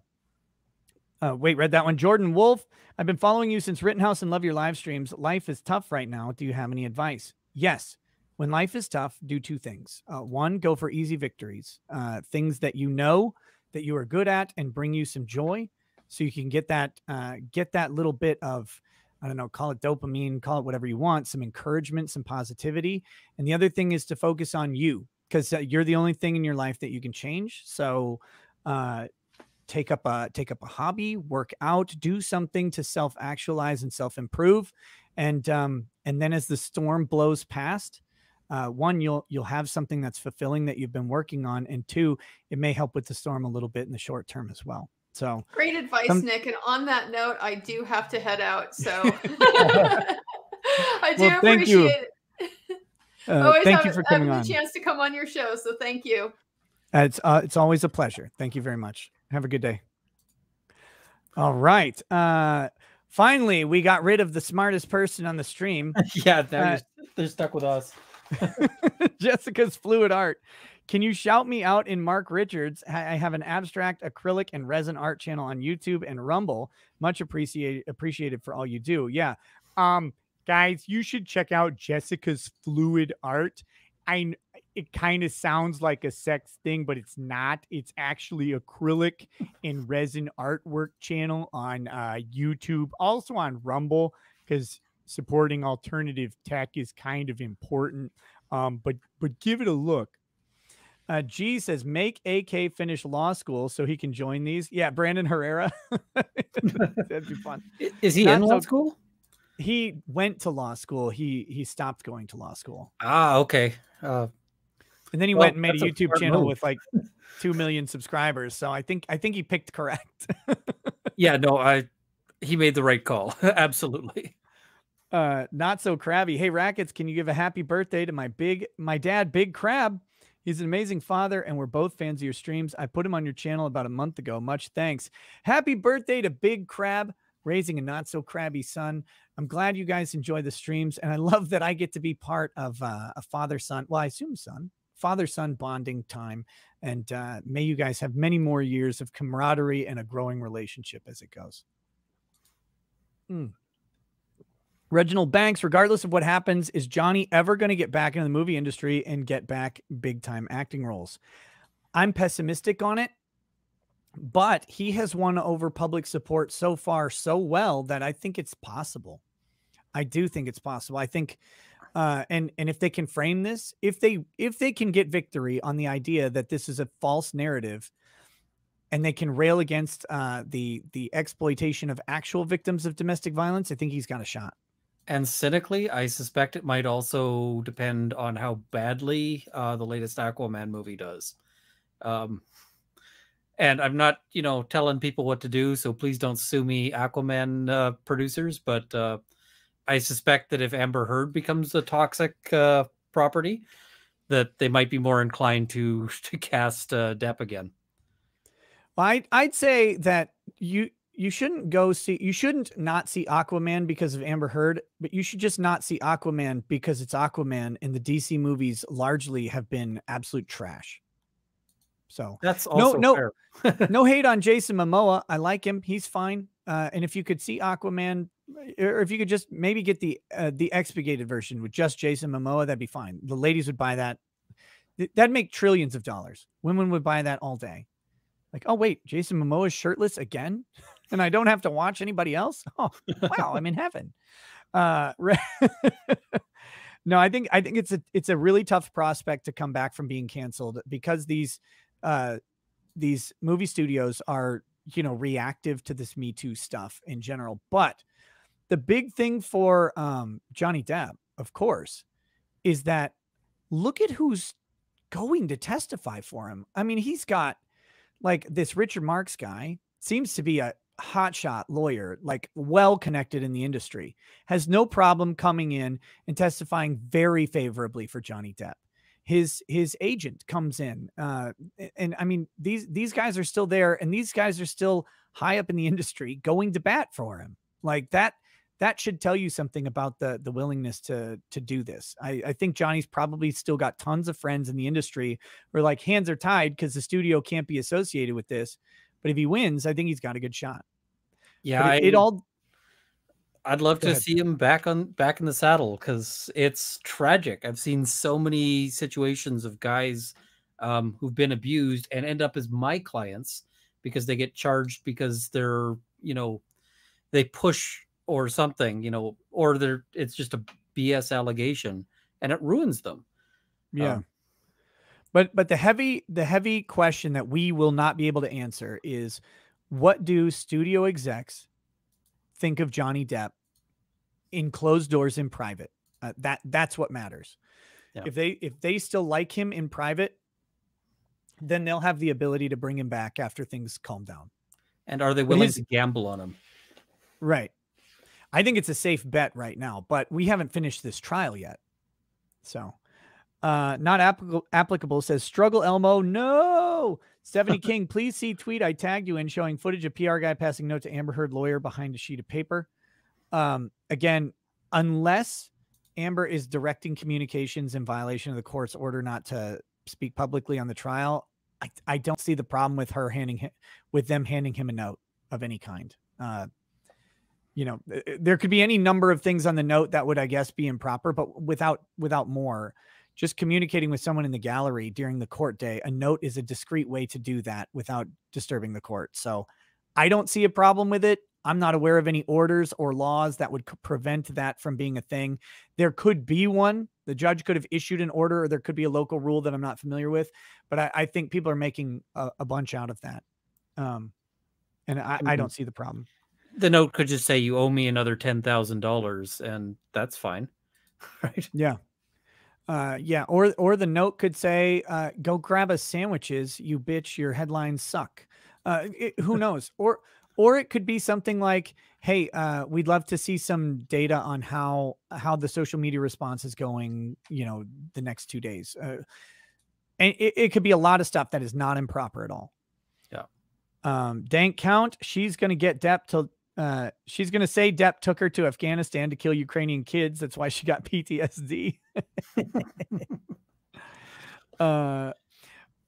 Uh, wait, read that one. Jordan Wolf. I've been following you since Rittenhouse and love your live streams. Life is tough right now. Do you have any advice? Yes. When life is tough, do two things. Uh, one, go for easy victories, uh, things that you know that you are good at and bring you some joy, so you can get that uh, get that little bit of I don't know, call it dopamine, call it whatever you want, some encouragement, some positivity. And the other thing is to focus on you because uh, you're the only thing in your life that you can change. So uh, take up a take up a hobby, work out, do something to self actualize and self improve, and um, and then as the storm blows past. Uh, one, you'll you'll have something that's fulfilling that you've been working on, and two, it may help with the storm a little bit in the short term as well. So Great advice, some- Nick. And on that note, I do have to head out. So I do Well, thank you. it. Uh, Always thank have, you for having coming the on. chance to come on your show. So thank you. Uh, It's uh, it's always a pleasure. Thank you very much. Have a good day. All right. Uh, finally, we got rid of the smartest person on the stream. yeah, now Uh, you're, they're stuck with us. Jessica's fluid art. Can you shout me out in Mark Richards? I have an abstract, acrylic, and resin art channel on YouTube and Rumble. Much appreciated appreciated for all you do. Yeah. Um, guys, you should check out Jessica's fluid art. I it kind of sounds like a sex thing, but it's not. It's actually acrylic and resin artwork channel on uh, YouTube, also on Rumble, because supporting alternative tech is kind of important. Um, but but give it a look. Uh, G says make AK finish law school so he can join these. Yeah, Brandon Herrera. That'd be fun. Is he Not in law school? He went to law school. He he stopped going to law school. Ah, okay. Uh, And then he Well, went and made a that's a YouTube channel move. with like two million subscribers. So I think I think he picked correct. yeah, no, I he made the right call. Absolutely. Uh not so crabby. Hey rackets can you give a happy birthday to my big my dad big crab? He's an amazing father and we're both fans of your streams. I put him on your channel about a month ago. Much thanks. Happy birthday to big crab raising a not so crabby son. I'm glad you guys enjoy the streams and i love that i get to be part of uh, a father son well i assume son father son bonding time. And uh, may you guys have many more years of camaraderie and a growing relationship as it goes. Mm. Reginald Banks, regardless of what happens, is Johnny ever going to get back into the movie industry and get back big time acting roles? I'm pessimistic on it, but he has won over public support so far so well that I think it's possible. I do think it's possible. I think uh and and if they can frame this, if they if they can get victory on the idea that this is a false narrative and they can rail against uh the the exploitation of actual victims of domestic violence, I think he's got a shot. And cynically, I suspect it might also depend on how badly uh, the latest Aquaman movie does. Um, and I'm not, you know, telling people what to do, so please don't sue me, Aquaman uh, producers. But uh, I suspect that if Amber Heard becomes a toxic uh, property, that they might be more inclined to to cast uh, Depp again. Well, I, I'd say that you you shouldn't go see you shouldn't not see Aquaman because of Amber Heard, but you should just not see Aquaman because it's Aquaman and the DC movies largely have been absolute trash. So That's no also no fair. no hate on Jason Momoa. I like him. He's fine. Uh, and if you could see Aquaman, or if you could just maybe get the uh, the expurgated version with just Jason Momoa, that'd be fine. The ladies would buy that. That'd make trillions of dollars. Women would buy that all day. Like, oh wait, Jason Momoa is shirtless again, and I don't have to watch anybody else. Oh wow, I'm in heaven. Uh, no, I think I think it's a it's a really tough prospect to come back from being canceled because these uh these movie studios are you know reactive to this Me Too stuff in general. But the big thing for um Johnny Depp, of course, is that look at who's going to testify for him. I mean, he's got like this Richard Marks guy seems to be a hotshot lawyer, like well connected in the industry, has no problem coming in and testifying very favorably for Johnny Depp. His his agent comes in, uh, and I mean these these guys are still there, and these guys are still high up in the industry, going to bat for him. Like that that should tell you something about the the willingness to to do this. I, I think Johnny's probably still got tons of friends in the industry where like hands are tied because the studio can't be associated with this. But if he wins, I think he's got a good shot. Yeah, it, it all I'd love Go to ahead. see him back on back in the saddle because it's tragic. I've seen so many situations of guys um, who've been abused and end up as my clients because they get charged because they're you know they push or something you know or they're it's just a BS allegation and it ruins them. Yeah. Um, but but the heavy the heavy question that we will not be able to answer is what do studio execs think of Johnny Depp in closed doors in private? Uh, that that's what matters. Yeah. If they if they still like him in private, then they'll have the ability to bring him back after things calm down. And are they willing his- to gamble on him? Right. I think it's a safe bet right now, but we haven't finished this trial yet. So, uh, not applicable, applicable says struggle Elmo. No, Stephanie King, please see tweet I tagged you in showing footage of PR guy passing note to Amber Heard lawyer behind a sheet of paper. Um, again, unless Amber is directing communications in violation of the court's order not to speak publicly on the trial, I, I don't see the problem with her handing him, with them handing him a note of any kind. Uh, you know th- th- there could be any number of things on the note that would i guess be improper but without without more just communicating with someone in the gallery during the court day a note is a discreet way to do that without disturbing the court so i don't see a problem with it i'm not aware of any orders or laws that would prevent that from being a thing there could be one the judge could have issued an order or there could be a local rule that i'm not familiar with but i, I think people are making a, a bunch out of that um and I, I Mhm. don't see the problem The note could just say you owe me another ten thousand dollars, and that's fine, right? Yeah. Uh, yeah. Or or the note could say, uh, "Go grab us sandwiches, you bitch. Your headlines suck." Uh, it- who knows? Or or it could be something like, "Hey, uh, we'd love to see some data on how how the social media response is going. You know, the next two days." Uh, and it, it could be a lot of stuff that is not improper at all. Yeah. Um, Dank Count, she's gonna get Depp to uh she's gonna say Depp took her to Afghanistan to kill Ukrainian kids. That's why she got PTSD. uh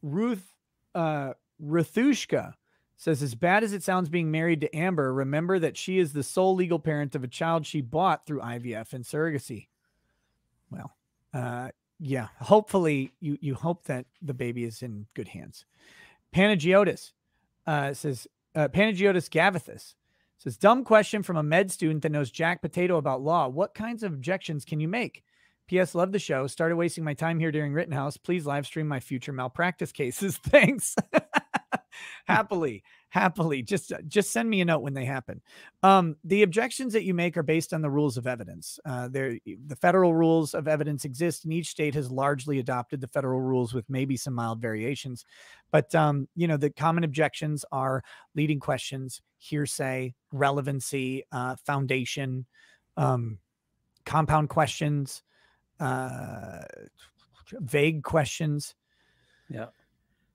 Ruth uh Rathushka says as bad as it sounds being married to Amber, remember that she is the sole legal parent of a child she bought through IVF and surrogacy. Well, uh yeah, hopefully you you hope that the baby is in good hands. Panagiotis uh, says uh, Panagiotis Gavithis says dumb question from a med student that knows jack potato about law. What kinds of objections can you make? P.S. Love the show. Started wasting my time here during Rittenhouse. Please live stream my future malpractice cases. Thanks. Happily, happily. Just just send me a note when they happen. Um, the objections that you make are based on the rules of evidence. Uh, there, the federal rules of evidence exist, and each state has largely adopted the federal rules with maybe some mild variations. But um, you know, the common objections are leading questions, hearsay, relevancy, uh, foundation, um, compound questions, uh, vague questions. Yeah.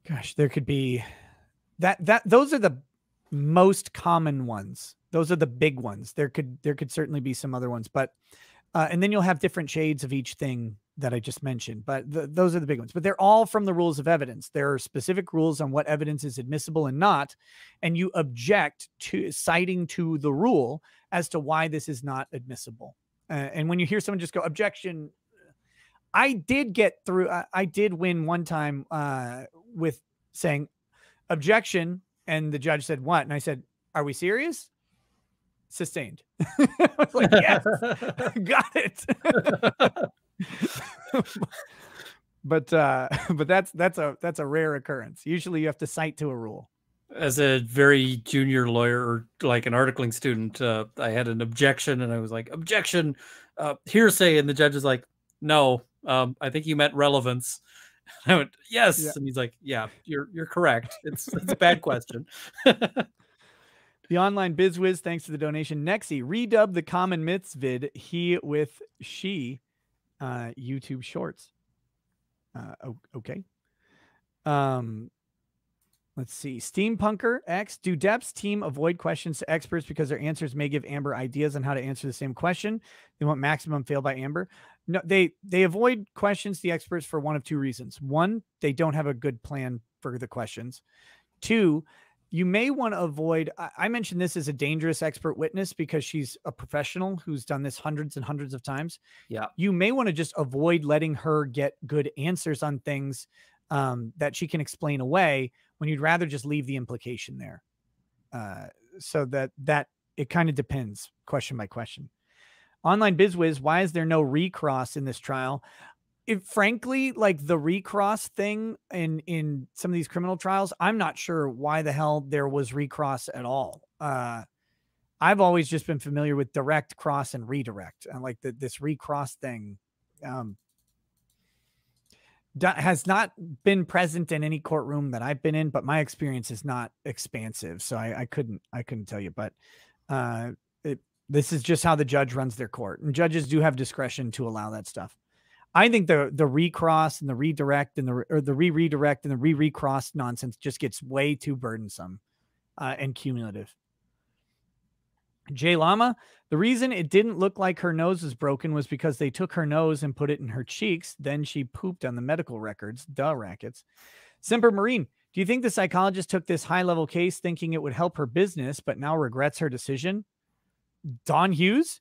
Gosh, there could be that that those are the most common ones. Those are the big ones. There could there could certainly be some other ones, but uh, and then you'll have different shades of each thing that I just mentioned. But th- those are the big ones. But they're all from the rules of evidence. There are specific rules on what evidence is admissible and not, and you object to citing to the rule as to why this is not admissible. Uh, and when you hear someone just go objection, I did get through. I, I did win one time uh, with saying objection, and the judge said what, and I said, "Are we serious?" Sustained. I was like, yes, got it. but uh, but that's that's a that's a rare occurrence. Usually, you have to cite to a rule. As a very junior lawyer or like an articling student, uh, I had an objection, and I was like, "Objection, uh, hearsay," and the judge is like, "No, um, I think you meant relevance." I went, "Yes," Yeah. and he's like, "Yeah, you're you're correct. It's it's a bad question." The online bizwiz, thanks to the donation. Nexi, redub the common myths vid he with she uh YouTube shorts. Uh okay. Um let's see. Steampunker X, do Depp's team avoid questions to experts because their answers may give Amber ideas on how to answer the same question? They want maximum fail by Amber. No, they they avoid questions the experts for one of two reasons. One, they don't have a good plan for the questions. Two, you may want to avoid I, I mentioned this as a dangerous expert witness because she's a professional who's done this hundreds and hundreds of times Yeah. you may want to just avoid letting her get good answers on things um, that she can explain away when you'd rather just leave the implication there uh, so that that it kind of depends question by question online bizwiz why is there no recross in this trial? It frankly like the recross thing in in some of these criminal trials i'm not sure why the hell there was recross at all. Uh i've always just been familiar with direct cross and redirect and like the, this recross thing um has not been present in any courtroom that i've been in but my experience is not expansive so i, I couldn't i couldn't tell you but uh this is just how the judge runs their court and judges do have discretion to allow that stuff I think the the recross and the redirect and the or the re redirect and the re recross nonsense just gets way too burdensome uh, and cumulative. Jay Lama, the reason it didn't look like her nose was broken was because they took her nose and put it in her cheeks. Then she pooped on the medical records. Duh, rackets. Semper Marine, do you think the psychologist took this high level case thinking it would help her business, but now regrets her decision? Dawn Hughes?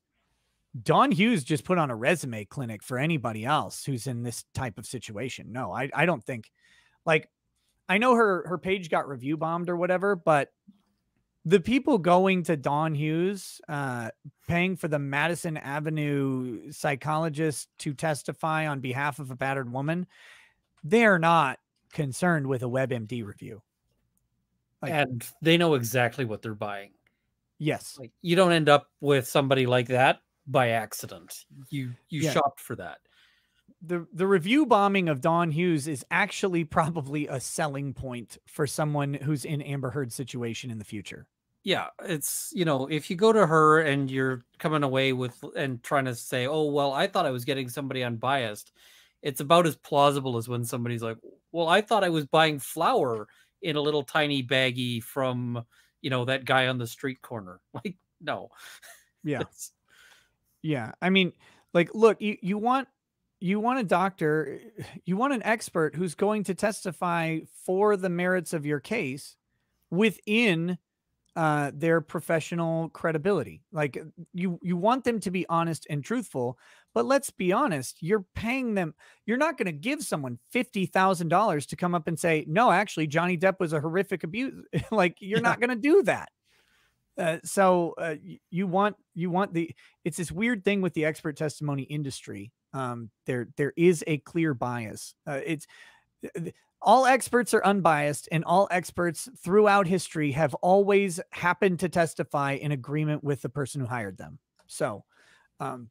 Dawn Hughes just put on a resume clinic for anybody else who's in this type of situation. No, I, I don't think like I know her her page got review bombed or whatever, but the people going to Dawn Hughes, uh, paying for the Madison Avenue psychologist to testify on behalf of a battered woman, they're not concerned with a WebMD review. Like- and they know exactly what they're buying. Yes. Like you don't end up with somebody like that by accident. You you Yeah. shopped for that. the the review bombing of Dawn Hughes is actually probably a selling point for someone who's in Amber Heard's situation in the future. Yeah, it's you know, if you go to her and you're coming away with and trying to say, "Oh, well, I thought I was getting somebody unbiased." It's about as plausible as when somebody's like, "Well, I thought I was buying flour in a little tiny baggie from, you know, that guy on the street corner." Like, no. Yeah. Yeah. I mean, like, look, you, you want you want a doctor, you want an expert who's going to testify for the merits of your case within uh their professional credibility. Like you you want them to be honest and truthful, but let's be honest, you're paying them you're not going to give someone $50,000 to come up and say, "No, actually Johnny Depp was a horrific abuse." like you're not going to do that. Uh, so uh, you want you want the it's this weird thing with the expert testimony industry. Um, there there is a clear bias. Uh, it's all experts are unbiased, and all experts throughout history have always happened to testify in agreement with the person who hired them. So, um,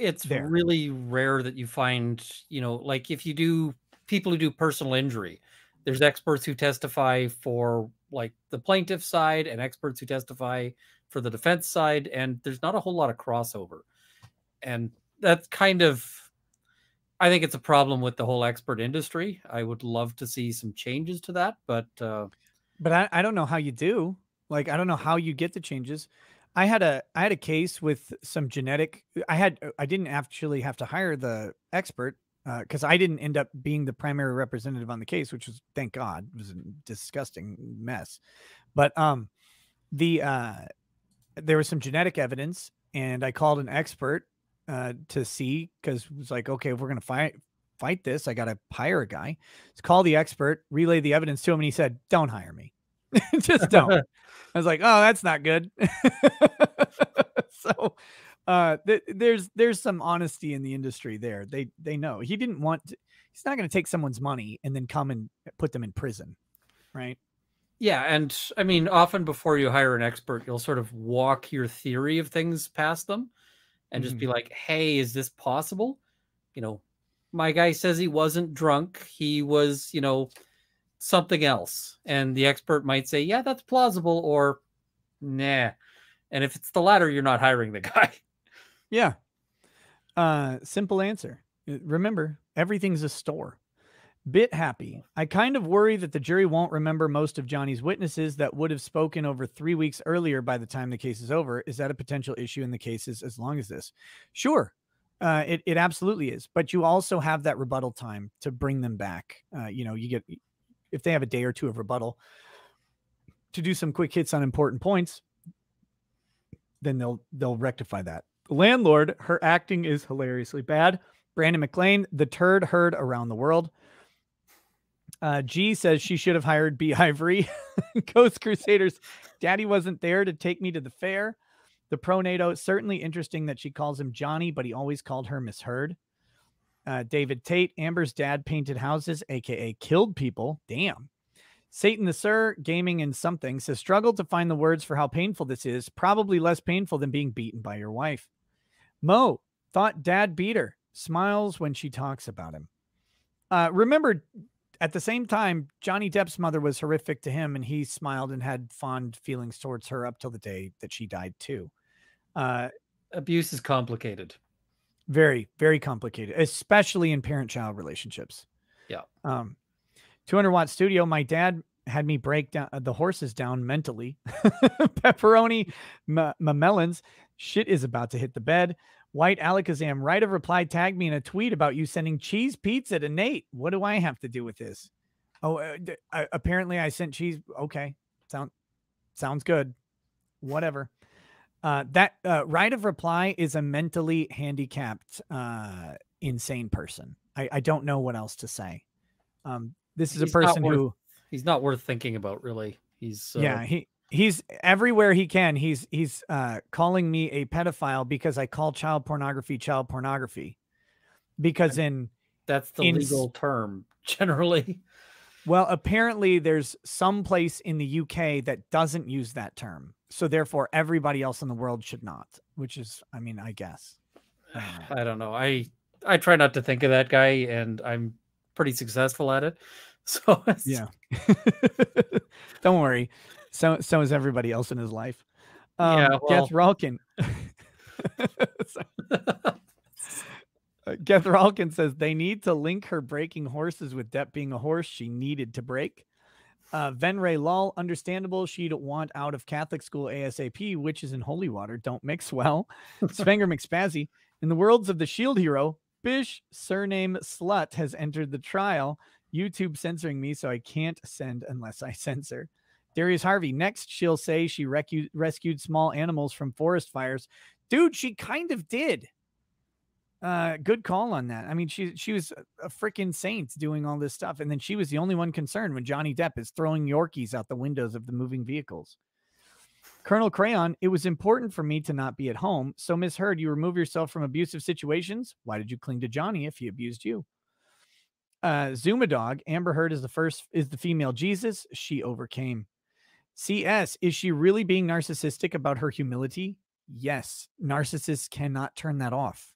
it's really rare that you find, you know, like if you do people who do personal injury, there's experts who testify for like the plaintiff side and experts who testify for the defense side, and there's not a whole lot of crossover. And that's kind of I think it's a problem with the whole expert industry. I would love to see some changes to that, but uh but I, I don't know how you do. Like I don't know how you get the changes. I had a I had a case with some genetic. I had I didn't actually have to hire the expert because I didn't end up being the primary representative on the case, which was thank God it was a disgusting mess. But um, the uh, there was some genetic evidence, and I called an expert uh, to see because it was like, okay, if we're gonna fight fight this, I got to hire a guy. So call the expert, relay the evidence to him, and he said, "Don't hire me, just don't." I was like, "Oh, that's not good." so uh th- there's there's some honesty in the industry there. They they know he didn't want. To, he's not going to take someone's money and then come and put them in prison, right? Yeah, and I mean, often before you hire an expert, you'll sort of walk your theory of things past them and just be like, "Hey, is this possible?" You know, my guy says he wasn't drunk; he was, you know, something else, and the expert might say, "Yeah, that's plausible," or "Nah." And if it's the latter, you're not hiring the guy. Yeah. Uh, simple answer. Uh, Remember, everything's a store. Bit happy. I kind of worry that the jury won't remember most of Johnny's witnesses that would have spoken over three weeks earlier by the time the case is over. Is that a potential issue in the cases as long as this? Sure. Uh, it, it absolutely is. But you also have that rebuttal time to bring them back. Uh, you know, you get, if they have a day or two of rebuttal to do some quick hits on important points, then they'll they'll rectify that. Landlord, her acting is hilariously bad. Brandon McLean, the turd heard around the world. Uh, G says she should have hired B Ivory. Ghost Crusaders, Daddy wasn't there to take me to the fair. The pronado, certainly interesting that she calls him Johnny, but he always called her Miss Heard. Uh, David Tate, Amber's dad painted houses, aka killed people. Damn. Satan the Sir, gaming and something, says struggled to find the words for how painful this is. Probably less painful than being beaten by your wife. Mo thought dad beat her. Smiles when she talks about him. Uh, remember, at the same time, Johnny Depp's mother was horrific to him, and he smiled and had fond feelings towards her up till the day that she died too. Uh, Abuse is complicated. Very, very complicated, especially in parent-child relationships. Yeah. Um, 200 watt studio. My dad had me break down the horses down mentally. Pepperoni, my melons. Shit is about to hit the bed. White Alakazam, right of reply tagged me in a tweet about you sending cheese pizza to Nate. What do I have to do with this? Oh, uh, uh, apparently I sent cheese. Okay, sound sounds good. Whatever. Uh, that uh, right of reply is a mentally handicapped, uh, insane person. I, I don't know what else to say. Um, this is He's a person worth- who he's not worth thinking about, really. He's uh, yeah he he's everywhere he can he's he's uh calling me a pedophile because i call child pornography child pornography because in that's the in legal term generally. Well apparently there's some place in the uk that doesn't use that term so therefore everybody else in the world should not which is i mean i guess I don't know. I I try not to think of that guy, and I'm pretty successful at it. So it's- yeah don't worry so so is everybody else in his life um Yeah, well- Ralkin. Uh, Geth Ralkin says they need to link her breaking horses with Depp being a horse she needed to break. Uh, Venray Lal, understandable. She'd want out of Catholic school ASAP, witches and holy water don't mix well. Svenger McSpazzy, in the worlds of the shield hero, Bish, surname Slut, has entered the trial. YouTube censoring me, so I can't send unless I censor. Darius Harvey, next she'll say she recu- rescued small animals from forest fires. Dude, she kind of did. Uh, good call on that. I mean, she she was a, freaking saint doing all this stuff, and then she was the only one concerned when Johnny Depp is throwing Yorkies out the windows of the moving vehicles. Colonel Crayon, it was important for me to not be at home. So, Miss Heard, you remove yourself from abusive situations. Why did you cling to Johnny if he abused you? Uh, Zuma Dog, Amber Heard is the first, is the female Jesus. She overcame. CS, is she really being narcissistic about her humility? Yes. Narcissists cannot turn that off.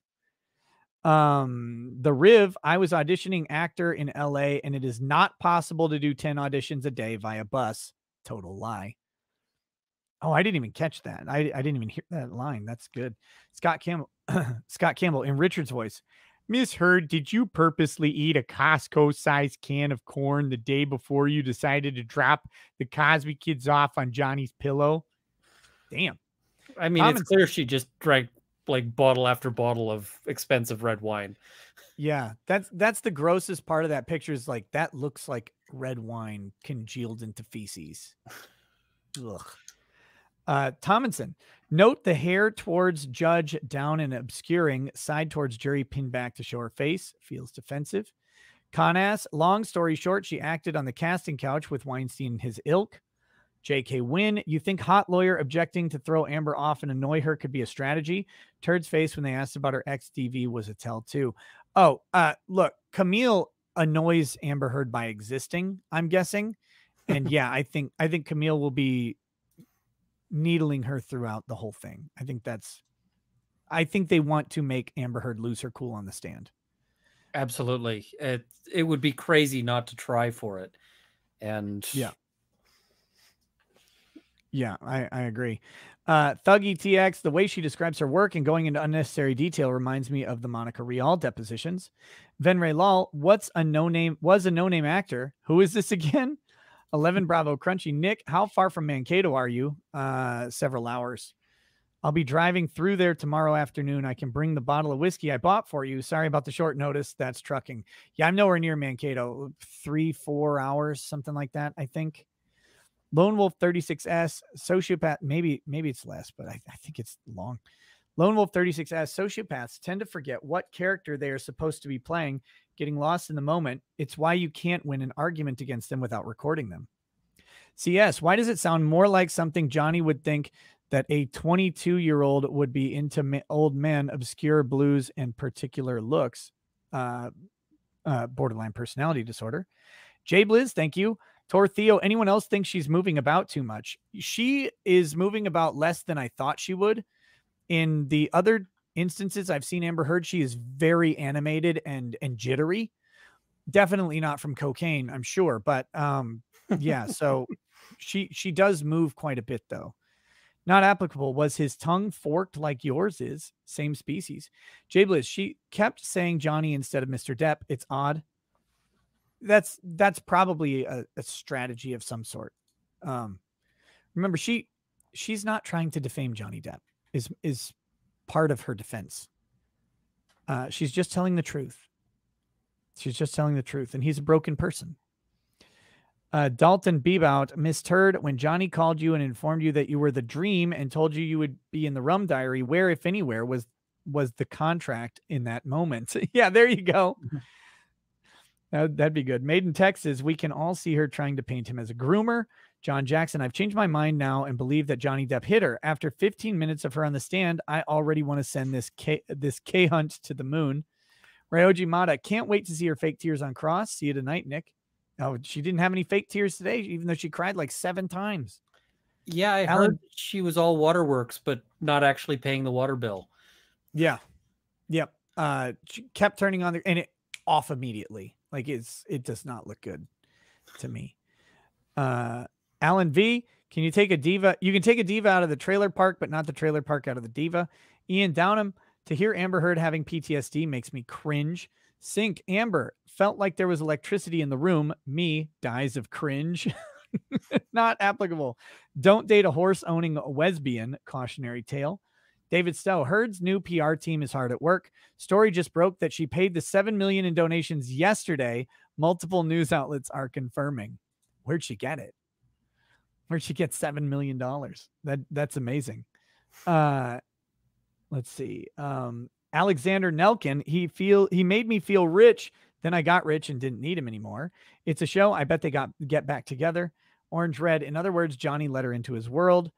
Um, the Riv, I was auditioning actor in LA and it is not possible to do 10 auditions a day via bus. Total lie. Oh, I didn't even catch that. I, I didn't even hear that line. That's good. Scott Campbell, Scott Campbell in Richard's voice. Miss Heard, did you purposely eat a Costco sized can of corn the day before you decided to drop the Cosby kids off on Johnny's pillow? Damn. I mean, Common it's clear she just drank like bottle after bottle of expensive red wine. Yeah, that's that's the grossest part of that picture is like that looks like red wine congealed into feces. Ugh. Uh, Tomlinson, note the hair towards judge down and obscuring, side towards jury pinned back to show her face. Feels defensive. Conass, long story short, she acted on the casting couch with Weinstein and his ilk. JK Win, you think hot lawyer objecting to throw Amber off and annoy her could be a strategy? Turd's face when they asked about her ex DV was a tell too. Oh, uh, look, Camille annoys Amber Heard by existing, I'm guessing. And yeah, I think I think Camille will be needling her throughout the whole thing. I think that's I think they want to make Amber Heard lose her cool on the stand. Absolutely. It it would be crazy not to try for it. And Yeah. Yeah, I, I agree. Uh, Thuggy TX, the way she describes her work and going into unnecessary detail reminds me of the Monica Rial depositions. Venray Lal, what's a no name was a no name actor? Who is this again? 11 Bravo Crunchy. Nick, how far from Mankato are you? Uh, several hours. I'll be driving through there tomorrow afternoon. I can bring the bottle of whiskey I bought for you. Sorry about the short notice. That's trucking. Yeah, I'm nowhere near Mankato. Three, four hours, something like that, I think. Lone Wolf 36S, sociopath, maybe, maybe it's less, but I, I think it's long. Lone Wolf 36S, sociopaths tend to forget what character they are supposed to be playing, getting lost in the moment. It's why you can't win an argument against them without recording them. CS, why does it sound more like something Johnny would think that a 22 year old would be into old men, obscure blues, and particular looks? Uh, uh, borderline personality disorder. Jay Blizz, thank you. Tor Theo, anyone else think she's moving about too much? She is moving about less than I thought she would. In the other instances I've seen Amber Heard, she is very animated and and jittery. Definitely not from cocaine, I'm sure, but um yeah, so she she does move quite a bit though. Not applicable. Was his tongue forked like yours is? Same species. Jay Blizz, she kept saying Johnny instead of Mr. Depp. It's odd that's that's probably a, a strategy of some sort. Um, remember, she she's not trying to defame Johnny Depp. Is is part of her defense. Uh, she's just telling the truth. She's just telling the truth, and he's a broken person. Uh, Dalton Bebout heard when Johnny called you and informed you that you were the dream and told you you would be in the rum diary. Where, if anywhere, was was the contract in that moment? yeah, there you go. That, that'd be good. Made in Texas, we can all see her trying to paint him as a groomer. John Jackson, I've changed my mind now and believe that Johnny Depp hit her. After 15 minutes of her on the stand, I already want to send this K this K hunt to the moon. Ryoji Mata, can't wait to see her fake tears on cross. See you tonight, Nick. Oh, she didn't have any fake tears today, even though she cried like seven times. Yeah, I Alan- heard she was all waterworks, but not actually paying the water bill. Yeah. Yep. Uh she kept turning on the and it off immediately. Like it's it does not look good to me. Uh Alan V, can you take a diva? You can take a diva out of the trailer park, but not the trailer park out of the diva. Ian Downham, to hear Amber Heard having PTSD makes me cringe. Sink Amber felt like there was electricity in the room. Me dies of cringe. not applicable. Don't date a horse owning a lesbian. Cautionary tale. David Stowe, Heard's new PR team is hard at work. Story just broke that she paid the 7 million in donations yesterday. Multiple news outlets are confirming. Where'd she get it? Where'd she get 7 million dollars? That that's amazing. Uh let's see. Um Alexander Nelkin, he feel he made me feel rich, then I got rich and didn't need him anymore. It's a show. I bet they got get back together. Orange Red. In other words, Johnny let her into his world.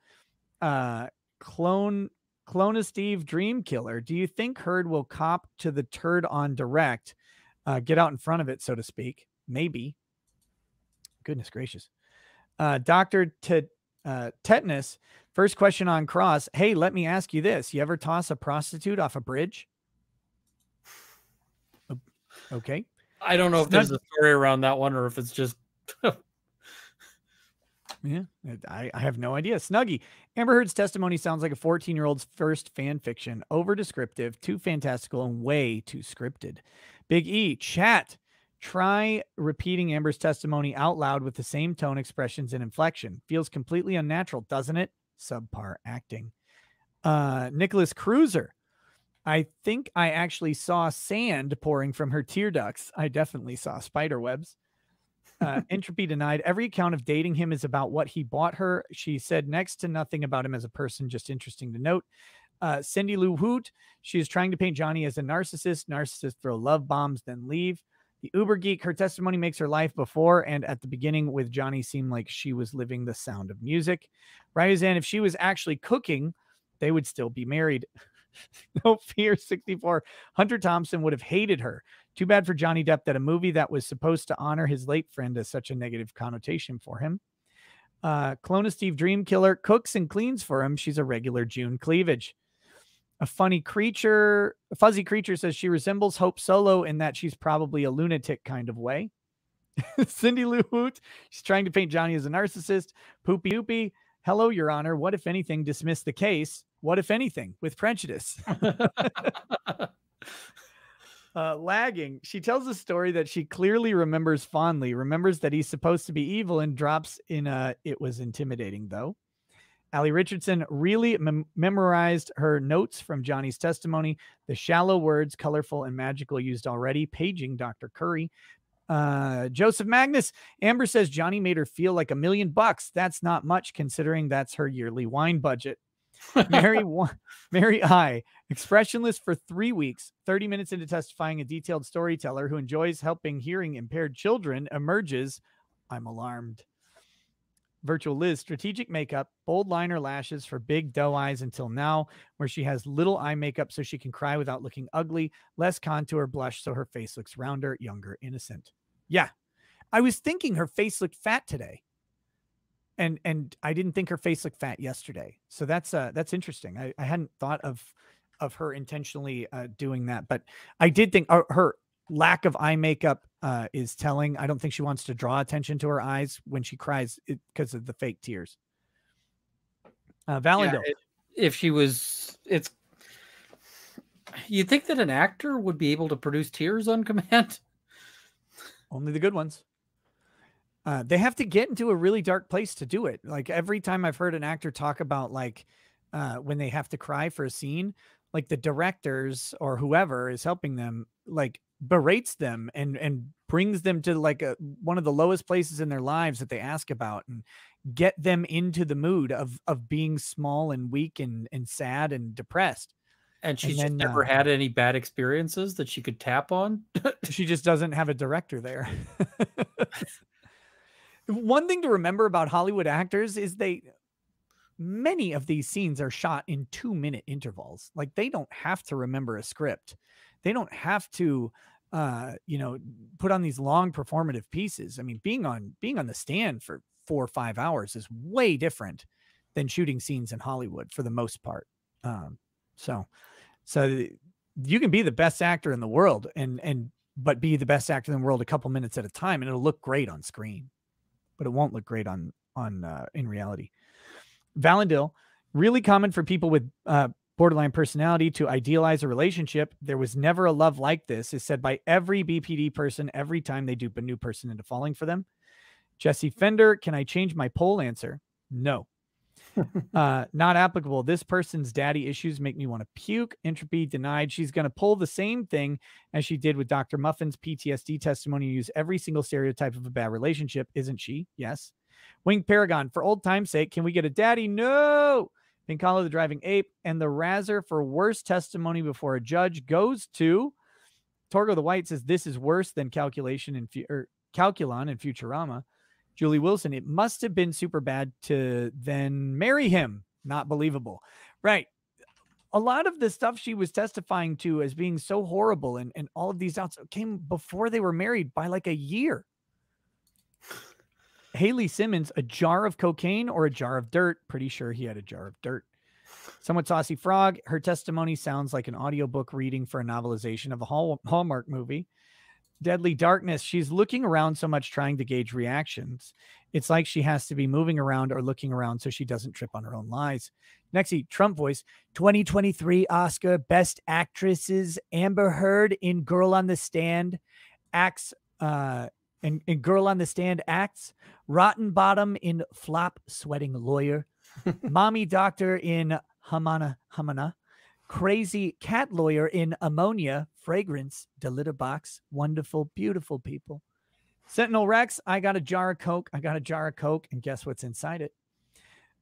Uh clone Clone of Steve Dream Killer. Do you think Heard will cop to the turd on direct? Uh, get out in front of it, so to speak. Maybe. Goodness gracious. Uh, Dr. T- uh, Tetanus, first question on cross. Hey, let me ask you this. You ever toss a prostitute off a bridge? Okay. I don't know if there's a story around that one or if it's just Yeah, I, I have no idea. Snuggy. Amber Heard's testimony sounds like a 14 year old's first fan fiction. Over descriptive, too fantastical, and way too scripted. Big E, chat. Try repeating Amber's testimony out loud with the same tone, expressions, and inflection. Feels completely unnatural, doesn't it? Subpar acting. Uh, Nicholas Cruiser. I think I actually saw sand pouring from her tear ducts. I definitely saw spider webs. Uh, entropy denied. Every account of dating him is about what he bought her. She said next to nothing about him as a person, just interesting to note. Uh, Cindy Lou Hoot, she is trying to paint Johnny as a narcissist. Narcissists throw love bombs, then leave. The Uber geek, her testimony makes her life before and at the beginning with Johnny seem like she was living the sound of music. Ryuzan, if she was actually cooking, they would still be married. no fear 64 hunter thompson would have hated her too bad for johnny depp that a movie that was supposed to honor his late friend has such a negative connotation for him. Uh clone of steve dream killer cooks and cleans for him. She's a regular june cleavage. A funny creature a fuzzy creature says she resembles hope solo in that she's probably a lunatic kind of way. Cindy lou hoot she's trying to paint johnny as a narcissist. Poopy poopy hello your honor. What if anything dismiss the case? What if anything with prejudice uh, lagging she tells a story that she clearly remembers fondly remembers that he's supposed to be evil and drops in a it was intimidating though Ali Richardson really mem- memorized her notes from Johnny's testimony. The shallow words, colorful and magical, used already. Paging Dr. Curry. Uh, Joseph Magnus. Amber says Johnny made her feel like a million bucks. That's not much considering that's her yearly wine budget. Mary, Wa- Mary I, expressionless for three weeks, 30 minutes into testifying, a detailed storyteller who enjoys helping hearing impaired children emerges. I'm alarmed. Virtual Liz, strategic makeup, bold liner lashes for big doe eyes until now, where she has little eye makeup so she can cry without looking ugly, less contour blush so her face looks rounder, younger, innocent. Yeah. I was thinking her face looked fat today. And and I didn't think her face looked fat yesterday. So that's uh that's interesting. I, I hadn't thought of of her intentionally uh, doing that, but I did think uh, her lack of eye makeup uh, is telling. I don't think she wants to draw attention to her eyes when she cries because of the fake tears. Uh, Valendo. it- if she was, it's. You'd think that an actor would be able to produce tears on command. Only the good ones. Uh, they have to get into a really dark place to do it. Like every time I've heard an actor talk about like uh, when they have to cry for a scene, like the directors or whoever is helping them, like berates them and and brings them to like a, one of the lowest places in their lives that they ask about and get them into the mood of of being small and weak and and sad and depressed. And she's just then, never uh, had any bad experiences that she could tap on. she just doesn't have a director there. One thing to remember about Hollywood actors is they many of these scenes are shot in 2 minute intervals. Like they don't have to remember a script. They don't have to uh you know put on these long performative pieces. I mean being on being on the stand for 4 or 5 hours is way different than shooting scenes in Hollywood for the most part. Um so so you can be the best actor in the world and and but be the best actor in the world a couple minutes at a time and it'll look great on screen but it won't look great on on uh, in reality Valendil, really common for people with uh, borderline personality to idealize a relationship. There was never a love like this, is said by every BPD person every time they dupe a new person into falling for them. Jesse Fender, can I change my poll answer? No. uh, not applicable. This person's daddy issues make me want to puke. Entropy denied. She's going to pull the same thing as she did with Dr. Muffin's PTSD testimony, use every single stereotype of a bad relationship, isn't she? Yes. Wing Paragon, for old time's sake, can we get a daddy? No. Pinkala the Driving Ape and the Razzer for worst testimony before a judge goes to Torgo the White says this is worse than calculation and fu- or Calculon and Futurama. Julie Wilson, it must have been super bad to then marry him. Not believable. Right. A lot of the stuff she was testifying to as being so horrible and, and all of these doubts came before they were married by like a year. Haley Simmons, a jar of cocaine or a jar of dirt? Pretty sure he had a jar of dirt. Somewhat saucy frog. Her testimony sounds like an audiobook reading for a novelization of a Hall- Hallmark movie. Deadly Darkness. She's looking around so much trying to gauge reactions. It's like she has to be moving around or looking around so she doesn't trip on her own lies. Nexty, Trump voice 2023 Oscar Best Actresses Amber Heard in Girl on the Stand acts uh in, in Girl on the Stand acts Rotten Bottom in Flop Sweating Lawyer Mommy Doctor in Hamana Hamana Crazy Cat Lawyer in Ammonia Fragrance Litter Box Wonderful Beautiful People Sentinel Rex I got a jar of Coke I got a jar of Coke and guess what's inside it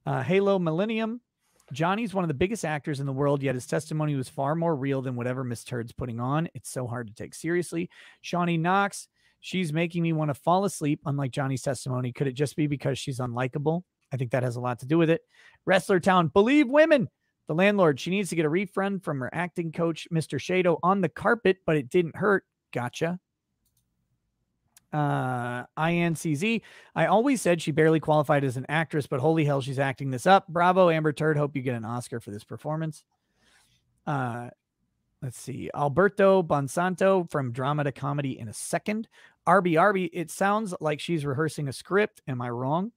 uh, Halo Millennium Johnny's one of the biggest actors in the world, yet his testimony was far more real than whatever Miss Turd's putting on. It's so hard to take seriously. Shawnee Knox, she's making me want to fall asleep, unlike Johnny's testimony. Could it just be because she's unlikable? I think that has a lot to do with it. Wrestler Town, believe women. The landlord, she needs to get a refund from her acting coach, Mr. Shado, on the carpet, but it didn't hurt. Gotcha uh INCZ. I always said she barely qualified as an actress, but holy hell, she's acting this up. Bravo, Amber Turd. Hope you get an Oscar for this performance. Uh let's see. Alberto Bonsanto from drama to comedy in a second. RB RB, it sounds like she's rehearsing a script. Am I wrong?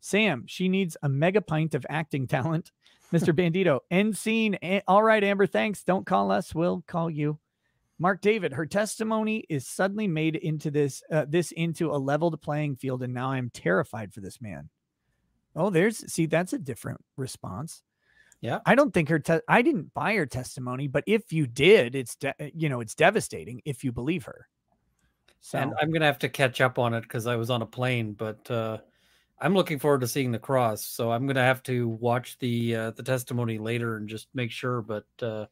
Sam, she needs a mega pint of acting talent. Mr. Bandito, end scene. All right, Amber, thanks. Don't call us. We'll call you. Mark David, her testimony is suddenly made into this uh, this into a leveled playing field, and now I'm terrified for this man. Oh, there's see, that's a different response. Yeah, I don't think her. Te- I didn't buy her testimony, but if you did, it's de- you know it's devastating if you believe her. So And I'm gonna have to catch up on it because I was on a plane, but uh, I'm looking forward to seeing the cross. So I'm gonna have to watch the uh, the testimony later and just make sure. But uh,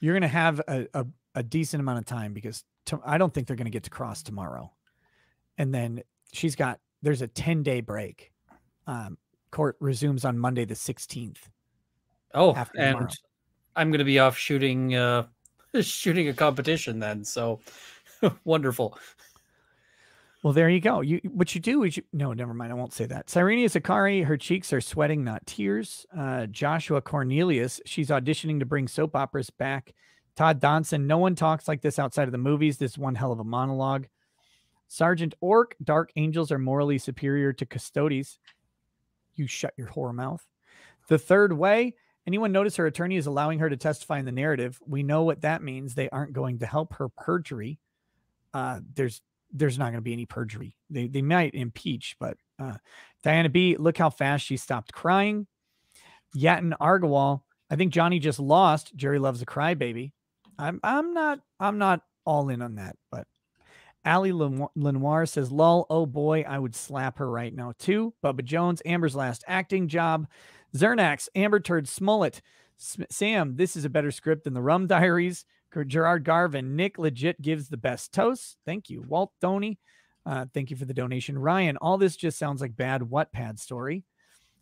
you're gonna have a, a, a decent amount of time because to, I don't think they're gonna get to cross tomorrow, and then she's got there's a 10 day break. Um, court resumes on Monday the 16th. oh, After and tomorrow. I'm gonna be off shooting uh, shooting a competition then. So wonderful. Well, there you go. You what you do is you no, never mind. I won't say that. Cyrenia Sakari, her cheeks are sweating, not tears. Uh, Joshua Cornelius, she's auditioning to bring soap operas back. Todd Donson, no one talks like this outside of the movies. This is one hell of a monologue. Sergeant Orc, Dark Angels are morally superior to Custodes. You shut your whore mouth. The third way, anyone notice her attorney is allowing her to testify in the narrative? We know what that means. They aren't going to help her perjury. Uh, there's there's not going to be any perjury. They they might impeach, but uh, Diana B, look how fast she stopped crying. Yatin Argawal, I think Johnny just lost. Jerry loves a crybaby. I'm I'm not I'm not all in on that, but Ali Lenoir says, "Lol, oh boy, I would slap her right now too." Bubba Jones, Amber's last acting job. Zernax, Amber Turd Smollett, S- Sam. This is a better script than the Rum Diaries. Ger- Gerard Garvin, Nick legit gives the best toast. Thank you, Walt Doney. Uh, thank you for the donation, Ryan. All this just sounds like bad Wattpad story.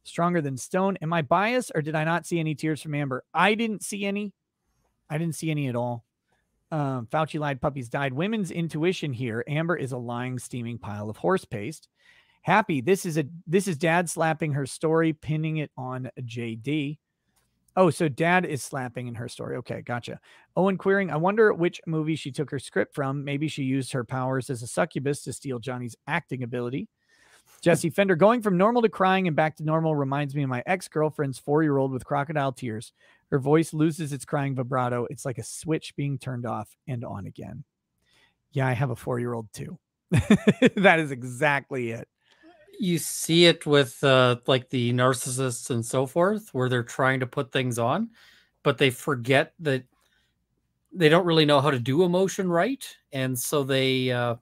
Stronger than Stone. Am I biased or did I not see any tears from Amber? I didn't see any. I didn't see any at all. Um, Fauci lied, puppies died. Women's intuition here. Amber is a lying, steaming pile of horse paste. Happy. This is a this is dad slapping her story, pinning it on JD. Oh, so dad is slapping in her story. Okay, gotcha. Owen queering. I wonder which movie she took her script from. Maybe she used her powers as a succubus to steal Johnny's acting ability. Hmm. Jesse Fender going from normal to crying and back to normal reminds me of my ex girlfriend's four year old with crocodile tears. Her voice loses its crying vibrato. It's like a switch being turned off and on again. Yeah, I have a four year old too. that is exactly it. You see it with uh, like the narcissists and so forth where they're trying to put things on but they forget that they don't really know how to do emotion right and so they uh,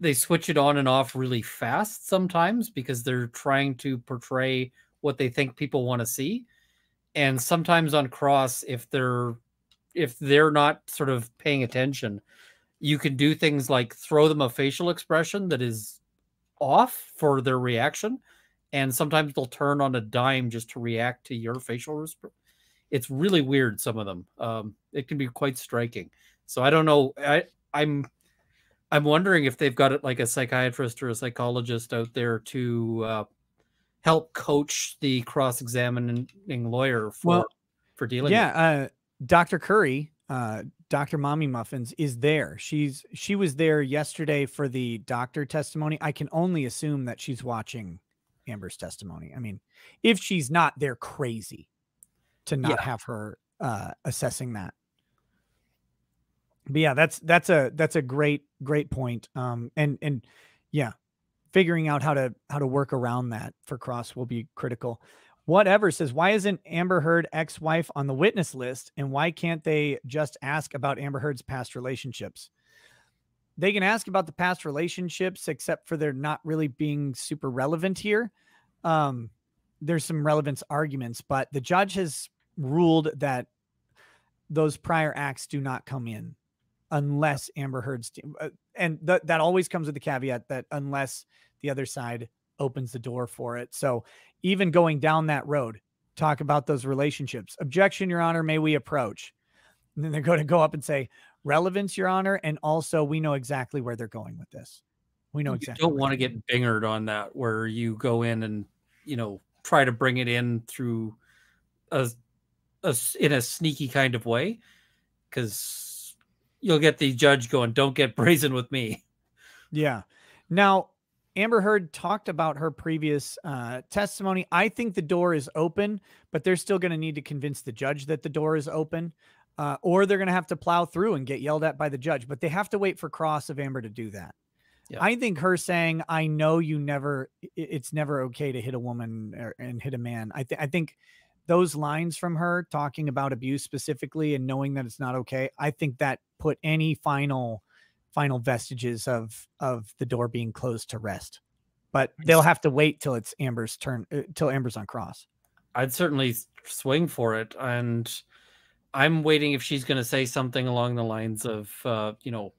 they switch it on and off really fast sometimes because they're trying to portray what they think people want to see and sometimes on cross if they're if they're not sort of paying attention you can do things like throw them a facial expression that is off for their reaction and sometimes they'll turn on a dime just to react to your facial response. it's really weird some of them um, it can be quite striking so i don't know i i'm i'm wondering if they've got it like a psychiatrist or a psychologist out there to uh, help coach the cross-examining lawyer for Well, for dealing yeah, uh, Dr. Curry, uh, Dr. Mommy Muffins is there. She's she was there yesterday for the doctor testimony. I can only assume that she's watching Amber's testimony. I mean, if she's not, they're crazy to not Yeah. have her uh assessing that. But yeah, that's that's a that's a great great point. Um and and yeah, figuring out how to how to work around that for Cross will be critical. Whatever says, why isn't Amber Heard ex-wife on the witness list, and why can't they just ask about Amber Heard's past relationships? They can ask about the past relationships, except for they're not really being super relevant here. Um, there's some relevance arguments, but the judge has ruled that those prior acts do not come in unless Amber Heard's uh, and th- that always comes with the caveat that unless the other side opens the door for it. So even going down that road, talk about those relationships. Objection, Your Honor, may we approach? And then they're going to go up and say relevance, Your Honor, and also we know exactly where they're going with this. We know you exactly. don't want to get bingered on that where you go in and you know try to bring it in through a, a in a sneaky kind of way because you'll get the judge going don't get brazen with me Yeah. Now, Amber Heard talked about her previous uh, testimony. I think the door is open, but they're still going to need to convince the judge that the door is open, uh, or they're going to have to plow through and get yelled at by the judge. But they have to wait for Cross of Amber to do that. I think her saying, "I know you never, it's never okay to hit a woman or, and hit a man." I think I think those lines from her talking about abuse specifically and knowing that it's not okay. I think that put any final final vestiges of of the door being closed to rest. But they'll have to wait till it's Amber's turn, uh, till Amber's on cross. i'd certainly swing for it and i'm waiting if she's going to say something along the lines of uh, you know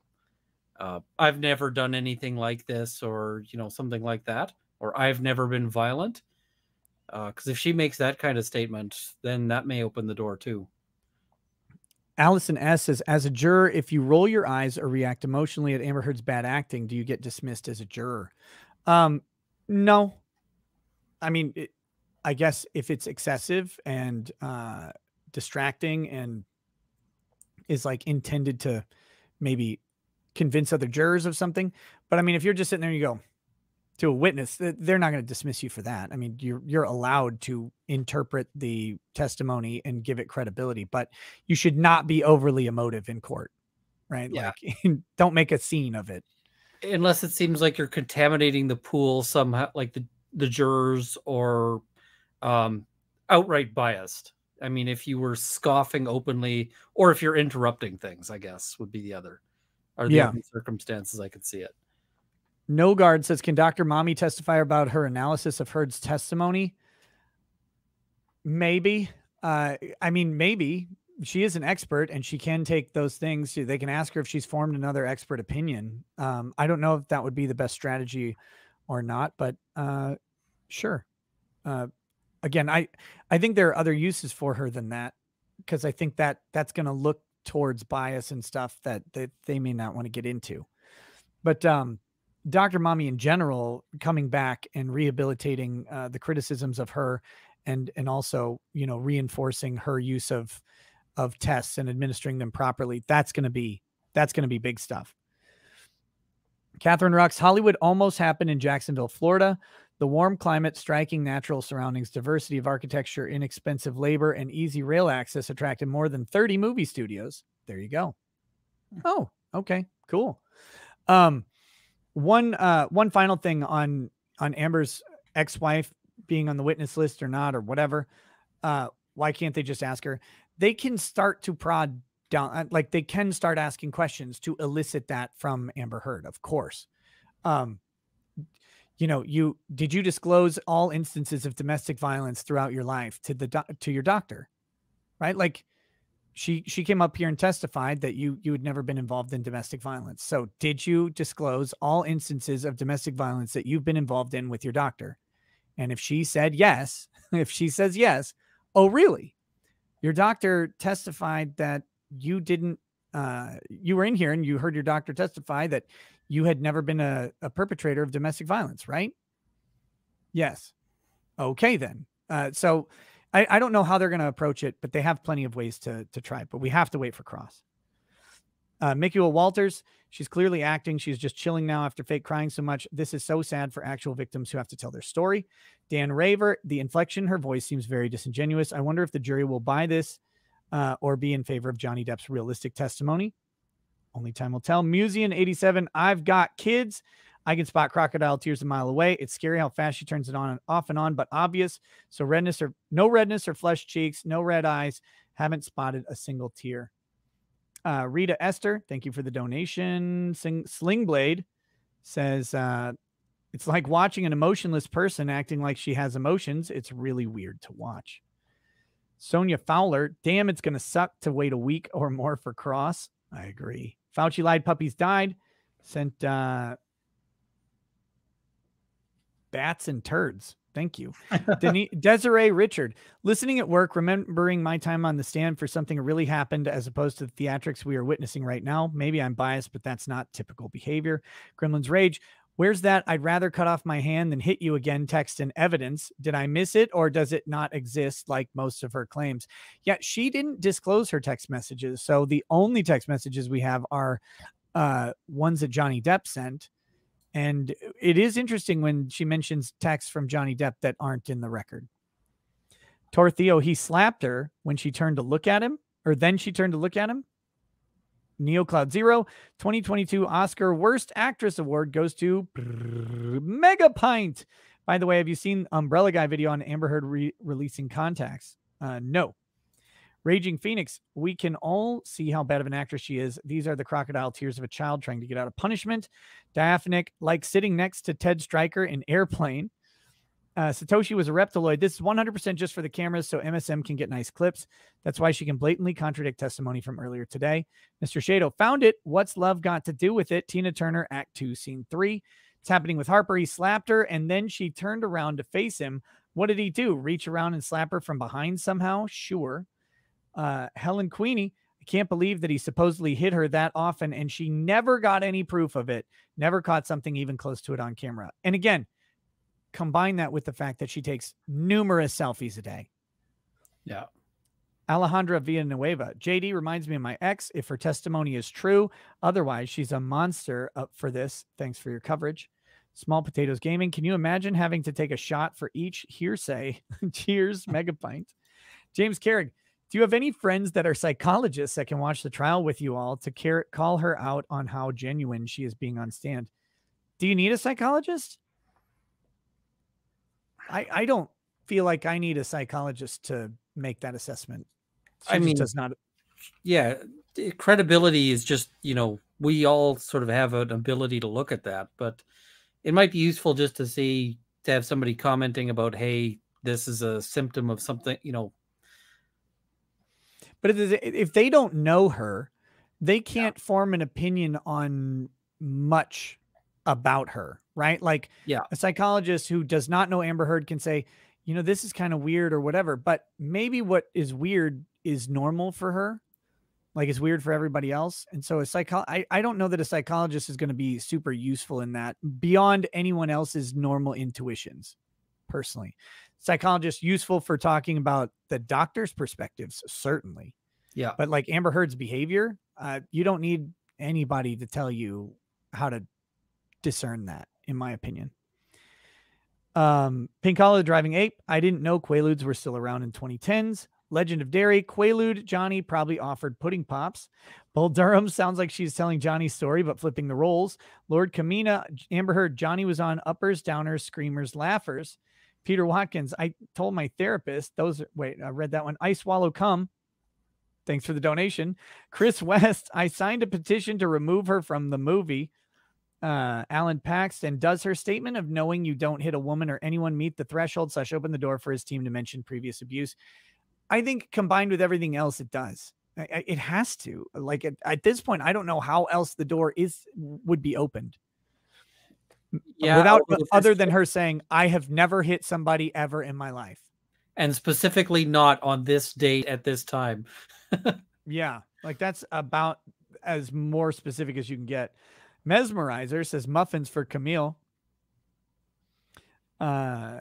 uh, i've never done anything like this or you know something like that or i've never been violent because if she makes that kind of statement then that may open the door too Allison S says, as a juror, if you roll your eyes or react emotionally at Amber Heard's bad acting, do you get dismissed as a juror? Um, no. I mean, it, I guess if it's excessive and uh, distracting and is like intended to maybe convince other jurors of something, but I mean, if you're just sitting there and you go to a witness, th- they're not going to dismiss you for that. I mean, you're you're allowed to interpret the testimony and give it credibility, but you should not be overly emotive in court, right? Yeah. Like, don't make a scene of it. unless it seems like you're contaminating the pool somehow like the the jurors or um outright biased i mean if you were scoffing openly or if you're interrupting things i guess would be the other are the Yeah. circumstances i could see it No guard says, can Dr. Mommy testify about her analysis of Heard's testimony? Maybe. Uh, I mean, maybe she is an expert and she can take those things. They can ask her if she's formed another expert opinion. Um, I don't know if that would be the best strategy or not, but uh, sure. Uh, again, I I think there are other uses for her than that because I think that that's going to look towards bias and stuff that that they may not want to get into. But um, Dr. Mommy in general coming back and rehabilitating uh, the criticisms of her and and also you know reinforcing her use of of tests and administering them properly that's going to be that's going to be big stuff. Catherine rux hollywood almost happened in jacksonville florida. The warm climate striking natural surroundings diversity of architecture inexpensive labor and easy rail access attracted more than 30 movie studios. There you go. Oh okay cool. Um one uh one final thing on on amber's ex-wife being on the witness list or not or whatever uh why can't they just ask her? They can start to prod down uh, like they can start asking questions to elicit that from amber heard of course. Um you know you did you disclose all instances of domestic violence throughout your life to the doc- to your doctor? Right? Like she she came up here and testified that you you had never been involved in domestic violence. So did you disclose all instances of domestic violence that you've been involved in with your doctor? And if she said yes if she says yes oh really? Your doctor testified that you didn't uh you were in here and you heard your doctor testify that you had never been a, a perpetrator of domestic violence right? Yes. Okay then. Uh so I, I don't know how they're going to approach it, but they have plenty of ways to to try. It but we have to wait for Cross. Uh, Walters, she's clearly acting. She's just chilling now after fake crying so much. This is so sad for actual victims who have to tell their story. Dan Raver, the inflection in her voice seems very disingenuous. I wonder if the jury will buy this uh, or be in favor of Johnny Depp's realistic testimony. Only time will tell. Musean 87, I've got kids. I can spot crocodile tears a mile away. It's scary how fast she turns it on and off and on, but obvious. So redness or no redness or flushed cheeks, no red eyes. Haven't spotted a single tear. Uh, Rita Esther, thank you for the donation. Sing, Slingblade says uh, it's like watching an emotionless person acting like she has emotions. It's really weird to watch. Sonia Fowler, damn, it's going to suck to wait a week or more for Cross. I agree. Fauci lied, puppies died. Sent uh, bats and turds. Thank you. Deni- Desiree Richard, listening at work, remembering my time on the stand for something really happened as opposed to the theatrics we are witnessing right now. Maybe I'm biased, but that's not typical behavior. Gremlin's Rage, where's that? I'd rather cut off my hand than hit you again text and evidence. Did I miss it or does it not exist like most of her claims? Yet she didn't disclose her text messages. So the only text messages we have are uh, ones that Johnny Depp sent. And it is interesting when she mentions texts from Johnny Depp that aren't in the record. Tortheo, he slapped her when she turned to look at him, or then she turned to look at him. Neo Cloud Zero 2022 Oscar Worst Actress Award goes to Mega Pint. By the way, have you seen Umbrella Guy video on Amber Heard re- releasing contacts? Uh, no. Raging Phoenix, we can all see how bad of an actress she is. These are the crocodile tears of a child trying to get out of punishment. Diaphanic, like sitting next to Ted Striker in Airplane. Uh, Satoshi was a reptiloid. This is 100% just for the cameras so MSM can get nice clips. That's why she can blatantly contradict testimony from earlier today. Mr. Shado found it. What's love got to do with it? Tina Turner, Act 2, Scene 3. It's happening with Harper. He slapped her and then she turned around to face him. What did he do? Reach around and slap her from behind somehow? Sure uh, Helen Queenie. I can't believe that he supposedly hit her that often and she never got any proof of it, never caught something even close to it on camera. And again, combine that with the fact that she takes numerous selfies a day. Yeah. Alejandra Villanueva. JD reminds me of my ex if her testimony is true. Otherwise, she's a monster up for this. Thanks for your coverage. Small Potatoes Gaming. Can you imagine having to take a shot for each hearsay? Cheers, Megapint. James Carrick. Do you have any friends that are psychologists that can watch the trial with you all to care, call her out on how genuine she is being on stand? Do you need a psychologist? I I don't feel like I need a psychologist to make that assessment. She I just mean, does not. yeah, credibility is just, you know, we all sort of have an ability to look at that, but it might be useful just to see, to have somebody commenting about, hey, this is a symptom of something, you know, But if, if they don't know her, they can't form an opinion on much about her, right? Like Yeah. a psychologist who does not know Amber Heard can say, you know, this is kind of weird or whatever, but maybe what is weird is normal for her. Like it's weird for everybody else. And so a psycho I, I don't know that a psychologist is going to be super useful in that beyond anyone else's normal intuitions, personally. Psychologist useful for talking about the doctor's perspectives, certainly. Yeah. But like Amber Heard's behavior, uh, you don't need anybody to tell you how to discern that, in my opinion. Um, Pinkala driving ape. I didn't know Quaaludes were still around in 2010s. Legend of Dairy, Quaalude, Johnny probably offered pudding pops. Bull Durham sounds like she's telling Johnny's story, but flipping the roles. Lord Kamina, Amber Heard, Johnny was on uppers, downers, screamers, laughers. Peter Watkins, I told my therapist, those are, wait, I read that one. I swallow cum. Thanks for the donation. Chris West, I signed a petition to remove her from the movie. Uh, Alan Paxton does her statement of knowing you don't hit a woman or anyone meet the threshold slash open the door for his team to mention previous abuse. I think combined with everything else, it does. I- I- It has to. Like at, at this point, I don't know how else the door is would be opened. Yeah, without other than her saying, "I have never hit somebody ever in my life." and specifically not on this date at this time. Yeah, like that's about as more specific as you can get. Mesmerizer says muffins for Camille. Uh,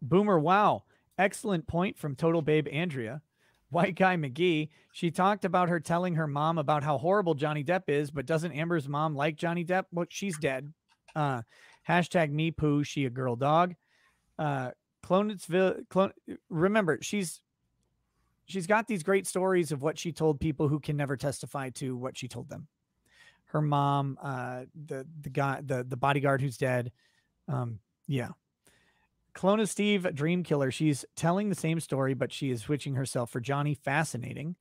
Boomer, wow, excellent point from Total Babe Andrea. White Guy McGee, she talked about her telling her mom about how horrible Johnny Depp is, but doesn't Amber's mom like Johnny Depp? Well, she's dead. Uh, hashtag me poo, she a girl dog. Uh, Clonesville, clone, remember, she's she's got these great stories of what she told people who can never testify to what she told them. Her mom, uh, the the guy, the the bodyguard who's dead. Um, yeah. Clone of Steve, Dream Killer. She's telling the same story, but she is switching herself for Johnny. Fascinating.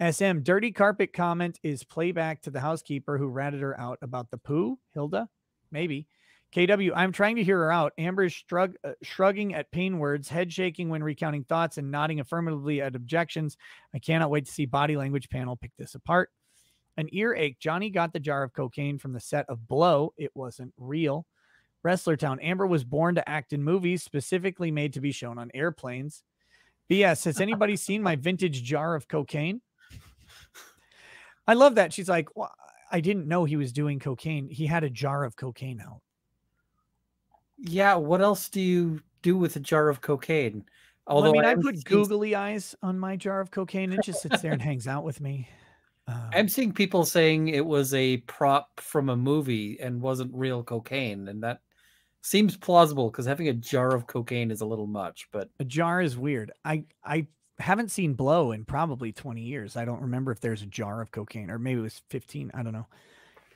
SM, dirty carpet comment is playback to the housekeeper who ratted her out about the poo. Hilda, maybe. KW, I'm trying to hear her out. Amber is shrug, uh, shrugging at pain words, head shaking when recounting thoughts, and nodding affirmatively at objections. I cannot wait to see body language panel pick this apart. An earache. Johnny got the jar of cocaine from the set of Blow. It wasn't real. Wrestler Town. Amber was born to act in movies, specifically made to be shown on airplanes. BS. Has anybody seen my vintage jar of cocaine? I love that. She's like, well, I didn't know he was doing cocaine. He had a jar of cocaine out. Yeah, what else do you do with a jar of cocaine? Well, I mean, I am put seeing- googly eyes on my jar of cocaine. It just sits there and hangs out with me. I'm um, seeing people saying it was a prop from a movie and wasn't real cocaine, and that seems plausible because having a jar of cocaine is a little much. But A jar is weird. I I haven't seen Blow in probably 20 years. I don't remember if there's a jar of cocaine or maybe it was 15. I don't know.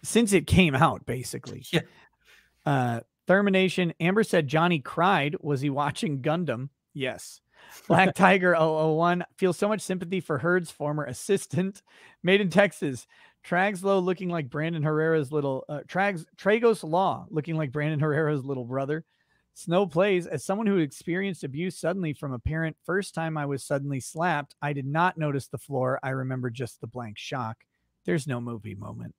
Since it came out, basically. Yeah. Uh Termination. Amber said Johnny cried. Was he watching Gundam? Yes. Black Tiger 001 feels so much sympathy for Heard's former assistant. Made in Texas. Tragslow looking like Brandon Herrera's little uh, Trags Tragos Law looking like Brandon Herrera's little brother. Snow plays as someone who experienced abuse suddenly from a parent. First time I was suddenly slapped, I did not notice the floor. I remember just the blank shock. There's no movie moment.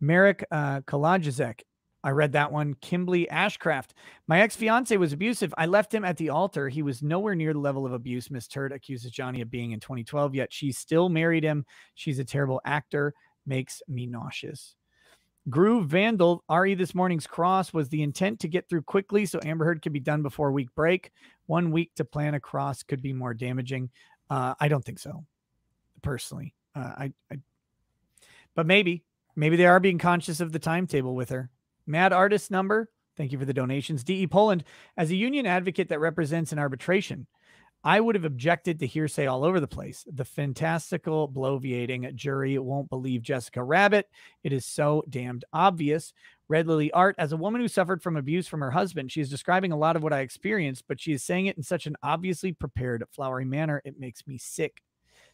Merrick uh, Kolajizek. I read that one. Kimberly Ashcraft. My ex fiance was abusive. I left him at the altar. He was nowhere near the level of abuse Miss Turd accuses Johnny of being in 2012, yet she still married him. She's a terrible actor. Makes me nauseous. Groove Vandal, RE this morning's cross was the intent to get through quickly so Amber Heard could be done before week break. One week to plan a cross could be more damaging. Uh, I don't think so, personally. Uh, I, I, but maybe, maybe they are being conscious of the timetable with her. Mad Artist number. Thank you for the donations. DE Poland, as a union advocate that represents an arbitration, I would have objected to hearsay all over the place. The fantastical, bloviating jury won't believe Jessica Rabbit. It is so damned obvious. Red Lily Art, as a woman who suffered from abuse from her husband, she is describing a lot of what I experienced, but she is saying it in such an obviously prepared, flowery manner. It makes me sick.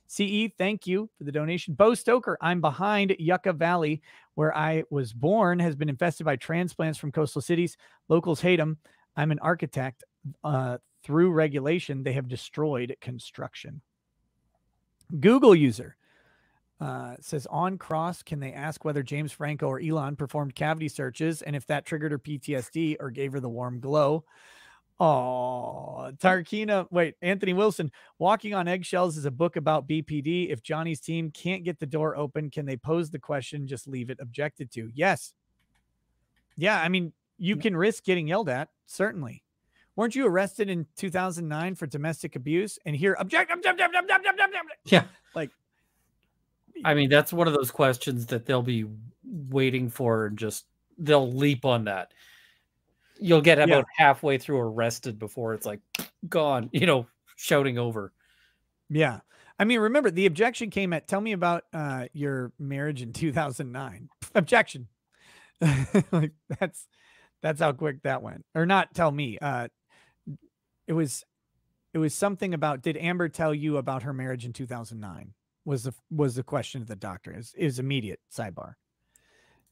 CE, thank you for the donation. Bo Stoker, I'm behind Yucca Valley, where I was born, has been infested by transplants from coastal cities. Locals hate them. I'm an architect. Uh, through regulation, they have destroyed construction. Google user uh, says on cross, can they ask whether James Franco or Elon performed cavity searches and if that triggered her PTSD or gave her the warm glow? Oh, Tarkina. Wait, Anthony Wilson. Walking on Eggshells is a book about BPD. If Johnny's team can't get the door open, can they pose the question? Just leave it objected to. Yes. Yeah. I mean, you can risk getting yelled at. Certainly. Weren't you arrested in 2009 for domestic abuse? And here, object, object, object, object, object, object. Yeah. Like, I mean, that's one of those questions that they'll be waiting for and just they'll leap on that. You'll get about halfway through arrested before it's like gone, you know, shouting over. Yeah. I mean, remember the objection came at tell me about uh, your marriage in 2009. Objection. like that's that's how quick that went. Or not tell me. Uh it was it was something about did Amber tell you about her marriage in 2009? Was the was the question of the doctor. Is is immediate sidebar.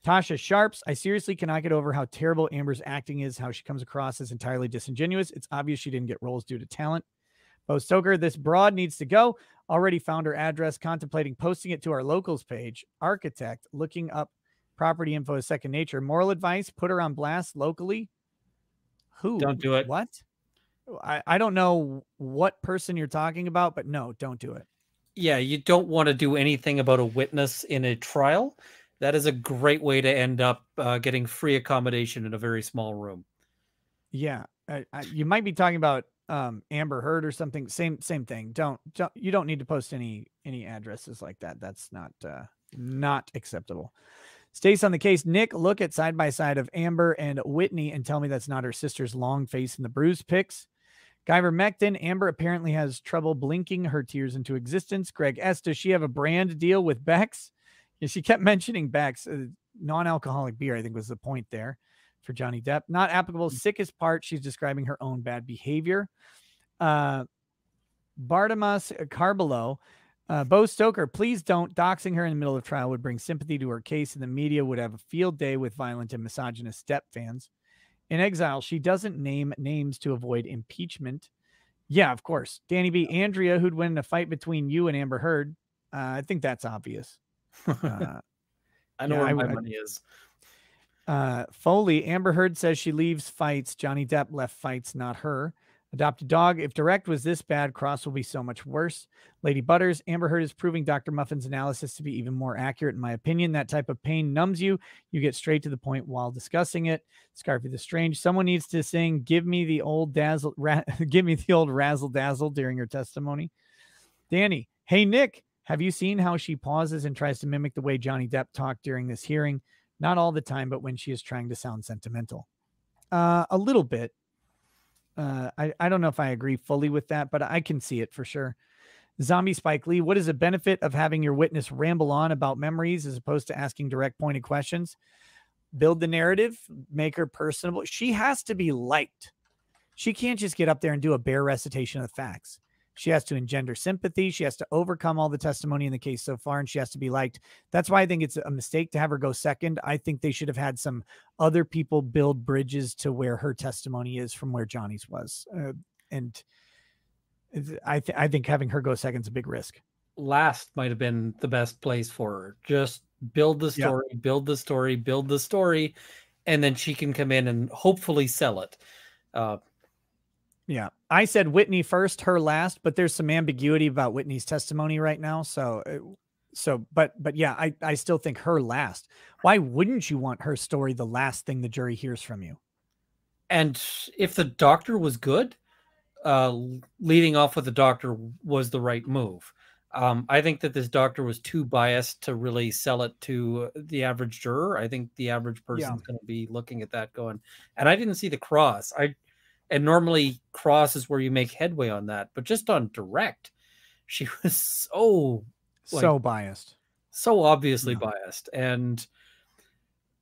Tasha Sharps, I seriously cannot get over how terrible Amber's acting is, how she comes across as entirely disingenuous. It's obvious she didn't get roles due to talent. Bo Stoker, this broad needs to go. Already found her address, contemplating posting it to our locals page. Architect, looking up property info is second nature. Moral advice, put her on blast locally. Who? Don't do it. What? I, I don't know what person you're talking about, but no, don't do it. Yeah, you don't want to do anything about a witness in a trial. That is a great way to end up uh, getting free accommodation in a very small room. Yeah. I, I, you might be talking about um Amber Heard or something. Same same thing. Don't, don't you don't need to post any any addresses like that. That's not uh not acceptable. Stace on the case. Nick, look at side by side of Amber and Whitney and tell me that's not her sister's long face in the bruise pics. Guyver Mecton, Amber apparently has trouble blinking her tears into existence. Greg S, does she have a brand deal with Beck's? Yeah, she kept mentioning Beck's. Uh, non alcoholic beer, I think was the point there for Johnny Depp. Not applicable. Sickest part, she's describing her own bad behavior. Uh, Bartimas Carbolo, uh, Bo Stoker, please don't. Doxing her in the middle of trial would bring sympathy to her case, and the media would have a field day with violent and misogynist Depp fans. In exile, she doesn't name names to avoid impeachment. Yeah, of course. Danny B. Andrea, who'd win a fight between you and Amber Heard. Uh, I think that's obvious. Uh, I know yeah, where I my would- money is. uh, Foley, Amber Heard says she leaves fights. Johnny Depp left fights, not her. Adopted dog. If direct was this bad, Cross will be so much worse. Lady Butters, Amber Heard is proving Dr. Muffin's analysis to be even more accurate, in my opinion. That type of pain numbs you. You get straight to the point while discussing it. Scarfy the Strange. Someone needs to sing "Give me the old dazzle, ra- give me the old razzle dazzle" during her testimony. Danny, hey Nick, have you seen how she pauses and tries to mimic the way Johnny Depp talked during this hearing? Not all the time, but when she is trying to sound sentimental. Uh, a little bit. Uh, I, I don't know if I agree fully with that, but I can see it for sure. Zombie Spike Lee, what is the benefit of having your witness ramble on about memories as opposed to asking direct pointed questions? Build the narrative, make her personable. She has to be liked. She can't just get up there and do a bare recitation of the facts. She has to engender sympathy. She has to overcome all the testimony in the case so far, and she has to be liked. That's why I think it's a mistake to have her go second. I think they should have had some other people build bridges to where her testimony is from where Johnny's was. Uh, and I, th- I think having her go second is a big risk. last might have been the best place for her. Just build the Yeah. story, build the story, build the story, and then she can come in and hopefully sell it. Uh, Yeah. I said Whitney first, her last, but there's some ambiguity about Whitney's testimony right now. So, uh, so, but, but yeah, I, I still think her last. Why wouldn't you want her story the last thing the jury hears from you? and if the doctor was good, uh, leading off with the doctor was the right move. Um, I think that this doctor was too biased to really sell it to the average juror. I think the average person's going to be looking at that going, and I didn't see the cross. I and normally cross is where you make headway on that, but just on direct, she was so so biased, so obviously biased, and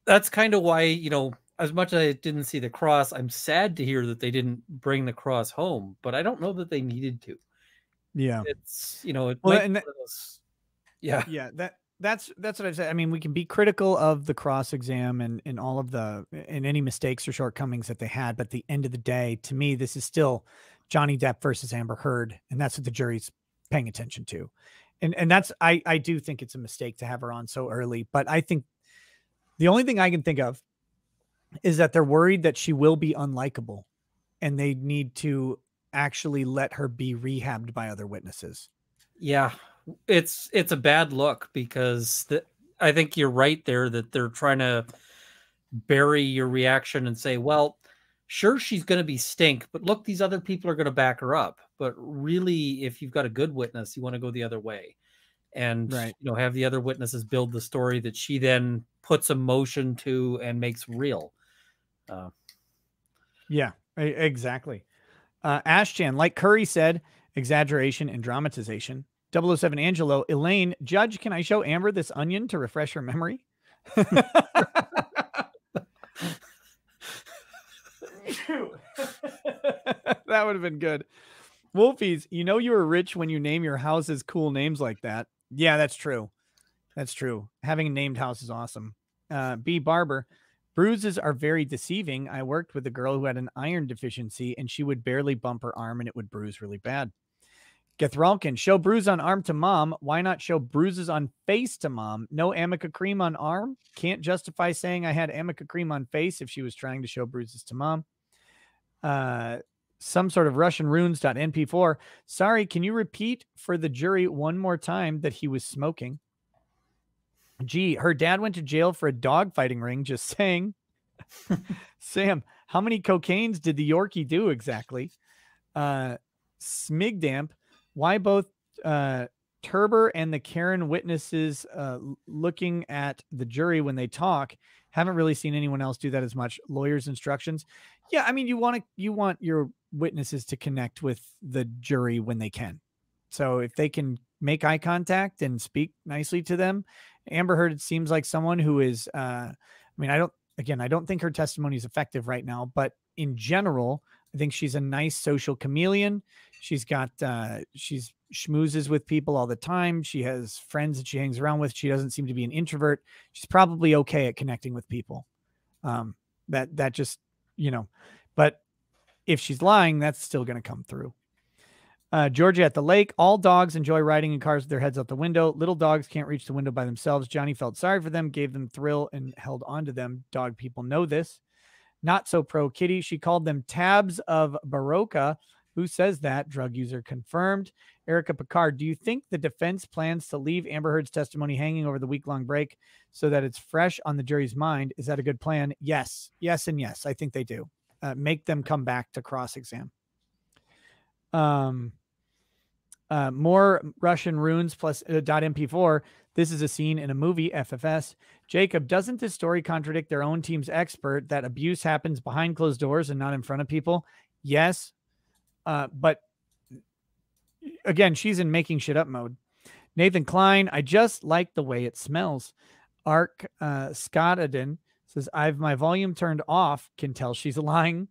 that's kind of why you know as much as I didn't see the cross, I'm sad to hear that they didn't bring the cross home, but I don't know that they needed to. Yeah. It's you know, it Well, might and be that- those- yeah. yeah that that's that's what i've said i mean we can be critical of the cross exam and and all of the and any mistakes or shortcomings that they had but at the end of the day to me this is still johnny depp versus amber heard and that's what the jury's paying attention to. And and that's i i do think it's a mistake to have her on so early but i think the only thing i can think of is that they're worried that she will be unlikable and they need to actually let her be rehabbed by other witnesses. Yeah, it's it's a bad look because the, I think you're right there that they're trying to bury your reaction and say, well, sure she's going to be stink, but look, these other people are going to back her up. But really, if you've got a good witness, you want to go the other way, and Right. you know have the other witnesses build the story that she then puts emotion to and makes real. Uh, Yeah, exactly. Uh, Ashchan, like Curry said, exaggeration and dramatization. 007 Angelo, Elaine, Judge, can I show Amber this onion to refresh her memory? that would have been good. Wolfies, you know you were rich when you name your houses cool names like that. Yeah, that's true. That's true. Having a named house is awesome. Uh, B. Barber, bruises are very deceiving. I worked with a girl who had an iron deficiency and she would barely bump her arm and it would bruise really bad. Gethralkin, show bruise on arm to mom. Why not show bruises on face to mom? No Arnica cream on arm. Can't justify saying I had Arnica cream on face if she was trying to show bruises to mom. Uh, some sort of Russian runes.np4. Sorry, can you repeat for the jury one more time that he was smoking? Gee, her dad went to jail for a dog fighting ring. Just saying. Sam, how many cocaines did the Yorkie do exactly? Uh, Smigdamp, why both uh, Turber and the Karen witnesses uh, looking at the jury when they talk? Haven't really seen anyone else do that as much. Lawyers' instructions. Yeah, I mean, you want to you want your witnesses to connect with the jury when they can. So if they can make eye contact and speak nicely to them, Amber Heard seems like someone who is. Uh, I mean, I don't. Again, I don't think her testimony is effective right now, but in general, I think she's a nice social chameleon. She's got uh, she's schmoozes with people all the time. She has friends that she hangs around with. She doesn't seem to be an introvert. She's probably okay at connecting with people. Um, that that just you know, but if she's lying, that's still going to come through. Uh, Georgia at the lake. All dogs enjoy riding in cars with their heads out the window. Little dogs can't reach the window by themselves. Johnny felt sorry for them, gave them thrill, and held on to them. Dog people know this. Not so pro kitty. She called them tabs of Berocca. Who says that? Drug user confirmed. Erica Picard, do you think the defense plans to leave Amber Heard's testimony hanging over the week long break so that it's fresh on the jury's mind? Is that a good plan? Yes. Yes, and yes. I think they do. Uh, make them come back to cross exam. Um, uh, more Russian runes plus uh, .mp4. This is a scene in a movie, FFS. Jacob, doesn't this story contradict their own team's expert that abuse happens behind closed doors and not in front of people? Yes. Uh, but again, she's in making shit up mode. Nathan Klein, I just like the way it smells. Ark uh, Scottadin says, I've my volume turned off. Can tell she's lying.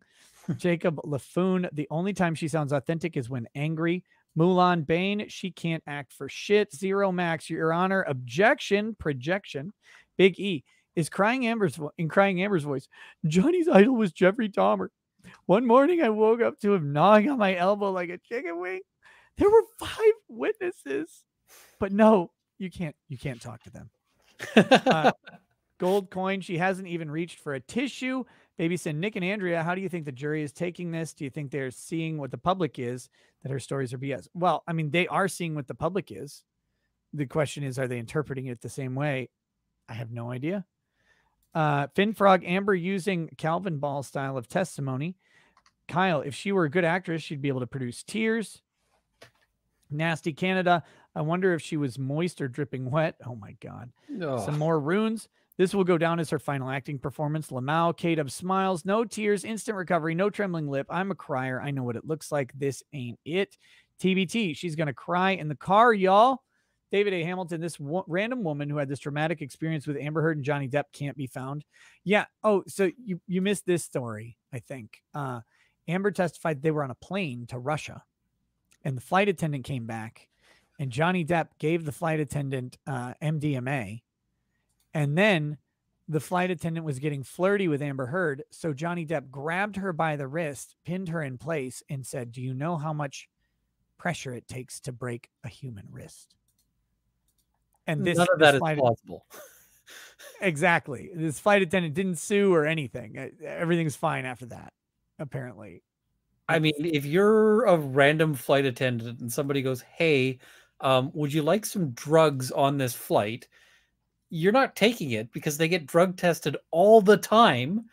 Jacob Lafoon, the only time she sounds authentic is when angry. Mulan Bain, she can't act for shit. Zero Max, Your Honor, objection, projection. Big E is crying Amber's vo- in crying Amber's voice. Johnny's idol was Jeffrey Dahmer. One morning I woke up to him gnawing on my elbow like a chicken wing. There were five witnesses, but no, you can't. You can't talk to them. Uh, gold coin. She hasn't even reached for a tissue. Baby said, Nick and Andrea, how do you think the jury is taking this? Do you think they're seeing what the public is that her stories are BS? Well, I mean, they are seeing what the public is. The question is, are they interpreting it the same way? I have no idea. Uh, Finn Frog Amber using Calvin Ball style of testimony. Kyle, if she were a good actress, she'd be able to produce tears. Nasty Canada. I wonder if she was moist or dripping wet. Oh my God. No. Some more runes. This will go down as her final acting performance. Lamau, Kate of smiles, no tears, instant recovery, no trembling lip. I'm a crier. I know what it looks like. This ain't it. TBT. She's going to cry in the car, y'all. David A. Hamilton, this random woman who had this dramatic experience with Amber Heard and Johnny Depp can't be found. Yeah. Oh, so you, you missed this story, I think. Uh, Amber testified they were on a plane to Russia and the flight attendant came back and Johnny Depp gave the flight attendant uh, MDMA. And then the flight attendant was getting flirty with Amber Heard. So Johnny Depp grabbed her by the wrist, pinned her in place, and said, Do you know how much pressure it takes to break a human wrist? And this, None of this that is plausible. exactly. This flight attendant didn't sue or anything. Everything's fine after that, apparently. I mean, if you're a random flight attendant and somebody goes, "Hey, um, would you like some drugs on this flight?" You're not taking it because they get drug tested all the time,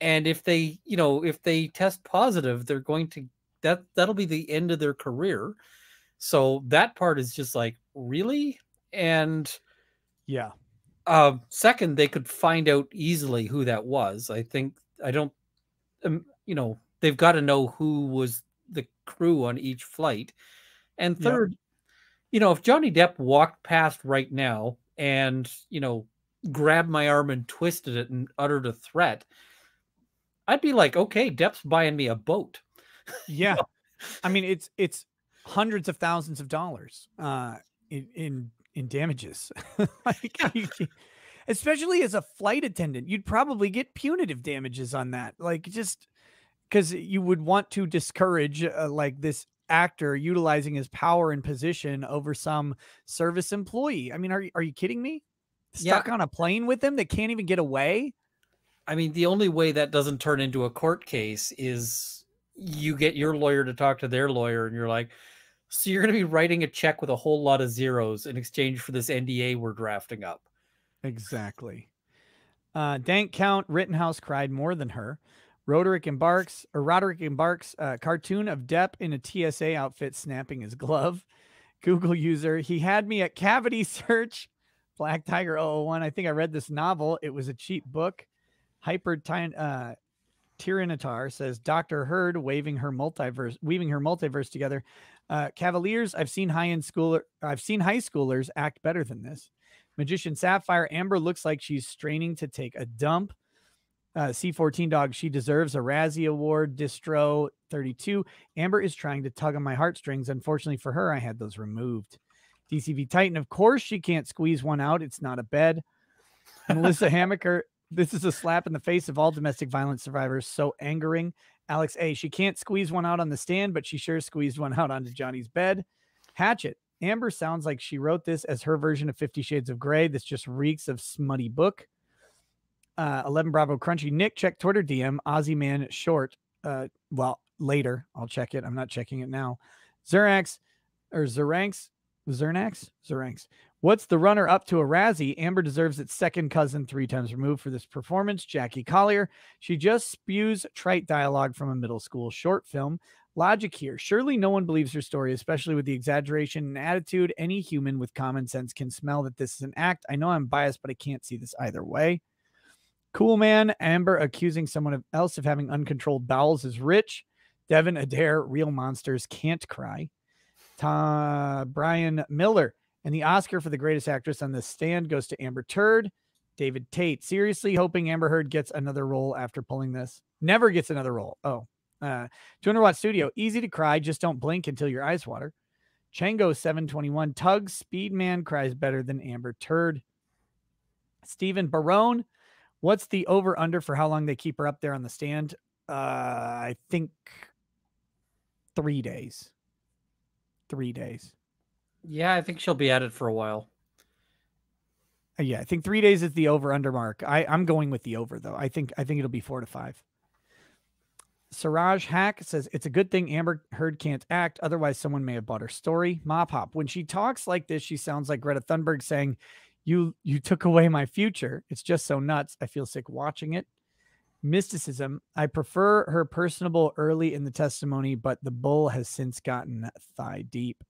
and if they, you know, if they test positive, they're going to that that'll be the end of their career. So that part is just like really, and yeah. uh, second, they could find out easily who that was. I think I don't, um, you know, they've got to know who was the crew on each flight. And Yep. third, you know, if Johnny Depp walked past right now and you know grabbed my arm and twisted it and uttered a threat, I'd be like, okay, Depp's buying me a boat. Yeah. I mean, it's it's hundreds of thousands of dollars uh in in, in damages. like especially as a flight attendant, you'd probably get punitive damages on that. Like just because you would want to discourage uh, like this actor utilizing his power and position over some service employee. I mean, are you- are you kidding me? Yeah. Stuck on a plane with them that can't even get away? I mean, the only way that doesn't turn into a court case is you get your lawyer to talk to their lawyer, and you're like, so you're going to be writing a check with a whole lot of zeros in exchange for this NDA we're drafting up. Exactly. Uh, Dank Count Rittenhouse cried more than her. Roderick embarks, or Roderick embarks, uh, cartoon of Depp in a TSA outfit snapping his glove. Google user, he had me at cavity search. Black Tiger 001. I think I read this novel. It was a cheap book. Hyper uh, Tyranitar says Dr. Heard waving her multiverse, weaving her multiverse together. Uh, Cavaliers, I've seen high end schooler, I've seen high schoolers act better than this. Magician Sapphire, Amber looks like she's straining to take a dump. Uh, C14 dog, she deserves a Razzie Award. Distro 32, Amber is trying to tug on my heartstrings. Unfortunately for her, I had those removed. DCV Titan, of course, she can't squeeze one out. It's not a bed. Melissa Hammaker, this is a slap in the face of all domestic violence survivors. So angering. Alex A. She can't squeeze one out on the stand, but she sure squeezed one out onto Johnny's bed. Hatchet. Amber sounds like she wrote this as her version of Fifty Shades of Grey. This just reeks of smutty book. Uh, 11 Bravo Crunchy. Nick, check Twitter DM. Aussie Man Short. Uh, well, later. I'll check it. I'm not checking it now. Zerax or Zeranx. Zernax? Zeranx. What's the runner up to a Razzie? Amber deserves its second cousin three times removed for this performance. Jackie Collier. She just spews trite dialogue from a middle school short film. Logic here. Surely no one believes her story, especially with the exaggeration and attitude. Any human with common sense can smell that this is an act. I know I'm biased, but I can't see this either way. Cool man. Amber accusing someone else of having uncontrolled bowels is rich. Devin Adair, real monsters can't cry. Ta- Brian Miller. And the Oscar for the greatest actress on the stand goes to Amber Turd. David Tate. Seriously hoping Amber Heard gets another role after pulling this. Never gets another role. Oh, uh, 200 watt studio. Easy to cry. Just don't blink until your eyes water. Chango 721. Tugg Speedman cries better than Amber Turd. Stephen Barone. What's the over under for how long they keep her up there on the stand? Uh, I think three days. Three days. Yeah, I think she'll be at it for a while. Uh, Yeah, I think three days is the over under mark. I, I'm going with the over though. I think I think it'll be four to five. Siraj Hack says it's a good thing Amber Heard can't act, otherwise someone may have bought her story. Mop Hop. When she talks like this, she sounds like Greta Thunberg saying, "You you took away my future." It's just so nuts. I feel sick watching it. Mysticism. I prefer her personable early in the testimony, but the bull has since gotten thigh deep.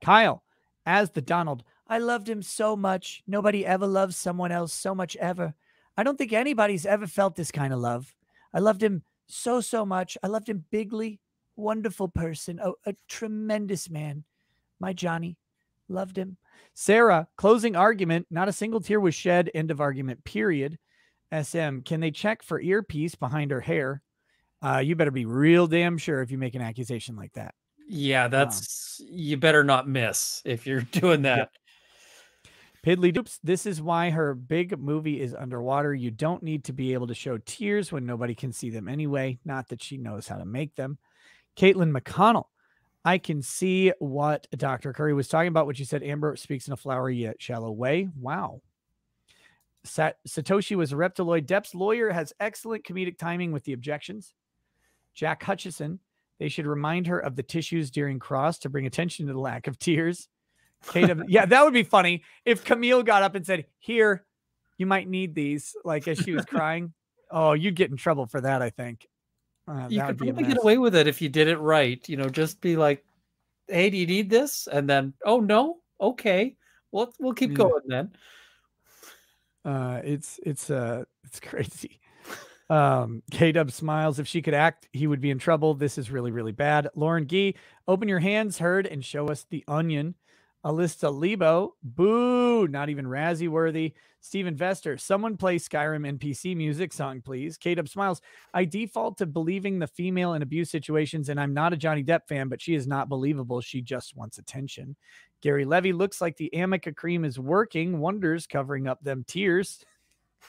Kyle, as the Donald, I loved him so much. Nobody ever loves someone else so much ever. I don't think anybody's ever felt this kind of love. I loved him so, so much. I loved him bigly. Wonderful person. A, a tremendous man. My Johnny. Loved him. Sarah, closing argument. Not a single tear was shed. End of argument, period. SM, can they check for earpiece behind her hair? Uh, you better be real damn sure if you make an accusation like that. Yeah, that's you better not miss if you're doing that. Piddly doops. This is why her big movie is underwater. You don't need to be able to show tears when nobody can see them anyway. Not that she knows how to make them. Caitlin McConnell. I can see what Dr. Curry was talking about, what you said. Amber speaks in a flowery yet shallow way. Wow. Sat- Satoshi was a reptiloid. Depp's lawyer has excellent comedic timing with the objections. Jack Hutchison. They should remind her of the tissues during cross to bring attention to the lack of tears. Kate, yeah, that would be funny if Camille got up and said, "Here, you might need these," like as she was crying. Oh, you'd get in trouble for that. I think. Uh, you could probably get away with it if you did it right. You know, just be like, "Hey, do you need this?" And then, "Oh no, okay, well, we'll keep Yeah. going then." Uh, it's it's uh it's crazy. Um, K Dub smiles. If she could act, he would be in trouble. This is really really bad. Lauren Gee, open your hands, heard, and show us the onion. Alista Lebo, boo, not even Razzie worthy. Steven Vester, someone play Skyrim NPC music song, please. K Dub smiles. I default to believing the female in abuse situations, and I'm not a Johnny Depp fan, but she is not believable. She just wants attention. Gary Levy looks like the Arnica cream is working wonders, covering up them tears.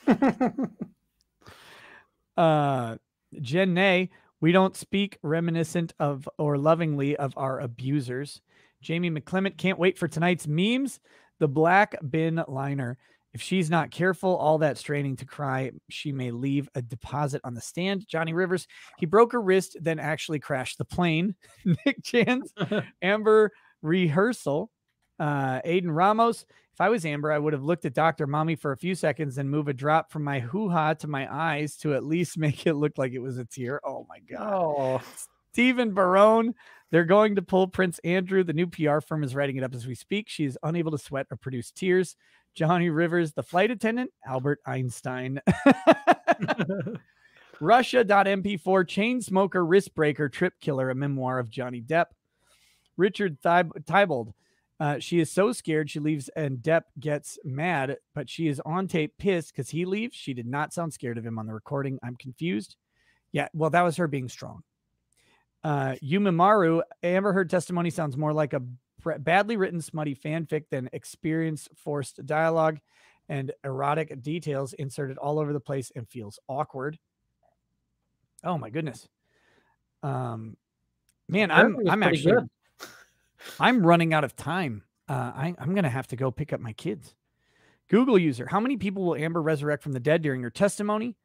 uh, Jen Nay, we don't speak reminiscent of or lovingly of our abusers. Jamie McClement can't wait for tonight's memes. The black bin liner. If she's not careful, all that straining to cry, she may leave a deposit on the stand. Johnny Rivers, he broke her wrist, then actually crashed the plane. Nick Chance, Amber rehearsal. Uh, Aiden Ramos, if I was Amber, I would have looked at Dr. Mommy for a few seconds and move a drop from my hoo ha to my eyes to at least make it look like it was a tear. Oh my God. Oh. Stephen Barone, they're going to pull Prince Andrew. The new PR firm is writing it up as we speak. She is unable to sweat or produce tears. Johnny Rivers, the flight attendant, Albert Einstein. Russia.mp4, chain smoker, wrist breaker, trip killer, a memoir of Johnny Depp. Richard Thibault, uh, she is so scared she leaves and Depp gets mad, but she is on tape pissed because he leaves. She did not sound scared of him on the recording. I'm confused. Yeah, well, that was her being strong. Uh, Yumimaru, Amber Heard testimony sounds more like a badly written, smutty fanfic than experienced, forced dialogue and erotic details inserted all over the place and feels awkward. Oh my goodness. Um, man, I'm Apparently it was I'm actually good. I'm running out of time. Uh, I, I'm gonna have to go pick up my kids. Google user: How many people will Amber resurrect from the dead during her testimony?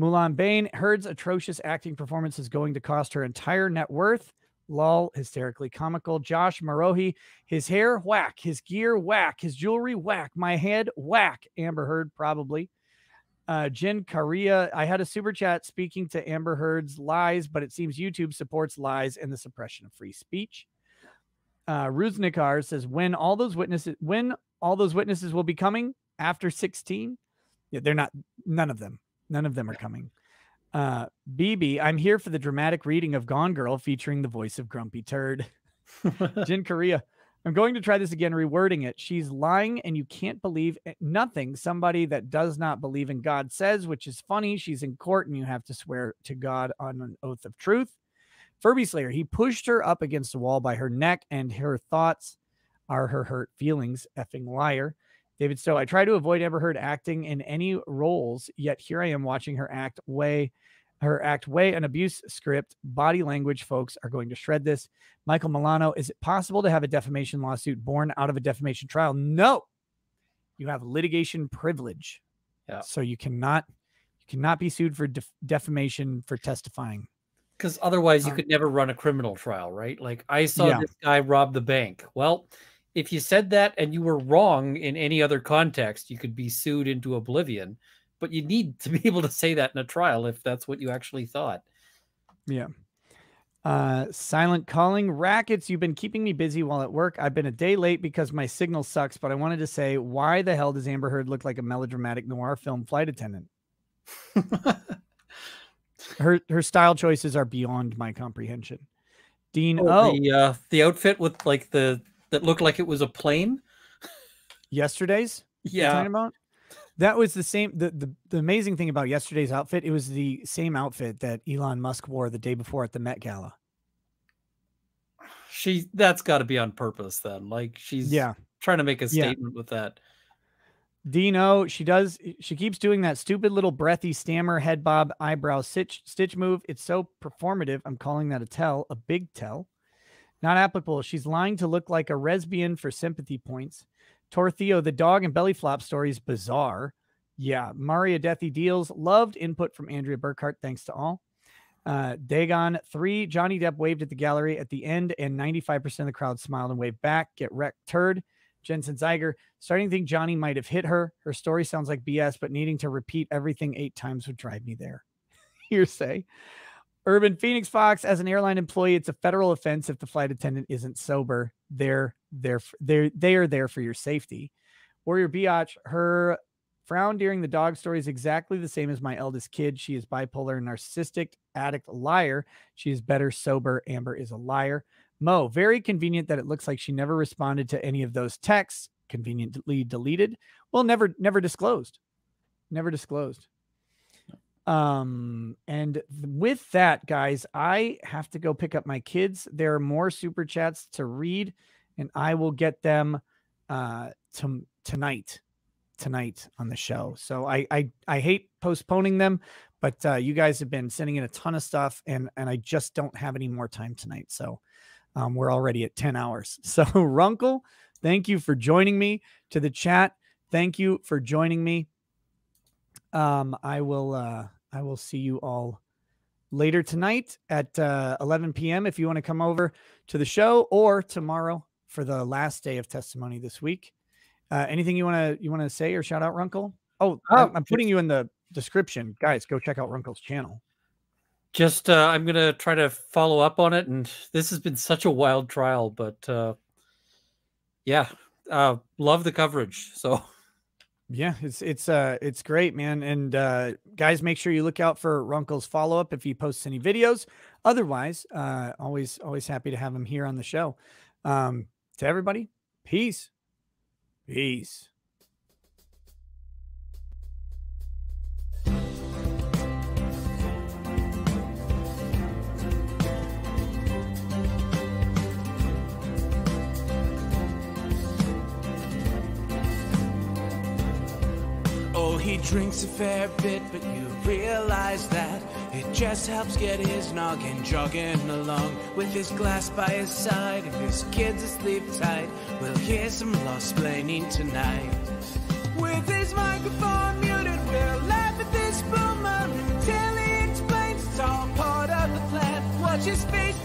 Mulan Bain, Heard's atrocious acting performance is going to cost her entire net worth. Lol, hysterically comical. Josh Marohi, his hair whack, his gear whack, his jewelry whack, my head whack. Amber Heard probably. Uh, Jen Caria, I had a super chat speaking to Amber Heard's lies, but it seems YouTube supports lies and the suppression of free speech. Uh, Ruznikar says when all those witnesses, when all those witnesses will be coming after 16. Yeah, they're not. None of them. None of them are coming. Uh, BB, I'm here for the dramatic reading of Gone Girl featuring the voice of Grumpy Turd. Jin Korea, I'm going to try this again, rewording it. She's lying, and you can't believe it- nothing somebody that does not believe in God says, which is funny. She's in court, and you have to swear to God on an oath of truth. Furby Slayer, he pushed her up against the wall by her neck, and her thoughts are her hurt feelings. Effing liar. David Stowe, I try to avoid Amber Heard acting in any roles, yet here I am watching her act way, her act way an abuse script. Body language folks are going to shred this. Michael Milano, is it possible to have a defamation lawsuit born out of a defamation trial? No. You have litigation privilege. Yeah. So you cannot you cannot be sued for def- defamation for testifying. Because otherwise you Um, could never run a criminal trial, right? Like I saw Yeah. this guy rob the bank. Well, if you said that and you were wrong in any other context, you could be sued into oblivion. But you need to be able to say that in a trial if that's what you actually thought. Yeah. Uh, silent calling rackets. You've been keeping me busy while at work. I've been a day late because my signal sucks, but I wanted to say, why the hell does Amber Heard look like a melodramatic noir film flight attendant? her her style choices are beyond my comprehension. Dean, Oh, oh, the uh, the outfit with like the that looked like it was a plane. yesterday's Yeah. about that was the same the, the the amazing thing about yesterday's outfit it was the same outfit that elon musk wore the day before at the met gala She that's got to be on purpose then. Like she's Yeah. trying to make a Yeah. statement with that. Dino, she does. She keeps doing that stupid little breathy stammer, head bob, eyebrow stitch stitch move. It's so performative. I'm calling that a tell, a big tell. Not applicable. She's lying to look like a lesbian for sympathy points. Tortheo, the dog and belly flop story is bizarre. Yeah, Maria Deathy deals. Loved input from Andrea Burkhart. Thanks to all. Uh, Dagon three. Johnny Depp waved at the gallery at the end, and 95% of the crowd smiled and waved back. Get wrecked, turd. Jensen Zeiger starting to think Johnny might have hit her. Her story sounds like BS, but needing to repeat everything eight times would drive me there. Hearsay. Urban Phoenix Fox, as an airline employee, it's a federal offense if the flight attendant isn't sober. They're they're they're they are there for your safety. Warrior Biatch, her frown during the dog story is exactly the same as my eldest kid. She is bipolar, narcissistic, addict, liar. She is better sober. Amber is a liar. Mo, very convenient that it looks like she never responded to any of those texts. Conveniently deleted. Well, never never disclosed. Never disclosed. Um, and with that, guys, I have to go pick up my kids. There are more super chats to read, and I will get them uh to tonight tonight on the show. So I I I hate postponing them, but uh you guys have been sending in a ton of stuff and and I just don't have any more time tonight. So um we're already at 10 hours. So Runkle, thank you for joining me to the chat. Thank you for joining me. Um I will uh I will see you all later tonight at uh 11 p.m. if you want to come over to the show or tomorrow for the last day of testimony this week. Uh, anything you want to you want to say or shout out, Runkle? Oh, Oh, I'm, I'm putting you in the description, guys. Go check out Runkle's channel. Just uh, I'm gonna try to follow up on it, and this has been such a wild trial, but uh, yeah, uh, love the coverage. So Yeah, it's it's uh it's great, man. And uh guys, make sure you look out for Runkle's follow up if he posts any videos. Otherwise, uh always always happy to have him here on the show. Um to everybody, peace. Peace. Drinks a fair bit, but you realize that it just helps get his noggin jogging along with his glass by his side and his kids asleep tight. We'll hear some lost planning tonight. With his microphone muted, we'll laugh at this boomer until he explains it's all part of the plan. Watch his face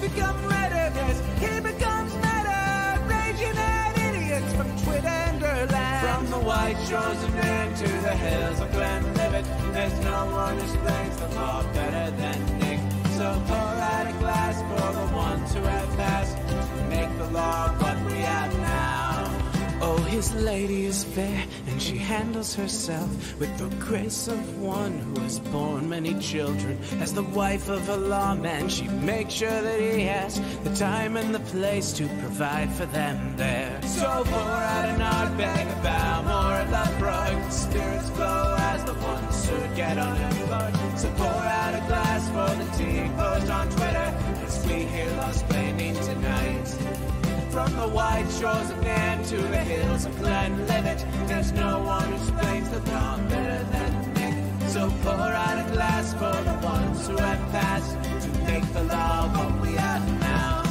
White shores Maine to the hills of Glenlivet, there's no one who explains the law better than Nick. So pour out a glass for the ones who have passed make the law what we have Oh, lady is fair, and she handles herself with the grace of one who has borne many children. As the wife of a lawman, she makes sure that he has the time and the place to provide for them there. So pour out an odd bag of Bowmore and Laphroaig. The spirits glow as the ones who get unemployed. So pour out a glass for the tea post on Twitter as we hear lost planning tonight. From the white shores of Nam to the hills of Glenlivet, there's no one who explains the law better than Nick. So pour out a glass for the ones who have passed to make the love what we have now.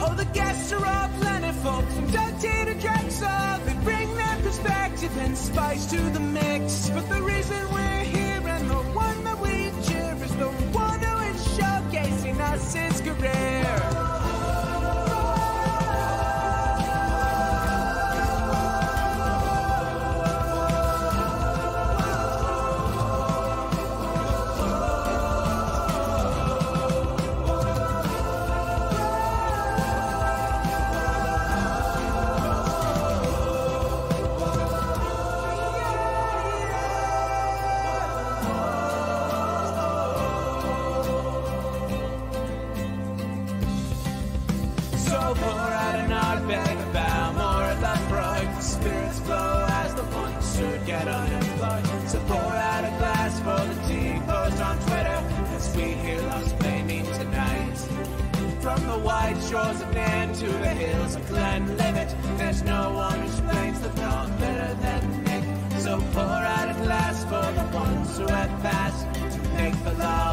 Oh, the guests are all plentiful, from Dante to Drexel. They bring their perspective and spice to the mix. But the reason we're here and the one that we cheer is the one who is showcasing us his career. skills of Glenlivet. There's no one who explains the plot better than Nick. So pour out a glass for the ones who have passed to make the law.